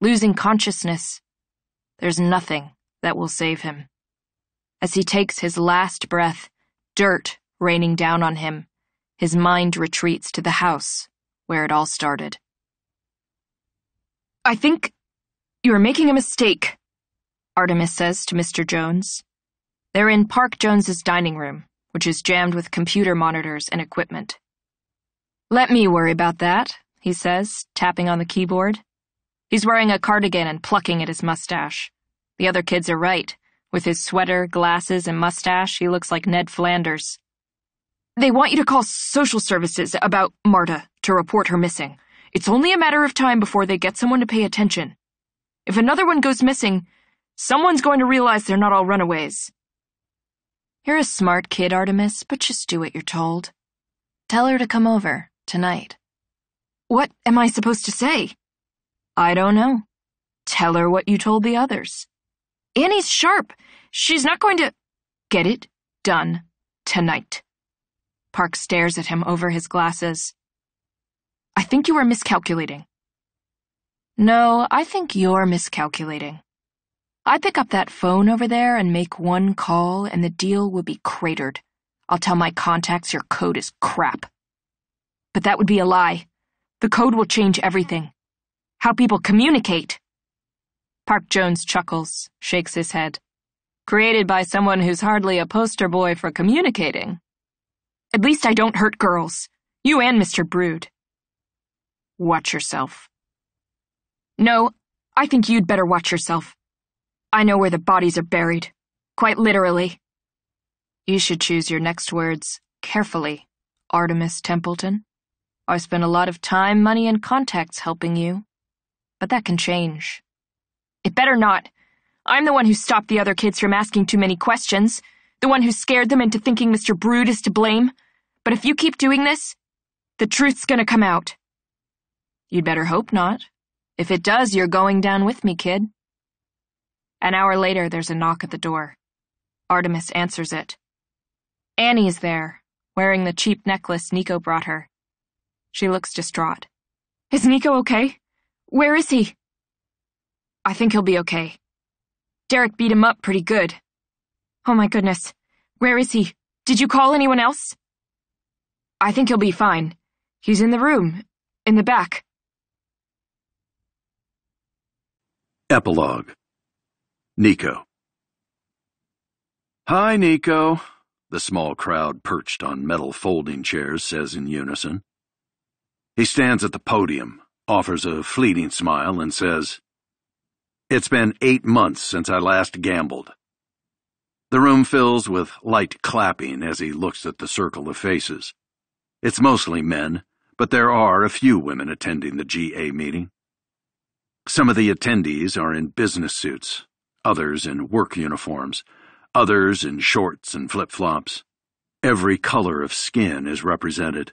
losing consciousness. There's nothing that will save him. As he takes his last breath, dirt raining down on him, his mind retreats to the house where it all started. I think you are making a mistake, Artemis says to Mr. Jones. They're in Park Jones's dining room, which is jammed with computer monitors and equipment. Let me worry about that, he says, tapping on the keyboard. He's wearing a cardigan and plucking at his mustache. The other kids are right. With his sweater, glasses, and mustache, he looks like Ned Flanders. They want you to call social services about Marta to report her missing. It's only a matter of time before they get someone to pay attention. If another one goes missing, someone's going to realize they're not all runaways. You're a smart kid, Artemis, but just do what you're told. Tell her to come over tonight. What am I supposed to say? I don't know. Tell her what you told the others. Annie's sharp. She's not going to. Get it done tonight. Park stares at him over his glasses. I think you are miscalculating. No, I think you're miscalculating. I pick up that phone over there and make one call, and the deal will be cratered. I'll tell my contacts your code is crap. But that would be a lie. The code will change everything. How people communicate. Park Jones chuckles, shakes his head. Created by someone who's hardly a poster boy for communicating. At least I don't hurt girls. You and Mr. Brood. Watch yourself. No, I think you'd better watch yourself. I know where the bodies are buried. Quite literally. You should choose your next words carefully, Artemis Templeton. I spent a lot of time, money, and contacts helping you. But that can change. It better not. I'm the one who stopped the other kids from asking too many questions, the one who scared them into thinking Mr. Brood is to blame. But if you keep doing this, the truth's gonna come out. You'd better hope not. If it does, you're going down with me, kid. An hour later, there's a knock at the door. Artemis answers it. Annie's there, wearing the cheap necklace Nico brought her. She looks distraught. Is Nico okay? Where is he? I think he'll be okay. Derek beat him up pretty good. Oh my goodness. Where is he? Did you call anyone else? I think he'll be fine. He's in the room, in the back. Epilogue Nico Hi, Nico, the small crowd perched on metal folding chairs says in unison. He stands at the podium, offers a fleeting smile, and says, It's been eight months since I last gambled. The room fills with light clapping as he looks at the circle of faces. It's mostly men, but there are a few women attending the GA meeting. Some of the attendees are in business suits, others in work uniforms, others in shorts and flip-flops. Every color of skin is represented.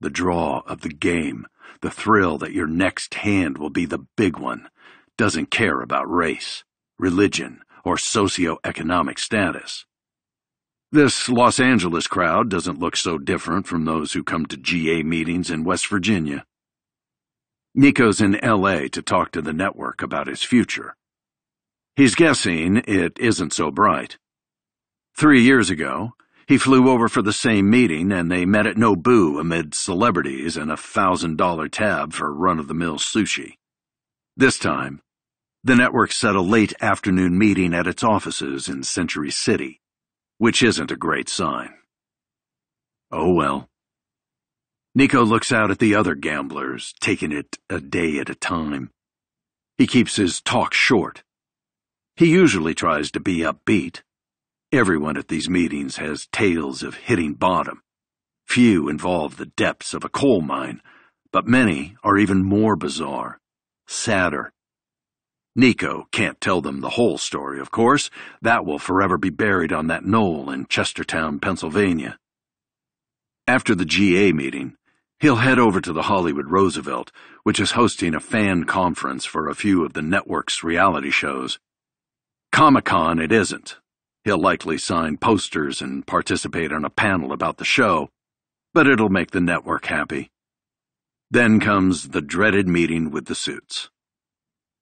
The draw of the game, the thrill that your next hand will be the big one, doesn't care about race, religion, or socioeconomic status. This Los Angeles crowd doesn't look so different from those who come to GA meetings in West Virginia. Nico's in LA to talk to the network about his future. He's guessing it isn't so bright. Three years ago, he flew over for the same meeting and they met at Nobu amid celebrities and a thousand dollar tab for run of the mill sushi. This time, the network set a late afternoon meeting at its offices in Century City, which isn't a great sign. Oh well. Nico looks out at the other gamblers, taking it a day at a time. He keeps his talk short. He usually tries to be upbeat. Everyone at these meetings has tales of hitting bottom. Few involve the depths of a coal mine, but many are even more bizarre, sadder. Nico can't tell them the whole story, of course. That will forever be buried on that knoll in Chestertown, Pennsylvania. After the GA meeting, He'll head over to the Hollywood Roosevelt, which is hosting a fan conference for a few of the network's reality shows. Comic Con it isn't. He'll likely sign posters and participate on a panel about the show, but it'll make the network happy. Then comes the dreaded meeting with the suits.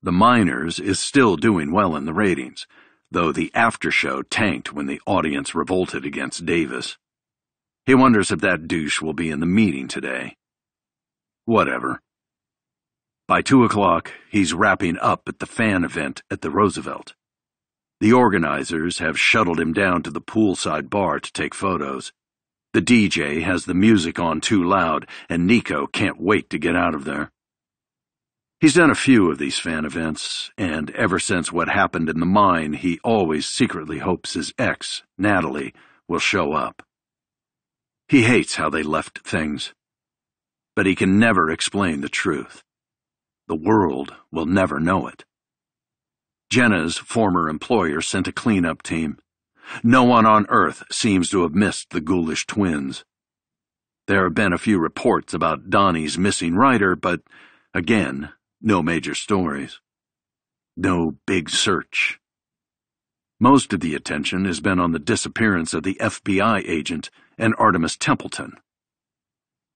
The Miners is still doing well in the ratings, though the after show tanked when the audience revolted against Davis. He wonders if that douche will be in the meeting today. Whatever. By two o'clock, he's wrapping up at the fan event at the Roosevelt. The organizers have shuttled him down to the poolside bar to take photos. The DJ has the music on too loud, and Nico can't wait to get out of there. He's done a few of these fan events, and ever since what happened in the mine, he always secretly hopes his ex, Natalie, will show up. He hates how they left things, but he can never explain the truth. The world will never know it. Jenna's former employer sent a cleanup team. No one on Earth seems to have missed the ghoulish twins. There have been a few reports about Donnie's missing rider, but again, no major stories. No big search. Most of the attention has been on the disappearance of the FBI agent and Artemis Templeton.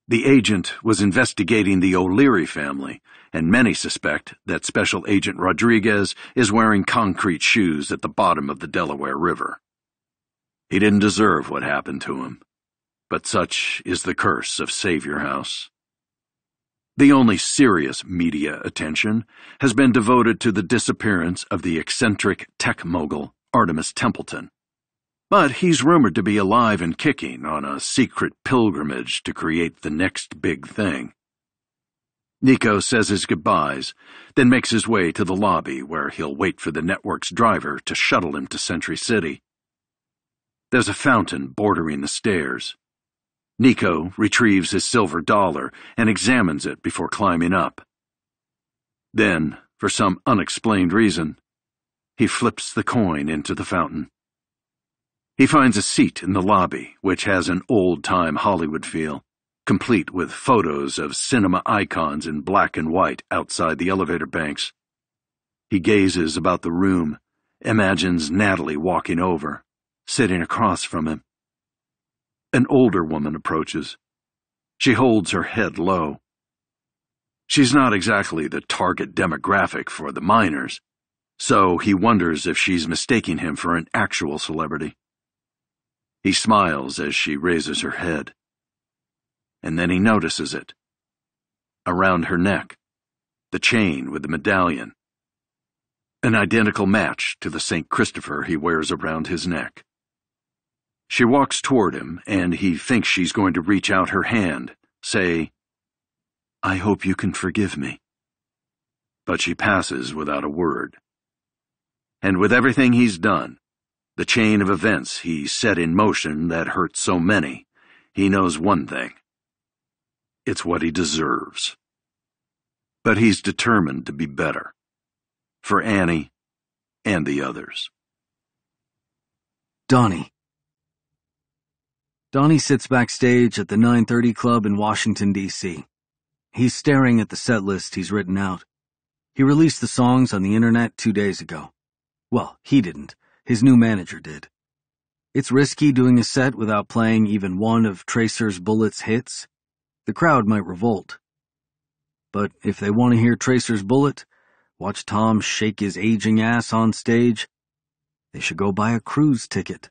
The agent was investigating the O'Leary family, and many suspect that Special Agent Rodriguez is wearing concrete shoes at the bottom of the Delaware River. He didn't deserve what happened to him, but such is the curse of Savior House. The only serious media attention has been devoted to the disappearance of the eccentric tech mogul Artemis Templeton. But he's rumored to be alive and kicking on a secret pilgrimage to create the next big thing. Nico says his goodbyes, then makes his way to the lobby where he'll wait for the network's driver to shuttle him to Century City. There's a fountain bordering the stairs, Nico retrieves his silver dollar and examines it before climbing up. Then, for some unexplained reason, he flips the coin into the fountain. He finds a seat in the lobby, which has an old-time Hollywood feel, complete with photos of cinema icons in black and white outside the elevator banks. He gazes about the room, imagines Natalie walking over, sitting across from him. An older woman approaches. She holds her head low. She's not exactly the target demographic for the miners, so he wonders if she's mistaking him for an actual celebrity. He smiles as she raises her head. And then he notices it. Around her neck, the chain with the medallion. An identical match to the St. Christopher he wears around his neck. She walks toward him, and he thinks she's going to reach out her hand, say, I hope you can forgive me. But she passes without a word. And with everything he's done, the chain of events he set in motion that hurt so many, he knows one thing. It's what he deserves. But he's determined to be better. For Annie and the others. Donnie. Donnie sits backstage at the 930 Club in Washington, D.C. He's staring at the set list he's written out. He released the songs on the internet two days ago. Well, he didn't. His new manager did. It's risky doing a set without playing even one of Tracer's Bullet's hits. The crowd might revolt. But if they want to hear Tracer's Bullet, watch Tom shake his aging ass on stage, they should go buy a cruise ticket.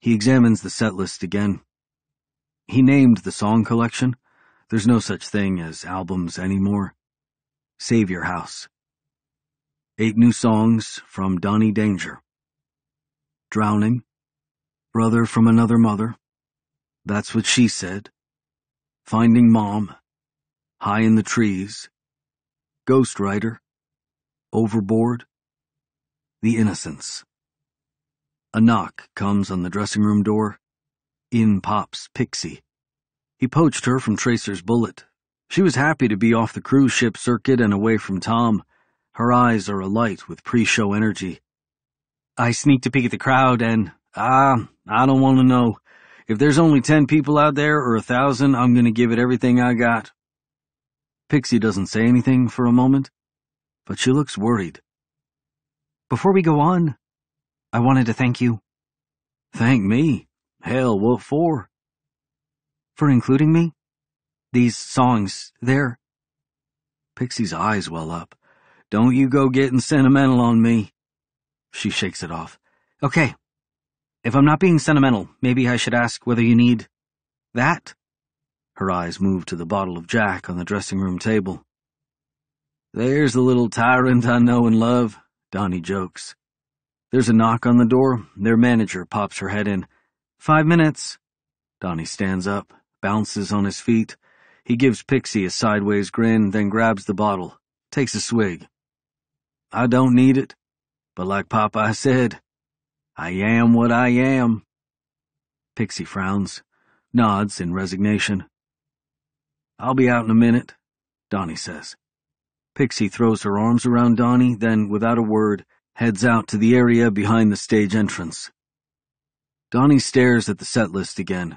He examines the set list again. He named the song collection. There's no such thing as albums anymore. Savior House. Eight new songs from Donnie Danger. Drowning. Brother from Another Mother. That's what she said. Finding Mom. High in the Trees. Ghost Rider. Overboard. The Innocents. A knock comes on the dressing room door. In pops Pixie. He poached her from Tracer's bullet. She was happy to be off the cruise ship circuit and away from Tom. Her eyes are alight with pre-show energy. I sneaked a peek at the crowd and, ah, I don't want to know. If there's only ten people out there or a thousand, I'm going to give it everything I got. Pixie doesn't say anything for a moment, but she looks worried. Before we go on, I wanted to thank you. Thank me? Hell, what for? For including me? These songs, they're... Pixie's eyes well up. Don't you go getting sentimental on me. She shakes it off. Okay. If I'm not being sentimental, maybe I should ask whether you need... that? Her eyes move to the bottle of Jack on the dressing room table. There's the little tyrant I know and love, Donnie jokes. There's a knock on the door. Their manager pops her head in. Five minutes. Donnie stands up, bounces on his feet. He gives Pixie a sideways grin, then grabs the bottle, takes a swig. I don't need it, but like Popeye said, I am what I am. Pixie frowns, nods in resignation. I'll be out in a minute, Donnie says. Pixie throws her arms around Donnie, then, without a word, heads out to the area behind the stage entrance. Donnie stares at the set list again,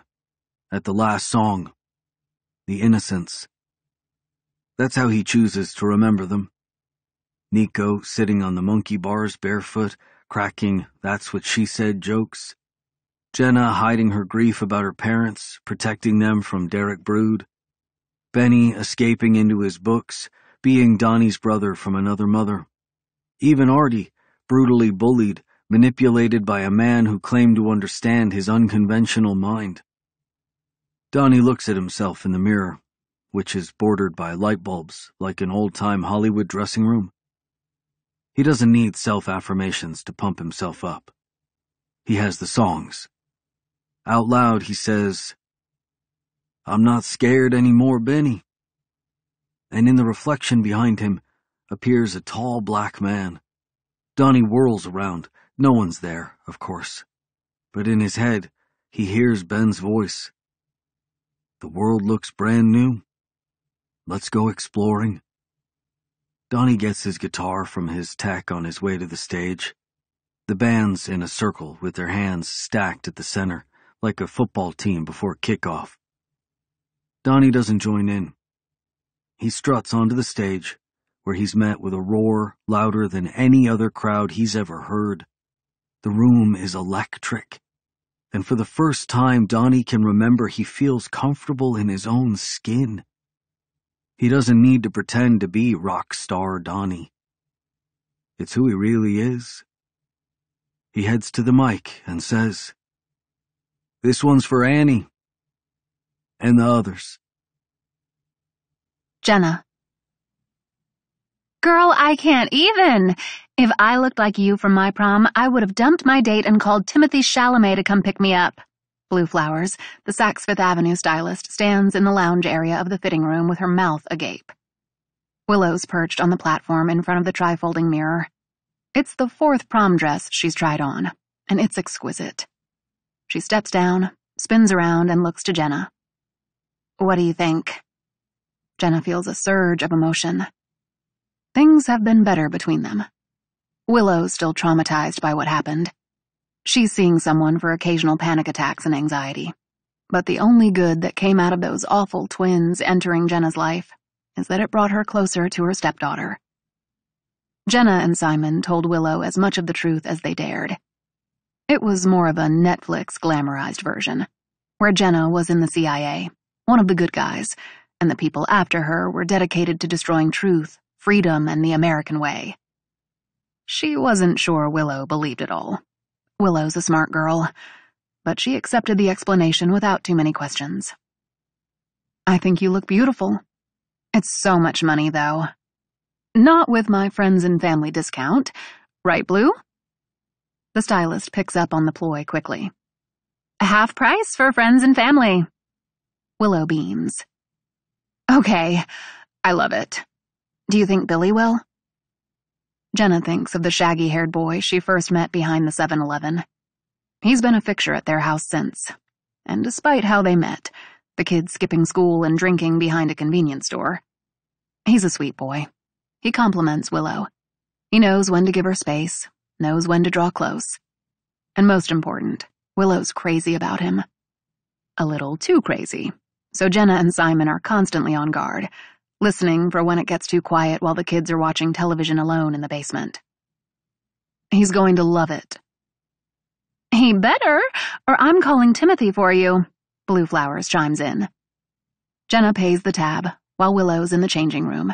at the last song, The Innocents. That's how he chooses to remember them. Nico sitting on the monkey bars barefoot, cracking that's what she said jokes. Jenna hiding her grief about her parents, protecting them from Derek Brood. Benny escaping into his books, being Donnie's brother from another mother. Even Artie, brutally bullied, manipulated by a man who claimed to understand his unconventional mind. Donnie looks at himself in the mirror, which is bordered by light bulbs like an old-time Hollywood dressing room. He doesn't need self-affirmations to pump himself up. He has the songs. Out loud, he says, I'm not scared anymore, Benny. And in the reflection behind him appears a tall black man. Donnie whirls around. No one's there, of course. But in his head, he hears Ben's voice. The world looks brand new. Let's go exploring. Donnie gets his guitar from his tech on his way to the stage. The band's in a circle with their hands stacked at the center, like a football team before kickoff. Donnie doesn't join in. He struts onto the stage, where he's met with a roar louder than any other crowd he's ever heard. The room is electric. And for the first time, Donnie can remember he feels comfortable in his own skin. He doesn't need to pretend to be rock star Donnie. It's who he really is. He heads to the mic and says, This one's for Annie. And the others. Jenna. Girl, I can't even. If I looked like you from my prom, I would have dumped my date and called Timothy Chalamet to come pick me up. Blue Flowers, the Saks Fifth Avenue stylist, stands in the lounge area of the fitting room with her mouth agape. Willow's perched on the platform in front of the trifolding mirror. It's the fourth prom dress she's tried on, and it's exquisite. She steps down, spins around, and looks to Jenna. What do you think? Jenna feels a surge of emotion. Things have been better between them. Willow's still traumatized by what happened. She's seeing someone for occasional panic attacks and anxiety. But the only good that came out of those awful twins entering Jenna's life is that it brought her closer to her stepdaughter. Jenna and Simon told Willow as much of the truth as they dared. It was more of a Netflix glamorized version, where Jenna was in the CIA, one of the good guys, and the people after her were dedicated to destroying truth, freedom, and the American way. She wasn't sure Willow believed it all. Willow's a smart girl, but she accepted the explanation without too many questions. I think you look beautiful. It's so much money, though. Not with my friends and family discount. Right, Blue? The stylist picks up on the ploy quickly. Half price for friends and family. Willow beams. Okay, I love it. Do you think Billy will? Jenna thinks of the shaggy-haired boy she first met behind the 7-Eleven. He's been a fixture at their house since. And despite how they met, the kid skipping school and drinking behind a convenience store, he's a sweet boy. He compliments Willow. He knows when to give her space, knows when to draw close. And most important, Willow's crazy about him. A little too crazy. So Jenna and Simon are constantly on guard, listening for when it gets too quiet while the kids are watching television alone in the basement. He's going to love it. He better, or I'm calling Timothy for you, Blue Flowers chimes in. Jenna pays the tab, while Willow's in the changing room.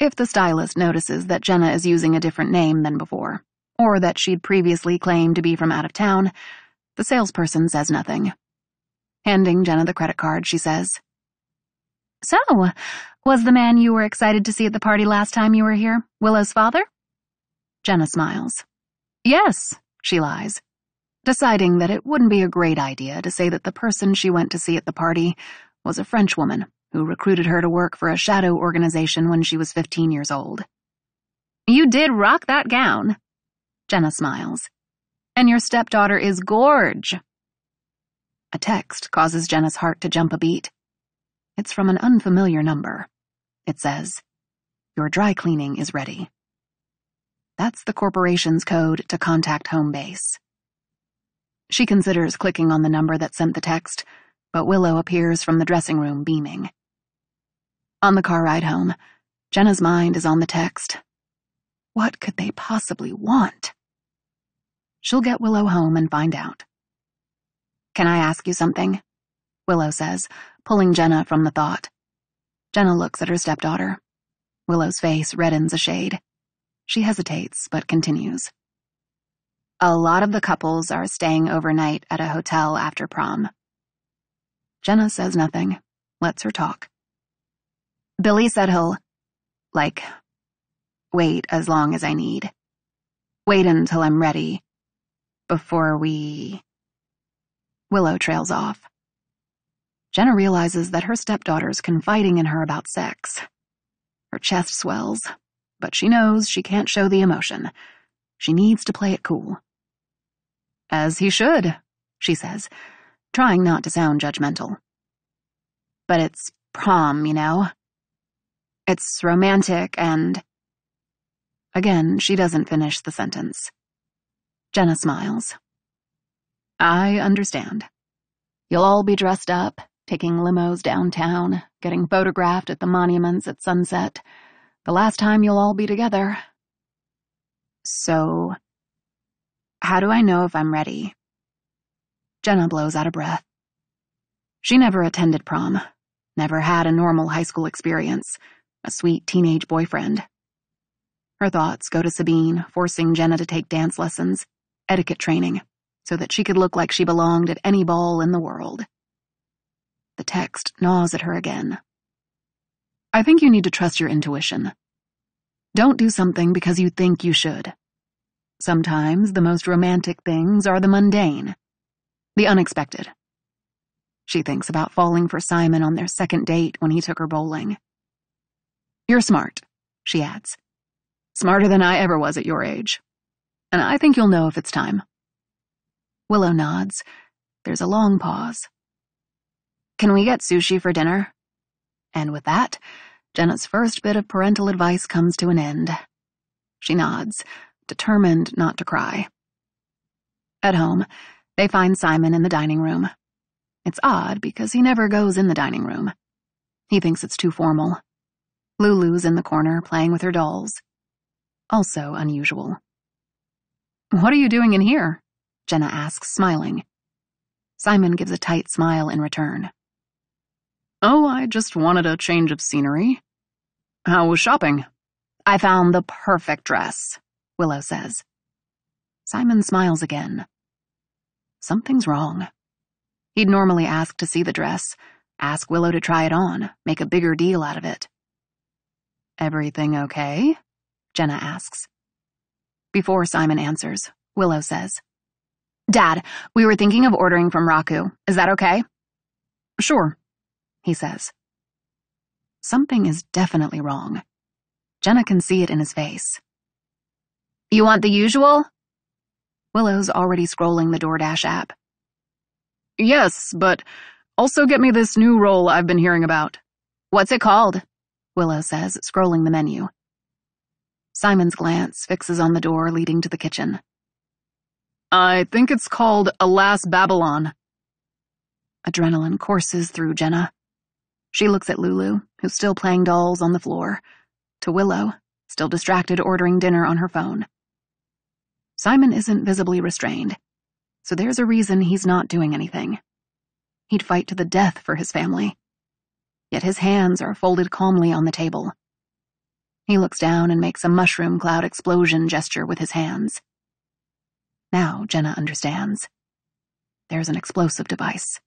If the stylist notices that Jenna is using a different name than before, or that she'd previously claimed to be from out of town, the salesperson says nothing. Handing Jenna the credit card, she says, So, was the man you were excited to see at the party last time you were here Willow's father? Jenna smiles. Yes, she lies. deciding that it wouldn't be a great idea to say that the person she went to see at the party was a French woman who recruited her to work for a shadow organization when she was 15 years old. You did rock that gown. Jenna smiles. And your stepdaughter is gorge. A text causes Jenna's heart to jump a beat. It's from an unfamiliar number. It says, Your dry cleaning is ready. That's the corporation's code to contact home base. She considers clicking on the number that sent the text, but Willow appears from the dressing room beaming. On the car ride home, Jenna's mind is on the text. What could they possibly want? She'll get Willow home and find out. Can I ask you something? Willow says, pulling Jenna from the thought. Jenna looks at her stepdaughter. Willow's face reddens a shade. She hesitates, but continues. A lot of the couples are staying overnight at a hotel after prom. Jenna says nothing, lets her talk. Billy said he'll, like, wait as long as I need. Wait until I'm ready. Before we. Willow trails off. Jenna realizes that her stepdaughter's confiding in her about sex. Her chest swells, but she knows she can't show the emotion. She needs to play it cool. As he should, she says, trying not to sound judgmental. But it's prom, you know? It's romantic and. Again, she doesn't finish the sentence. Jenna smiles. I understand. You'll all be dressed up, taking limos downtown, getting photographed at the monuments at sunset. The last time you'll all be together. So, how do I know if I'm ready? Jenna blows out a breath. She never attended prom, never had a normal high school experience a sweet teenage boyfriend. Her thoughts go to Sabine, forcing Jenna to take dance lessons, etiquette training, so that she could look like she belonged at any ball in the world. The text gnaws at her again. I think you need to trust your intuition. Don't do something because you think you should. Sometimes the most romantic things are the mundane, the unexpected. She thinks about falling for Simon on their second date when he took her bowling. You're smart, she adds. Smarter than I ever was at your age. And I think you'll know if it's time. Willow nods. There's a long pause. Can we get sushi for dinner? And with that, Jenna's first bit of parental advice comes to an end. She nods, determined not to cry. At home, they find Simon in the dining room. It's odd because he never goes in the dining room. He thinks it's too formal. Lulu's in the corner playing with her dolls. Also unusual. What are you doing in here? Jenna asks, smiling. Simon gives a tight smile in return. Oh, I just wanted a change of scenery. How was shopping? I found the perfect dress, Willow says. Simon smiles again. Something's wrong. He'd normally ask to see the dress, ask Willow to try it on, make a bigger deal out of it. Everything okay? Jenna asks. Before Simon answers, Willow says, Dad, we were thinking of ordering from Raku. Is that okay? Sure, he says. Something is definitely wrong. Jenna can see it in his face. You want the usual? Willow's already scrolling the DoorDash app. Yes, but also get me this new roll I've been hearing about. What's it called? Willow says, scrolling the menu. Simon's glance fixes on the door leading to the kitchen. I think it's called Alas Babylon. Adrenaline courses through Jenna. She looks at Lulu, who's still playing dolls on the floor, to Willow, still distracted ordering dinner on her phone. Simon isn't visibly restrained, so there's a reason he's not doing anything. He'd fight to the death for his family yet his hands are folded calmly on the table. He looks down and makes a mushroom cloud explosion gesture with his hands. Now Jenna understands. There's an explosive device.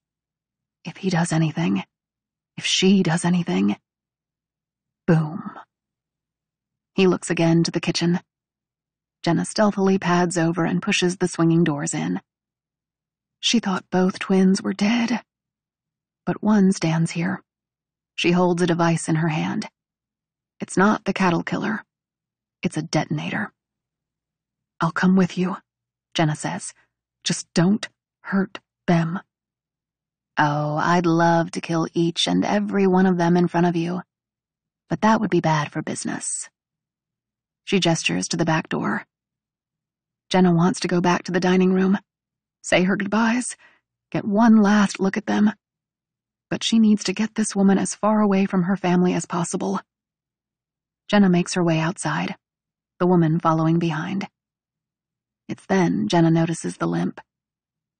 If he does anything, if she does anything, boom. He looks again to the kitchen. Jenna stealthily pads over and pushes the swinging doors in. She thought both twins were dead. But one stands here. She holds a device in her hand. It's not the cattle killer. It's a detonator. I'll come with you, Jenna says. Just don't hurt them. Oh, I'd love to kill each and every one of them in front of you. But that would be bad for business. She gestures to the back door. Jenna wants to go back to the dining room, say her goodbyes, get one last look at them. But she needs to get this woman as far away from her family as possible. Jenna makes her way outside, the woman following behind. It's then Jenna notices the limp.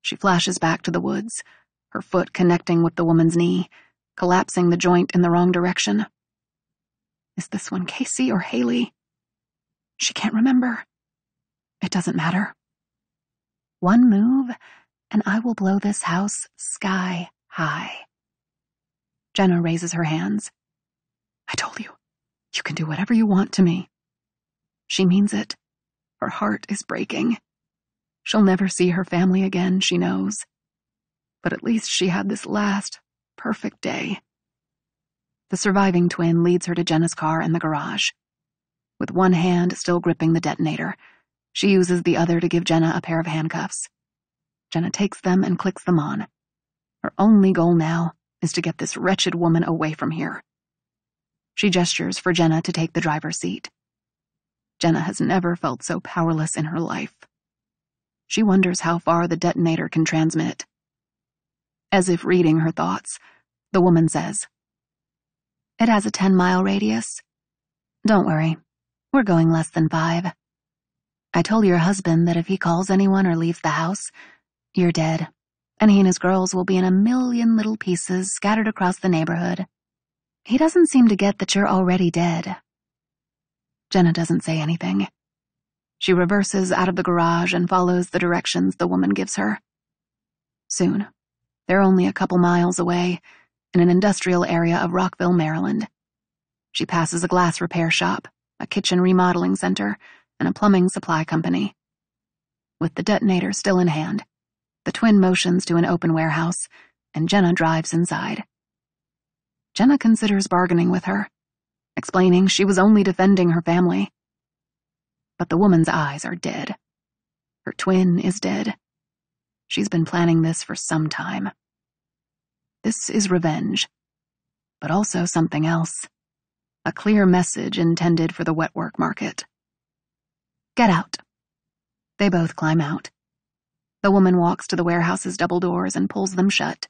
She flashes back to the woods, her foot connecting with the woman's knee, collapsing the joint in the wrong direction. Is this one Casey or Haley? She can't remember. It doesn't matter. One move, and I will blow this house sky high. Jenna raises her hands. I told you, you can do whatever you want to me. She means it. Her heart is breaking. She'll never see her family again, she knows. But at least she had this last, perfect day. The surviving twin leads her to Jenna's car in the garage. With one hand still gripping the detonator, she uses the other to give Jenna a pair of handcuffs. Jenna takes them and clicks them on. Her only goal now is to get this wretched woman away from here. She gestures for Jenna to take the driver's seat. Jenna has never felt so powerless in her life. She wonders how far the detonator can transmit. As if reading her thoughts, the woman says, It has a 10 mile radius. Don't worry, we're going less than five. I told your husband that if he calls anyone or leaves the house, you're dead, and he and his girls will be in a million little pieces scattered across the neighborhood. He doesn't seem to get that you're already dead. Jenna doesn't say anything. She reverses out of the garage and follows the directions the woman gives her. Soon, they're only a couple miles away, in an industrial area of Rockville, Maryland. She passes a glass repair shop, a kitchen remodeling center, and a plumbing supply company. With the detonator still in hand, the twin motions to an open warehouse, and Jenna drives inside. Jenna considers bargaining with her, explaining she was only defending her family. But the woman's eyes are dead. Her twin is dead. She's been planning this for some time. This is revenge, but also something else. A clear message intended for the wet work market. Get out. They both climb out. The woman walks to the warehouse's double doors and pulls them shut.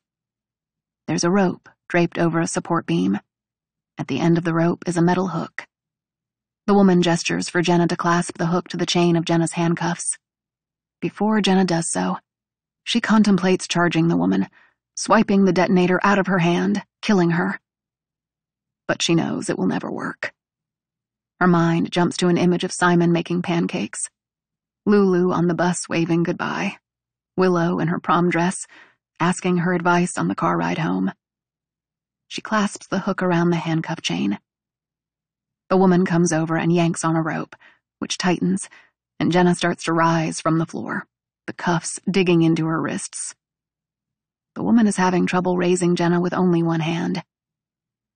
There's a rope draped over a support beam. At the end of the rope is a metal hook. The woman gestures for Jenna to clasp the hook to the chain of Jenna's handcuffs. Before Jenna does so, she contemplates charging the woman, swiping the detonator out of her hand, killing her. But she knows it will never work. Her mind jumps to an image of Simon making pancakes, Lulu on the bus waving goodbye, Willow in her prom dress, asking her advice on the car ride home. She clasps the hook around the handcuff chain. The woman comes over and yanks on a rope, which tightens, and Jenna starts to rise from the floor, the cuffs digging into her wrists. The woman is having trouble raising Jenna with only one hand.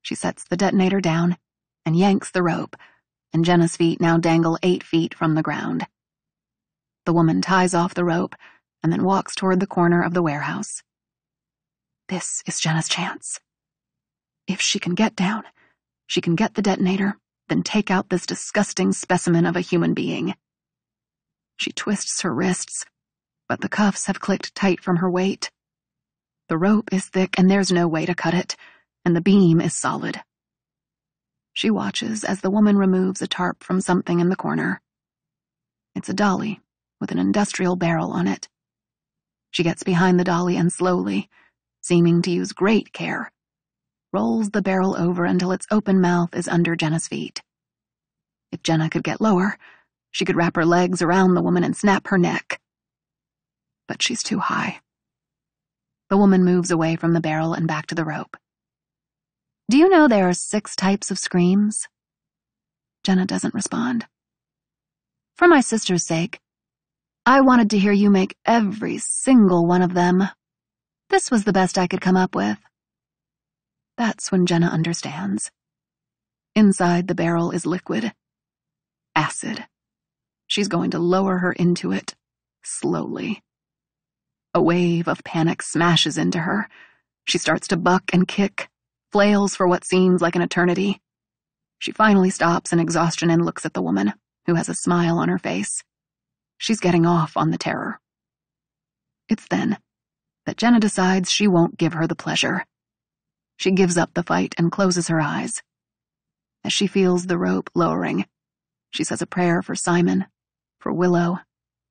She sets the detonator down and yanks the rope, and Jenna's feet now dangle eight feet from the ground. The woman ties off the rope and then walks toward the corner of the warehouse. This is Jenna's chance. If she can get down, she can get the detonator, then take out this disgusting specimen of a human being. She twists her wrists, but the cuffs have clicked tight from her weight. The rope is thick and there's no way to cut it, and the beam is solid. She watches as the woman removes a tarp from something in the corner. It's a dolly with an industrial barrel on it. She gets behind the dolly and slowly, seeming to use great care, rolls the barrel over until its open mouth is under Jenna's feet. If Jenna could get lower, she could wrap her legs around the woman and snap her neck. But she's too high. The woman moves away from the barrel and back to the rope. Do you know there are six types of screams? Jenna doesn't respond. For my sister's sake, I wanted to hear you make every single one of them. This was the best I could come up with. That's when Jenna understands. Inside the barrel is liquid. Acid. She's going to lower her into it, slowly. A wave of panic smashes into her. She starts to buck and kick, flails for what seems like an eternity. She finally stops in exhaustion and looks at the woman, who has a smile on her face. She's getting off on the terror. It's then that Jenna decides she won't give her the pleasure. She gives up the fight and closes her eyes. As she feels the rope lowering, she says a prayer for Simon, for Willow,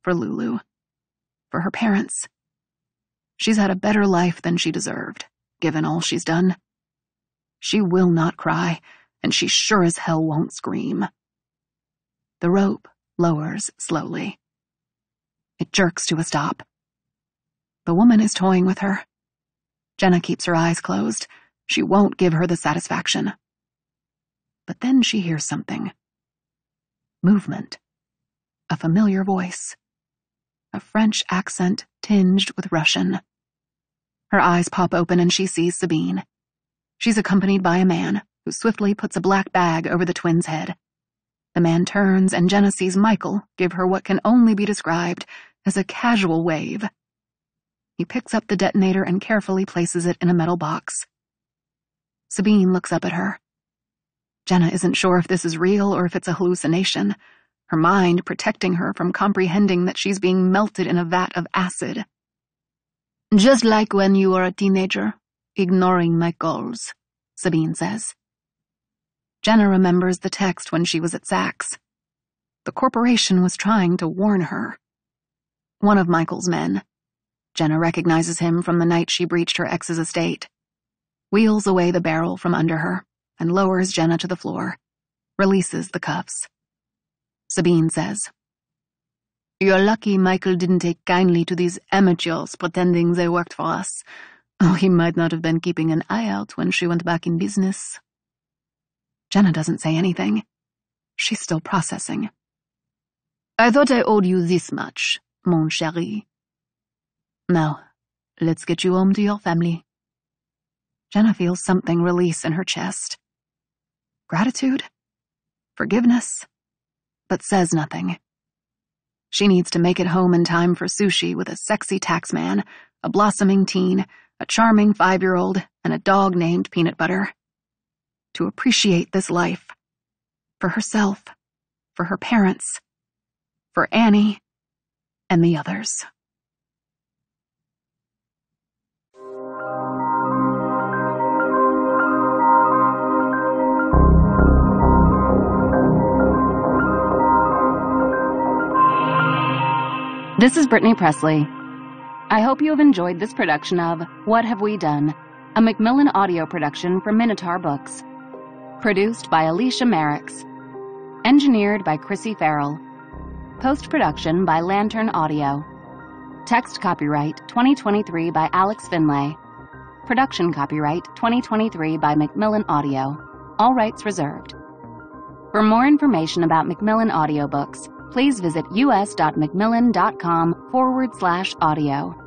for Lulu, for her parents. She's had a better life than she deserved, given all she's done. She will not cry, and she sure as hell won't scream. The rope lowers slowly. It jerks to a stop. The woman is toying with her. Jenna keeps her eyes closed. She won't give her the satisfaction. But then she hears something. Movement. A familiar voice. A French accent tinged with Russian. Her eyes pop open and she sees Sabine. She's accompanied by a man who swiftly puts a black bag over the twins' head. The man turns and Jenna sees Michael give her what can only be described as a casual wave. He picks up the detonator and carefully places it in a metal box. Sabine looks up at her. Jenna isn't sure if this is real or if it's a hallucination, her mind protecting her from comprehending that she's being melted in a vat of acid. Just like when you were a teenager, ignoring my calls, Sabine says. Jenna remembers the text when she was at Saks. The corporation was trying to warn her. One of Michael's men. Jenna recognizes him from the night she breached her ex's estate. Wheels away the barrel from under her and lowers Jenna to the floor. Releases the cuffs. Sabine says, You're lucky Michael didn't take kindly to these amateurs pretending they worked for us. Oh, he might not have been keeping an eye out when she went back in business. Jenna doesn't say anything. She's still processing. I thought I owed you this much, mon chéri. Now, let's get you home to your family. Jenna feels something release in her chest. Gratitude? Forgiveness? But says nothing. She needs to make it home in time for sushi with a sexy taxman, a blossoming teen, a charming five-year-old, and a dog named Peanut Butter to appreciate this life. For herself, for her parents, for Annie, and the others. This is Brittany Pressley. I hope you have enjoyed this production of What Have We Done, a Macmillan audio production from Minotaur Books. Produced by Alicia Merricks. Engineered by Chrissy Farrell. Post production by Lantern Audio. Text copyright 2023 by Alex Finlay. Production copyright 2023 by Macmillan Audio. All rights reserved. For more information about Macmillan audiobooks, please visit us.macmillan.com forward slash audio.